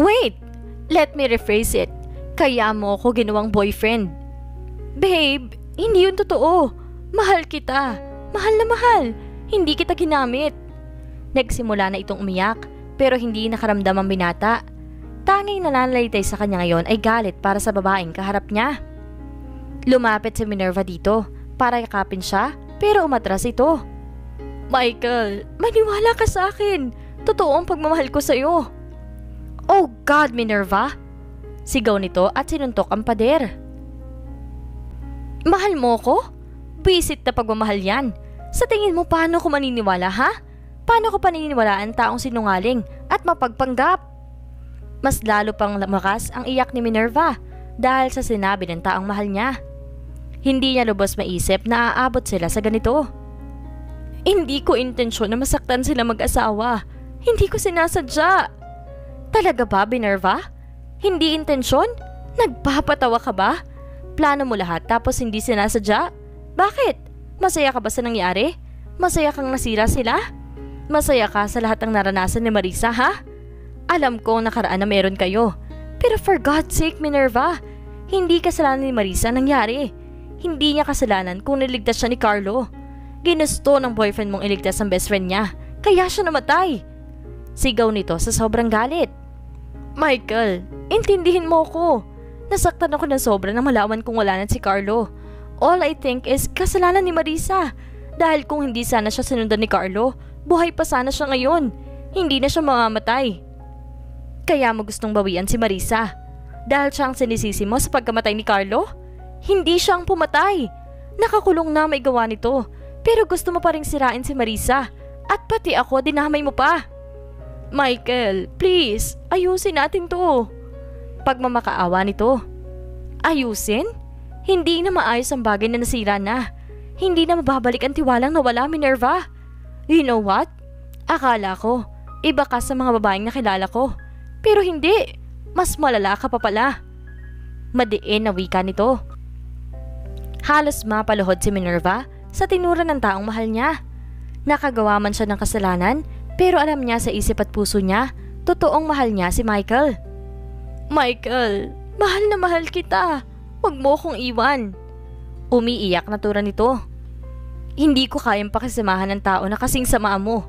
Wait! Let me rephrase it. Kaya mo ako ginawang boyfriend. Babe, hindi yun totoo. Mahal kita. Mahal na mahal. Hindi kita ginamit. Nagsimula na itong umiyak pero hindi nakaramdam ang binata. Tanging nananalaytay sa kanya ngayon ay galit para sa babaeng kaharap niya. Lumapit si Minerva dito para yakapin siya pero umatras ito. Michael, maniwala ka sa akin. Totoo ang pagmamahal ko sa iyo. Oh God, Minerva! Sigaw nito at sinuntok ang pader. Mahal mo ko? Bisit na pagmamahal yan. Sa tingin mo paano ko maniniwala ha? Paano ko paniniwalaan taong sinungaling at mapagpanggap? Mas lalo pang lamakas ang iyak ni Minerva dahil sa sinabi ng taong mahal niya. Hindi niya lubos maisip na aabot sila sa ganito. Hindi ko intensyon na masaktan sila mag-asawa. Hindi ko sinasadya. Talaga ba, Binerva? Hindi intensyon? Nagpapatawa ka ba? Plano mo lahat tapos hindi sinasadya? Bakit? Masaya ka ba sa nangyari? Masaya kang nasira sila? Masaya ka sa lahat ng naranasan ni Marisa, ha? Alam ko nakaraan na meron kayo. Pero for God's sake, Minerva, hindi kasalanan ni Marisa nangyari. Hindi niya kasalanan kung niligtas siya ni Carlo. Ginusto ng boyfriend mong iligtas ang best friend niya, kaya siya namatay. Sigaw nito sa sobrang galit. Michael, intindihin mo ko. Nasaktan ako ng sobra nang malaman kong wala na si Carlo. All I think is kasalanan ni Marisa. Dahil kung hindi sana siya sinundan ni Carlo, buhay pa sana siya ngayon. Hindi na siya mamamatay. Kaya mo gustong bawian si Marisa. Dahil siya ang sinisisi mo sa pagkamatay ni Carlo? Hindi siya ang pumatay. Nakakulong na may gawa nito pero gusto mo pa rin sirain si Marisa. At pati ako, dinamay mo pa. Michael, please, ayusin natin to. Pagmamakaawa nito. Ayusin? Hindi na maayos ang bagay na nasira na. Hindi na mababalik ang tiwalang nawala, Minerva. You know what? Akala ko, Iba ka sa mga babaeng nakilala ko. Pero hindi. Mas malala ka pa pala. Madiin na wika nito. Halos mapaluhod si Minerva sa tinura ng taong mahal niya. Nakagawa man siya ng kasalanan pero alam niya sa isip at puso niya, totoong mahal niya si Michael. Michael, mahal na mahal kita. Huwag mo kong iwan. Umiiyak na tura nito. Hindi ko kayang pakisamahan ng tao na kasing sama mo.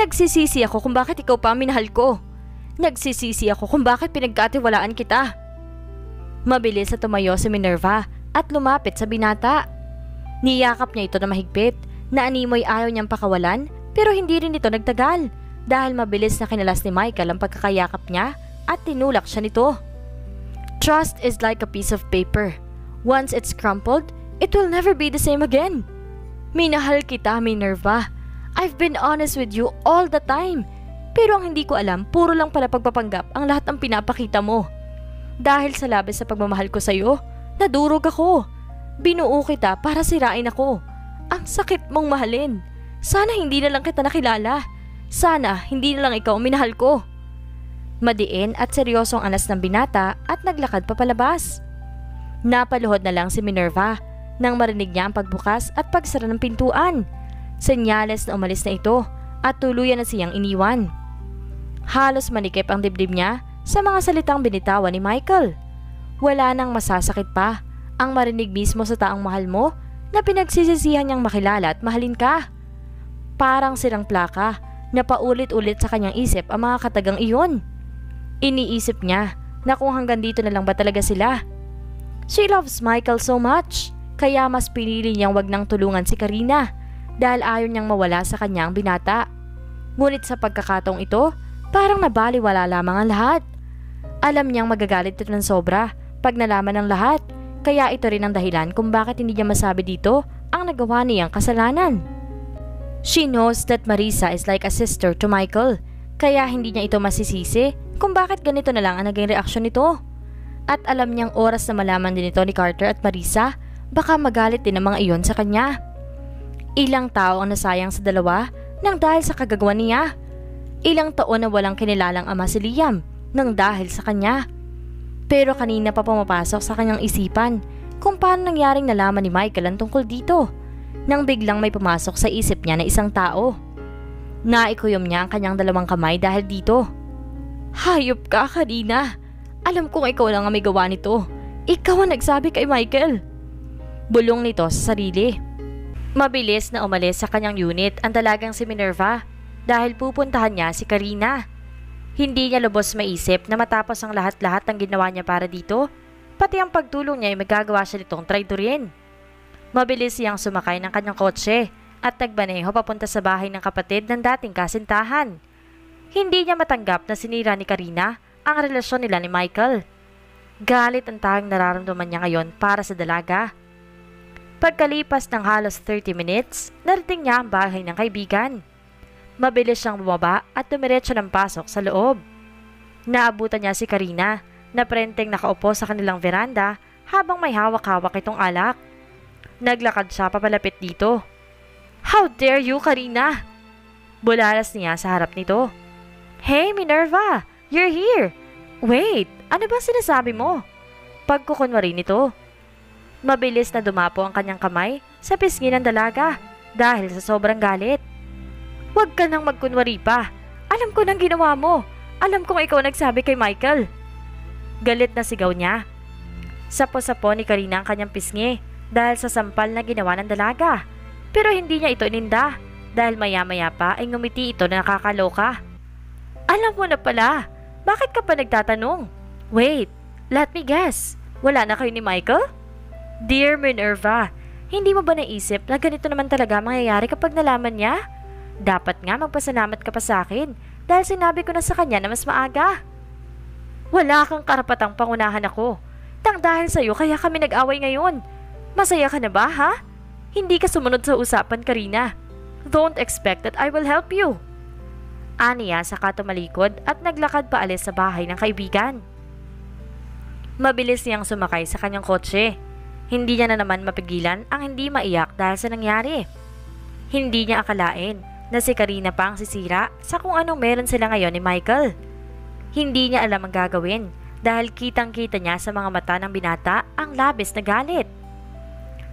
Nagsisisi ako kung bakit ikaw pa minahal ko. Nagsisisi ako kung bakit pinagkatiwalaan kita. Mabilis sa tumayo si Minerva at lumapit sa binata. Niyakap niya ito na mahigpit na animoy ayaw niyang pakawalan pero hindi rin ito nagtagal dahil mabilis na kinalas ni Michael ang pagkakayakap niya at tinulak siya nito. Trust is like a piece of paper. Once it's crumpled, it will never be the same again. Minahal kita, Minerva. I've been honest with you all the time. Pero ang hindi ko alam, puro lang pala pagpapanggap ang lahat ng pinapakita mo. Dahil sa labis sa pagmamahal ko sa'yo, nadurog ako. Binuo kita para sirain ako. Ang sakit mong mahalin. Sana hindi na lang kita nakilala. Sana hindi na lang ikaw minahal ko. Madiin at seryosong anas ng binata at naglakad papalabas. Napaluhod na lang si Minerva nang marinig niya ang pagbukas at pagsara ng pintuan. Senyales na umalis na ito at tuluyan na siyang iniwan. Halos manikip ang dibdib niya sa mga salitang binitawan ni Michael. Wala nang masasakit pa ang marinig mismo sa taong mahal mo na pinagsisisihan niyang makilala at mahalin ka. Parang silang plaka na paulit-ulit sa kanyang isip ang mga katagang iyon. Iniisip niya na kung hanggang dito na lang ba talaga sila. She loves Michael so much, kaya mas pinili niyang wag nang tulungan si Karina dahil ayaw niyang mawala sa kanyang binata. Ngunit sa pagkakataong ito, parang nabaliwala lamang ang lahat. Alam niyang magagalit ito ng sobra pag nalaman ng lahat, kaya ito rin ang dahilan kung bakit hindi niya masabi dito ang nagawa niyang kasalanan. She knows that Marisa is like a sister to Michael, kaya hindi niya ito masisisi kung bakit ganito na lang ang naging reaksyon nito. At alam niyang oras na malaman din ito ni Carter at Marisa, baka magalit din ang mga iyon sa kanya. Ilang tao ang nasayang sa dalawa nang dahil sa kagagawa niya. Ilang taon na walang kinilalang ama si Liam nang dahil sa kanya. Pero kanina pa pumapasok sa kanyang isipan kung paano nangyaring nalaman ni Michael ang tungkol dito nang biglang may pumasok sa isip niya na isang tao. Naikuyom niya ang kanyang dalawang kamay dahil dito. Hayop ka kanina. Alam kong ikaw lang ang may gawa nito. Ikaw ang nagsabi kay Michael. Bulong nito sa sarili. Mabilis na umalis sa kanyang unit ang dalagang si Minerva dahil pupuntahan niya si Karina. Hindi niya lubos maisip na matapos ang lahat-lahat ng ginawa niya para dito, pati ang pagtulong niya ay magagawa siya nitong traidorin. Mabilis siyang sumakay ng kanyang kotse at nagbaneho papunta sa bahay ng kapatid ng dating kasintahan. Hindi niya matanggap na sinira ni Karina ang relasyon nila ni Michael. Galit ang tanging nararamdaman niya ngayon para sa dalaga. Pagkalipas ng halos 30 minutes, narating niya ang bahay ng kaibigan. Mabilis siyang bumaba at dumiretso ng pasok sa loob. Naabutan niya si Karina na prenteng nakaupo sa kanilang veranda habang may hawak-hawak itong alak. Naglakad siya papalapit dito. How dare you, Karina? Bulalas niya sa harap nito. Hey, Minerva! You're here! Wait, ano ba sinasabi mo? Pagkukunwari nito. Mabilis na dumapo ang kanyang kamay sa pisngi ng dalaga dahil sa sobrang galit. Huwag ka nang magkunwari pa. Alam ko nang ginawa mo. Alam kong ikaw nagsabi kay Michael. Galit na sigaw niya. Sapo-sapo ni Karina ang kanyang pisngi dahil sa sampal na ginawa ng dalaga. Pero hindi niya ito ininda dahil maya-maya pa ay ngumiti ito na nakakaloka. Alam mo na pala, bakit ka pa nagtatanong? Wait, let me guess. Wala na kayo ni Michael? Dear Minerva, hindi mo ba naisip na ganito naman talaga mangyayari kapag nalaman niya? Dapat nga magpasalamat ka pa sa akin dahil sinabi ko na sa kanya na mas maaga. Wala kang karapatang pangunahan ako. Tang dahil sa'yo kaya kami nag-away ngayon. Masaya ka na ba, ha? Hindi ka sumunod sa usapan, Karina. Don't expect that I will help you. Aniya saka tumalikod at naglakad paalis sa bahay ng kaibigan. Mabilis niyang sumakay sa kanyang kotse. Hindi niya na naman mapigilan ang hindi maiyak dahil sa nangyari. Hindi niya akalain na si Karina pa ang sisira sa kung anong meron sila ngayon ni Michael. Hindi niya alam ang gagawin dahil kitang-kita niya sa mga mata ng binata ang labis na galit.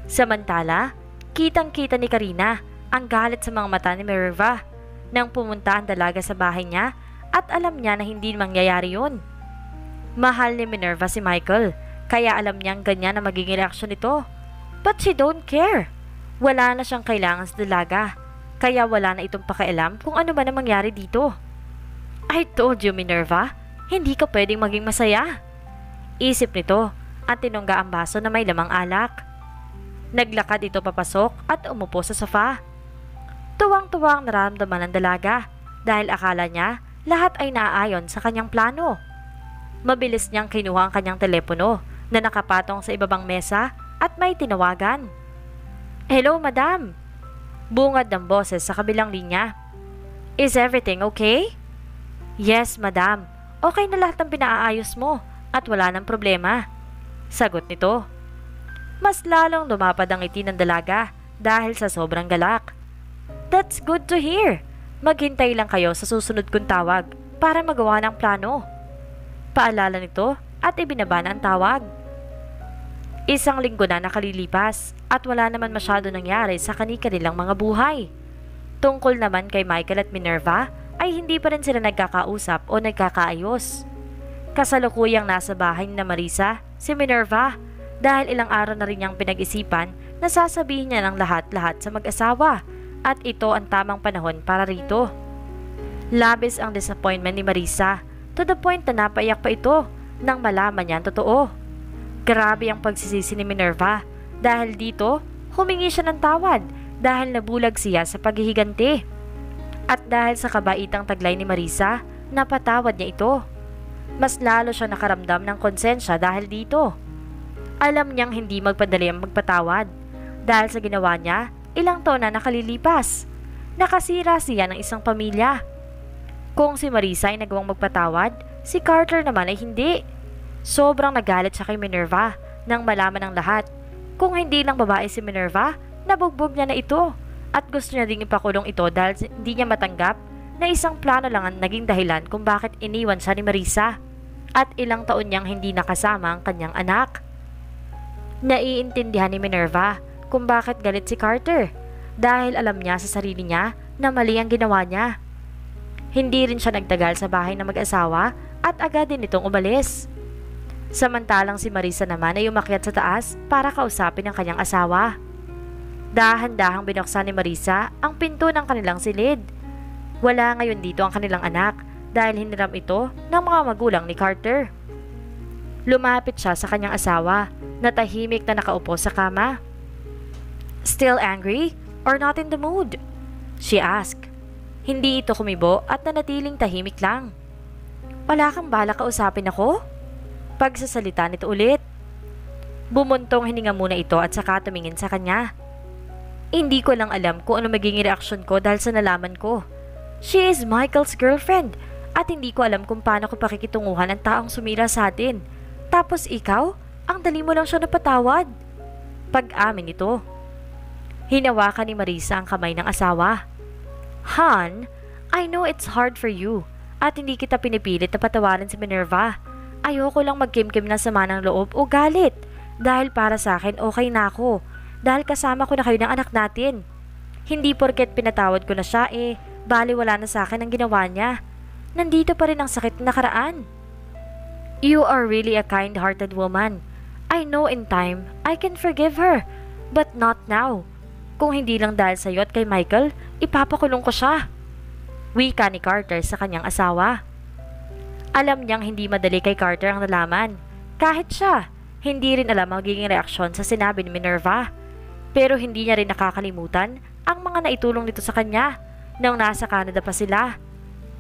Samantala, kitang-kita ni Karina ang galit sa mga mata ni Minerva nang pumunta ang dalaga sa bahay niya at alam niya na hindi mangyayari yun. Mahal ni Minerva si Michael kaya alam niyang ganyan na magiging reaksyon nito. But she don't care. Wala na siyang kailangan sa dalaga kaya wala na itong pakialam kung ano ba na mangyari dito. I told you Minerva, hindi ka pwedeng maging masaya. Isip nito at tinungga ang baso na may lamang alak. Naglakad ito papasok at umupo sa sofa. Tuwang-tuwang nararamdaman ng dalaga dahil akala niya lahat ay naaayon sa kanyang plano. Mabilis niyang kinuha ang kanyang telepono na nakapatong sa ibabang mesa at may tinawagan. Hello, madam! Bungad ng boses sa kabilang linya. Is everything okay? Yes, madam. Okay na lahat ng pinaaayos mo at wala ng problema. Sagot nito. Mas lalong lumapad ang ngiti ng dalaga dahil sa sobrang galak. That's good to hear. Maghintay lang kayo sa susunod kong tawag para magawa ng plano. Paalala nito at ibinaba na ang tawag. Isang linggo na nakalilipas at wala naman masyado nangyari sa kani-kanilang mga buhay. Tungkol naman kay Michael at Minerva ay hindi pa rin sila nagkakausap o nagkakaayos. Kasalukuyang nasa bahay ni Marisa si Minerva dahil ilang araw na rin niyang pinag-isipan na sasabihin niya ng lahat-lahat sa mag-asawa at ito ang tamang panahon para rito. Labis ang disappointment ni Marisa to the point na napaiyak pa ito nang malaman niya ang totoo. Grabe ang pagsisisi ni Minerva dahil dito humingi siya ng tawad dahil nabulag siya sa paghihiganti. At dahil sa kabaitang taglay ni Marisa, napatawad niya ito. Mas lalo siya nakaramdam ng konsensya dahil dito. Alam niyang hindi magpadali ang magpatawad dahil sa ginawa niya ilang taon na nakalilipas. Nakasira siya ng isang pamilya. Kung si Marisa ay nagawang magpatawad, si Carter naman ay hindi. Sobrang nagalit siya kay Minerva nang malaman ng lahat. Kung hindi lang babae si Minerva, nabugbog niya na ito at gusto niya ding ipakulong ito dahil hindi niya matanggap na isang plano lang ang naging dahilan kung bakit iniwan siya ni Marisa at ilang taon niyang hindi nakasama ang kanyang anak. Naiintindihan ni Minerva kung bakit galit si Carter dahil alam niya sa sarili niya na mali ang ginawa niya. Hindi rin siya nagtagal sa bahay ng mag-asawa at agad din itong umalis. Samantalang si Marisa naman ay umakyat sa taas para kausapin ang kanyang asawa. Dahan-dahang binuksan ni Marisa ang pinto ng kanilang silid. Wala ngayon dito ang kanilang anak dahil hiniram ito ng mga magulang ni Carter. Lumapit siya sa kanyang asawa na tahimik na nakaupo sa kama. Still angry or not in the mood? She asked. Hindi ito kumibo at nanatiling tahimik lang. Wala kang bala kausapin ako? Pagsasalita nito ulit. Bumuntong hininga muna ito at saka tumingin sa kanya. Hindi ko lang alam kung ano magiging reaksyon ko dahil sa nalaman ko. She is Michael's girlfriend at hindi ko alam kung paano ko pakikitunguhan ang taong sumira sa atin. Tapos ikaw, ang dali mo lang siya napatawad. Pag-amin ito. Hinawakan ni Marisa ang kamay ng asawa. Han, I know it's hard for you at hindi kita pinipilit na patawarin si Minerva. Ayoko lang magkimkim na sama ng loob o galit dahil para sa akin okay na ako dahil kasama ko na kayo ng anak natin. Hindi porket pinatawad ko na siya eh, bali wala na sa akin ang ginawa niya. Nandito pa rin ang sakit na nakaraan. You are really a kind-hearted woman. I know in time I can forgive her, but not now. Kung hindi lang dahil sa iyo at kay Michael, ipapakulong ko siya. Wika ni Carter sa kanyang asawa. Alam niyang hindi madali kay Carter ang nalaman. Kahit siya, hindi rin alam ang magiging reaksyon sa sinabi ni Minerva. Pero hindi niya rin nakakalimutan ang mga naitulong nito sa kanya nang nasa Canada pa sila.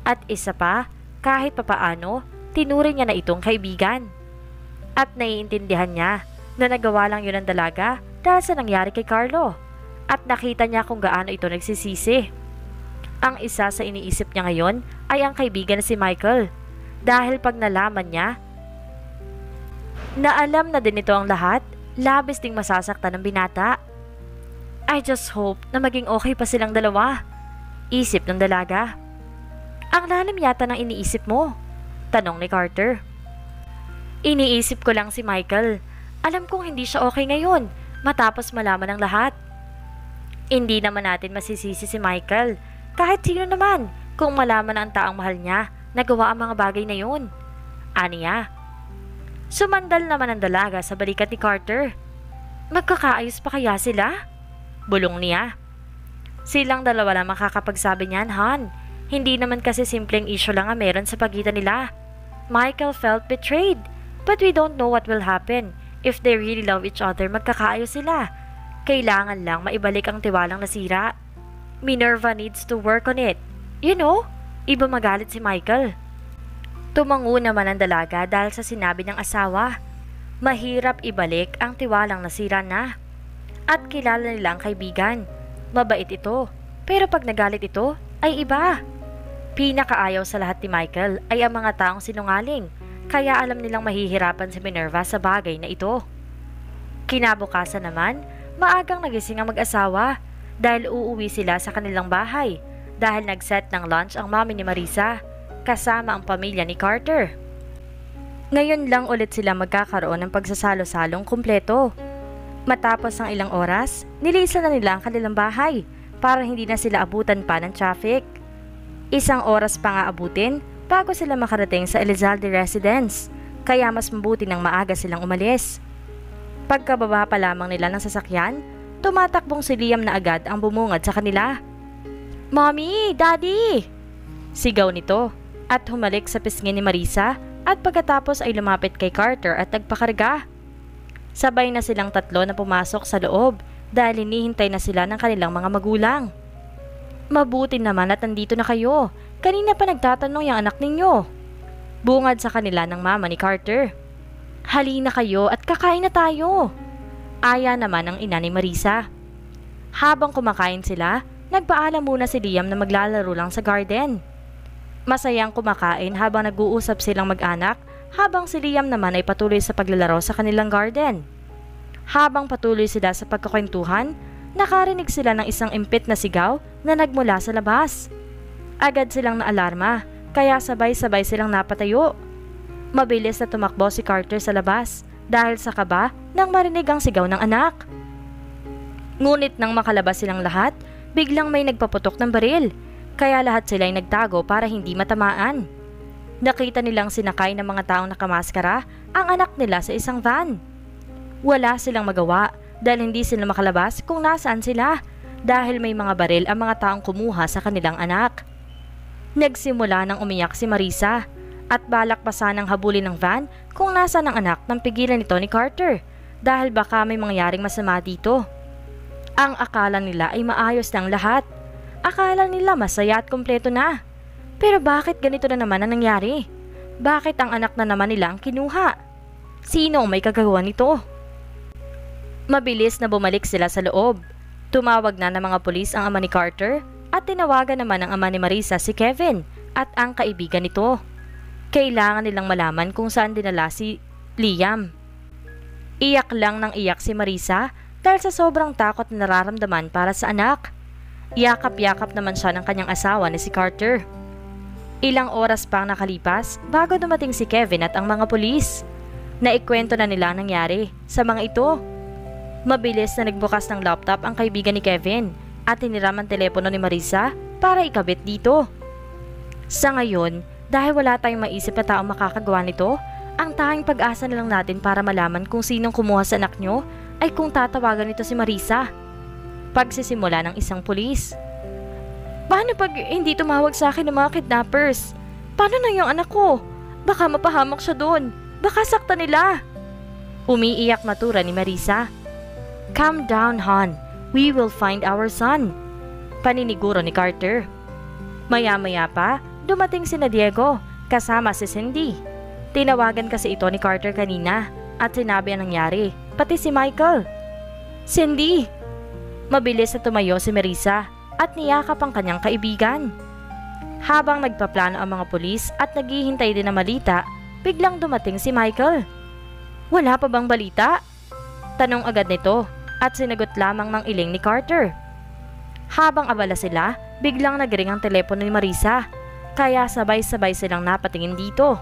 At isa pa, kahit papaano, tinuring niya na itong kaibigan. At naiintindihan niya na nagawa lang yun ng dalaga dahil sa nangyari kay Carlo. At nakita niya kung gaano ito nagsisisi. Ang isa sa iniisip niya ngayon ay ang kaibigan na si Michael dahil pag nalaman niya na alam na din ito ang lahat, labis ding masasaktan ng binata. I just hope na maging okay pa silang dalawa. Isip ng dalaga. Ang lalim yata ng iniisip mo. Tanong ni Carter. Iniisip ko lang si Michael. Alam kong hindi siya okay ngayon matapos malaman ng lahat. Hindi naman natin masisisi si Michael. Kahit sino naman kung malaman ang taong mahal niya nagawa ang mga bagay na yun. Aniya. Sumandal naman ang dalaga sa balikat ni Carter. Magkakaayos pa kaya sila? Bulong niya. Silang dalawa lang makakapagsabi niyan, Han. Hindi naman kasi simpleng issue lang ang meron sa pagitan nila. Michael felt betrayed, but we don't know what will happen. If they really love each other, magkakaayos sila. Kailangan lang maibalik ang tiwalang nasira. Minerva needs to work on it. You know, iba magalit si Michael. Tumango naman ang dalaga dahil sa sinabi ng asawa. Mahirap ibalik ang tiwalang nasira na. At kilala nilang kaibigan. Mabait ito. Pero pag nagalit ito, ay iba. Pinakaayaw sa lahat ni Michael ay ang mga taong sinungaling, kaya alam nilang mahihirapan si Minerva sa bagay na ito. Kinabukasan naman, maagang nagising ang mag-asawa dahil uuwi sila sa kanilang bahay dahil nag-set ng lunch ang mami ni Marisa kasama ang pamilya ni Carter. Ngayon lang ulit sila magkakaroon ng pagsasalo-salong kumpleto. Matapos ang ilang oras, nilisa na nila ang kanilang bahay para hindi na sila abutan pa ng traffic. Isang oras pa nga abutin bago sila makarating sa Elizalde Residence, kaya mas mabuti nang maaga silang umalis. Pagkababa pa lamang nila ng sasakyan, tumatakbong si Liam na agad ang bumungad sa kanila. Mommy! Daddy! Sigaw nito at humalik sa pisngi ni Marisa at pagkatapos ay lumapit kay Carter at nagpakarga. Sabay na silang tatlo na pumasok sa loob dahil hinihintay na sila ng kanilang mga magulang. Mabuti naman at nandito na kayo. Kanina pa nagtatanong yung anak ninyo. Bungad sa kanila ng mama ni Carter. Halina kayo at kakain na tayo. Aya naman ang ina ni Marisa. Habang kumakain sila, nagpaalam muna si Liam na maglalaro lang sa garden. Masayang kumakain habang nag-uusap silang mag-anak habang si Liam naman ay patuloy sa paglalaro sa kanilang garden. Habang patuloy sila sa pagkakwentuhan, nakarinig sila ng isang impit na sigaw na nagmula sa labas. Agad silang naalarma, kaya sabay-sabay silang napatayo. Mabilis na tumakbo si Carter sa labas dahil sa kaba nang marinig ang sigaw ng anak. Ngunit nang makalabas silang lahat, biglang may nagpaputok ng baril, kaya lahat sila ay nagtago para hindi matamaan. Nakita nilang sinakay ng mga taong nakamaskara ang anak nila sa isang van. Wala silang magawa dahil hindi sila makalabas kung nasaan sila dahil may mga baril ang mga taong kumuha sa kanilang anak. Nagsimula nang umiyak si Marisa at balak pa sanang habulin ng van kung nasa ng anak nang pigilan nito ni Carter dahil baka may mangyaring masama dito. Ang akala nila ay maayos ng lahat. Akala nila masaya at kumpleto na. Pero bakit ganito na naman ang nangyari? Bakit ang anak na naman nila ang kinuha? Sino ang may kagagawa nito? Mabilis na bumalik sila sa loob. Tumawag na ng mga pulis ang ama ni Carter at tinawagan naman ng ama ni Marisa si Kevin at ang kaibigan nito. Kailangan nilang malaman kung saan dinala si Liam. Iyak lang ng iyak si Marisa dahil sa sobrang takot na nararamdaman para sa anak. Yakap-yakap naman siya ng kanyang asawa ni si Carter. Ilang oras pang nakalipas bago dumating si Kevin at ang mga pulis. Naikwento na nila ang nangyari sa mga ito Mabilis na nagbukas ng laptop ang kaibigan ni Kevin at tiniram ang telepono ni Marisa para ikabit dito. Sa ngayon, dahil wala tayong maisip na taong makakagawa nito, ang tanging pag-asa na lang natin para malaman kung sinong kumuha sa anak nyo ay kung tatawagan nito si Marisa. Pagsisimula ng isang pulis. Paano pag hindi tumawag sa akin ng mga kidnappers? Paano na yung anak ko? Baka mapahamak siya doon. Baka sakta nila. Umiiyak matura ni Marisa. Calm down, Han. We will find our son. Paniniguro ni Carter. Maya-maya pa, dumating si na Diego, kasama si Cindy. Tinawagan kasi ito ni Carter kanina at sinabi ang nangyari, pati si Michael. Cindy! Mabilis na tumayo si Marisa at niyakap ang kanyang kaibigan. Habang nagpaplano ang mga pulis at naghihintay din ng malita, biglang dumating si Michael. Wala pa bang balita? Tanong agad nito at sinagot lamang ng iling ni Carter. Habang abala sila, biglang nagring ang telepono ni Marisa. Kaya sabay-sabay silang napatingin dito.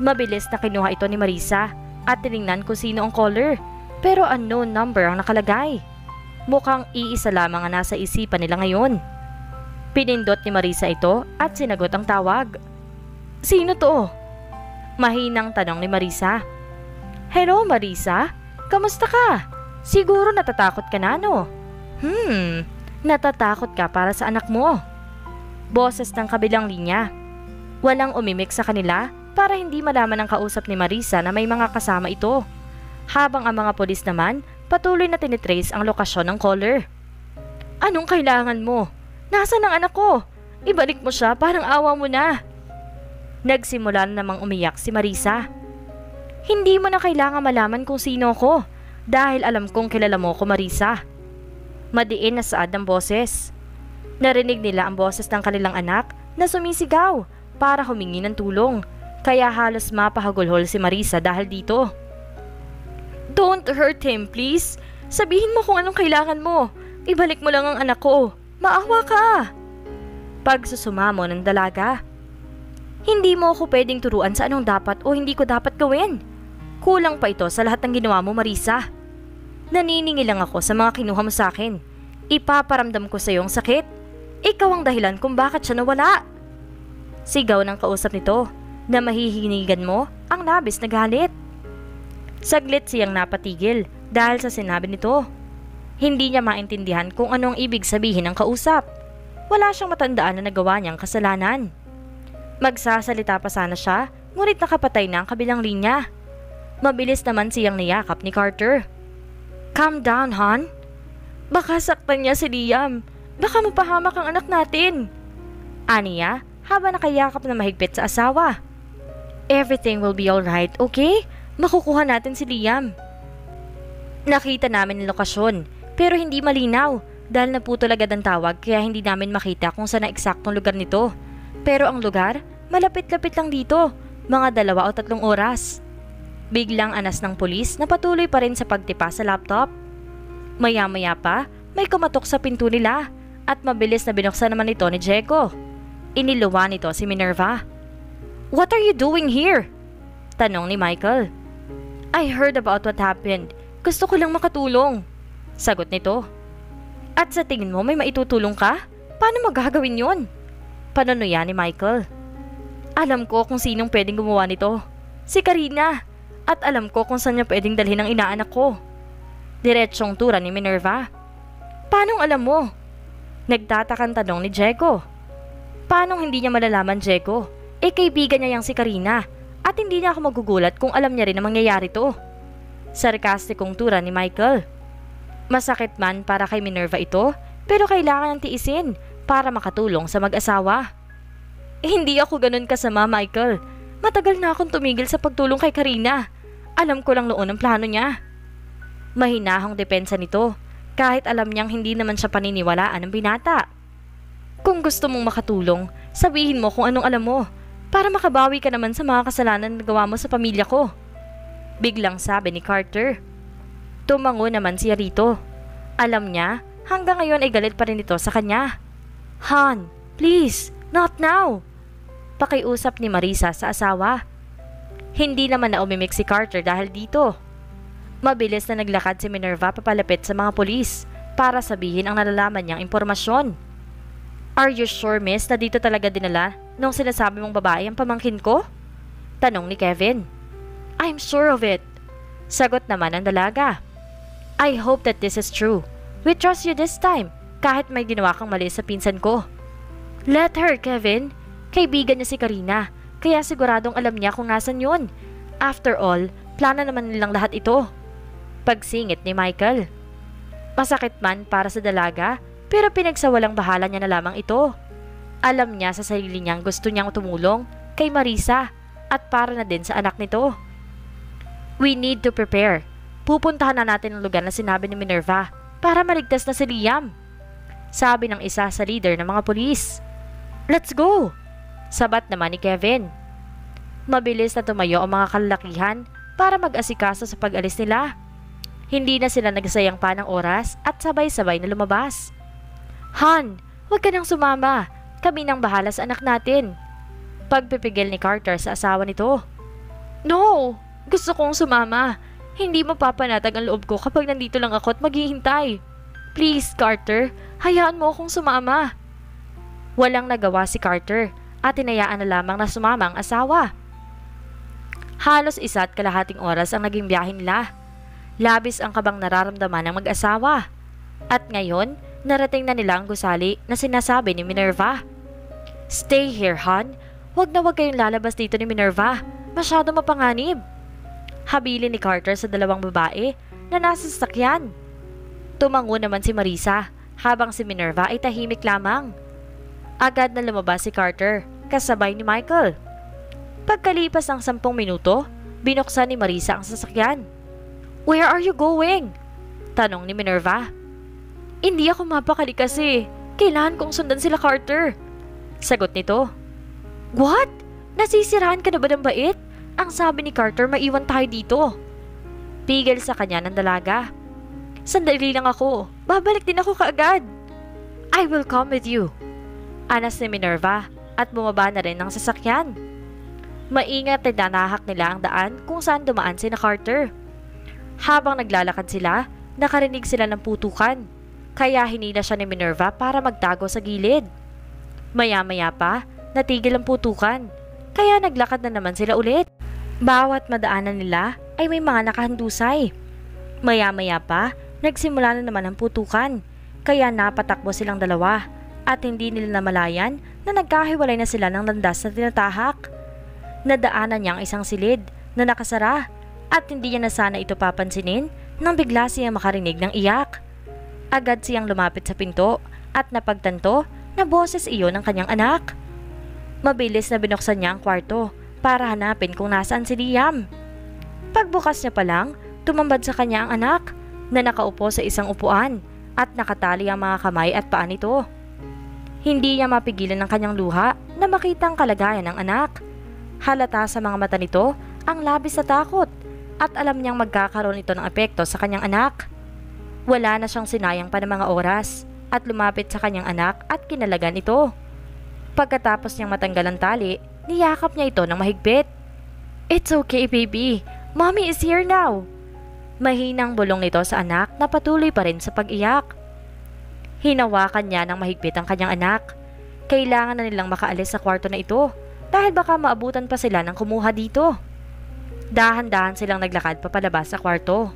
Mabilis na kinuha ito ni Marisa at tiningnan kung sino ang caller. Pero unknown number ang nakalagay. Mukhang iisa lamang ang nasa isipan nila ngayon. Pinindot ni Marisa ito at sinagot ang tawag. Sino to? Mahinang tanong ni Marisa. Hello Marisa, kamusta ka? Siguro natatakot ka na no? Hmm, natatakot ka para sa anak mo. Boses ng kabilang linya. Walang umimik sa kanila para hindi malaman ng kausap ni Marisa na may mga kasama ito. Habang ang mga polis naman patuloy na tinitrace ang lokasyon ng caller. Anong kailangan mo? Nasaan ang anak ko? Ibalik mo siya, parang awa mo na. Nagsimula na namang umiyak si Marisa. Hindi mo na kailangan malaman kung sino ko dahil alam kong kilala mo ko Marisa. Madiin na saad ng boses. Narinig nila ang boses ng kanilang anak na sumisigaw para humingi ng tulong kaya halos mapahagulhol si Marisa dahil dito. Don't hurt him please. Sabihin mo kung anong kailangan mo. Ibalik mo lang ang anak ko. Maawa ka. Pagsusumamo ng dalaga. Hindi mo ako pwedeng turuan sa anong dapat o hindi ko dapat gawin. Kulang pa ito sa lahat ng ginawa mo, Marisa. Naniningil lang ako sa mga kinuha mo sa akin. Ipaparamdam ko sa iyo ang sakit. Ikaw ang dahilan kung bakit siya nawala. Sigaw ng kausap nito na mahihinigan mo ang labis na galit. Saglit siyang napatigil dahil sa sinabi nito. Hindi niya maintindihan kung anong ibig sabihin ng kausap. Wala siyang matandaan na nagawa niyang kasalanan. Magsasalita pa sana siya, ngunit nakapatay na ang kabilang linya. Mabilis naman siyang niyakap ni Carter. Calm down, hon. Baka saktan niya si Liam. Baka mapahamak ang anak natin. Aniya, habang nakayakap na mahigpit sa asawa. Everything will be alright, okay? Makukuha natin si Liam. Nakita namin ang lokasyon, pero hindi malinaw dahil naputol agad ang tawag kaya hindi namin makita kung saan ang eksaktong lugar nito. Pero ang lugar, malapit-lapit lang dito, mga dalawa o tatlong oras. Biglang anas ng pulis na patuloy pa rin sa pagtipa sa laptop. Maya-maya pa, may kumatok sa pinto nila at mabilis na binuksan naman ito ni Diego. Iniluwa nito si Minerva. What are you doing here? Tanong ni Michael. I heard about what happened. Gusto ko lang makatulong. Sagot nito. At sa tingin mo may maitutulong ka? Paano magagawin yon? Pananuya ni Michael. Alam ko kung sinong pwedeng gumawa nito. Si Karina. At alam ko kung saan niya pwedeng dalhin ang inaanak ko. Diretsyong tura ni Minerva. Paano alam mo? Nagtatakan tanong ni Diego. Paano hindi niya malalaman, Diego? Eh kaibigan niya yang si Karina. At hindi niya ako magugulat kung alam niya rin na mangyayari to. Sarkastikong tura ni Michael. Masakit man para kay Minerva ito, pero kailangan niyang tiisin para makatulong sa mag-asawa. Eh, hindi ako ganun kasama, Michael. Matagal na akong tumigil sa pagtulong kay Karina. Alam ko lang noon ang plano niya. Mahinahong depensa nito, kahit alam niyang hindi naman siya paniniwalaan ng binata. Kung gusto mong makatulong, sabihin mo kung anong alam mo, para makabawi ka naman sa mga kasalanan na gawa mo sa pamilya ko. Biglang sabi ni Carter. Tumango naman siya rito. Alam niya, hanggang ngayon ay galit pa rin ito sa kanya. Han, please, not now. Pakiusap ni Marisa sa asawa. Hindi naman na umimik si Carter dahil dito. Mabilis na naglakad si Minerva papalapit sa mga polis para sabihin ang nalalaman niyang impormasyon. Are you sure miss na dito talaga dinala nung sinasabi mong babae ang pamangkin ko? Tanong ni Kevin. I'm sure of it. Sagot naman ng dalaga. I hope that this is true. We trust you this time kahit may ginawa kang mali sa pinsan ko. Let her, Kevin. Kaibigan niya si Karina, kaya siguradong alam niya kung nasan yun. After all, plano naman nilang lahat ito. Pagsingit ni Michael. Masakit man para sa dalaga, pero pinagsawalang bahala niya na lamang ito. Alam niya sa sarili niyang gusto niyang tumulong kay Marisa at para na din sa anak nito. We need to prepare. Pupuntahan na natin ang lugar na sinabi ni Minerva para maligtas na si Liam. Sabi ng isa sa leader ng mga pulis. Let's go! Sabat naman ni Kevin. Mabilis na tumayo ang mga kalalakihan para mag-asikaso sa pag-alis nila. Hindi na sila nagsayang pa ng oras at sabay-sabay na lumabas. Han, Huwag ka nang sumama. Kami nang bahala sa anak natin. Pagpipigil ni Carter sa asawa nito. No! Gusto kong sumama. Hindi mapapanatag ang loob ko kapag nandito lang ako at maghihintay. Please, Carter, hayaan mo akong sumama. Walang nagawa si Carter at tinayaan na lamang na sumama ang asawa. Halos isa't kalahating oras ang naging biyahe nila. Labis ang kabang nararamdaman ng mag-asawa. At ngayon, narating na nila ang gusali na sinasabi ni Minerva. Stay here, hon. Huwag na huwag kayong lalabas dito ni Minerva. Masyado mapanganib. Habilin ni Carter sa dalawang babae na nasa sasakyan. Tumango naman si Marisa habang si Minerva ay tahimik lamang. Agad na lumabas si Carter kasabay ni Michael. Pagkalipas ng sampung minuto, binuksan ni Marisa ang sasakyan. Where are you going? Tanong ni Minerva. Hindi ako mapakali kasi. Kailangan kong sundan sila Carter. Sagot nito. What? Nasisiraan ka na ba ng bait? Ang sabi ni Carter, maiwan tayo dito. Pigil sa kanya ng dalaga. Sandali lang ako. Babalik din ako kaagad. I will come with you. Anas ni Minerva at bumaba na rin ng sasakyan. Maingat ay nanahak nila ang daan kung saan dumaan si na Carter. Habang naglalakad sila, nakarinig sila ng putukan. Kaya hinila siya ni Minerva para magtago sa gilid. Maya-maya pa, natigil ang putukan. Kaya naglakad na naman sila ulit. Bawat madaanan nila ay may mga nakahandusay. Maya-maya pa, nagsimula na naman ang putukan. Kaya napatakbo silang dalawa at hindi nila namalayan na nagkahiwalay na sila ng landas na tinatahak. Nadaanan niya ang isang silid na nakasara at hindi niya na sana ito papansinin nang bigla siya makarinig ng iyak. Agad siyang lumapit sa pinto at napagtanto na boses iyon ng kanyang anak. Mabilis na binuksan niya ang kwarto para hanapin kung nasaan si Liam. Pagbukas niya pa lang, tumambad sa kanya ang anak na nakaupo sa isang upuan at nakatali ang mga kamay at paa nito. Hindi niya mapigilan ang kanyang luha na makita ang kalagayan ng anak. Halata sa mga mata nito ang labis na takot at alam niyang magkakaroon ito ng epekto sa kanyang anak. Wala na siyang sinayang pa ng mga oras at lumapit sa kanyang anak at kinalagan ito. Pagkatapos niyang matanggal ang tali, niyakap niya ito ng mahigpit. It's okay baby, mommy is here now. Mahinang bulong nito sa anak na patuloy pa rin sa pag-iyak. Hinawakan niya ng mahigpit ang kanyang anak. Kailangan na nilang makaalis sa kwarto na ito dahil baka maabutan pa sila ng kumuha dito. Dahan-dahan silang naglakad papalabas sa kwarto.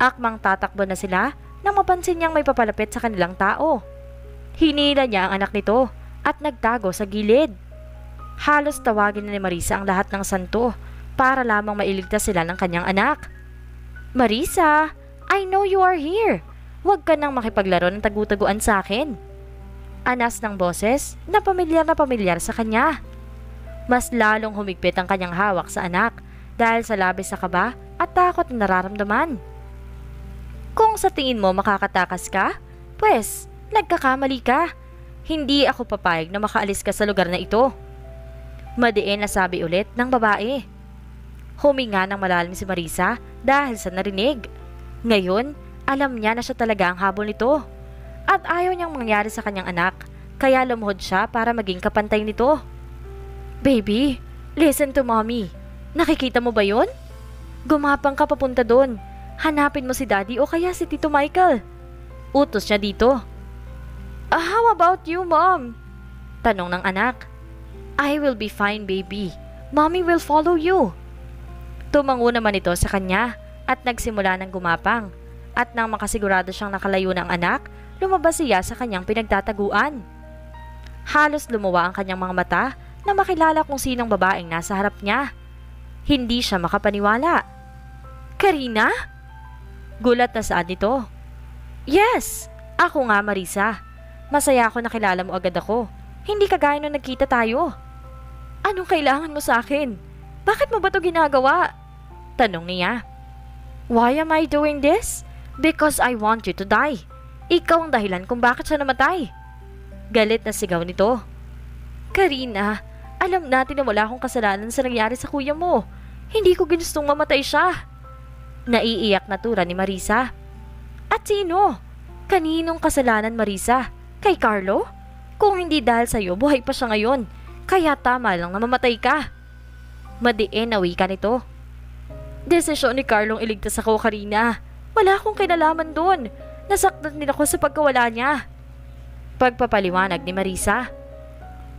Akmang tatakbo na sila nang mapansin niyang may papalapit sa kanilang tao. Hinila niya ang anak nito at nagtago sa gilid. Halos tawagin na ni Marisa ang lahat ng santo para lamang mailigtas sila ng kanyang anak. Marisa, I know you are here. Huwag ka nang makipaglaro ng tagutaguan sa akin. Anas ng boses na pamilyar na pamilyar sa kanya. Mas lalong humigpit ang kanyang hawak sa anak dahil sa labis sa kaba at takot na nararamdaman. Kung sa tingin mo makakatakas ka, pues, nagkakamali ka. Hindi ako papayag na makaalis ka sa lugar na ito. Madiin na sabi ulit ng babae. Huminga ng malalim si Marisa dahil sa narinig. Ngayon, alam niya na siya talaga ang habol nito. At ayaw niyang mangyari sa kanyang anak, kaya lumuhod siya para maging kapantay nito. Baby, listen to mommy. Nakikita mo ba yon? Gumapang ka papunta doon. Hanapin mo si daddy o kaya si Tito Michael. Utos niya dito. Ah, how about you, mom? Tanong ng anak. I will be fine, baby. Mommy will follow you. Tumango naman ito sa kanya at nagsimula ng gumapang. At nang makasigurado siyang nakalayo ng anak, lumabas siya sa kanyang pinagtataguan. Halos lumuwa ang kanyang mga mata na makilala kung sinong babaeng nasa harap niya. Hindi siya makapaniwala. Karina? Gulat na saan nito. Yes, ako nga Marisa. Masaya ako nakilala mo agad ako. Hindi kagaya nung nagkita tayo. Anong kailangan mo sa akin? Bakit mo ba to ginagawa? Tanong niya. Why am I doing this? Because I want you to die. Ikaw ang dahilan kung bakit siya namatay. Galit na sigaw nito. Karina, alam natin na wala akong kasalanan sa nangyari sa kuya mo. Hindi ko ginustong mamatay siya. Naiiyak na tura ni Marisa. At sino? Kaninong kasalanan Marisa? Kay Carlo? Kung hindi dahil sa'yo, buhay pa siya ngayon. Kaya tama lang na mamatay ka. Madiin na wika nito. Desisyon ni Carlong iligtas ako, Karina. Wala akong kinalaman doon. Nasaktan din ako sa pagkawala niya. Pagpapaliwanag ni Marisa.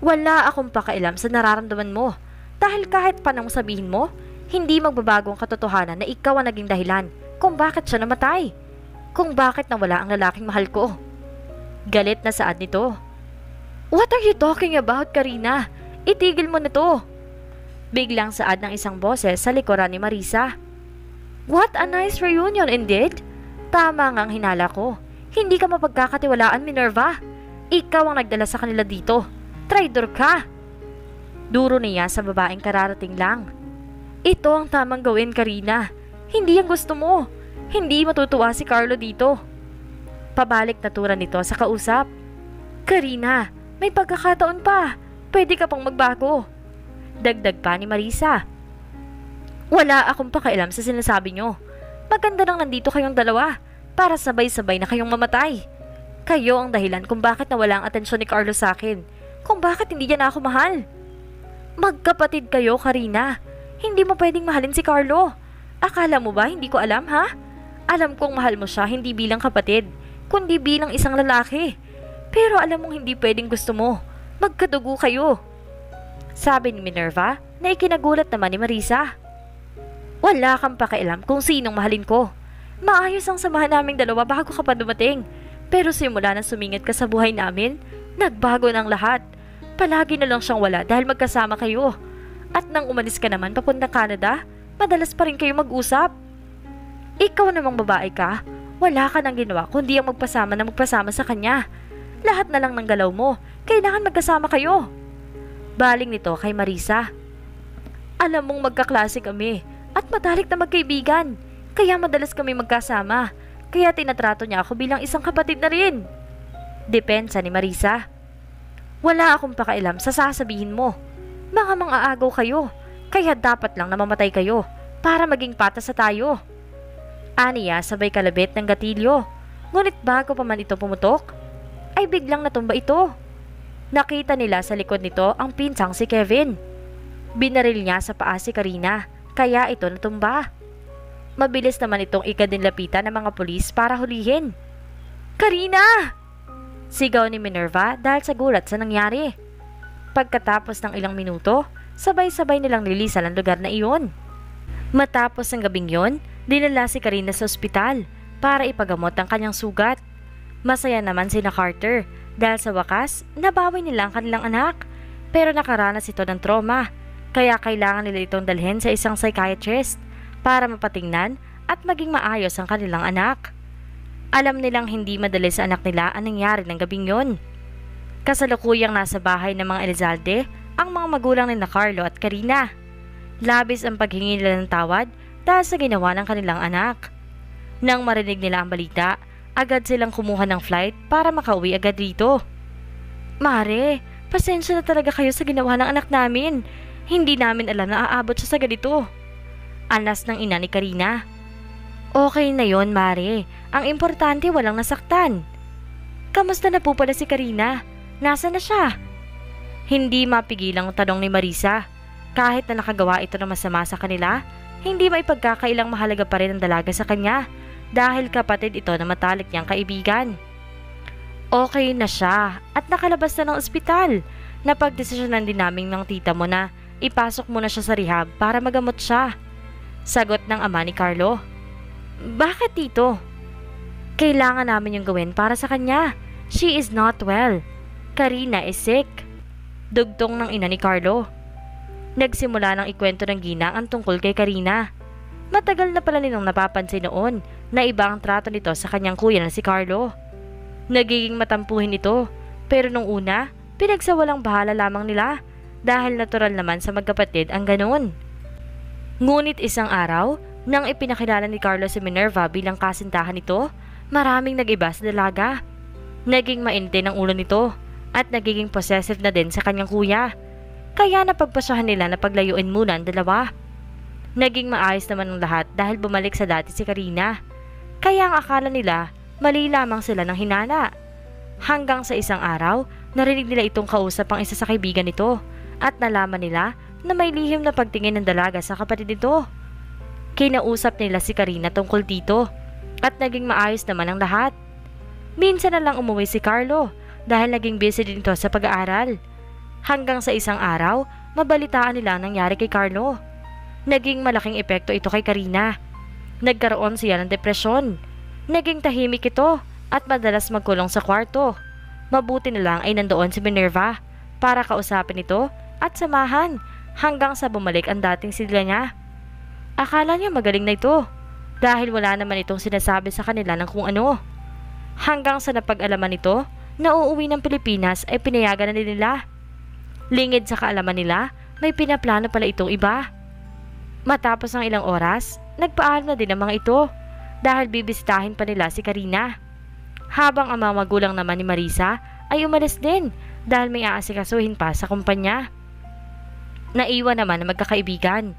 Wala akong pakailam sa nararamdaman mo. Dahil kahit pa nang sabihin mo, hindi magbabago ang katotohanan na ikaw ang naging dahilan kung bakit siya namatay. Kung bakit nawala ang lalaking mahal ko. Galit na saad nito. What are you talking about, Karina? Itigil mo na to. Biglang saad ng isang boses sa likuran ni Marisa. What a nice reunion indeed. Tama nga ang hinala ko. Hindi ka mapagkakatiwalaan, Minerva. Ikaw ang nagdala sa kanila dito. Traitor ka. Duro niya sa babaeng kararating lang. Ito ang tamang gawin, Karina. Hindi ang gusto mo. Hindi matutuwa si Carlo dito. Pabalik na tura nito sa kausap. Karina, may pagkakataon pa. Pwede ka pang magbago. Dagdag pa ni Marisa. Wala akong pakailam sa sinasabi nyo. Maganda nang nandito kayong dalawa para sabay-sabay na kayong mamatay. Kayo ang dahilan kung bakit nawala ang atensyon ni Carlo sa akin. Kung bakit hindi niya na ako mahal. Magkapatid kayo, Karina. Hindi mo pwedeng mahalin si Carlo. Akala mo ba hindi ko alam, ha? Alam kong mahal mo siya hindi bilang kapatid, kundi bilang isang lalaki. Pero alam mong hindi pwedeng gusto mo. Magkadugo kayo. Sabi ni Minerva na ikinagulat naman ni Marisa. Wala kang pakialam kung sinong mahalin ko. Maayos ang samahan naming dalawa bago ka pa dumating. Pero simula na sumingit ka sa buhay namin, nagbago ng lahat. Palagi na lang siyang wala dahil magkasama kayo. At nang umalis ka naman papunta Canada, madalas pa rin kayo mag-usap. Ikaw namang babae ka, wala ka nang ginawa kundi ang magpasama na magpasama sa kanya. Lahat na lang ng galaw mo, kailangan magkasama kayo. Baling nito kay Marisa. Alam mong magkaklase kami at matalik na magkaibigan. Kaya madalas kami magkasama. Kaya tinatrato niya ako bilang isang kapatid na rin. Depensa ni Marisa. Wala akong pakailam sa sasabihin mo. Mga mga agaw kayo. Kaya dapat lang na mamatay kayo para maging patas sa tayo. Aniya sabay kalabit ng gatilyo. Ngunit bago pa man ito pumutok, ay biglang natumba ito. Nakita nila sa likod nito ang pinsang si Kevin. Binaril niya sa paa si Karina, kaya ito natumba. Mabilis naman itong ikadinlapitan ng mga pulis para hulihin. Karina! Sigaw ni Minerva dahil sa gulat sa nangyari. Pagkatapos ng ilang minuto, sabay-sabay nilang nilisan ang lugar na iyon. Matapos ang gabing yon, dinala si Karina sa ospital para ipagamot ang kanyang sugat. Masaya naman si na Carter dahil sa wakas, nabawi nila ang kanilang anak. Pero nakaranas ito ng trauma, kaya kailangan nila itong dalhin sa isang psychiatrist para mapatingnan at maging maayos ang kanilang anak. Alam nilang hindi madali sa anak nila ang nangyari ng gabing yon. Kasalukuyang nasa bahay ng mga Elizalde ang mga magulang ni na Carlo at Karina. Labis ang paghingi nila ng tawad dahil sa ginawa ng kanilang anak. Nang marinig nila ang balita, agad silang kumuha ng flight para makauwi agad dito. Mare, pasensya na talaga kayo sa ginawa ng anak namin. Hindi namin alam na aabot siya sa ganito. Anas ng ina ni Karina. Okay na yon, Mare. Ang importante walang nasaktan. Kamusta na po pala si Karina? Nasa na siya? Hindi mapigilang tanong ni Marisa. Kahit na nakagawa ito ng masama sa kanila, hindi maipagkakailang mahalaga pa rin ang dalaga sa kanya dahil kapatid ito na matalik niyang kaibigan. Okay na siya at nakalabas na ng ospital. Napagdesisyonan din namin ng tita mo na ipasok mo na siya sa rehab para magamot siya. Sagot ng ama ni Carlo. Bakit tito? Kailangan namin yung gawin para sa kanya. She is not well. Karina is sick. Dugtong ng ina ni Carlo. Nagsimula ng ikwento ng ginang ang tungkol kay Karina. Matagal na pala nilang napapansin noon na iba ang trato nito sa kanyang kuya na si Carlo. Nagiging matampuhin ito, pero nung una, pinagsawalang bahala lamang nila dahil natural naman sa magkapatid ang ganoon. Ngunit isang araw, nang ipinakilala ni Carlo si Minerva bilang kasintahan nito, maraming nag-iba sa dalaga. Naging mainte ang ulo nito at nagiging possessive na din sa kanyang kuya. Kaya napagpasyahan nila na paglayuin muna ang dalawa. Naging maayos naman ang lahat dahil bumalik sa dati si Karina. Kaya ang akala nila, mali lamang sila ng hinala. Hanggang sa isang araw, narinig nila itong kausap ang isa sa kaibigan nito at nalaman nila na may lihim na pagtingin ng dalaga sa kapatid nito. Kinausap nila si Karina tungkol dito at naging maayos naman ang lahat. Minsan na lang umuwi si Carlo dahil naging busy din ito sa pag-aaral. Hanggang sa isang araw, mabalitaan nila ang nangyari kay Carlo. Naging malaking epekto ito kay Karina. Nagkaroon siya ng depresyon. Naging tahimik ito at madalas magkulong sa kwarto. Mabuti na lang ay nandoon si Minerva para kausapin ito at samahan hanggang sa bumalik ang dating sigla niya. Akala niya magaling na ito dahil wala naman itong sinasabi sa kanila ng kung ano. Hanggang sa napag-alaman nito na uuwi ng Pilipinas ay pinayagan na nila. Lingid sa kaalaman nila, may pinaplano pala itong iba. Matapos ang ilang oras, nagpaalam na din ang mga ito dahil bibisitahin pa nila si Karina. Habang ang mga magulang naman ni Marisa ay umalis din dahil may aasikasuhin pa sa kumpanya. Naiwan naman na magkakaibigan.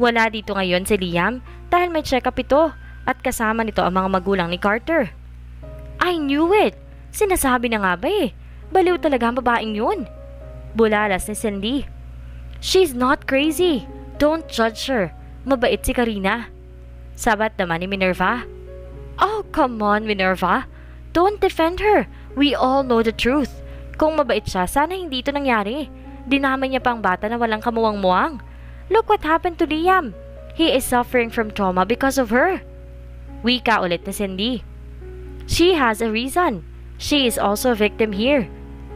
Wala dito ngayon si Liam dahil may check-up ito at kasama nito ang mga magulang ni Carter. I knew it! Sinasabi na nga ba eh. Baliw talaga ang babaeng yun. Bulalas ni Cindy. She's not crazy. Don't judge her. Mabait si Karina. Sabat naman ni Minerva. Oh, come on, Minerva. Don't defend her. We all know the truth. Kung mabait siya, sana hindi ito nangyari. Dinamay niya pang bata na walang kamuwang-muwang. Look what happened to Liam. He is suffering from trauma because of her. Wika ulit ni Cindy. She has a reason. She is also a victim here.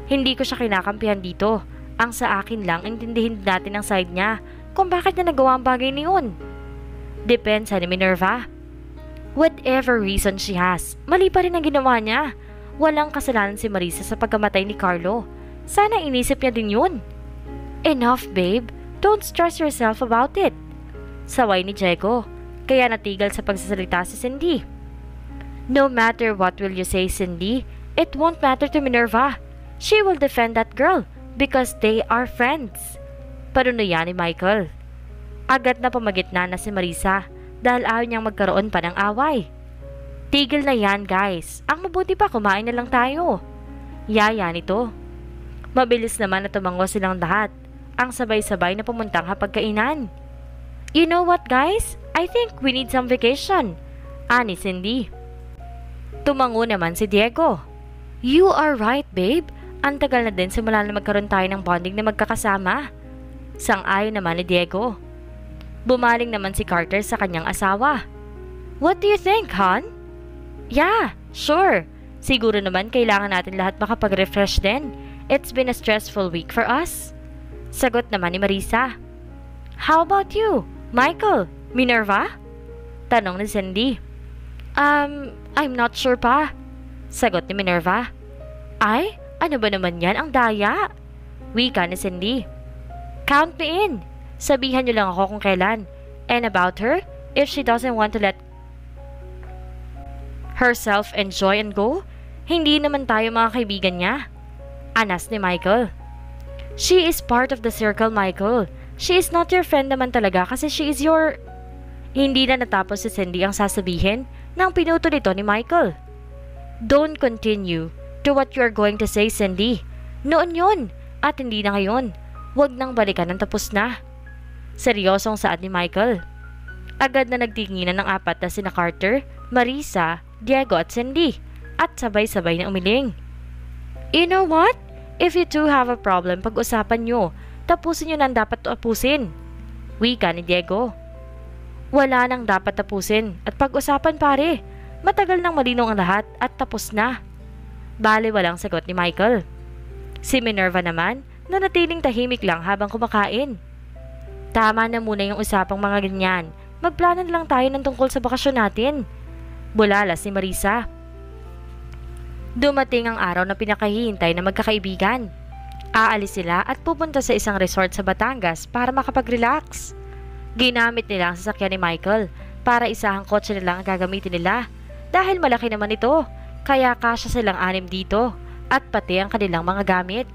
Hindi ko siya kinakampihan dito. Ang sa akin lang, intindihin natin ang side niya kung bakit niya nagawa ang bagay niyon. Depensa ni Minerva. Whatever reason she has, mali pa rin ang ginawa niya. Walang kasalanan si Marisa sa pagkamatay ni Carlo. Sana inisip niya din yun. Enough, babe. Don't stress yourself about it. Saway ni Diego, kaya natigil sa pagsasalita si Cindy. No matter what will you say, Cindy, it won't matter to Minerva. She will defend that girl because they are friends. Parunuyan ni Michael. Agad na pumagitna na si Marisa dahil ayaw niyang magkaroon pa ng away. Tigil na yan guys. Ang mabuti pa kumain na lang tayo. Yaya nito. Mabilis naman na tumango silang lahat. Ang sabay-sabay na pumuntang hapagkainan. You know what guys? I think we need some vacation. Ani Cindy. Tumango naman si Diego. You are right babe. Ang tagal na din simula na magkaroon tayo ng bonding na magkakasama. Sang-ayon naman ni Diego. Bumaling naman si Carter sa kanyang asawa. What do you think, hon? Yeah, sure. Siguro naman kailangan natin lahat makapag-refresh din. It's been a stressful week for us. Sagot naman ni Marisa. How about you, Michael? Minerva? Tanong ni Cindy. Um, I'm not sure pa. Sagot ni Minerva. Ay, ano ba naman yan ang daya? Wika ni Cindy. Count me in. Sabihan niyo lang ako kung kailan. And about her, if she doesn't want to let herself enjoy and go, hindi naman tayo mga kaibigan niya. Anas ni Michael. She is part of the circle, Michael. She is not your friend naman talaga kasi she is your... Hindi na natapos si Cindy ang sasabihin nang pinuto nito ni Michael. Don't continue to what you are going to say, Cindy. Noon yun at hindi na ngayon. Huwag nang balikan ng tapos na. Seryosong saad ni Michael. Agad na nagtinginan ng apat na sina Carter, Marisa, Diego at Cindy at sabay-sabay na umiling. You know what? If you two have a problem, pag-usapan nyo. Tapusin nyo nang dapat tapusin. Wika ni Diego. Wala nang dapat tapusin at pag-usapan pare. Matagal nang malinong ang lahat at tapos na. Bale walang sagot ni Michael. Si Minerva naman, nanatiling tahimik lang habang kumakain. Tama na muna yung usapang mga ganyan. Magplano lang tayo ng tungkol sa bakasyon natin. Bulalas si Marisa. Dumating ang araw na pinakahihintay na magkakaibigan. Aalis sila at pupunta sa isang resort sa Batangas para makapag-relax. Ginamit nila ang sasakyan ni Michael para isahang kotse nila ang gagamitin nila dahil malaki naman ito kaya kasya silang anim dito at pati ang kanilang mga gamit.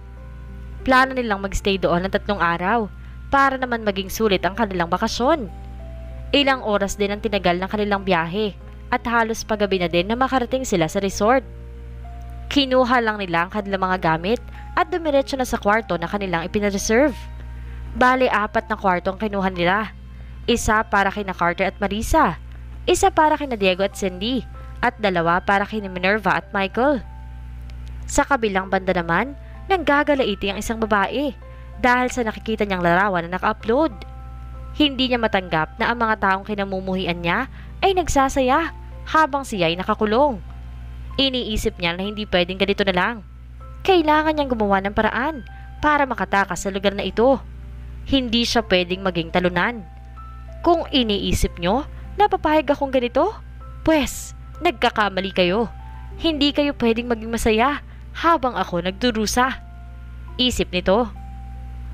Plano nilang magstay doon ng tatlong araw para naman maging sulit ang kanilang bakasyon. Ilang oras din ang tinagal ng kanilang biyahe at halos pagabi na din na makarating sila sa resort. Kinuha lang nila ang kanilang mga gamit at dumiretso na sa kwarto na kanilang ipinareserve. Bale, apat na kwarto ang kinuha nila. Isa para kina Carter at Marisa, isa para kina Diego at Cindy, at dalawa para kina Minerva at Michael. Sa kabilang banda naman, nanggagalaiti ang isang babae dahil sa nakikita niyang larawan na naka-upload. Hindi niya matanggap na ang mga taong kinamumuhian niya ay nagsasaya habang siya ay nakakulong. Iniisip niya na hindi pwedeng ganito na lang. Kailangan niyang gumawa ng paraan para makatakas sa lugar na ito. Hindi siya pwedeng maging talunan. Kung iniisip nyo na papayag akong ganito, pwes, nagkakamali kayo. Hindi kayo pwedeng maging masaya habang ako nagdurusa. Isip nito.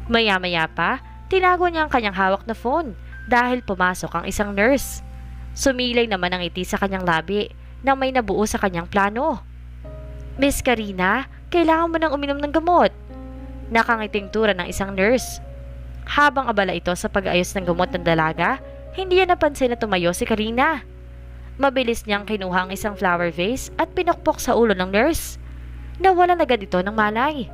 Maya-maya pa, tinago niya ang kanyang hawak na phone dahil pumasok ang isang nurse. Sumilay naman ang iti sa kanyang labi na may nabuo sa kanyang plano. Miss Karina, kailangan mo nang uminom ng gamot. Nakangiting tura ng isang nurse. Habang abala ito sa pag-ayos ng gamot ng dalaga, hindi niya napansin na tumayo si Karina. Mabilis niyang kinuha ang isang flower vase at pinakpok sa ulo ng nurse. Nawala agad ito ng malay.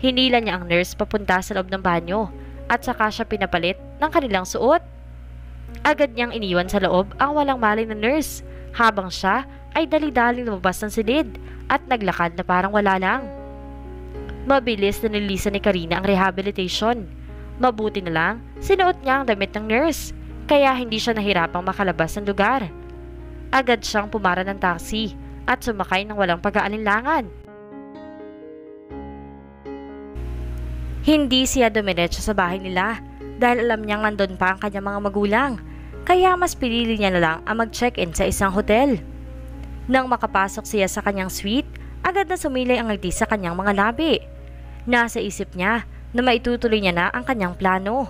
Hinila niya ang nurse papunta sa loob ng banyo at saka siya pinapalit ng kanilang suot. Agad niyang iniwan sa loob ang walang malay na nurse habang siya ay dali-dali lumabas ng silid at naglakad na parang wala lang. Mabilis na nilisa ni Karina ang rehabilitation Mabuti na lang, sinuot niya ang damit ng nurse, kaya hindi siya nahirapang makalabas ng lugar. Agad siyang pumara ng taxi at sumakay ng walang pag-aalinlangan. Hindi siya dumiretso sa bahay nila dahil alam niyang nandun pa ang kanyang mga magulang, kaya mas pinili niya na lang ang mag-check-in sa isang hotel. Nang makapasok siya sa kanyang suite, agad na sumilay ang ngiti sa kanyang mga labi. Nasa isip niya na maitutuloy niya na ang kanyang plano.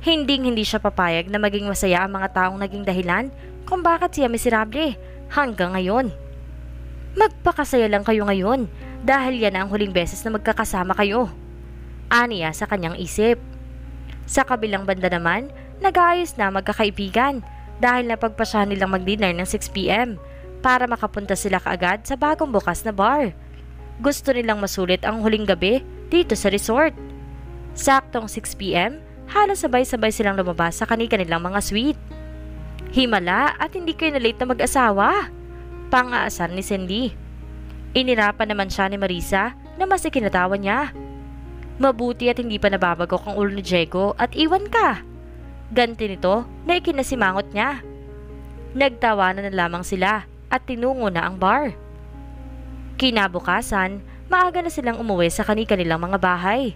Hinding hindi siya papayag na maging masaya ang mga taong naging dahilan kung bakit siya miserable hanggang ngayon. Magpakasaya lang kayo ngayon dahil yan ang huling beses na magkakasama kayo. Aniya sa kanyang isip. Sa kabilang banda naman, nag-aayos na magkakaibigan dahil napagpasyahan nilang mag-dinner ng 6pm para makapunta sila kaagad sa bagong bukas na bar. Gusto nilang masulit ang huling gabi dito sa resort. Saktong 6pm, halos sabay-sabay silang lumabas sa kanilang mga suite. Himala at hindi kayo na late na mag-asawa. Pang-aasar ni Cindy. Inirapan naman siya ni Marisa na mas ikinatawa niya. Mabuti at hindi pa nababagok ang ulo ni Diego at iwan ka. Ganti nito na ikinasimangot niya. Nagtawanan na lamang sila at tinungo na ang bar. Kinabukasan, maaga na silang umuwi sa kanilang mga bahay.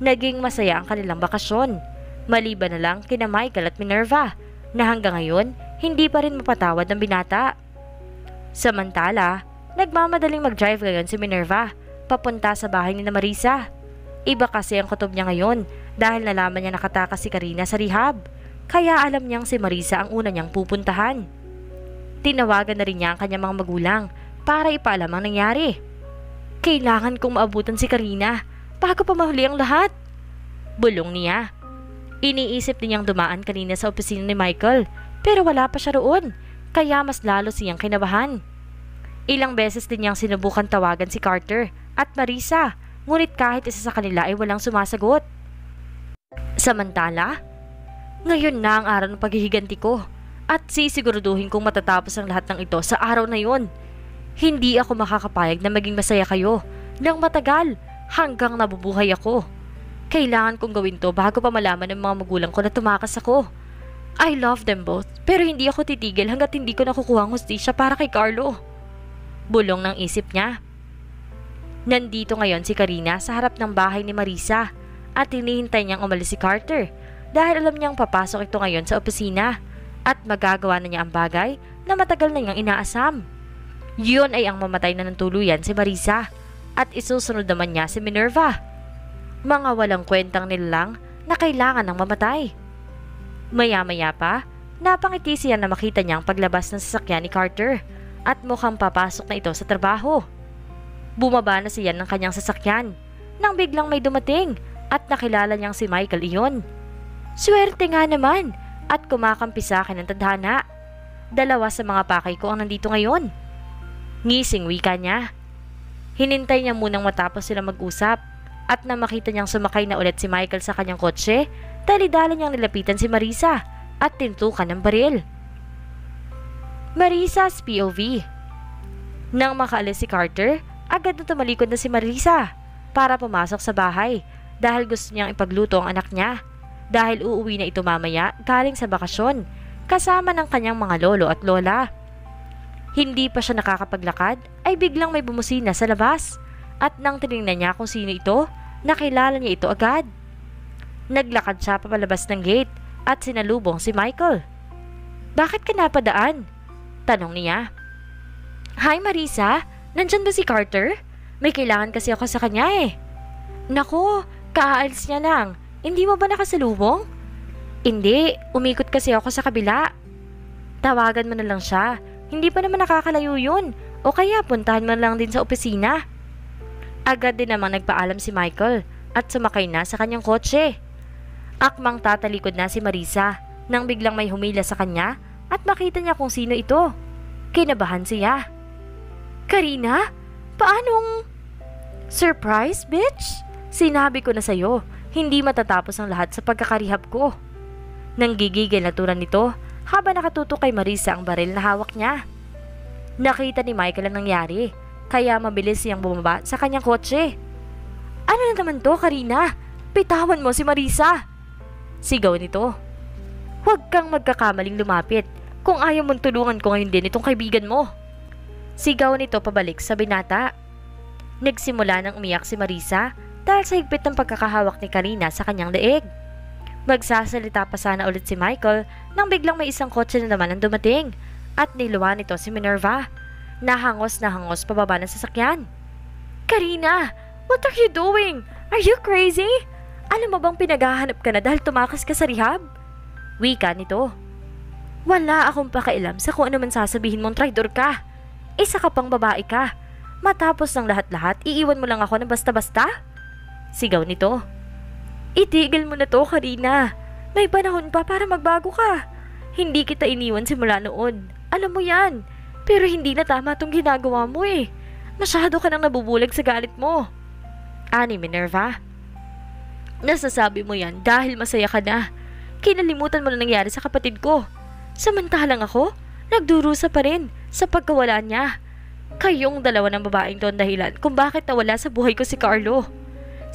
Naging masaya ang kanilang bakasyon. Maliban na lang kina Michael at Minerva na hanggang ngayon hindi pa rin mapatawad ng binata. Samantala, nagmamadaling mag-drive ngayon si Minerva papunta sa bahay ni Marisa. Iba kasi ang kutob niya ngayon dahil nalaman niya nakatakas si Karina sa rehab. Kaya alam niyang si Marisa ang una niyang pupuntahan. Tinawagan na rin niya ang kanyang mga magulang para ipaalam ang nangyari. Kailangan kong maabutan si Karina bago pa mahuli ang lahat. Bulong niya. Iniisip din niyang dumaan kanina sa opisina ni Michael pero wala pa siya roon kaya mas lalo siyang kinabahan. Ilang beses din niyang sinubukan tawagan si Carter at Marisa ngunit kahit isa sa kanila ay walang sumasagot. Samantala, ngayon na ang araw ng paghihiganti ko at sisiguraduhin kong matatapos ang lahat ng ito sa araw na yon. Hindi ako makakapayag na maging masaya kayo ng matagal hanggang nabubuhay ako. Kailangan kong gawin to bago pa malaman ng mga magulang ko na tumakas ako. I love them both, pero hindi ako titigil hanggat hindi ko nakukuha ang hustisya para kay Carlo. Bulong ng isip niya. Nandito ngayon si Karina sa harap ng bahay ni Marisa at hinihintay niyang umalis si Carter dahil alam niyang papasok ito ngayon sa opisina at magagawa na niya ang bagay na matagal na niyang inaasam. Yun ay ang mamatay na ng tuluyan si Marisa at isusunod naman niya si Minerva. Mga walang kwentang nilalang na kailangan ng mamatay. Maya-maya pa, napangiti siya na makita niyang paglabas ng sasakyan ni Carter at mukhang papasok na ito sa trabaho. Bumaba na siya ng kanyang sasakyan nang biglang may dumating at nakilala niyang si Michael iyon. Swerte nga naman at kumakampi sa akin ng tadhana. Dalawa sa mga pakay ko ang nandito ngayon. Ngising wika niya Hinintay niya munang matapos sila mag-usap at na makita niyang sumakay na ulit si Michael sa kanyang kotse, dali-dali niyang nilapitan si Marisa at tintukan ng baril. Marisa's POV Nang makaalis si Carter, agad na tumalikod na si Marisa para pumasok sa bahay dahil gusto niyang ipagluto ang anak niya dahil uuwi na ito mamaya galing sa bakasyon kasama ng kanyang mga lolo at lola. Hindi pa siya nakakapaglakad ay biglang may bumusina sa labas at nang tinignan niya kung sino ito, nakilala niya ito agad. Naglakad siya papalabas ng gate at sinalubong si Michael. Bakit ka napadaan? Tanong niya. Hi Marisa, nandyan ba si Carter? May kailangan kasi ako sa kanya eh. Nako, kaalis niya lang. Hindi mo ba nakasalubong? Hindi, umikot kasi ako sa kabila. Tawagan mo na lang siya. Hindi pa naman nakakalayo yun. O kaya puntahan mo lang din sa opisina. Agad din namang nagpaalam si Michael at sumakay na sa kanyang kotse. Akmang tatalikod na si Marisa nang biglang may humila sa kanya at makita niya kung sino ito. Kinabahan siya. Karina? Paanong... Surprise, bitch? Sinabi ko na sa'yo, hindi matatapos ang lahat sa pagkakarihab ko. Nang gigigil na turan nito habang nakatutok kay Marisa ang baril na hawak niya. Nakita ni Michael ang nangyari, kaya mabilis siyang bumaba sa kanyang kotse. Ano na naman to, Karina? Pitawan mo si Marisa! Sigaw nito. Huwag kang magkakamaling lumapit kung ayaw mong tulungan ko ngayon din itong kaibigan mo. Sigaw nito pabalik sa binata. Nagsimula nang umiyak si Marisa dahil sa higpit ng pagkakahawak ni Karina sa kanyang leeg. Magsasalita pa sana ulit si Michael nang biglang may isang kotse na naman ang dumating at niluwa nito si Minerva. Nahangos na hangos pababa ng sasakyan. Karina, what are you doing? Are you crazy? Alam mo bang pinaghahanap ka na dahil tumakas ka sa rehab? Wika nito. Wala akong pakialam sa kung ano man sasabihin mong traidor ka. Isa ka pang babae ka. Matapos ng lahat-lahat, iiwan mo lang ako na basta-basta? Sigaw nito. Itigil mo na to, Karina. May panahon pa para magbago ka. Hindi kita iniwan simula noon. Alam mo yan. Pero hindi na tama tong ginagawa mo eh. Masyado ka nang nabubulag sa galit mo. Ani Minerva. Nasasabi mo yan dahil masaya ka na. Kinalimutan mo na nangyari sa kapatid ko. Samantalang ako, nagdurusa pa rin sa pagkawala niya. Kayong dalawa ng babaeng to ang dahilan kung bakit nawala sa buhay ko si Carlo.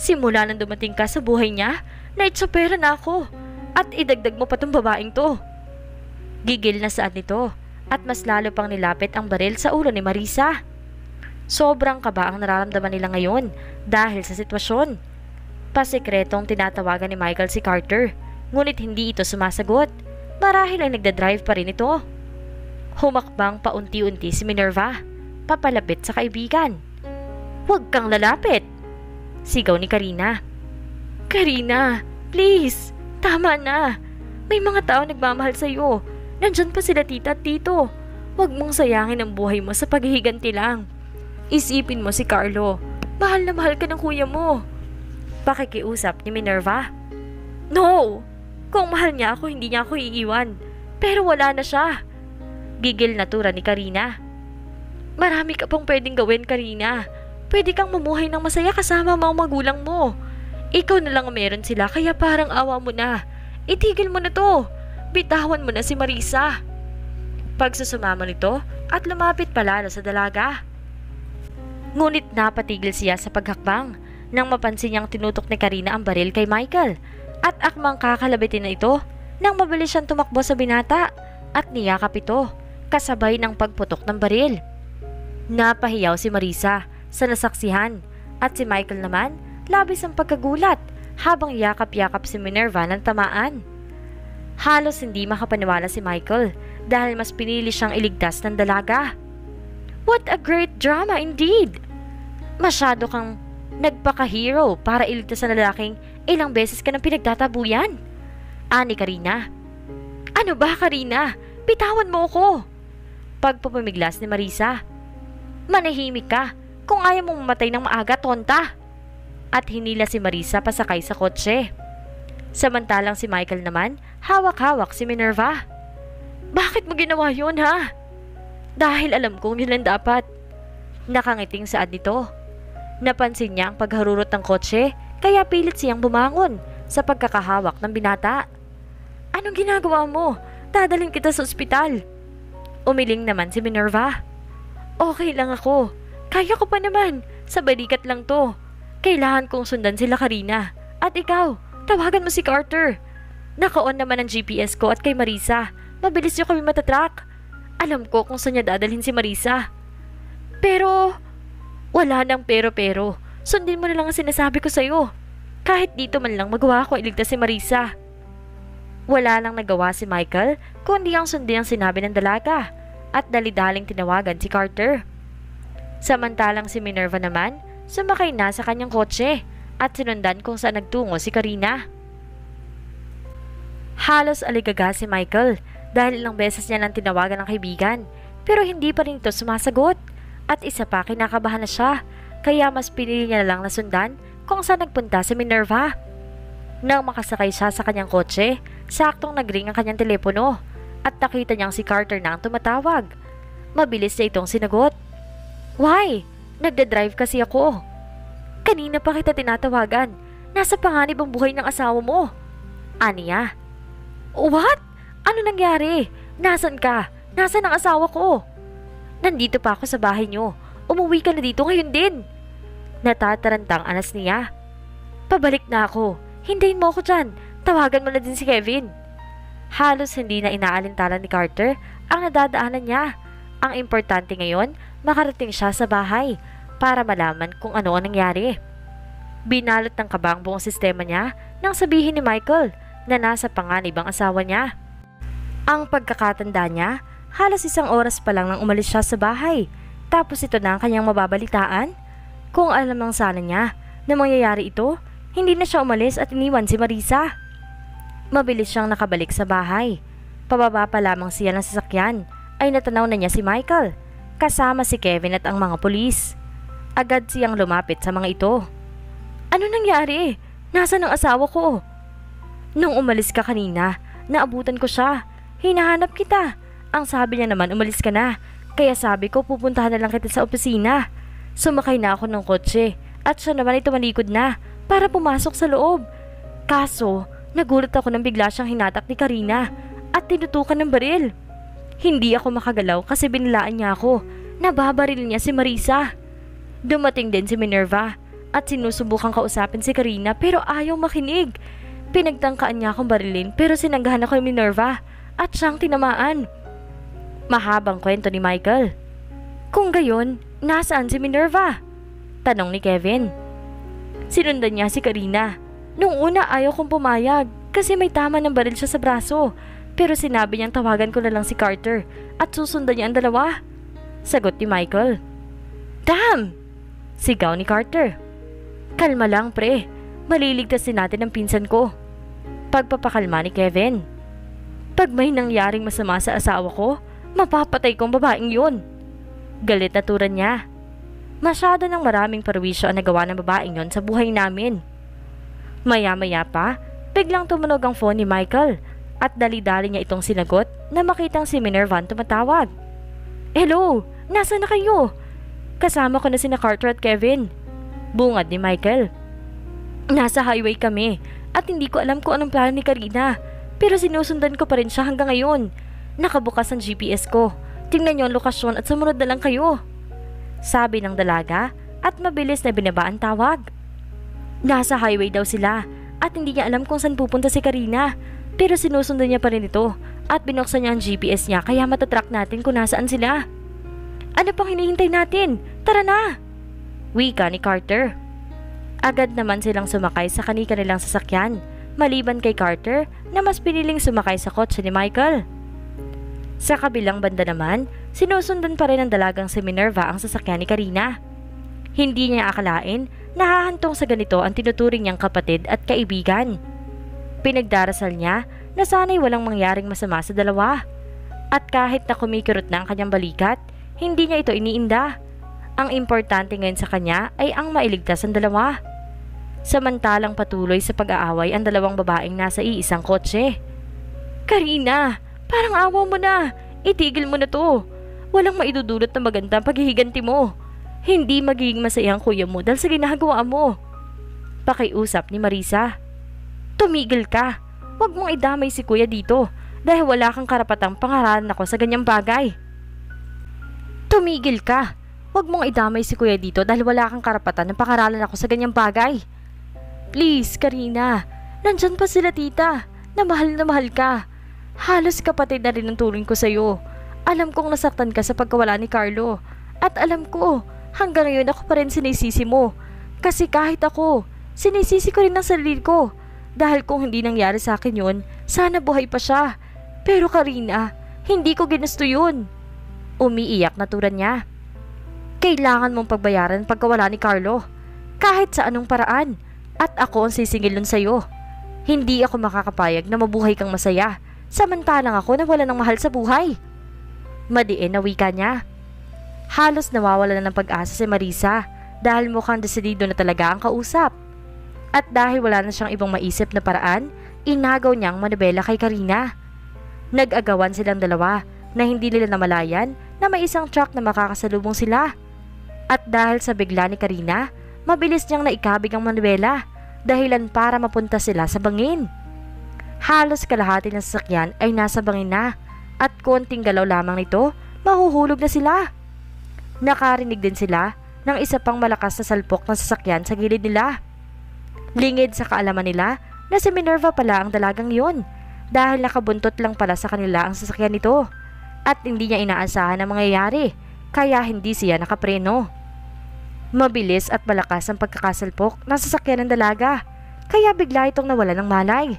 Simula nang dumating ka sa buhay niya, naitsopera na ako. At idagdag mo pa tong babaeng to. Gigil na saan nito at mas lalo pang nilapit ang baril sa ulo ni Marisa. Sobrang kaba ang nararamdaman nila ngayon dahil sa sitwasyon. Pasikretong tinatawagan ni Michael si Carter, ngunit hindi ito sumasagot. Marahil ay nagdadrive pa rin ito. Humakbang paunti-unti si Minerva, papalapit sa kaibigan. Huwag kang lalapit! Sigaw ni Karina. Karina, please, tama na. May mga tao nagmamahal sa'yo. Nandyan pa sila tita at tito. Huwag mong sayangin ang buhay mo sa paghihiganti lang. Isipin mo si Carlo. Mahal na mahal ka ng kuya mo. Pakikiusap ni Minerva. No! Kung mahal niya ako, hindi niya ako iiwan. Pero wala na siya. Gigil na tura ni Karina. Marami ka pang pwedeng gawin, Karina. Pwede kang mamuhay ng masaya kasama mga magulang mo. Ikaw na lang meron sila kaya parang awa mo na. Itigil mo na to. Bitawan mo na si Marisa. Pagsusumama nito at lumapit palalo sa dalaga. Ngunit napatigil siya sa paghakbang nang mapansin niyang tinutok ni Karina ang baril kay Michael at akmang kakalabitin na ito nang mabilis siyang tumakbo sa binata at niyakap ito kasabay ng pagputok ng baril. Napahiyaw si Marisa sa nasaksihan at si Michael naman labis ang pagkagulat habang yakap-yakap si Minerva ng tamaan. Halos hindi makapaniwala si Michael dahil mas pinili siyang iligtas ng dalaga. What a great drama indeed! Masyado kang nagpaka-hero para iligtas sa lalaking ilang beses ka nang pinagtatabuyan. Ani Karina. Ano ba Karina? Bitawan mo ako! Pagpapamiglas ni Marisa. Manahimik ka kung ayaw mong mamatay ng maaga, tonta. At hinila si Marisa pasakay sa kotse. Samantalang si Michael naman, hawak-hawak si Minerva. Bakit mo ginawa yun ha? Dahil alam kong yun lang dapat. Nakangiting saad nito Napansin niya ang pagharurot ng kotse, kaya pilit siyang bumangon sa pagkakahawak ng binata. Anong ginagawa mo? Dadalhin kita sa ospital. Umiling naman si Minerva. Okay lang ako. Kaya ko pa naman. Sa balikat lang to. Kailangan kong sundan sila Karina. At ikaw, tawagan mo si Carter. Naka-on naman ang GPS ko at kay Marisa. Mabilis yung kami matatrack. Alam ko kung saan niya dadalhin si Marisa. Pero, wala nang pero-pero. Sundin mo na lang ang sinasabi ko sa'yo. Kahit dito man lang magawa ko iligtas si Marisa. Wala nang nagawa si Michael kundi ang sundin ang sinabi ng dalaga at dalidaling tinawagan si Carter. Samantalang si Minerva naman, sumakay na sa kanyang kotse at sinundan kung saan nagtungo si Karina. Halos aligaga si Michael dahil ilang beses niya nang tinawagan ng kaibigan pero hindi pa rin ito sumasagot at isa pa kinakabahan na siya kaya mas pinili niya na lang nasundan kung saan nagpunta si Minerva. Nang makasakay siya sa kanyang kotse, saktong nagring ang kanyang telepono at nakita niyang si Carter na ang tumatawag. Mabilis niya itong sinagot. Why? Nagda-drive kasi ako. Kanina pa kita tinatawagan. Nasa panganib ang buhay ng asawa mo. Aniya. What? Ano nangyari? Nasaan ka? Nasaan ang asawa ko? Nandito pa ako sa bahay niyo. Umuwi ka na dito ngayon din. Natatarantang anas niya. Pabalik na ako. Hintayin mo ako dyan. Tawagan mo na din si Kevin. Halos hindi na inaalintala ni Carter ang nadadaanan niya. Ang importante ngayon, makarating siya sa bahay para malaman kung ano ang nangyari. Binalot ng kabang buong sistema niya nang sabihin ni Michael na nasa panganib ang asawa niya. Ang pagkakatanda niya, halos isang oras pa lang nang umalis siya sa bahay. Tapos ito na ang kanyang mababalitaan. Kung alam lang sana niya na mangyayari ito, hindi na siya umalis at iniwan si Marisa. Mabilis siyang nakabalik sa bahay. Pababa pa lamang siya ng sasakyan ay natanaw na niya si Michael kasama si Kevin at ang mga pulis. Agad siyang lumapit sa mga ito. Ano nangyari? Nasaan ang asawa ko? Nung umalis ka kanina, naabutan ko siya. Hinahanap kita. Ang sabi niya naman umalis ka na. Kaya sabi ko pupuntahan na lang kita sa opisina. Sumakay na ako ng kotse at siya naman ay tumalikod na para pumasok sa loob. Kaso, nagulat ako nang bigla siyang hinatak ni Karina at tinutukan ng baril. Hindi ako makagalaw kasi binilaan niya ako. Nababaril niya si Marisa. Dumating din si Minerva at sinusubukang kausapin si Karina pero ayaw makinig. Pinagtangkaan niya akong barilin pero sinanggahan ako ni Minerva at siyang tinamaan. Mahabang kwento ni Michael. Kung gayon, nasaan si Minerva? Tanong ni Kevin. Sinundan niya si Karina. Nung una ayaw kong pumayag kasi may tama ng baril siya sa braso. Pero sinabi niyang tawagan ko na lang si Carter at susundan niya ang dalawa. Sagot ni Michael. Damn! Sigaw ni Carter. Kalma lang pre, maliligtasin natin ang pinsan ko. Pagpapakalma ni Kevin. Pag may nangyaring masama sa asawa ko, mapapatay kong babaeng yun. Galit na turan niya. Masyado ng maraming parwisyo ang nagawa ng babaeng yon sa buhay namin. Maya-maya pa, biglang tumunog ang phone ni Michael at dali-dali niya itong sinagot na makitang si Minervan tumatawag. Hello, nasa na kayo? Kasama ko na sina Carter at Kevin. Bungad ni Michael. Nasa highway kami at hindi ko alam kung anong plano ni Karina. Pero sinusundan ko pa rin siya hanggang ngayon. Nakabukas ang GPS ko. Tingnan niyo ang lokasyon at sumunod na lang kayo. Sabi ng dalaga at mabilis na binaba ang tawag. Nasa highway daw sila at hindi niya alam kung saan pupunta si Karina. Pero sinusundan niya pa rin ito at binuksan niya ang GPS niya kaya matatrack natin kung nasaan sila. Ano pang hinihintay natin? Tara na! Wika ni Carter. Agad naman silang sumakay sa kani-kanilang sasakyan, maliban kay Carter na mas piniling sumakay sa kotse ni Michael. Sa kabilang banda naman, sinusundan pa rin ng dalagang si Minerva ang sasakyan ni Karina. Hindi niya akalain na hahantong sa ganito ang tinuturing niyang kapatid at kaibigan. Pinagdarasal niya na sana'y walang mangyaring masama sa dalawa. At kahit na kumikirot na ang kanyang balikat, hindi niya ito iniinda. Ang importante ngayon sa kanya ay ang mailigtas ang dalawa. Samantalang patuloy sa pag-aaway ang dalawang babaeng nasa iisang kotse. Karina, parang awa mo na. Itigil mo na to. Walang maidudulot na magandang paghihiganti mo. hindi magiging masaya ang kuya mo dahil sa ginagawa mo. Pakiusap ni Marisa. Tumigil ka. Huwag mong idamay si kuya dito dahil wala kang karapatang pangaralan ako sa ganyang bagay. Tumigil ka. Huwag mong idamay si kuya dito dahil wala kang karapatan ng pangaralan ako sa ganyang bagay. Please, Karina. Nandyan pa sila tita. Na mahal na mahal ka. Halos kapatid na rin ang turing ko sa'yo. Alam kong nasaktan ka sa pagkawala ni Carlo. At alam ko, hanggang ngayon ako pa rin sinisisi mo. Kasi kahit ako, sinisisi ko rin ang sarili ko. Dahil kung hindi nangyari sa akin yun, sana buhay pa siya. Pero Karina, hindi ko ginusto yun. Umiiyak na turan niya. Kailangan mong pagbayaran pagkawala ni Carlo. Kahit sa anong paraan. At ako ang sisingil nun sa'yo. Hindi ako makakapayag na mabuhay kang masaya. Samantalang ako na wala ng mahal sa buhay. Madiin na wika niya. Halos nawawala na ng pag-asa si Marisa dahil mukhang desidido na talaga ang kausap. At dahil wala na siyang ibang maisip na paraan, inagaw niya ang manibela kay Karina. Nag-agawan silang dalawa na hindi nila namalayan na may isang truck na makakasalubong sila. At dahil sa bigla ni Karina, mabilis niyang naikabig ang manibela dahilan para mapunta sila sa bangin. Halos kalahati ng sasakyan ay nasa bangin na at konting galaw lamang nito, mahuhulog na sila. Nakarinig din sila ng isa pang malakas na salpok ng sasakyan sa gilid nila. Lingid sa kaalaman nila na si Minerva pala ang dalagang yun dahil nakabuntot lang pala sa kanila ang sasakyan nito at hindi niya inaasahan ang mangyayari kaya hindi siya nakapreno. Mabilis at malakas ang pagkakasalpok ng sasakyan ng dalaga, kaya bigla itong nawala ng malay.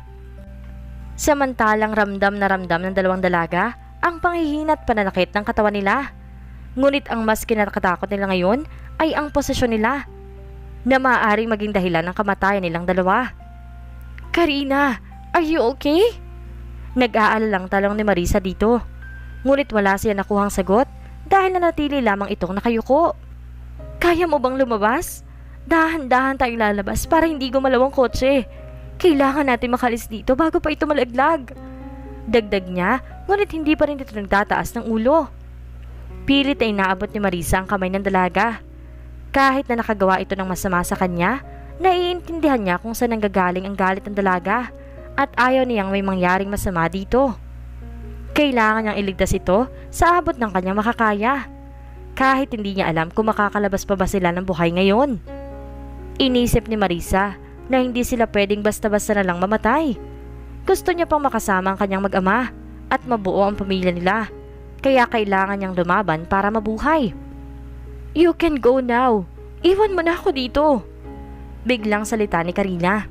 Samantalang ramdam na ramdam ng dalawang dalaga ang panghihinat pananakit ng katawan nila. Ngunit ang mas kinakatakot nila ngayon ay ang posisyon nila na maaaring maging dahilan ng kamatayan nilang dalawa. Karina, are you okay? Nag-aalalang talong ni Marisa dito. Ngunit wala siya nakuhang sagot dahil nanatili lamang itong nakayuko. Kaya mo bang lumabas? Dahan-dahan tayong lalabas para hindi gumalaw ang kotse. Kailangan natin makalis dito bago pa ito malaglag. Dagdag niya, ngunit hindi pa rin ito nagtataas ng ulo. Pilit ay naabot ni Marisa ang kamay ng dalaga. Kahit na nakagawa ito ng masama sa kanya, naiintindihan niya kung saan nanggagaling ang galit ng dalaga at ayaw niyang may mangyaring masama dito. Kailangan niyang iligtas ito sa abot ng kanyang makakaya kahit hindi niya alam kung makakalabas pa ba sila ng buhay ngayon. Inisip ni Marisa na hindi sila pwedeng basta-basta na lang mamatay. Gusto niya pang makasama ang kanyang mag-ama at mabuo ang pamilya nila. Kaya kailangan niyang lumaban para mabuhay. You can go now. Iwan mo na ako dito. Biglang salita ni Karina.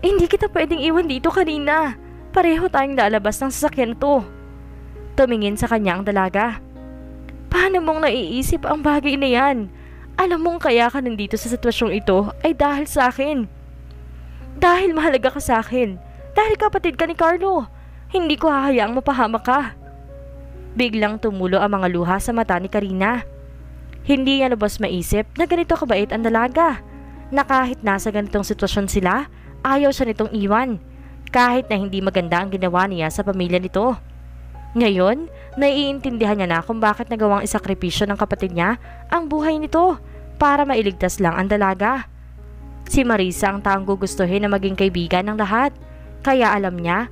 Hindi kita pwedeng iwan dito, Karina. Pareho tayong lalabas ng sasakyan to. Tumingin sa kanya ang dalaga. Paano mong naiisip ang bagay na yan? Alam mong kaya ka nandito sa sitwasyong ito ay dahil sa akin. Dahil mahalaga ka sa akin. Dahil kapatid ka ni Carlo. Hindi ko hahayaang mapahama ka. Biglang tumulo ang mga luha sa mata ni Karina. Hindi niya lubos maisip na ganito kabait ang dalaga. Na kahit nasa ganitong sitwasyon sila, ayaw siya nitong iwan. Kahit na hindi maganda ang ginawa niya sa pamilya nito. Ngayon, naiintindihan niya na kung bakit nagawang isakripisyo ng kapatid niya ang buhay nito para mailigtas lang ang dalaga. Si Marisa ang taong gugustuhin na maging kaibigan ng lahat, kaya alam niya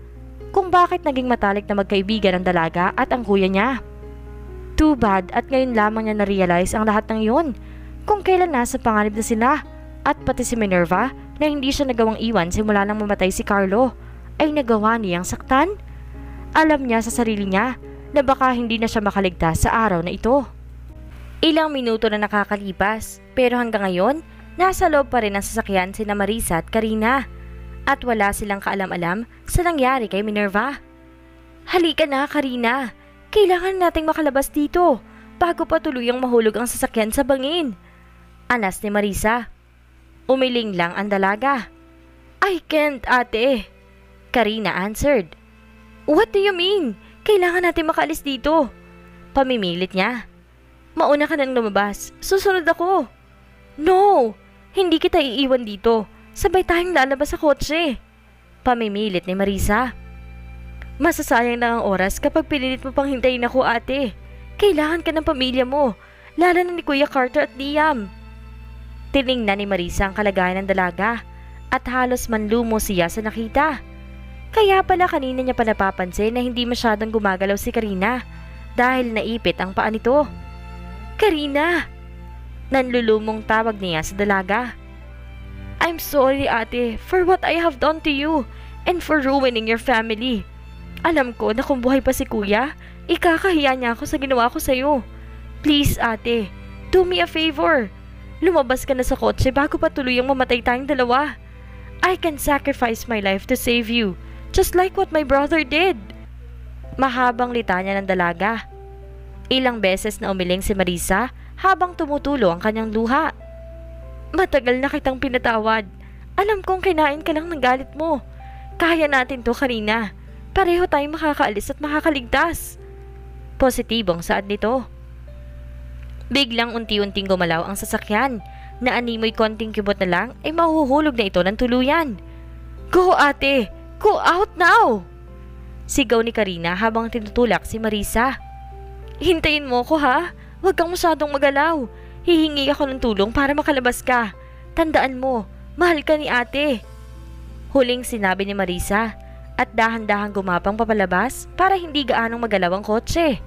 kung bakit naging matalik na magkaibigan ang dalaga at ang kuya niya. Too bad at ngayon lamang niya na-realize ang lahat ng yun kung kailan nasa panganib na sila at pati si Minerva na hindi siya nagawang iwan simula nang mamatay si Carlo ay nagawa niyang saktan. Alam niya sa sarili niya na baka hindi na siya makaligtas sa araw na ito. Ilang minuto na nakakalipas pero hanggang ngayon, nasa loob pa rin ang sasakyan sina Marisa at Karina at wala silang kaalam-alam sa nangyari kay Minerva. Halika na Karina, kailangan nating makalabas dito bago pa tuluyang mahulog ang sasakyan sa bangin. Anas ni Marisa. Umiling lang ang dalaga. I can't ate. Karina answered. What do you mean? Kailangan natin makaalis dito. Pamimilit niya. Mauna ka nang lumabas. Susunod ako. No! Hindi kita iiwan dito. Sabay tayong lalabas sa kotse. Pamimilit ni Marisa. Masasayang na ang oras kapag pinilit mo pang hintayin ako ate. Kailangan ka ng pamilya mo. lalo na ni Kuya Carter at Liam. Tiningnan ni Marisa ang kalagayan ng dalaga at halos manlumo siya sa nakita. Kaya pala kanina niya pa napapansin na hindi masyadong gumagalaw si Karina dahil naipit ang paa nito. Karina! Nanlulumong tawag niya sa dalaga. I'm sorry ate for what I have done to you and for ruining your family. Alam ko na kung buhay pa si kuya, ikakahiya niya ako sa ginawa ko sa'yo. Please ate, do me a favor. Lumabas ka na sa kotse bago pa tuluyang mamatay tayong dalawa. I can sacrifice my life to save you, just like what my brother did. Mahabang litanya ng dalaga. Ilang beses na umiling si Marisa habang tumutulo ang kanyang luha. Matagal na kitang pinatawad. Alam kong kinain ka lang ng galit mo. Kaya natin to, Karina. Pareho tayong makakaalis at makakaligtas. Positibong saad nito. Biglang unti-unting gumalaw ang sasakyan na animoy konting kibot na lang ay mahuhulog na ito ng tuluyan. Go ate! Go out now! Sigaw ni Karina habang tinutulak si Marisa. Hintayin mo ko ha! Huwag kang masyadong magalaw. Hihingi ako ng tulong para makalabas ka. Tandaan mo, mahal ka ni ate. Huling sinabi ni Marisa at dahan-dahan gumapang papalabas para hindi gaanong magalaw ang kotse.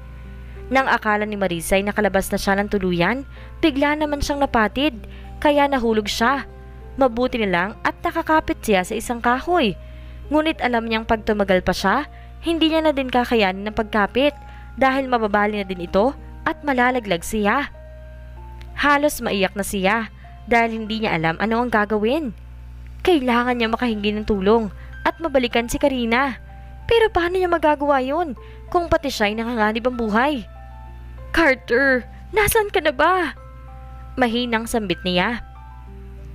Nang akala ni Marisa ay nakalabas na siya ng tuluyan, bigla naman siyang napatid, kaya nahulog siya. Mabuti na lang at nakakapit siya sa isang kahoy. Ngunit alam niyang pag tumagal pa siya, hindi niya na din kakayanin ng pagkapit dahil mababali na din ito at malalaglag siya. Halos maiyak na siya dahil hindi niya alam ano ang gagawin. Kailangan niya makahingi ng tulong at mabalikan si Karina. Pero paano niya magagawa yon kung pati siya ay nanganganib ang buhay? Carter, nasan ka na ba? Mahinang sambit niya.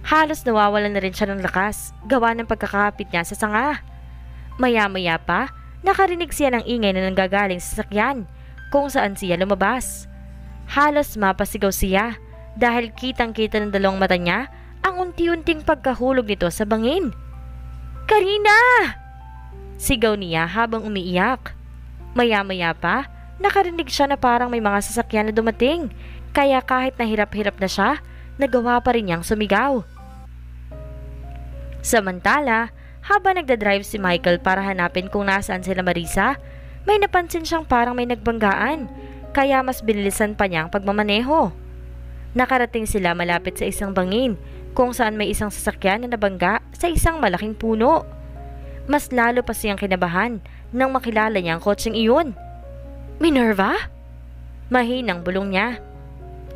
Halos nawawalan na rin siya ng lakas, gawa ng pagkakapit niya sa sanga. Maya-maya pa, nakarinig siya ng ingay na nanggagaling sa sakyan, kung saan siya lumabas. Halos mapasigaw siya, dahil kitang-kita ng dalawang mata niya ang unti-unting pagkahulog nito sa bangin. Karina! Sigaw niya habang umiiyak. Maya-maya pa, Nakarinig siya na parang may mga sasakyan na dumating, kaya kahit nahirap-hirap na siya, nagawa pa rin niyang sumigaw. Samantala, habang nagdadrive si Michael para hanapin kung nasaan sila Marisa, may napansin siyang parang may nagbanggaan, kaya mas binilisan pa niya ang pagmamaneho. Nakarating sila malapit sa isang bangin, kung saan may isang sasakyan na nabangga sa isang malaking puno. Mas lalo pa siyang kinabahan nang makilala niya ang kotseng iyon. Minerva? Mahinang bulong niya.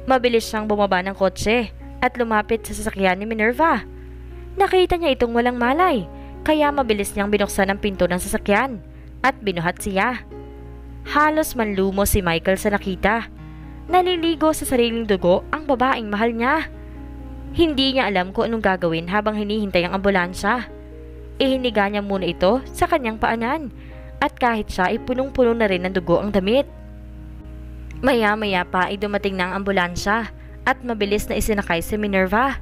Mabilis siyang bumaba ng kotse at lumapit sa sasakyan ni Minerva. Nakita niya itong walang malay, kaya mabilis niyang binuksan ang pinto ng sasakyan at binuhat siya. Halos manlumo si Michael sa nakita. Naliligo sa sariling dugo ang babaeng mahal niya. Hindi niya alam kung anong gagawin habang hinihintay ang ambulansya. Ihiniga niya muna ito sa kanyang paanan at kahit siya ay punong-puno na rin ng dugo ang damit. Maya-maya pa ay dumating na ang ambulansya at mabilis na isinakay si Minerva.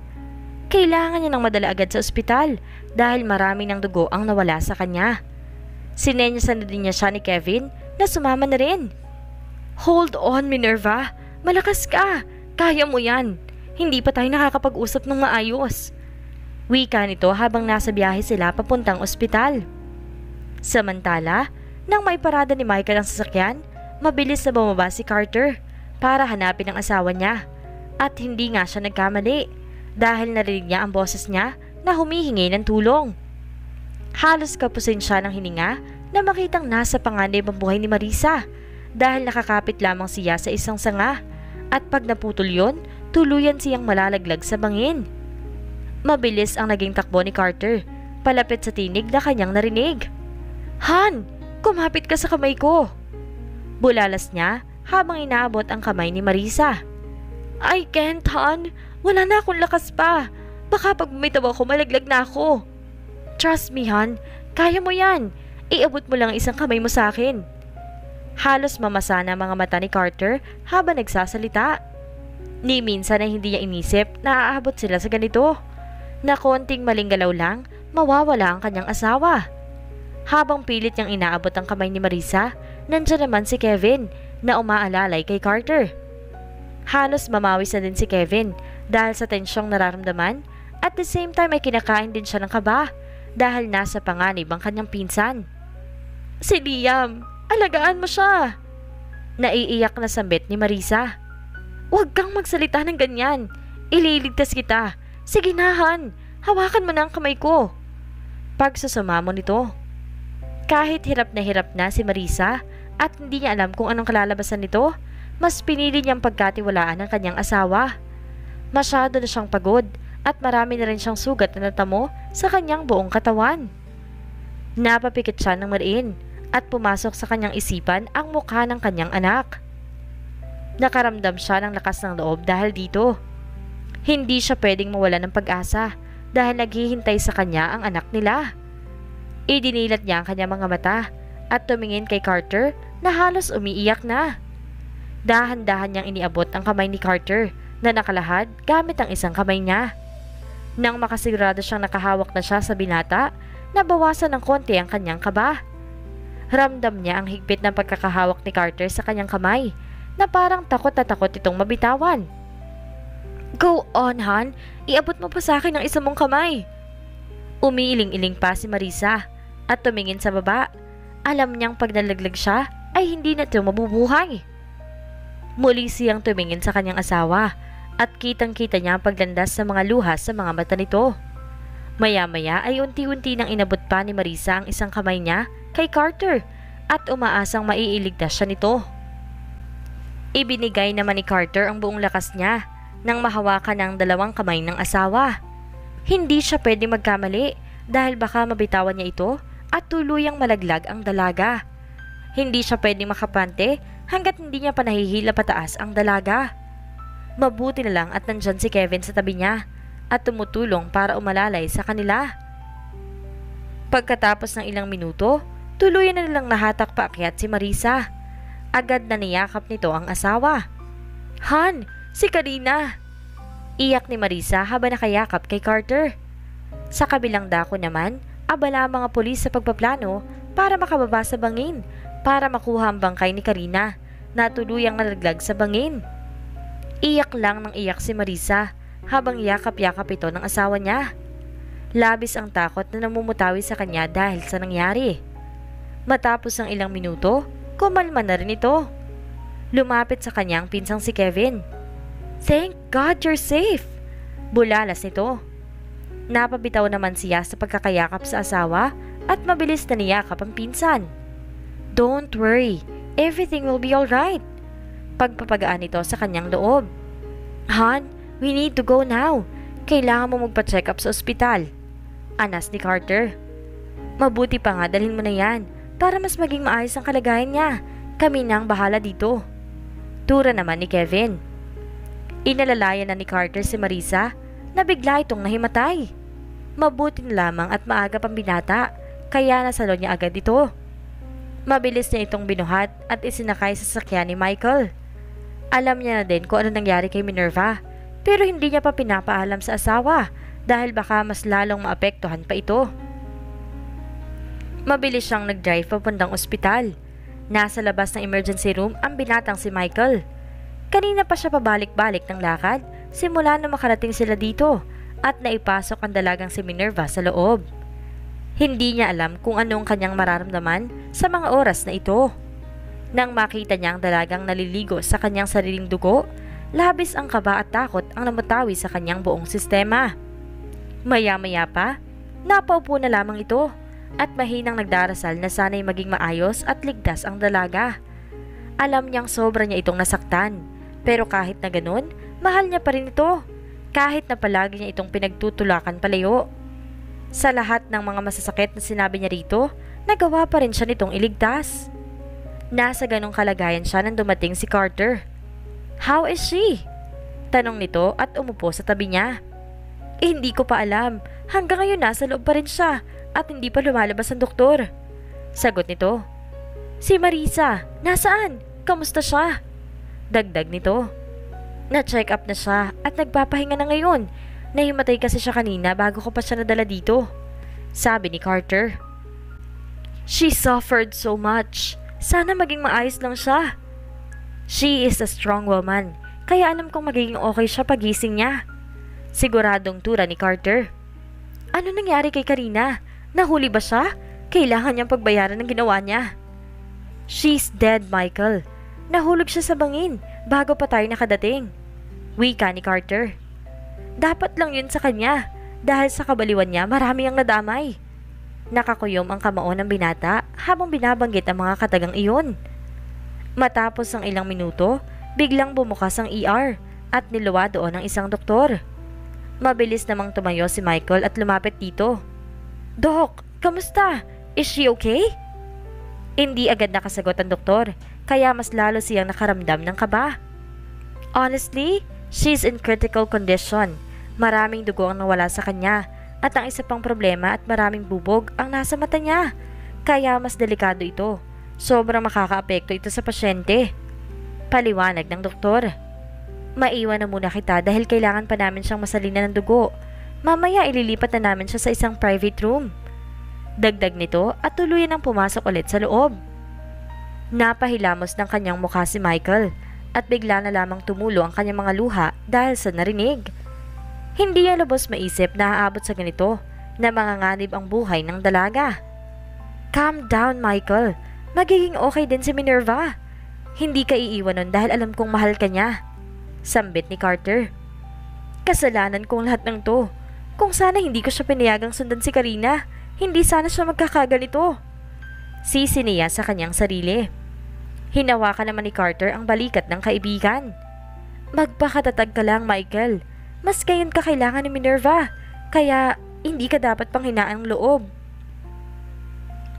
Kailangan niya ng madala agad sa ospital dahil marami ng dugo ang nawala sa kanya. Sinenyasan na din niya siya ni Kevin na sumama na rin. Hold on Minerva, malakas ka, kaya mo yan. Hindi pa tayo nakakapag-usap ng maayos. Wika nito habang nasa biyahe sila papuntang ospital. Samantala, nang may parada ni Michael ang sasakyan, mabilis na bumaba si Carter para hanapin ang asawa niya. At hindi nga siya nagkamali dahil narinig niya ang boses niya na humihingi ng tulong. Halos kapusin siya ng hininga na makitang nasa panganib ang buhay ni Marisa dahil nakakapit lamang siya sa isang sanga at pag naputol yon, tuluyan siyang malalaglag sa bangin. Mabilis ang naging takbo ni Carter, palapit sa tinig na kanyang narinig. Han, kumapit ka sa kamay ko. Bulalas niya habang inaabot ang kamay ni Marisa. I can't, Han. Wala na akong lakas pa. Baka pag bumitaw ako, malaglag na ako. Trust me, Han. Kaya mo yan. Iabot mo lang isang kamay mo sa akin. Halos mamasa na mga mata ni Carter habang nagsasalita. Ni minsan ay hindi niya inisip na aabot sila sa ganito. Na konting maling galaw lang, mawawala ang kanyang asawa. Habang pilit niyang inaabot ang kamay ni Marisa, nandiyan naman si Kevin na umaalalay kay Carter. Halos mamawis na din si Kevin dahil sa tensyong nararamdaman at the same time ay kinakain din siya ng kaba dahil nasa panganib ang kanyang pinsan. Si Liam, alagaan mo siya! Naiiyak na sambit ni Marisa. Huwag kang magsalita ng ganyan. Ililigtas kita. Sige nahan, hawakan mo na ang kamay ko. Pagsusama mo nito. Kahit hirap na hirap na si Marisa at hindi niya alam kung anong kalalabasan nito, mas pinili niyang pagkatiwalaan ng kanyang asawa. Masyado na siyang pagod at marami na rin siyang sugat na natamo sa kanyang buong katawan. Napapikit siya ng mariin at pumasok sa kanyang isipan ang mukha ng kanyang anak. Nakaramdam siya ng lakas ng loob dahil dito. Hindi siya pwedeng mawala ng pag-asa dahil naghihintay sa kanya ang anak nila. Idinilat niya ang kanyang mga mata at tumingin kay Carter na halos umiiyak na. Dahan-dahan niyang iniabot ang kamay ni Carter na nakalahad gamit ang isang kamay niya. Nang makasigurado siyang nakahawak na siya sa binata, nabawasan ng konti ang kanyang kaba. Ramdam niya ang higpit ng pagkakahawak ni Carter sa kanyang kamay na parang takot na takot itong mabitawan. Go on, Han. Iabot mo pa sa akin ang isa mong kamay. Umiiling-iling pa si Marisa at tumingin sa baba. Alam niyang pag nalaglag siya ay hindi na ito mabubuhay. Muli siyang tumingin sa kanyang asawa at kitang-kita niya ang paglandas sa mga luha sa mga mata nito. Maya-maya ay unti-unti nang inabot pa ni Marisa ang isang kamay niya kay Carter at umaasang maiiligtas siya nito. Ibinigay naman ni Carter ang buong lakas niya nang mahawakan ng dalawang kamay ng asawa. Hindi siya pwede magkamali dahil baka mabitawan niya ito at tuluyang malaglag ang dalaga. Hindi siya pwedeng makapante hanggat hindi niya pa nahihila pataas ang dalaga. Mabuti na lang at nandyan si Kevin sa tabi niya at tumutulong para umalalay sa kanila. Pagkatapos ng ilang minuto, Tuluyan na nilang nahatak paakyat si Marisa. Agad na niyakap nito ang asawa. Han, si Karina! Iyak ni Marisa habang nakayakap kay Carter. Sa kabilang dako naman, abala ang mga pulis sa pagpaplano para makababa sa bangin para makuha ang bangkay ni Karina na tuluyang nalaglag sa bangin. Iyak lang ng iyak si Marisa habang yakap-yakap ito ng asawa niya. Labis ang takot na namumutawi sa kanya dahil sa nangyari. Matapos ang ilang minuto, kumalma na rin ito. Lumapit sa kanyang pinsang si Kevin. Thank God you're safe! Bulalas nito. Napabitaw naman siya sa pagkakayakap sa asawa at mabilis na niyakap ang pinsan. Don't worry, everything will be alright. Pagpapagaan nito sa kanyang loob. Han, we need to go now. Kailangan mo magpa-check up sa ospital. Anas ni Carter. Mabuti pa nga dalhin mo na yan para mas maging maayos ang kalagayan niya. Kami na ang bahala dito. Tura naman ni Kevin. Inalalayan na ni Carter si Marisa na bigla itong nahimatay. Mabuti na lamang at maaga pang binata kaya nasalo niya agad ito. Mabilis niya itong binuhat at isinakay sa sakyan ni Michael. Alam niya na din kung ano nangyari kay Minerva pero hindi niya pa pinapaalam sa asawa dahil baka mas lalong maapektuhan pa ito. Mabilis siyang nag-drive papuntang ospital. Nasa labas ng emergency room ang binatang si Michael. Kanina pa siya pabalik-balik ng lakad simula na makarating sila dito at naipasok ang dalagang si Minerva sa loob. Hindi niya alam kung anong kanyang mararamdaman sa mga oras na ito. Nang makita niya ang dalagang naliligo sa kanyang sariling dugo, labis ang kaba at takot ang namatawi sa kanyang buong sistema. Maya-maya pa, napaupo na lamang ito at mahinang nagdarasal na sana'y maging maayos at ligtas ang dalaga. Alam niyang sobra niya itong nasaktan, pero kahit na ganun, mahal niya pa rin ito. Kahit na palagi niya itong pinagtutulakan palayo. Sa lahat ng mga masasakit na sinabi niya rito, nagawa pa rin siya nitong iligtas. Nasa ganong kalagayan siya nang dumating si Carter. How is she? Tanong nito at umupo sa tabi niya. Eh, hindi ko pa alam. Hanggang ngayon nasa loob pa rin siya at hindi pa lumalabas ang doktor. Sagot nito. Si Marisa, nasaan? Kamusta siya? Dagdag nito. Na-check up na siya at nagpapahinga na ngayon. Nahimatay kasi siya kanina bago ko pa siya nadala dito. Sabi ni Carter. She suffered so much. Sana maging maayos lang siya. She is a strong woman. kaya alam kong magiging okay siya pagising niya. Siguradong tura ni Carter. Ano nangyari kay Karina? Nahuli ba siya? Kailangan niyang pagbayaran ng ginawa niya. She's dead, Michael. Nahulog siya sa bangin bago pa tayo nakadating. Wika ni Carter. Dapat lang yun sa kanya dahil sa kabaliwan niya marami ang nadamay. Nakakuyom ang kamao ng binata habang binabanggit ang mga katagang iyon. Matapos ang ilang minuto, biglang bumukas ang ER at niluwa doon ang isang doktor. Mabilis namang tumayo si Michael at lumapit dito. Dok, kamusta? Is she okay? Hindi agad nakasagot ang doktor, kaya mas lalo siyang nakaramdam ng kaba. Honestly, she's in critical condition. Maraming dugo ang nawala sa kanya at ang isa pang problema at maraming bubog ang nasa mata niya. Kaya mas delikado ito. Sobrang makakaapekto ito sa pasyente. Paliwanag ng doktor. Maiwan na muna kita dahil kailangan pa namin siyang masalina ng dugo. Mamaya ililipat na namin siya sa isang private room. Dagdag nito at tuluyan ang pumasok ulit sa loob. Napahilamos ng kanyang mukha si Michael at bigla na lamang tumulo ang kanyang mga luha dahil sa narinig. Hindi niya lubos maisip na aabot sa ganito na manganganib ang buhay ng dalaga. Calm down, Michael. Magiging okay din si Minerva. Hindi ka iiwan nun dahil alam kong mahal ka niya. Sambit ni Carter. Kasalanan kong lahat ng to. Kung sana hindi ko siya pinayagang sundan si Karina, hindi sana siya magkakaganito. Sisi niya sa kanyang sarili. Hinawakan naman ni Carter ang balikat ng kaibigan. Magpakatatag ka lang, Michael. Mas ngayon ka kailangan ni Minerva, kaya hindi ka dapat panghinaan ng loob.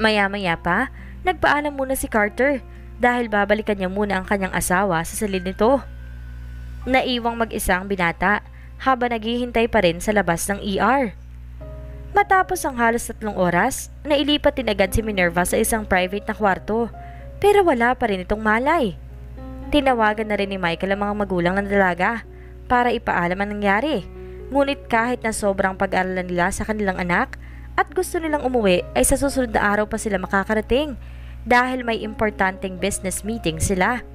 Maya-maya pa, nagpaalam muna si Carter dahil babalikan niya muna ang kanyang asawa sa silid nito. Naiwang mag-isang binata habang naghihintay pa rin sa labas ng ER. Matapos ang halos tatlong oras, nailipat din agad si Minerva sa isang private na kwarto pero wala pa rin itong malay. Tinawagan na rin ni Michael ang mga magulang ng dalaga para ipaalam ang nangyari. Ngunit kahit na sobrang pag-aralan nila sa kanilang anak at gusto nilang umuwi ay sa susunod na araw pa sila makakarating dahil may importanteng business meeting sila.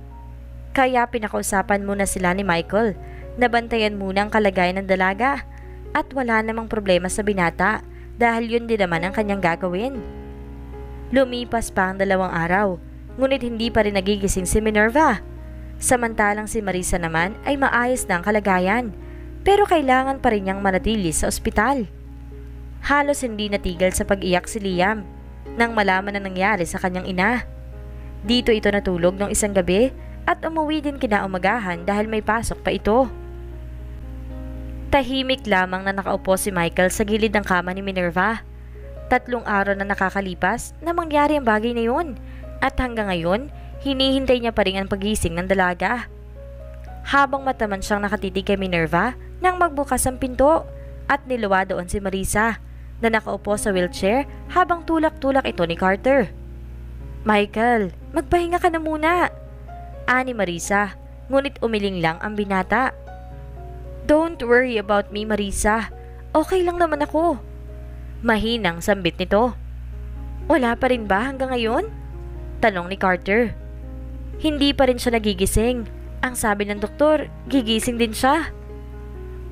Kaya pinakausapan muna sila ni Michael na bantayan muna ang kalagayan ng dalaga at wala namang problema sa binata dahil yun din naman ang kanyang gagawin. Lumipas pa ang dalawang araw, ngunit hindi pa rin nagigising si Minerva. Samantalang si Marisa naman ay maayos na ang kalagayan, pero kailangan pa rin niyang manatili sa ospital. Halos hindi natigil sa pag-iyak si Liam nang malaman na nangyari sa kanyang ina. Dito ito natulog nung isang gabi at umuwi din kinaumagahan dahil may pasok pa ito. Tahimik lamang na nakaupo si Michael sa gilid ng kama ni Minerva. Tatlong araw na nakakalipas na mangyari ang bagay na yun at hanggang ngayon, hinihintay niya pa rin ang pagising ng dalaga. Habang mataman siyang nakatitig kay Minerva nang magbukas ang pinto at niluwa doon si Marisa na nakaupo sa wheelchair habang tulak-tulak ito ni Carter. Michael, magpahinga ka na muna. Ani Marisa, ngunit umiling lang ang binata. Don't worry about me, Marisa. Okay lang naman ako. Mahinang sambit nito. Wala pa rin ba hanggang ngayon? Tanong ni Carter. Hindi pa rin siya nagigising. Ang sabi ng doktor, gigising din siya.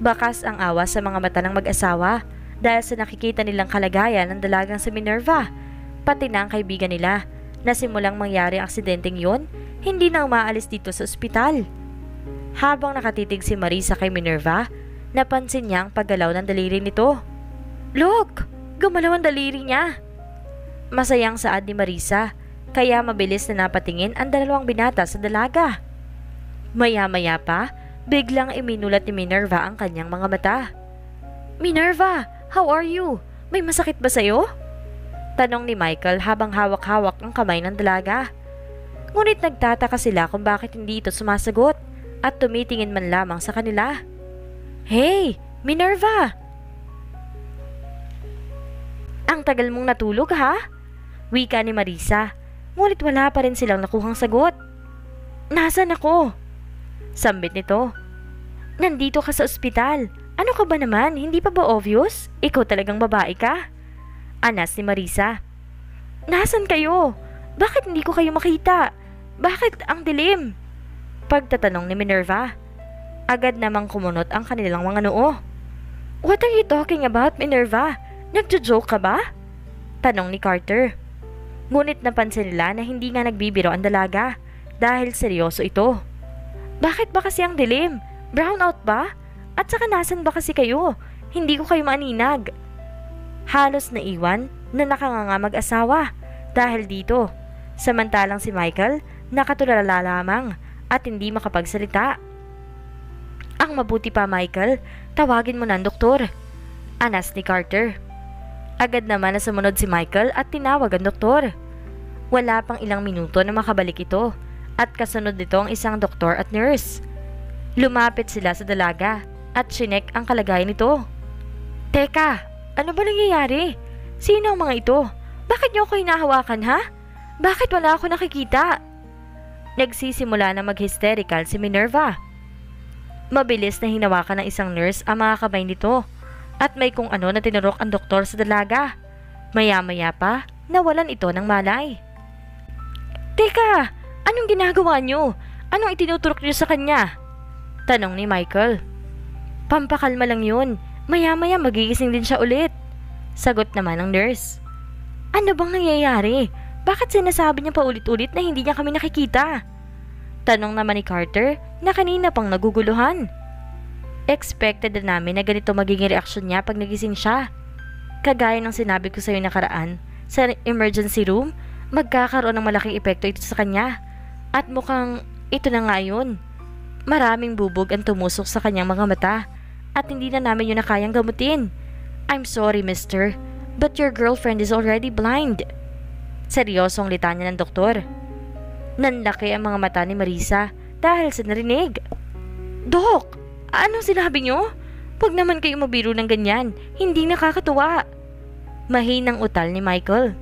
Bakas ang awa sa mga mata ng mag-asawa dahil sa nakikita nilang kalagayan ng dalagang si Minerva, pati na ang kaibigan nila na simulang mangyari ang aksidenteng yon, hindi na umaalis dito sa ospital. Habang nakatitig si Marisa kay Minerva, napansin niya ang paggalaw ng daliri nito. Look! Gumalaw ang daliri niya! Masayang saad ni Marisa, kaya mabilis na napatingin ang dalawang binata sa dalaga. Maya-maya pa, biglang iminulat ni Minerva ang kanyang mga mata. Minerva, how are you? May masakit ba sa'yo? Tanong ni Michael habang hawak-hawak ang kamay ng dalaga. Ngunit nagtataka sila kung bakit hindi ito sumasagot at tumitingin man lamang sa kanila. Hey, Minerva! Ang tagal mong natulog ha? Wika ni Marisa, ngunit wala pa rin silang nakuhang sagot. Nasaan ako? Sambit nito. Nandito ka sa ospital. Ano ka ba naman? Hindi pa ba obvious? Ikaw talagang babae ka? Anas ni Marisa. Nasaan kayo? Bakit hindi ko kayo makita? Bakit ang dilim? Pagtatanong ni Minerva. Agad namang kumunot ang kanilang mga noo. What are you talking about, Minerva? Nagjo-joke ka ba? Tanong ni Carter. Ngunit napansin nila na hindi nga nagbibiro ang dalaga dahil seryoso ito. Bakit ba kasi ang dilim? Brownout ba? At saka nasan ba kasi kayo? Hindi ko kayo maaninag. Halos naiwan na nakanganga mag-asawa dahil dito. Samantalang si Michael nakatulala lamang at hindi makapagsalita. Ang mabuti pa Michael, tawagin mo ng doktor. Anas ni Carter. Agad naman na sumunod si Michael at tinawag ang doktor. Wala pang ilang minuto na makabalik ito at kasunod nito ang isang doktor at nurse. Lumapit sila sa dalaga at chinek ang kalagayan nito. Teka, ano ba nangyayari? Sino ang mga ito? Bakit niyo ako hinahawakan ha? Bakit wala ako nakikita? Nagsisimula na mag-hysterical si Minerva. Mabilis na hinawakan ng isang nurse ang mga kamay nito at may kung ano na tinurok ang doktor sa dalaga. Maya-maya pa, nawalan ito ng malay. Teka, anong ginagawa niyo? Anong itinuturok niyo sa kanya? Tanong ni Michael. Pampakalma lang yun. Maya-maya magigising din siya ulit. Sagot naman ng nurse. Ano bang nangyayari? Bakit sinasabi niya pa ulit-ulit na hindi niya kami nakikita? Tanong naman ni Carter na kanina pang naguguluhan. Expected na namin na ganito magiging reaksyon niya pag nagising siya. Kagaya ng sinabi ko sa iyo nakaraan, sa emergency room, magkakaroon ng malaking epekto ito sa kanya. At mukhang ito na nga yun. Maraming bubog ang tumusok sa kanyang mga mata at hindi na namin yun na kayang gamutin. I'm sorry, mister, but your girlfriend is already blind. Seryosong litanya ng doktor. Nanlaki ang mga mata ni Marisa dahil sa narinig. Dok, anong sinabi niyo? Huwag naman kayo mabiro ng ganyan. Hindi nakakatuwa. Mahinang utal ni Michael.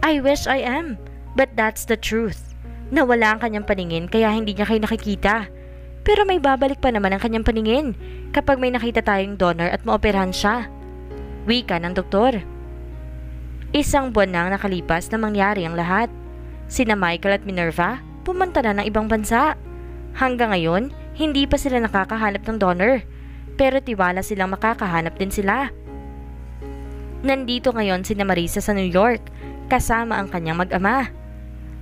I wish I am, but that's the truth. Nawala ang kanyang paningin kaya hindi niya kayo nakikita. Pero may babalik pa naman ang kanyang paningin kapag may nakita tayong donor at maoperahan siya. Wika ng doktor. Isang buwan na ang nakalipas na mangyari ang lahat. Sina Michael at Minerva pumunta na ng ibang bansa. Hanggang ngayon, hindi pa sila nakakahanap ng donor. Pero tiwala silang makakahanap din sila. Nandito ngayon sina Marisa sa New York kasama ang kanyang mag-ama.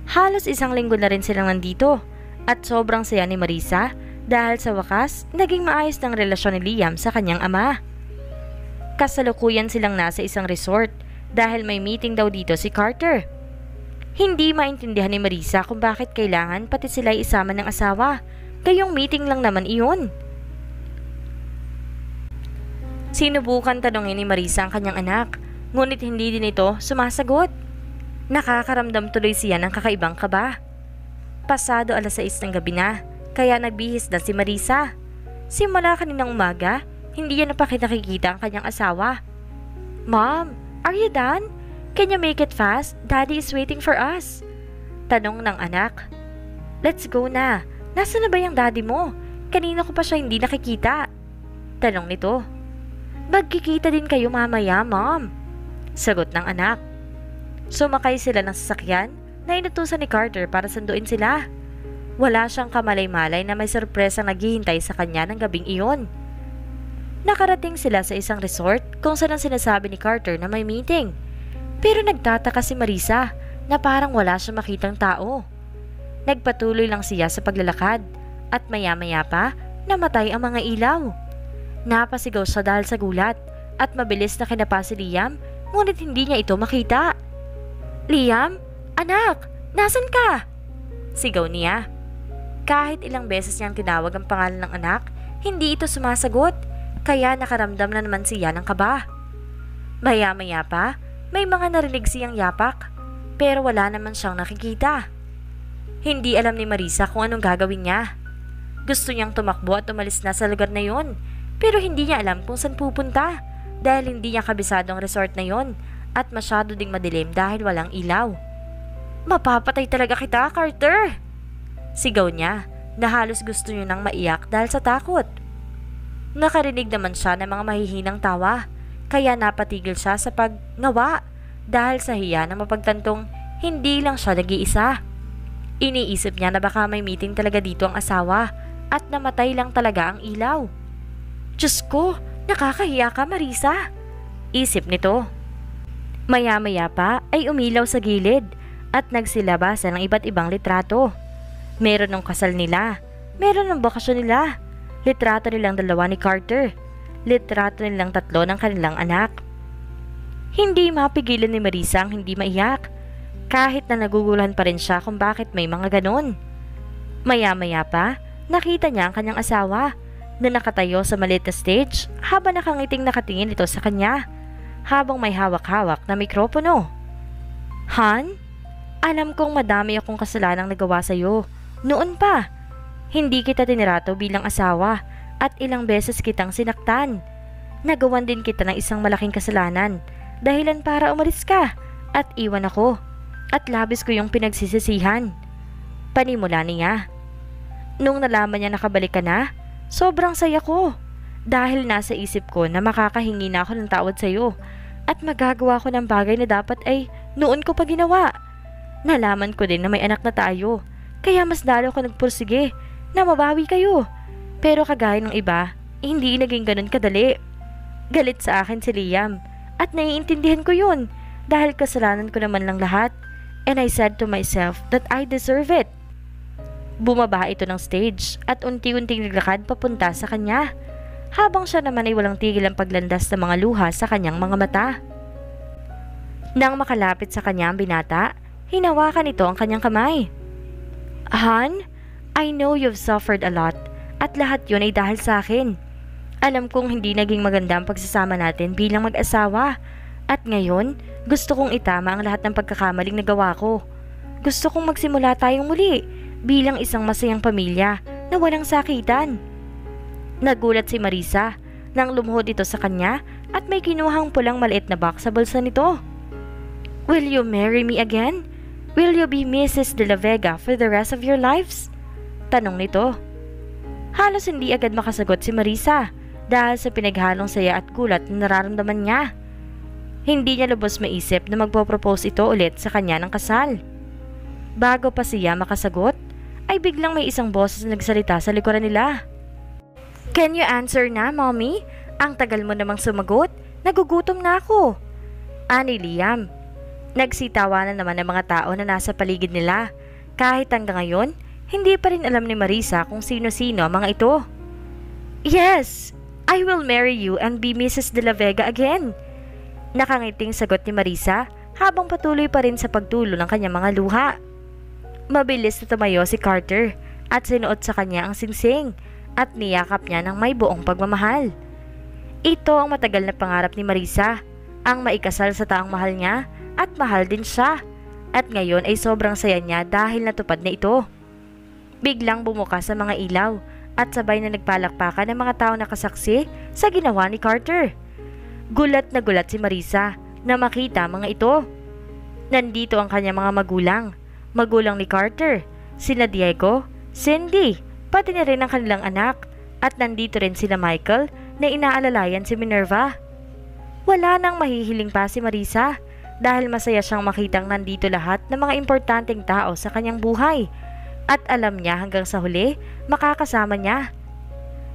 Halos isang linggo na rin silang nandito at sobrang saya ni Marisa dahil sa wakas naging maayos ng relasyon ni Liam sa kanyang ama. Kasalukuyan silang nasa isang resort dahil may meeting daw dito si Carter. Hindi maintindihan ni Marisa kung bakit kailangan pati sila isama ng asawa. Gayong meeting lang naman iyon. Sinubukan tanongin ni Marisa ang kanyang anak, ngunit hindi din ito sumasagot. Nakakaramdam tuloy siya ng kakaibang kaba. Pasado alas 6 ng gabi na, kaya nagbihis na si Marisa. Simula kaninang umaga, hindi niya napakita ang kanyang asawa. Mom, are you done? Can you make it fast? Daddy is waiting for us. Tanong ng anak. Let's go na. Nasaan na ba yung daddy mo? Kanina ko pa siya hindi nakikita. Tanong nito. Magkikita din kayo mamaya, mom. Sagot ng anak. Sumakay sila ng sasakyan na inutusan ni Carter para sanduin sila. Wala siyang kamalay-malay na may sorpresa naghihintay sa kanya ng gabing iyon. Nakarating sila sa isang resort kung saan ang sinasabi ni Carter na may meeting. Pero nagtataka si Marisa na parang wala siya makitang tao. Nagpatuloy lang siya sa paglalakad at maya-maya pa namatay ang mga ilaw. Napasigaw siya dahil sa gulat at mabilis na kinapa si Liam ngunit hindi niya ito makita. Liam? Anak! Nasaan ka? Sigaw niya. Kahit ilang beses niyang tinawag ang pangalan ng anak, hindi ito sumasagot kaya nakaramdam na naman siya ng kaba. Maya-maya pa, may mga narinig siyang yapak, pero wala naman siyang nakikita. Hindi alam ni Marisa kung anong gagawin niya. Gusto niyang tumakbo at umalis na sa lugar na yon, pero hindi niya alam kung saan pupunta dahil hindi niya kabisado ang resort na yon at masyado ding madilim dahil walang ilaw. Mapapatay talaga kita, Carter! Sigaw niya na halos gusto niyo nang maiyak dahil sa takot. Nakarinig naman siya ng mga mahihinang tawa kaya napatigil siya sa pagnawa dahil sa hiya na mapagtantong hindi lang siya nag-iisa. Iniisip niya na baka may meeting talaga dito ang asawa at namatay lang talaga ang ilaw. Diyos ko, nakakahiya ka Marisa. Isip nito. Maya-maya pa ay umilaw sa gilid at nagsilabasan ng iba't ibang litrato. Meron ng kasal nila, meron ng bakasyon nila, litrato nilang dalawa ni Carter, litrato nilang tatlo ng kanilang anak. Hindi mapigilan ni Marisa ang hindi maiyak, kahit na naguguluhan pa rin siya kung bakit may mga ganon. Maya-maya pa, nakita niya ang kanyang asawa na nakatayo sa maliit na stage habang nakangiting nakatingin ito sa kanya habang may hawak-hawak na mikropono. Han, alam kong madami akong kasalanang nagawa sa iyo. Noon pa, hindi kita tinirato bilang asawa at ilang beses kitang sinaktan. Nagawan din kita ng isang malaking kasalanan dahilan para umalis ka at iwan ako at labis ko yung pinagsisisihan. Panimula niya. Nung nalaman niya nakabalik ka na, sobrang saya ko dahil nasa isip ko na makakahingi na ako ng tawad sa iyo at magagawa ko ng bagay na dapat ay noon ko pa ginawa. Nalaman ko din na may anak na tayo kaya mas lalo ko nagpursige na mabawi kayo. Pero kagaya ng iba, hindi naging ganun kadali. Galit sa akin si Liam at naiintindihan ko yun dahil kasalanan ko naman lang lahat. And I said to myself that I deserve it. Bumaba ito ng stage at unti-unting naglakad papunta sa kanya. Habang siya naman ay walang tigil ang paglandas ng mga luha sa kanyang mga mata. Nang makalapit sa kanya ang binata, hinawakan ito ang kanyang kamay. Han, I know you've suffered a lot at lahat yun ay dahil sa akin. Alam kong hindi naging maganda ang pagsasama natin bilang mag-asawa. At ngayon, gusto kong itama ang lahat ng pagkakamaling nagawa ko. Gusto kong magsimula tayong muli bilang isang masayang pamilya na walang sakitan. Nagulat si Marisa nang lumuhod ito sa kanya at may kinuhang pulang maliit na box sa bulsa nito. Will you marry me again? Will you be Mrs. De La Vega for the rest of your lives? Tanong nito. Halos hindi agad makasagot si Marisa dahil sa pinaghalong saya at gulat na nararamdaman niya. Hindi niya lubos maisip na magpo-propose ito ulit sa kanya ng kasal. Bago pa siya makasagot, ay biglang may isang boses na nagsalita sa likuran nila. Can you answer na, mommy? Ang tagal mo namang sumagot. Nagugutom na ako. Ani Liam. Nagsitawa na naman ng mga tao na nasa paligid nila. Kahit hanggang ngayon, hindi pa rin alam ni Marisa kung sino-sino ang mga ito. Yes, I will marry you and be Mrs. De La Vega again. Nakangiting sagot ni Marisa habang patuloy pa rin sa pagtulo ng kanyang mga luha. Mabilis na tumayo si Carter at sinuot sa kanya ang singsing at niyakap niya ng may buong pagmamahal. Ito ang matagal na pangarap ni Marisa, ang maikasal sa taong mahal niya at mahal din siya. At ngayon ay sobrang saya niya dahil natupad na ito. Biglang bumukas sa mga ilaw at sabay na nagpalakpakan ng mga tao nakasaksi sa ginawa ni Carter. Gulat na gulat si Marisa na makita mga ito. Nandito ang kanyang mga magulang, magulang ni Carter, sina Diego, Cindy, pati na rin ang kanilang anak at nandito rin sila Michael na inaalalayan si Minerva. Wala nang mahihiling pa si Marisa dahil masaya siyang makitang nandito lahat ng mga importanteng tao sa kanyang buhay at alam niya hanggang sa huli, makakasama niya.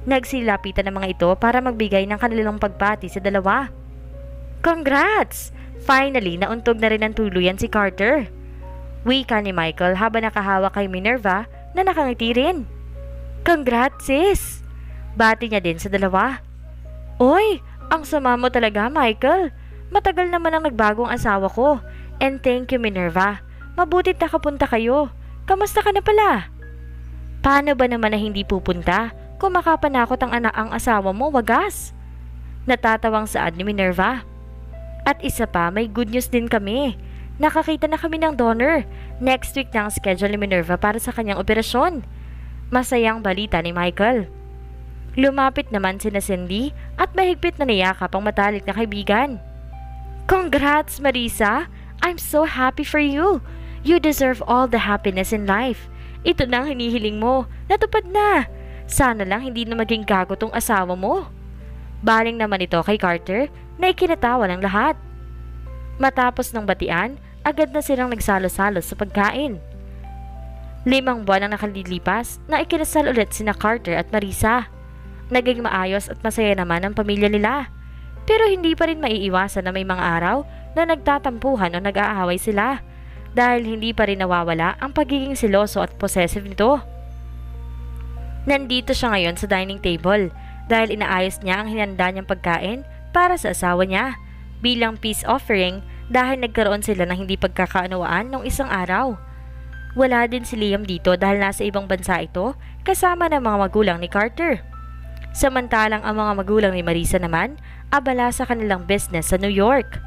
Nagsilapitan ng mga ito para magbigay ng kanilang pagpati sa dalawa. Congrats! Finally, nauntog na rin ang tuluyan si Carter. Wika ni Michael habang nakahawak kay Minerva na nakangiti rin. Congrats sis! Bati niya din sa dalawa. Oy, ang sama mo talaga Michael. Matagal naman ang nagbagong asawa ko. And thank you Minerva. Mabutit nakapunta kayo. Kamusta ka na pala? Paano ba naman na hindi pupunta kung makapanakot ang anak ang asawa mo, wagas? Natatawang saad ni Minerva. At isa pa, may good news din kami. Nakakita na kami ng donor. Next week na ang schedule ni Minerva para sa kanyang operasyon. Masayang balita ni Michael. Lumapit naman si na Cindy at mahigpit na niyakap ang matalik na kaibigan. Congrats, Marisa! I'm so happy for you! You deserve all the happiness in life. Ito na ang hinihiling mo. Natupad na. Sana lang hindi na maging gago tong asawa mo. Baling naman ito kay Carter na ikinatawa ng lahat. Matapos ng batian, agad na silang nagsalo-salo sa pagkain. Limang buwan ang nakalilipas na ikinasal ulit sina Carter at Marisa. Naging maayos at masaya naman ang pamilya nila. Pero hindi pa rin maiiwasan na may mga araw na nagtatampuhan o nag-aaway sila dahil hindi pa rin nawawala ang pagiging siloso at possessive nito. Nandito siya ngayon sa dining table dahil inaayos niya ang hinanda niyang pagkain para sa asawa niya bilang peace offering dahil nagkaroon sila ng hindi pagkakaunawaan nung isang araw. Wala din si Liam dito dahil nasa ibang bansa ito kasama ng mga magulang ni Carter. Samantalang ang mga magulang ni Marisa naman abala sa kanilang business sa New York.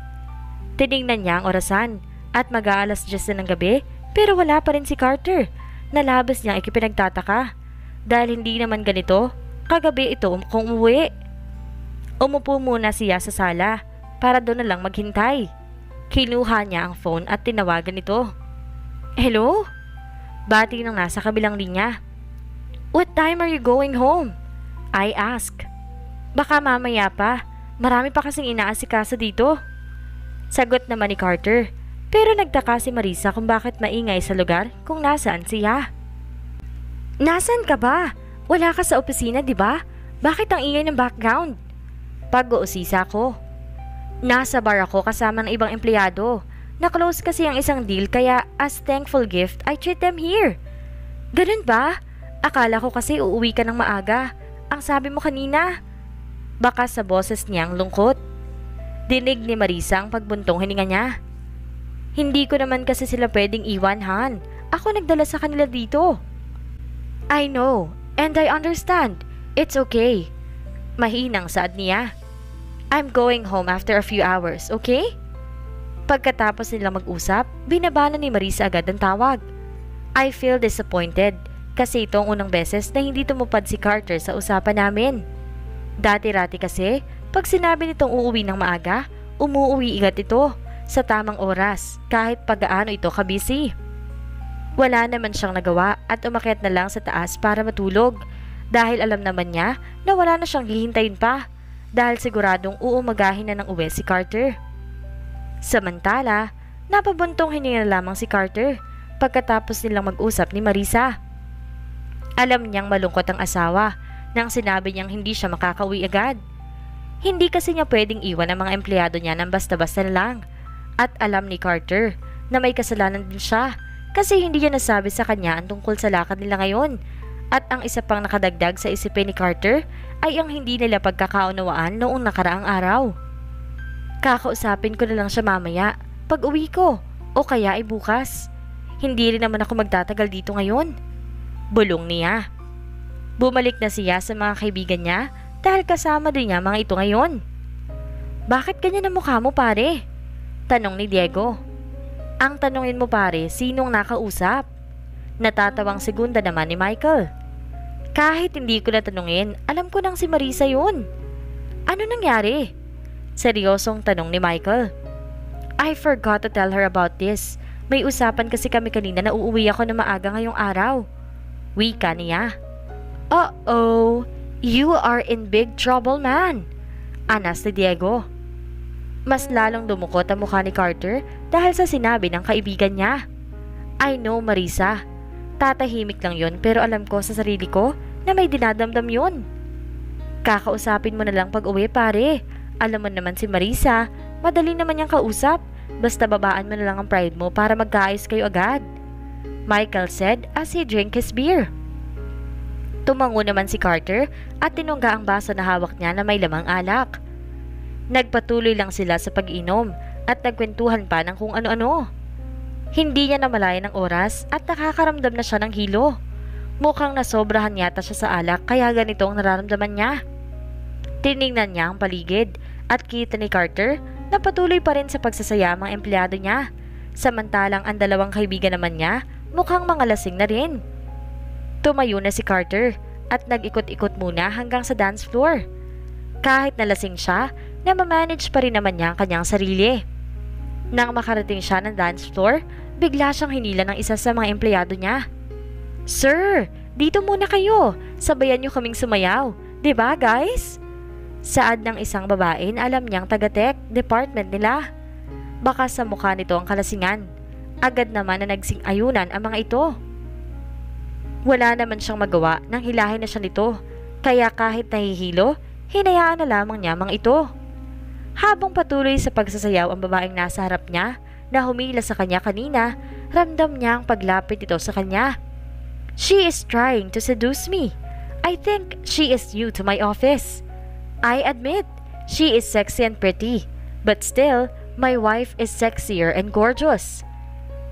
Tiningnan niya ang orasan at mag-aalas 10 na ng gabi pero wala pa rin si Carter. Nalabas niyang ikipinagtataka dahil hindi naman ganito kagabi ito um- kung umuwi. Umupo muna siya sa sala para doon na lang maghintay. Kinuha niya ang phone at tinawagan ito. Hello? Bati ng nasa kabilang linya. What time are you going home? I ask. Baka mamaya pa. Marami pa kasing inaasikaso dito. Sagot naman ni Carter. Pero nagtaka si Marisa kung bakit maingay sa lugar kung nasaan siya. Nasaan ka ba? Wala ka sa opisina, di ba? Bakit ang ingay ng background? Pag-uusisa ko. Nasa bar ako kasama ng ibang empleyado. Na-close kasi ang isang deal kaya as thankful gift, I treat them here. Ganun ba? Akala ko kasi uuwi ka ng maaga. Ang sabi mo kanina. Baka sa boses niyang lungkot. Dinig ni Marisa ang pagbuntong hininga niya. Hindi ko naman kasi sila pwedeng iwan, Han. Ako nagdala sa kanila dito. I know, and I understand. It's okay. Mahinang saad niya. I'm going home after a few hours, okay? Pagkatapos nila mag-usap, binabana ni Marisa agad ang tawag. I feel disappointed kasi ito ang unang beses na hindi tumupad si Carter sa usapan namin. Dati-rati kasi, pag sinabi nitong uuwi ng maaga, umuuwi agad ito sa tamang oras kahit pagaano ito kabisi. Wala naman siyang nagawa at umakyat na lang sa taas para matulog dahil alam naman niya na wala na siyang hihintayin pa dahil siguradong uumagahin na ng uwi si Carter. Samantala, napabuntong hininga lamang si Carter pagkatapos nilang mag-usap ni Marisa. Alam niyang malungkot ang asawa nang sinabi niyang hindi siya makakauwi agad. Hindi kasi niya pwedeng iwan ang mga empleyado niya ng basta-basta lang. At alam ni Carter na may kasalanan din siya kasi hindi niya nasabi sa kanya ang tungkol sa lakad nila ngayon. At ang isa pang nakadagdag sa isipin ni Carter ay ang hindi nila pagkakaunawaan noong nakaraang araw. Kakausapin ko na lang siya mamaya pag uwi ko o kaya ay bukas. Hindi rin naman ako magtatagal dito ngayon. Bulong niya. Bumalik na siya sa mga kaibigan niya dahil kasama din niya mga ito ngayon. Bakit ganyan ang mukha mo pare? Tanong ni Diego. Ang tanongin mo pare, sinong nakausap? Natatawang segunda naman ni Michael. Kahit hindi ko na tanungin, alam ko nang si Marisa yun. Ano nangyari? Seryosong tanong ni Michael. I forgot to tell her about this. May usapan kasi kami kanina na uuwi ako na maaga ngayong araw. Wika niya. Uh-oh, you are in big trouble man. Anas ni Diego. Mas lalong dumukot ang mukha ni Carter dahil sa sinabi ng kaibigan niya. I know Marisa. Tatahimik lang yon pero alam ko sa sarili ko na may dinadamdam yon. Kakausapin mo na lang pag uwi pare. Alam mo naman si Marisa, madali naman niyang kausap. Basta babaan mo na lang ang pride mo para magkaayos kayo agad. Michael said as he drank his beer. Tumango naman si Carter at tinungga ang baso na hawak niya na may lamang alak. Nagpatuloy lang sila sa pag-inom at nagkwentuhan pa ng kung ano-ano. Hindi niya namalayan ng oras at nakakaramdam na siya ng hilo. Mukhang nasobrahan yata siya sa alak kaya ganito ang nararamdaman niya. Tiningnan niya ang paligid at kita ni Carter na patuloy pa rin sa pagsasaya ang empleyado niya. Samantalang ang dalawang kaibigan naman niya mukhang mga lasing na rin. Tumayo na si Carter at nag-ikot-ikot muna hanggang sa dance floor. Kahit nalasing siya, na mamanage pa rin naman niya ang kanyang sarili. Nang makarating siya ng dance floor, bigla siyang hinila ng isa sa mga empleyado niya. Sir, dito muna kayo. Sabayan niyo kaming sumayaw. ba diba, guys? Saad ng isang babae na alam niyang taga-tech department nila. Baka sa mukha nito ang kalasingan. Agad naman na nagsing ayunan ang mga ito. Wala naman siyang magawa nang hilahin na siya nito, kaya kahit nahihilo, hinayaan na lamang niya mang ito. Habang patuloy sa pagsasayaw ang babaeng nasa harap niya na humila sa kanya kanina, ramdam niya ang paglapit ito sa kanya. She is trying to seduce me. I think she is new to my office. I admit, she is sexy and pretty, but still, my wife is sexier and gorgeous.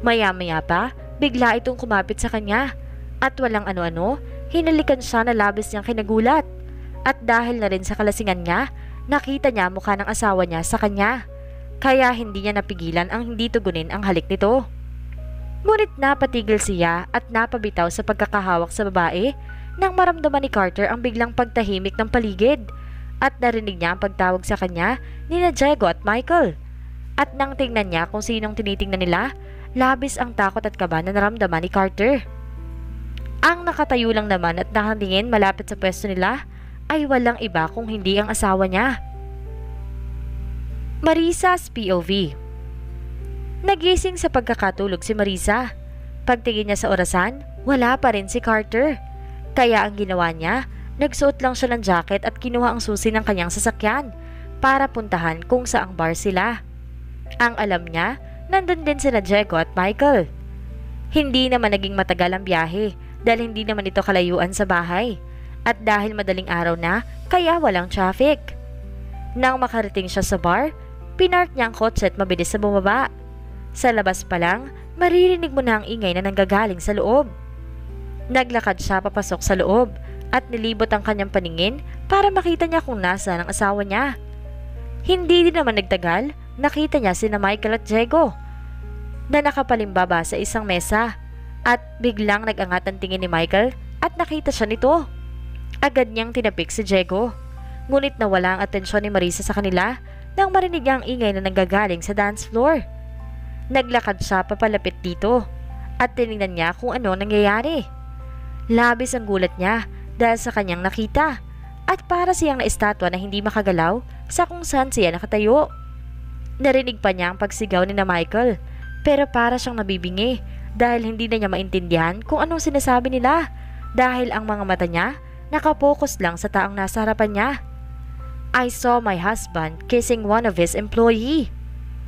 Maya-maya pa, bigla itong kumapit sa kanya at walang ano-ano, hinalikan siya na labis niyang kinagulat. At dahil na rin sa kalasingan niya, nakita niya mukha ng asawa niya sa kanya. Kaya hindi niya napigilan ang hindi tugunin ang halik nito. Ngunit napatigil siya at napabitaw sa pagkakahawak sa babae nang maramdaman ni Carter ang biglang pagtahimik ng paligid at narinig niya ang pagtawag sa kanya ni Diego at Michael. At nang tingnan niya kung sinong tinitingnan nila, labis ang takot at kaba na naramdaman ni Carter. Ang nakatayo lang naman at nakatingin malapit sa pwesto nila ay walang iba kung hindi ang asawa niya. Marisa's POV Nagising sa pagkakatulog si Marisa. Pagtingin niya sa orasan, wala pa rin si Carter. Kaya ang ginawa niya, nagsuot lang siya ng jacket at kinuha ang susi ng kanyang sasakyan para puntahan kung saang bar sila. Ang alam niya, nandun din sina Diego at Michael. Hindi naman naging matagal ang biyahe dahil hindi naman ito kalayuan sa bahay at dahil madaling araw na kaya walang traffic. Nang makarating siya sa bar, pinark niya ang kotse at mabilis sa bumaba. Sa labas pa lang, maririnig mo na ang ingay na nanggagaling sa loob. Naglakad siya papasok sa loob at nilibot ang kanyang paningin para makita niya kung nasa ang asawa niya. Hindi din naman nagtagal, nakita niya sina Michael at Diego na nakapalimbaba sa isang mesa at biglang nag-angat ang tingin ni Michael at nakita siya nito. Agad niyang tinapik si Diego. Ngunit nawala ang atensyon ni Marisa sa kanila nang marinig niya ang ingay na nanggagaling sa dance floor. Naglakad siya papalapit dito at tinignan niya kung ano nangyayari. Labis ang gulat niya dahil sa kanyang nakita at para siyang na-estatwa na hindi makagalaw sa kung saan siya nakatayo. Narinig pa niya ang pagsigaw ni na Michael pero para siyang nabibingi dahil hindi na niya maintindihan kung anong sinasabi nila dahil ang mga mata niya nakapokus lang sa taong nasa harapan niya. I saw my husband kissing one of his employee.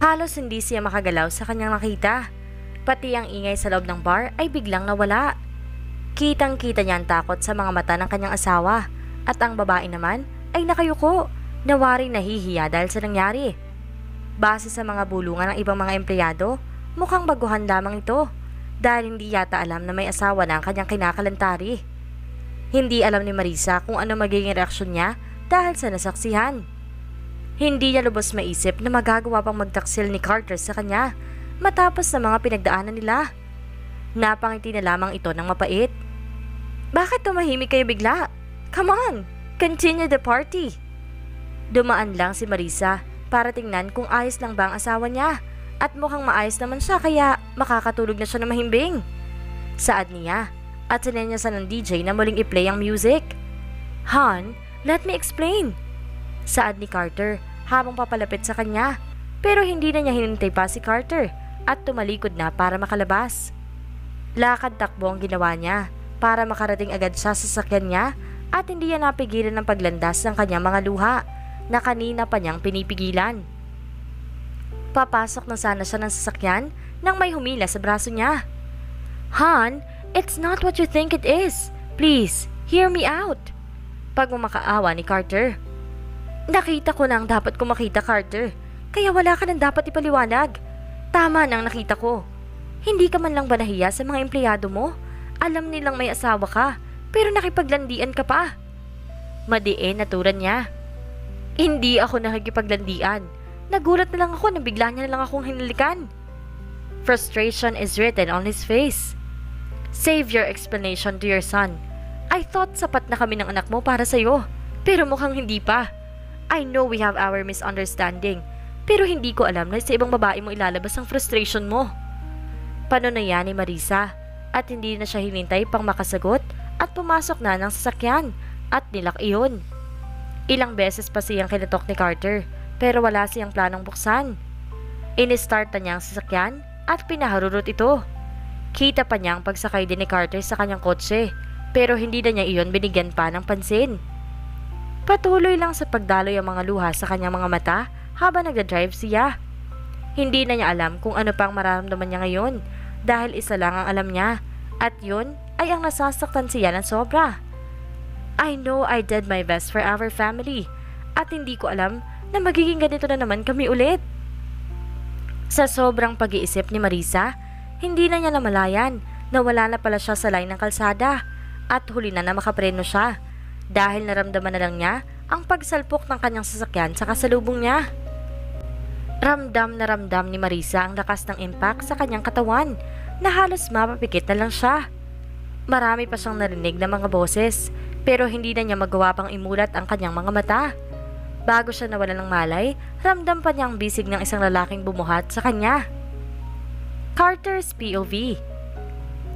Halos hindi siya makagalaw sa kanyang nakita. Pati ang ingay sa loob ng bar ay biglang nawala. Kitang kita niya ang takot sa mga mata ng kanyang asawa at ang babae naman ay nakayuko, nawari nahihiya dahil sa nangyari. Base sa mga bulungan ng ibang mga empleyado, mukhang baguhan lamang ito dahil hindi yata alam na may asawa na ang kanyang kinakalantari. Hindi alam ni Marisa kung ano magiging reaksyon niya dahil sa nasaksihan. Hindi niya lubos maisip na magagawa pang magtaksil ni Carter sa kanya matapos na mga pinagdaanan nila. Napangiti na lamang ito ng mapait. Bakit tumahimik kayo bigla? Come on, continue the party. Dumaan lang si Marisa para tingnan kung ayos lang ba ang asawa niya at mukhang maayos naman siya kaya makakatulog na siya na mahimbing. Saad niya at sinenyasan ng DJ na muling i-play ang music. Han, let me explain. Saad ni Carter habang papalapit sa kanya pero hindi na niya hinintay pa si Carter at tumalikod na para makalabas. Lakad takbo ang ginawa niya para makarating agad sa sasakyan niya at hindi niya napigilan ng paglandas ng kanyang mga luha na kanina pa niyang pinipigilan. Papasok na sana siya ng sasakyan nang may humila sa braso niya. Han, it's not what you think it is. Please, hear me out. Pagmamakaawa ni Carter. Nakita ko na ang dapat ko makita, Carter. Kaya wala ka nang dapat ipaliwanag. Tama nang nakita ko. Hindi ka man lang ba nahiya sa mga empleyado mo? Alam nilang may asawa ka, pero nakipaglandian ka pa. Madiin naturan niya. Hindi ako nakikipaglandian. Nagulat na lang ako nang bigla niya na lang akong hinalikan. Frustration is written on his face. Save your explanation to your son. I thought sapat na kami ng anak mo para sa'yo. Pero mukhang hindi pa. I know we have our misunderstanding. Pero hindi ko alam na sa ibang babae mo ilalabas ang frustration mo. Panunaya ni Marisa at hindi na siya hinintay pang makasagot at pumasok na ng sasakyan at nilak iyon. Ilang beses pa siyang kinatok ni Carter pero wala siyang planong buksan. Inistart na niya ang sasakyan at pinaharurot ito. Kita pa niya ang pagsakay din ni Carter sa kanyang kotse, pero hindi na niya iyon binigyan pa ng pansin. Patuloy lang sa pagdaloy ang mga luha sa kanyang mga mata habang nagda-drive siya. Hindi na niya alam kung ano pang mararamdaman niya ngayon dahil isa lang ang alam niya at yun ay ang nasasaktan siya ng sobra. I know I did my best for our family at hindi ko alam na magiging ganito na naman kami ulit. Sa sobrang pag-iisip ni Marisa, hindi na niya namalayan na wala na pala siya sa line ng kalsada at huli na na makapreno siya dahil naramdaman na lang niya ang pagsalpok ng kanyang sasakyan sa kasalubong niya. Ramdam na ramdam ni Marisa ang lakas ng impact sa kanyang katawan na halos mapapikit na lang siya. Marami pa siyang narinig na mga boses pero hindi na niya magawa pang imulat ang kanyang mga mata. Bago siya nawala ng malay, ramdam pa niya ang bisig ng isang lalaking bumuhat sa kanya. Carter's POV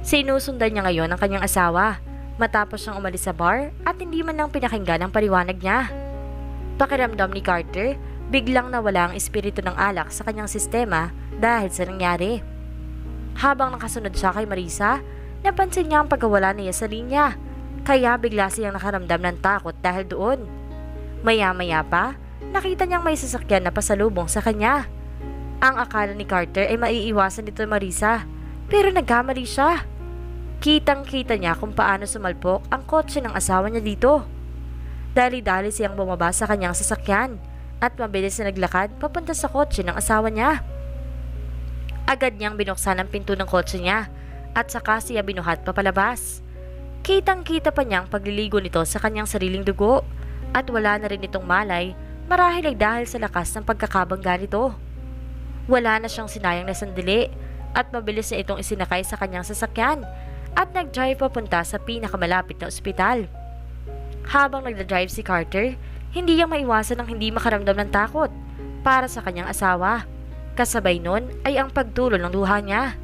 Sinusundan niya ngayon ang kanyang asawa matapos siyang umalis sa bar at hindi man lang pinakinggan ang paliwanag niya. Pakiramdam ni Carter, biglang nawala ang espiritu ng alak sa kanyang sistema dahil sa nangyari. Habang nakasunod siya kay Marisa, napansin niya ang pagkawala niya sa linya kaya bigla siyang nakaramdam ng takot dahil doon. Maya-maya pa, nakita niyang may sasakyan na pasalubong sa kanya. Ang akala ni Carter ay maiiwasan nito Marisa, pero nagkamali siya. Kitang-kita niya kung paano sumalpok ang kotse ng asawa niya dito. Dali-dali siyang bumaba sa kanyang sasakyan at mabilis na naglakad papunta sa kotse ng asawa niya. Agad niyang binuksan ang pinto ng kotse niya at saka siya binuhat papalabas. Kitang-kita pa niya ang pagliligo nito sa kanyang sariling dugo at wala na rin itong malay marahil ay dahil sa lakas ng pagkakabangga nito. Wala na siyang sinayang na sandali at mabilis na itong isinakay sa kanyang sasakyan at nag-drive papunta sa pinakamalapit na ospital. Habang nagda-drive si Carter, hindi niya maiwasan ang hindi makaramdam ng takot para sa kanyang asawa. Kasabay nun ay ang pagtulo ng luha niya.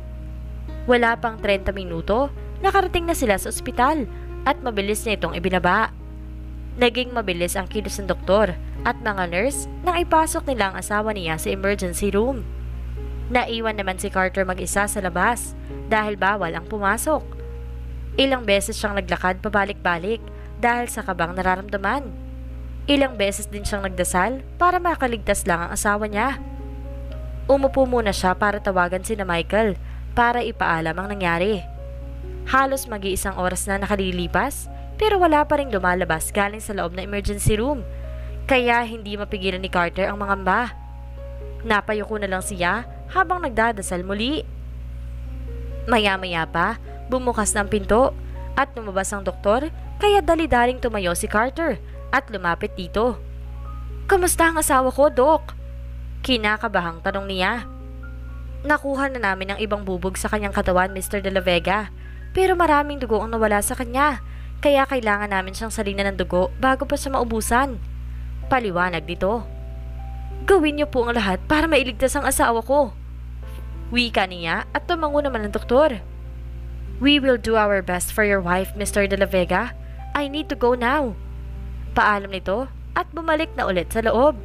Wala pang 30 minuto Nakarating na sila sa ospital at mabilis na itong ibinaba. Naging mabilis ang kilos ng doktor at mga nurse nang ipasok nila ang asawa niya sa emergency room. Naiwan naman si Carter mag-isa sa labas dahil bawal ang pumasok. Ilang beses siyang naglakad pabalik-balik dahil sa kabang nararamdaman. Ilang beses din siyang nagdasal para makaligtas lang ang asawa niya. Umupo muna siya para tawagan si na Michael para ipaalam ang nangyari. Halos mag-iisang oras na nakalilipas pero wala pa rin lumalabas galing sa loob ng emergency room. Kaya hindi mapigilan ni Carter ang mangamba. Napayuko na lang siya habang nagdadasal muli. Maya-maya pa, bumukas ng pinto at lumabas ang doktor kaya dali-daling tumayo si Carter at lumapit dito. Kamusta ang asawa ko, Dok? Kinakabahang tanong niya. Nakuha na namin ang ibang bubog sa kanyang katawan, Mr. De La Vega. Pero maraming dugo ang nawala sa kanya, kaya kailangan namin siyang salina ng dugo bago pa siya maubusan. Paliwanag dito. Gawin niyo po ang lahat para mailigtas ang asawa ko. Wika niya at tumango naman ng doktor. We will do our best for your wife, Mr. De La Vega. I need to go now. Paalam nito at bumalik na ulit sa loob.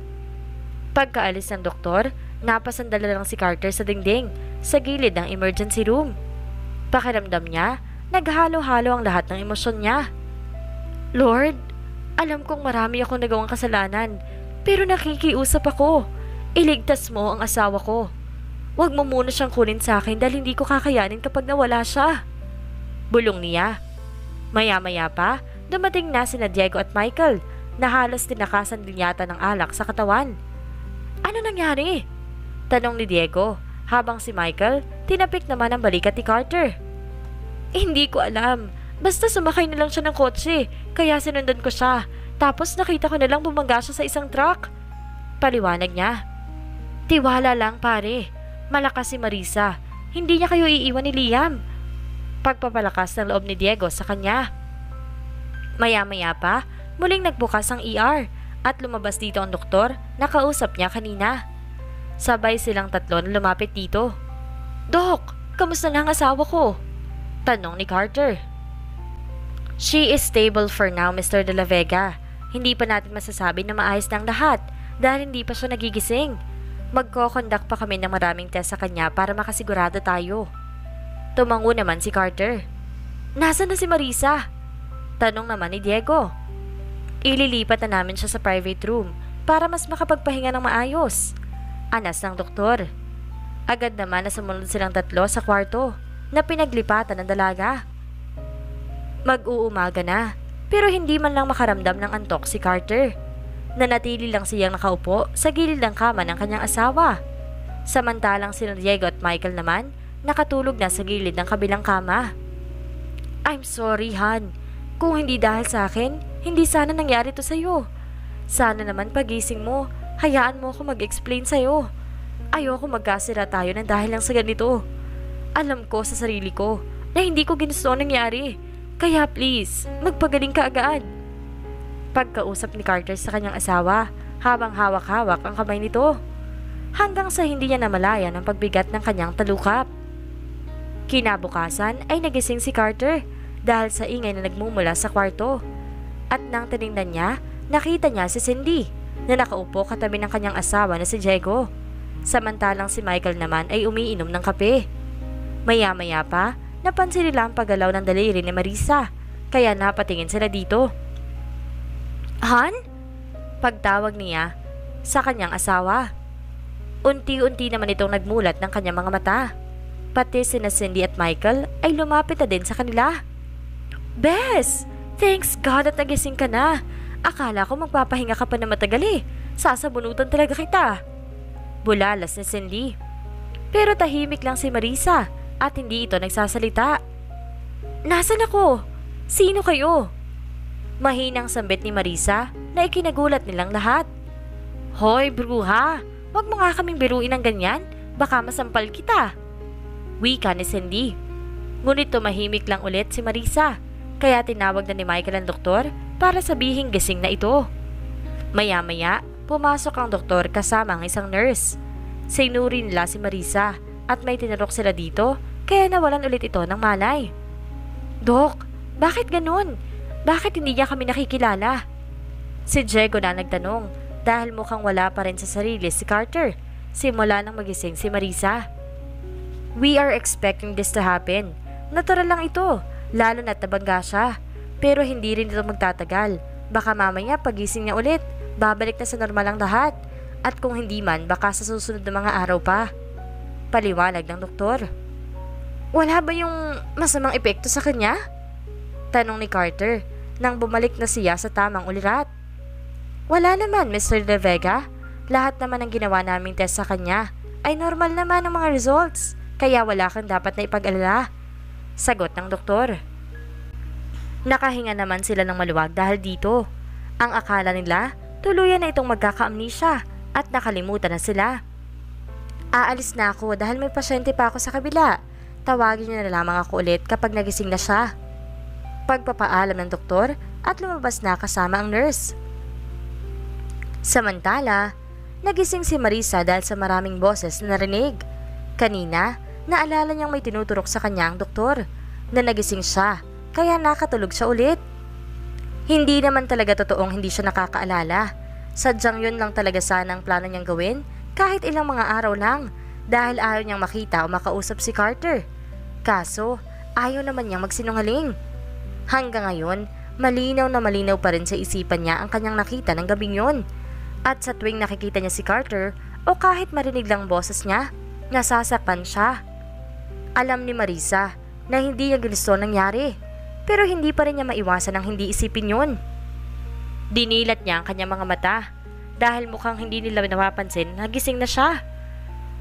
Pagkaalis ng doktor, napasandala lang si Carter sa dingding sa gilid ng emergency room. Pakiramdam niya, naghalo-halo ang lahat ng emosyon niya. Lord, alam kong marami akong nagawang kasalanan, pero nakikiusap ako. Iligtas mo ang asawa ko. Huwag mo muna siyang kunin sa akin dahil hindi ko kakayanin kapag nawala siya. Bulong niya. Maya-maya pa, dumating na sina Diego at Michael na halos tinakasan din yata ng alak sa katawan. Ano nangyari? Tanong ni Diego habang si Michael tinapik naman ang balikat ni Carter. hindi ko alam. Basta sumakay na lang siya ng kotse, kaya sinundan ko siya. Tapos nakita ko na lang bumangga siya sa isang truck. Paliwanag niya. Tiwala lang pare. Malakas si Marisa. Hindi niya kayo iiwan ni Liam. Pagpapalakas ng loob ni Diego sa kanya. Maya-maya pa, muling nagbukas ang ER at lumabas dito ang doktor na kausap niya kanina. Sabay silang tatlo na lumapit dito. Dok, kamusta na ang asawa ko? Tanong ni Carter. She is stable for now, Mr. De La Vega. Hindi pa natin masasabi na maayos ng lahat dahil hindi pa siya nagigising. Magkoconduct pa kami ng maraming test sa kanya para makasigurado tayo. Tumango naman si Carter. Nasaan na si Marisa? Tanong naman ni Diego. Ililipat na namin siya sa private room para mas makapagpahinga ng maayos. Anas ng doktor. Agad naman na sumunod silang tatlo sa kwarto na pinaglipatan ng dalaga. Mag-uumaga na pero hindi man lang makaramdam ng antok si Carter. Nanatili lang siyang nakaupo sa gilid ng kama ng kanyang asawa. Samantalang si Diego at Michael naman nakatulog na sa gilid ng kabilang kama. I'm sorry, Han. Kung hindi dahil sa akin, hindi sana nangyari to sa'yo. Sana naman pagising mo, hayaan mo ako mag-explain sa'yo. Ayoko magkasira tayo na dahil lang sa ganito. Alam ko sa sarili ko na hindi ko ginusto ang nangyari. Kaya please, magpagaling ka agad. Pagkausap ni Carter sa kanyang asawa habang hawak-hawak ang kamay nito. Hanggang sa hindi niya namalayan ang pagbigat ng kanyang talukap. Kinabukasan ay nagising si Carter dahil sa ingay na nagmumula sa kwarto. At nang tiningnan niya, nakita niya si Cindy na nakaupo katabi ng kanyang asawa na si Diego. Samantalang si Michael naman ay umiinom ng kape. Maya-maya pa, napansin nila ang paggalaw ng daliri ni Marisa, kaya napatingin sila dito. Han? Pagtawag niya sa kanyang asawa. Unti-unti naman itong nagmulat ng kanyang mga mata. Pati sina Cindy at Michael ay lumapit na din sa kanila. Bes! Thanks God at nagising ka na. Akala ko magpapahinga ka pa na matagal eh. Sasabunutan talaga kita. Bulalas ni Cindy. Pero tahimik lang si Marisa at hindi ito nagsasalita. Nasaan ako? Sino kayo? Mahinang sambit ni Marisa na ikinagulat nilang lahat. Hoy, bruha! Huwag mo nga kaming biruin ng ganyan. Baka masampal kita. Wika ni Cindy. Ngunit tumahimik lang ulit si Marisa. Kaya tinawag na ni Michael ang doktor para sabihin gising na ito. Maya-maya, pumasok ang doktor kasama ang isang nurse. Sinuri nila si Marisa at may tinarok sila dito kaya nawalan ulit ito ng malay. Dok, bakit ganun? Bakit hindi niya kami nakikilala? Si Diego na nagtanong dahil mukhang wala pa rin sa sarili si Carter simula nang magising si Marisa. We are expecting this to happen. Natural lang ito, lalo na tabangga siya. Pero hindi rin ito magtatagal. Baka mamaya pagising niya ulit, babalik na sa normal ang lahat. At kung hindi man, baka sa susunod na mga araw pa. Paliwanag ng doktor. Wala ba yung masamang epekto sa kanya? Tanong ni Carter nang bumalik na siya sa tamang ulirat. Wala naman, Mr. De Vega. Lahat naman ng ginawa naming test sa kanya ay normal naman ang mga results. Kaya wala kang dapat na ipag-alala. Sagot ng doktor. Nakahinga naman sila ng maluwag dahil dito. Ang akala nila, tuluyan na itong magkaka-amnesia at nakalimutan na sila. Aalis na ako dahil may pasyente pa ako sa kabila. Tawagin niyo na lamang ako ulit kapag nagising na siya. Pagpapaalam ng doktor at lumabas na kasama ang nurse. Samantala, nagising si Marisa dahil sa maraming boses na narinig. Kanina, naalala niyang may tinuturok sa kanya ang doktor na nagising siya kaya nakatulog siya ulit. Hindi naman talaga totoong hindi siya nakakaalala. Sadyang yun lang talaga sana ang plano niyang gawin kahit ilang mga araw lang dahil ayaw niyang makita o makausap si Carter. Kaso, ayaw naman niyang magsinungaling. Hanggang ngayon, malinaw na malinaw pa rin sa isipan niya ang kanyang nakita ng gabing yun. At sa tuwing nakikita niya si Carter o kahit marinig lang boses niya, nasasaktan siya. Alam ni Marisa na hindi niya gusto nangyari pero hindi pa rin niya maiwasan ang hindi isipin yun. Dinilat niya ang kanyang mga mata dahil mukhang hindi nila napapansin na gising na siya.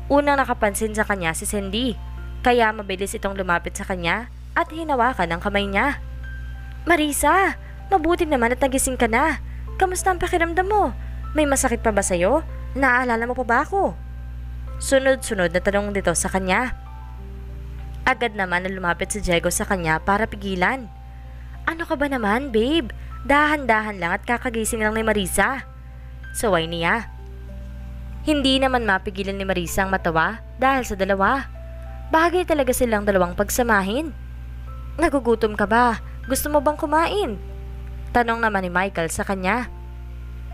Unang nakapansin sa kanya si Cindy kaya mabilis itong lumapit sa kanya at hinawakan ang kamay niya. Marisa, mabuti naman at nagising ka na. Kamusta ang pakiramdam mo? May masakit pa ba sa'yo? Naaalala mo pa ba ako? Sunod-sunod na tanong dito sa kanya. Agad naman na lumapit si Diego sa kanya para pigilan. Ano ka ba naman, babe? Dahan-dahan lang at kakagising lang ni Marisa. Saway niya. Hindi naman mapigilan ni Marisa ang matawa dahil sa dalawa. Bagay talaga silang dalawang pagsamahin. Nagugutom ka ba? Gusto mo bang kumain? Tanong naman ni Michael sa kanya.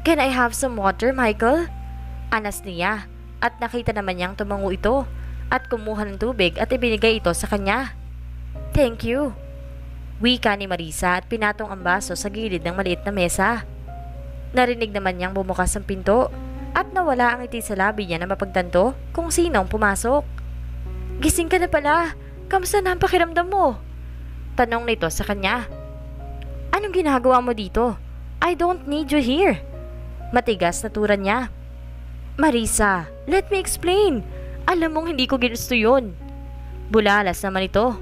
Can I have some water, Michael? Anas niya at nakita naman niyang tumango ito at kumuha ng tubig at ibinigay ito sa kanya. Thank you. Wika ni Marisa at pinatong ang baso sa gilid ng maliit na mesa. Narinig naman niyang bumukas ang pinto at nawala ang ngiti sa labi niya na mapagtanto kung sino ang pumasok. Gising ka na pala. Kamusta na ang pakiramdam mo? Tanong nito sa kanya. Anong ginagawa mo dito? I don't need you here. Matigas na turan niya. Marisa, let me explain. Alam mong hindi ko ginusto yun. Bulalas naman ito.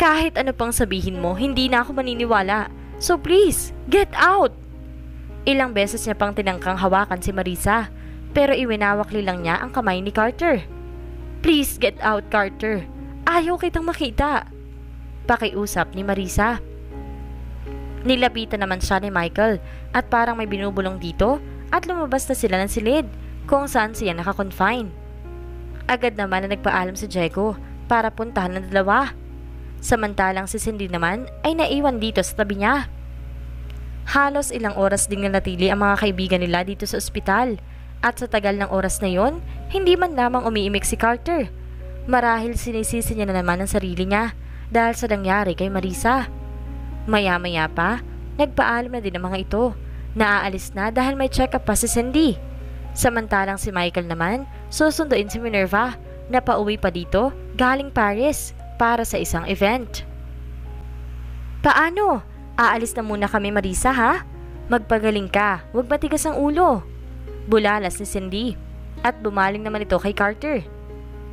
Kahit ano pang sabihin mo, hindi na ako maniniwala. So please, get out! Ilang beses niya pang tinangkang hawakan si Marisa, pero iwinawakli lang niya ang kamay ni Carter. Please get out, Carter. Ayaw kitang makita. Pakiusap ni Marisa. Nilapitan naman siya ni Michael at parang may binubulong dito at lumabas na sila ng silid kung saan siya nakakonfine. Agad naman na nagpaalam si Diego para puntahan ng dalawa. Samantalang si Cindy naman ay naiwan dito sa tabi niya. Halos ilang oras ding nanatili ang mga kaibigan nila dito sa ospital at sa tagal ng oras na yon, hindi man lamang umiimik si Carter. Marahil sinisisi niya na naman ang sarili niya dahil sa nangyari kay Marisa. Maya-maya pa, nagpaalam na din ang mga ito. Naaalis na dahil may check-up pa si Cindy. Samantalang si Michael naman, susunduin si Minerva na pauwi pa dito galing Paris para sa isang event. Paano? Aalis na muna kami Marisa ha? Magpagaling ka, huwag matigas ang ulo. Bulalas ni Cindy at bumaling naman ito kay Carter.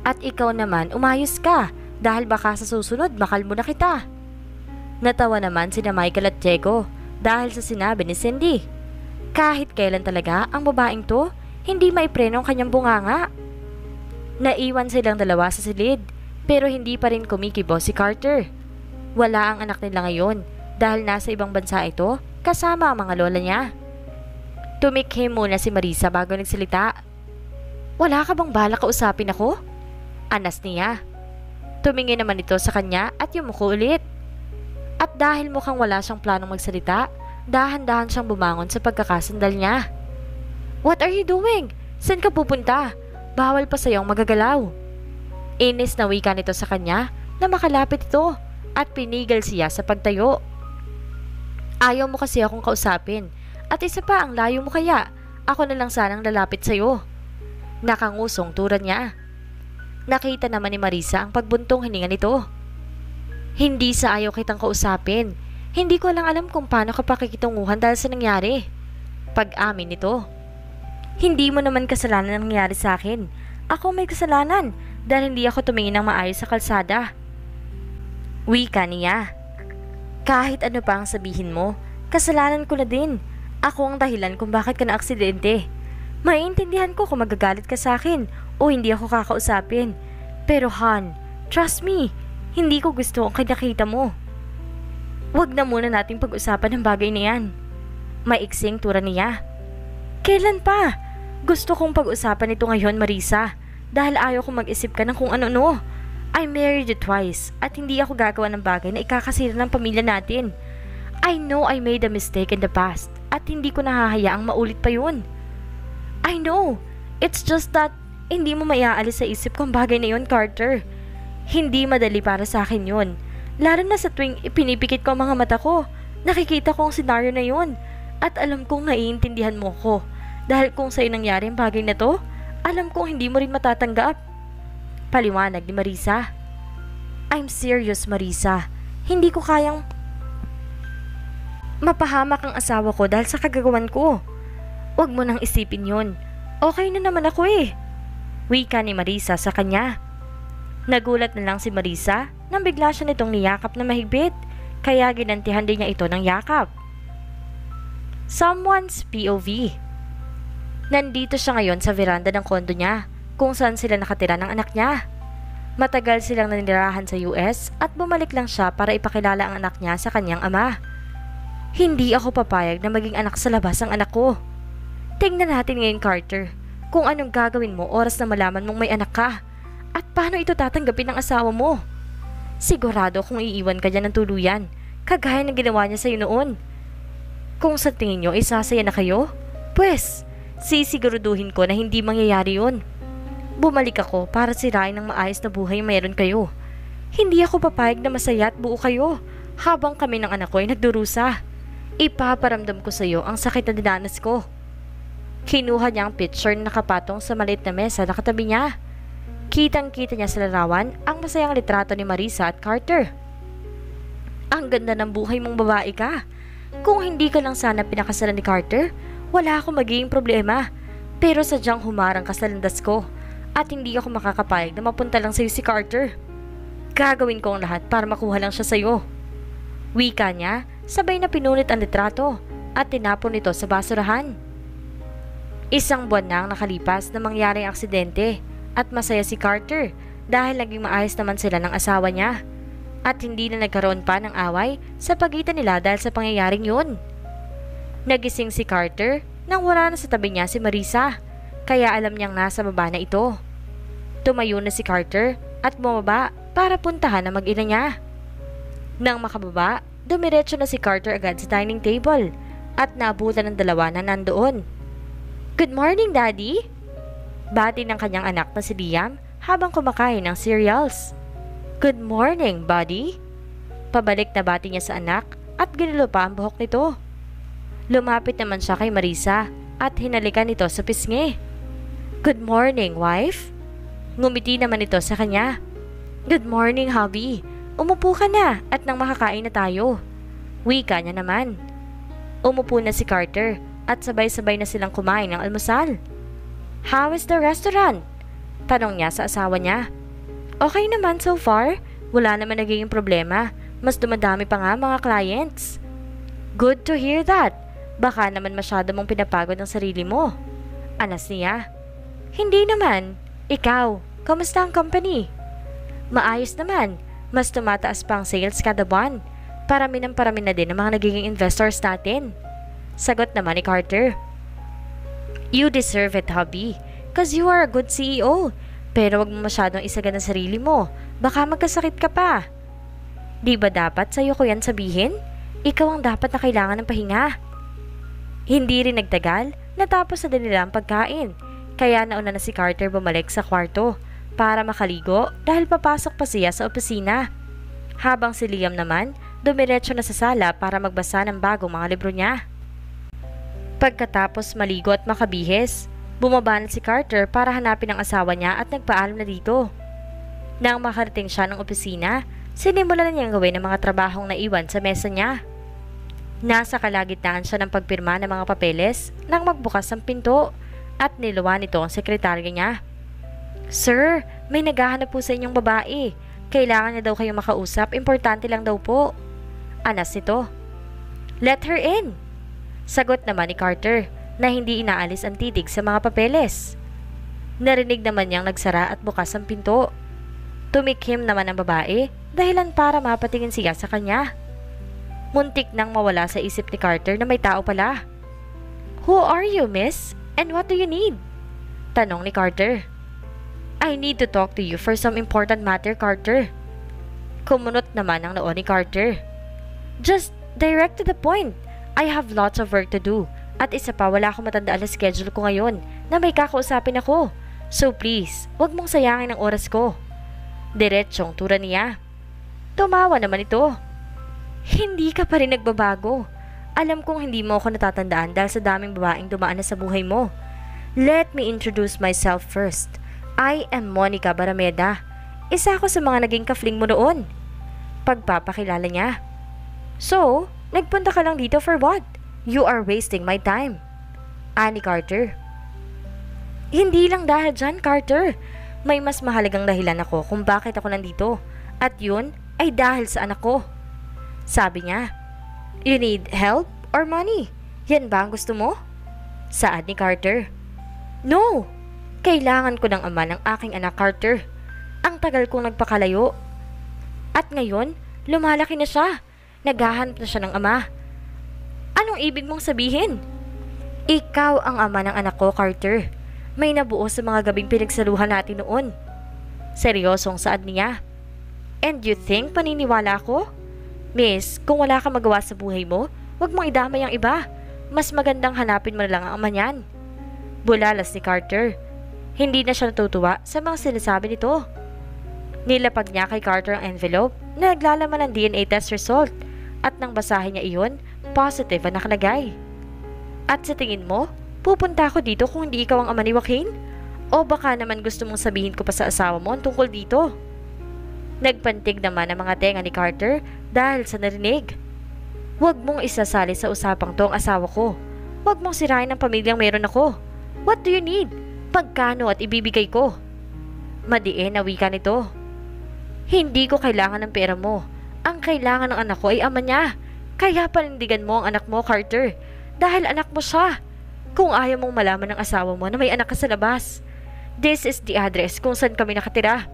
At ikaw naman umayos ka dahil baka sa susunod makalmo na kita. Natawa naman sina Michael at Diego dahil sa sinabi ni Cindy. Kahit kailan talaga ang babaeng to, hindi may preno ang kanyang bunganga. Naiwan silang dalawa sa silid pero hindi pa rin kumikibo si Carter. Wala ang anak nila ngayon dahil nasa ibang bansa ito kasama ang mga lola niya. Tumikhim muna si Marisa bago nagsalita. Wala ka bang bala kausapin ako? Anas niya. Tumingin naman ito sa kanya at yumuko ulit. At dahil mukhang wala siyang planong magsalita, dahan-dahan siyang bumangon sa pagkakasandal niya. What are you doing? Saan ka pupunta? Bawal pa sa'yong magagalaw. Inis na wika nito sa kanya na makalapit ito at pinigil siya sa pagtayo. Ayaw mo kasi akong kausapin at isa pa ang layo mo kaya ako na lang sanang lalapit sa'yo. Nakangusong turan niya. Nakita naman ni Marisa ang pagbuntong hininga nito. Hindi sa ayaw kitang kausapin. Hindi ko lang alam kung paano ka pakikitunguhan dahil sa nangyari. Pag-amin nito. Hindi mo naman kasalanan ang nangyari sa akin. Ako may kasalanan dahil hindi ako tumingin ng maayos sa kalsada. Wika niya. Kahit ano pa ang sabihin mo, kasalanan ko na din. Ako ang dahilan kung bakit ka na-aksidente. Maiintindihan ko kung magagalit ka sa akin o hindi ako kakausapin. Pero Han, trust me, hindi ko gusto ang kinakita mo. Huwag na muna nating pag-usapan ng bagay na yan. Maiksing tura niya. Kailan pa? Gusto kong pag-usapan ito ngayon, Marisa. Dahil ayaw kong mag-isip ka ng kung ano-ano. I married twice at hindi ako gagawa ng bagay na ikakasira ng pamilya natin. I know I made a mistake in the past at hindi ko nahahayaang maulit pa yun. I know. It's just that hindi mo maiaalis sa isip kong bagay na yun, Carter. Hindi madali para sa akin yun. Lalo na sa tuwing ipinipikit ko ang mga mata ko. Nakikita ko ang senaryo na yun. At alam kong naiintindihan mo ko. Dahil kung sa'yo nangyari ang bagay na to, alam kong hindi mo rin matatanggap. Paliwanag ni Marisa. I'm serious, Marisa. Hindi ko kayang mapahamak ang asawa ko dahil sa kagagawan ko. Huwag mo nang isipin yon. Okay na naman ako eh. Wika ni Marisa sa kanya. Nagulat na lang si Marisa nang bigla siya nitong niyakap na mahigpit kaya ginantihan din niya ito ng yakap. Someone's POV Nandito siya ngayon sa veranda ng kondo niya kung saan sila nakatira ng anak niya. Matagal silang nanirahan sa US at bumalik lang siya para ipakilala ang anak niya sa kanyang ama. Hindi ako papayag na maging anak sa labas ang anak ko. Tingnan natin ngayon Carter kung anong gagawin mo oras na malaman mong may anak ka at paano ito tatanggapin ng asawa mo. Sigurado kung iiwan ka dyan ng tuluyan kagaya ng ginawa niya sa'yo noon. Kung sa tingin nyo isasaya na kayo, pues sisiguraduhin ko na hindi mangyayari yun. Bumalik ako para sirain ng maayos na buhay mayroon kayo. Hindi ako papayag na masaya at buo kayo habang kami ng anak ko ay nagdurusa. Ipaparamdam ko sa iyo ang sakit na dinanas ko. Kinuha niya ang picture na nakapatong sa maliit na mesa na katabi niya. Kitang-kita niya sa larawan ang masayang litrato ni Marisa at Carter. Ang ganda ng buhay mong babae ka. Kung hindi ka lang sana pinakasalan ni Carter, wala akong magiging problema. Pero sadyang humarang ka sa landas ko at hindi ako makakapayag na mapunta lang sa'yo si Carter. Gagawin ko ang lahat para makuha lang siya sa'yo. Wika niya, sabay na pinulit ang litrato at tinapon ito sa basurahan. Isang buwan na ang nakalipas na mangyari ang aksidente at masaya si Carter dahil naging maayos naman sila ng asawa niya. At hindi na nagkaroon pa ng away sa pagitan nila dahil sa pangyayaring yun. Nagising si Carter nang wala na sa tabi niya si Marisa, kaya alam niyang nasa baba na ito. Tumayo na si Carter at bumaba para puntahan ang mag-ina niya. Nang makababa, dumiretso na si Carter agad sa dining table at naabutan ng dalawa na nandoon. Good morning, Daddy! Bati ng kanyang anak na si Liam habang kumakain ng cereals. Good morning, buddy! Pabalik na bati niya sa anak at ginulo pa ang buhok nito. Lumapit naman siya kay Marisa at hinalikan ito sa pisngi. Good morning, wife! Ngumiti naman ito sa kanya Good morning, hubby. Umupo ka na at nang makakain na tayo. Wika niya naman. Umupo na si Carter at sabay-sabay na silang kumain ng almusal. How is the restaurant? Tanong niya sa asawa niya. Okay naman so far. Wala naman naging problema. Mas dumadami pa nga mga clients. Good to hear that. Baka naman masyado mong pinapagod ang sarili mo. Anas niya. Hindi naman. Ikaw, kamusta ang company? Maayos naman. Mas tumataas pa ang sales kada buwan. Parami ng parami na din ang mga nagiging investors natin. Sagot naman ni Carter. You deserve it, hubby. Cause you are a good CEO. Pero wag mo masyadong isagan ang sarili mo. Baka magkasakit ka pa. Di ba dapat sa'yo ko yan sabihin? Ikaw ang dapat na kailangan ng pahinga. Hindi rin nagtagal, natapos na nila ang pagkain. Kaya nauna na si Carter bumalik sa kwarto para makaligo dahil papasok pa siya sa opisina. Habang si Liam naman, dumiretso na sa sala para magbasa ng bagong mga libro niya. Pagkatapos maligo at makabihis, bumaba na si Carter para hanapin ang asawa niya at nagpaalam na dito. Nang makarating siya ng opisina, sinimulan na niyang gawin ang mga trabahong naiwan sa mesa niya. Nasa kalagitnaan siya ng pagpirma ng mga papeles nang magbukas ang pinto at niluwa nito ang sekretarya niya. Sir, may naghahanap po sa inyong babae. Kailangan niya daw kayong makausap. Importante lang daw po. Anas nito. Let her in. Sagot naman ni Carter na hindi inaalis ang titig sa mga papeles. Narinig naman niyang nagsara at bukas ang pinto. Tumikhim naman ang babae dahilan para mapatingin siya sa kanya. Muntik nang mawala sa isip ni Carter na may tao pala. Who are you, miss? And what do you need? Tanong ni Carter. I need to talk to you for some important matter, Carter. Kumunot naman ang noon ni Carter. Just direct to the point. I have lots of work to do. At isa pa, wala akong matandaan na schedule ko ngayon na may kakausapin ako. So please, wag mong sayangin ang oras ko. Diretsyong tura niya. Tumawa naman ito. Hindi ka pa rin nagbabago. Alam kong hindi mo ako natatandaan dahil sa daming babaeng dumaan na sa buhay mo. Let me introduce myself first. I am Monica Barameda. Isa ako sa mga naging kafling mo noon. Pagpapakilala niya. So, nagpunta ka lang dito for what? You are wasting my time. Ani Carter. Hindi lang dahil dyan, Carter. May mas mahalagang dahilan ako kung bakit ako nandito. At yun ay dahil sa anak ko. Sabi niya, You need help or money? Yan ba ang gusto mo? Saad ni Carter. No! Kailangan ko ng ama ng aking anak Carter. Ang tagal kong nagpakalayo. At ngayon, lumalaki na siya. Naghahanap na siya ng ama. Anong ibig mong sabihin? Ikaw ang ama ng anak ko, Carter. May nabuo sa mga gabing pinagsaluhan natin noon. Seryosong saad niya. And you think paniniwala ako? Miss, kung wala ka magawa sa buhay mo, huwag mong idamay ang iba. Mas magandang hanapin mo na lang ang ama niyan. Bulalas ni Carter. Hindi na siya natutuwa sa mga sinasabi nito. Nilapag niya kay Carter ang envelope na naglalaman ng DNA test result at nang basahin niya iyon, positive ang nakalagay. At sa tingin mo, pupunta ako dito kung hindi ikaw ang ama ni Joaquin? O baka naman gusto mong sabihin ko pa sa asawa mo tungkol dito? Nagpantig naman ang mga tenga ni Carter dahil sa narinig. Huwag mong isasali sa usapang to ang asawa ko. Huwag mong sirain ang pamilyang meron ako. What do you need? Pagkano at ibibigay ko? Madiin na wika nito. Hindi ko kailangan ng pera mo. Ang kailangan ng anak ko ay ama niya. Kaya panindigan mo ang anak mo, Carter. Dahil anak mo siya. Kung ayaw mong malaman ng asawa mo na may anak ka sa labas. This is the address kung saan kami nakatira.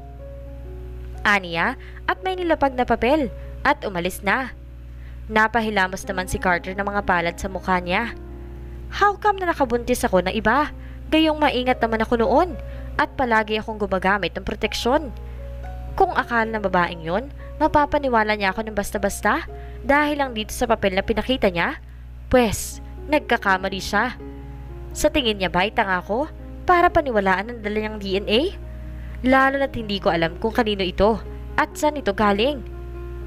Aniya at may nilapag na papel at umalis na. Napahilamos naman si Carter ng mga palad sa mukha niya. How come na nakabuntis ako ng iba? Gayong maingat naman ako noon at palagi akong gumagamit ng proteksyon. Kung akala ng babaeng yon, mapapaniwala niya ako ng basta-basta dahil lang dito sa papel na pinakita niya? Pwes, nagkakamali siya. Sa tingin niya ba itang ako para paniwalaan ang dala niyang DNA? Lalo na't hindi ko alam kung kanino ito at saan ito galing.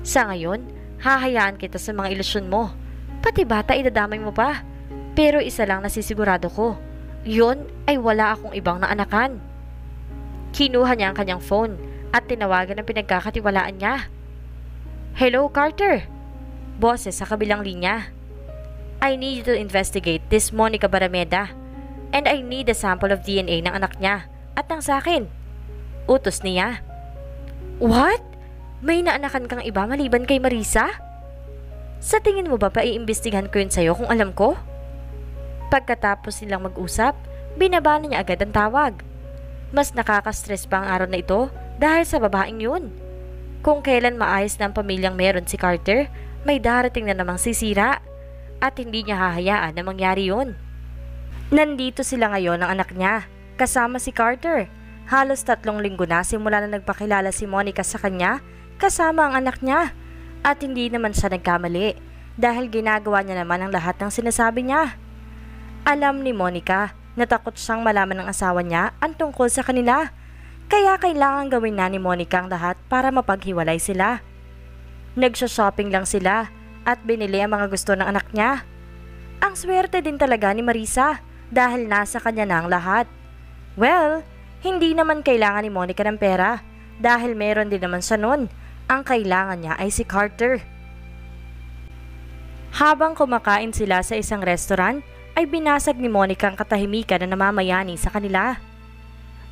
Sa ngayon, hahayaan kita sa mga ilusyon mo. Pati bata idadamay mo pa. Pero isa lang nasisigurado ko. Yun ay wala akong ibang naanakan. Kinuha niya ang kanyang phone at tinawagan ang pinagkakatiwalaan niya. Hello, Carter! Boses sa kabilang linya. I need you to investigate this Monica Barameda and I need a sample of DNA ng anak niya at ng sa akin. Utos niya. What? May naanakan kang iba maliban kay Marisa? Sa tingin mo ba pa iimbestigahan ko yun sa'yo kung alam ko? Pagkatapos nilang mag-usap, binaba na niya agad ang tawag. Mas nakaka-stress pa ang araw na ito dahil sa babaeng yun. Kung kailan maayos na ang pamilyang meron si Carter, may darating na namang sisira at hindi niya hahayaan na mangyari yun. Nandito sila ngayon ng anak niya, kasama si Carter Halos tatlong linggo na simula na nagpakilala si Monica sa kanya kasama ang anak niya. At hindi naman siya nagkamali dahil ginagawa niya naman ang lahat ng sinasabi niya. Alam ni Monica na takot siyang malaman ng asawa niya ang tungkol sa kanila. Kaya kailangan gawin na ni Monica ang lahat para mapaghiwalay sila. Nagsha-shopping lang sila at binili ang mga gusto ng anak niya. Ang swerte din talaga ni Marisa dahil nasa kanya na ang lahat. Well, hindi naman kailangan ni Monica ng pera dahil meron din naman siya noon. Ang kailangan niya ay si Carter. Habang kumakain sila sa isang restaurant, ay binasag ni Monica ang katahimikan na namamayani sa kanila.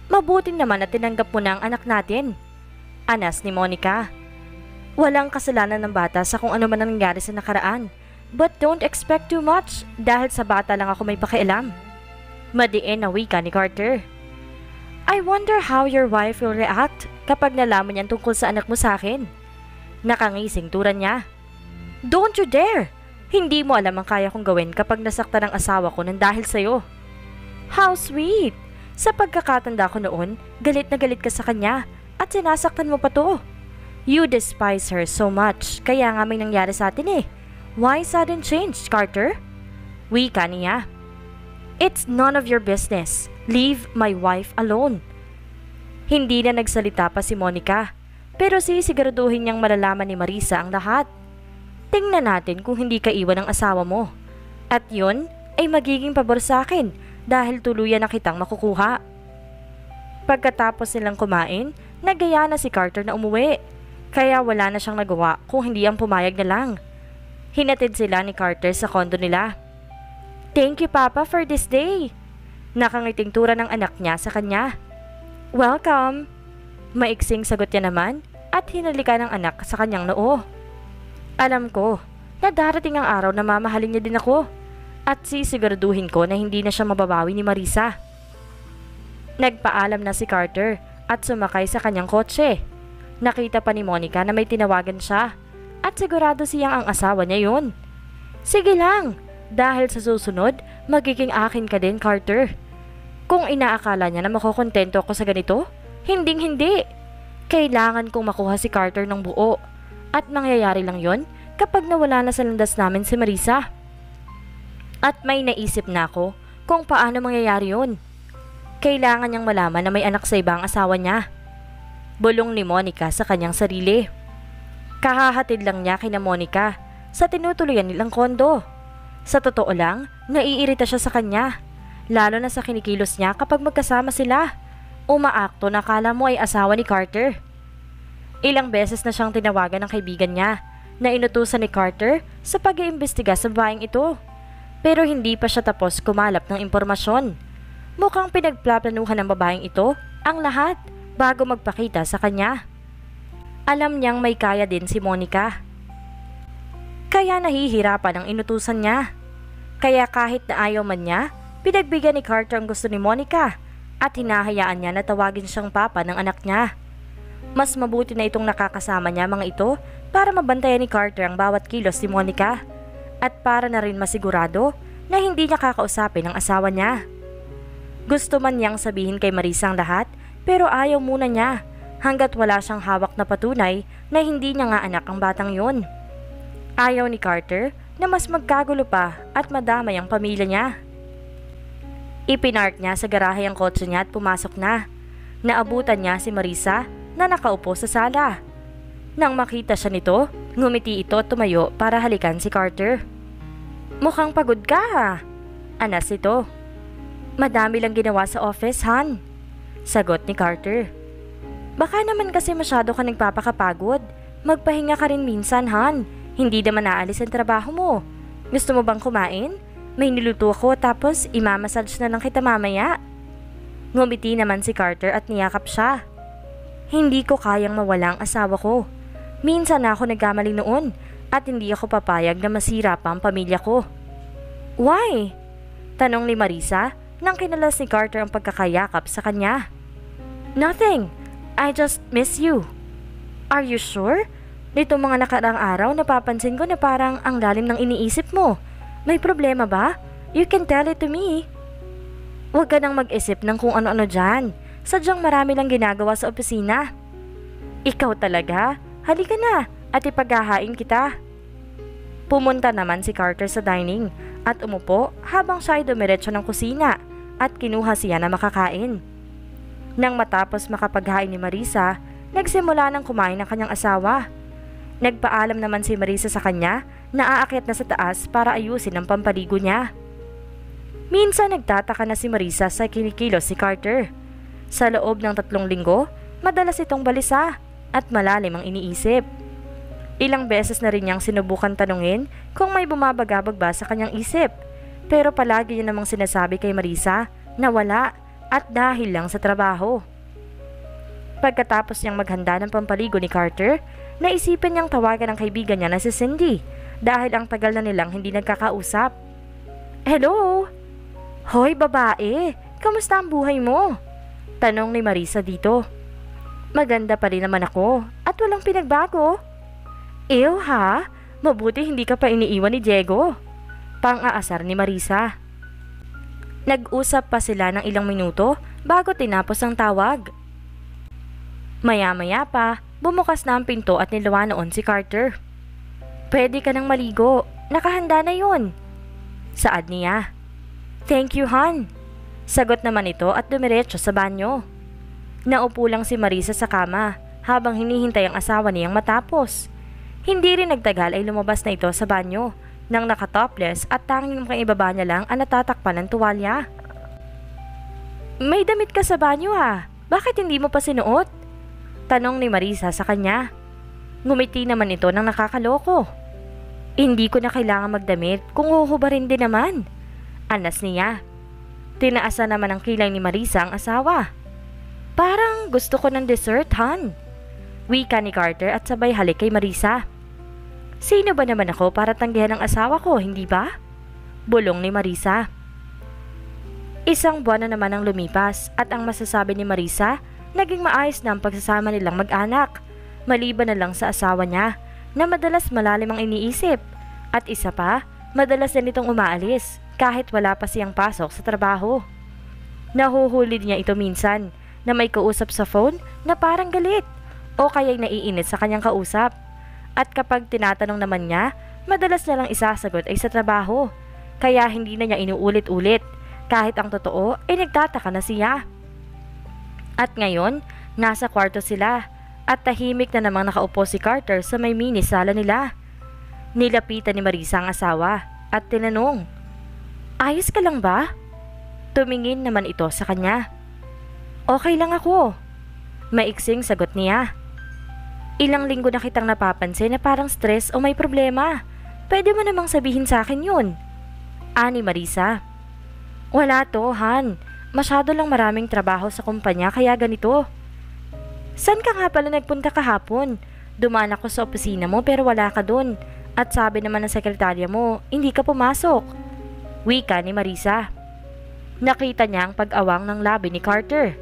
Mabuti naman na tinanggap mo na ang anak natin. Anas ni Monica. Walang kasalanan ng bata sa kung ano man ang nangyari sa nakaraan. But don't expect too much dahil sa bata lang ako may pakialam. Madiin na wika ni Carter. I wonder how your wife will react kapag nalaman niyan tungkol sa anak mo sa akin. Nakangising turan niya. Don't you dare! Hindi mo alam ang kaya kong gawin kapag nasaktan ang asawa ko nang dahil sa'yo. How sweet! Sa pagkakatanda ko noon, galit na galit ka sa kanya at sinasaktan mo pa to. You despise her so much, kaya nga may nangyari sa atin eh. Why sudden change, Carter? Wika niya. It's none of your business. Leave my wife alone. Hindi na nagsalita pa si Monica, pero sisiguraduhin niyang malalaman ni Marisa ang lahat. Tingnan natin kung hindi ka iwan ng asawa mo. At yon ay magiging pabor sa akin dahil tuluyan na kitang makukuha. Pagkatapos nilang kumain, nagaya na si Carter na umuwi. Kaya wala na siyang nagawa kung hindi ang pumayag na lang. Hinatid sila ni Carter sa kondo nila. Thank you Papa for this day. Nakangiting tura ng anak niya sa kanya. Welcome! Maiksing sagot niya naman at hinalika ng anak sa kanyang noo. Alam ko na darating ang araw na mamahalin niya din ako at sisiguraduhin ko na hindi na siya mababawi ni Marisa. Nagpaalam na si Carter at sumakay sa kanyang kotse. Nakita pa ni Monica na may tinawagan siya at sigurado siyang ang asawa niya yun. Sige lang, dahil sa susunod, magiging akin ka din, Carter. Kung inaakala niya na makukontento ako sa ganito, hinding hindi. Kailangan kong makuha si Carter ng buo. At mangyayari lang yon kapag nawala na sa landas namin si Marisa. At may naisip na ako kung paano mangyayari yon. Kailangan niyang malaman na may anak sa ibang asawa niya. Bulong ni Monica sa kanyang sarili. Kahahatid lang niya kina Monica sa tinutuluyan nilang kondo. Sa totoo lang, naiirita siya sa kanya. Lalo na sa kinikilos niya kapag magkasama sila. Umaakto na kala mo ay asawa ni Carter. Ilang beses na siyang tinawagan ng kaibigan niya na inutusan ni Carter sa pag-iimbestiga sa babaeng ito. Pero hindi pa siya tapos kumalap ng impormasyon. Mukhang pinagplaplanuhan ng babaeng ito ang lahat bago magpakita sa kanya. Alam niyang may kaya din si Monica. Kaya nahihirapan ang inutusan niya. Kaya kahit na ayaw man niya, pinagbigyan ni Carter ang gusto ni Monica at hinahayaan niya na tawagin siyang papa ng anak niya. Mas mabuti na itong nakakasama niya mga ito para mabantayan ni Carter ang bawat kilos ni Monica at para na rin masigurado na hindi niya kakausapin ang asawa niya. Gusto man niyang sabihin kay Marisa ang lahat pero ayaw muna niya hanggat wala siyang hawak na patunay na hindi niya nga anak ang batang yon. Ayaw ni Carter na mas magkagulo pa at madamay ang pamilya niya. Ipinark niya sa garahe ang kotse niya at pumasok na. Naabutan niya si Marisa na nakaupo sa sala. Nang makita siya nito, ngumiti ito at tumayo para halikan si Carter. Mukhang pagod ka ha. Anas ito. Madami lang ginawa sa office, Han. Sagot ni Carter. Baka naman kasi masyado ka nagpapakapagod. Magpahinga ka rin minsan, Han. Hindi naman naalis ang trabaho mo. Gusto mo bang kumain? May niluto ako tapos imamassage na lang kita mamaya. Ngumiti naman si Carter at niyakap siya. Hindi ko kayang mawala ang asawa ko. Minsan na ako nagkamali noon at hindi ako papayag na masira pa ang pamilya ko. Why? Tanong ni Marisa nang kinalas ni Carter ang pagkakayakap sa kanya. Nothing. I just miss you. Are you sure? Nito mga nakarang araw napapansin ko na parang ang lalim ng iniisip mo. May problema ba? You can tell it to me. Huwag ka nang mag-isip ng kung ano-ano dyan. Sadyang marami lang ginagawa sa opisina. Ikaw talaga? Halika na at ipaghahain kita. Pumunta naman si Carter sa dining at umupo habang siya ay dumiretso ng kusina at kinuha siya na makakain. Nang matapos makapaghain ni Marisa, nagsimula ng kumain ng kanyang asawa. Nagpaalam naman si Marisa sa kanya na aakyat na sa taas para ayusin ang pampaligo niya. Minsan nagtataka na si Marisa sa kinikilos si Carter. Sa loob ng tatlong linggo, madalas itong balisa at malalim ang iniisip. Ilang beses na rin niyang sinubukan tanungin kung may bumabagabag ba sa kanyang isip pero palagi niya namang sinasabi kay Marisa na wala at dahil lang sa trabaho. Pagkatapos niyang maghanda ng pampaligo ni Carter, naisipan niyang tawagan ang kaibigan niya na si Cindy dahil ang tagal na nilang hindi nagkakausap. Hello? Hoy babae, kamusta ang buhay mo? Tanong ni Marisa dito. Maganda pa rin naman ako at walang pinagbago. Ew ha, mabuti hindi ka pa iniiwan ni Diego pang-aasar ni Marisa. Nag-usap pa sila ng ilang minuto bago tinapos ang tawag. Maya-maya pa, bumukas na ang pinto at nilawa noon si Carter. Pwede ka nang maligo, nakahanda na yun. Saad niya. Thank you, Han. Sagot naman ito at dumiretso sa banyo. Naupo lang si Marisa sa kama habang hinihintay ang asawa niyang matapos. Hindi rin nagtagal ay lumabas na ito sa banyo nang nakatopless at tanging ibaba niya lang ang natatakpan ng tuwalya. May damit ka sa banyo ha. Bakit hindi mo pa sinuot? Tanong ni Marisa sa kanya. Ngumiti naman ito ng nakakaloko. Hindi ko na kailangan magdamit kung huhubarin din naman. Anas niya. Tinaasa naman ang kilay ni Marisa ang asawa. Parang gusto ko ng dessert, Han. Wika ni Carter at sabay halik kay Marisa. Sino ba naman ako para tanggihan ang asawa ko, hindi ba? Bulong ni Marisa. Isang buwan na naman ang lumipas at ang masasabi ni Marisa, naging maayos na ang pagsasama nilang mag-anak. Maliban na lang sa asawa niya na madalas malalim ang iniisip. At isa pa, madalas din itong umaalis kahit wala pa siyang pasok sa trabaho. Nahuhuli niya ito minsan na may kausap sa phone na parang galit o kaya'y naiinit sa kanyang kausap. At kapag tinatanong naman niya, madalas na lang isasagot ay sa trabaho. Kaya hindi na niya inuulit-ulit. Kahit ang totoo ay nagtataka na siya. At ngayon, Nasa kwarto sila at tahimik na namang nakaupo si Carter sa may mini sala nila. Nilapitan ni Marisa ang asawa at tinanong, Ayos ka lang ba? Tumingin naman ito sa kanya. Okay lang ako. Maiksing sagot niya. Ilang linggo na kitang napapansin na parang stress o may problema. Pwede mo namang sabihin sa akin yun. Ani Marisa. Wala to, Han. Masyado lang maraming trabaho sa kumpanya kaya ganito. San ka nga pala nagpunta kahapon? Dumaan ako sa opisina mo pero wala ka dun. At sabi naman ng sekretarya mo, hindi ka pumasok. Wika ni Marisa. Nakita niya ang pag-awang ng labi ni Carter.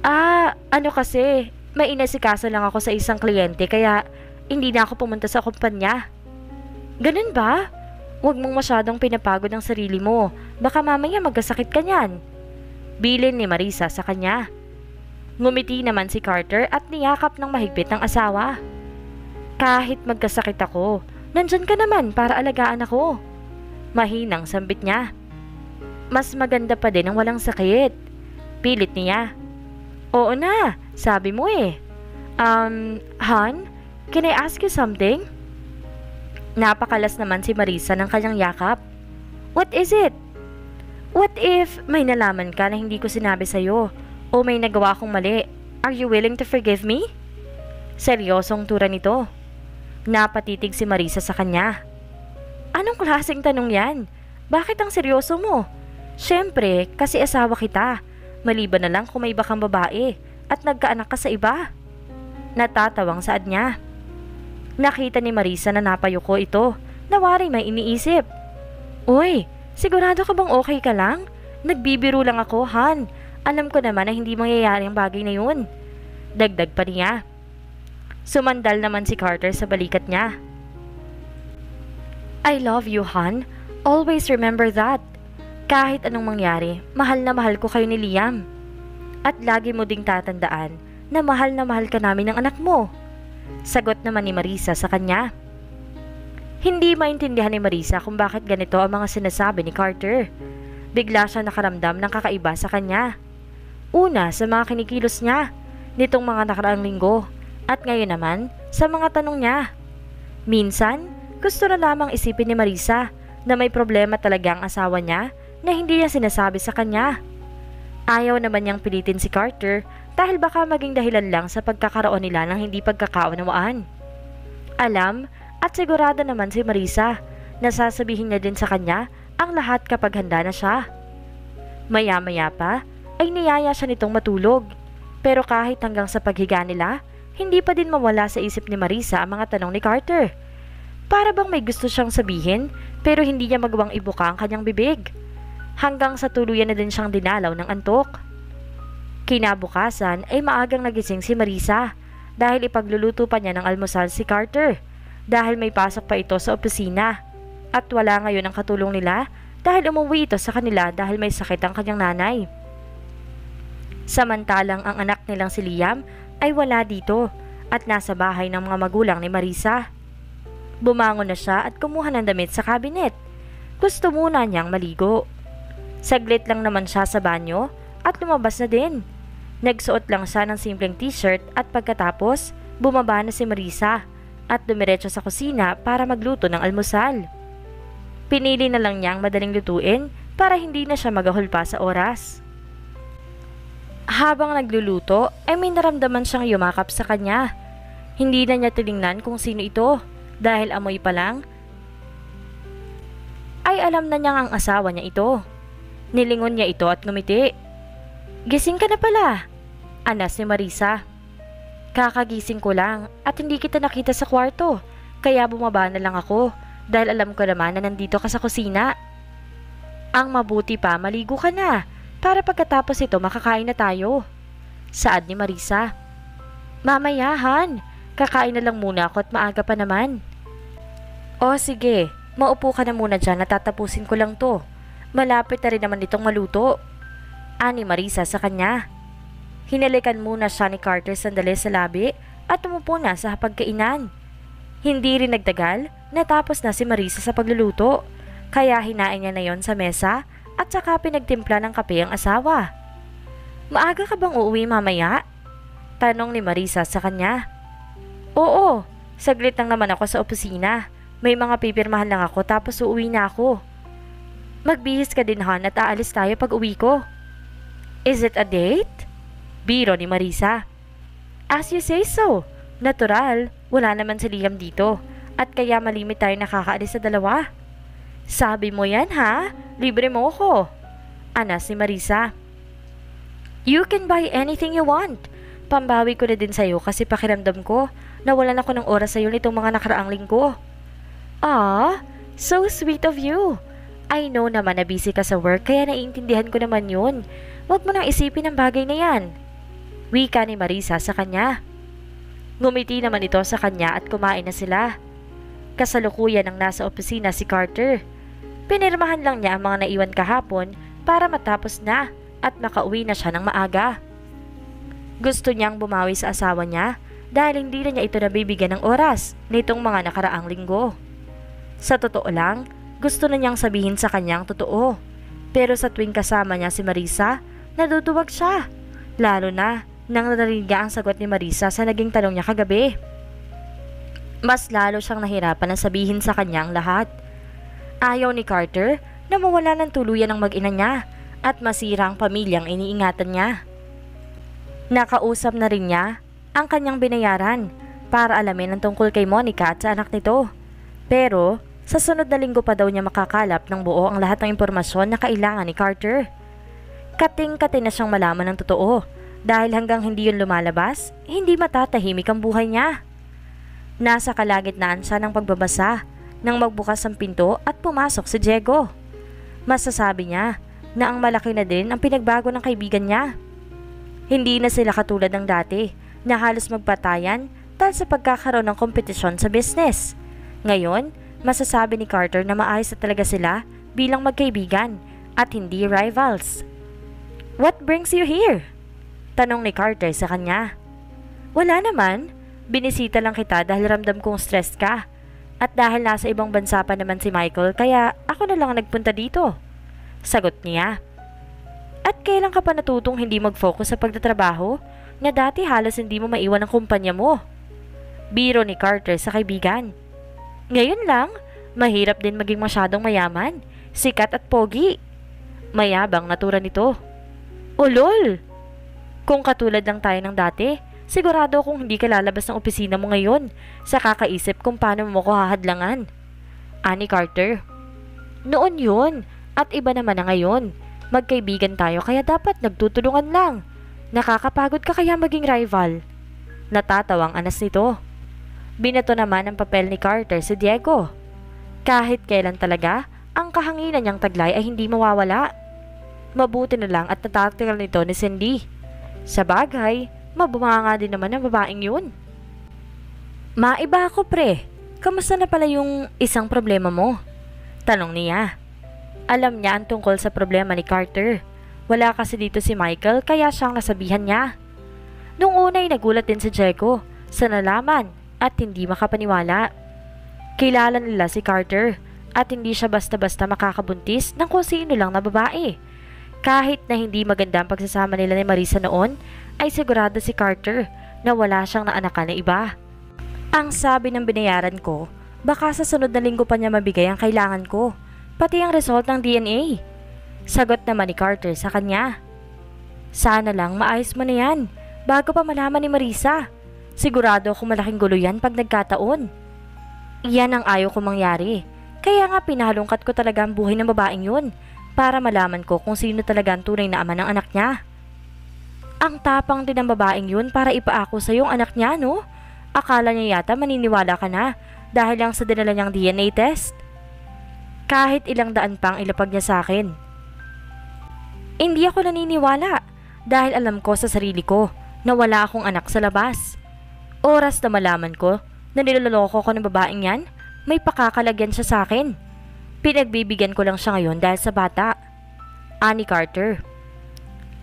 Ah, ano kasi, may inasikaso lang ako sa isang kliyente kaya hindi na ako pumunta sa kumpanya. Ganun ba? Huwag mong masyadong pinapagod ang sarili mo. Baka mamaya magkasakit ka niyan. Bilin ni Marisa sa kanya. Ngumiti naman si Carter at niyakap ng mahigpit ng asawa. Kahit magkasakit ako, nandyan ka naman para alagaan ako. Mahinang sambit niya. Mas maganda pa din ang walang sakit. Pilit niya. Oo na, sabi mo eh. Um, Han, can I ask you something? Napakalas naman si Marisa ng kanyang yakap. What is it? What if may nalaman ka na hindi ko sinabi sa'yo? O may nagawa akong mali? Are you willing to forgive me? Seryosong tura nito. Napatitig si Marisa sa kanya. Anong klaseng tanong yan? Bakit ang seryoso mo? Siyempre, kasi asawa kita. Maliban na lang kung may ibang babae at nagkaanak ka sa iba. Natatawang saad niya. Nakita ni Marisa na napayuko ito. Nawari may iniisip. Uy, sigurado ka bang okay ka lang? Nagbibiro lang ako, Han. Alam ko naman na hindi mangyayari ang bagay na yun. Dagdag pa niya. Sumandal naman si Carter sa balikat niya. I love you, Han. Always remember that. Kahit anong mangyari, mahal na mahal ko kayo ni Liam. At lagi mo ding tatandaan na mahal na mahal ka namin ng anak mo. Sagot naman ni Marisa sa kanya. Hindi maintindihan ni Marisa kung bakit ganito ang mga sinasabi ni Carter. Bigla siya nakaramdam ng kakaiba sa kanya. Una sa mga kinikilos niya nitong mga nakaraang linggo at ngayon naman sa mga tanong niya. Minsan, gusto na lamang isipin ni Marisa na may problema talaga ang asawa niya na hindi niya sinasabi sa kanya. Ayaw naman niyang pilitin si Carter dahil baka maging dahilan lang sa pagkakaroon nila ng hindi pagkakaunawaan. Alam at sigurado naman si Marisa na sasabihin niya din sa kanya ang lahat kapag handa na siya. Maya-maya pa ay niyaya siya nitong matulog. Pero kahit hanggang sa paghiga nila, hindi pa din mawala sa isip ni Marisa ang mga tanong ni Carter. Para bang may gusto siyang sabihin pero hindi niya magawang ibuka ang kanyang bibig. Hanggang sa tuluyan na din siyang dinalaw ng antok. Kinabukasan ay maagang nagising si Marisa dahil ipagluluto pa niya ng almusal si Carter dahil may pasok pa ito sa opisina at wala ngayon ang katulong nila dahil umuwi ito sa kanila dahil may sakit ang kanyang nanay. Samantalang ang anak nilang si Liam ay wala dito at nasa bahay ng mga magulang ni Marisa. Bumangon na siya at kumuha ng damit sa kabinet. Gusto muna niyang maligo. Saglit lang naman siya sa banyo at lumabas na din. Nagsuot lang siya ng simpleng t-shirt at pagkatapos, bumaba na si Marisa at dumiretso sa kusina para magluto ng almusal. Pinili na lang niyang madaling lutuin para hindi na siya magahulpa sa oras. Habang nagluluto, ay may naramdaman siyang yumakap sa kanya. Hindi na niya tiningnan kung sino ito dahil amoy pa lang ay alam na niyang ang asawa niya ito. Nilingon niya ito at ngumiti. Gising ka na pala, Anas ni Marisa. Kakagising ko lang at hindi kita nakita sa kwarto, kaya bumaba na lang ako dahil alam ko naman na nandito ka sa kusina. Ang mabuti pa, maligo ka na para pagkatapos ito makakain na tayo. Saad ni Marisa. Mamaya, Han. Kakain na lang muna ako at maaga pa naman. O sige, maupo ka na muna dyan at tatapusin ko lang to. Malapit na rin naman itong maluto. Ani Marisa sa kanya. Hinalikan muna siya ni Carter sandali sa labi at tumupo na sa hapagkainan. Hindi rin nagtagal, natapos na si Marisa sa pagluluto. Kaya hinain niya na yon sa mesa at saka pinagtimpla ng kape ang asawa. Maaga ka bang uuwi mamaya? Tanong ni Marisa sa kanya. Oo, saglit lang naman ako sa opisina. May mga pipirmahan lang ako tapos uuwi na ako. Magbihis ka din Han at aalis tayo pag uwi ko. Is it a date? Biro ni Marisa. As you say so. Natural, wala naman si Liam dito. At kaya malimit tayo nakakaalis sa dalawa. Sabi mo yan ha? Libre mo ako. Anas ni Marisa. You can buy anything you want. Pambawi ko na din sa'yo kasi pakiramdam ko na walan ako ng oras sa'yo nitong mga nakaraang linggo. Ah, so sweet of you. I know naman na busy ka sa work kaya naiintindihan ko naman yun. Huwag mo nang isipin ang bagay na yan. Wika ni Marisa sa kanya. Ngumiti naman ito sa kanya at kumain na sila. Kasalukuyan ang nasa opisina si Carter. Pinirmahan lang niya ang mga naiwan kahapon para matapos na at makauwi na siya ng maaga. Gusto niyang bumawi sa asawa niya dahil hindi na niya ito nabibigyan ng oras nitong mga nakaraang linggo. Sa totoo lang, gusto na niyang sabihin sa kanyang totoo. Pero sa tuwing kasama niya si Marisa, naduduwag siya. Lalo na nang niya ang sagot ni Marisa sa naging tanong niya kagabi. Mas lalo siyang nahirapan na sabihin sa kanyang lahat. Ayaw ni Carter na mawala ng tuluyan ng mag-ina niya at masira ang pamilyang iniingatan niya. Nakausap na rin niya ang kanyang binayaran para alamin ang tungkol kay Monica at sa anak nito. Pero sa sunod na linggo pa daw niya makakalap ng buo ang lahat ng impormasyon na kailangan ni Carter. Kating-kati na siyang malaman ng totoo dahil hanggang hindi yun lumalabas, hindi matatahimik ang buhay niya. Nasa kalagitnaan siya ng pagbabasa nang magbukas ang pinto at pumasok si Diego. Masasabi niya na ang malaki na din ang pinagbago ng kaibigan niya. Hindi na sila katulad ng dati na halos magpatayan dahil sa pagkakaroon ng kompetisyon sa business. Ngayon, masasabi ni Carter na maayos na talaga sila bilang magkaibigan at hindi rivals. What brings you here? Tanong ni Carter sa kanya. Wala naman. Binisita lang kita dahil ramdam kong stress ka. At dahil nasa ibang bansa pa naman si Michael kaya ako na lang nagpunta dito. Sagot niya. At kailan ka pa natutong hindi mag-focus sa pagtatrabaho na dati halos hindi mo maiwan ang kumpanya mo? Biro ni Carter sa kaibigan. Ngayon lang, mahirap din maging masyadong mayaman, sikat at pogi. Mayabang natura nito. Ulol! Kung katulad lang tayo ng dati, sigurado kung hindi ka lalabas ng opisina mo ngayon sa kakaisip kung paano mo ko hahadlangan. Ani Carter. Noon yun, at iba naman na ngayon. Magkaibigan tayo kaya dapat nagtutulungan lang. Nakakapagod ka kaya maging rival. Natatawang anas nito. Binato naman ang papel ni Carter si Diego. Kahit kailan talaga, ang kahanginan niyang taglay ay hindi mawawala. Mabuti na lang at natatigal nito ni Cindy. Sa bagay, mabumanga din naman ang babaeng yun. Maiba ako pre, kamusta na pala yung isang problema mo? Tanong niya. Alam niya ang tungkol sa problema ni Carter. Wala kasi dito si Michael kaya siyang nasabihan niya. Nung una ay nagulat din si Jeko sa nalaman at hindi makapaniwala. Kilala nila si Carter at hindi siya basta-basta makakabuntis ng kung sino lang na babae. Kahit na hindi maganda ang pagsasama nila ni Marisa noon, ay sigurado si Carter na wala siyang naanakan na iba. Ang sabi ng binayaran ko, baka sa sunod na linggo pa niya mabigay ang kailangan ko, pati ang result ng DNA. Sagot naman ni Carter sa kanya. Sana lang maayos mo na yan, bago pa malaman ni Marisa. Sigurado akong malaking gulo yan pag nagkataon. Iyan ang ayaw ko mangyari. Kaya nga pinalungkat ko talaga ang buhay ng babaeng yun para malaman ko kung sino talaga ang tunay na ama ng anak niya. Ang tapang din ng babaeng yun para ipaako sa yung anak niya, no? Akala niya yata maniniwala ka na dahil lang sa dinala niyang DNA test. Kahit ilang daan pang ilapag niya sa akin. Hindi ako naniniwala dahil alam ko sa sarili ko na wala akong anak sa labas. Oras na malaman ko na niloloko ko ng babaeng yan, may pakakalagyan siya sa akin. Pinagbibigyan ko lang siya ngayon dahil sa bata. Ani Carter.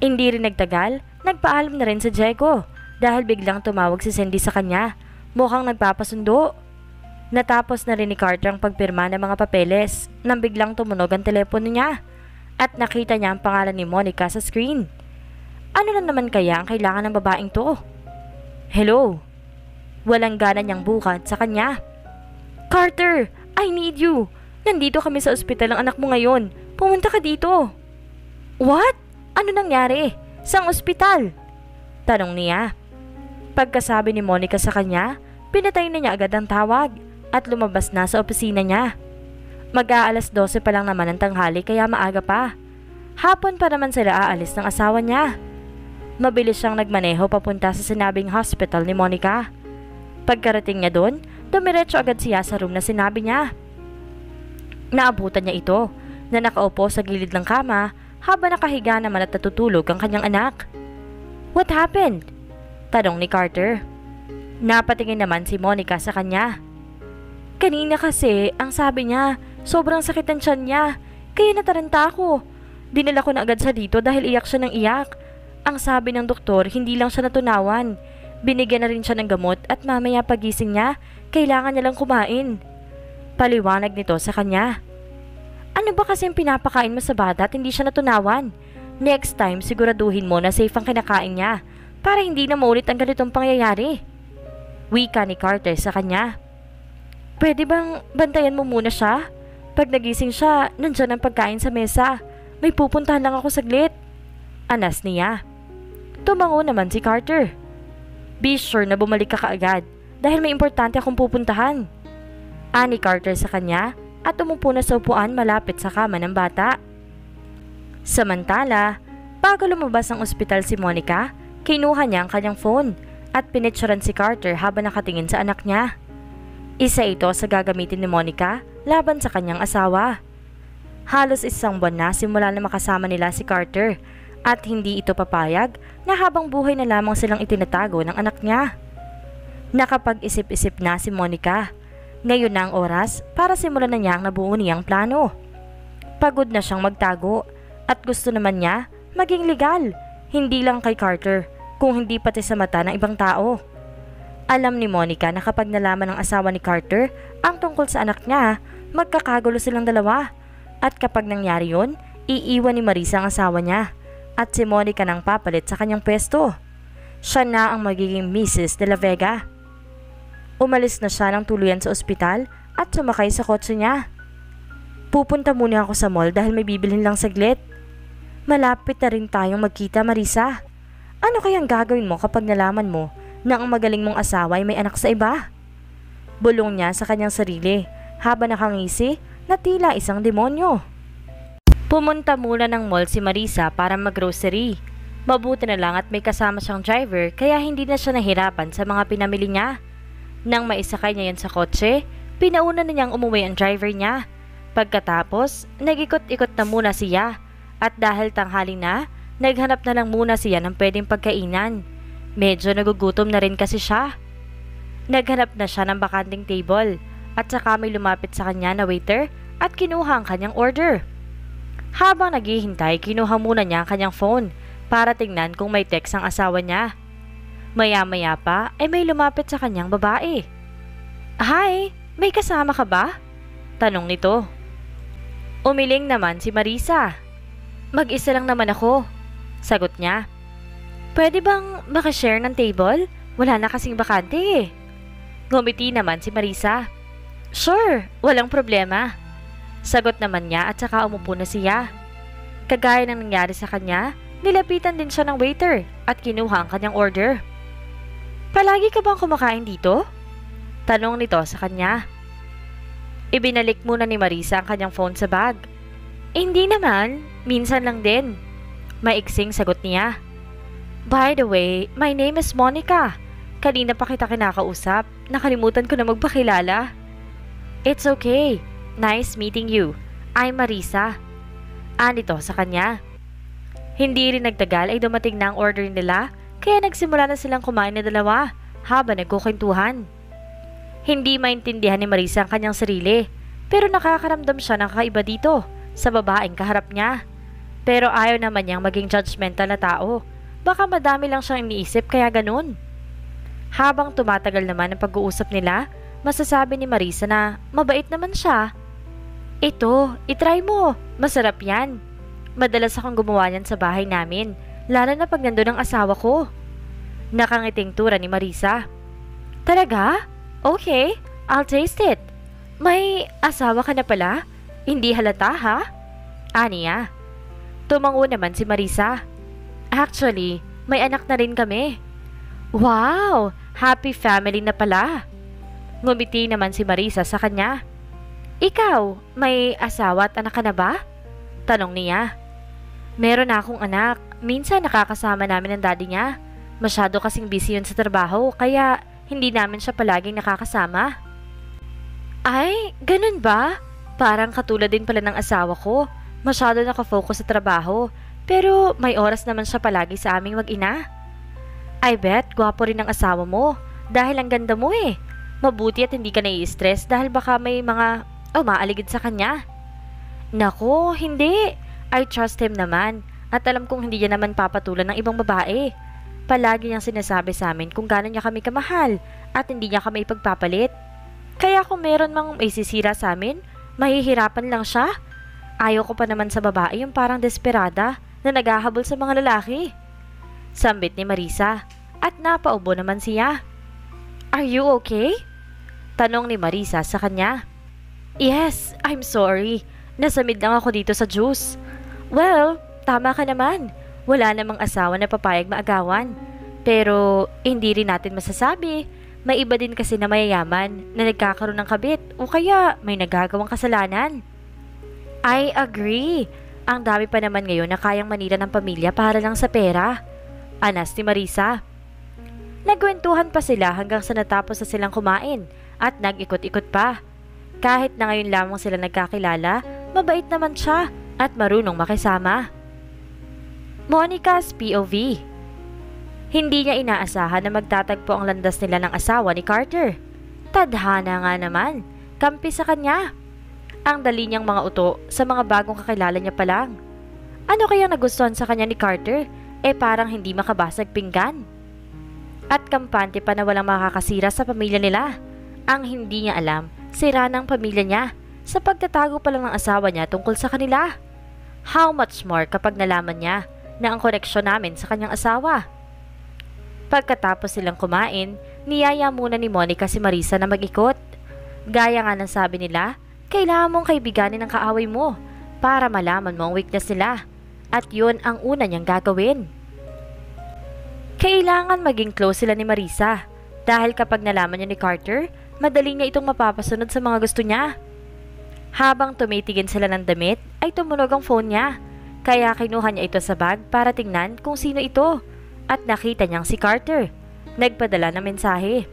Hindi rin nagtagal, nagpaalam na rin sa Diego dahil biglang tumawag si Cindy sa kanya. Mukhang nagpapasundo. Natapos na rin ni Carter ang pagpirma ng mga papeles nang biglang tumunog ang telepono niya at nakita niya ang pangalan ni Monica sa screen. Ano na naman kaya ang kailangan ng babaeng to? Hello? Walang gana niyang bukat sa kanya. Carter, I need you. Nandito kami sa ospital ng anak mo ngayon. Pumunta ka dito. What? Ano nangyari? Sang ospital? Tanong niya. Pagkasabi ni Monica sa kanya, pinatay na niya agad ang tawag at lumabas na sa opisina niya. Mag-aalas 12 pa lang naman ang tanghali kaya maaga pa. Hapon pa naman sila aalis ng asawa niya. Mabilis siyang nagmaneho papunta sa sinabing hospital ni Monica. Pagkarating niya doon, dumiretso agad siya sa room na sinabi niya. Naabutan niya ito na nakaupo sa gilid ng kama habang nakahiga naman at natutulog ang kanyang anak. What happened? Tanong ni Carter. Napatingin naman si Monica sa kanya. Kanina kasi, ang sabi niya, sobrang sakit ang tiyan niya, kaya nataranta ako. Dinala ko na agad sa dito dahil iyak siya ng iyak. Ang sabi ng doktor, hindi lang siya natunawan. Binigyan na rin siya ng gamot at mamaya pagising niya, kailangan niya lang kumain. Paliwanag nito sa kanya. Ano ba kasi ang pinapakain mo sa bata at hindi siya natunawan? Next time, siguraduhin mo na safe ang kinakain niya para hindi na maulit ang ganitong pangyayari. Wika ni Carter sa kanya. Pwede bang bantayan mo muna siya? Pag nagising siya, nandyan ang pagkain sa mesa. May pupuntahan lang ako saglit. Anas niya. Tumango naman si Carter. Be sure na bumalik ka kaagad dahil may importante akong pupuntahan. Ani Carter sa kanya at umupo na sa upuan malapit sa kama ng bata. Samantala, bago lumabas ng ospital si Monica, kinuha niya ang kanyang phone at pinitsuran si Carter habang nakatingin sa anak niya. Isa ito sa gagamitin ni Monica laban sa kanyang asawa. Halos isang buwan na simula na makasama nila si Carter at hindi ito papayag na habang buhay na lamang silang itinatago ng anak niya. Nakapag-isip-isip na si Monica. Ngayon na ang oras para simulan na niya ang nabuo niyang plano. Pagod na siyang magtago at gusto naman niya maging legal, hindi lang kay Carter, kung hindi pati sa mata ng ibang tao. Alam ni Monica na kapag nalaman ng asawa ni Carter ang tungkol sa anak niya, magkakagulo silang dalawa. At kapag nangyari yun, iiwan ni Marisa ang asawa niya at si Monica nang papalit sa kanyang pwesto. Siya na ang magiging Mrs. de la Vega. Umalis na siya ng tuluyan sa ospital at sumakay sa kotse niya. Pupunta muna ako sa mall dahil may bibilhin lang saglit. Malapit na rin tayong magkita Marisa. Ano kayang gagawin mo kapag nalaman mo na ang magaling mong asawa ay may anak sa iba? Bulong niya sa kanyang sarili habang nakangisi na tila isang demonyo. Pumunta muna ng mall si Marisa para maggrocery. Mabuti na lang at may kasama siyang driver kaya hindi na siya nahirapan sa mga pinamili niya. Nang maisakay niya yan sa kotse, pinauna na niyang umuwi ang driver niya. Pagkatapos, nag-ikot-ikot na muna siya at dahil tanghali na, naghanap na lang muna siya ng pwedeng pagkainan. Medyo nagugutom na rin kasi siya. Naghanap na siya ng bakanting table at saka may lumapit sa kanya na waiter at kinuha ang kanyang order. Habang naghihintay, kinuha muna niya ang kanyang phone para tingnan kung may text ang asawa niya. Maya-maya pa ay may lumapit sa kanyang babae. Hi, may kasama ka ba? Tanong nito. Umiling naman si Marisa. Mag-isa lang naman ako. Sagot niya. Pwede bang makashare ng table? Wala na kasing bakante eh. Ngumiti naman si Marisa. Sure, walang problema. Sagot naman niya at saka umupo na siya. Kagaya ng nangyari sa kanya, nilapitan din siya ng waiter at kinuha ang kanyang order. Palagi ka bang kumakain dito? Tanong nito sa kanya. Ibinalik muna ni Marisa ang kanyang phone sa bag. Hindi naman, minsan lang din. Maiksing sagot niya. By the way, my name is Monica. Kanina pa kita kinakausap. Nakalimutan ko na magpakilala. It's okay. Nice meeting you. I'm Marisa. Anito sa kanya. Hindi rin nagtagal ay dumating na ang order nila kaya nagsimula na silang kumain na dalawa habang nagkukwentuhan. Hindi maintindihan ni Marisa ang kanyang sarili pero nakakaramdam siya ng kakaiba dito sa babaeng kaharap niya. Pero ayaw naman niyang maging judgmental na tao. Baka madami lang siyang iniisip kaya ganun. Habang tumatagal naman ang pag-uusap nila, masasabi ni Marisa na mabait naman siya. Ito, itry mo. Masarap yan. Madalas akong gumawa niyan sa bahay namin Lalo na pag nandun ang asawa ko. Nakangiting tura ni Marisa. Talaga? Okay, I'll taste it. May asawa ka na pala? Hindi halata ha? Aniya. Tumango naman si Marisa. Actually, may anak na rin kami. Wow! Happy family na pala. Ngumiti naman si Marisa sa kanya. Ikaw, may asawa at anak ka na ba? Tanong niya. Meron na akong anak. Minsan nakakasama namin ang daddy niya. Masyado kasing busy yun sa trabaho, kaya hindi namin siya palaging nakakasama. Ay, ganun ba? Parang katulad din pala ng asawa ko. Masyado nakafocus sa trabaho, pero may oras naman siya palagi sa aming mag-ina. I bet, gwapo rin ang asawa mo. Dahil ang ganda mo eh. Mabuti at hindi ka nai-stress dahil baka may mga oh, maaligid sa kanya. Nako, hindi. I trust him naman. At alam kong hindi niya naman papatulan ng ibang babae. Palagi niyang sinasabi sa amin kung gaano niya kami kamahal at hindi niya kami ipagpapalit. Kaya kung meron mang may sa amin, mahihirapan lang siya. Ayaw ko pa naman sa babae yung parang desperada na naghahabol sa mga lalaki. Sambit ni Marisa at napaubo naman siya. Are you okay? Tanong ni Marisa sa kanya. Yes, I'm sorry. Nasamid lang ako dito sa juice. Well, tama ka naman. Wala namang asawa na papayag maagawan. Pero hindi rin natin masasabi may iba din kasi na mayayaman na nagkakaroon ng kabit o kaya may nagagawang kasalanan. I agree. Ang dami pa naman ngayon na kayang manila ng pamilya para lang sa pera. Anas ni Marisa. Nagkwentuhan pa sila hanggang sa natapos na silang kumain at nag-ikot-ikot pa. Kahit na ngayon lamang sila nagkakilala, mabait naman siya at marunong makisama. Monica's POV hindi niya inaasahan na magtatagpo ang landas nila ng asawa ni Carter. Tadhana nga naman, kampi sa kanya. Ang dali niyang mga uto sa mga bagong kakilala niya pa lang. Ano kaya nagustuhan sa kanya ni Carter? Eh parang hindi makabasag pinggan. At kampante pa na walang makakasira sa pamilya nila. Ang hindi niya alam, sira ng pamilya niya sa pagtatago pa lang ng asawa niya tungkol sa kanila. How much more kapag nalaman niya na ang koneksyon namin sa kanyang asawa? Pagkatapos silang kumain, niyaya muna ni Monica si Marisa na mag-ikot. Gaya nga ng sabi nila, kailangan mong kaibiganin ang kaaway mo para malaman mo ang weakness nila. At yun ang una niyang gagawin. Kailangan maging close sila ni Marisa dahil kapag nalaman niya ni Carter, madali niya itong mapapasunod sa mga gusto niya. Habang tumitigin sila ng damit, ay tumunog ang phone niya. Kaya kinuha niya ito sa bag para tingnan kung sino ito at nakita niyang si Carter. Nagpadala ng mensahe.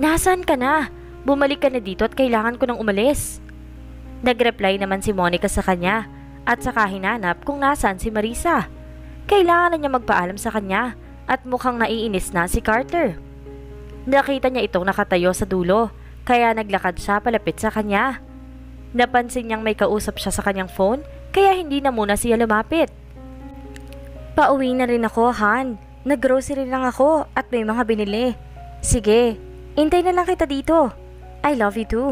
Nasaan ka na? Bumalik ka na dito at kailangan ko nang umalis. Nagreply naman si Monica sa kanya at saka hinanap kung nasaan si Marisa. Kailangan na niya magpaalam sa kanya at mukhang naiinis na si Carter. Nakita niya itong nakatayo sa dulo kaya naglakad siya palapit sa kanya. Napansin niyang may kausap siya sa kanyang phone kaya hindi na muna siya lumapit. Pauwi na rin ako, Han. Naggrocery lang ako at may mga binili. Sige, intay na lang kita dito. I love you too.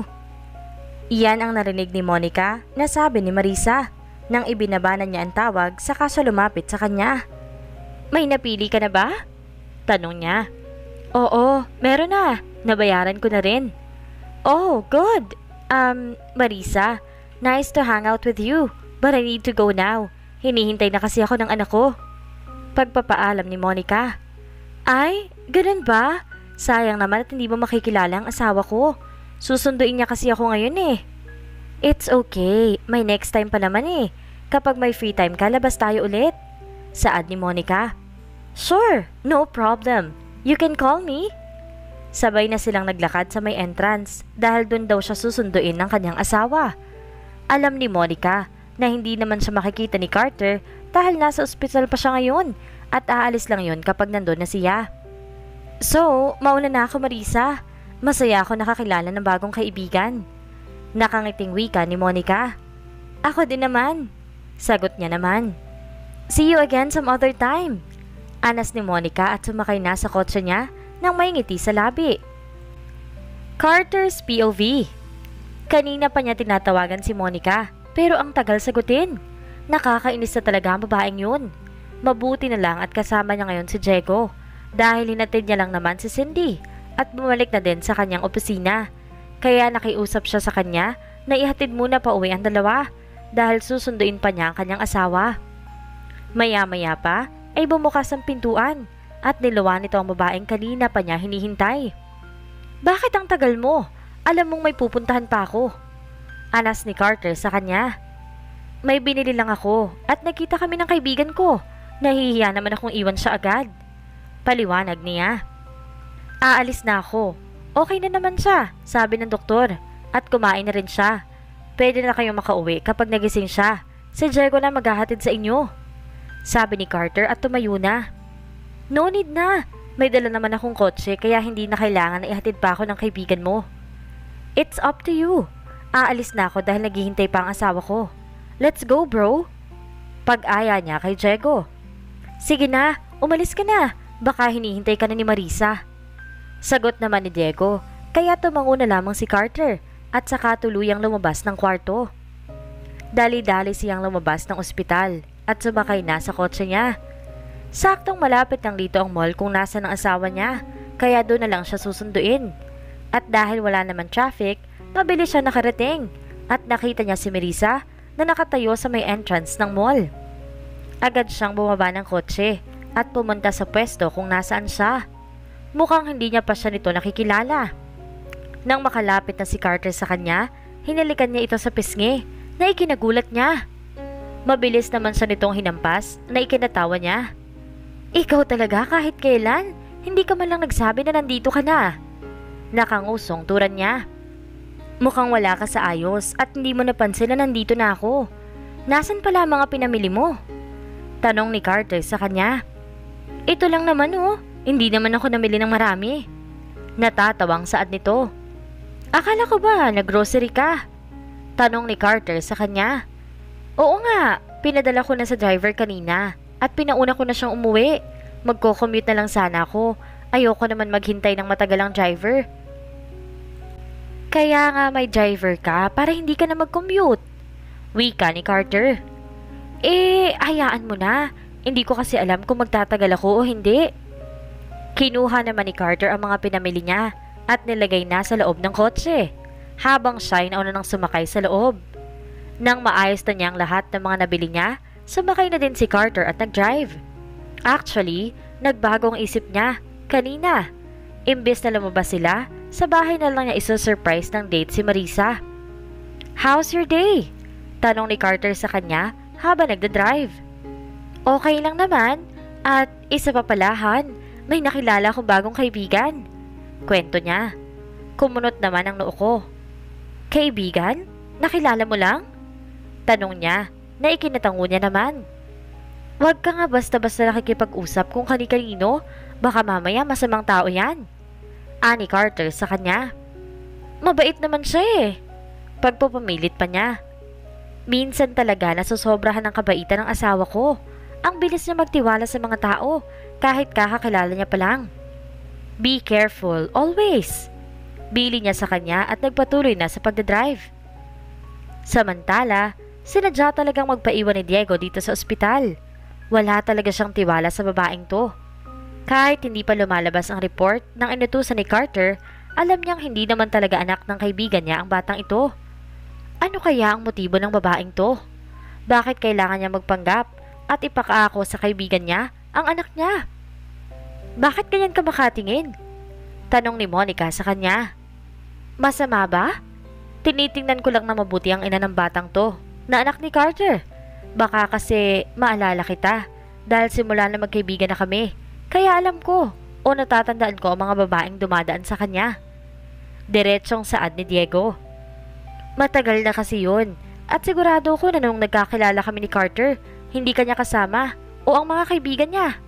Iyan ang narinig ni Monica na sabi ni Marisa nang ibinabanan niya ang tawag saka siya lumapit sa kanya. May napili ka na ba? Tanong niya. Oo, meron na. Nabayaran ko na rin. Oh, good. Um, Marisa, nice to hang out with you. But I need to go now. Hinihintay na kasi ako ng anak ko. Pagpapaalam ni Monica. Ay, ganun ba? Sayang naman at hindi mo makikilala ang asawa ko. Susunduin niya kasi ako ngayon eh. It's okay. May next time pa naman eh. Kapag may free time ka, labas tayo ulit. Saad ni Monica. Sure, no problem. You can call me. Sabay na silang naglakad sa may entrance dahil doon daw siya susunduin ng kanyang asawa. Alam ni Monica na hindi naman siya makikita ni Carter dahil nasa ospital pa siya ngayon at aalis lang yon kapag nandun na siya. So, mauna na ako Marisa. Masaya ako nakakilala ng bagong kaibigan. Nakangiting wika ni Monica. Ako din naman. Sagot niya naman. See you again some other time. Anas ni Monica at sumakay na sa kotse niya nang may ngiti sa labi. Carter's POV Kanina pa niya tinatawagan si Monica pero ang tagal sagutin. Nakakainis na talaga ang babaeng yun. Mabuti na lang at kasama niya ngayon si Diego. Dahil hinatid niya lang naman si Cindy at bumalik na din sa kanyang opisina. Kaya nakiusap siya sa kanya na ihatid muna pa uwi ang dalawa dahil susunduin pa niya ang kanyang asawa. Maya-maya pa ay bumukas ang pintuan at niluwa nito ang babaeng kanina pa niya hinihintay. Bakit ang tagal mo? Alam mong may pupuntahan pa ako. Anas ni Carter sa kanya. May binili lang ako at nakita kami ng kaibigan ko. Nahihiya naman akong iwan siya agad. Paliwanag niya. Aalis na ako. Okay na naman siya, sabi ng doktor. At kumain na rin siya. Pwede na kayong makauwi kapag nagising siya. Si Diego na maghahatid sa inyo. Sabi ni Carter at tumayo na. No need na. May dala naman akong kotse kaya hindi na kailangan na ihatid pa ako ng kaibigan mo. It's up to you. Aalis na ako dahil naghihintay pa ang asawa ko. Let's go bro. Pag-aya niya kay Diego. Sige na, umalis ka na. Baka hinihintay ka na ni Marisa. Sagot naman ni Diego, kaya tumango na lamang si Carter at saka tuluyang lumabas ng kwarto. Dali-dali siyang lumabas ng ospital at sumakay na sa kotse niya. Saktong malapit lang dito ang mall kung nasa ng asawa niya, kaya doon na lang siya susunduin. At dahil wala naman traffic, mabilis siya nakarating at nakita niya si Marisa na nakatayo sa may entrance ng mall. Agad siyang bumaba ng kotse at pumunta sa pwesto kung nasaan siya. Mukhang hindi niya pa siya nito nakikilala. Nang makalapit na si Carter sa kanya, hinalikan niya ito sa pisngi na ikinagulat niya. Mabilis naman siya nitong hinampas na ikinatawa niya. Ikaw talaga kahit kailan, hindi ka man lang nagsabi na nandito ka na. Nakangusong turan niya. Mukhang wala ka sa ayos at hindi mo napansin na nandito na ako. Nasaan pala mga pinamili mo? Tanong ni Carter sa kanya. Ito lang naman oh, hindi naman ako namili ng marami. Natatawang saad nito. Akala ko ba naggrocery ka? Tanong ni Carter sa kanya. Oo nga, pinadala ko na sa driver kanina at pinauna ko na siyang umuwi. Magko-commute na lang sana ako. Ayoko naman maghintay ng matagalang driver. Kaya nga may driver ka para hindi ka na mag-commute. Wika ni Carter. Eh, hayaan mo na. Hindi ko kasi alam kung magtatagal ako o hindi. Kinuha naman ni Carter ang mga pinamili niya at nilagay na sa loob ng kotse habang siya ay nauna nang sumakay sa loob. Nang maayos na niyang lahat ng mga nabili niya, sumakay na din si Carter at nag-drive. Actually, nagbagong isip niya kanina. Imbes na lumabas sila, sa bahay na lang niya isa-surprise ng date si Marisa. How's your day? Tanong ni Carter sa kanya habang nagda-drive. Okay lang naman at isa pa palahan, may nakilala akong bagong kaibigan. Kwento niya. Kumunot naman ang noo ko. Kaibigan? Nakilala mo lang? Tanong niya na ikinatango niya naman. Huwag ka nga basta-basta nakikipag-usap kung kani-kanino, baka mamaya masamang tao yan. Ani Carter sa kanya. Mabait naman siya eh. Pagpupamilit pa niya. Minsan talaga nasusobrahan ng kabaitan ng asawa ko. Ang bilis niya magtiwala sa mga tao kahit kakakilala niya pa lang. Be careful, always. Bili niya sa kanya at nagpatuloy na sa pagdadrive. Samantala, sinadya talagang magpaiwan ni Diego dito sa ospital. Wala talaga siyang tiwala sa babaeng to. Kahit hindi pa lumalabas ang report ng inutusan ni Carter, alam niyang hindi naman talaga anak ng kaibigan niya ang batang ito. Ano kaya ang motibo ng babaeng to? Bakit kailangan niya magpanggap at ipakaako sa kaibigan niya ang anak niya. Bakit ganyan ka makatingin? Tanong ni Monica sa kanya. Masama ba? Tinitingnan ko lang na mabuti ang ina ng batang to, na anak ni Carter. Baka kasi maalala kita dahil simula na magkaibigan na kami. Kaya alam ko o natatandaan ko ang mga babaeng dumadaan sa kanya. Diretsong saad ni Diego. Matagal na kasi yun at sigurado ko na nung nagkakilala kami ni Carter, hindi kanya kasama o ang mga kaibigan niya.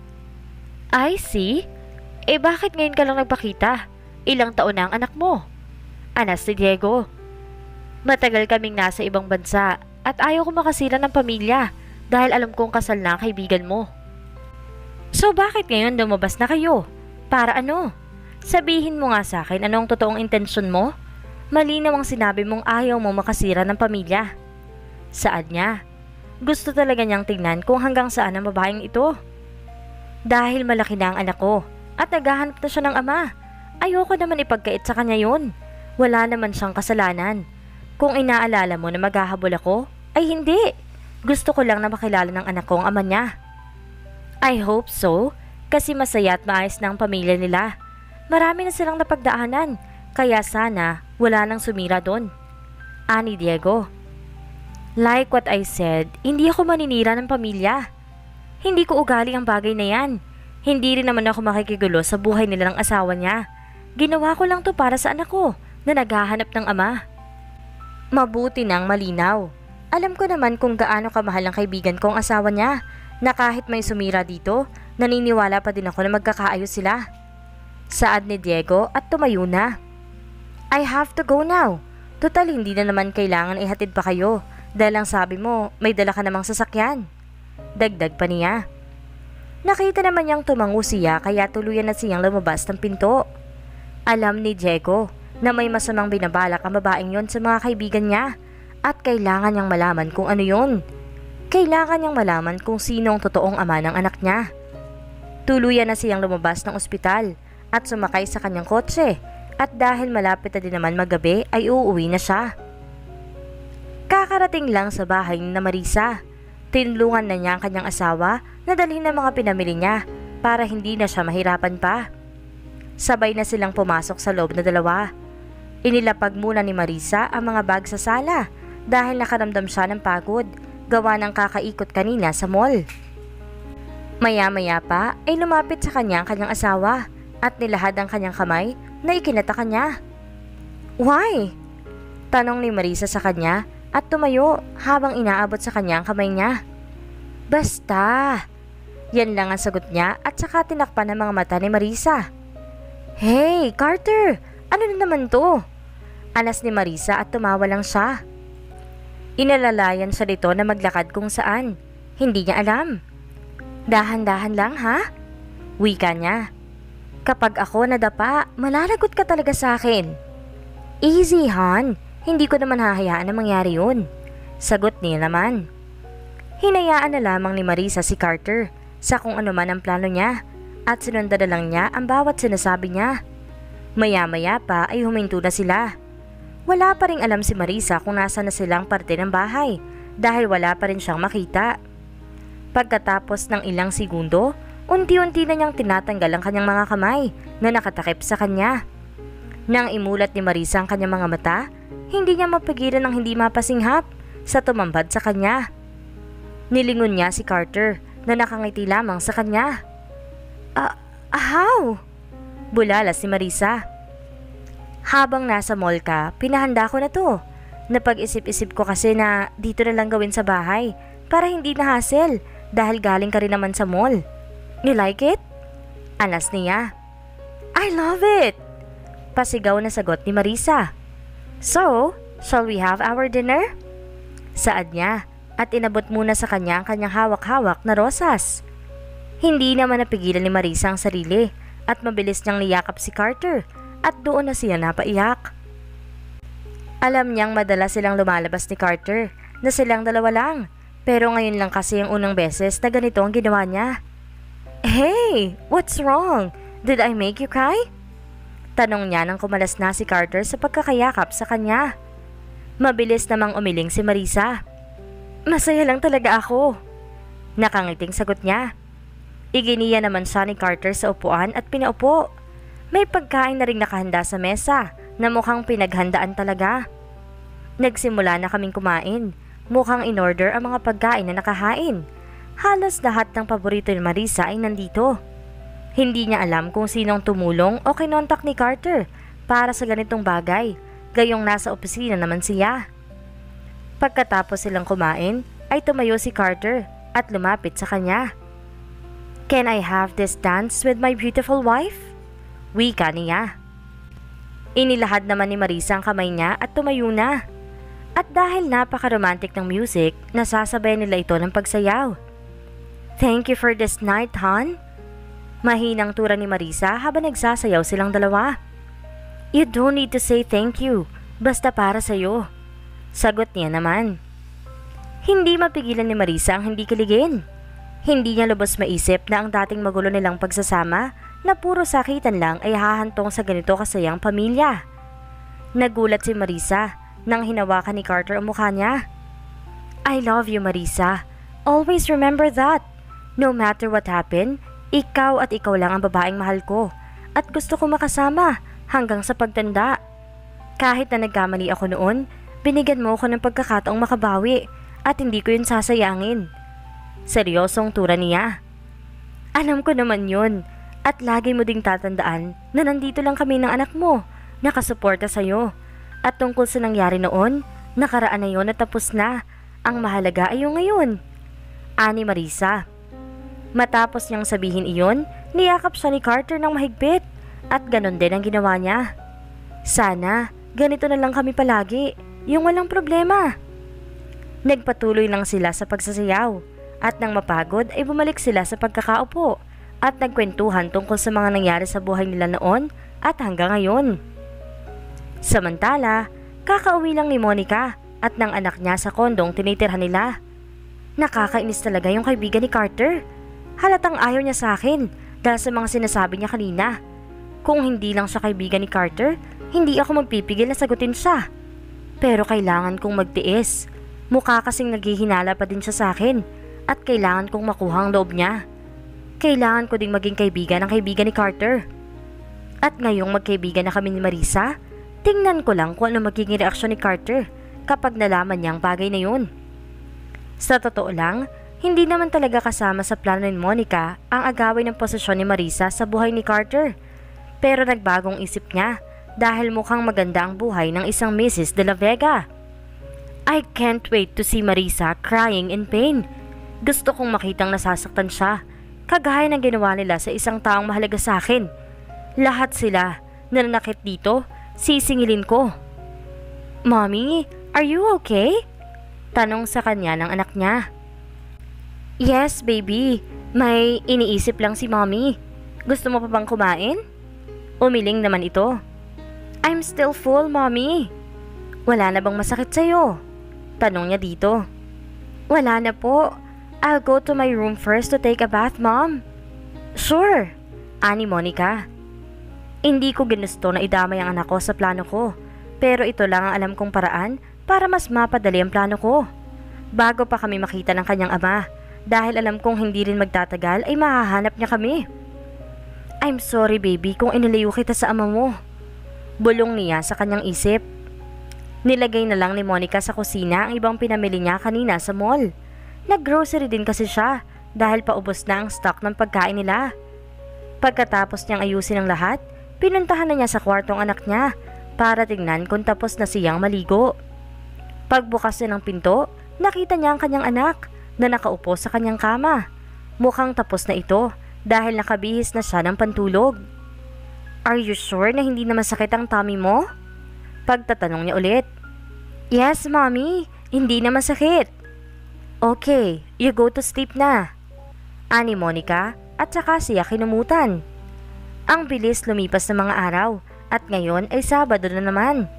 I see. Eh bakit ngayon ka lang nagpakita? Ilang taon na ang anak mo? Anas si Diego. Matagal kaming nasa ibang bansa at ayaw ko makasira ng pamilya dahil alam kong kasal na kaibigan mo. So bakit ngayon lumabas na kayo? Para ano? Sabihin mo nga sa akin anong totoong intensyon mo? Malinaw ang sinabi mong ayaw mo makasira ng pamilya. Saad niya? Gusto talaga niyang tingnan kung hanggang saan ang babaeng ito. Dahil malaki na ang anak ko at naghahanap na siya ng ama. Ayoko naman ipagkait sa kanya yon. Wala naman siyang kasalanan. Kung inaalala mo na maghahabol ako, ay hindi. Gusto ko lang na makilala ng anak ko ang ama niya. I hope so, kasi masaya at maayos na ang pamilya nila. Marami na silang napagdaanan, kaya sana wala nang sumira doon. Ani Diego. Like what I said, hindi ako maninira ng pamilya. Hindi ko ugali ang bagay na yan. Hindi rin naman ako makikigulo sa buhay nila ng asawa niya. Ginawa ko lang to para sa anak ko na naghahanap ng ama. Mabuti nang malinaw. Alam ko naman kung gaano kamahal ang kaibigan ko ang asawa niya na kahit may sumira dito, naniniwala pa din ako na magkakaayos sila. Saad ni Diego at tumayo na. I have to go now. Total hindi na naman kailangan ihatid pa kayo dahil ang sabi mo may dala ka namang sasakyan. Dagdag pa niya. Nakita naman niyang tumango siya kaya tuluyan na siyang lumabas ng pinto. Alam ni Diego na may masamang binabalak ang babaeng yon sa mga kaibigan niya at kailangan niyang malaman kung ano yon. Kailangan niyang malaman kung sino ang totoong ama ng anak niya. Tuluyan na siyang lumabas ng ospital at sumakay sa kanyang kotse at dahil malapit na din naman magabi ay uuwi na siya. Kakarating lang sa bahay ni Marisa. Tinulungan na niya ang kanyang asawa na dalhin ang mga pinamili niya para hindi na siya mahirapan pa. Sabay na silang pumasok sa loob na dalawa. Inilapag muna ni Marisa ang mga bag sa sala dahil nakaramdam siya ng pagod gawa ng kakaikot kanina sa mall. Maya-maya pa ay lumapit sa kanya ang kanyang asawa at nilahad ang kanyang kamay na ikinata kanya. Why? Tanong ni Marisa sa kanya at tumayo habang inaabot sa kanya ang kamay niya. Basta! Yan lang ang sagot niya at saka tinakpan ng mga mata ni Marisa. Hey, Carter! Ano na naman to? Anas ni Marisa at tumawa lang siya. Inalalayan siya dito na maglakad kung saan. Hindi niya alam. Dahan-dahan lang ha? Wika niya. Kapag ako nadapa, malalagot ka talaga sa akin. Easy, Han. Hindi ko naman hahayaan na mangyari yun. Sagot niya naman. Hinayaan na lamang ni Marisa si Carter sa kung ano man ang plano niya at sinundan na lang niya ang bawat sinasabi niya. Maya-maya pa ay huminto na sila. Wala pa rin alam si Marisa kung nasa na silang parte ng bahay dahil wala pa rin siyang makita. Pagkatapos ng ilang segundo, unti-unti na niyang tinatanggal ang kanyang mga kamay na nakatakip sa kanya. Nang imulat ni Marisa ang kanyang mga mata, hindi niya mapigilan ng hindi mapasinghap sa tumambad sa kanya. Nilingon niya si Carter na nakangiti lamang sa kanya. Ah, how? Bulala si Marisa. Habang nasa mall ka, pinahanda ko na to. Napag-isip-isip ko kasi na dito na lang gawin sa bahay para hindi na hassle dahil galing ka rin naman sa mall. You like it? Anas niya. I love it! Pasigaw na sagot ni Marisa. So, shall we have our dinner? Saad niya at inabot muna sa kanya ang kanyang hawak-hawak na rosas. Hindi naman napigilan ni Marisa ang sarili at mabilis niyang niyakap si Carter at doon na siya napaiyak. Alam niyang madala silang lumalabas ni Carter na silang dalawa lang pero ngayon lang kasi ang unang beses na ganito ang ginawa niya. Hey, what's wrong? Did I make you cry? Tanong niya nang kumalas na si Carter sa pagkakayakap sa kanya. Mabilis namang umiling si Marisa. Masaya lang talaga ako. Nakangiting sagot niya. Iginiya naman siya ni Carter sa upuan at pinaupo. May pagkain na rin nakahanda sa mesa na mukhang pinaghandaan talaga. Nagsimula na kaming kumain. Mukhang in-order ang mga pagkain na nakahain. Halos lahat ng paborito ni Marisa ay nandito. Hindi niya alam kung sinong tumulong o kinontak ni Carter para sa ganitong bagay, gayong nasa opisina naman siya. Pagkatapos silang kumain, ay tumayo si Carter at lumapit sa kanya. Can I have this dance with my beautiful wife? Wika niya. Inilahad naman ni Marisa ang kamay niya at tumayo na. At dahil napaka-romantic ng music, nasasabay nila ito ng pagsayaw. Thank you for this night, hon. Mahinang tura ni Marisa habang nagsasayaw silang dalawa. You don't need to say thank you, basta para sa'yo. Sagot niya naman. Hindi mapigilan ni Marisa ang hindi kiligin. Hindi niya lubos maisip na ang dating magulo nilang pagsasama na puro sakitan lang ay hahantong sa ganito kasayang pamilya. Nagulat si Marisa nang hinawakan ni Carter ang mukha niya. I love you Marisa. Always remember that. No matter what happened, ikaw at ikaw lang ang babaeng mahal ko at gusto ko makasama hanggang sa pagtanda. Kahit na nagkamali ako noon, binigyan mo ako ng pagkakataong makabawi at hindi ko yun sasayangin. Seryosong tura niya. Alam ko naman yun at lagi mo ding tatandaan na nandito lang kami ng anak mo, nakasuporta sa'yo. At tungkol sa nangyari noon, nakaraan na yon at tapos na. Ang mahalaga ay yung ngayon. Ani Marisa. Matapos niyang sabihin iyon, niyakap siya ni Carter ng mahigpit at ganon din ang ginawa niya. Sana Ganito na lang kami palagi, yung walang problema. Nagpatuloy lang sila sa pagsasayaw at nang mapagod ay bumalik sila sa pagkakaupo at nagkwentuhan tungkol sa mga nangyari sa buhay nila noon at hanggang ngayon. Samantala, kakauwi lang ni Monica at ng anak niya sa kondong tinitirhan nila. Nakakainis talaga yung kaibigan ni Carter. Halatang ayaw niya sa akin dahil sa mga sinasabi niya kanina. Kung hindi lang siya kaibigan ni Carter, hindi ako magpipigil na sagutin siya. Pero kailangan kong magtiis. Mukha kasing naghihinala pa din siya sa akin at kailangan kong makuha ang loob niya. Kailangan ko ding maging kaibigan ng kaibigan ni Carter. At ngayong magkaibigan na kami ni Marisa, tingnan ko lang kung ano magiging reaksyon ni Carter kapag nalaman niya ang bagay na yun. Sa totoo lang, hindi naman talaga kasama sa plano ni Monica ang agawin ng posisyon ni Marisa sa buhay ni Carter. Pero nagbagong isip niya dahil mukhang maganda ang buhay ng isang Mrs. De La Vega. I can't wait to see Marisa crying in pain. Gusto kong makitang nasasaktan siya, kagaya ng ginawa nila sa isang taong mahalaga sa akin. Lahat sila na nanakit dito, sisingilin ko. Mommy, are you okay? Tanong sa kanya ng anak niya. Yes, baby. May iniisip lang si mommy. Gusto mo pa bang kumain? Umiling naman ito. I'm still full, mommy. Wala na bang masakit sa'yo? Tanong niya dito. Wala na po. I'll go to my room first to take a bath, mom. Sure, ani Monica. Hindi ko ginusto na idamay ang anak ko sa plano ko, pero ito lang ang alam kong paraan para mas mapadali ang plano ko. Bago pa kami makita ng kanyang ama, dahil alam kong hindi rin magtatagal ay mahahanap niya kami. I'm sorry baby kung inilayo kita sa ama mo. Bulong niya sa kanyang isip. Nilagay na lang ni Monica sa kusina ang ibang pinamili niya kanina sa mall. Naggrocery din kasi siya dahil paubos na ang stock ng pagkain nila. Pagkatapos niyang ayusin ang lahat, pinuntahan na niya sa kwartong anak niya para tingnan kung tapos na siyang maligo. Pagbukas niya ng pinto, nakita niya ang kanyang anak na nakaupo sa kanyang kama. Mukhang tapos na ito dahil nakabihis na siya ng pantulog. Are you sure na hindi na masakit ang tummy mo? Pagtatanong niya ulit. Yes, mommy. Hindi na masakit. Okay, you go to sleep na. Ani Monica at saka siya kinumutan. Ang bilis lumipas ng mga araw at ngayon ay Sabado na naman.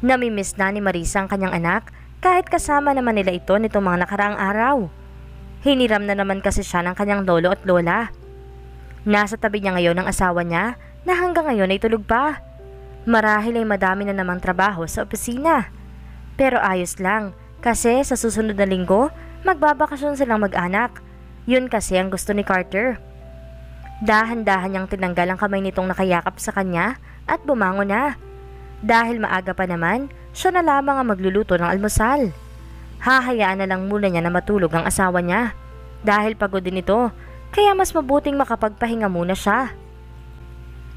Namimiss na ni Marisa ang kanyang anak kahit kasama naman nila ito nitong mga nakaraang araw. Hiniram na naman kasi siya ng kanyang lolo at lola. Nasa tabi niya ngayon ang asawa niya na hanggang ngayon ay tulog pa. Marahil ay madami na namang trabaho sa opisina. Pero ayos lang kasi sa susunod na linggo magbabakasyon silang mag-anak. Yun kasi ang gusto ni Carter. Dahan-dahan niyang tinanggal ang kamay nitong nakayakap sa kanya at bumangon na. Dahil maaga pa naman, siya na lamang ang magluluto ng almusal. Hahayaan na lang muna niya na matulog ang asawa niya. Dahil pagod din ito, kaya mas mabuting makapagpahinga muna siya.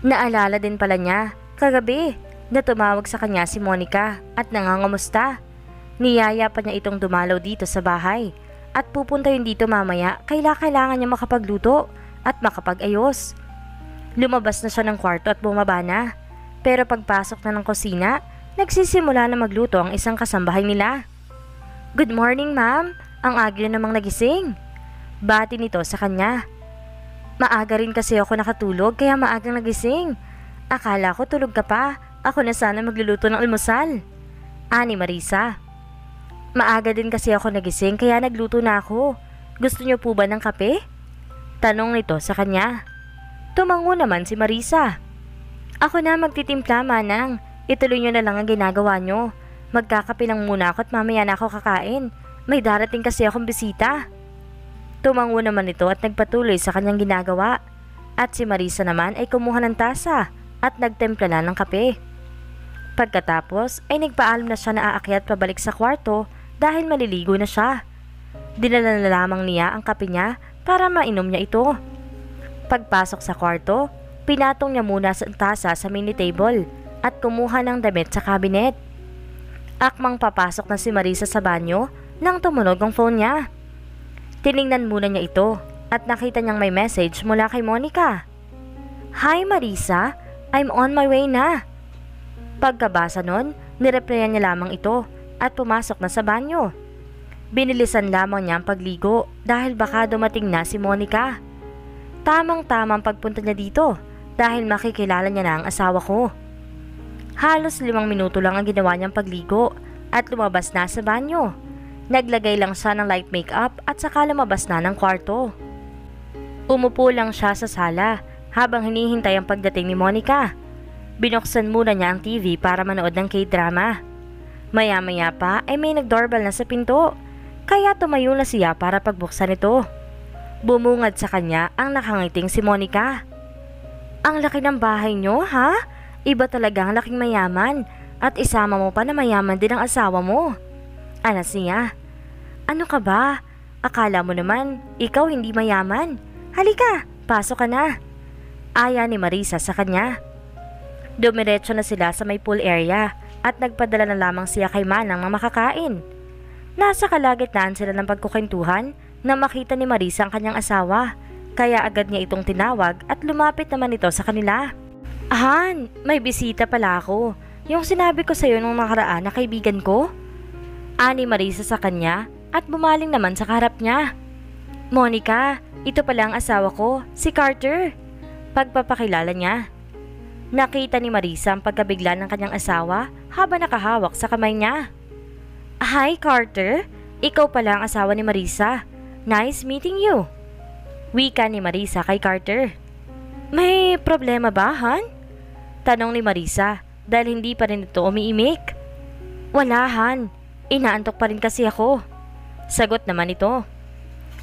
Naalala din pala niya, kagabi, na tumawag sa kanya si Monica at nangangamusta. Niyaya pa niya itong dumalaw dito sa bahay at pupunta yun dito mamaya kaya kailangan niya makapagluto at makapag-ayos. Lumabas na siya ng kwarto at bumaba na. Pero pagpasok na ng kusina, nagsisimula na magluto ang isang kasambahay nila. Good morning ma'am, ang agyo namang nagising. Bati nito sa kanya. Maaga rin kasi ako nakatulog kaya maagang nagising. Akala ko tulog ka pa. Ako na sana magluluto ng almusal. Ani Marisa. Maaga din kasi ako nagising kaya nagluto na ako. Gusto niyo po ba ng kape? Tanong nito sa kanya. Tumango naman si Marisa. Ako na magtitimpla, manang. Ituloy niyo na lang ang ginagawa niyo. Magkakape lang muna ako at mamaya na ako kakain. May darating kasi akong bisita. Tumango naman ito at nagpatuloy sa kanyang ginagawa. At si Marisa naman ay kumuha ng tasa at nagtempla na ng kape. Pagkatapos ay nagpaalam na siya na aakyat pabalik sa kwarto dahil maliligo na siya. Dinala na lamang niya ang kape niya para mainom niya ito. Pagpasok sa kwarto, pinatong niya muna sa tasa sa mini table at kumuha ng damit sa kabinet. Akmang papasok na si Marisa sa banyo nang tumunog ang phone niya. Tiningnan muna niya ito at nakita niyang may message mula kay Monica. Hi Marisa, I'm on my way na. Pagkabasa nun, nireplyan niya lamang ito at pumasok na sa banyo. Binilisan lamang niya ang pagligo dahil baka dumating na si Monica. Tamang-tamang pagpunta niya dito dahil makikilala niya na ang asawa ko. Halos limang minuto lang ang ginawa niyang pagligo at lumabas na sa banyo. Naglagay lang siya ng light makeup at saka lumabas na ng kwarto. Umupo lang siya sa sala habang hinihintay ang pagdating ni Monica. Binuksan muna niya ang TV para manood ng K-drama. Maya-maya pa ay may nagdoorbell na sa pinto, kaya tumayo na siya para pagbuksan ito. Bumungad sa kanya ang nakangiting si Monica. Ang laki ng bahay niyo, ha? Iba talaga ang laking mayaman at isama mo pa na mayaman din ang asawa mo. Anas niya. Ano ka ba? Akala mo naman, ikaw hindi mayaman. Halika, pasok ka na. Aya ni Marisa sa kanya. Dumiretso na sila sa may pool area at nagpadala na lamang siya kay Manang ng makakain. Nasa kalagitnaan sila ng pagkukwentuhan na makita ni Marisa ang kanyang asawa kaya agad niya itong tinawag at lumapit naman ito sa kanila. Han, may bisita pala ako. Yung sinabi ko sa iyo nung nakaraan na kaibigan ko? Ani Marisa sa kanya at bumaling naman sa karap niya. Monica, ito pala ang asawa ko, si Carter. Pagpapakilala niya. Nakita ni Marisa ang pagkabigla ng kanyang asawa habang nakahawak sa kamay niya. Hi Carter, ikaw pala ang asawa ni Marisa. Nice meeting you. Wika ni Marisa kay Carter. May problema ba, Han? Tanong ni Marisa dahil hindi pa rin ito umiimik. Wala, Han. Inaantok pa rin kasi ako. Sagot naman ito.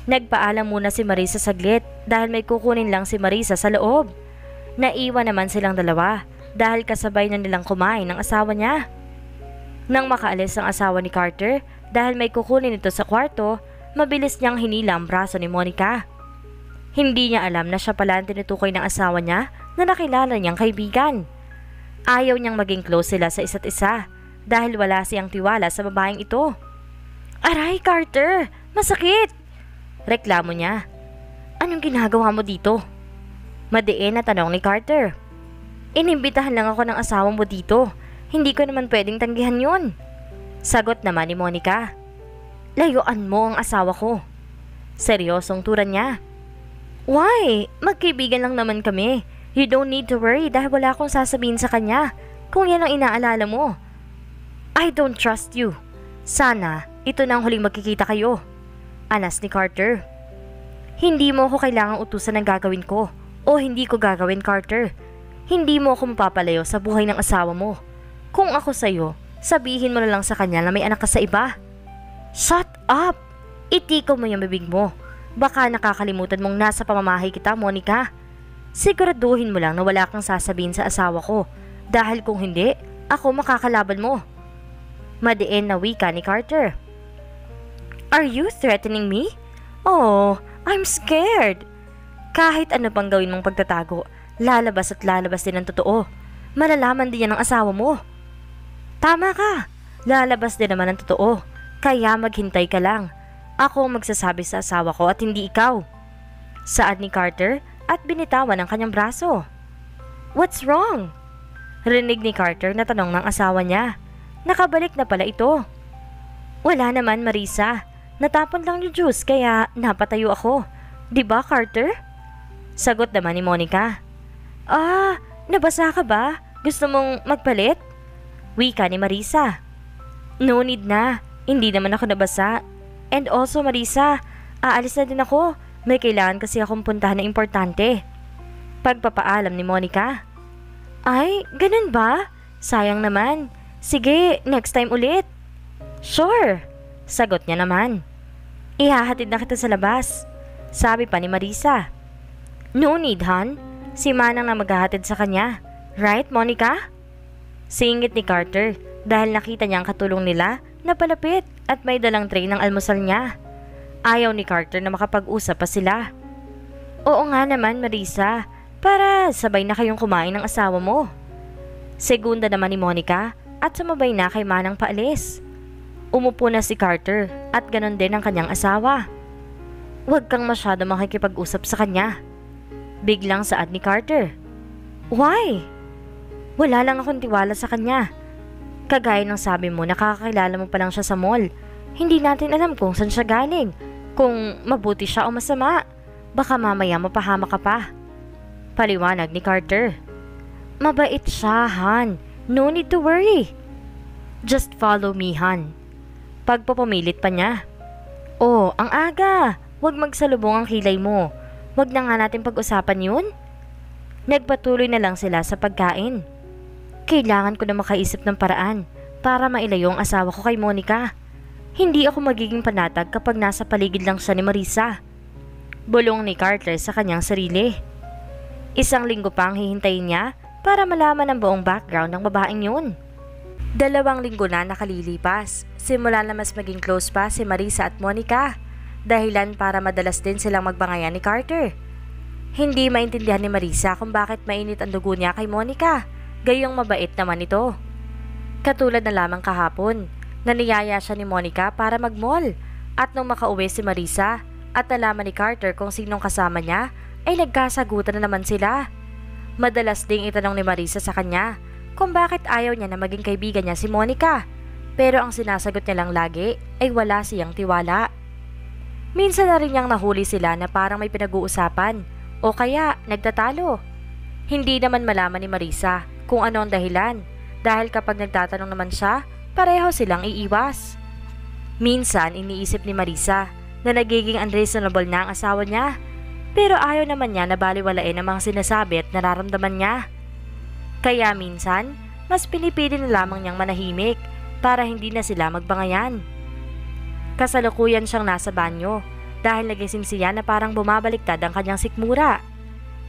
Nagpaalam muna si Marisa saglit dahil may kukunin lang si Marisa sa loob. Naiwan naman silang dalawa dahil kasabay na nilang kumain ng asawa niya. Nang makaalis ang asawa ni Carter dahil may kukunin ito sa kwarto, mabilis niyang hinila ang braso ni Monica. Hindi niya alam na siya pala ang tinutukoy ng asawa niya na nakilala niyang kaibigan. Ayaw niyang maging close sila sa isa't isa dahil wala siyang tiwala sa babaeng ito. Aray, Carter! Masakit! Reklamo niya. Anong ginagawa mo dito? Madiin na tanong ni Carter. Inimbitahan lang ako ng asawa mo dito. Hindi ko naman pwedeng tanggihan yun. Sagot naman ni Monica. Layuan mo ang asawa ko. Seryosong turan niya. Why? Magkaibigan lang naman kami. You don't need to worry dahil wala akong sasabihin sa kanya kung yan ang inaalala mo. I don't trust you. Sana, ito na ang huling magkikita kayo. Anas ni Carter. Hindi mo ako kailangang utusan ng gagawin ko. O hindi ko gagawin, Carter. Hindi mo ako mapapalayo sa buhay ng asawa mo. Kung ako sa'yo, sabihin mo na lang sa kanya na may anak ka sa iba. Shut up! Itiko mo yung bibig mo. Baka nakakalimutan mong nasa pamamahay kita, Monica. Siguraduhin mo lang na wala kang sasabihin sa asawa ko. Dahil kung hindi, ako makakalaban mo. Madiin na wika ni Carter. Are you threatening me? Oh, I'm scared. Kahit ano pang gawin mong pagtatago, lalabas at lalabas din ang totoo. Malalaman din yan ng asawa mo. Tama ka. Lalabas din naman ang totoo. Kaya maghintay ka lang. Ako ang magsasabi sa asawa ko at hindi ikaw. Saad ni Carter at binitawan ang kanyang braso. What's wrong? Rinig ni Carter na tanong ng asawa niya. Nakabalik na pala ito. Wala naman Marisa. Natapon lang yung juice kaya napatayo ako. ba Carter? Sagot naman ni Monica. Ah, nabasa ka ba? Gusto mong magpalit? Wika ni Marisa. No need na. Hindi naman ako nabasa. And also Marisa, Aalis na din ako. May kailangan kasi akong puntahan na importante. Pagpapaalam ni Monica. Ay, ganun ba? Sayang naman. Sige, next time ulit. Sure, sagot niya naman. Ihahatid na kita sa labas. Sabi pa ni Marisa. No need, hon. Si Manang na maghahatid sa kanya. Right, Monica? Singit ni Carter dahil nakita niya ang katulong nila na palapit at may dalang tray ng almusal niya. Ayaw ni Carter na makapag-usap pa sila. Oo nga naman, Marisa. Para sabay na kayong kumain ng asawa mo. Segunda naman ni Monica at sumabay na kay Manang paalis. Umupo na si Carter at ganon din ang kanyang asawa. Huwag kang masyado makikipag-usap sa kanya. Biglang saad ni Carter. Why? Wala lang akong tiwala sa kanya. Kagaya ng sabi mo, nakakakilala mo pa lang siya sa mall. Hindi natin alam kung saan siya galing. Kung mabuti siya o masama. Baka mamaya mapahama ka pa. Paliwanag ni Carter. Mabait siya, Han. No need to worry. Just follow me, Han. Pagpapumilit pa niya. Oh, ang aga. Huwag magsalubong ang kilay mo. Huwag na nga natin pag-usapan yun. Nagpatuloy na lang sila sa pagkain. Kailangan ko na makaisip ng paraan para mailayo ang asawa ko kay Monica. Hindi ako magiging panatag kapag nasa paligid lang siya ni Marisa. Bulong ni Carter sa kanyang sarili. Isang linggo pa ang hihintayin niya para malaman ang buong background ng babaeng yun. Dalawang linggo na nakalilipas, simula na mas maging close pa si Marisa at Monica, dahilan para madalas din silang magbangayan ni Carter. Hindi maintindihan ni Marisa kung bakit mainit ang dugo niya kay Monica, gayong mabait naman ito. Katulad na lamang kahapon, naniyaya siya ni Monica para mag-mall at nung makauwi si Marisa at nalaman ni Carter kung sinong kasama niya, ay nagkasagutan na naman sila. Madalas ding itanong ni Marisa sa kanya kung bakit ayaw niya na maging kaibigan niya si Monica. Pero ang sinasagot niya lang lagi ay wala siyang tiwala. Minsan na rin niyang nahuli sila na parang may pinag-uusapan o kaya nagtatalo. Hindi naman malaman ni Marisa kung ano ang dahilan dahil kapag nagtatanong naman siya, pareho silang iiwas. Minsan iniisip ni Marisa na nagiging unreasonable na ang asawa niya pero ayaw naman niya na baliwalain ang mga sinasabi at nararamdaman niya. Kaya minsan, mas pinipili na lamang niyang manahimik para hindi na sila magbangayan. Kasalukuyan siyang nasa banyo dahil nagising siya na parang bumabaliktad ang kanyang sikmura.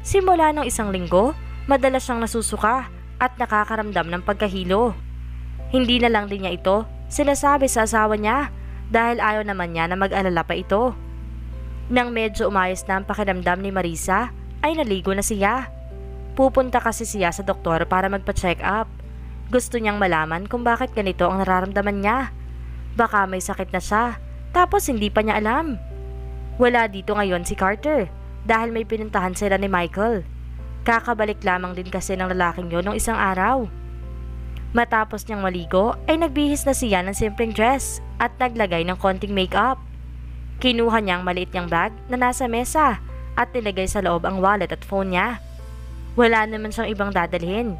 Simula ng isang linggo, madalas siyang nasusuka at nakakaramdam ng pagkahilo. Hindi na lang din niya ito sinasabi sa asawa niya dahil ayaw naman niya na mag-alala pa ito. Nang medyo umayos na ang pakiramdam ni Marisa, ay naligo na siya. Pupunta kasi siya sa doktor para magpa-check up. Gusto niyang malaman kung bakit ganito ang nararamdaman niya. Baka may sakit na siya, tapos hindi pa niya alam. Wala dito ngayon si Carter dahil may pinuntahan sila ni Michael. Kakabalik lamang din kasi ng lalaking yon nung isang araw. Matapos niyang maligo ay nagbihis na siya ng simpleng dress at naglagay ng konting makeup. Kinuha niya ang maliit niyang bag na nasa mesa at nilagay sa loob ang wallet at phone niya. Wala naman siyang ibang dadalhin.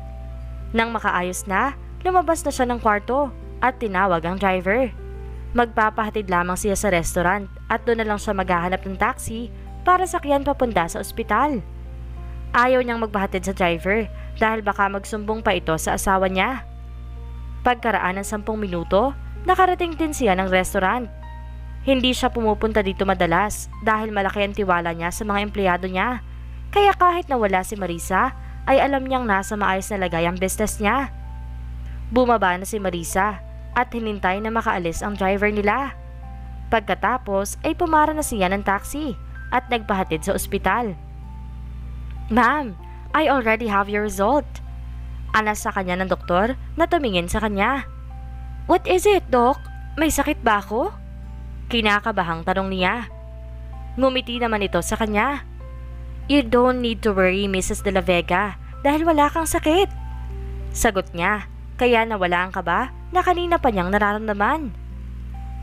Nang makaayos na, lumabas na siya ng kwarto at tinawag ang driver. Magpapahatid lamang siya sa restaurant at doon na lang siya maghahanap ng taxi para sakyan papunta sa ospital. Ayaw niyang magpahatid sa driver dahil baka magsumbong pa ito sa asawa niya. Pagkaraan ng sampung minuto, nakarating din siya ng restaurant hindi siya pumupunta dito madalas dahil malaki ang tiwala niya sa mga empleyado niya. Kaya kahit nawala si Marisa, ay alam niyang nasa maayos na lagay ang business niya. Bumaba na si Marisa at hinintay na makaalis ang driver nila. Pagkatapos ay pumara na siya ng taxi at nagpahatid sa ospital. Ma'am, I already have your result. Anas sa kanya ng doktor na tumingin sa kanya. What is it, Doc? May sakit ba ako? Kinakabahang tanong niya. Ngumiti naman ito sa kanya. You don't need to worry, Mrs. De La Vega, dahil wala kang sakit. Sagot niya, kaya nawala ang kaba na kanina pa niyang nararamdaman.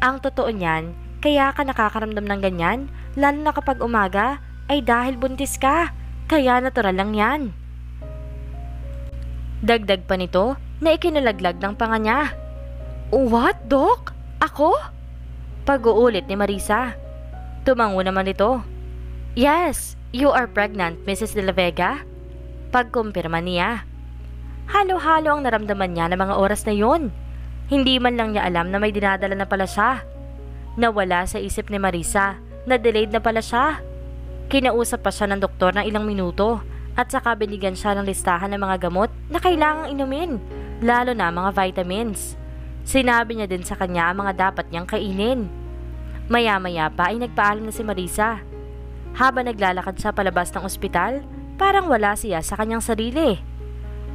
Ang totoo niyan, kaya ka nakakaramdam ng ganyan, lalo na kapag umaga, ay dahil buntis ka, kaya natural lang yan. Dagdag pa nito na ikinalaglag ng panga niya. What, Doc? Ako? Pag-uulit ni Marisa. Tumango naman ito. Yes, you are pregnant, Mrs. De La Vega. Pagkumpirma niya. Halo-halo ang naramdaman niya ng mga oras na yon. Hindi man lang niya alam na may dinadala na pala siya. Nawala sa isip ni Marisa na delayed na pala siya. Kinausap pa siya ng doktor ng ilang minuto at saka binigyan siya ng listahan ng mga gamot na kailangang inumin, lalo na mga vitamins. Sinabi niya din sa kanya ang mga dapat niyang kainin. Maya-maya pa ay nagpaalam na si Marisa. Habang naglalakad siya palabas ng ospital, parang wala siya sa kanyang sarili.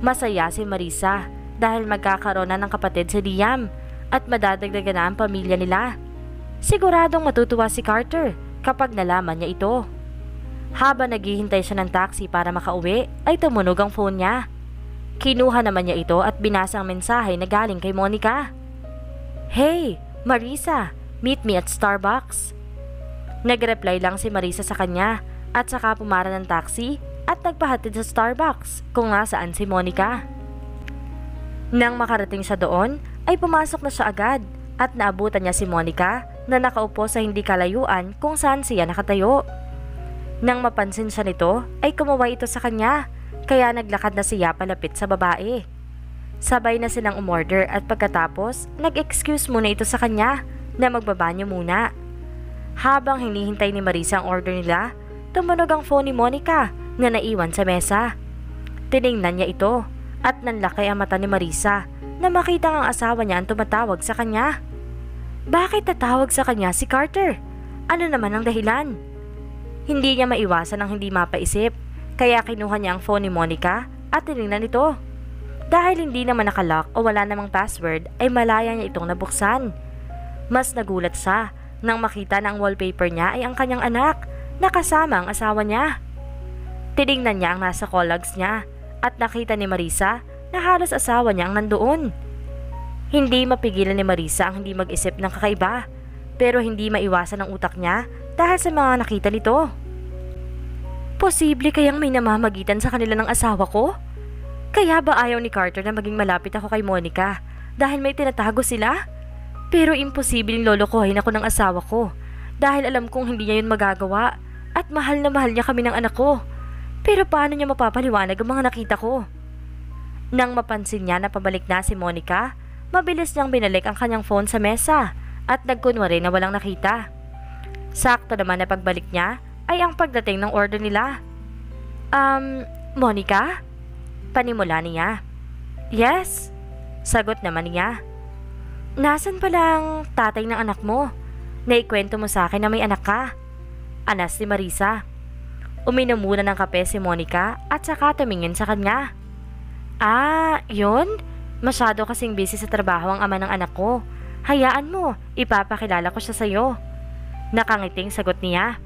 Masaya si Marisa dahil magkakaroon na ng kapatid si Liam at madadagdagan na ang pamilya nila. Siguradong matutuwa si Carter kapag nalaman niya ito. Habang naghihintay siya ng taxi para makauwi, ay tumunog ang phone niya. Kinuha naman niya ito at binasa ang mensahe na galing kay Monica. Hey, Marisa, meet me at Starbucks. Nagreply lang si Marisa sa kanya at saka pumara ng taxi at nagpahatid sa Starbucks kung nasaan si Monica. Nang makarating siya doon, ay pumasok na siya agad at naabutan niya si Monica na nakaupo sa hindi kalayuan kung saan siya nakatayo. Nang mapansin siya nito, ay kumaway ito sa kanya, kaya naglakad na siya palapit sa babae. Sabay na silang umorder at pagkatapos, nag-excuse muna ito sa kanya na magbabanyo muna. Habang hinihintay ni Marisa ang order nila, tumunog ang phone ni Monica na naiwan sa mesa. Tiningnan niya ito at nanlaki ang mata ni Marisa na makita ang asawa niya ang tumatawag sa kanya. Bakit tatawag sa kanya si Carter? Ano naman ang dahilan? Hindi niya maiwasan ang hindi mapaisip kaya kinuha niya ang phone ni Monica at tinignan ito. Dahil hindi naman nakalock o wala namang password ay malaya niya itong nabuksan. Mas nagulat siya nang makita na ang wallpaper niya ay ang kanyang anak na kasama ang asawa niya. Tinignan niya ang nasa call logs niya at nakita ni Marisa na halos asawa niya ang nandoon. Hindi mapigilan ni Marisa ang hindi mag-isip ng kakaiba pero hindi maiwasan ang utak niya dahil sa mga nakita nito. Posible kayang may namamagitan sa kanila ng asawa ko? Kaya ba ayaw ni Carter na maging malapit ako kay Monica dahil may tinatago sila? Pero imposibleng lolokohin ako ng asawa ko dahil alam kong hindi niya yun magagawa at mahal na mahal niya kami ng anak ko. Pero paano niya mapapaliwanag ang mga nakita ko? Nang mapansin niya na pabalik na si Monica, mabilis niyang binalik ang kanyang phone sa mesa at nagkunwari na walang nakita. Sakto naman na pagbalik niya ay ang pagdating ng order nila. Um, Monica? Panimula niya. Yes, sagot naman niya. Nasaan pala ang tatay ng anak mo? Naikwento mo sa akin na may anak ka. Anas ni Marisa. Uminom muna ng kape si Monica at saka tumingin sa kanya. Ah, yun? Masyado kasing busy sa trabaho ang ama ng anak ko. Hayaan mo, ipapakilala ko siya sa'yo. Nakangiting sagot niya.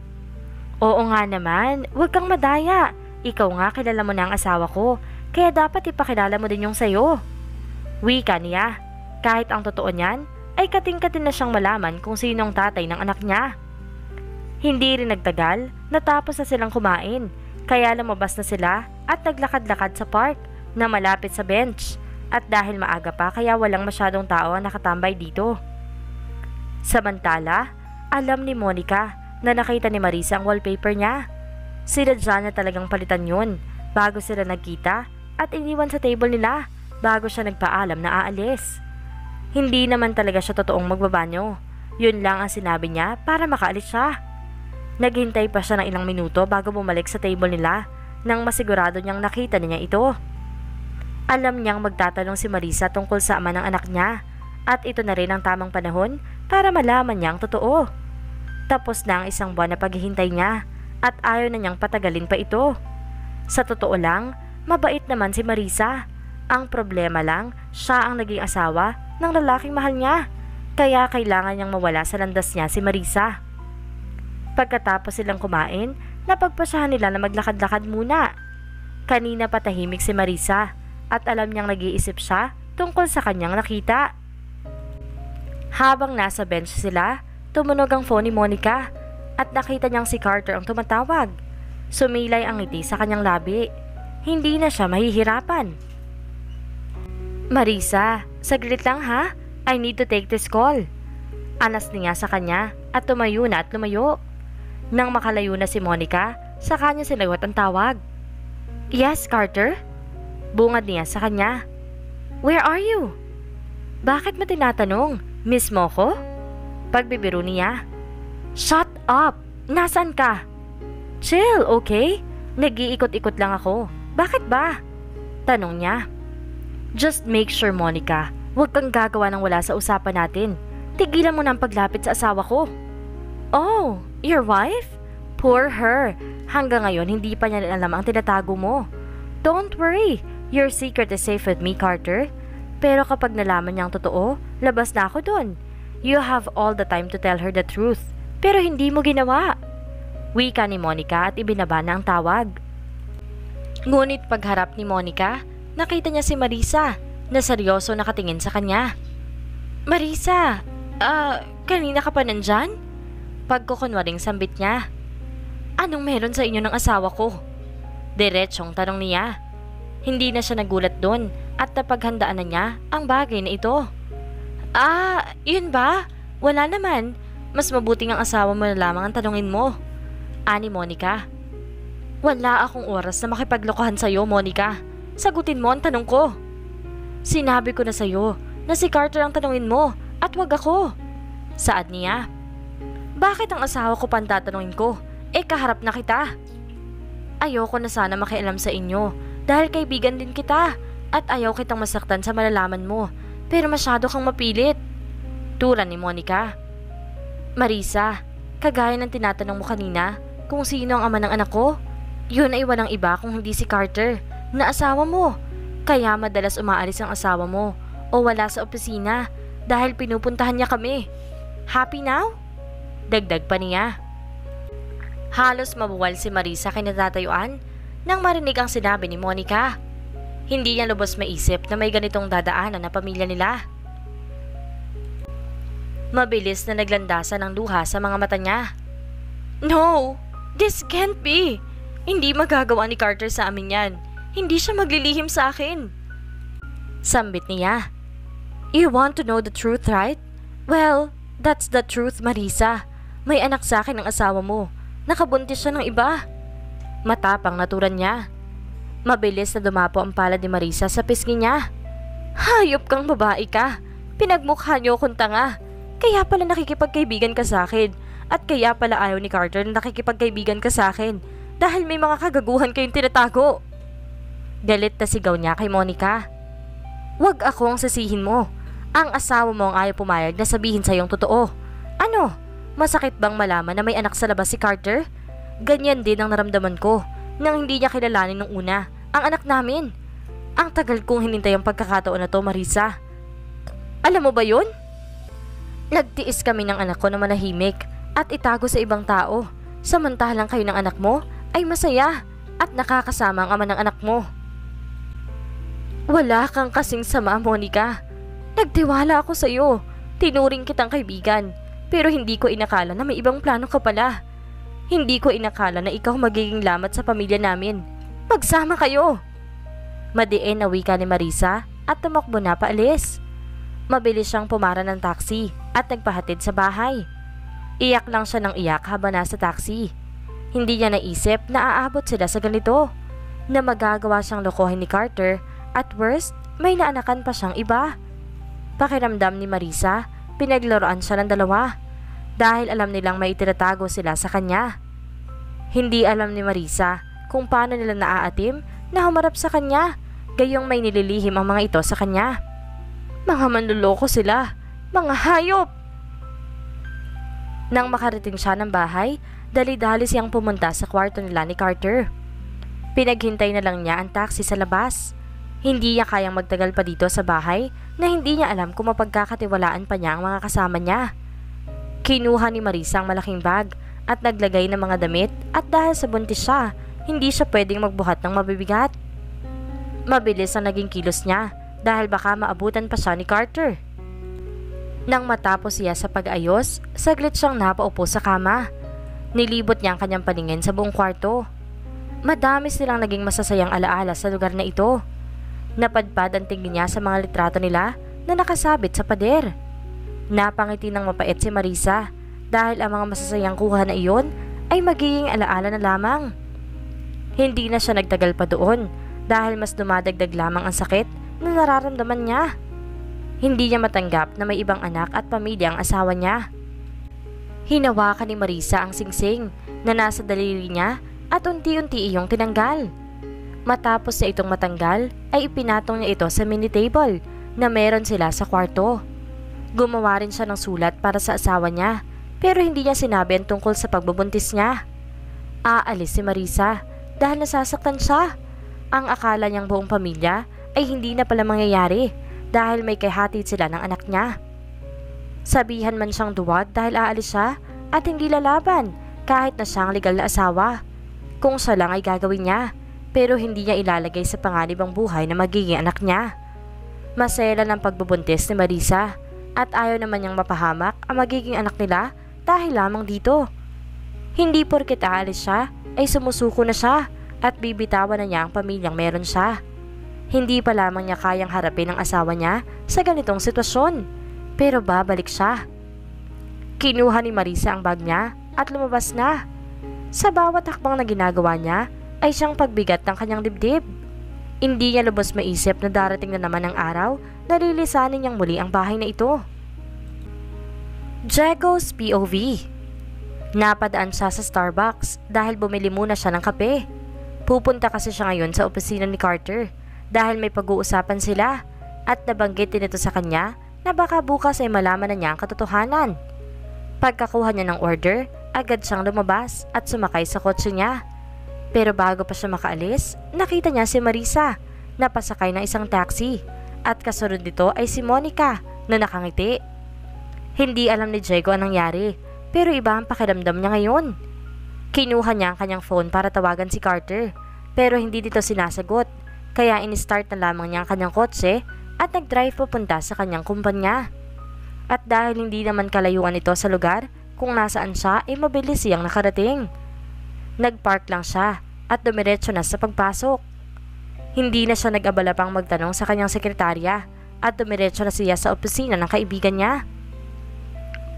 Oo nga naman, huwag kang madaya. Ikaw nga kilala mo na ang asawa ko kaya dapat ipakilala mo din yung sayo. Wika niya. Kahit ang totoo niyan, ay kating-katin na siyang malaman kung sino ang tatay ng anak niya. Hindi rin nagtagal, natapos na silang kumain, kaya lumabas na sila at naglakad-lakad sa park na malapit sa bench. At dahil maaga pa kaya walang masyadong tao ang nakatambay dito. Samantala, alam ni Monica na nakita ni Marisa ang wallpaper niya. Sinadya niya talagang palitan yun bago sila nagkita at iniwan sa table nila bago siya nagpaalam na aalis. Hindi naman talaga siya totoong magbabanyo. Yun lang ang sinabi niya para makaalis siya. Naghintay pa siya ng ilang minuto bago bumalik sa table nila nang masigurado niyang nakita niya ito. Alam niyang magtatanong si Marisa tungkol sa ama ng anak niya at ito na rin ang tamang panahon para malaman niya ang totoo. Tapos na ang isang buwan na paghihintay niya at ayaw na niyang patagalin pa ito. Sa totoo lang, Mabait naman si Marisa. Ang problema lang, siya ang naging asawa ng lalaking mahal niya. Kaya kailangan niyang mawala sa landas niya si Marisa. Pagkatapos silang kumain, napagpasyahan nila na maglakad-lakad muna. Kanina patahimik si Marisa at alam niyang nag-iisip siya tungkol sa kanyang nakita. Habang nasa bench sila, tumunog ang phone ni Monica at nakita niyang si Carter ang tumatawag. Sumilay ang ngiti sa kanyang labi hindi na siya mahihirapan. Marisa, saglit lang ha. I need to take this call. Anas niya sa kanya at tumayo na at lumayo. Nang makalayo na si Monica, sa kanya sinagot ang tawag. Yes, Carter? Bungad niya sa kanya. Where are you? Bakit mo tinatanong? Miss mo ko? Pagbibiro niya. Shut up! Nasaan ka? Chill, okay? Nag-iikot-ikot lang ako. Bakit ba? Tanong niya. Just make sure, Monica. Huwag kang gagawa ng wala sa usapan natin. Tigilan mo na ang paglapit sa asawa ko. Oh, your wife? Poor her. Hanggang ngayon, hindi pa niya alam ang tinatago mo. Don't worry. Your secret is safe with me, Carter. Pero kapag nalaman niya ang totoo, labas na ako doon. You have all the time to tell her the truth. Pero hindi mo ginawa. Wika ni Monica at ibinaba na ang tawag. Ngunit pagharap ni Monica, nakita niya si Marisa na seryoso nakatingin sa kanya. Marisa, ah, kanina ka pa nandyan? Pagkukunwaring sambit niya. Anong meron sa inyo ng asawa ko? Diretsyong tanong niya. Hindi na siya nagulat doon at napaghandaan na niya ang bagay na ito. Ah, yun ba? Wala naman. Mas mabuting ang asawa mo na lamang ang tanungin mo. Ani Monica. Wala akong oras na makipaglokohan sa'yo, Monica. Sagutin mo ang tanong ko. Sinabi ko na sa'yo na si Carter ang tanungin mo at wag ako. Saad niya. Bakit ang asawa ko pang tatanungin ko? Eh kaharap na kita. Ayoko na sana makialam sa inyo dahil kaibigan din kita at ayaw kitang masaktan sa malalaman mo pero masyado kang mapilit. Turan ni Monica. Marisa, kagaya ng tinatanong mo kanina kung sino ang ama ng anak ko, yun ay walang iba kung hindi si Carter, na asawa mo. Kaya madalas umaalis ang asawa mo o wala sa opisina dahil pinupuntahan niya kami. Happy now? Dagdag pa niya. Halos mabuwal si Marisa kinatatayuan nang marinig ang sinabi ni Monica. Hindi niya lubos maisip na may ganitong dadaanan na pamilya nila. Mabilis na naglandasan ng luha sa mga mata niya. No! This can't be! Hindi magagawa ni Carter sa amin yan. Hindi siya maglilihim sa akin. Sambit niya. You want to know the truth, right? Well, that's the truth, Marisa. May anak sa akin ang asawa mo. Nakabuntis siya ng iba. Matapang naturan niya. Mabilis na dumapo ang palad ni Marisa sa pisngi niya. Hayop kang babae ka. Pinagmukha niyo akong tanga. Kaya pala nakikipagkaibigan ka sa akin. At kaya pala ayaw ni Carter na nakikipagkaibigan ka sa akin. Dahil may mga kagaguhan kayong tinatago. Galit na sigaw niya kay Monica. Huwag ako ang sasihin mo. Ang asawa mo ang ayaw pumayag na sabihin sa iyong totoo. Ano? Masakit bang malaman na may anak sa labas si Carter? Ganyan din ang naramdaman ko nang hindi niya kilalanin nung una ang anak namin. Ang tagal kong hinintay ang pagkakataon na to, Marisa. Alam mo ba yun? Nagtiis kami ng anak ko na manahimik at itago sa ibang tao. Samantalang kayo ng anak mo ay masaya at nakakasama ang ama ng anak mo. Wala kang kasing sama, Monica. Nagtiwala ako sa iyo. Tinuring kitang kaibigan. Pero hindi ko inakala na may ibang plano ka pala. Hindi ko inakala na ikaw magiging lamat sa pamilya namin. Magsama kayo! Madiin na wika ni Marisa at tumakbo na paalis. Mabilis siyang pumara ng taxi at nagpahatid sa bahay. Iyak lang siya ng iyak habang nasa taxi. Hindi niya naisip na aabot sila sa ganito. Na magagawa siyang lokohin ni Carter at worst, may naanakan pa siyang iba. Pakiramdam ni Marisa, pinaglaruan siya ng dalawa dahil alam nilang may itinatago sila sa kanya. Hindi alam ni Marisa kung paano nila naaatim na humarap sa kanya, gayong may nililihim ang mga ito sa kanya. Mga manluloko sila, mga hayop! Nang makarating siya ng bahay, dali-dali siyang pumunta sa kwarto nila ni Carter. Pinaghintay na lang niya ang taxi sa labas. Hindi niya kayang magtagal pa dito sa bahay na hindi niya alam kung mapagkakatiwalaan pa niya ang mga kasama niya. Kinuha ni Marisa ang malaking bag at naglagay ng mga damit at dahil sa buntis siya, hindi siya pwedeng magbuhat ng mabibigat. Mabilis ang naging kilos niya dahil baka maabutan pa siya ni Carter. Nang matapos siya sa pag-ayos, saglit siyang napaupo sa kama. Nilibot niya ang kanyang paningin sa buong kwarto. Madami silang naging masasayang alaala sa lugar na ito. Napadpad ang tingin niya sa mga litrato nila na nakasabit sa pader. Napangiti ng mapait si Marisa dahil ang mga masasayang kuha na iyon ay magiging alaala na lamang. Hindi na siya nagtagal pa doon dahil mas dumadagdag lamang ang sakit na nararamdaman niya. Hindi niya matanggap na may ibang anak at pamilya ang asawa niya. Hinawakan ni Marisa ang singsing na nasa daliri niya at unti-unti iyong tinanggal. Matapos na itong matanggal ay ipinatong niya ito sa mini table na meron sila sa kwarto. Gumawa rin siya ng sulat para sa asawa niya pero hindi niya sinabi ang tungkol sa pagbubuntis niya. Aalis si Marisa dahil nasasaktan siya. Ang akala niyang buong pamilya ay hindi na pala mangyayari dahil may kahatid sila ng anak niya. Sabihan man siyang duwag dahil aalis siya at hindi lalaban kahit na siyang legal na asawa. Kung siya lang ay gagawin niya pero hindi niya ilalagay sa panganib ang buhay na magiging anak niya. Masaya lang ang pagbubuntis ni Marisa at ayaw naman niyang mapahamak ang magiging anak nila dahil lamang dito. Hindi porket aalis siya ay sumusuko na siya at bibitawan na niya ang pamilyang meron siya. Hindi pa lamang niya kayang harapin ang asawa niya sa ganitong sitwasyon. Pero babalik siya. Kinuha ni Marisa ang bag niya at lumabas na. Sa bawat hakbang na ginagawa niya ay siyang pagbigat ng kanyang dibdib. Hindi niya lubos maisip na darating na naman ang araw na lilisanin niyang muli ang bahay na ito. Jago's POV Napadaan siya sa Starbucks dahil bumili muna siya ng kape. Pupunta kasi siya ngayon sa opisina ni Carter dahil may pag-uusapan sila at nabanggit din ito sa kanya na baka bukas ay malaman na niya ang katotohanan. Pagkakuha niya ng order, agad siyang lumabas at sumakay sa kotse niya. Pero bago pa siya makaalis, nakita niya si Marisa na pasakay ng isang taxi at kasunod nito ay si Monica na nakangiti hindi alam ni Diego ang nangyari, pero iba ang pakiramdam niya ngayon. Kinuha niya ang kanyang phone para tawagan si Carter, pero hindi dito sinasagot. Kaya in-start na lamang niya ang kanyang kotse at nag-drive papunta sa kanyang kumpanya. At dahil hindi naman kalayuan ito sa lugar, kung nasaan siya ay mabilis siyang nakarating. Nag-park lang siya at dumiretso na sa pagpasok. Hindi na siya nag-abala pang magtanong sa kanyang sekretarya at dumiretso na siya sa opisina ng kaibigan niya.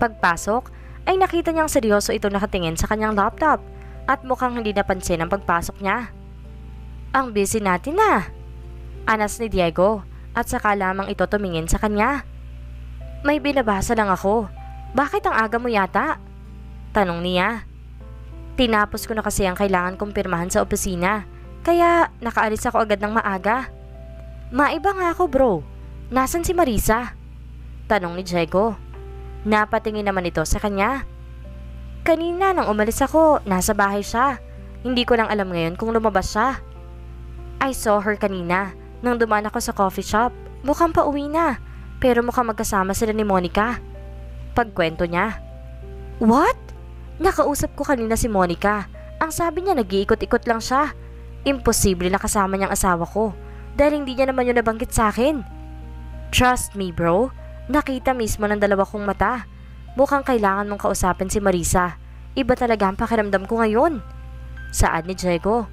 Pagpasok, ay nakita niyang seryoso ito nakatingin sa kanyang laptop at mukhang hindi napansin ang pagpasok niya. Ang busy natin na. Anas ni Diego at saka lamang ito tumingin sa kanya. May binabasa lang ako. Bakit ang aga mo yata? Tanong niya. Tinapos ko na kasi ang kailangan kong pirmahan sa opisina. Kaya nakaalis ako agad ng maaga. Maiba nga ako bro. Nasaan si Marisa? Tanong ni Diego. Napatingin naman ito sa kanya. Kanina nang umalis ako, nasa bahay siya. Hindi ko lang alam ngayon kung lumabas siya. I saw her kanina nang dumaan ako sa coffee shop. Mukhang pauwi na, pero mukhang magkasama sila ni Monica. Pagkwento niya. What? Nakausap ko kanina si Monica. Ang sabi niya nag-iikot-ikot lang siya. Imposible na kasama niyang asawa ko dahil hindi niya naman yun nabanggit sa akin. Trust me bro, Nakita mismo ng dalawa kong mata. Mukhang kailangan mong kausapin si Marisa. Iba talaga ang pakiramdam ko ngayon. Saad ni Diego.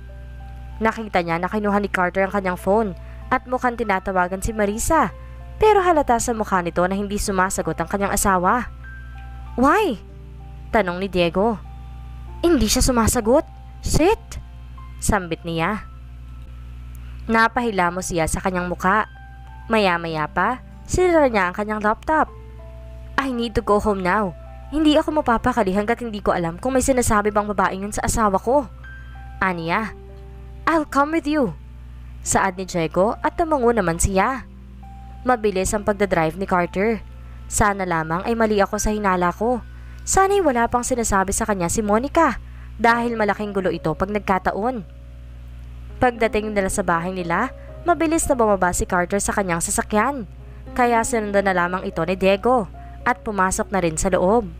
Nakita niya na kinuha ni Carter ang kanyang phone at mukhang tinatawagan si Marisa. Pero halata sa mukha nito na hindi sumasagot ang kanyang asawa. Why? Tanong ni Diego. Hindi siya sumasagot. Shit! Sambit niya. Napahilamos siya sa kanyang muka. Maya-maya pa, Sinira niya ang kanyang laptop. I need to go home now. Hindi ako mapapakali hanggat hindi ko alam kung may sinasabi bang babaeng yun sa asawa ko. Aniya, I'll come with you. Saad ni Diego at tumango naman siya. Mabilis ang pagdadrive ni Carter. Sana lamang ay mali ako sa hinala ko. Sana'y wala pang sinasabi sa kanya si Monica dahil malaking gulo ito pag nagkataon. Pagdating nila sa bahay nila, mabilis na bumaba si Carter sa kanyang sasakyan. Kaya sinundan na lamang ito ni Diego at pumasok na rin sa loob.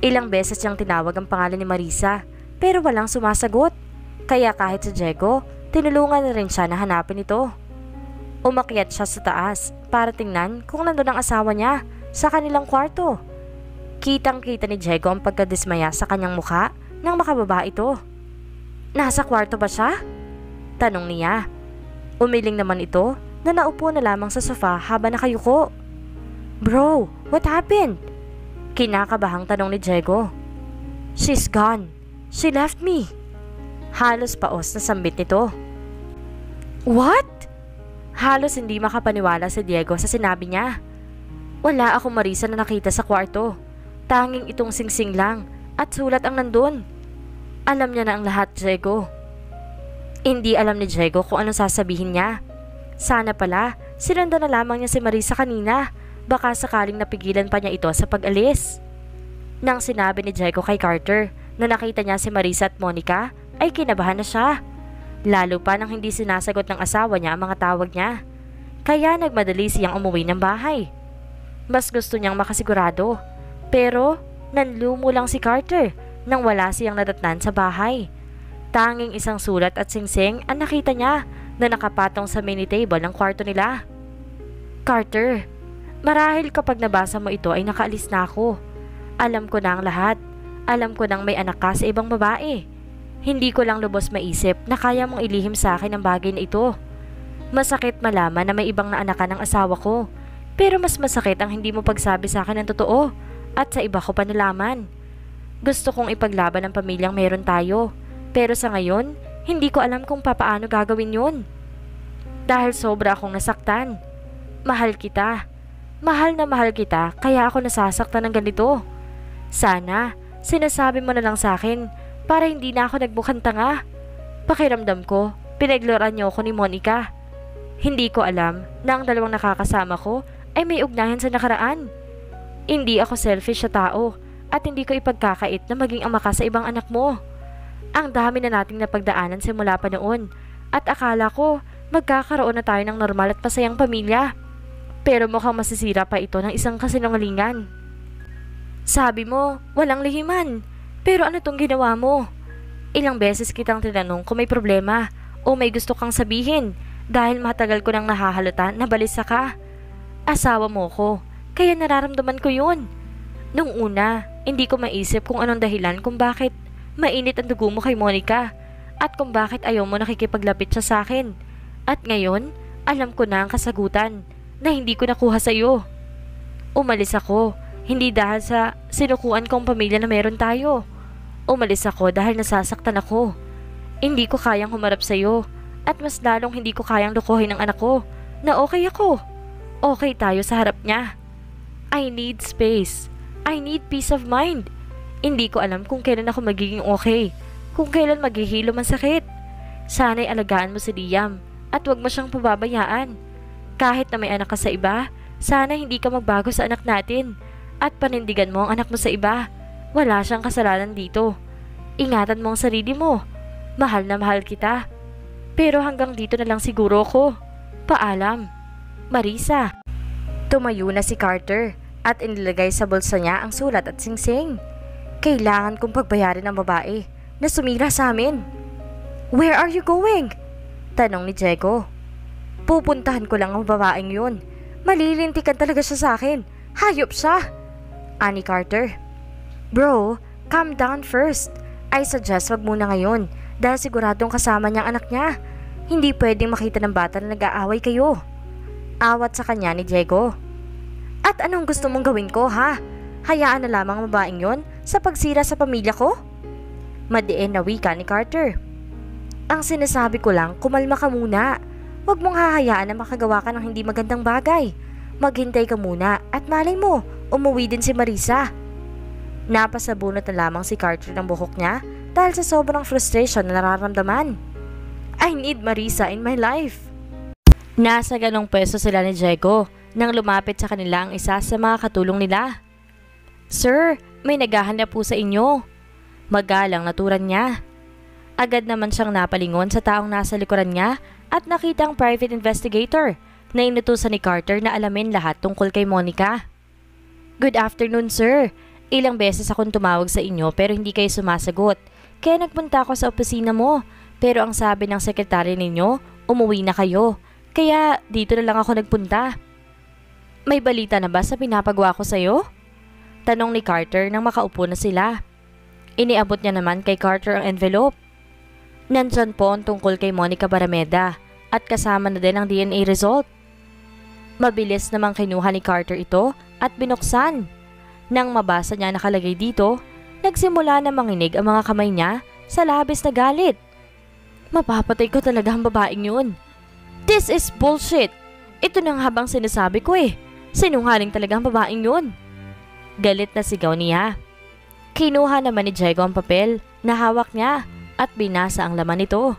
Ilang beses niyang tinawag ang pangalan ni Marisa pero walang sumasagot. Kaya kahit si Diego, tinulungan na rin siya na hanapin ito. Umakyat siya sa taas para tingnan kung nandun ang asawa niya sa kanilang kwarto. Kitang kita ni Diego ang pagkadismaya sa kanyang mukha nang makababa ito. Nasa kwarto ba siya? Tanong niya. Umiling naman ito na naupo na lamang sa sofa habang nakayuko. Bro, what happened? Kinakabahang tanong ni Diego. She's gone. She left me. Halos paos na sambit nito. What? Halos hindi makapaniwala si Diego sa sinabi niya. Wala ako Marisa na nakita sa kwarto. Tanging itong singsing lang at sulat ang nandun. Alam niya na ang lahat, Diego. Hindi alam ni Diego kung anong sasabihin niya. Sana pala, sinundan na lamang niya si Marisa kanina. Baka sakaling napigilan pa niya ito sa pag-alis. Nang sinabi ni Diego kay Carter na nakita niya si Marisa at Monica, ay kinabahan na siya. Lalo pa nang hindi sinasagot ng asawa niya ang mga tawag niya. Kaya nagmadali siyang umuwi ng bahay. Mas gusto niyang makasigurado. Pero nanlumo lang si Carter nang wala siyang nadatnan sa bahay. Tanging isang sulat at singsing ang nakita niya na nakapatong sa mini table ng kwarto nila. Carter, marahil kapag nabasa mo ito ay nakaalis na ako. Alam ko na ang lahat. Alam ko nang may anak ka sa ibang babae. Hindi ko lang lubos maisip na kaya mong ilihim sa akin ang bagay na ito. Masakit malaman na may ibang naanakan ng asawa ko. Pero mas masakit ang hindi mo pagsabi sa akin ng totoo at sa iba ko pa nalaman. Gusto kong ipaglaban ang pamilyang meron tayo. Pero sa ngayon, hindi ko alam kung papaano gagawin yun. Dahil sobra akong nasaktan. Mahal kita. Mahal na mahal kita kaya ako nasasaktan ng ganito. Sana, sinasabi mo na lang sa akin para hindi na ako nagbukang tanga. Pakiramdam ko, pinagloran niyo ako ni Monica. Hindi ko alam na ang dalawang nakakasama ko ay may ugnayan sa nakaraan. Hindi ako selfish sa tao at hindi ko ipagkakait na maging ama ka sa ibang anak mo. Ang dami na nating napagdaanan simula pa noon at akala ko magkakaroon na tayo ng normal at masayang pamilya. Pero mukhang masisira pa ito ng isang kasinungalingan. Sabi mo, walang lihiman. Pero ano tong ginawa mo? Ilang beses kitang tinanong kung may problema o may gusto kang sabihin dahil matagal ko nang nahahalata na balisa ka. Asawa mo ko, kaya nararamdaman ko yun. Nung una, hindi ko maisip kung anong dahilan kung bakit mainit ang dugo mo kay Monica at kung bakit ayaw mo nakikipaglapit siya sa akin. At ngayon, alam ko na ang kasagutan na hindi ko nakuha sa iyo. Umalis ako, hindi dahil sa sinukuan kong pamilya na meron tayo Umalis ako dahil nasasaktan ako. Hindi ko kayang humarap sa iyo at mas lalong hindi ko kayang lukuhin ang anak ko na okay ako. Okay tayo sa harap niya. I need space. I need peace of mind. Hindi ko alam kung kailan ako magiging okay. Kung kailan maghihilo man sakit. Sana'y alagaan mo si Liam at wag mo siyang pababayaan. Kahit na may anak ka sa iba, sana hindi ka magbago sa anak natin at panindigan mo ang anak mo sa iba. Wala siyang kasalanan dito. Ingatan mo ang sarili mo. Mahal na mahal kita. Pero hanggang dito na lang siguro ko. Paalam. Marisa. Tumayo na si Carter at inilagay sa bulsa niya ang sulat at singsing. Kailangan kong pagbayarin ng babae na sumira sa amin. Where are you going? Tanong ni Diego. Pupuntahan ko lang ang babaeng yun. Malilintikan talaga siya sa akin. Hayop siya. Ani Carter. Bro, calm down first. I suggest wag muna ngayon dahil siguradong kasama niyang anak niya. Hindi pwedeng makita ng bata na nag-aaway kayo. Awat sa kanya ni Diego. At anong gusto mong gawin ko ha? Hayaan na lamang ang babaeng yon sa pagsira sa pamilya ko? Madiin na wika ni Carter. Ang sinasabi ko lang, kumalma ka muna. Huwag mong hahayaan na makagawa ka ng hindi magandang bagay. Maghintay ka muna at malay mo, umuwi din si Marisa. Napasabunot na lamang si Carter ng buhok niya dahil sa sobrang frustration na nararamdaman. I need Marisa in my life. Nasa ganong pwesto sila ni Diego nang lumapit sa kanila ang isa sa mga katulong nila. Sir, may naghahanap po sa inyo. Magalang naturan niya. Agad naman siyang napalingon sa taong nasa likuran niya at nakita ang private investigator na inutusan ni Carter na alamin lahat tungkol kay Monica. Good afternoon, sir. Ilang beses akong tumawag sa inyo pero hindi kayo sumasagot. Kaya nagpunta ako sa opisina mo. Pero ang sabi ng sekretary ninyo, umuwi na kayo. Kaya dito na lang ako nagpunta. May balita na ba sa pinapagawa ko sa'yo? Tanong ni Carter nang makaupo na sila. Iniabot niya naman kay Carter ang envelope. Nandyan po ang tungkol kay Monica Barameda at kasama na din ang DNA result. Mabilis namang kinuha ni Carter ito at binuksan. Nang mabasa niya nakalagay dito, nagsimula na manginig ang mga kamay niya sa labis na galit. Mapapatay ko talaga ang babaeng yun. This is bullshit. Ito na nga habang sinasabi ko eh. Sinungaling talaga ang babaeng yun. Galit na sigaw niya. Kinuha naman ni Diego ang papel na hawak niya at binasa ang laman nito.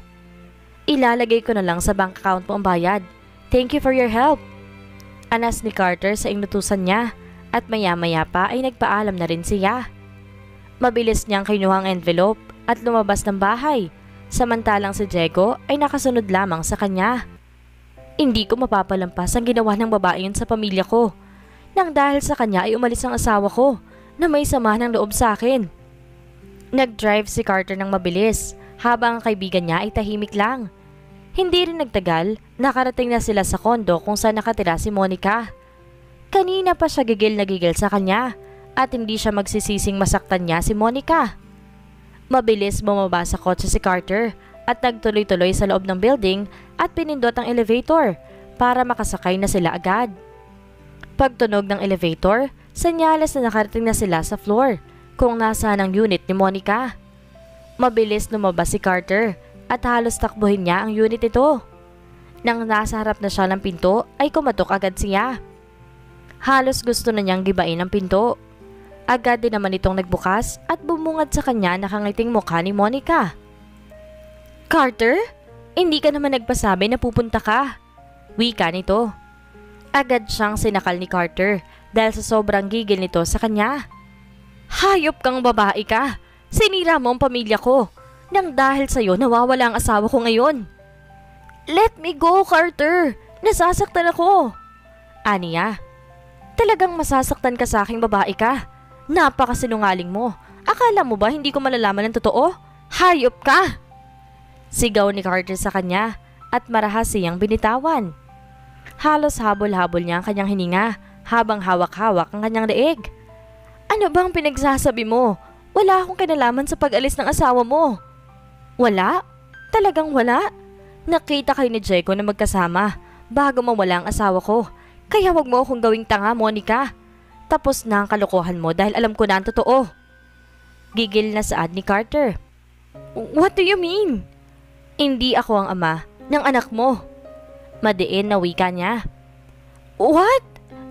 Ilalagay ko na lang sa bank account mo ang bayad. Thank you for your help. Anas ni Carter sa inutusan niya at maya-maya pa ay nagpaalam na rin siya. Mabilis niyang kinuha ang envelope at lumabas ng bahay samantalang si Diego ay nakasunod lamang sa kanya. Hindi ko mapapalampas ang ginawa ng babae yun sa pamilya ko nang dahil sa kanya ay umalis ang asawa ko na may sama ng loob sa akin. Nag-drive si Carter ng mabilis habang ang kaibigan niya ay tahimik lang. Hindi rin nagtagal, nakarating na sila sa kondo kung saan nakatira si Monica. Kanina pa siya gigil na gigil sa kanya at hindi siya magsisising masaktan niya si Monica. Mabilis bumaba sa kotse si Carter at nagtuloy-tuloy sa loob ng building at pinindot ang elevator para makasakay na sila agad. Pagtunog ng elevator, Senyales na nakarating na sila sa floor kung nasaan ang unit ni Monica. Mabilis lumabas si Carter at halos takbuhin niya ang unit ito. Nang nasa harap na siya ng pinto ay kumatok agad siya. Halos gusto na niyang gibain ang pinto. Agad din naman itong nagbukas at bumungad sa kanya nakangiting mukha ni Monica. Carter? Hindi ka naman nagpasabi na pupunta ka. Wika nito. Agad siyang sinakal ni Carter dahil sa sobrang gigil nito sa kanya. Hayop kang babae ka! Sinira mo ang pamilya ko. Nang dahil sa'yo nawawala ang asawa ko ngayon. Let me go, Carter! Nasasaktan ako! Aniya, talagang masasaktan ka sa aking babae ka. Napakasinungaling mo. Akala mo ba hindi ko malalaman ng totoo? Hayop ka! Sigaw ni Carter sa kanya at marahas siyang binitawan. Halos habol-habol niya ang kanyang hininga habang hawak-hawak ang kanyang leeg. Ano bang pinagsasabi mo? Wala akong kinalaman sa pag-alis ng asawa mo. Wala? Talagang wala? Nakita kayo ni Jeko na magkasama bago mawala ang asawa ko. Kaya wag mo akong gawing tanga, Monica. Tapos na ang kalokohan mo dahil alam ko na ang totoo. Gigil na saad ni Carter. What do you mean? Hindi ako ang ama ng anak mo. Madiin na wika niya. What?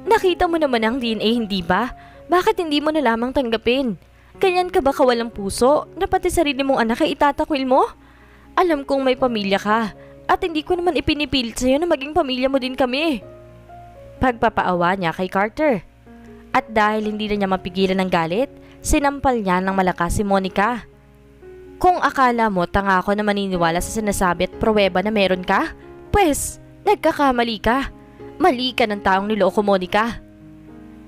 Nakita mo naman ang DNA, hindi ba? Bakit hindi mo na lamang tanggapin? Ganyan ka ba kawalang puso na pati sarili mong anak ay itatakwil mo? Alam kong may pamilya ka at hindi ko naman ipinipilit sa'yo na maging pamilya mo din kami. Pagpapaawa niya kay Carter. At dahil hindi na niya mapigilan ng galit, sinampal niya ng malakas si Monica. Kung akala mo tanga ako na maniniwala sa sinasabi at pruweba na meron ka, pues, nagkakamali ka. Mali ka ng taong niloko Monica.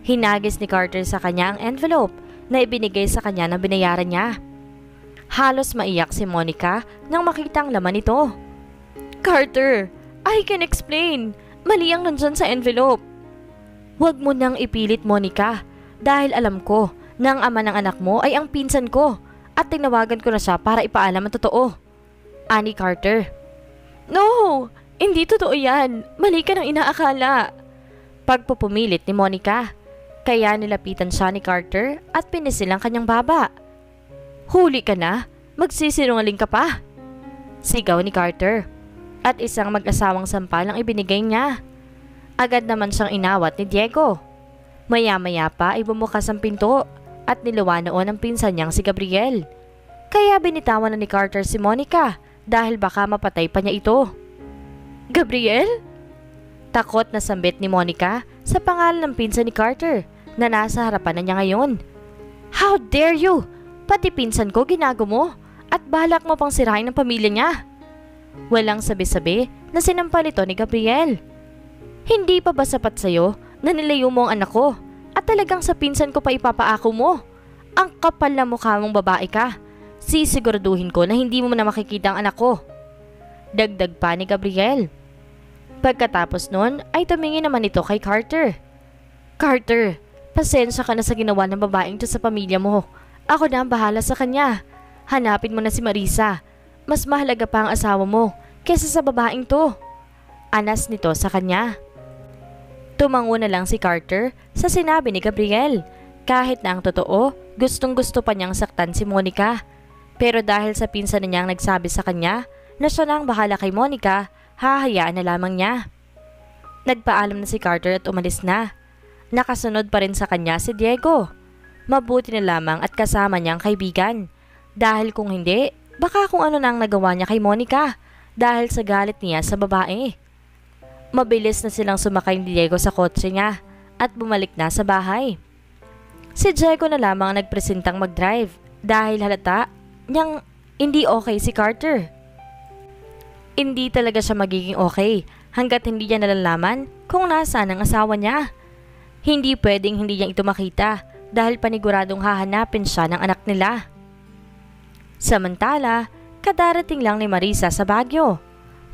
Hinagis ni Carter sa kanya ang envelope na ibinigay sa kanya ng binayaran niya. Halos maiyak si Monica nang makita ang laman nito. Carter, I can explain. Mali ang nandyan sa envelope. Huwag mo nang ipilit Monica dahil alam ko na ang ama ng anak mo ay ang pinsan ko at tinawagan ko na siya para ipaalam ang totoo. Ani Carter. No! Hindi totoo yan. Mali ka ng inaakala. Pagpupumilit ni Monica. Kaya nilapitan siya ni Carter at pinisil ang kanyang baba. Huli ka na? Magsisinungaling ka pa? Sigaw ni Carter. At isang mag-asawang sampal ang ibinigay niya. Agad naman siyang inawat ni Diego. Maya-maya pa ay bumukas ang pinto at niluwa noon ang pinsan niyang si Gabriel. Kaya binitawan na ni Carter si Monica dahil baka mapatay pa niya ito. Gabriel? Takot na sambit ni Monica sa pangalan ng pinsan ni Carter na nasa harapan na niya ngayon. How dare you? Pati pinsan ko ginago mo at balak mo pang sirain ng pamilya niya. Walang sabi-sabi na sinampal ito ni Gabriel. Hindi pa ba sapat sa'yo na nilayo mo ang anak ko at talagang sa pinsan ko pa ipapaako mo? Ang kapal na mukha mong babae ka. Sisiguraduhin ko na hindi mo na makikita ang anak ko. Dagdag pa ni Gabriel. Pagkatapos nun ay tumingin naman ito kay Carter. Carter, pasensya ka na sa ginawa ng babaeng to sa pamilya mo. Ako na ang bahala sa kanya. Hanapin mo na si Marisa. Mas mahalaga pa ang asawa mo kesa sa babaeng to. Anas nito sa kanya. Tumango na lang si Carter sa sinabi ni Gabriel Kahit na ang totoo, gustong gusto pa niyang saktan si Monica. Pero dahil sa pinsan na niyang nagsabi sa kanya na siya na ang bahala kay Monica, hahayaan na lamang niya. Nagpaalam na si Carter at umalis na. Nakasunod pa rin sa kanya si Diego. Mabuti na lamang at kasama niyang kaibigan. Dahil kung hindi, baka kung ano nang nagawa niya kay Monica dahil sa galit niya sa babae. Mabilis na silang sumakay ni Diego sa kotse niya at bumalik na sa bahay. Si Diego na lamang ang nagpresentang mag-drive dahil halata niyang hindi okay si Carter. Hindi talaga siya magiging okay hanggat hindi niya nalalaman kung nasaan ang asawa niya. Hindi pwedeng hindi niya ito makita dahil paniguradong hahanapin siya ng anak nila. Samantala, kadarating lang ni Marisa sa Baguio.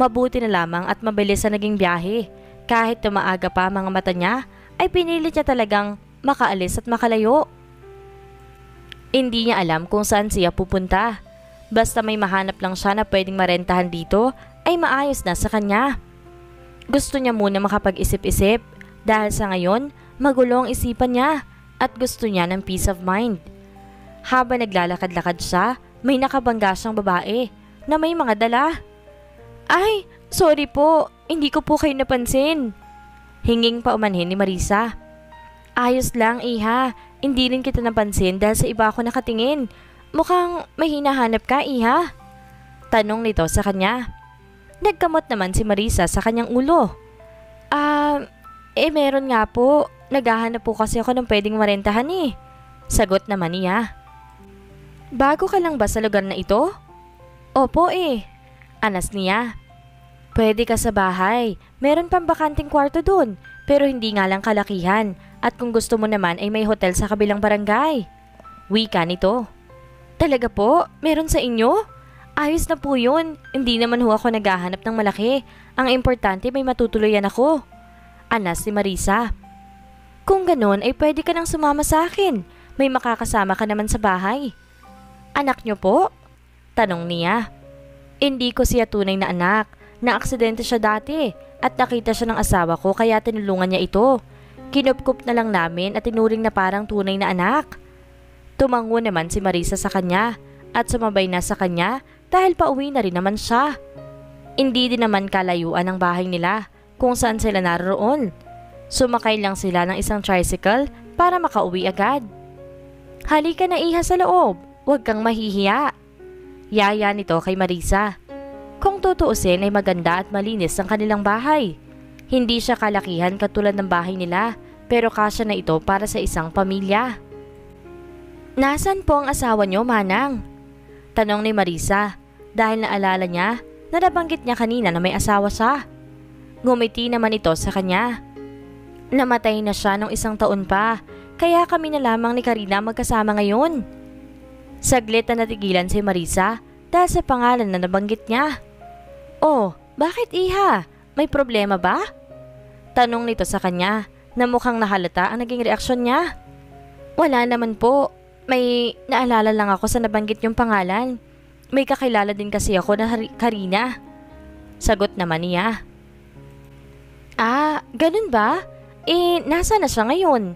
Mabuti na lamang at mabilis sa naging biyahe. Kahit tumaaga pa mga mata niya, ay pinilit niya talagang makaalis at makalayo. Hindi niya alam kung saan siya pupunta. Basta may mahanap lang siya na pwedeng marentahan dito ay maayos na sa kanya. Gusto niya muna makapag-isip-isip dahil sa ngayon magulo ang isipan niya at gusto niya ng peace of mind. Habang naglalakad-lakad siya, may nakabangga siyang babae na may mga dala. Ay, sorry po, hindi ko po kayo napansin. Hinging pa umanhin ni Marisa. Ayos lang, Iha. Hindi rin kita napansin dahil sa iba ako nakatingin. Mukhang may hinahanap ka, Iha. Tanong nito sa kanya. Nagkamot naman si Marisa sa kanyang ulo. Ah, eh meron nga po. Naghahanap po kasi ako ng pwedeng marentahan eh. Sagot naman niya. Bago ka lang ba sa lugar na ito? Opo eh. Anas niya. Pwede ka sa bahay. Meron pang bakanting kwarto dun. Pero hindi nga lang kalakihan. At kung gusto mo naman ay may hotel sa kabilang barangay. Wika nito. Talaga po? Meron sa inyo? Ayos na po yun. Hindi naman ho ako naghahanap ng malaki. Ang importante may matutuloyan ako. Anas si Marisa. Kung ganun ay pwede ka nang sumama sa akin. May makakasama ka naman sa bahay. Anak niyo po? Tanong niya. Hindi ko siya tunay na anak. Na-aksidente siya dati at nakita siya ng asawa ko kaya tinulungan niya ito. Kinupkup na lang namin at tinuring na parang tunay na anak. Tumango naman si Marisa sa kanya at sumabay na sa kanya dahil pauwi na rin naman siya. Hindi din naman kalayuan ang bahay nila kung saan sila naroon. Sumakay lang sila ng isang tricycle para makauwi agad. Halika na iha sa loob, huwag kang mahihiya. Yaya nito kay Marisa. Kung tutuusin ay maganda at malinis ang kanilang bahay. Hindi siya kalakihan katulad ng bahay nila pero kasya na ito para sa isang pamilya. Nasaan po ang asawa niyo, Manang? Tanong ni Marisa dahil naalala niya na nabanggit niya kanina na may asawa siya. Ngumiti naman ito sa kanya. Namatay na siya nung isang taon pa, kaya kami na lamang ni Karina magkasama ngayon. Saglit na natigilan si Marisa dahil sa pangalan na nabanggit niya. Oh, bakit iha? May problema ba? Tanong nito sa kanya na mukhang nahalata ang naging reaksyon niya. Wala naman po. May naalala lang ako sa nabanggit yung pangalan. May kakilala din kasi ako na Karina. Sagot naman niya. Ah, ganun ba? Eh, nasa na siya ngayon?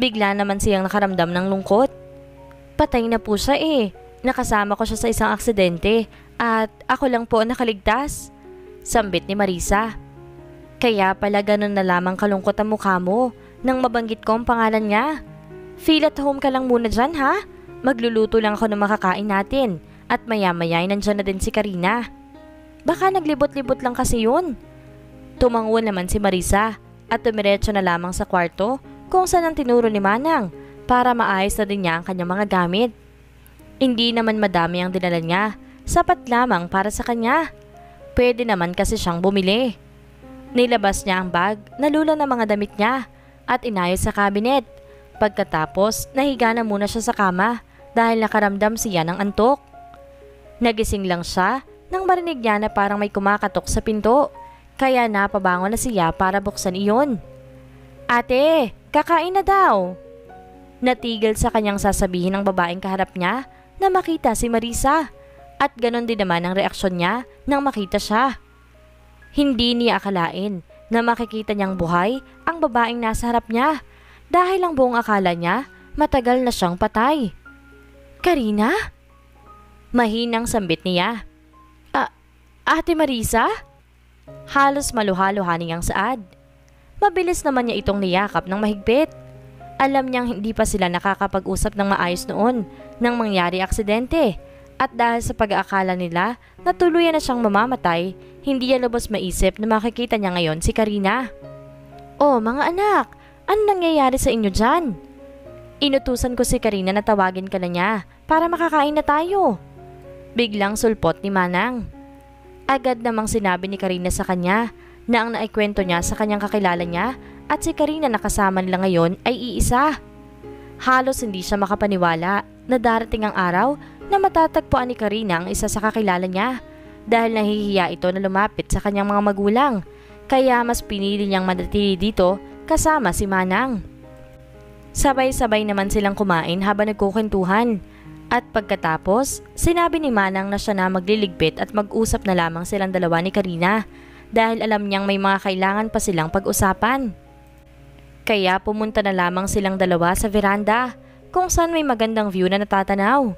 Bigla naman siyang nakaramdam ng lungkot. Patay na po siya eh. Nakasama ko siya sa isang aksidente at ako lang po nakaligtas. Sambit ni Marisa. Kaya pala ganun na lamang kalungkot ang mukha mo nang mabanggit ko ang pangalan niya. Feel at home ka lang muna dyan ha? Magluluto lang ako ng makakain natin at maya-maya ay nandyan na din si Karina. Baka naglibot-libot lang kasi yun. Tumango naman si Marisa at tumiretso na lamang sa kwarto kung saan ang tinuro ni Manang para maayos na din niya ang kanyang mga gamit. Hindi naman madami ang dinala niya, sapat lamang para sa kanya. Pwede naman kasi siyang bumili. Nilabas niya ang bag, nalula ng mga damit niya at inayos sa kabinet. Pagkatapos, nahiga na muna siya sa kama dahil nakaramdam siya ng antok. Nagising lang siya nang marinig niya na parang may kumakatok sa pinto kaya napabangon na siya para buksan iyon. Ate, kakain na daw. Natigil sa kanyang sasabihin ng babaeng kaharap niya na makita si Marisa at ganon din naman ang reaksyon niya nang makita siya. Hindi niya akalain na makikita niyang buhay ang babaeng nasa harap niya dahil ang buong akala niya matagal na siyang patay. Karina? Mahinang sambit niya. Ah, Ate Marisa? Halos maluha-luha niyang saad. Mabilis naman niya itong niyakap ng mahigpit. Alam niyang hindi pa sila nakakapag-usap ng maayos noon nang mangyari aksidente. At dahil sa pag-aakala nila na tuluyan na siyang mamamatay, hindi niya lubos maisip na makikita niya ngayon si Karina. Oh, mga anak, ano nangyayari sa inyo dyan? Inutusan ko si Karina na tawagin ka na niya para makakain na tayo. Biglang sulpot ni Manang. Agad namang sinabi ni Karina sa kanya na ang naikwento niya sa kanyang kakilala niya at si Karina na kasama nila ngayon ay iisa. Halos hindi siya makapaniwala na darating ang araw na matatagpuan ni Karina ang isa sa kakilala niya dahil nahihiya ito na lumapit sa kanyang mga magulang kaya mas pinili niyang manatili dito kasama si Manang. Sabay-sabay naman silang kumain habang nagkukwentuhan at pagkatapos, sinabi ni Manang na siya na magliligpit at mag-usap na lamang silang dalawa ni Karina dahil alam niyang may mga kailangan pa silang pag-usapan. Kaya pumunta na lamang silang dalawa sa veranda kung saan may magandang view na natatanaw.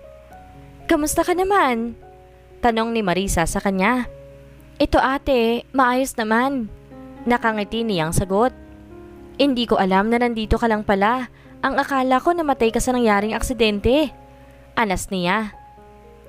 Kamusta ka naman? Tanong ni Marisa sa kanya. Ito ate, maayos naman. Nakangiti niyang sagot. Hindi ko alam na nandito ka lang pala. Ang akala ko namatay ka sa nangyaring aksidente. Anas niya.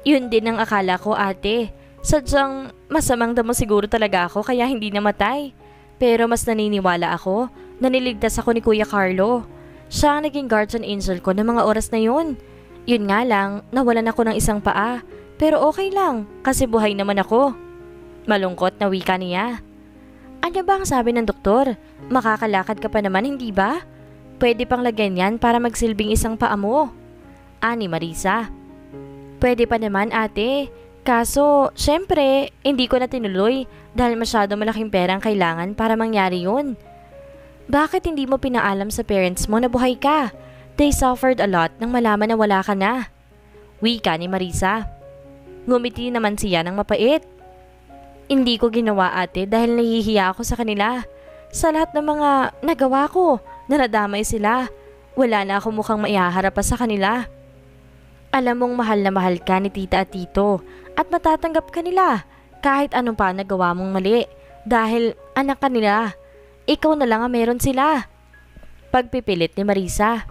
Yun din ang akala ko ate. Sadyang masamang damo siguro talaga ako kaya hindi namatay. Pero mas naniniwala ako na niligtas ako ni Kuya Carlo. Siya ang naging guardian angel ko ng mga oras na yun. Yun nga lang, nawalan ako ng isang paa. Pero okay lang, kasi buhay naman ako. Malungkot na wika niya. Ano ba ang sabi ng doktor? Makakalakad ka pa naman, hindi ba? Pwede pang lagyan yan para magsilbing isang paa mo ani Marisa. Pwede pa naman ate, kaso syempre hindi ko na tinuloy dahil masyado malaking perang kailangan para mangyari yun. Bakit hindi mo pinaalam sa parents mo na buhay ka? They suffered a lot nang malaman na wala ka na. Wika ni Marisa. Ngumiti naman siya ng mapait. Hindi ko ginawa ate dahil nahihiya ako sa kanila. Sa lahat ng mga nagawa ko na nadamay sila, wala na ako mukhang maihaharap pa sa kanila. Alam mong mahal na mahal ka ni tita at tito at matatanggap ka nila kahit anong pa nagawa mong mali dahil anak ka nila. Ikaw na lang ang meron sila. Pagpipilit ni Marisa.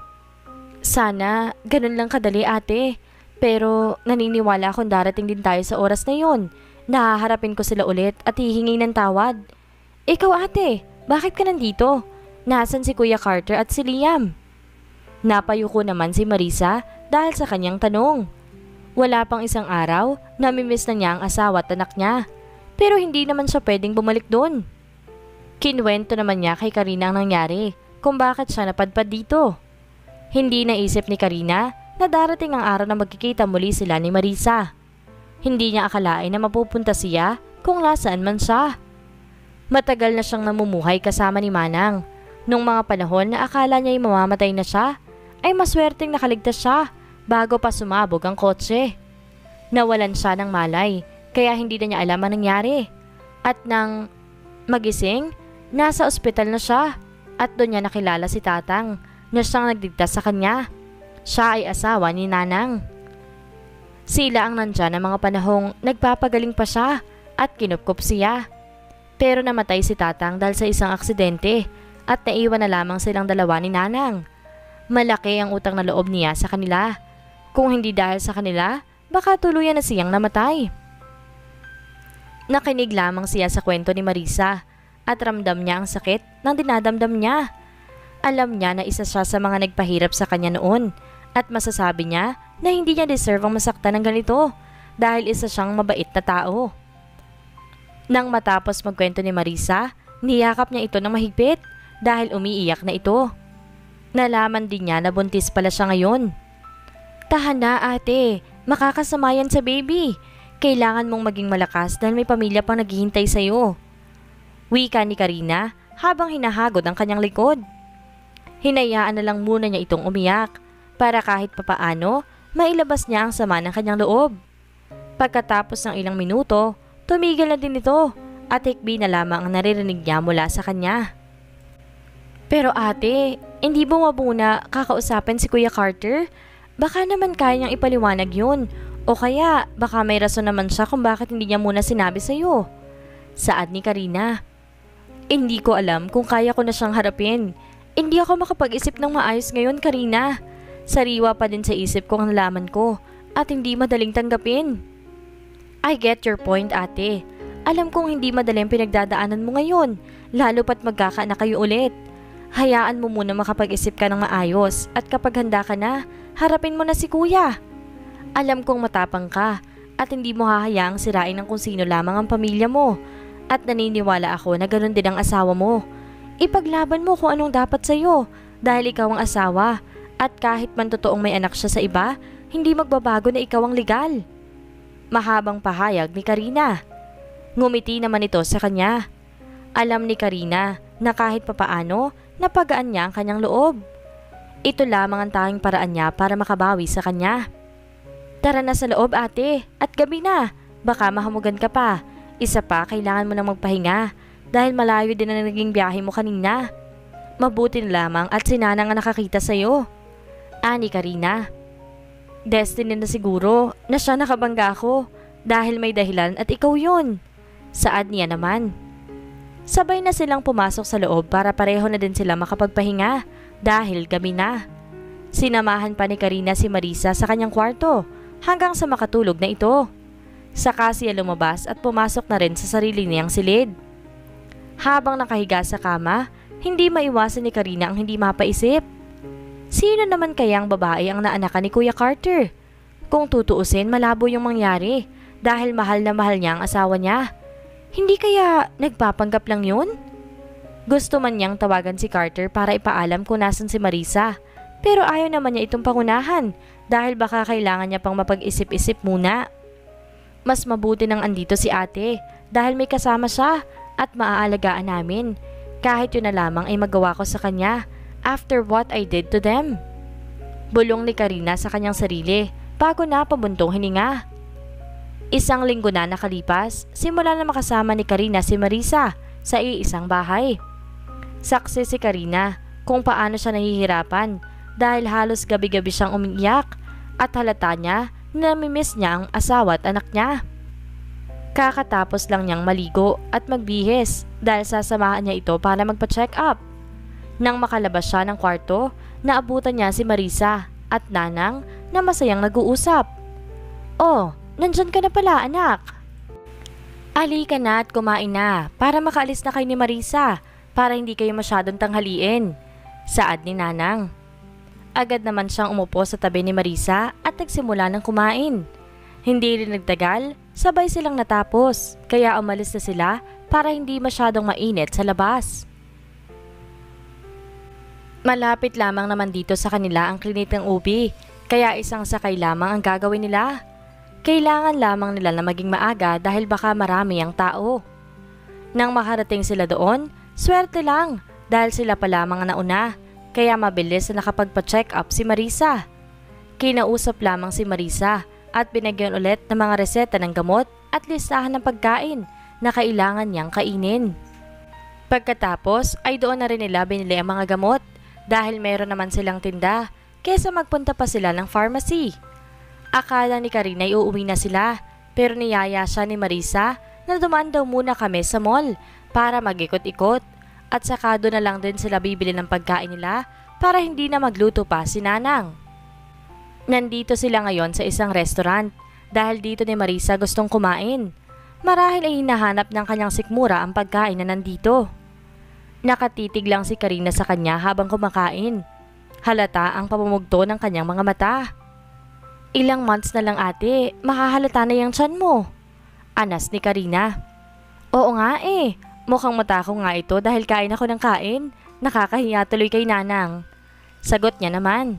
Sana ganun lang kadali ate. Pero naniniwala akong darating din tayo sa oras na yon. Nahaharapin ko sila ulit at hihingi ng tawad. Ikaw ate, bakit ka nandito? Nasaan si Kuya Carter at si Liam? Napayuko naman si Marisa dahil sa kanyang tanong. Wala pang isang araw, namimiss na niya ang asawa at anak niya. Pero hindi naman siya pwedeng bumalik doon. Kinwento naman niya kay Karina ang nangyari kung bakit siya napadpad dito. Hindi naisip ni Karina na darating ang araw na magkikita muli sila ni Marisa. Hindi niya akalain na mapupunta siya kung nasaan man siya. Matagal na siyang namumuhay kasama ni Manang. Nung mga panahon na akala niya ay mamamatay na siya, ay maswerteng nakaligtas siya bago pa sumabog ang kotse. Nawalan siya ng malay kaya hindi na niya alam ang nangyari. At nang magising, nasa ospital na siya at doon niya nakilala si Tatang na siyang nagdigtas sa kanya. Siya ay asawa ni Nanang. Sila ang nandyan ng mga panahong nagpapagaling pa siya at kinupkup siya. Pero namatay si Tatang dahil sa isang aksidente at naiwan na lamang silang dalawa ni Nanang. Malaki ang utang na loob niya sa kanila kung hindi dahil sa kanila, baka tuluyan na siyang namatay. Nakinig lamang siya sa kwento ni Marisa at ramdam niya ang sakit ng dinadamdam niya. Alam niya na isa siya sa mga nagpahirap sa kanya noon at masasabi niya na hindi niya deserve ang masaktan ng ganito dahil isa siyang mabait na tao. Nang matapos magkwento ni Marisa, niyakap niya ito ng mahigpit dahil umiiyak na ito. Nalaman din niya na buntis pala siya ngayon Tahan na ate, makakasama yan sa baby. Kailangan mong maging malakas dahil may pamilya pang naghihintay sa'yo. Wika ni Karina habang hinahagod ang kanyang likod. Hinayaan na lang muna niya itong umiyak para kahit papaano mailabas niya ang sama ng kanyang loob. Pagkatapos ng ilang minuto, tumigil na din ito at hikbi na lamang ang naririnig niya mula sa kanya. Pero ate, Hindi mo mabuna kakausapin si Kuya Carter? Baka naman kaya niyang ipaliwanag yun. O kaya, baka may rason naman siya kung bakit hindi niya muna sinabi sa'yo. Saad ni Karina. Hindi ko alam kung kaya ko na siyang harapin. Hindi ako makapag-isip ng maayos ngayon, Karina. Sariwa pa din sa isip ko ang nalaman ko at hindi madaling tanggapin. I get your point, ate. Alam kong hindi madaling pinagdadaanan mo ngayon, lalo pat magkakaanak kayo ulit. Hayaan mo muna makapag-isip ka ng maayos at kapag handa ka na, harapin mo na si kuya. Alam kong matapang ka at hindi mo hahayaang sirain ng kung sino lamang ang pamilya mo. At naniniwala ako na ganun din ang asawa mo. Ipaglaban mo kung anong dapat sa'yo dahil ikaw ang asawa at kahit man totoong may anak siya sa iba, hindi magbabago na ikaw ang legal. Mahabang pahayag ni Karina. Ngumiti naman ito sa kanya. Alam ni Karina na kahit papaano, napagaan niya ang kanyang loob. Ito lamang ang tanging paraan niya para makabawi sa kanya. Tara na sa loob ate, at gabi na. Baka mahamugan ka pa. Isa pa, kailangan mo nang magpahinga dahil malayo din ang naging biyahe mo kanina. Mabuti na lamang at sinanang ang nakakita sa'yo. Ani Karina. Destiny na siguro na siya nakabangga ko dahil may dahilan at ikaw yun. Saad niya naman. Sabay na silang pumasok sa loob para pareho na din sila makapagpahinga dahil gabi na. Sinamahan pa ni Karina si Marisa sa kanyang kwarto hanggang sa makatulog na ito. Saka siya lumabas at pumasok na rin sa sarili niyang silid. Habang nakahiga sa kama, hindi maiwasan ni Karina ang hindi mapaisip. Sino naman kayang babae ang naanakan ni Kuya Carter? Kung tutuusin, malabo yung mangyari dahil mahal na mahal niya ang asawa niya. Hindi kaya nagpapanggap lang yun? Gusto man niyang tawagan si Carter para ipaalam kung nasan si Marisa. Pero ayaw naman niya itong pangunahan dahil baka kailangan niya pang mapag-isip-isip muna. Mas mabuti nang andito si ate dahil may kasama siya at maaalagaan namin. Kahit yun na lamang ay magawa ko sa kanya after what I did to them. Bulong ni Karina sa kanyang sarili bago na pabuntong hininga. Isang linggo na nakalipas, simula na makasama ni Karina si Marisa sa iisang bahay. Saksi si Karina kung paano siya nahihirapan dahil halos gabi-gabi siyang umiiyak at halata niya na namimiss niya ang asawa at anak niya. Kakatapos lang niyang maligo at magbihis dahil sasamahan niya ito para magpa-check up. Nang makalabas siya ng kwarto, naabutan niya si Marisa at Nanang na masayang nag-uusap. Oh, Nandyan ka na pala, anak. Ali ka na at kumain na para makaalis na kayo ni Marisa para hindi kayo masyadong tanghaliin. Saad ni Nanang. Agad naman siyang umupo sa tabi ni Marisa at nagsimula ng kumain. Hindi rin nagtagal, sabay silang natapos kaya umalis na sila para hindi masyadong mainit sa labas. Malapit lamang naman dito sa kanila ang klinik ng ubi kaya isang sakay lamang ang gagawin nila. Kailangan lamang nila na maging maaga dahil baka marami ang tao. Nang makarating sila doon, swerte lang dahil sila pa lamang ang nauna kaya mabilis na nakapagpa-check up si Marisa. Kinausap lamang si Marisa at binigyan ulit ng mga reseta ng gamot at listahan ng pagkain na kailangan niyang kainin. Pagkatapos ay doon na rin nila binili ang mga gamot dahil meron naman silang tinda kesa magpunta pa sila ng pharmacy. Akala ni Karina ay uuwi na sila pero niyaya siya ni Marisa na dumaan daw muna kami sa mall para mag-ikot-ikot at saka doon na lang din sila bibili ng pagkain nila para hindi na magluto pa si Nanang. Nandito sila ngayon sa isang restaurant dahil dito ni Marisa gustong kumain. Marahil ay hinahanap ng kanyang sikmura ang pagkain na nandito. Nakatitig lang si Karina sa kanya habang kumakain. Halata ang pamumugto ng kanyang mga mata. Ilang months na lang ate, makahalata na yung tiyan mo. Anas ni Karina. Oo nga eh, mukhang matako nga ito dahil kain ako ng kain. Nakakahiya tuloy kay nanang. Sagot niya naman.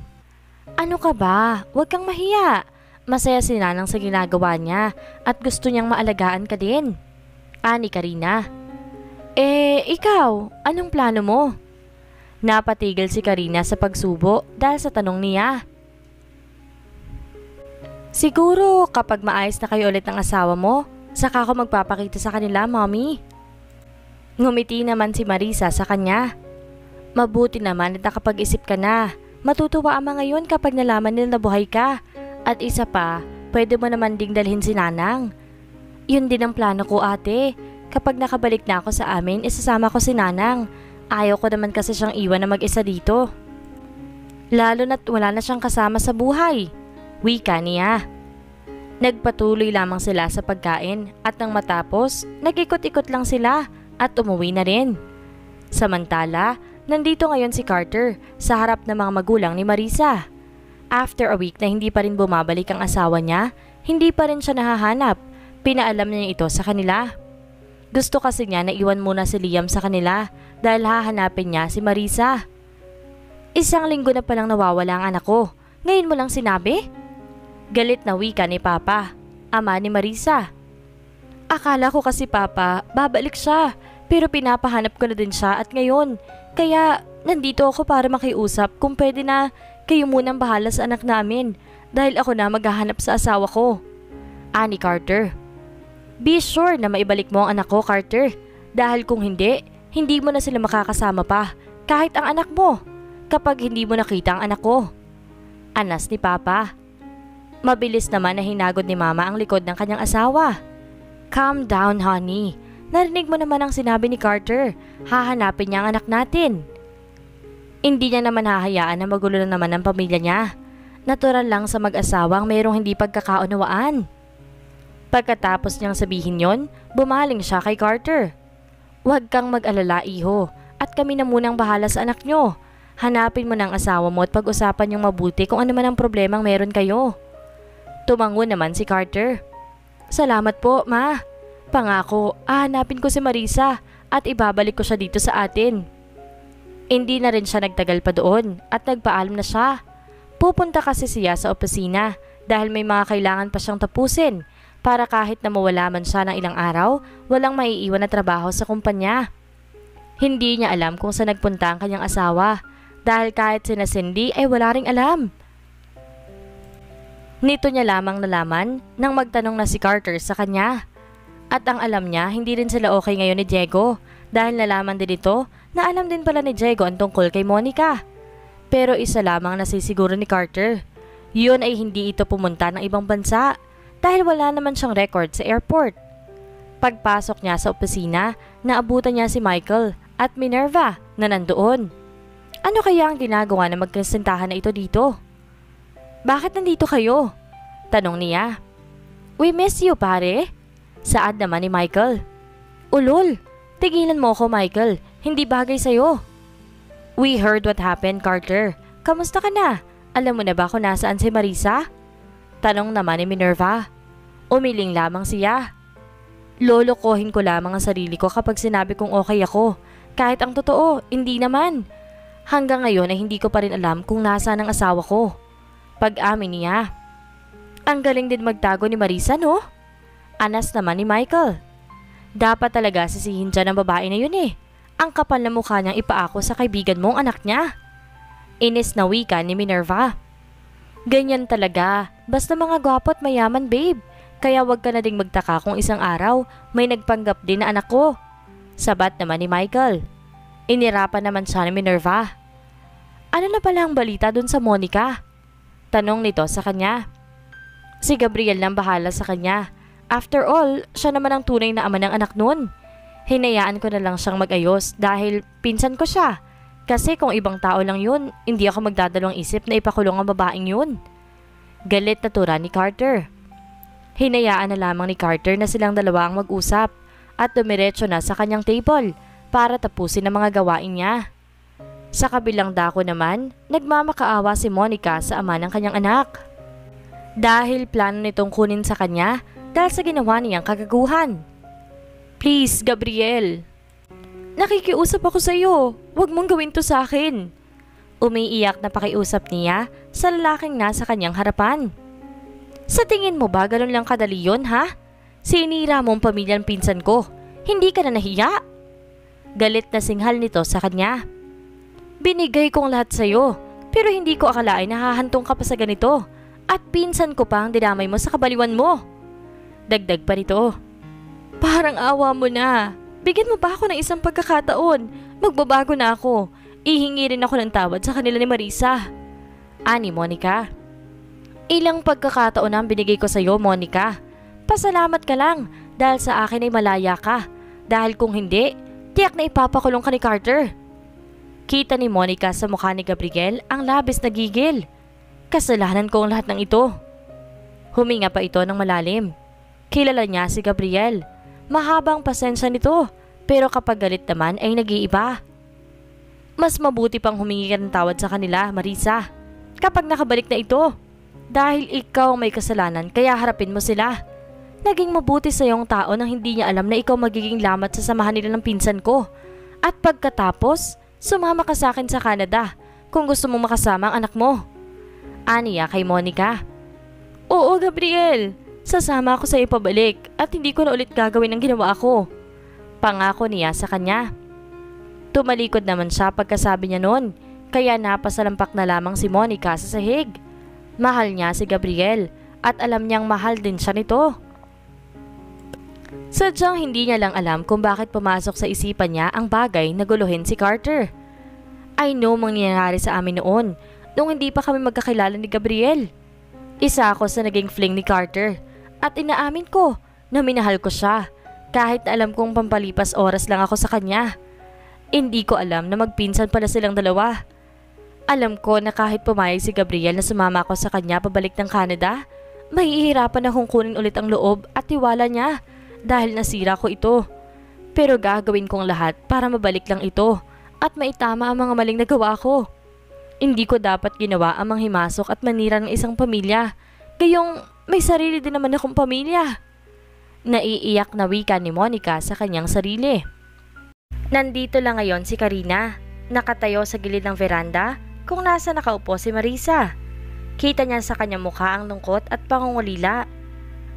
Ano ka ba? Huwag kang mahiya. Masaya si nanang sa ginagawa niya at gusto niyang maalagaan ka din. Ani Karina. Eh, ikaw, anong plano mo? Napatigil si Karina sa pagsubo dahil sa tanong niya. Siguro kapag maayos na kayo ulit ng asawa mo, saka ako magpapakita sa kanila, mommy. Ngumiti naman si Marisa sa kanya. Mabuti naman at nakapag-isip ka na. Matutuwa ang mga kapag nalaman nila na buhay ka. At isa pa, pwede mo naman ding dalhin si Nanang. Yun din ang plano ko ate. Kapag nakabalik na ako sa amin, isasama ko si Nanang. Ayaw ko naman kasi siyang iwan na mag-isa dito. Lalo na't wala na siyang kasama sa buhay. Wika niya. Nagpatuloy lamang sila sa pagkain at nang matapos, nag-ikot-ikot lang sila at umuwi na rin. Samantala, nandito ngayon si Carter sa harap ng mga magulang ni Marisa. After a week na hindi pa rin bumabalik ang asawa niya, hindi pa rin siya nahahanap. Pinaalam niya ito sa kanila. Gusto kasi niya na iwan muna si Liam sa kanila dahil hahanapin niya si Marisa. Isang linggo na palang nawawala ang anak ko. Ngayon mo lang sinabi? Galit na wika ni Papa, ama ni Marisa. Akala ko kasi Papa, babalik siya. Pero pinapahanap ko na din siya at ngayon. Kaya nandito ako para makiusap kung pwede na kayo munang bahala sa anak namin dahil ako na maghahanap sa asawa ko. Ani Carter. Be sure na maibalik mo ang anak ko, Carter. Dahil kung hindi, hindi mo na sila makakasama pa, kahit ang anak mo, kapag hindi mo nakita ang anak ko. Anas ni Papa. Mabilis naman na hinagod ni Mama ang likod ng kanyang asawa. Calm down, honey. Narinig mo naman ang sinabi ni Carter. Hahanapin niya ang anak natin. Hindi niya naman hahayaan na magulo na naman ang pamilya niya. Natural lang sa mag-asawang mayroong hindi pagkakaunawaan. Pagkatapos niyang sabihin yon, bumaling siya kay Carter. Huwag kang mag-alala iho at kami na munang bahala sa anak niyo. Hanapin mo ng asawa mo at pag-usapan niyong mabuti kung ano man ang problemang meron kayo. Tumango naman si Carter. Salamat po, ma. Pangako, hanapin ko si Marisa at ibabalik ko siya dito sa atin. Hindi na rin siya nagtagal pa doon at nagpaalam na siya. Pupunta kasi siya sa opisina dahil may mga kailangan pa siyang tapusin para kahit na mawala man siya ng ilang araw, walang maiiwan na trabaho sa kumpanya. Hindi niya alam kung saan nagpunta ang kanyang asawa dahil kahit sina Cindy ay wala ring alam. Nito niya lamang nalaman nang magtanong na si Carter sa kanya. At ang alam niya, hindi rin sila okay ngayon ni Diego dahil nalaman din ito na alam din pala ni Diego ang tungkol kay Monica. Pero isa lamang nasisiguro ni Carter. Yun ay hindi ito pumunta ng ibang bansa dahil wala naman siyang record sa airport. Pagpasok niya sa opisina, naabutan niya si Michael at Minerva na nandoon. Ano kaya ang ginagawa na magkasintahan na ito dito? Bakit nandito kayo? Tanong niya. We miss you pare. Saad naman ni Michael. Ulol, tigilan mo ako Michael, hindi bagay sa'yo. We heard what happened Carter. Kamusta ka na? Alam mo na ba kung nasaan si Marisa? Tanong naman ni Minerva. Umiling lamang siya. Lolokohin ko lamang ang sarili ko kapag sinabi kong okay ako. Kahit ang totoo, hindi naman. Hanggang ngayon ay hindi ko pa rin alam kung nasa ang asawa ko. Pag-amin niya. Ang galing din magtago ni Marisa, no? Anas naman ni Michael. Dapat talaga sisihin dyan ang babae na yun eh. Ang kapal na mukha niyang ipaako sa kaibigan mong anak niya. Inis na wika ni Minerva. Ganyan talaga. Basta mga gwapo at mayaman, babe. Kaya wag ka na ding magtaka kung isang araw may nagpanggap din na anak ko. Sabat naman ni Michael. Inirapan naman siya ni Minerva. Ano na pala ang balita dun sa Monica? Tanong nito sa kanya. Si Gabriel nang bahala sa kanya. After all, siya naman ang tunay na ama ng anak nun. Hinayaan ko na lang siyang mag-ayos dahil pinsan ko siya. Kasi kung ibang tao lang yun, hindi ako magdadalawang isip na ipakulong ang babaeng yun. Galit na tura ni Carter. Hinayaan na lamang ni Carter na silang dalawa ang mag-usap at dumiretso na sa kanyang table para tapusin ang mga gawain niya. Sa kabilang dako naman, nagmamakaawa si Monica sa ama ng kanyang anak. Dahil plano nitong kunin sa kanya dahil sa ginawa niyang kagaguhan. Please, Gabriel, Nakikiusap ako sa iyo. Huwag mong gawin to sa akin. Umiiyak na pakiusap niya sa lalaking nasa kanyang harapan. Sa tingin mo ba ganun lang kadali yun ha? Sinira mong pamilyang pinsan ko. Hindi ka na nahiya? Galit na singhal nito sa kanya. Binigay kong lahat sa iyo, pero hindi ko akalain na hahantong ka pa sa ganito. At pinsan ko pa ang dinamay mo sa kabaliwan mo. Dagdag pa nito. Parang awa mo na. Bigyan mo pa ako ng isang pagkakataon. Magbabago na ako. ihingi rin ako ng tawad sa kanila ni Marisa. Ani Monica. Ilang pagkakataon ang binigay ko sa iyo, Monica. Pasalamat ka lang dahil sa akin ay malaya ka. Dahil kung hindi, tiyak na ipapakulong ka ni Carter. Kita ni Monica sa mukha ni Gabriel ang labis na gigil. Kasalanan ko ang lahat ng ito. Huminga pa ito ng malalim. Kilala niya si Gabriel. Mahabang pasensya nito, pero kapag galit naman ay nag-iiba. Mas mabuti pang humingi ka ng tawad sa kanila, Marisa. Kapag nakabalik na ito, dahil ikaw ang may kasalanan kaya harapin mo sila. Naging mabuti sa iyong tao nang hindi niya alam na ikaw magiging lamat sa samahan nila ng pinsan ko. At pagkatapos, sumama ka sa akin sa Canada kung gusto mong makasama ang anak mo. Aniya kay Monica. Oo, Gabriel. Sasama ako sa iyo pabalik at hindi ko na ulit gagawin ang ginawa ko. Pangako niya sa kanya. Tumalikod naman siya pagkasabi niya noon, kaya napasalampak na lamang si Monica sa sahig. Mahal niya si Gabriel at alam niyang mahal din siya nito. Sadyang hindi niya lang alam kung bakit pumasok sa isipan niya ang bagay na guluhin si Carter. I know mangyayari sa amin noon nung hindi pa kami magkakilala ni Gabriel. Isa ako sa naging fling ni Carter at inaamin ko na minahal ko siya kahit alam kong pampalipas oras lang ako sa kanya. Hindi ko alam na magpinsan pala silang dalawa. Alam ko na kahit pumayag si Gabriel na sumama ako sa kanya pabalik ng Canada, mahihirapan akong kunin ulit ang loob at tiwala niya dahil nasira ko ito. Pero gagawin kong lahat para mabalik lang ito at maitama ang mga maling nagawa ko. Hindi ko dapat ginawa ang manghimasok at manira ng isang pamilya. Gayong may sarili din naman akong pamilya. Naiiyak na wika ni Monica sa kanyang sarili. Nandito lang ngayon si Karina, nakatayo sa gilid ng veranda kung nasa nakaupo si Marisa. Kita niya sa kanyang mukha ang lungkot at pangungulila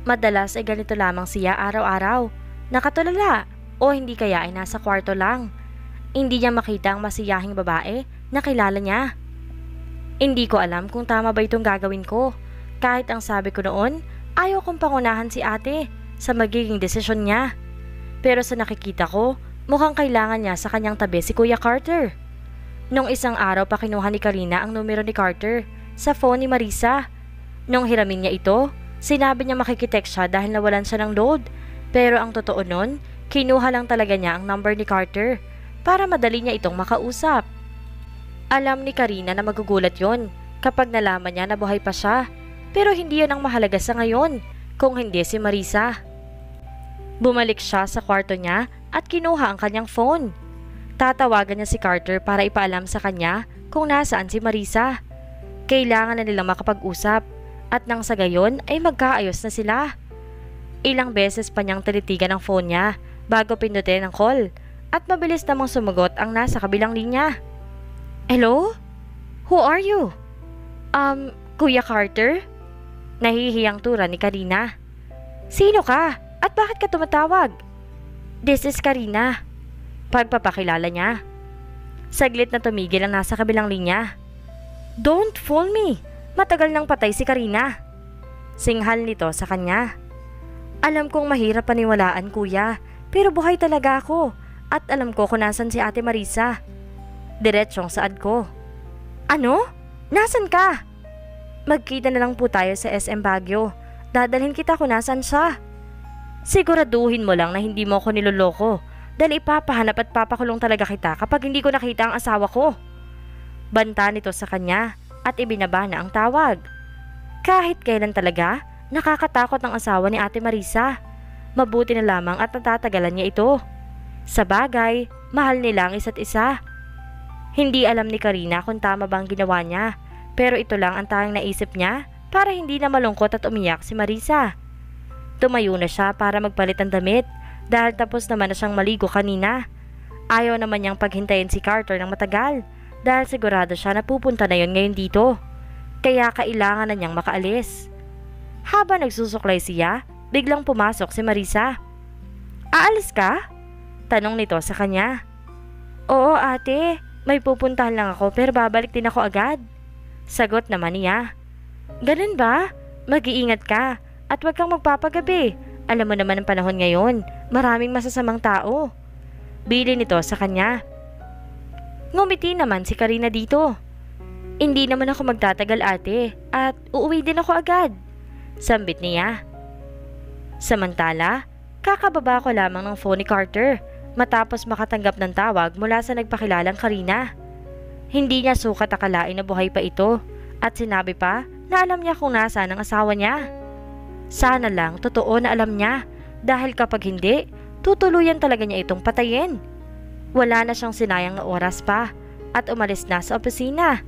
Madalas ay ganito lamang siya araw-araw. Nakatulala o hindi kaya ay nasa kwarto lang. Hindi niya makita ang masiyahing babae na kilala niya. Hindi ko alam kung tama ba itong gagawin ko. Kahit ang sabi ko noon, ayaw kong pangunahan si ate sa magiging desisyon niya. Pero sa nakikita ko, mukhang kailangan niya sa kanyang tabi si Kuya Carter. Nung isang araw pa kinuha ni Karina ang numero ni Carter sa phone ni Marisa. Nung hiramin niya ito, Sinabi niya makikitext siya dahil nawalan siya ng load. Pero ang totoo nun, kinuha lang talaga niya ang number ni Carter para madali niya itong makausap. Alam ni Karina na magugulat yon kapag nalaman niya na buhay pa siya. Pero hindi yon ang mahalaga sa ngayon kung hindi si Marisa. Bumalik siya sa kwarto niya at kinuha ang kanyang phone. Tatawagan niya si Carter para ipaalam sa kanya kung nasaan si Marisa. Kailangan na nilang makapag-usap at nang sa gayon ay magkaayos na sila. Ilang beses pa niyang tinitigan ang phone niya bago pindutin ang call at mabilis namang sumagot ang nasa kabilang linya. Hello? Who are you? Um, Kuya Carter? Nahihiyang tura ni Karina. Sino ka? At bakit ka tumatawag? This is Karina. Pagpapakilala niya. Saglit na tumigil ang nasa kabilang linya. Don't fool me. Matagal nang patay si Karina. Singhal nito sa kanya. Alam kong mahirap paniwalaan kuya, pero buhay talaga ako at alam ko kung nasan si ate Marisa. Diretsyong saad ko. Ano? Nasan ka? Magkita na lang po tayo sa SM Baguio. Dadalhin kita kung nasan siya. Siguraduhin mo lang na hindi mo ako niloloko dahil ipapahanap at papakulong talaga kita kapag hindi ko nakita ang asawa ko. Banta nito sa kanya at ibinaba na ang tawag. Kahit kailan talaga, nakakatakot ang asawa ni Ate Marisa. Mabuti na lamang at natatagalan niya ito. Sa bagay, mahal nila ang isa't isa. Hindi alam ni Karina kung tama bang ginawa niya, pero ito lang ang tanging naisip niya para hindi na malungkot at umiyak si Marisa. Tumayo na siya para magpalit ng damit dahil tapos naman na siyang maligo kanina. Ayaw naman niyang paghintayin si Carter ng matagal dahil sigurado siya na pupunta na yon ngayon dito. Kaya kailangan na niyang makaalis. Habang nagsusuklay siya, biglang pumasok si Marisa. Aalis ka? Tanong nito sa kanya. Oo ate, may pupuntahan lang ako pero babalik din ako agad. Sagot naman niya. Ganun ba? Mag-iingat ka at huwag kang magpapagabi. Alam mo naman ang panahon ngayon, maraming masasamang tao. Bili nito sa kanya. Ngumiti naman si Karina dito. Hindi naman ako magtatagal ate at uuwi din ako agad. Sambit niya. Samantala, kakababa ko lamang ng phone ni Carter matapos makatanggap ng tawag mula sa nagpakilalang Karina. Hindi niya sukat akalain na buhay pa ito at sinabi pa na alam niya kung nasaan ang asawa niya. Sana lang totoo na alam niya dahil kapag hindi, tutuluyan talaga niya itong patayin. Wala na siyang sinayang na oras pa at umalis na sa opisina.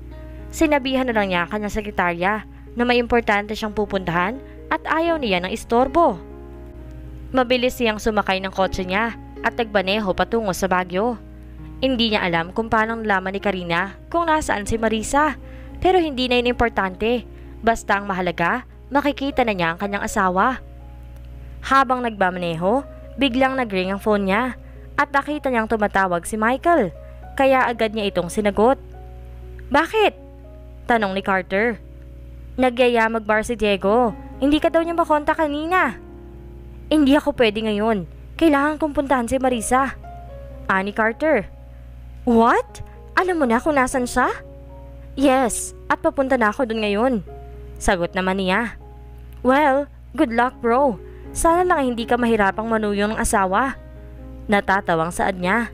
Sinabihan na lang niya ang kanyang sekretarya na may importante siyang pupuntahan at ayaw niya ng istorbo. Mabilis siyang sumakay ng kotse niya at nagbaneho patungo sa Baguio. Hindi niya alam kung paano nalaman ni Karina kung nasaan si Marisa pero hindi na yun importante. Basta ang mahalaga, makikita na niya ang kanyang asawa. Habang nagbamaneho, biglang nagring ang phone niya at nakita niyang tumatawag si Michael kaya agad niya itong sinagot. Bakit? Tanong ni Carter. Nagyaya magbar si Diego. Hindi ka daw niya makonta kanina. Hindi ako pwede ngayon. Kailangan kong puntahan si Marisa. Ani Carter. What? Alam mo na kung nasan siya? Yes, at papunta na ako dun ngayon. Sagot naman niya. Well, good luck bro. Sana lang hindi ka mahirapang manuyo ng asawa. Natatawang saad niya.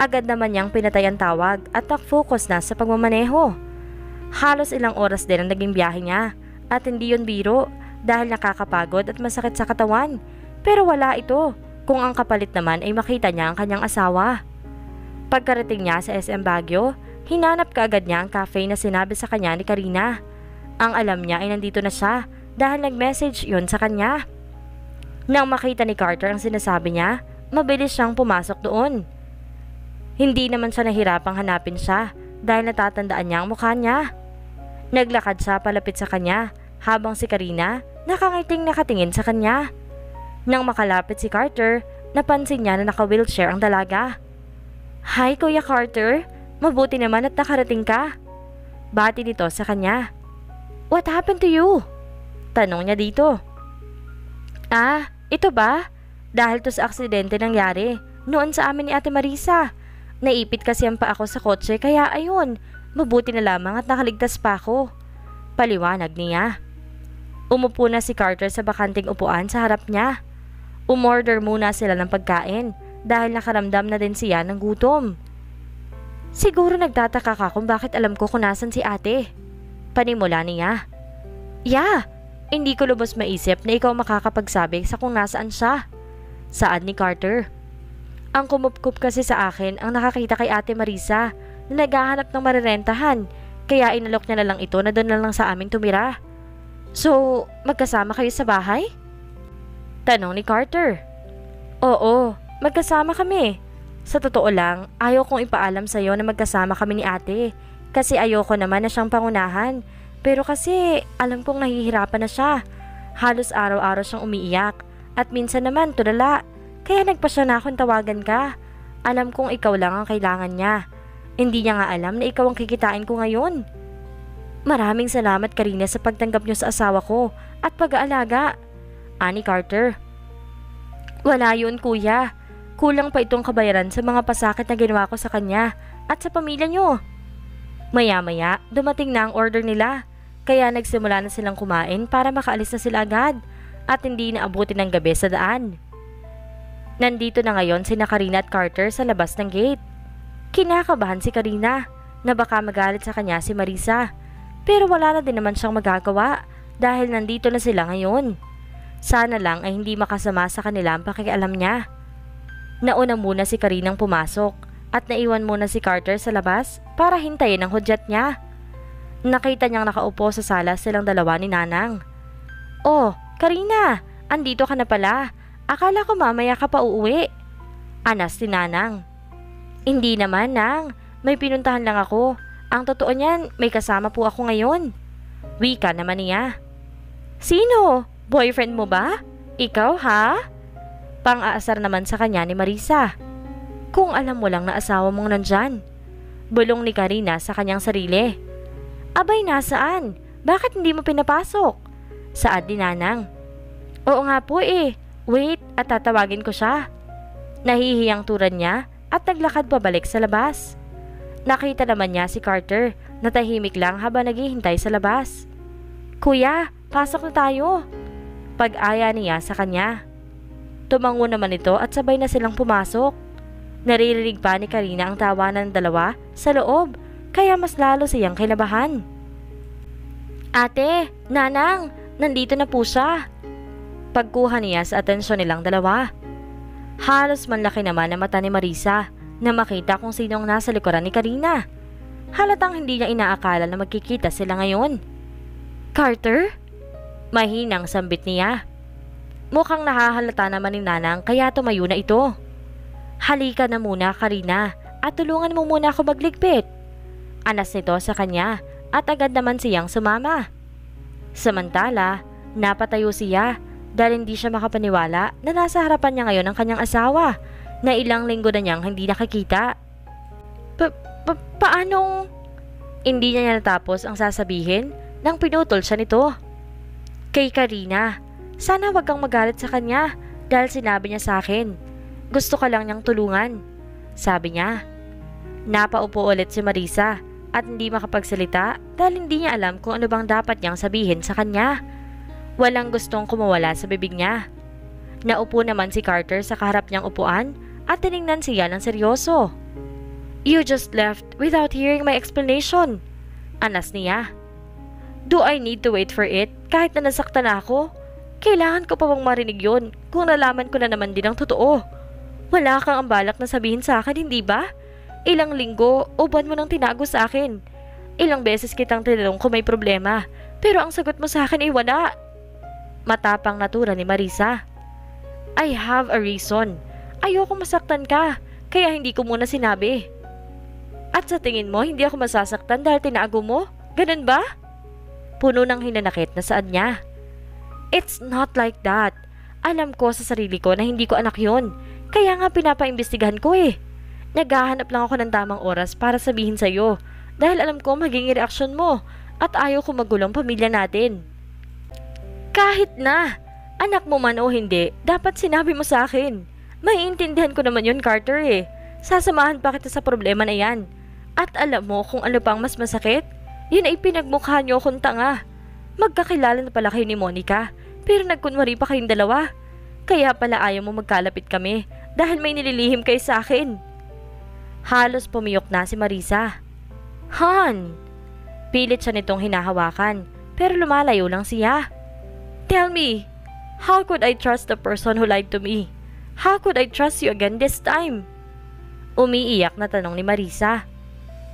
Agad naman niyang pinatay ang tawag at nak-focus na sa pagmamaneho. Halos ilang oras din ang naging biyahe niya at hindi yon biro dahil nakakapagod at masakit sa katawan. Pero wala ito kung ang kapalit naman ay makita niya ang kanyang asawa. Pagkarating niya sa SM Baguio, hinanap kaagad niya ang cafe na sinabi sa kanya ni Karina. Ang alam niya ay nandito na siya dahil nag-message yon sa kanya. Nang makita ni Carter ang sinasabi niya, mabilis siyang pumasok doon. Hindi naman siya nahirapang hanapin siya dahil natatandaan niya ang mukha niya. Naglakad siya palapit sa kanya habang si Karina nakangiting nakatingin sa kanya. Nang makalapit si Carter, napansin niya na naka-wheelchair ang dalaga. Hi Kuya Carter, mabuti naman at nakarating ka. Bati nito sa kanya. What happened to you? Tanong niya dito. Ah, ito ba? Dahil to sa aksidente nangyari noon sa amin ni Ate Marisa. Naipit kasi ang pa ako sa kotse kaya ayun, mabuti na lamang at nakaligtas pa ako. Paliwanag niya. Umupo na si Carter sa bakanting upuan sa harap niya. Umorder muna sila ng pagkain dahil nakaramdam na din siya ng gutom. Siguro nagtataka ka kung bakit alam ko kung nasan si ate. Panimula niya. Yeah, hindi ko lubos maisip na ikaw makakapagsabi sa kung nasaan siya. Saad ni Carter. Ang kumupkup kasi sa akin ang nakakita kay Ate Marisa na naghahanap ng marirentahan kaya inalok niya na lang ito na doon na lang sa amin tumira. So, magkasama kayo sa bahay? Tanong ni Carter. Oo, magkasama kami. Sa totoo lang, ayaw kong ipaalam sa iyo na magkasama kami ni ate kasi ayoko naman na siyang pangunahan. Pero kasi alam kong nahihirapan na siya. Halos araw-araw siyang umiiyak at minsan naman tulala kaya nagpa siya na akong tawagan ka. Alam kong ikaw lang ang kailangan niya. Hindi niya nga alam na ikaw ang kikitain ko ngayon. Maraming salamat Karina sa pagtanggap niyo sa asawa ko at pag-aalaga. Ani Carter. Wala yun kuya. Kulang pa itong kabayaran sa mga pasakit na ginawa ko sa kanya at sa pamilya niyo. Maya-maya, dumating na ang order nila. Kaya nagsimula na silang kumain para makaalis na sila agad at hindi na abutin ng gabi sa daan. Nandito na ngayon si Karina at Carter sa labas ng gate. Kinakabahan si Karina na baka magalit sa kanya si Marisa. Pero wala na din naman siyang magagawa dahil nandito na sila ngayon. Sana lang ay hindi makasama sa kanila ang pakialam niya. Nauna muna si Karinang pumasok at naiwan muna si Carter sa labas para hintayin ang hudyat niya. Nakita niyang nakaupo sa sala silang dalawa ni Nanang. Oh, Karina, andito ka na pala. Akala ko mamaya ka pa uuwi. Anas si Nanang. Hindi naman, Nang. May pinuntahan lang ako. Ang totoo niyan, may kasama po ako ngayon. Wika naman niya. Sino? Boyfriend mo ba? Ikaw ha? Pang-aasar naman sa kanya ni Marisa. Kung alam mo lang na asawa mong nandyan. Bulong ni Karina sa kanyang sarili. Abay nasaan? Bakit hindi mo pinapasok? Saad ni Nanang. Oo nga po eh. Wait, at tatawagin ko siya. Nahihiyang turan niya at naglakad pabalik sa labas. Nakita naman niya si Carter na tahimik lang habang naghihintay sa labas. Kuya, pasok na tayo. Pag-aya niya sa kanya. Tumango naman ito at sabay na silang pumasok. Naririnig pa ni Karina ang tawanan ng dalawa sa loob kaya mas lalo siyang kinabahan. Ate, nanang, nandito na po siya. Pagkuha niya sa atensyon nilang dalawa. Halos manlaki naman ang mata ni Marisa na makita kung sinong nasa likuran ni Karina. Halatang hindi niya inaakala na magkikita sila ngayon. Carter? Mahinang sambit niya. Mukhang nahahalata naman ni Nanang kaya tumayo na ito. Halika na muna, Karina, at tulungan mo muna ako magligpit. Anas nito sa kanya at agad naman siyang sumama. Samantala, napatayo siya dahil hindi siya makapaniwala na nasa harapan niya ngayon ang kanyang asawa na ilang linggo na niyang hindi nakakita. Pa, pa paanong... Hindi niya natapos ang sasabihin nang pinutol siya nito. Kay Karina, sana wag kang magalit sa kanya dahil sinabi niya sa akin gusto ka lang niyang tulungan. Sabi niya. Napaupo ulit si Marisa at hindi makapagsalita dahil hindi niya alam kung ano bang dapat niyang sabihin sa kanya. Walang gustong kumawala sa bibig niya. Naupo naman si Carter sa kaharap niyang upuan at tiningnan siya ng seryoso. You just left without hearing my explanation. Anas niya. Do I need to wait for it kahit na nasaktan ako? Kailangan ko pa bang marinig yon kung nalaman ko na naman din ang totoo? Wala kang ambalak na sabihin sa akin, hindi ba? Ilang linggo o buwan mo nang tinago sa akin. Ilang beses kitang tinanong kung may problema, pero ang sagot mo sa akin ay wala. Matapang natura ni Marisa. I have a reason. Ayoko masaktan ka, kaya hindi ko muna sinabi. At sa tingin mo, hindi ako masasaktan dahil tinago mo? Ganun ba? Puno ng hinanakit na saan niya. It's not like that. Alam ko sa sarili ko na hindi ko anak yon. Kaya nga pinapaimbestigahan ko eh. Naghahanap lang ako ng tamang oras para sabihin sa'yo dahil alam ko magiging reaksyon mo at ayaw ko magulong pamilya natin. Kahit na, anak mo man o hindi, dapat sinabi mo sa akin. Maiintindihan ko naman yun, Carter eh. Sasamahan pa kita sa problema na yan. At alam mo kung ano pang mas masakit? Yun ay pinagmukha niyo akong tanga. Magkakilala na pala kayo ni Monica, pero nagkunwari pa kayong dalawa. Kaya pala ayaw mo magkalapit kami dahil may nililihim kayo sa akin. Halos pumiyok na si Marisa. Han! Pilit siya nitong hinahawakan pero lumalayo lang siya. Tell me, how could I trust the person who lied to me? How could I trust you again this time? Umiiyak na tanong ni Marisa.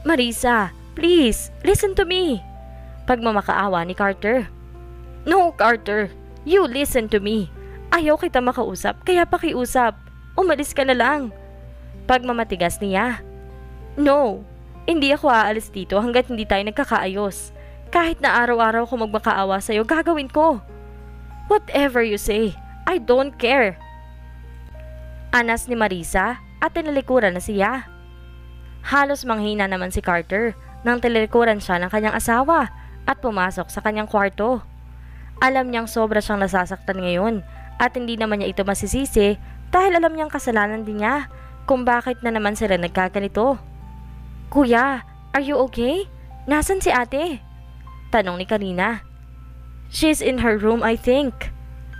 Marisa, please, listen to me. Pagmamakaawa ni Carter. No, Carter, you listen to me. Ayaw kita makausap, kaya pakiusap. Umalis ka na lang. Pagmamatigas niya. No, hindi ako aalis dito hanggat hindi tayo nagkakaayos. Kahit na araw-araw ko magmakaawa sa'yo, gagawin ko. Whatever you say, I don't care. Anas ni Marisa at tinalikuran na siya. Halos manghina naman si Carter nang tinalikuran siya ng kanyang asawa at pumasok sa kanyang kwarto. Alam niyang sobra siyang nasasaktan ngayon at hindi naman niya ito masisisi dahil alam niyang kasalanan din niya kung bakit na naman sila nagkaganito. Kuya, are you okay? Nasaan si ate? Tanong ni Karina. She's in her room I think.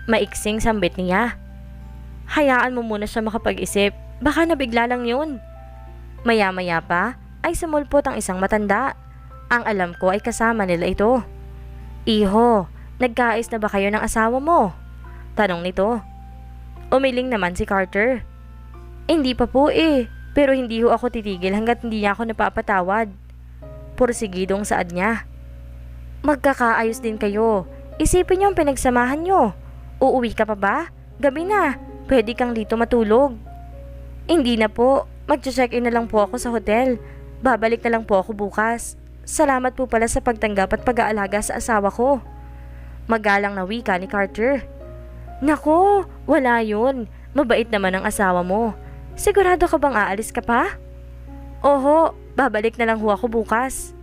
Maiksing sambit niya. Hayaan mo muna siya makapag-isip. Baka nabigla lang yun. Maya-maya pa ay sumulpot ang isang matanda. Ang alam ko ay kasama nila ito. Iho, nagkaayos na ba kayo ng asawa mo? Tanong nito. Umiling naman si Carter. Hindi pa po eh, pero hindi ho ako titigil hanggat hindi niya ako napapatawad. Pursigidong saad niya. Magkakaayos din kayo. Isipin niyo ang pinagsamahan niyo. Uuwi ka pa ba? Gabi na. Pwede kang dito matulog. Hindi na po. Mag-check-in na lang po ako sa hotel. Babalik na lang po ako bukas. Salamat po pala sa pagtanggap at pag-aalaga sa asawa ko. Magalang na wika ni Carter. Nako, wala yun. Mabait naman ang asawa mo. Sigurado ka bang aalis ka pa? Oho, babalik na lang ho ako bukas.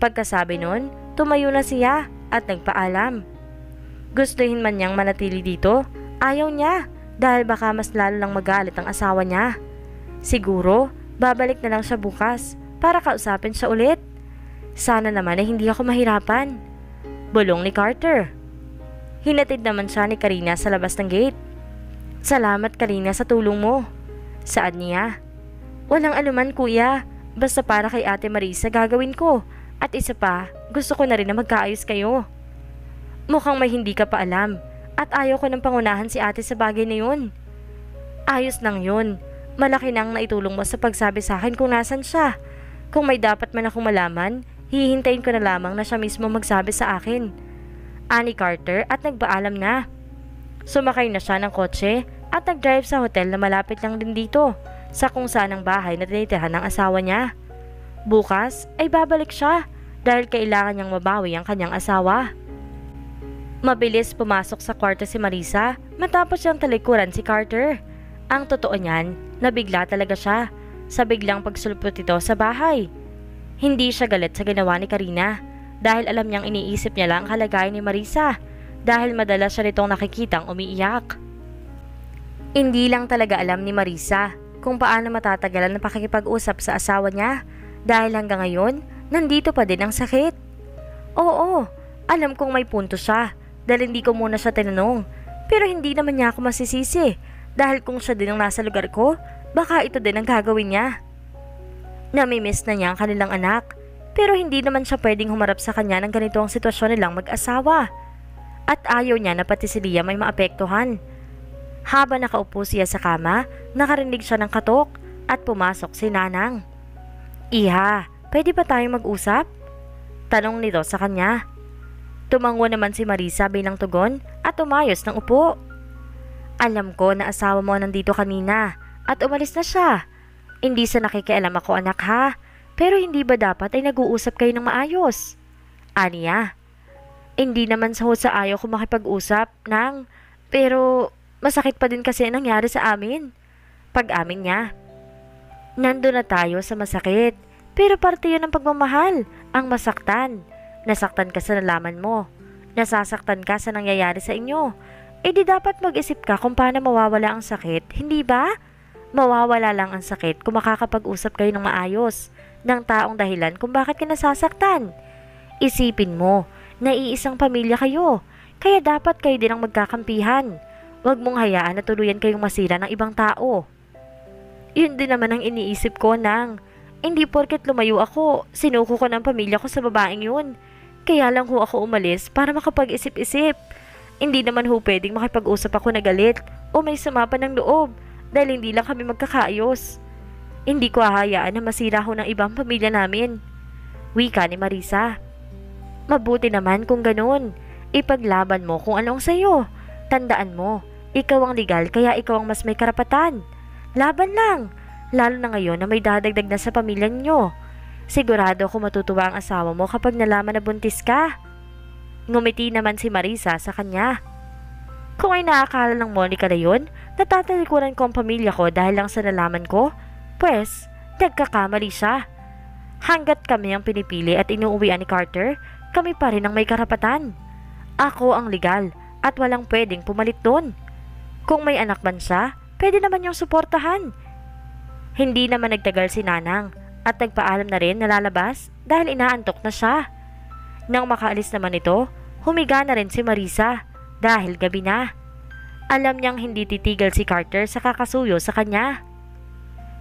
Pagkasabi nun, tumayo na siya at nagpaalam. Gustuhin man niyang manatili dito, ayaw niya dahil baka mas lalo lang magalit ang asawa niya. Siguro, babalik na lang siya bukas para kausapin siya ulit. Sana naman ay hindi ako mahirapan. Bulong ni Carter. Hinatid naman siya ni Karina sa labas ng gate. Salamat Karina sa tulong mo. Saad niya. Walang anuman kuya, basta para kay ate Marisa gagawin ko. At isa pa, gusto ko na rin na magkaayos kayo. Mukhang may hindi ka pa alam at ayaw ko ng pangunahan si ate sa bagay na yun. Ayos nang yun. Malaki nang naitulong mo sa pagsabi sa akin kung nasan siya. Kung may dapat man akong malaman, hihintayin ko na lamang na siya mismo magsabi sa akin. Ani Carter at nagpaalam na. Sumakay na siya ng kotse at nag-drive sa hotel na malapit lang din dito sa kung saan ang bahay na tinitirahan ng asawa niya. Bukas ay babalik siya dahil kailangan niyang mabawi ang kanyang asawa. Mabilis pumasok sa kwarto si Marisa matapos siyang talikuran si Carter. Ang totoo niyan, nabigla talaga siya sa biglang pagsulpot ito sa bahay. Hindi siya galit sa ginawa ni Karina dahil alam niyang iniisip niya lang ang kalagayan ni Marisa dahil madalas siya nitong nakikitang umiiyak. Hindi lang talaga alam ni Marisa kung paano matatagalan ng pakikipag-usap sa asawa niya dahil hanggang ngayon nandito pa din ang sakit. Oo, alam kong may punto siya dahil hindi ko muna siya tinanong. Pero hindi naman niya ako masisisi dahil kung siya din ang nasa lugar ko, baka ito din ang gagawin niya. Namimiss na niya ang kanilang anak pero hindi naman siya pwedeng humarap sa kanya ng ganito ang sitwasyon nilang mag-asawa. At ayaw niya na pati si Lia may maapektuhan. Habang nakaupo siya sa kama, nakarinig siya ng katok at pumasok si Nanang. Iha, pwede ba tayong mag-usap? Tanong nito sa kanya. Tumango naman si Marisa bilang tugon at umayos ng upo. Alam ko na asawa mo nandito kanina at umalis na siya. Hindi sa nakikialam ako anak ha, pero hindi ba dapat ay nag-uusap kayo ng maayos? Aniya, hindi naman sa sa ayaw ko makipag-usap nang, pero masakit pa din kasi ang nangyari sa amin. Pag-amin niya. Nando na tayo sa masakit, pero parte yun ng pagmamahal, ang masaktan. Nasaktan ka sa nalaman mo. Nasasaktan ka sa nangyayari sa inyo. E di dapat mag-isip ka kung paano mawawala ang sakit, hindi ba? Mawawala lang ang sakit kung makakapag-usap kayo ng maayos ng taong dahilan kung bakit ka nasasaktan. Isipin mo, na iisang pamilya kayo, kaya dapat kayo din ang magkakampihan. Huwag mong hayaan na tuluyan kayong masira ng ibang tao. Yun din naman ang iniisip ko nang, hindi porket lumayo ako, sinuko ko ng pamilya ko sa babaeng yun. Kaya lang ho ako umalis para makapag-isip-isip. Hindi naman ho pwedeng makipag-usap ako na galit o may sama pa ng loob dahil hindi lang kami magkakaayos. Hindi ko hahayaan na masira ho ng ibang pamilya namin. Wika ni Marisa. Mabuti naman kung ganun. Ipaglaban mo kung anong sayo. Tandaan mo, ikaw ang legal kaya ikaw ang mas may karapatan. Laban lang, lalo na ngayon na may dadagdag na sa pamilya niyo. Sigurado ko matutuwa ang asawa mo kapag nalaman na buntis ka. Ngumiti naman si Marisa sa kanya. Kung ay naakala ng Monica na yun, natatalikuran ko ang pamilya ko dahil lang sa nalaman ko, pues, nagkakamali siya. Hanggat kami ang pinipili at inuuwian ni Carter, kami pa rin ang may karapatan. Ako ang legal at walang pwedeng pumalit doon. Kung may anak man siya, pwede naman niyang suportahan. Hindi naman nagtagal si Nanang at nagpaalam na rin na lalabas dahil inaantok na siya. Nang makaalis naman ito, humiga na rin si Marisa dahil gabi na. Alam niyang hindi titigil si Carter sa kakasuyo sa kanya.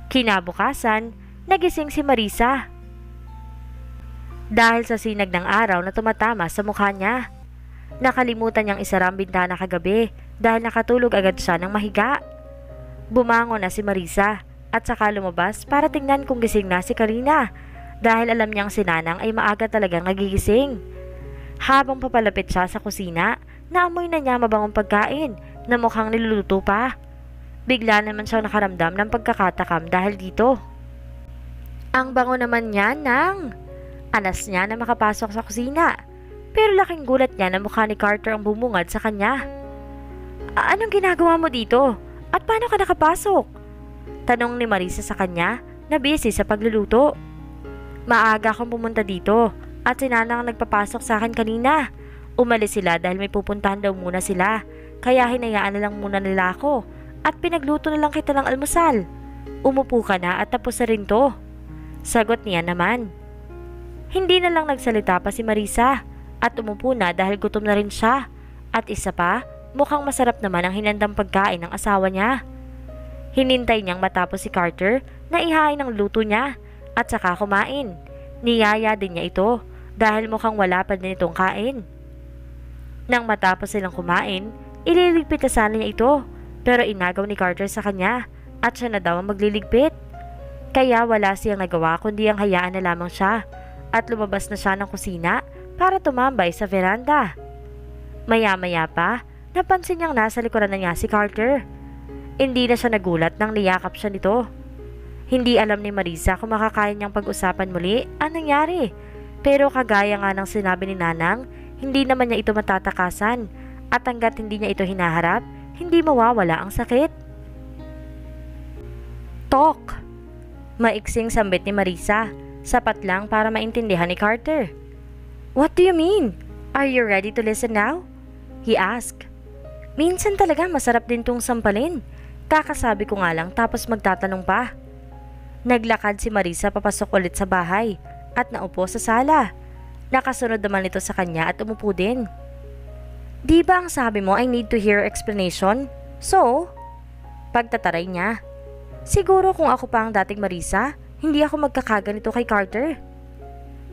Kinabukasan, nagising si Marisa. Dahil sa sinag ng araw na tumatama sa mukha niya. Nakalimutan niyang isara ang bintana kagabi dahil nakatulog agad siya ng mahiga. Bumangon na si Marisa at saka lumabas para tingnan kung gising na si Karina dahil alam niyang si Nanang ay maaga talagang nagigising. Habang papalapit siya sa kusina, naamoy na niya mabangong pagkain na mukhang niluluto pa. Bigla naman siyang nakaramdam ng pagkakatakam dahil dito. Ang bango naman niya ng... Anas niya na makapasok sa kusina. Pero laking gulat niya na mukha ni Carter ang bumungad sa kanya. Anong ginagawa mo dito? At paano ka nakapasok? Tanong ni Marisa sa kanya na busy sa pagluluto. Maaga akong pumunta dito at si Nanang nagpapasok sa akin kanina. Umalis sila dahil may pupuntahan daw muna sila. Kaya hinayaan na lang muna nila ako at pinagluto na lang kita ng almusal. Umupo ka na at tapos na rin to. Sagot niya naman. Hindi na lang nagsalita pa si Marisa at umupo na dahil gutom na rin siya. At isa pa, mukhang masarap naman ang hinandang pagkain ng asawa niya. Hinintay niyang matapos si Carter na ihain ang luto niya at saka kumain. Niyaya din niya ito dahil mukhang wala pa din itong kain. Nang matapos silang kumain, ililigpit na sana niya ito pero inagaw ni Carter sa kanya at siya na daw ang magliligpit. Kaya wala siyang nagawa kundi ang hayaan na lamang siya at lumabas na siya ng kusina para tumambay sa veranda. Maya-maya pa, napansin niyang nasa likuran na niya si Carter. Hindi na siya nagulat nang niyakap siya nito. Hindi alam ni Marisa kung makakain niyang pag-usapan muli ang nangyari. Pero kagaya nga ng sinabi ni Nanang, hindi naman niya ito matatakasan at hanggat hindi niya ito hinaharap, hindi mawawala ang sakit. Talk! Maiksing sambit ni Marisa, sapat lang para maintindihan ni Carter. What do you mean? Are you ready to listen now? He asked. Minsan talaga masarap din tong sampalin. Kakasabi ko nga lang tapos magtatanong pa. Naglakad si Marisa papasok ulit sa bahay at naupo sa sala. Nakasunod naman ito sa kanya at umupo din. Di ba ang sabi mo I need to hear explanation? So, pagtataray niya. Siguro kung ako pa ang dating Marisa, hindi ako magkakaganito kay Carter.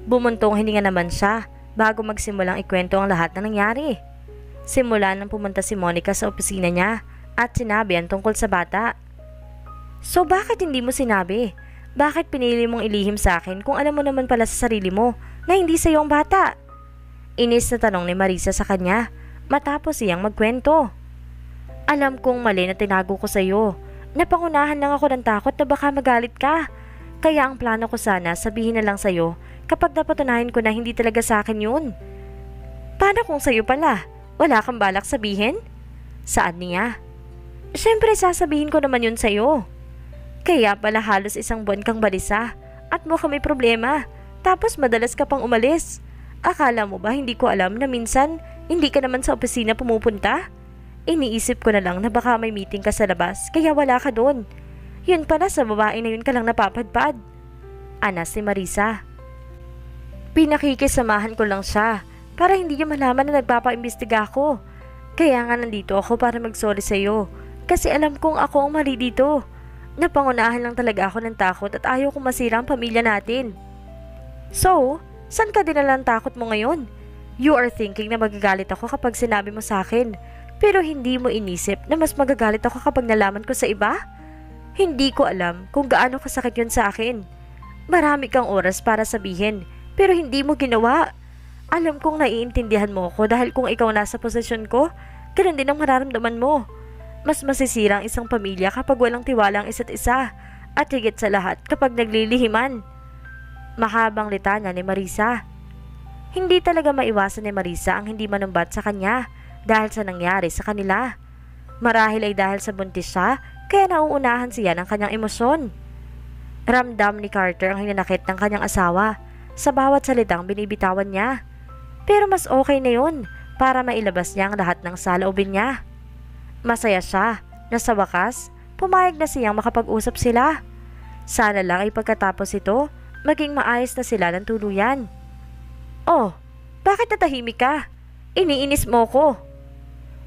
Bumuntong hininga naman siya bago magsimulang ikwento ang lahat na nangyari. Simula nang pumunta si Monica sa opisina niya at sinabi ang tungkol sa bata. So bakit hindi mo sinabi? Bakit pinili mong ilihim sa akin kung alam mo naman pala sa sarili mo na hindi sa ang bata? Inis na tanong ni Marisa sa kanya matapos siyang magkwento. Alam kong mali na tinago ko sa iyo. Napangunahan lang ako ng takot na baka magalit ka. Kaya ang plano ko sana sabihin na lang sa iyo kapag napatunayan ko na hindi talaga sa akin yun. Paano kung sa'yo pala? Wala kang balak sabihin? Saan niya? Siyempre sasabihin ko naman yun sa'yo. Kaya pala halos isang buwan kang balisa at mo kami problema. Tapos madalas ka pang umalis. Akala mo ba hindi ko alam na minsan hindi ka naman sa opisina pumupunta? Iniisip ko na lang na baka may meeting ka sa labas kaya wala ka doon. Yun pala sa babae na yun ka lang napapadpad. Anas si Marisa. Pinakikisamahan ko lang siya para hindi niya malaman na nagpapaimbestiga ako. Kaya nga nandito ako para magsorry sa iyo. Kasi alam kong ako ang mali dito. Napangunahan lang talaga ako ng takot at ayaw kong masira ang pamilya natin. So, saan ka dinala ang takot mo ngayon? You are thinking na magagalit ako kapag sinabi mo sa akin. Pero hindi mo inisip na mas magagalit ako kapag nalaman ko sa iba? Hindi ko alam kung gaano kasakit yun sa akin. Marami kang oras para sabihin, pero hindi mo ginawa. Alam kong naiintindihan mo ako dahil kung ikaw nasa posisyon ko, ganun din ang mararamdaman mo. Mas masisira ang isang pamilya kapag walang tiwala ang isa't isa at higit sa lahat kapag naglilihiman. Mahabang litanya ni Marisa. Hindi talaga maiwasan ni Marisa ang hindi manumbat sa kanya dahil sa nangyari sa kanila. Marahil ay dahil sa buntis siya kaya nauunahan siya ng kanyang emosyon. Ramdam ni Carter ang hinanakit ng kanyang asawa sa bawat salitang binibitawan niya. Pero mas okay na yun para mailabas niya ang lahat ng saloobin niya. Masaya siya na sa wakas, pumayag na siyang makapag-usap sila. Sana lang ay pagkatapos ito, maging maayos na sila ng tuluyan. Oh, bakit natahimik ka? Iniinis mo ko.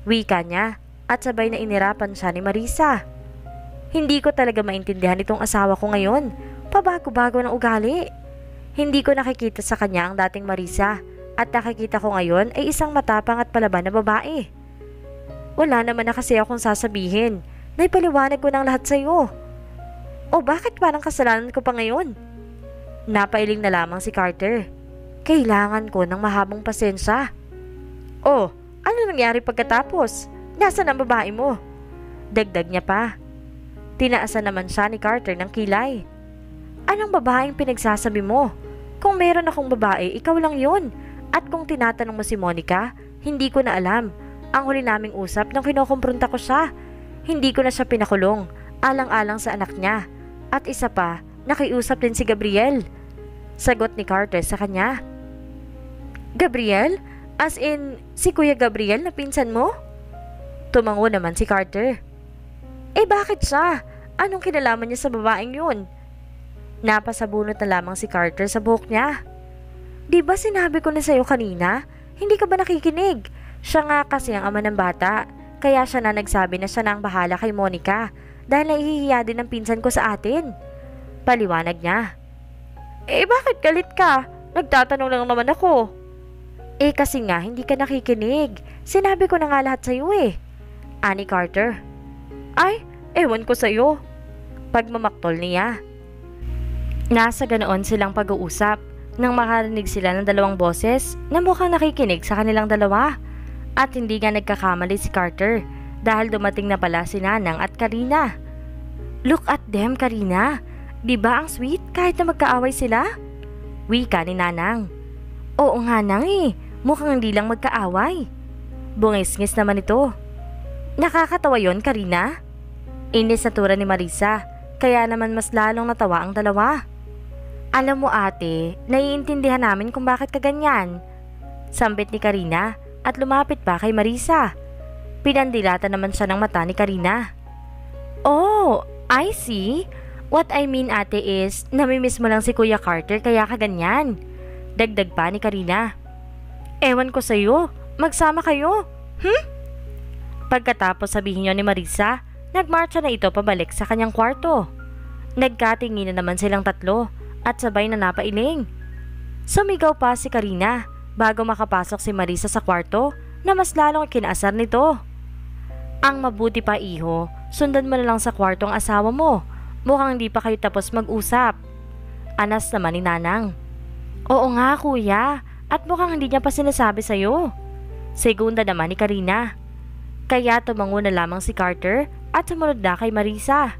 Wika niya at sabay na inirapan siya ni Marisa. Hindi ko talaga maintindihan itong asawa ko ngayon. Pabago-bago ng ugali. Hindi ko nakikita sa kanya ang dating Marisa at nakikita ko ngayon ay isang matapang at palaban na babae. Wala naman na kasi akong sasabihin. Naipaliwanag ko ng lahat sa iyo. O bakit parang kasalanan ko pa ngayon? Napailing na lamang si Carter. Kailangan ko ng mahabang pasensya. Oh, ano nangyari pagkatapos? Nasaan ang babae mo? Dagdag niya pa. Tinaasan naman siya ni Carter ng kilay. Anong babaeng pinagsasabi mo? Kung meron akong babae, ikaw lang yon. At kung tinatanong mo si Monica, hindi ko na alam. Ang huli naming usap nang kinokompronta ko siya. Hindi ko na siya pinakulong, alang-alang sa anak niya. At isa pa, nakiusap din si Gabriel. Sagot ni Carter sa kanya. Gabriel? As in, si Kuya Gabriel na pinsan mo? Tumango naman si Carter. Eh bakit siya? Anong kinalaman niya sa babaeng yun? Napasabunot na lamang si Carter sa buhok niya. Di ba sinabi ko na sa'yo kanina? Hindi ka ba nakikinig? Siya nga kasi ang ama ng bata. Kaya siya na nagsabi na siya na ang bahala kay Monica dahil nahihiya din ang pinsan ko sa atin. Paliwanag niya. Eh bakit galit ka? Nagtatanong lang naman ako. Eh kasi nga hindi ka nakikinig. Sinabi ko na nga lahat sa'yo eh. Ani Carter. Ay, ewan ko sa'yo. Pagmamaktol niya. Nasa ganoon silang pag-uusap nang makarinig sila ng dalawang boses na mukhang nakikinig sa kanilang dalawa. At hindi nga nagkakamali si Carter dahil dumating na pala si Nanang at Karina. Look at them, Karina. Di ba ang sweet kahit na magkaaway sila? Wika ni Nanang. Oo nga nang eh, mukhang hindi lang magkaaway. Bungis-ngis naman ito. Nakakatawa yon Karina? Inis na ni Marisa, kaya naman mas lalong natawa ang dalawa. Alam mo ate, naiintindihan namin kung bakit ka ganyan. Sambit ni Karina at lumapit pa kay Marisa. Pinandilata naman siya ng mata ni Karina. Oh, I see. What I mean ate is, namimiss mo lang si Kuya Carter kaya ka ganyan. Dagdag pa ni Karina. Ewan ko sa'yo, magsama kayo. Hmm? Pagkatapos sabihin niyo ni Marisa, nagmarcha na ito pabalik sa kanyang kwarto. Nagkatingin na naman silang tatlo at sabay na napailing. Sumigaw pa si Karina bago makapasok si Marisa sa kwarto na mas lalong kinaasar nito. Ang mabuti pa iho, sundan mo na lang sa kwartong asawa mo. Mukhang hindi pa kayo tapos mag-usap. Anas naman ni Nanang. Oo nga kuya, at mukhang hindi niya pa sinasabi sa'yo. Segunda naman ni Karina. Kaya tumango na lamang si Carter at sumunod na kay Marisa.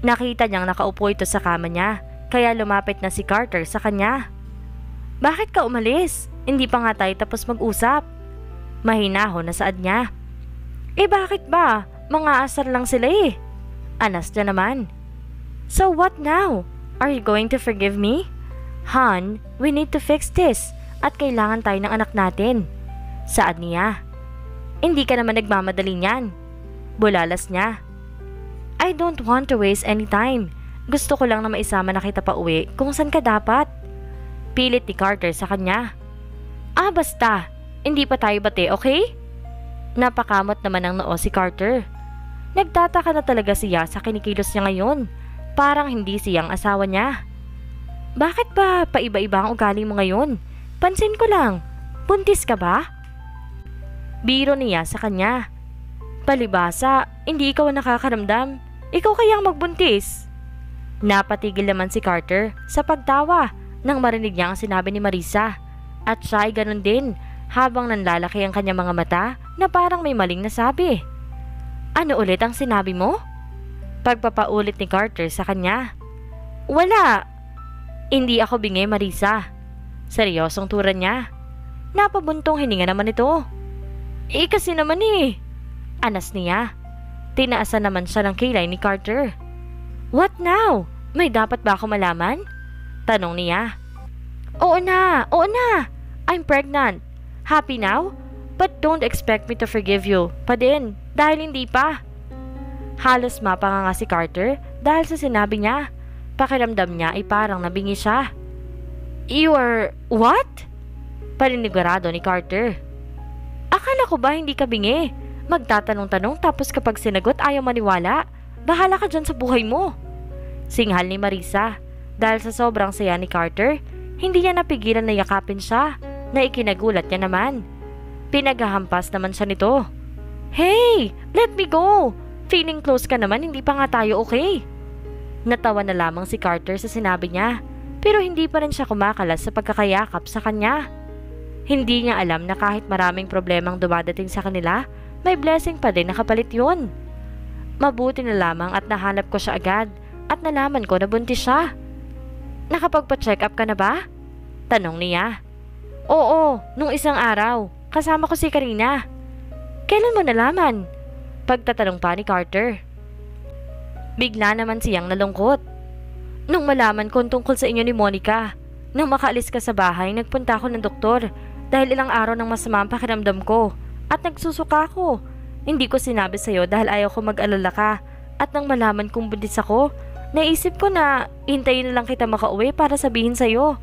Nakita niyang nakaupo ito sa kama niya kaya lumapit na si Carter sa kanya. Bakit ka umalis? Hindi pa nga tayo tapos mag-usap. Mahinahon na saad niya. Eh bakit ba? Mga asar lang sila eh. Anas niya naman. So what now? Are you going to forgive me? Han, we need to fix this at kailangan tayo ng anak natin. Saad niya. Hindi ka naman nagmamadali niyan. Bulalas niya. I don't want to waste any time. Gusto ko lang na maisama na kita pa uwi kung saan ka dapat. Pilit ni Carter sa kanya. Ah basta, hindi pa tayo bate, okay? Napakamot naman ang noo si Carter. Nagtataka na talaga siya sa kinikilos niya ngayon. Parang hindi siyang asawa niya. Bakit ba paiba-iba ang ugali mo ngayon? Pansin ko lang, buntis ka ba? Biro niya sa kanya. Palibasa, hindi ikaw ang nakakaramdam. Ikaw kayang magbuntis. Napatigil naman si Carter sa pagtawa nang marinig niya ang sinabi ni Marisa. At siya ay ganun din habang nanlalaki ang kanyang mga mata na parang may maling nasabi. Ano ulit ang sinabi mo? Pagpapaulit ni Carter sa kanya. Wala. Hindi ako bingi Marisa. Seryosong tura niya. Napabuntong hininga naman ito. Eh kasi naman eh. Anas niya. Tinaasan naman siya ng kilay ni Carter. What now? May dapat ba ako malaman? Tanong niya. Oo na, oo na. I'm pregnant. Happy now? But don't expect me to forgive you. Pa din, dahil hindi pa. Halos mapanga nga si Carter dahil sa sinabi niya. Pakiramdam niya ay parang nabingi siya. You are... what? Paninigurado ni Carter. Akala ko ba hindi ka bingi? Magtatanong-tanong tapos kapag sinagot ayaw maniwala. Bahala ka dyan sa buhay mo. Singhal ni Marisa. Dahil sa sobrang saya ni Carter, hindi niya napigilan na yakapin siya na ikinagulat niya naman. Pinaghahampas naman siya nito. Hey! Let me go! Feeling close ka naman, hindi pa nga tayo okay. Natawa na lamang si Carter sa sinabi niya, pero hindi pa rin siya kumakalas sa pagkakayakap sa kanya. Hindi niya alam na kahit maraming problemang dumadating sa kanila, may blessing pa din nakapalit yun. Mabuti na lamang at nahanap ko siya agad at nalaman ko na buntis siya. Nakapagpa-check up ka na ba? Tanong niya. Oo, nung isang araw. Kasama ko si Karina. Kailan mo nalaman? Pagtatanong pa ni Carter. Bigla naman siyang nalungkot. Nung malaman ko tungkol sa inyo ni Monica, nang makaalis ka sa bahay, nagpunta ako ng doktor dahil ilang araw nang masama ang pakiramdam ko at nagsusuka ako. Hindi ko sinabi sa'yo dahil ayaw ko mag-alala ka at nang malaman kong buntis ako, Naisip ko na hintayin na lang kita makauwi para sabihin sa'yo.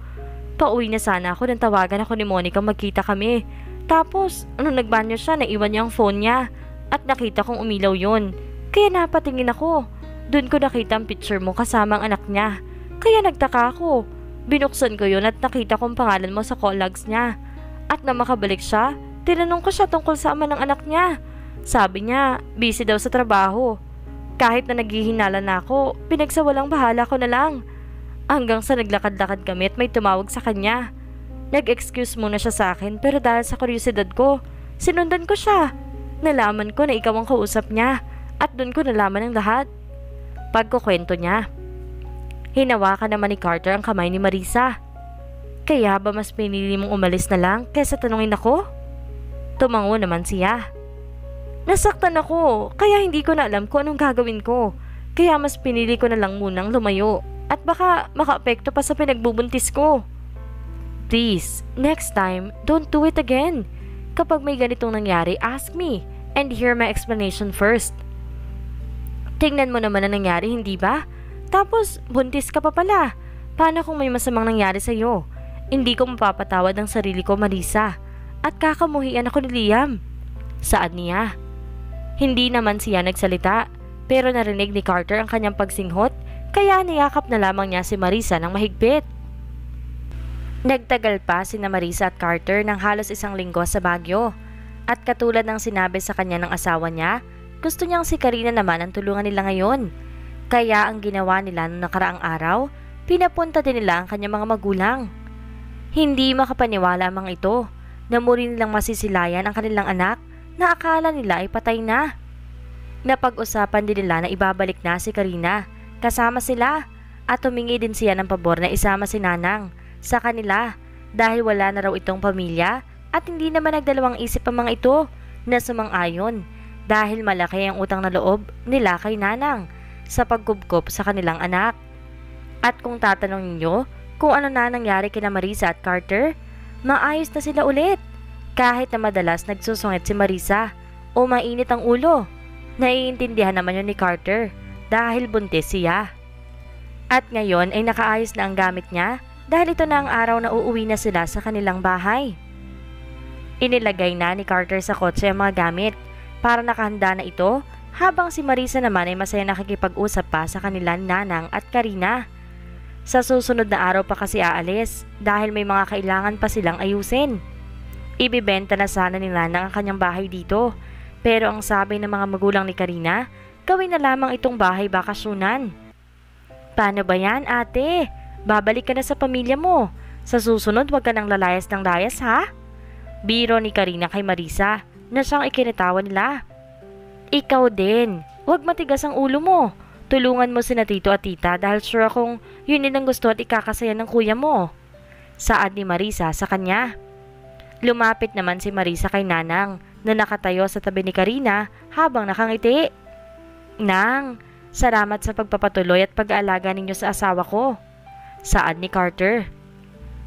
Pauwi na sana ako nang tawagan ako ni Monica magkita kami. Tapos, ano nagbanyo siya, naiwan niya ang phone niya. At nakita kong umilaw yon. Kaya napatingin ako. Doon ko nakita ang picture mo kasama ang anak niya. Kaya nagtaka ako. Binuksan ko yun at nakita kong pangalan mo sa call logs niya. At na makabalik siya, tinanong ko siya tungkol sa ama ng anak niya. Sabi niya, busy daw sa trabaho. Kahit na naghihinala na ako, pinagsawalang bahala ko na lang. Hanggang sa naglakad-lakad kami at may tumawag sa kanya. Nag-excuse muna siya sa akin pero dahil sa kuryosidad ko, sinundan ko siya. Nalaman ko na ikaw ang kausap niya at doon ko nalaman ang lahat. Pagkukwento niya. Hinawakan naman ni Carter ang kamay ni Marisa. Kaya ba mas pinili mong umalis na lang kaysa tanungin ako? Tumango naman siya. Nasaktan ako, kaya hindi ko na alam kung anong gagawin ko. Kaya mas pinili ko na lang munang lumayo. At baka makaapekto pa sa pinagbubuntis ko. Please, next time, don't do it again. Kapag may ganitong nangyari, ask me and hear my explanation first. Tingnan mo naman ang nangyari, hindi ba? Tapos, buntis ka pa pala. Paano kung may masamang nangyari sa'yo? Hindi ko mapapatawad ang sarili ko, Marisa. At kakamuhian ako ni Liam. Saan niya? Hindi naman siya nagsalita, pero narinig ni Carter ang kanyang pagsinghot, kaya niyakap na lamang niya si Marisa ng mahigpit. Nagtagal pa si Marisa at Carter ng halos isang linggo sa Baguio. At katulad ng sinabi sa kanya ng asawa niya, gusto niyang si Karina naman ang tulungan nila ngayon. Kaya ang ginawa nila noong nakaraang araw, pinapunta din nila ang kanyang mga magulang. Hindi makapaniwala ang mga ito na muli nilang masisilayan ang kanilang anak na akala nila ay patay na. Napag-usapan din nila na ibabalik na si Karina kasama sila at tumingi din siya ng pabor na isama si Nanang sa kanila dahil wala na raw itong pamilya at hindi naman nagdalawang isip ang mga ito na sumang-ayon dahil malaki ang utang na loob nila kay Nanang sa pagkubkob sa kanilang anak. At kung tatanong niyo kung ano na nangyari kina Marisa at Carter, maayos na sila ulit kahit na madalas nagsusungit si Marisa o mainit ang ulo. Naiintindihan naman yun ni Carter dahil buntis siya. At ngayon ay nakaayos na ang gamit niya dahil ito na ang araw na uuwi na sila sa kanilang bahay. Inilagay na ni Carter sa kotse ang mga gamit para nakahanda na ito habang si Marisa naman ay masaya nakikipag-usap pa sa kanilang nanang at Karina. Sa susunod na araw pa kasi aalis dahil may mga kailangan pa silang ayusin. Ibibenta na sana ni Lana ang kanyang bahay dito. Pero ang sabi ng mga magulang ni Karina, gawin na lamang itong bahay bakasyonan. Paano ba yan ate? Babalik ka na sa pamilya mo. Sa susunod wag ka nang lalayas ng layas ha? Biro ni Karina kay Marisa na siyang ikinitawan nila. Ikaw din, wag matigas ang ulo mo. Tulungan mo si tito at tita dahil sure akong yun din ang gusto at ikakasaya ng kuya mo. Saad ni Marisa sa kanya. Lumapit naman si Marisa kay Nanang na nakatayo sa tabi ni Karina habang nakangiti. Nang, salamat sa pagpapatuloy at pag-aalaga ninyo sa asawa ko. Saad ni Carter.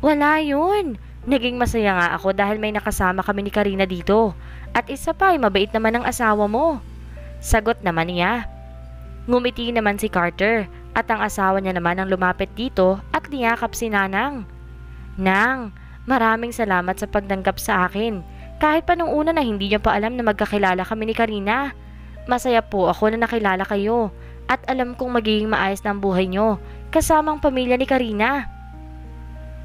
Wala yun. Naging masaya nga ako dahil may nakasama kami ni Karina dito. At isa pa ay mabait naman ang asawa mo. Sagot naman niya. Ngumiti naman si Carter at ang asawa niya naman ang lumapit dito at niyakap si Nanang. Nang, Maraming salamat sa pagdanggap sa akin. Kahit pa nung una na hindi niyo pa alam na magkakilala kami ni Karina. Masaya po ako na nakilala kayo at alam kong magiging maayos na ang buhay niyo kasamang pamilya ni Karina.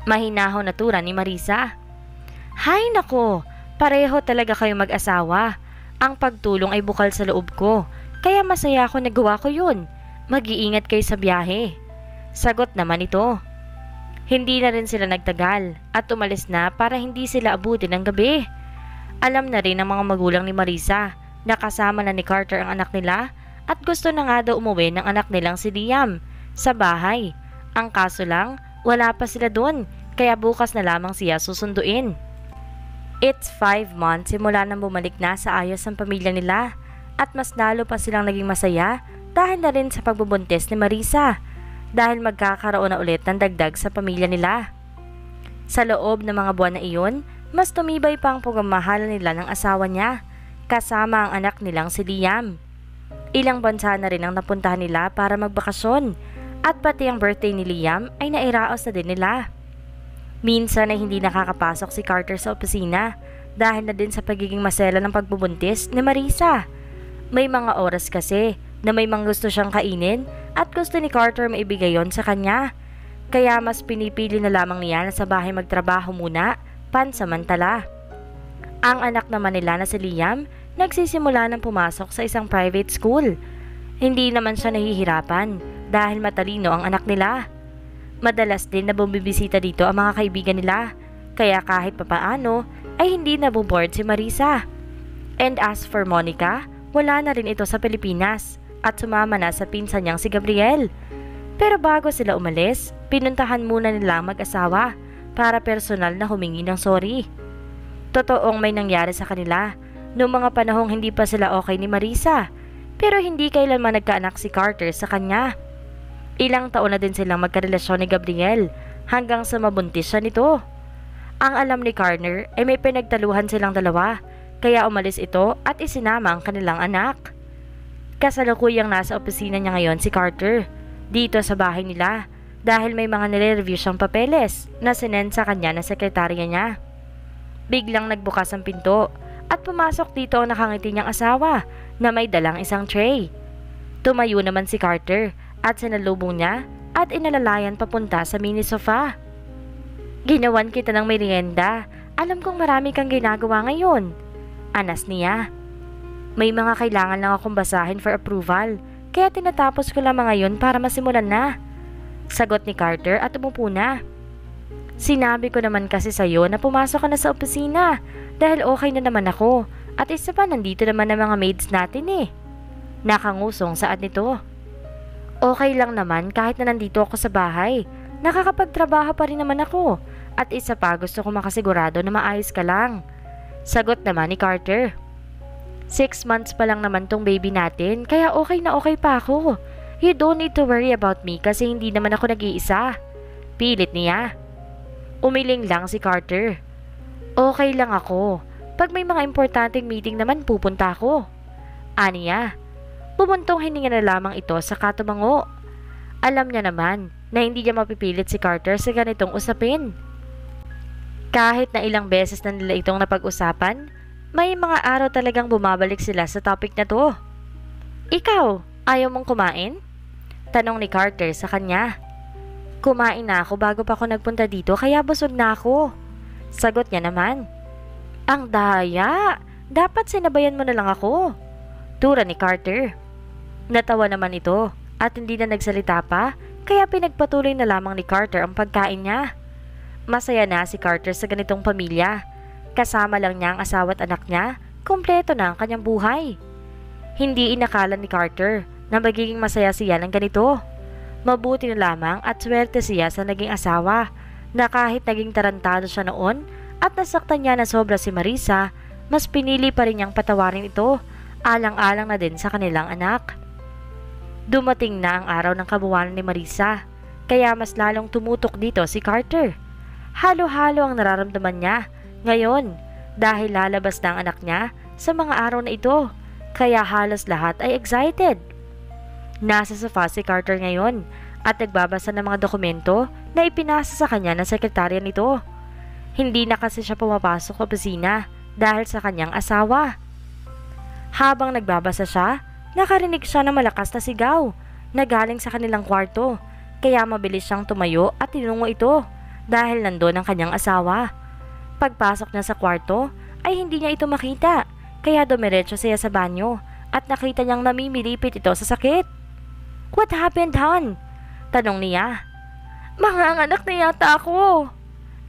Mahinahon na tura ni Marisa. Hay nako, pareho talaga kayo mag-asawa. Ang pagtulong ay bukal sa loob ko, kaya masaya ako nagawa ko yun. Mag-iingat kayo sa biyahe. Sagot naman ito. Hindi na rin sila nagtagal at umalis na para hindi sila abutin ng gabi. Alam na rin ng mga magulang ni Marisa na kasama na ni Carter ang anak nila at gusto na nga daw umuwi ng anak nilang si Liam sa bahay. Ang kaso lang, wala pa sila doon kaya bukas na lamang siya susunduin. It's five months simula nang bumalik na sa ayos ang pamilya nila at mas lalo pa silang naging masaya dahil na rin sa pagbubuntis ni Marisa dahil magkakaroon na ulit ng dagdag sa pamilya nila. Sa loob ng mga buwan na iyon, mas tumibay pa ang pagmamahala nila ng asawa niya, kasama ang anak nilang si Liam. Ilang bansa na rin ang napuntahan nila para magbakasyon At pati ang birthday ni Liam ay nairaos na din nila. Minsan ay hindi nakakapasok si Carter sa opisina dahil na din sa pagiging masela ng pagbubuntis ni Marisa. May mga oras kasi na may mga gusto siyang kainin at gusto ni Carter maibigay yon sa kanya. Kaya mas pinipili na lamang niya na sa bahay magtrabaho muna, pansamantala. Ang anak naman nila na si Liam, nagsisimula ng pumasok sa isang private school. Hindi naman siya nahihirapan dahil matalino ang anak nila. Madalas din na bumibisita dito ang mga kaibigan nila, kaya kahit papaano ay hindi nabuboard si Marisa. And as for Monica, wala na rin ito sa Pilipinas at sumama na sa pinsan niyang si Gabriel. Pero bago sila umalis, pinuntahan muna nila mag-asawa para personal na humingi ng sorry. Totoong may nangyari sa kanila noong mga panahong hindi pa sila okay ni Marisa pero hindi kailanman nagkaanak si Carter sa kanya. Ilang taon na din silang magkarelasyon ni Gabriel hanggang sa mabuntis siya nito. Ang alam ni Carter ay may pinagtaluhan silang dalawa kaya umalis ito at isinama ang kanilang anak. Kasalukuyang nasa opisina niya ngayon si Carter dito sa bahay nila dahil may mga nire-review siyang papeles na sinend sa kanya ng sekretarya niya. Biglang nagbukas ang pinto at pumasok dito ang nakangiti niyang asawa na may dalang isang tray. Tumayo naman si Carter at sinalubong niya at inalalayan papunta sa mini sofa. Ginawan kita ng merienda. Alam kong marami kang ginagawa ngayon. Anas niya. May mga kailangan lang akong basahin for approval kaya tinatapos ko lamang ngayon para masimulan na. Sagot ni Carter at umupo na. Sinabi ko naman kasi sa'yo na pumasok ka na sa opisina dahil okay na naman ako at isa pa nandito naman ang mga maids natin eh. Nakangusong saad nito. Okay lang naman kahit na nandito ako sa bahay. Nakakapagtrabaho pa rin naman ako at isa pa gusto ko makasigurado na maayos ka lang. Sagot naman ni Carter. Six months pa lang naman tong baby natin, kaya okay na okay pa ako. You don't need to worry about me kasi hindi naman ako nag-iisa. Pilit niya. Umiling lang si Carter. Okay lang ako. Pag may mga importanteng meeting naman pupunta ako. Aniya. Bumuntong hininga na lamang ito sa katumango. Alam niya naman na hindi niya mapipilit si Carter sa ganitong usapin. Kahit na ilang beses na nila itong napag-usapan, may mga araw talagang bumabalik sila sa topic na to. Ikaw, ayaw mong kumain? Tanong ni Carter sa kanya. Kumain na ako bago pa ako nagpunta dito kaya busog na ako. Sagot niya naman. Ang daya! Dapat sinabayan mo na lang ako. Tura ni Carter. Natawa naman ito at hindi na nagsalita pa kaya pinagpatuloy na lamang ni Carter ang pagkain niya. Masaya na si Carter sa ganitong pamilya Kasama lang niya ang asawa at anak niya, kompleto na ang kanyang buhay. Hindi inakala ni Carter na magiging masaya siya ng ganito. Mabuti na lamang at swerte siya sa naging asawa na kahit naging tarantado siya noon at nasaktan niya na sobra si Marisa, mas pinili pa rin niyang patawarin ito, alang-alang na din sa kanilang anak. Dumating na ang araw ng kabuwanan ni Marisa, kaya mas lalong tumutok dito si Carter. Halo-halo ang nararamdaman niya ngayon, dahil lalabas na ang anak niya sa mga araw na ito, kaya halos lahat ay excited. Nasa sofa si Carter ngayon at nagbabasa ng mga dokumento na ipinasa sa kanya ng sekretarya nito. Hindi na kasi siya pumapasok sa opisina dahil sa kanyang asawa. Habang nagbabasa siya, nakarinig siya ng malakas na sigaw na galing sa kanilang kwarto kaya mabilis siyang tumayo at tinungo ito dahil nandun ang kanyang asawa. Pagpasok niya sa kwarto ay hindi niya ito makita kaya dumiretso siya sa banyo at nakita niyang namimilipit ito sa sakit. What happened, hon? Tanong niya. Mga anak na yata ako.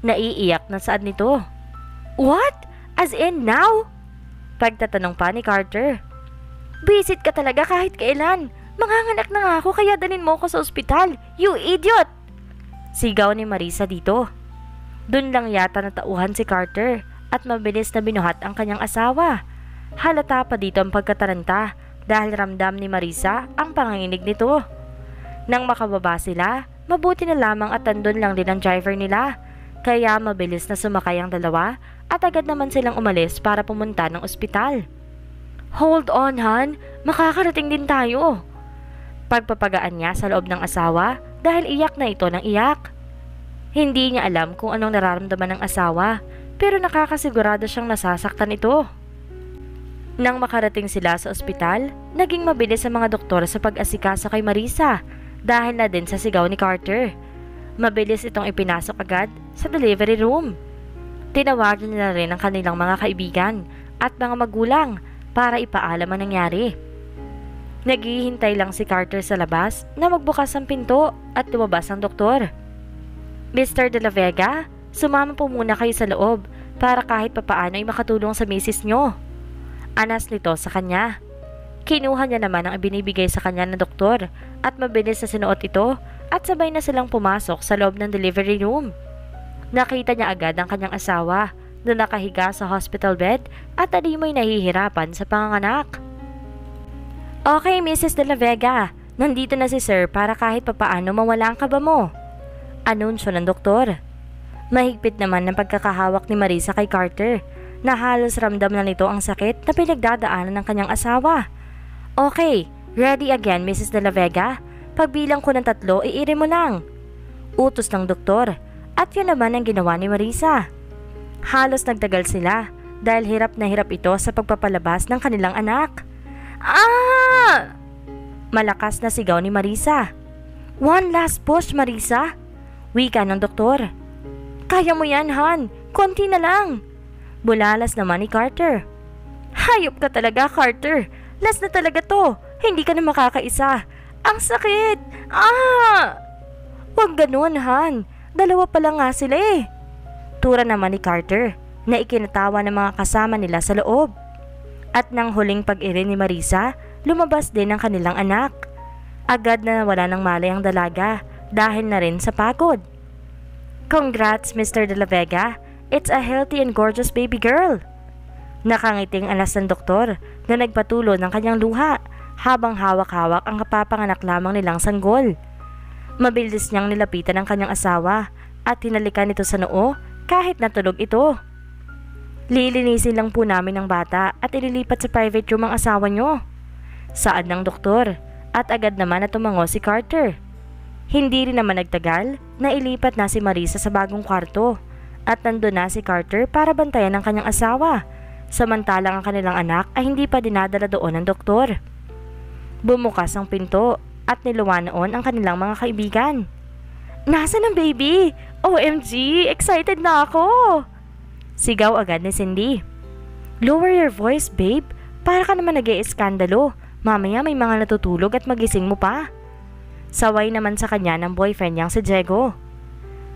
Naiiyak na saad nito. What? As in now? Pagtatanong pa ni Carter. Visit ka talaga kahit kailan. Manganganak na nga ako kaya dalin mo ko sa ospital. You idiot! Sigaw ni Marisa dito. Doon lang yata natauhan si Carter at mabilis na binuhat ang kanyang asawa. Halata pa dito ang pagkataranta dahil ramdam ni Marisa ang panganginig nito. Nang makababa sila, mabuti na lamang at andun lang din ang driver nila. Kaya mabilis na sumakay ang dalawa at agad naman silang umalis para pumunta ng ospital. Hold on, Han. Makakarating din tayo. Pagpapagaan niya sa loob ng asawa dahil iyak na ito ng iyak. Hindi niya alam kung anong nararamdaman ng asawa pero nakakasigurado siyang nasasaktan ito. Nang makarating sila sa ospital, naging mabilis ang mga doktor sa pag-asikaso kay Marisa dahil na din sa sigaw ni Carter. Mabilis itong ipinasok agad sa delivery room. Tinawagan nila rin ang kanilang mga kaibigan at mga magulang para ipaalam ang nangyari. Naghihintay lang si Carter sa labas na magbukas ang pinto at lumabas ang doktor. Mr. De La Vega, sumama po muna kayo sa loob para kahit papaano ay makatulong sa misis nyo. Anas nito sa kanya. Kinuha niya naman ang ibinibigay sa kanya ng doktor at mabilis na sinuot ito at sabay na silang pumasok sa loob ng delivery room. Nakita niya agad ang kanyang asawa na nakahiga sa hospital bed at alimoy nahihirapan sa panganganak. Okay, Mrs. De La Vega. Nandito na si Sir para kahit papaano mawala ang kaba mo. Anunsyo ng doktor. Mahigpit naman ng pagkakahawak ni Marisa kay Carter na halos ramdam na nito ang sakit na pinagdadaanan ng kanyang asawa. Okay, ready again Mrs. De La Vega? Pagbilang ko ng tatlo, iiri mo lang. Utos ng doktor at yun naman ang ginawa ni Marisa. Halos nagtagal sila dahil hirap na hirap ito sa pagpapalabas ng kanilang anak. Ah! Malakas na sigaw ni Marisa. One last push, Marisa. Wika ng doktor. Kaya mo yan, Han. Konti na lang. Bulalas naman ni Carter. Hayop ka talaga, Carter. Last na talaga to. Hindi ka na makakaisa. Ang sakit! Ah! Huwag ganun, Han. Dalawa pa lang nga sila eh. Tura naman ni Carter na ikinatawa ng mga kasama nila sa loob. At nang huling pag-iri ni Marisa, lumabas din ang kanilang anak. Agad na nawala ng malay ang dalaga dahil na rin sa pagod. Congrats, Mr. De La Vega. It's a healthy and gorgeous baby girl. Nakangiting alas ng doktor na nagpatulo ng kanyang luha habang hawak-hawak ang kapapanganak lamang nilang sanggol. Mabilis niyang nilapitan ang kanyang asawa at hinalikan ito sa noo kahit natulog ito. Lilinisin lang po namin ang bata at ililipat sa private room ang asawa nyo. Saad ng doktor at agad naman na tumango si Carter. Hindi rin naman nagtagal na ilipat na si Marisa sa bagong kwarto at nandun na si Carter para bantayan ang kanyang asawa samantalang ang kanilang anak ay hindi pa dinadala doon ng doktor. Bumukas ang pinto at niluwa noon ang kanilang mga kaibigan. Nasaan ang baby? OMG! Excited na ako! Sigaw agad ni Cindy. Lower your voice, babe. Para ka naman nag eskandalo Mamaya may mga natutulog at magising mo pa. Saway naman sa kanya ng boyfriend niyang si Diego.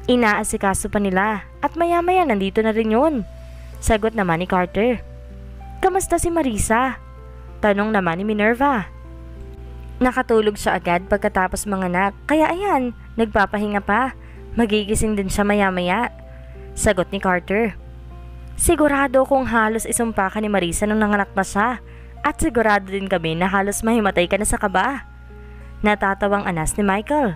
Inaasikaso pa nila at maya-maya nandito na rin yun. Sagot naman ni Carter. Kamusta si Marisa? Tanong naman ni Minerva. Nakatulog siya agad pagkatapos manganak kaya ayan, nagpapahinga pa. Magigising din siya maya-maya. Sagot ni Carter. Sigurado kong halos isumpa ka ni Marisa nung nanganak na siya at sigurado din kami na halos mahimatay ka na sa kaba. Natatawang anas ni Michael.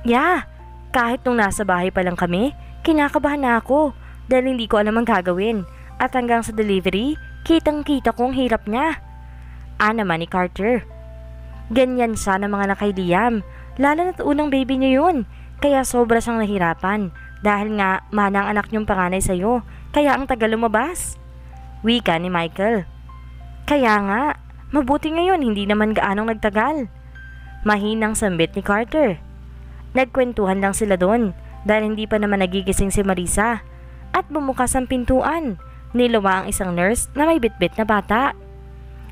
Yeah, kahit nung nasa bahay pa lang kami, kinakabahan na ako dahil hindi ko alam ang gagawin at hanggang sa delivery, kitang kita kong hirap niya. Ah naman ni Carter. Ganyan siya ng mga nakay Liam, lalo na't unang baby niya yun, kaya sobra siyang nahirapan dahil nga manang anak niyong panganay sa'yo kaya ang tagal lumabas. Wika ni Michael. Kaya nga, mabuti ngayon hindi naman gaanong nagtagal. Mahinang sambit ni Carter. Nagkwentuhan lang sila doon dahil hindi pa naman nagigising si Marisa. At bumukas ang pintuan. Nilawa ang isang nurse na may bitbit na bata.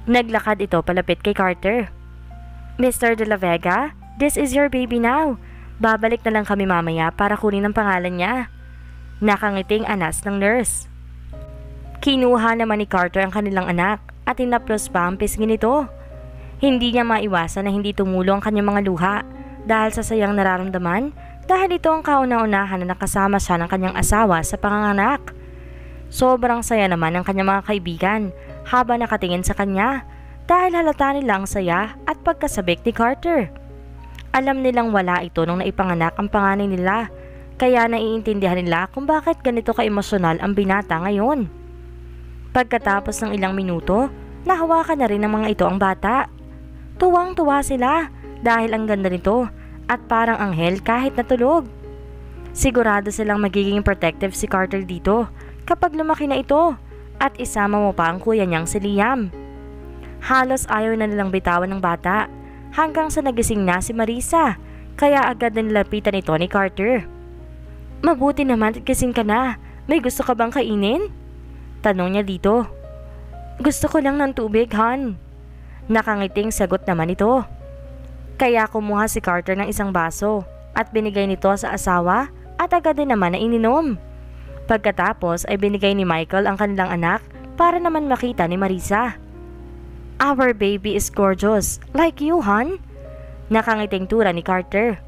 Naglakad ito palapit kay Carter. Mr. De La Vega, this is your baby now. Babalik na lang kami mamaya para kunin ang pangalan niya. Nakangiting anas ng nurse. Kinuha naman ni Carter ang kanilang anak at inaplos pa ang pisngin nito. Hindi niya maiwasan na hindi tumulong ang kanyang mga luha dahil sa sayang nararamdaman dahil ito ang kauna-unahan na nakasama siya ng kanyang asawa sa panganganak. Sobrang saya naman ng kanyang mga kaibigan habang nakatingin sa kanya dahil halata nila ang saya at pagkasabik ni Carter. Alam nilang wala ito nung naipanganak ang panganay nila kaya naiintindihan nila kung bakit ganito ka-emosyonal ang binata ngayon. Pagkatapos ng ilang minuto, nahawakan na rin ng mga ito ang bata. Tuwang-tuwa sila dahil ang ganda nito at parang anghel kahit natulog. Sigurado silang magiging protective si Carter dito kapag lumaki na ito at isama mo pa ang kuya niyang si Liam. Halos ayaw na nilang bitawan ng bata hanggang sa nagising na si Marisa kaya agad na nilapitan ni Carter. Mabuti naman at gising ka na. May gusto ka bang kainin? Tanong niya dito. Gusto ko lang ng tubig, Han. Nakangiting sagot naman ito. Kaya kumuha si Carter ng isang baso at binigay nito sa asawa at agad din naman na ininom. Pagkatapos ay binigay ni Michael ang kanilang anak para naman makita ni Marisa. Our baby is gorgeous, like you, Han. Nakangiting tura ni Carter.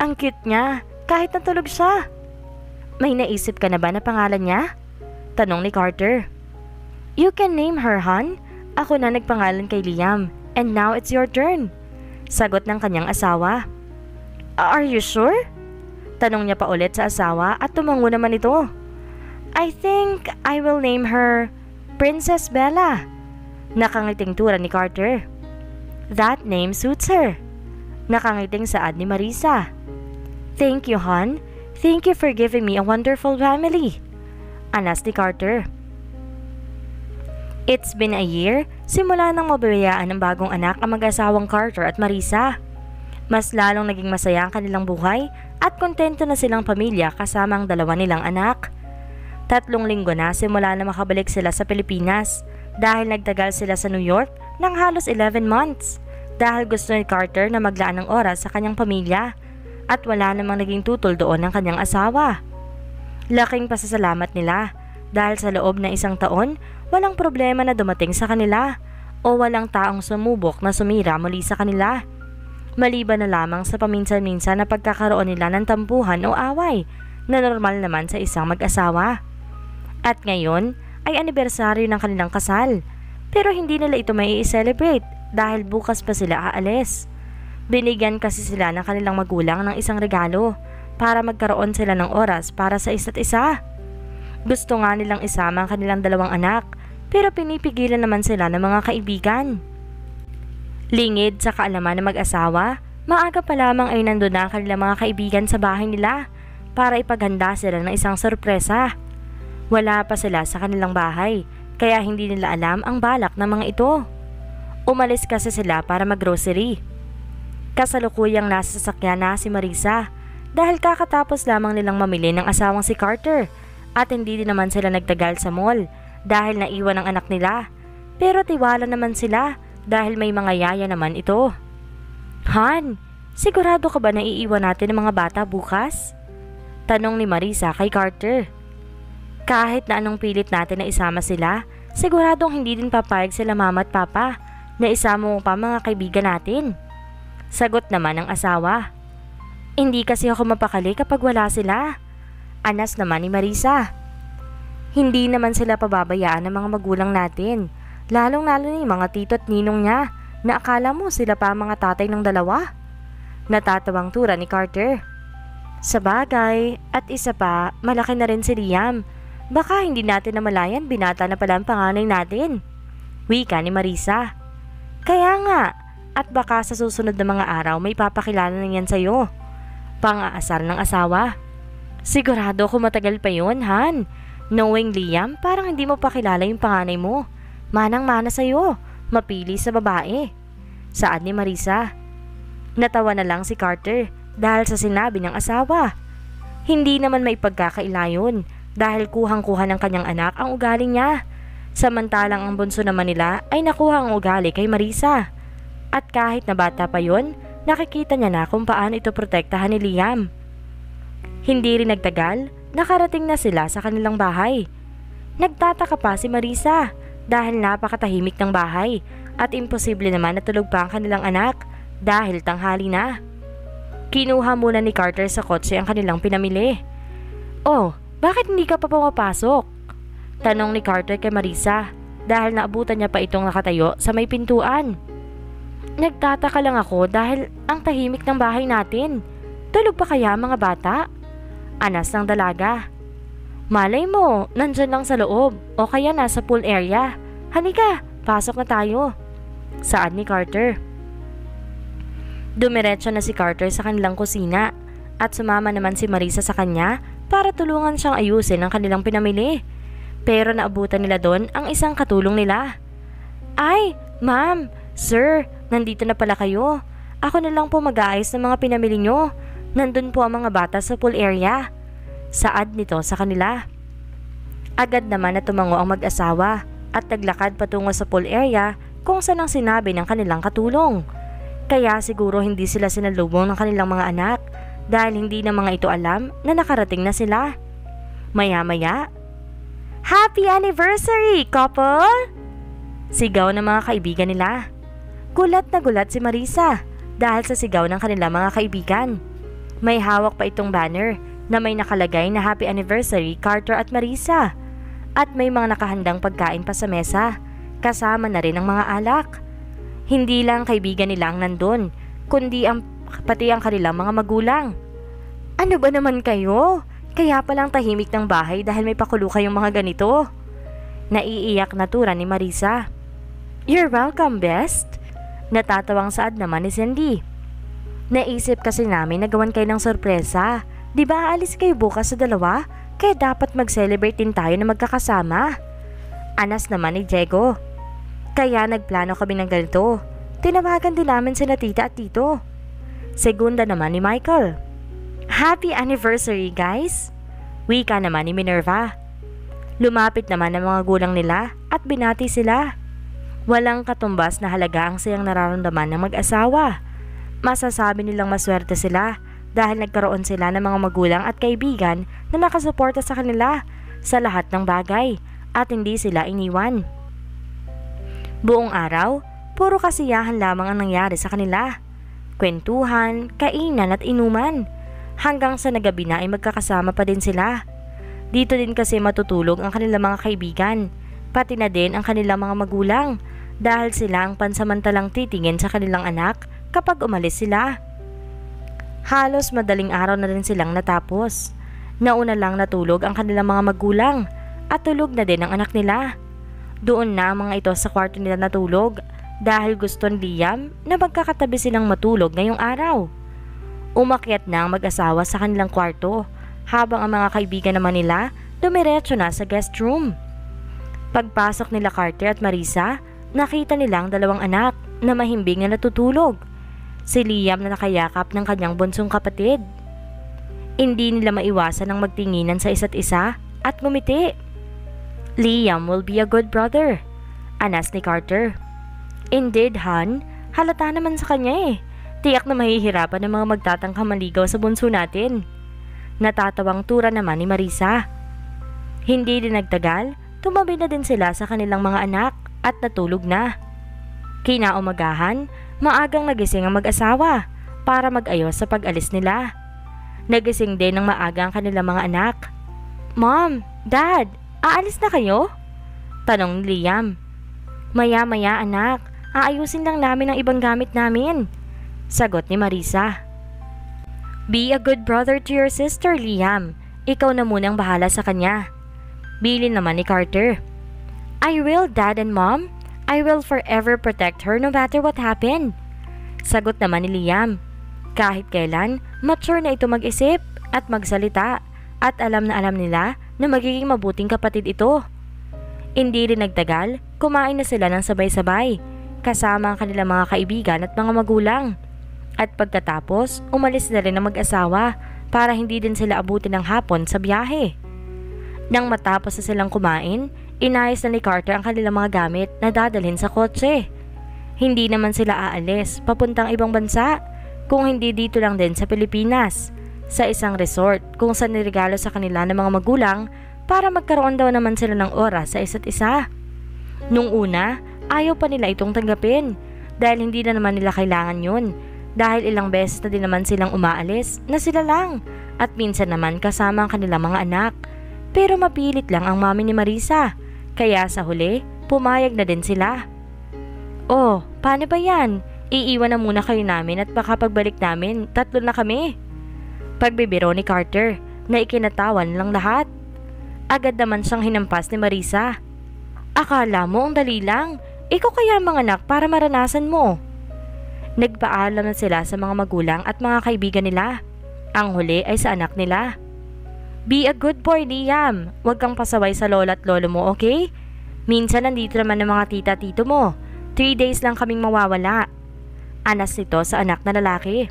Ang cute niya, kahit natulog siya. May naisip ka na ba na pangalan niya? Tanong ni Carter. You can name her, Han. Ako na nagpangalan kay Liam, and now it's your turn. Sagot ng kanyang asawa. Are you sure? Tanong niya pa ulit sa asawa at tumango naman ito. I think I will name her Princess Bella. Nakangiting tura ni Carter. That name suits her. Nakangiting saad ni Marisa. Thank you, hon. Thank you for giving me a wonderful family. Anas ni Carter. It's been a year simula nang mabayaan ng bagong anak ang mag-asawang Carter at Marisa. Mas lalong naging masaya ang kanilang buhay at kontento na silang pamilya kasama ang dalawa nilang anak. Tatlong linggo na simula na makabalik sila sa Pilipinas dahil nagtagal sila sa New York ng halos 11 months dahil gusto ni Carter na maglaan ng oras sa kanyang pamilya at wala namang naging tutol doon ng kanyang asawa. Laking pasasalamat nila dahil sa loob ng isang taon, walang problema na dumating sa kanila o walang taong sumubok na sumira muli sa kanila. Maliban na lamang sa paminsan-minsan na pagkakaroon nila ng tampuhan o away na normal naman sa isang mag-asawa. At ngayon ay anibersaryo ng kanilang kasal pero hindi nila ito may i-celebrate dahil bukas pa sila aalis. Binigyan kasi sila ng kanilang magulang ng isang regalo para magkaroon sila ng oras para sa isa't isa. Gusto nga nilang isama ang kanilang dalawang anak pero pinipigilan naman sila ng mga kaibigan. Lingid sa kaalaman ng mag-asawa, maaga pa lamang ay nandun na ang kanilang mga kaibigan sa bahay nila para ipaghanda sila ng isang sorpresa. Wala pa sila sa kanilang bahay kaya hindi nila alam ang balak ng mga ito. Umalis kasi sila para maggrocery Kasalukuyang nasa sasakyan na si Marisa dahil kakatapos lamang nilang mamili ng asawang si Carter at hindi din naman sila nagtagal sa mall dahil naiwan ang anak nila. Pero tiwala naman sila dahil may mga yaya naman ito. Han, sigurado ka ba na iiwan natin ang mga bata bukas? Tanong ni Marisa kay Carter. Kahit na anong pilit natin na isama sila, siguradong hindi din papayag sila mama at papa na isama mo pa mga kaibigan natin. Sagot naman ng asawa. Hindi kasi ako mapakali kapag wala sila. Anas naman ni Marisa. Hindi naman sila pababayaan ng mga magulang natin. Lalong lalo ni mga tito at ninong niya na akala mo sila pa mga tatay ng dalawa. Natatawang tura ni Carter. Sa bagay, at isa pa, malaki na rin si Liam. Baka hindi natin namalayan binata na pala ang panganay natin. Wika ni Marisa. Kaya nga, at baka sa susunod na mga araw may papakilala na yan sa'yo. Pang-aasar ng asawa. Sigurado ko matagal pa yun, Han. Knowing Liam, parang hindi mo pakilala yung panganay mo. Manang-mana sa'yo. Mapili sa babae. Saan ni Marisa? Natawa na lang si Carter dahil sa sinabi ng asawa. Hindi naman may pagkakailayon dahil kuhang-kuha ng kanyang anak ang ugali niya. Samantalang ang bunso naman nila ay nakuha ang ugali kay Marisa. At kahit na bata pa yon, nakikita niya na kung paano ito protektahan ni Liam. Hindi rin nagtagal, nakarating na sila sa kanilang bahay. Nagtataka pa si Marisa dahil napakatahimik ng bahay at imposible naman na tulog pa ang kanilang anak dahil tanghali na. Kinuha muna ni Carter sa kotse ang kanilang pinamili. Oh, bakit hindi ka pa pumapasok? Tanong ni Carter kay Marisa dahil naabutan niya pa itong nakatayo sa may pintuan. Nagtataka lang ako dahil ang tahimik ng bahay natin. Tulog pa kaya mga bata? Anas ng dalaga. Malay mo, nandyan lang sa loob o kaya nasa pool area. Halika, pasok na tayo. Saan ni Carter? Dumiretso na si Carter sa kanilang kusina at sumama naman si Marisa sa kanya para tulungan siyang ayusin ang kanilang pinamili. Pero naabutan nila doon ang isang katulong nila. Ay, ma'am, sir, nandito na pala kayo. Ako na lang po mag-aayos ng mga pinamili nyo. Nandun po ang mga bata sa pool area. Saad nito sa kanila. Agad naman na tumango ang mag-asawa at naglakad patungo sa pool area kung saan ang sinabi ng kanilang katulong. Kaya siguro hindi sila sinalubong ng kanilang mga anak dahil hindi na mga ito alam na nakarating na sila. Maya-maya, Happy anniversary, couple! Sigaw ng mga kaibigan nila. Gulat na gulat si Marisa dahil sa sigaw ng kanilang mga kaibigan. May hawak pa itong banner na may nakalagay na Happy Anniversary Carter at Marisa at may mga nakahandang pagkain pa sa mesa kasama na rin ang mga alak. Hindi lang kaibigan nila ang nandun kundi ang, pati ang kanilang mga magulang. Ano ba naman kayo? Kaya palang tahimik ng bahay dahil may pakulo kayong mga ganito. Naiiyak na tura ni Marisa. You're welcome, best. Natatawang saad naman ni Cindy. Naisip kasi namin na gawan kayo ng sorpresa. Di ba alis kayo bukas sa dalawa? Kaya dapat mag-celebrate din tayo na magkakasama. Anas naman ni Diego. Kaya nagplano kami ng ganito. Tinawagan din namin sila tita at tito. Segunda naman ni Michael. Happy anniversary guys! Wika naman ni Minerva. Lumapit naman ang mga gulang nila at binati sila. Walang katumbas na halaga ang sayang nararamdaman ng mag-asawa. Masasabi nilang maswerte sila dahil nagkaroon sila ng mga magulang at kaibigan na nakasuporta sa kanila sa lahat ng bagay at hindi sila iniwan. Buong araw, puro kasiyahan lamang ang nangyari sa kanila. Kwentuhan, kainan at inuman. Hanggang sa nagabi na ay magkakasama pa din sila. Dito din kasi matutulog ang kanilang mga kaibigan, pati na din ang kanilang mga magulang dahil sila ang pansamantalang titingin sa kanilang anak kapag umalis sila. Halos madaling araw na rin silang natapos. Nauna lang natulog ang kanilang mga magulang at tulog na din ang anak nila. Doon na mga ito sa kwarto nila natulog dahil gusto ni Liam na magkakatabi silang matulog ngayong araw. Umakyat na ang mag-asawa sa kanilang kwarto habang ang mga kaibigan naman nila dumiretso na sa guest room. Pagpasok nila Carter at Marisa, Nakita nila ang dalawang anak na mahimbing na natutulog. Si Liam na nakayakap ng kanyang bunsong kapatid. Hindi nila maiwasan ang magtinginan sa isa't isa at ngumiti. Liam will be a good brother, anas ni Carter. Indeed, Han, halata naman sa kanya eh. Tiyak na mahihirapan ng mga magtatangkang maligaw sa bunso natin. Natatawang tura naman ni Marisa. Hindi din nagtagal, tumabi na din sila sa kanilang mga anak at natulog na. Kinaumagahan, maagang nagising ang mag-asawa para mag-ayos sa pag-alis nila. Nagising din ng maaga ang kanilang mga anak. Mom, Dad, aalis na kayo? Tanong ni Liam. Maya-maya anak, aayusin lang namin ang ibang gamit namin. Sagot ni Marisa. Be a good brother to your sister, Liam. Ikaw na munang bahala sa kanya. Bilin naman ni Carter. I will, Dad and Mom. I will forever protect her no matter what happened. Sagot naman ni Liam. Kahit kailan, mature na ito mag-isip at magsalita at alam na alam nila na magiging mabuting kapatid ito. Hindi rin nagtagal, kumain na sila ng sabay-sabay, kasama ang kanilang mga kaibigan at mga magulang. At pagkatapos, umalis na rin ang mag-asawa para hindi din sila abutin ng hapon sa biyahe. Nang matapos na silang kumain, Inayos na ni Carter ang kanilang mga gamit na dadalhin sa kotse. Hindi naman sila aalis papuntang ibang bansa kung hindi dito lang din sa Pilipinas sa isang resort kung saan niregalo sa kanila ng mga magulang para magkaroon daw naman sila ng oras sa isa't isa. Nung una, ayaw pa nila itong tanggapin dahil hindi na naman nila kailangan yun dahil ilang beses na din naman silang umaalis na sila lang at minsan naman kasama ang kanilang mga anak. Pero mapilit lang ang mami ni Marisa kaya sa huli, pumayag na din sila. Oh, paano ba yan? Iiwan na muna kayo namin at baka pagbalik namin, tatlo na kami. Pagbibiro ni Carter na ikinatawan lang lahat. Agad naman siyang hinampas ni Marisa. Akala mo ang dali lang. Ikaw kaya mga anak para maranasan mo. Nagpaalam na sila sa mga magulang at mga kaibigan nila. Ang huli ay sa anak nila. Be a good boy, Liam. Huwag kang pasaway sa lola at lolo mo, okay? Minsan nandito naman ng mga tita-tito mo. Three days lang kaming mawawala. Anas nito sa anak na lalaki.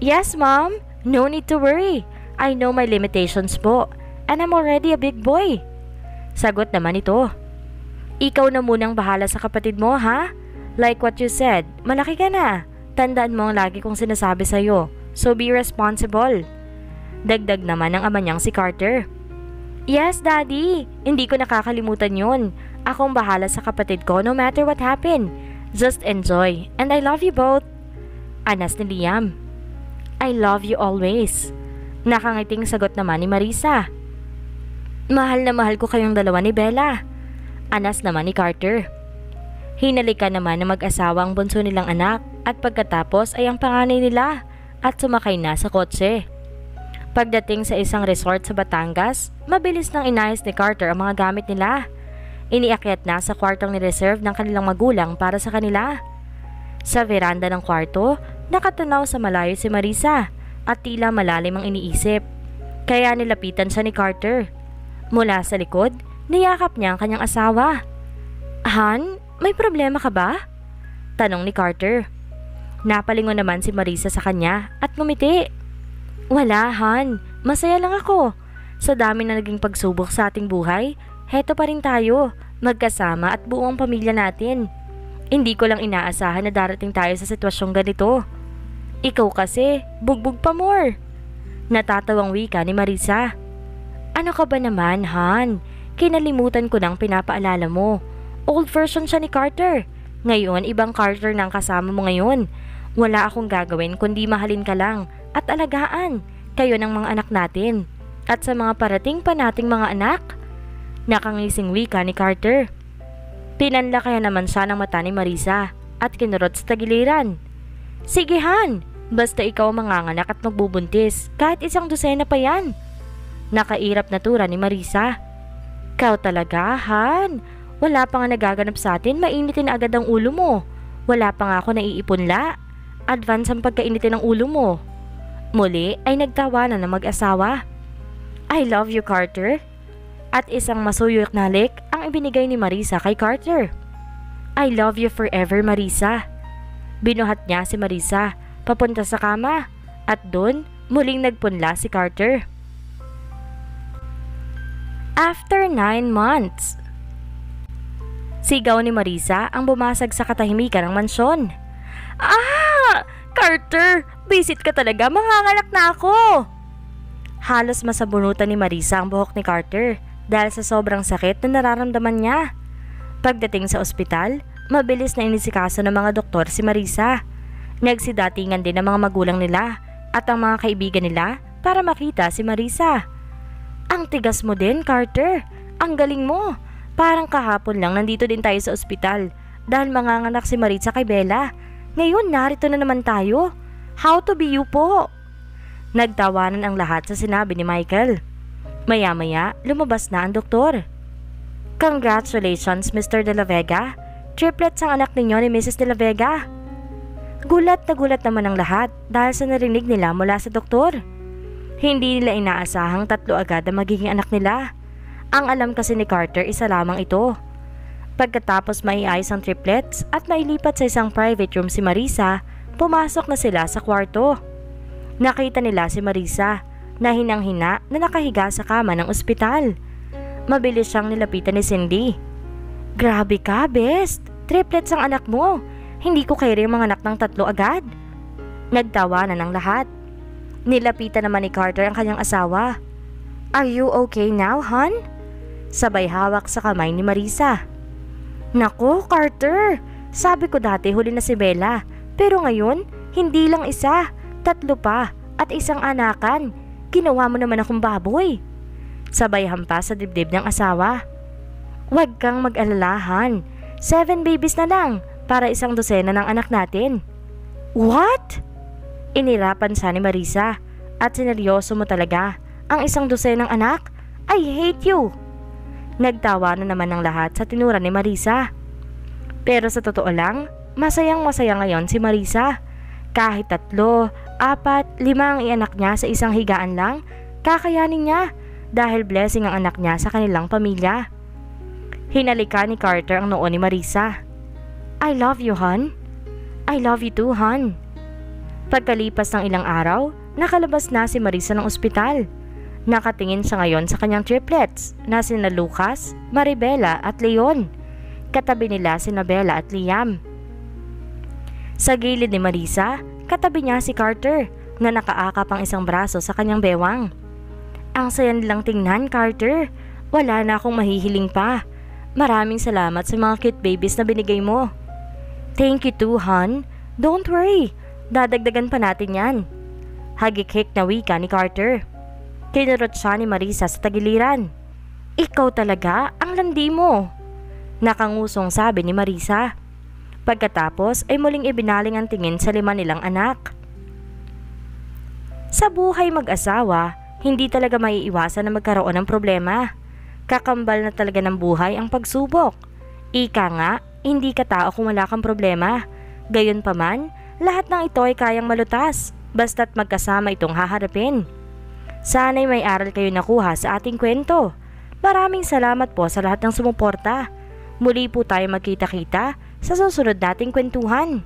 Yes, mom. No need to worry. I know my limitations po. And I'm already a big boy. Sagot naman ito. Ikaw na munang bahala sa kapatid mo, ha? Like what you said, malaki ka na. Tandaan mo ang lagi kong sinasabi sa'yo. So be responsible. Dagdag naman ng ama niyang si Carter. Yes, Daddy. Hindi ko nakakalimutan yun. Akong bahala sa kapatid ko no matter what happen. Just enjoy. And I love you both. Anas ni Liam. I love you always. Nakangiting sagot naman ni Marisa. Mahal na mahal ko kayong dalawa ni Bella. Anas naman ni Carter. Hinalikan naman ng mag-asawa ang bunso nilang anak at pagkatapos ay ang panganay nila at sumakay na sa kotse. Pagdating sa isang resort sa Batangas, mabilis nang inayos ni Carter ang mga gamit nila. Iniakyat na sa kwartong ni-reserve ng kanilang magulang para sa kanila. Sa veranda ng kwarto, nakatanaw sa malayo si Marisa at tila malalim ang iniisip. Kaya nilapitan siya ni Carter. Mula sa likod, niyakap niya ang kanyang asawa. Han, may problema ka ba? Tanong ni Carter. Napalingon naman si Marisa sa kanya at ngumiti. Wala, Han. Masaya lang ako. Sa dami na naging pagsubok sa ating buhay, heto pa rin tayo, magkasama at buong pamilya natin. Hindi ko lang inaasahan na darating tayo sa sitwasyong ganito. Ikaw kasi, bugbog pa more. Natatawang wika ni Marisa. Ano ka ba naman, Han? Kinalimutan ko nang pinapaalala mo. Old version siya ni Carter. Ngayon, ibang Carter na ang kasama mo ngayon. Wala akong gagawin kundi mahalin ka lang at alagaan kayo ng mga anak natin. At sa mga parating pa nating mga anak, nakangising wika ni Carter. Pinanla kaya naman siya ng mata ni Marisa at kinurot sa tagiliran. Sige Han, basta ikaw manganganak at magbubuntis, kahit isang dosena pa yan. Nakairap na tura ni Marisa. Kau talaga, Han. Wala pa nga nagaganap sa atin, mainitin agad ang ulo mo. Wala pa nga ako naiipunla. Advance ang pagkainitin ng ulo mo. Muli ay nagtawanan ng mag-asawa. I love you, Carter. At isang masuyok na lik ang ibinigay ni Marisa kay Carter. I love you forever, Marisa. Binuhat niya si Marisa papunta sa kama at doon muling nagpunla si Carter. After nine months, Sigaw ni Marisa ang bumasag sa katahimikan ng mansyon. Ah! Carter! Visit ka talaga, manganganak na ako! Halos masabunutan ni Marisa ang buhok ni Carter dahil sa sobrang sakit na nararamdaman niya. Pagdating sa ospital, mabilis na inisikaso ng mga doktor si Marisa. Nagsidatingan din ang mga magulang nila at ang mga kaibigan nila para makita si Marisa. Ang tigas mo din, Carter. Ang galing mo. Parang kahapon lang nandito din tayo sa ospital dahil manganganak si Maritza kay Bella ngayon narito na naman tayo. How to be you po? Nagtawanan ang lahat sa sinabi ni Michael. Maya-maya, lumabas na ang doktor. Congratulations, Mr. De La Vega. Triplets ang anak ninyo ni Mrs. De La Vega. Gulat na gulat naman ang lahat dahil sa narinig nila mula sa doktor. Hindi nila inaasahang tatlo agad ang magiging anak nila. Ang alam kasi ni Carter isa lamang ito. Pagkatapos maiayos ang triplets at mailipat sa isang private room si Marisa, pumasok na sila sa kwarto. Nakita nila si Marisa na hinang-hina na nakahiga sa kama ng ospital. Mabilis siyang nilapitan ni Cindy. Grabe ka, best! Triplets ang anak mo. Hindi ko kaya rin mga anak ng tatlo agad. Nagtawa na ng lahat. Nilapitan naman ni Carter ang kanyang asawa. Are you okay now, hon? Sabay hawak sa kamay ni Marisa. Nako, Carter! Sabi ko dati huli na si Bella. Pero ngayon, hindi lang isa, tatlo pa, at isang anakan. Ginawa mo naman akong baboy. Sabay hampas sa dibdib ng asawa. Huwag kang mag-alalahan. Seven babies na lang para isang dosena ng anak natin. What? Inirapan sa ni Marisa at sineryoso mo talaga ang isang dosenang anak? I hate you! Nagtawa na naman ng lahat sa tinura ni Marisa. Pero sa totoo lang, masayang masaya ngayon si Marisa Kahit tatlo, apat, lima ang ianak niya sa isang higaan lang, kakayanin niya dahil blessing ang anak niya sa kanilang pamilya. Hinalika ni Carter ang noo ni Marisa. I love you, hon. I love you too, hon. Pagkalipas ng ilang araw, nakalabas na si Marisa ng ospital. Nakatingin siya ngayon sa kanyang triplets na sina Lucas, Maribela at Leon. Katabi nila si Bella at Liam. Sa gilid ni Marisa, katabi niya si Carter na nakaakap ang isang braso sa kanyang bewang. Ang saya nilang tingnan, Carter. Wala na akong mahihiling pa. Maraming salamat sa mga cute babies na binigay mo. Thank you too, hon. Don't worry. Dadagdagan pa natin yan. Hagikik na wika ni Carter. Kinurot siya ni Marisa sa tagiliran. Ikaw talaga ang landi mo. Nakangusong sabi ni Marisa. Pagkatapos ay muling ibinaling ang tingin sa lima nilang anak. Sa buhay mag-asawa, hindi talaga maiiwasan na magkaroon ng problema. Kakambal na talaga ng buhay ang pagsubok. Ika nga, hindi ka tao kung wala kang problema. Gayon pa man, lahat ng ito ay kayang malutas, basta't magkasama itong haharapin. Sana'y may aral kayo nakuha sa ating kwento. Maraming salamat po sa lahat ng sumuporta. Muli po tayo magkita-kita sa susunod nating kwentuhan.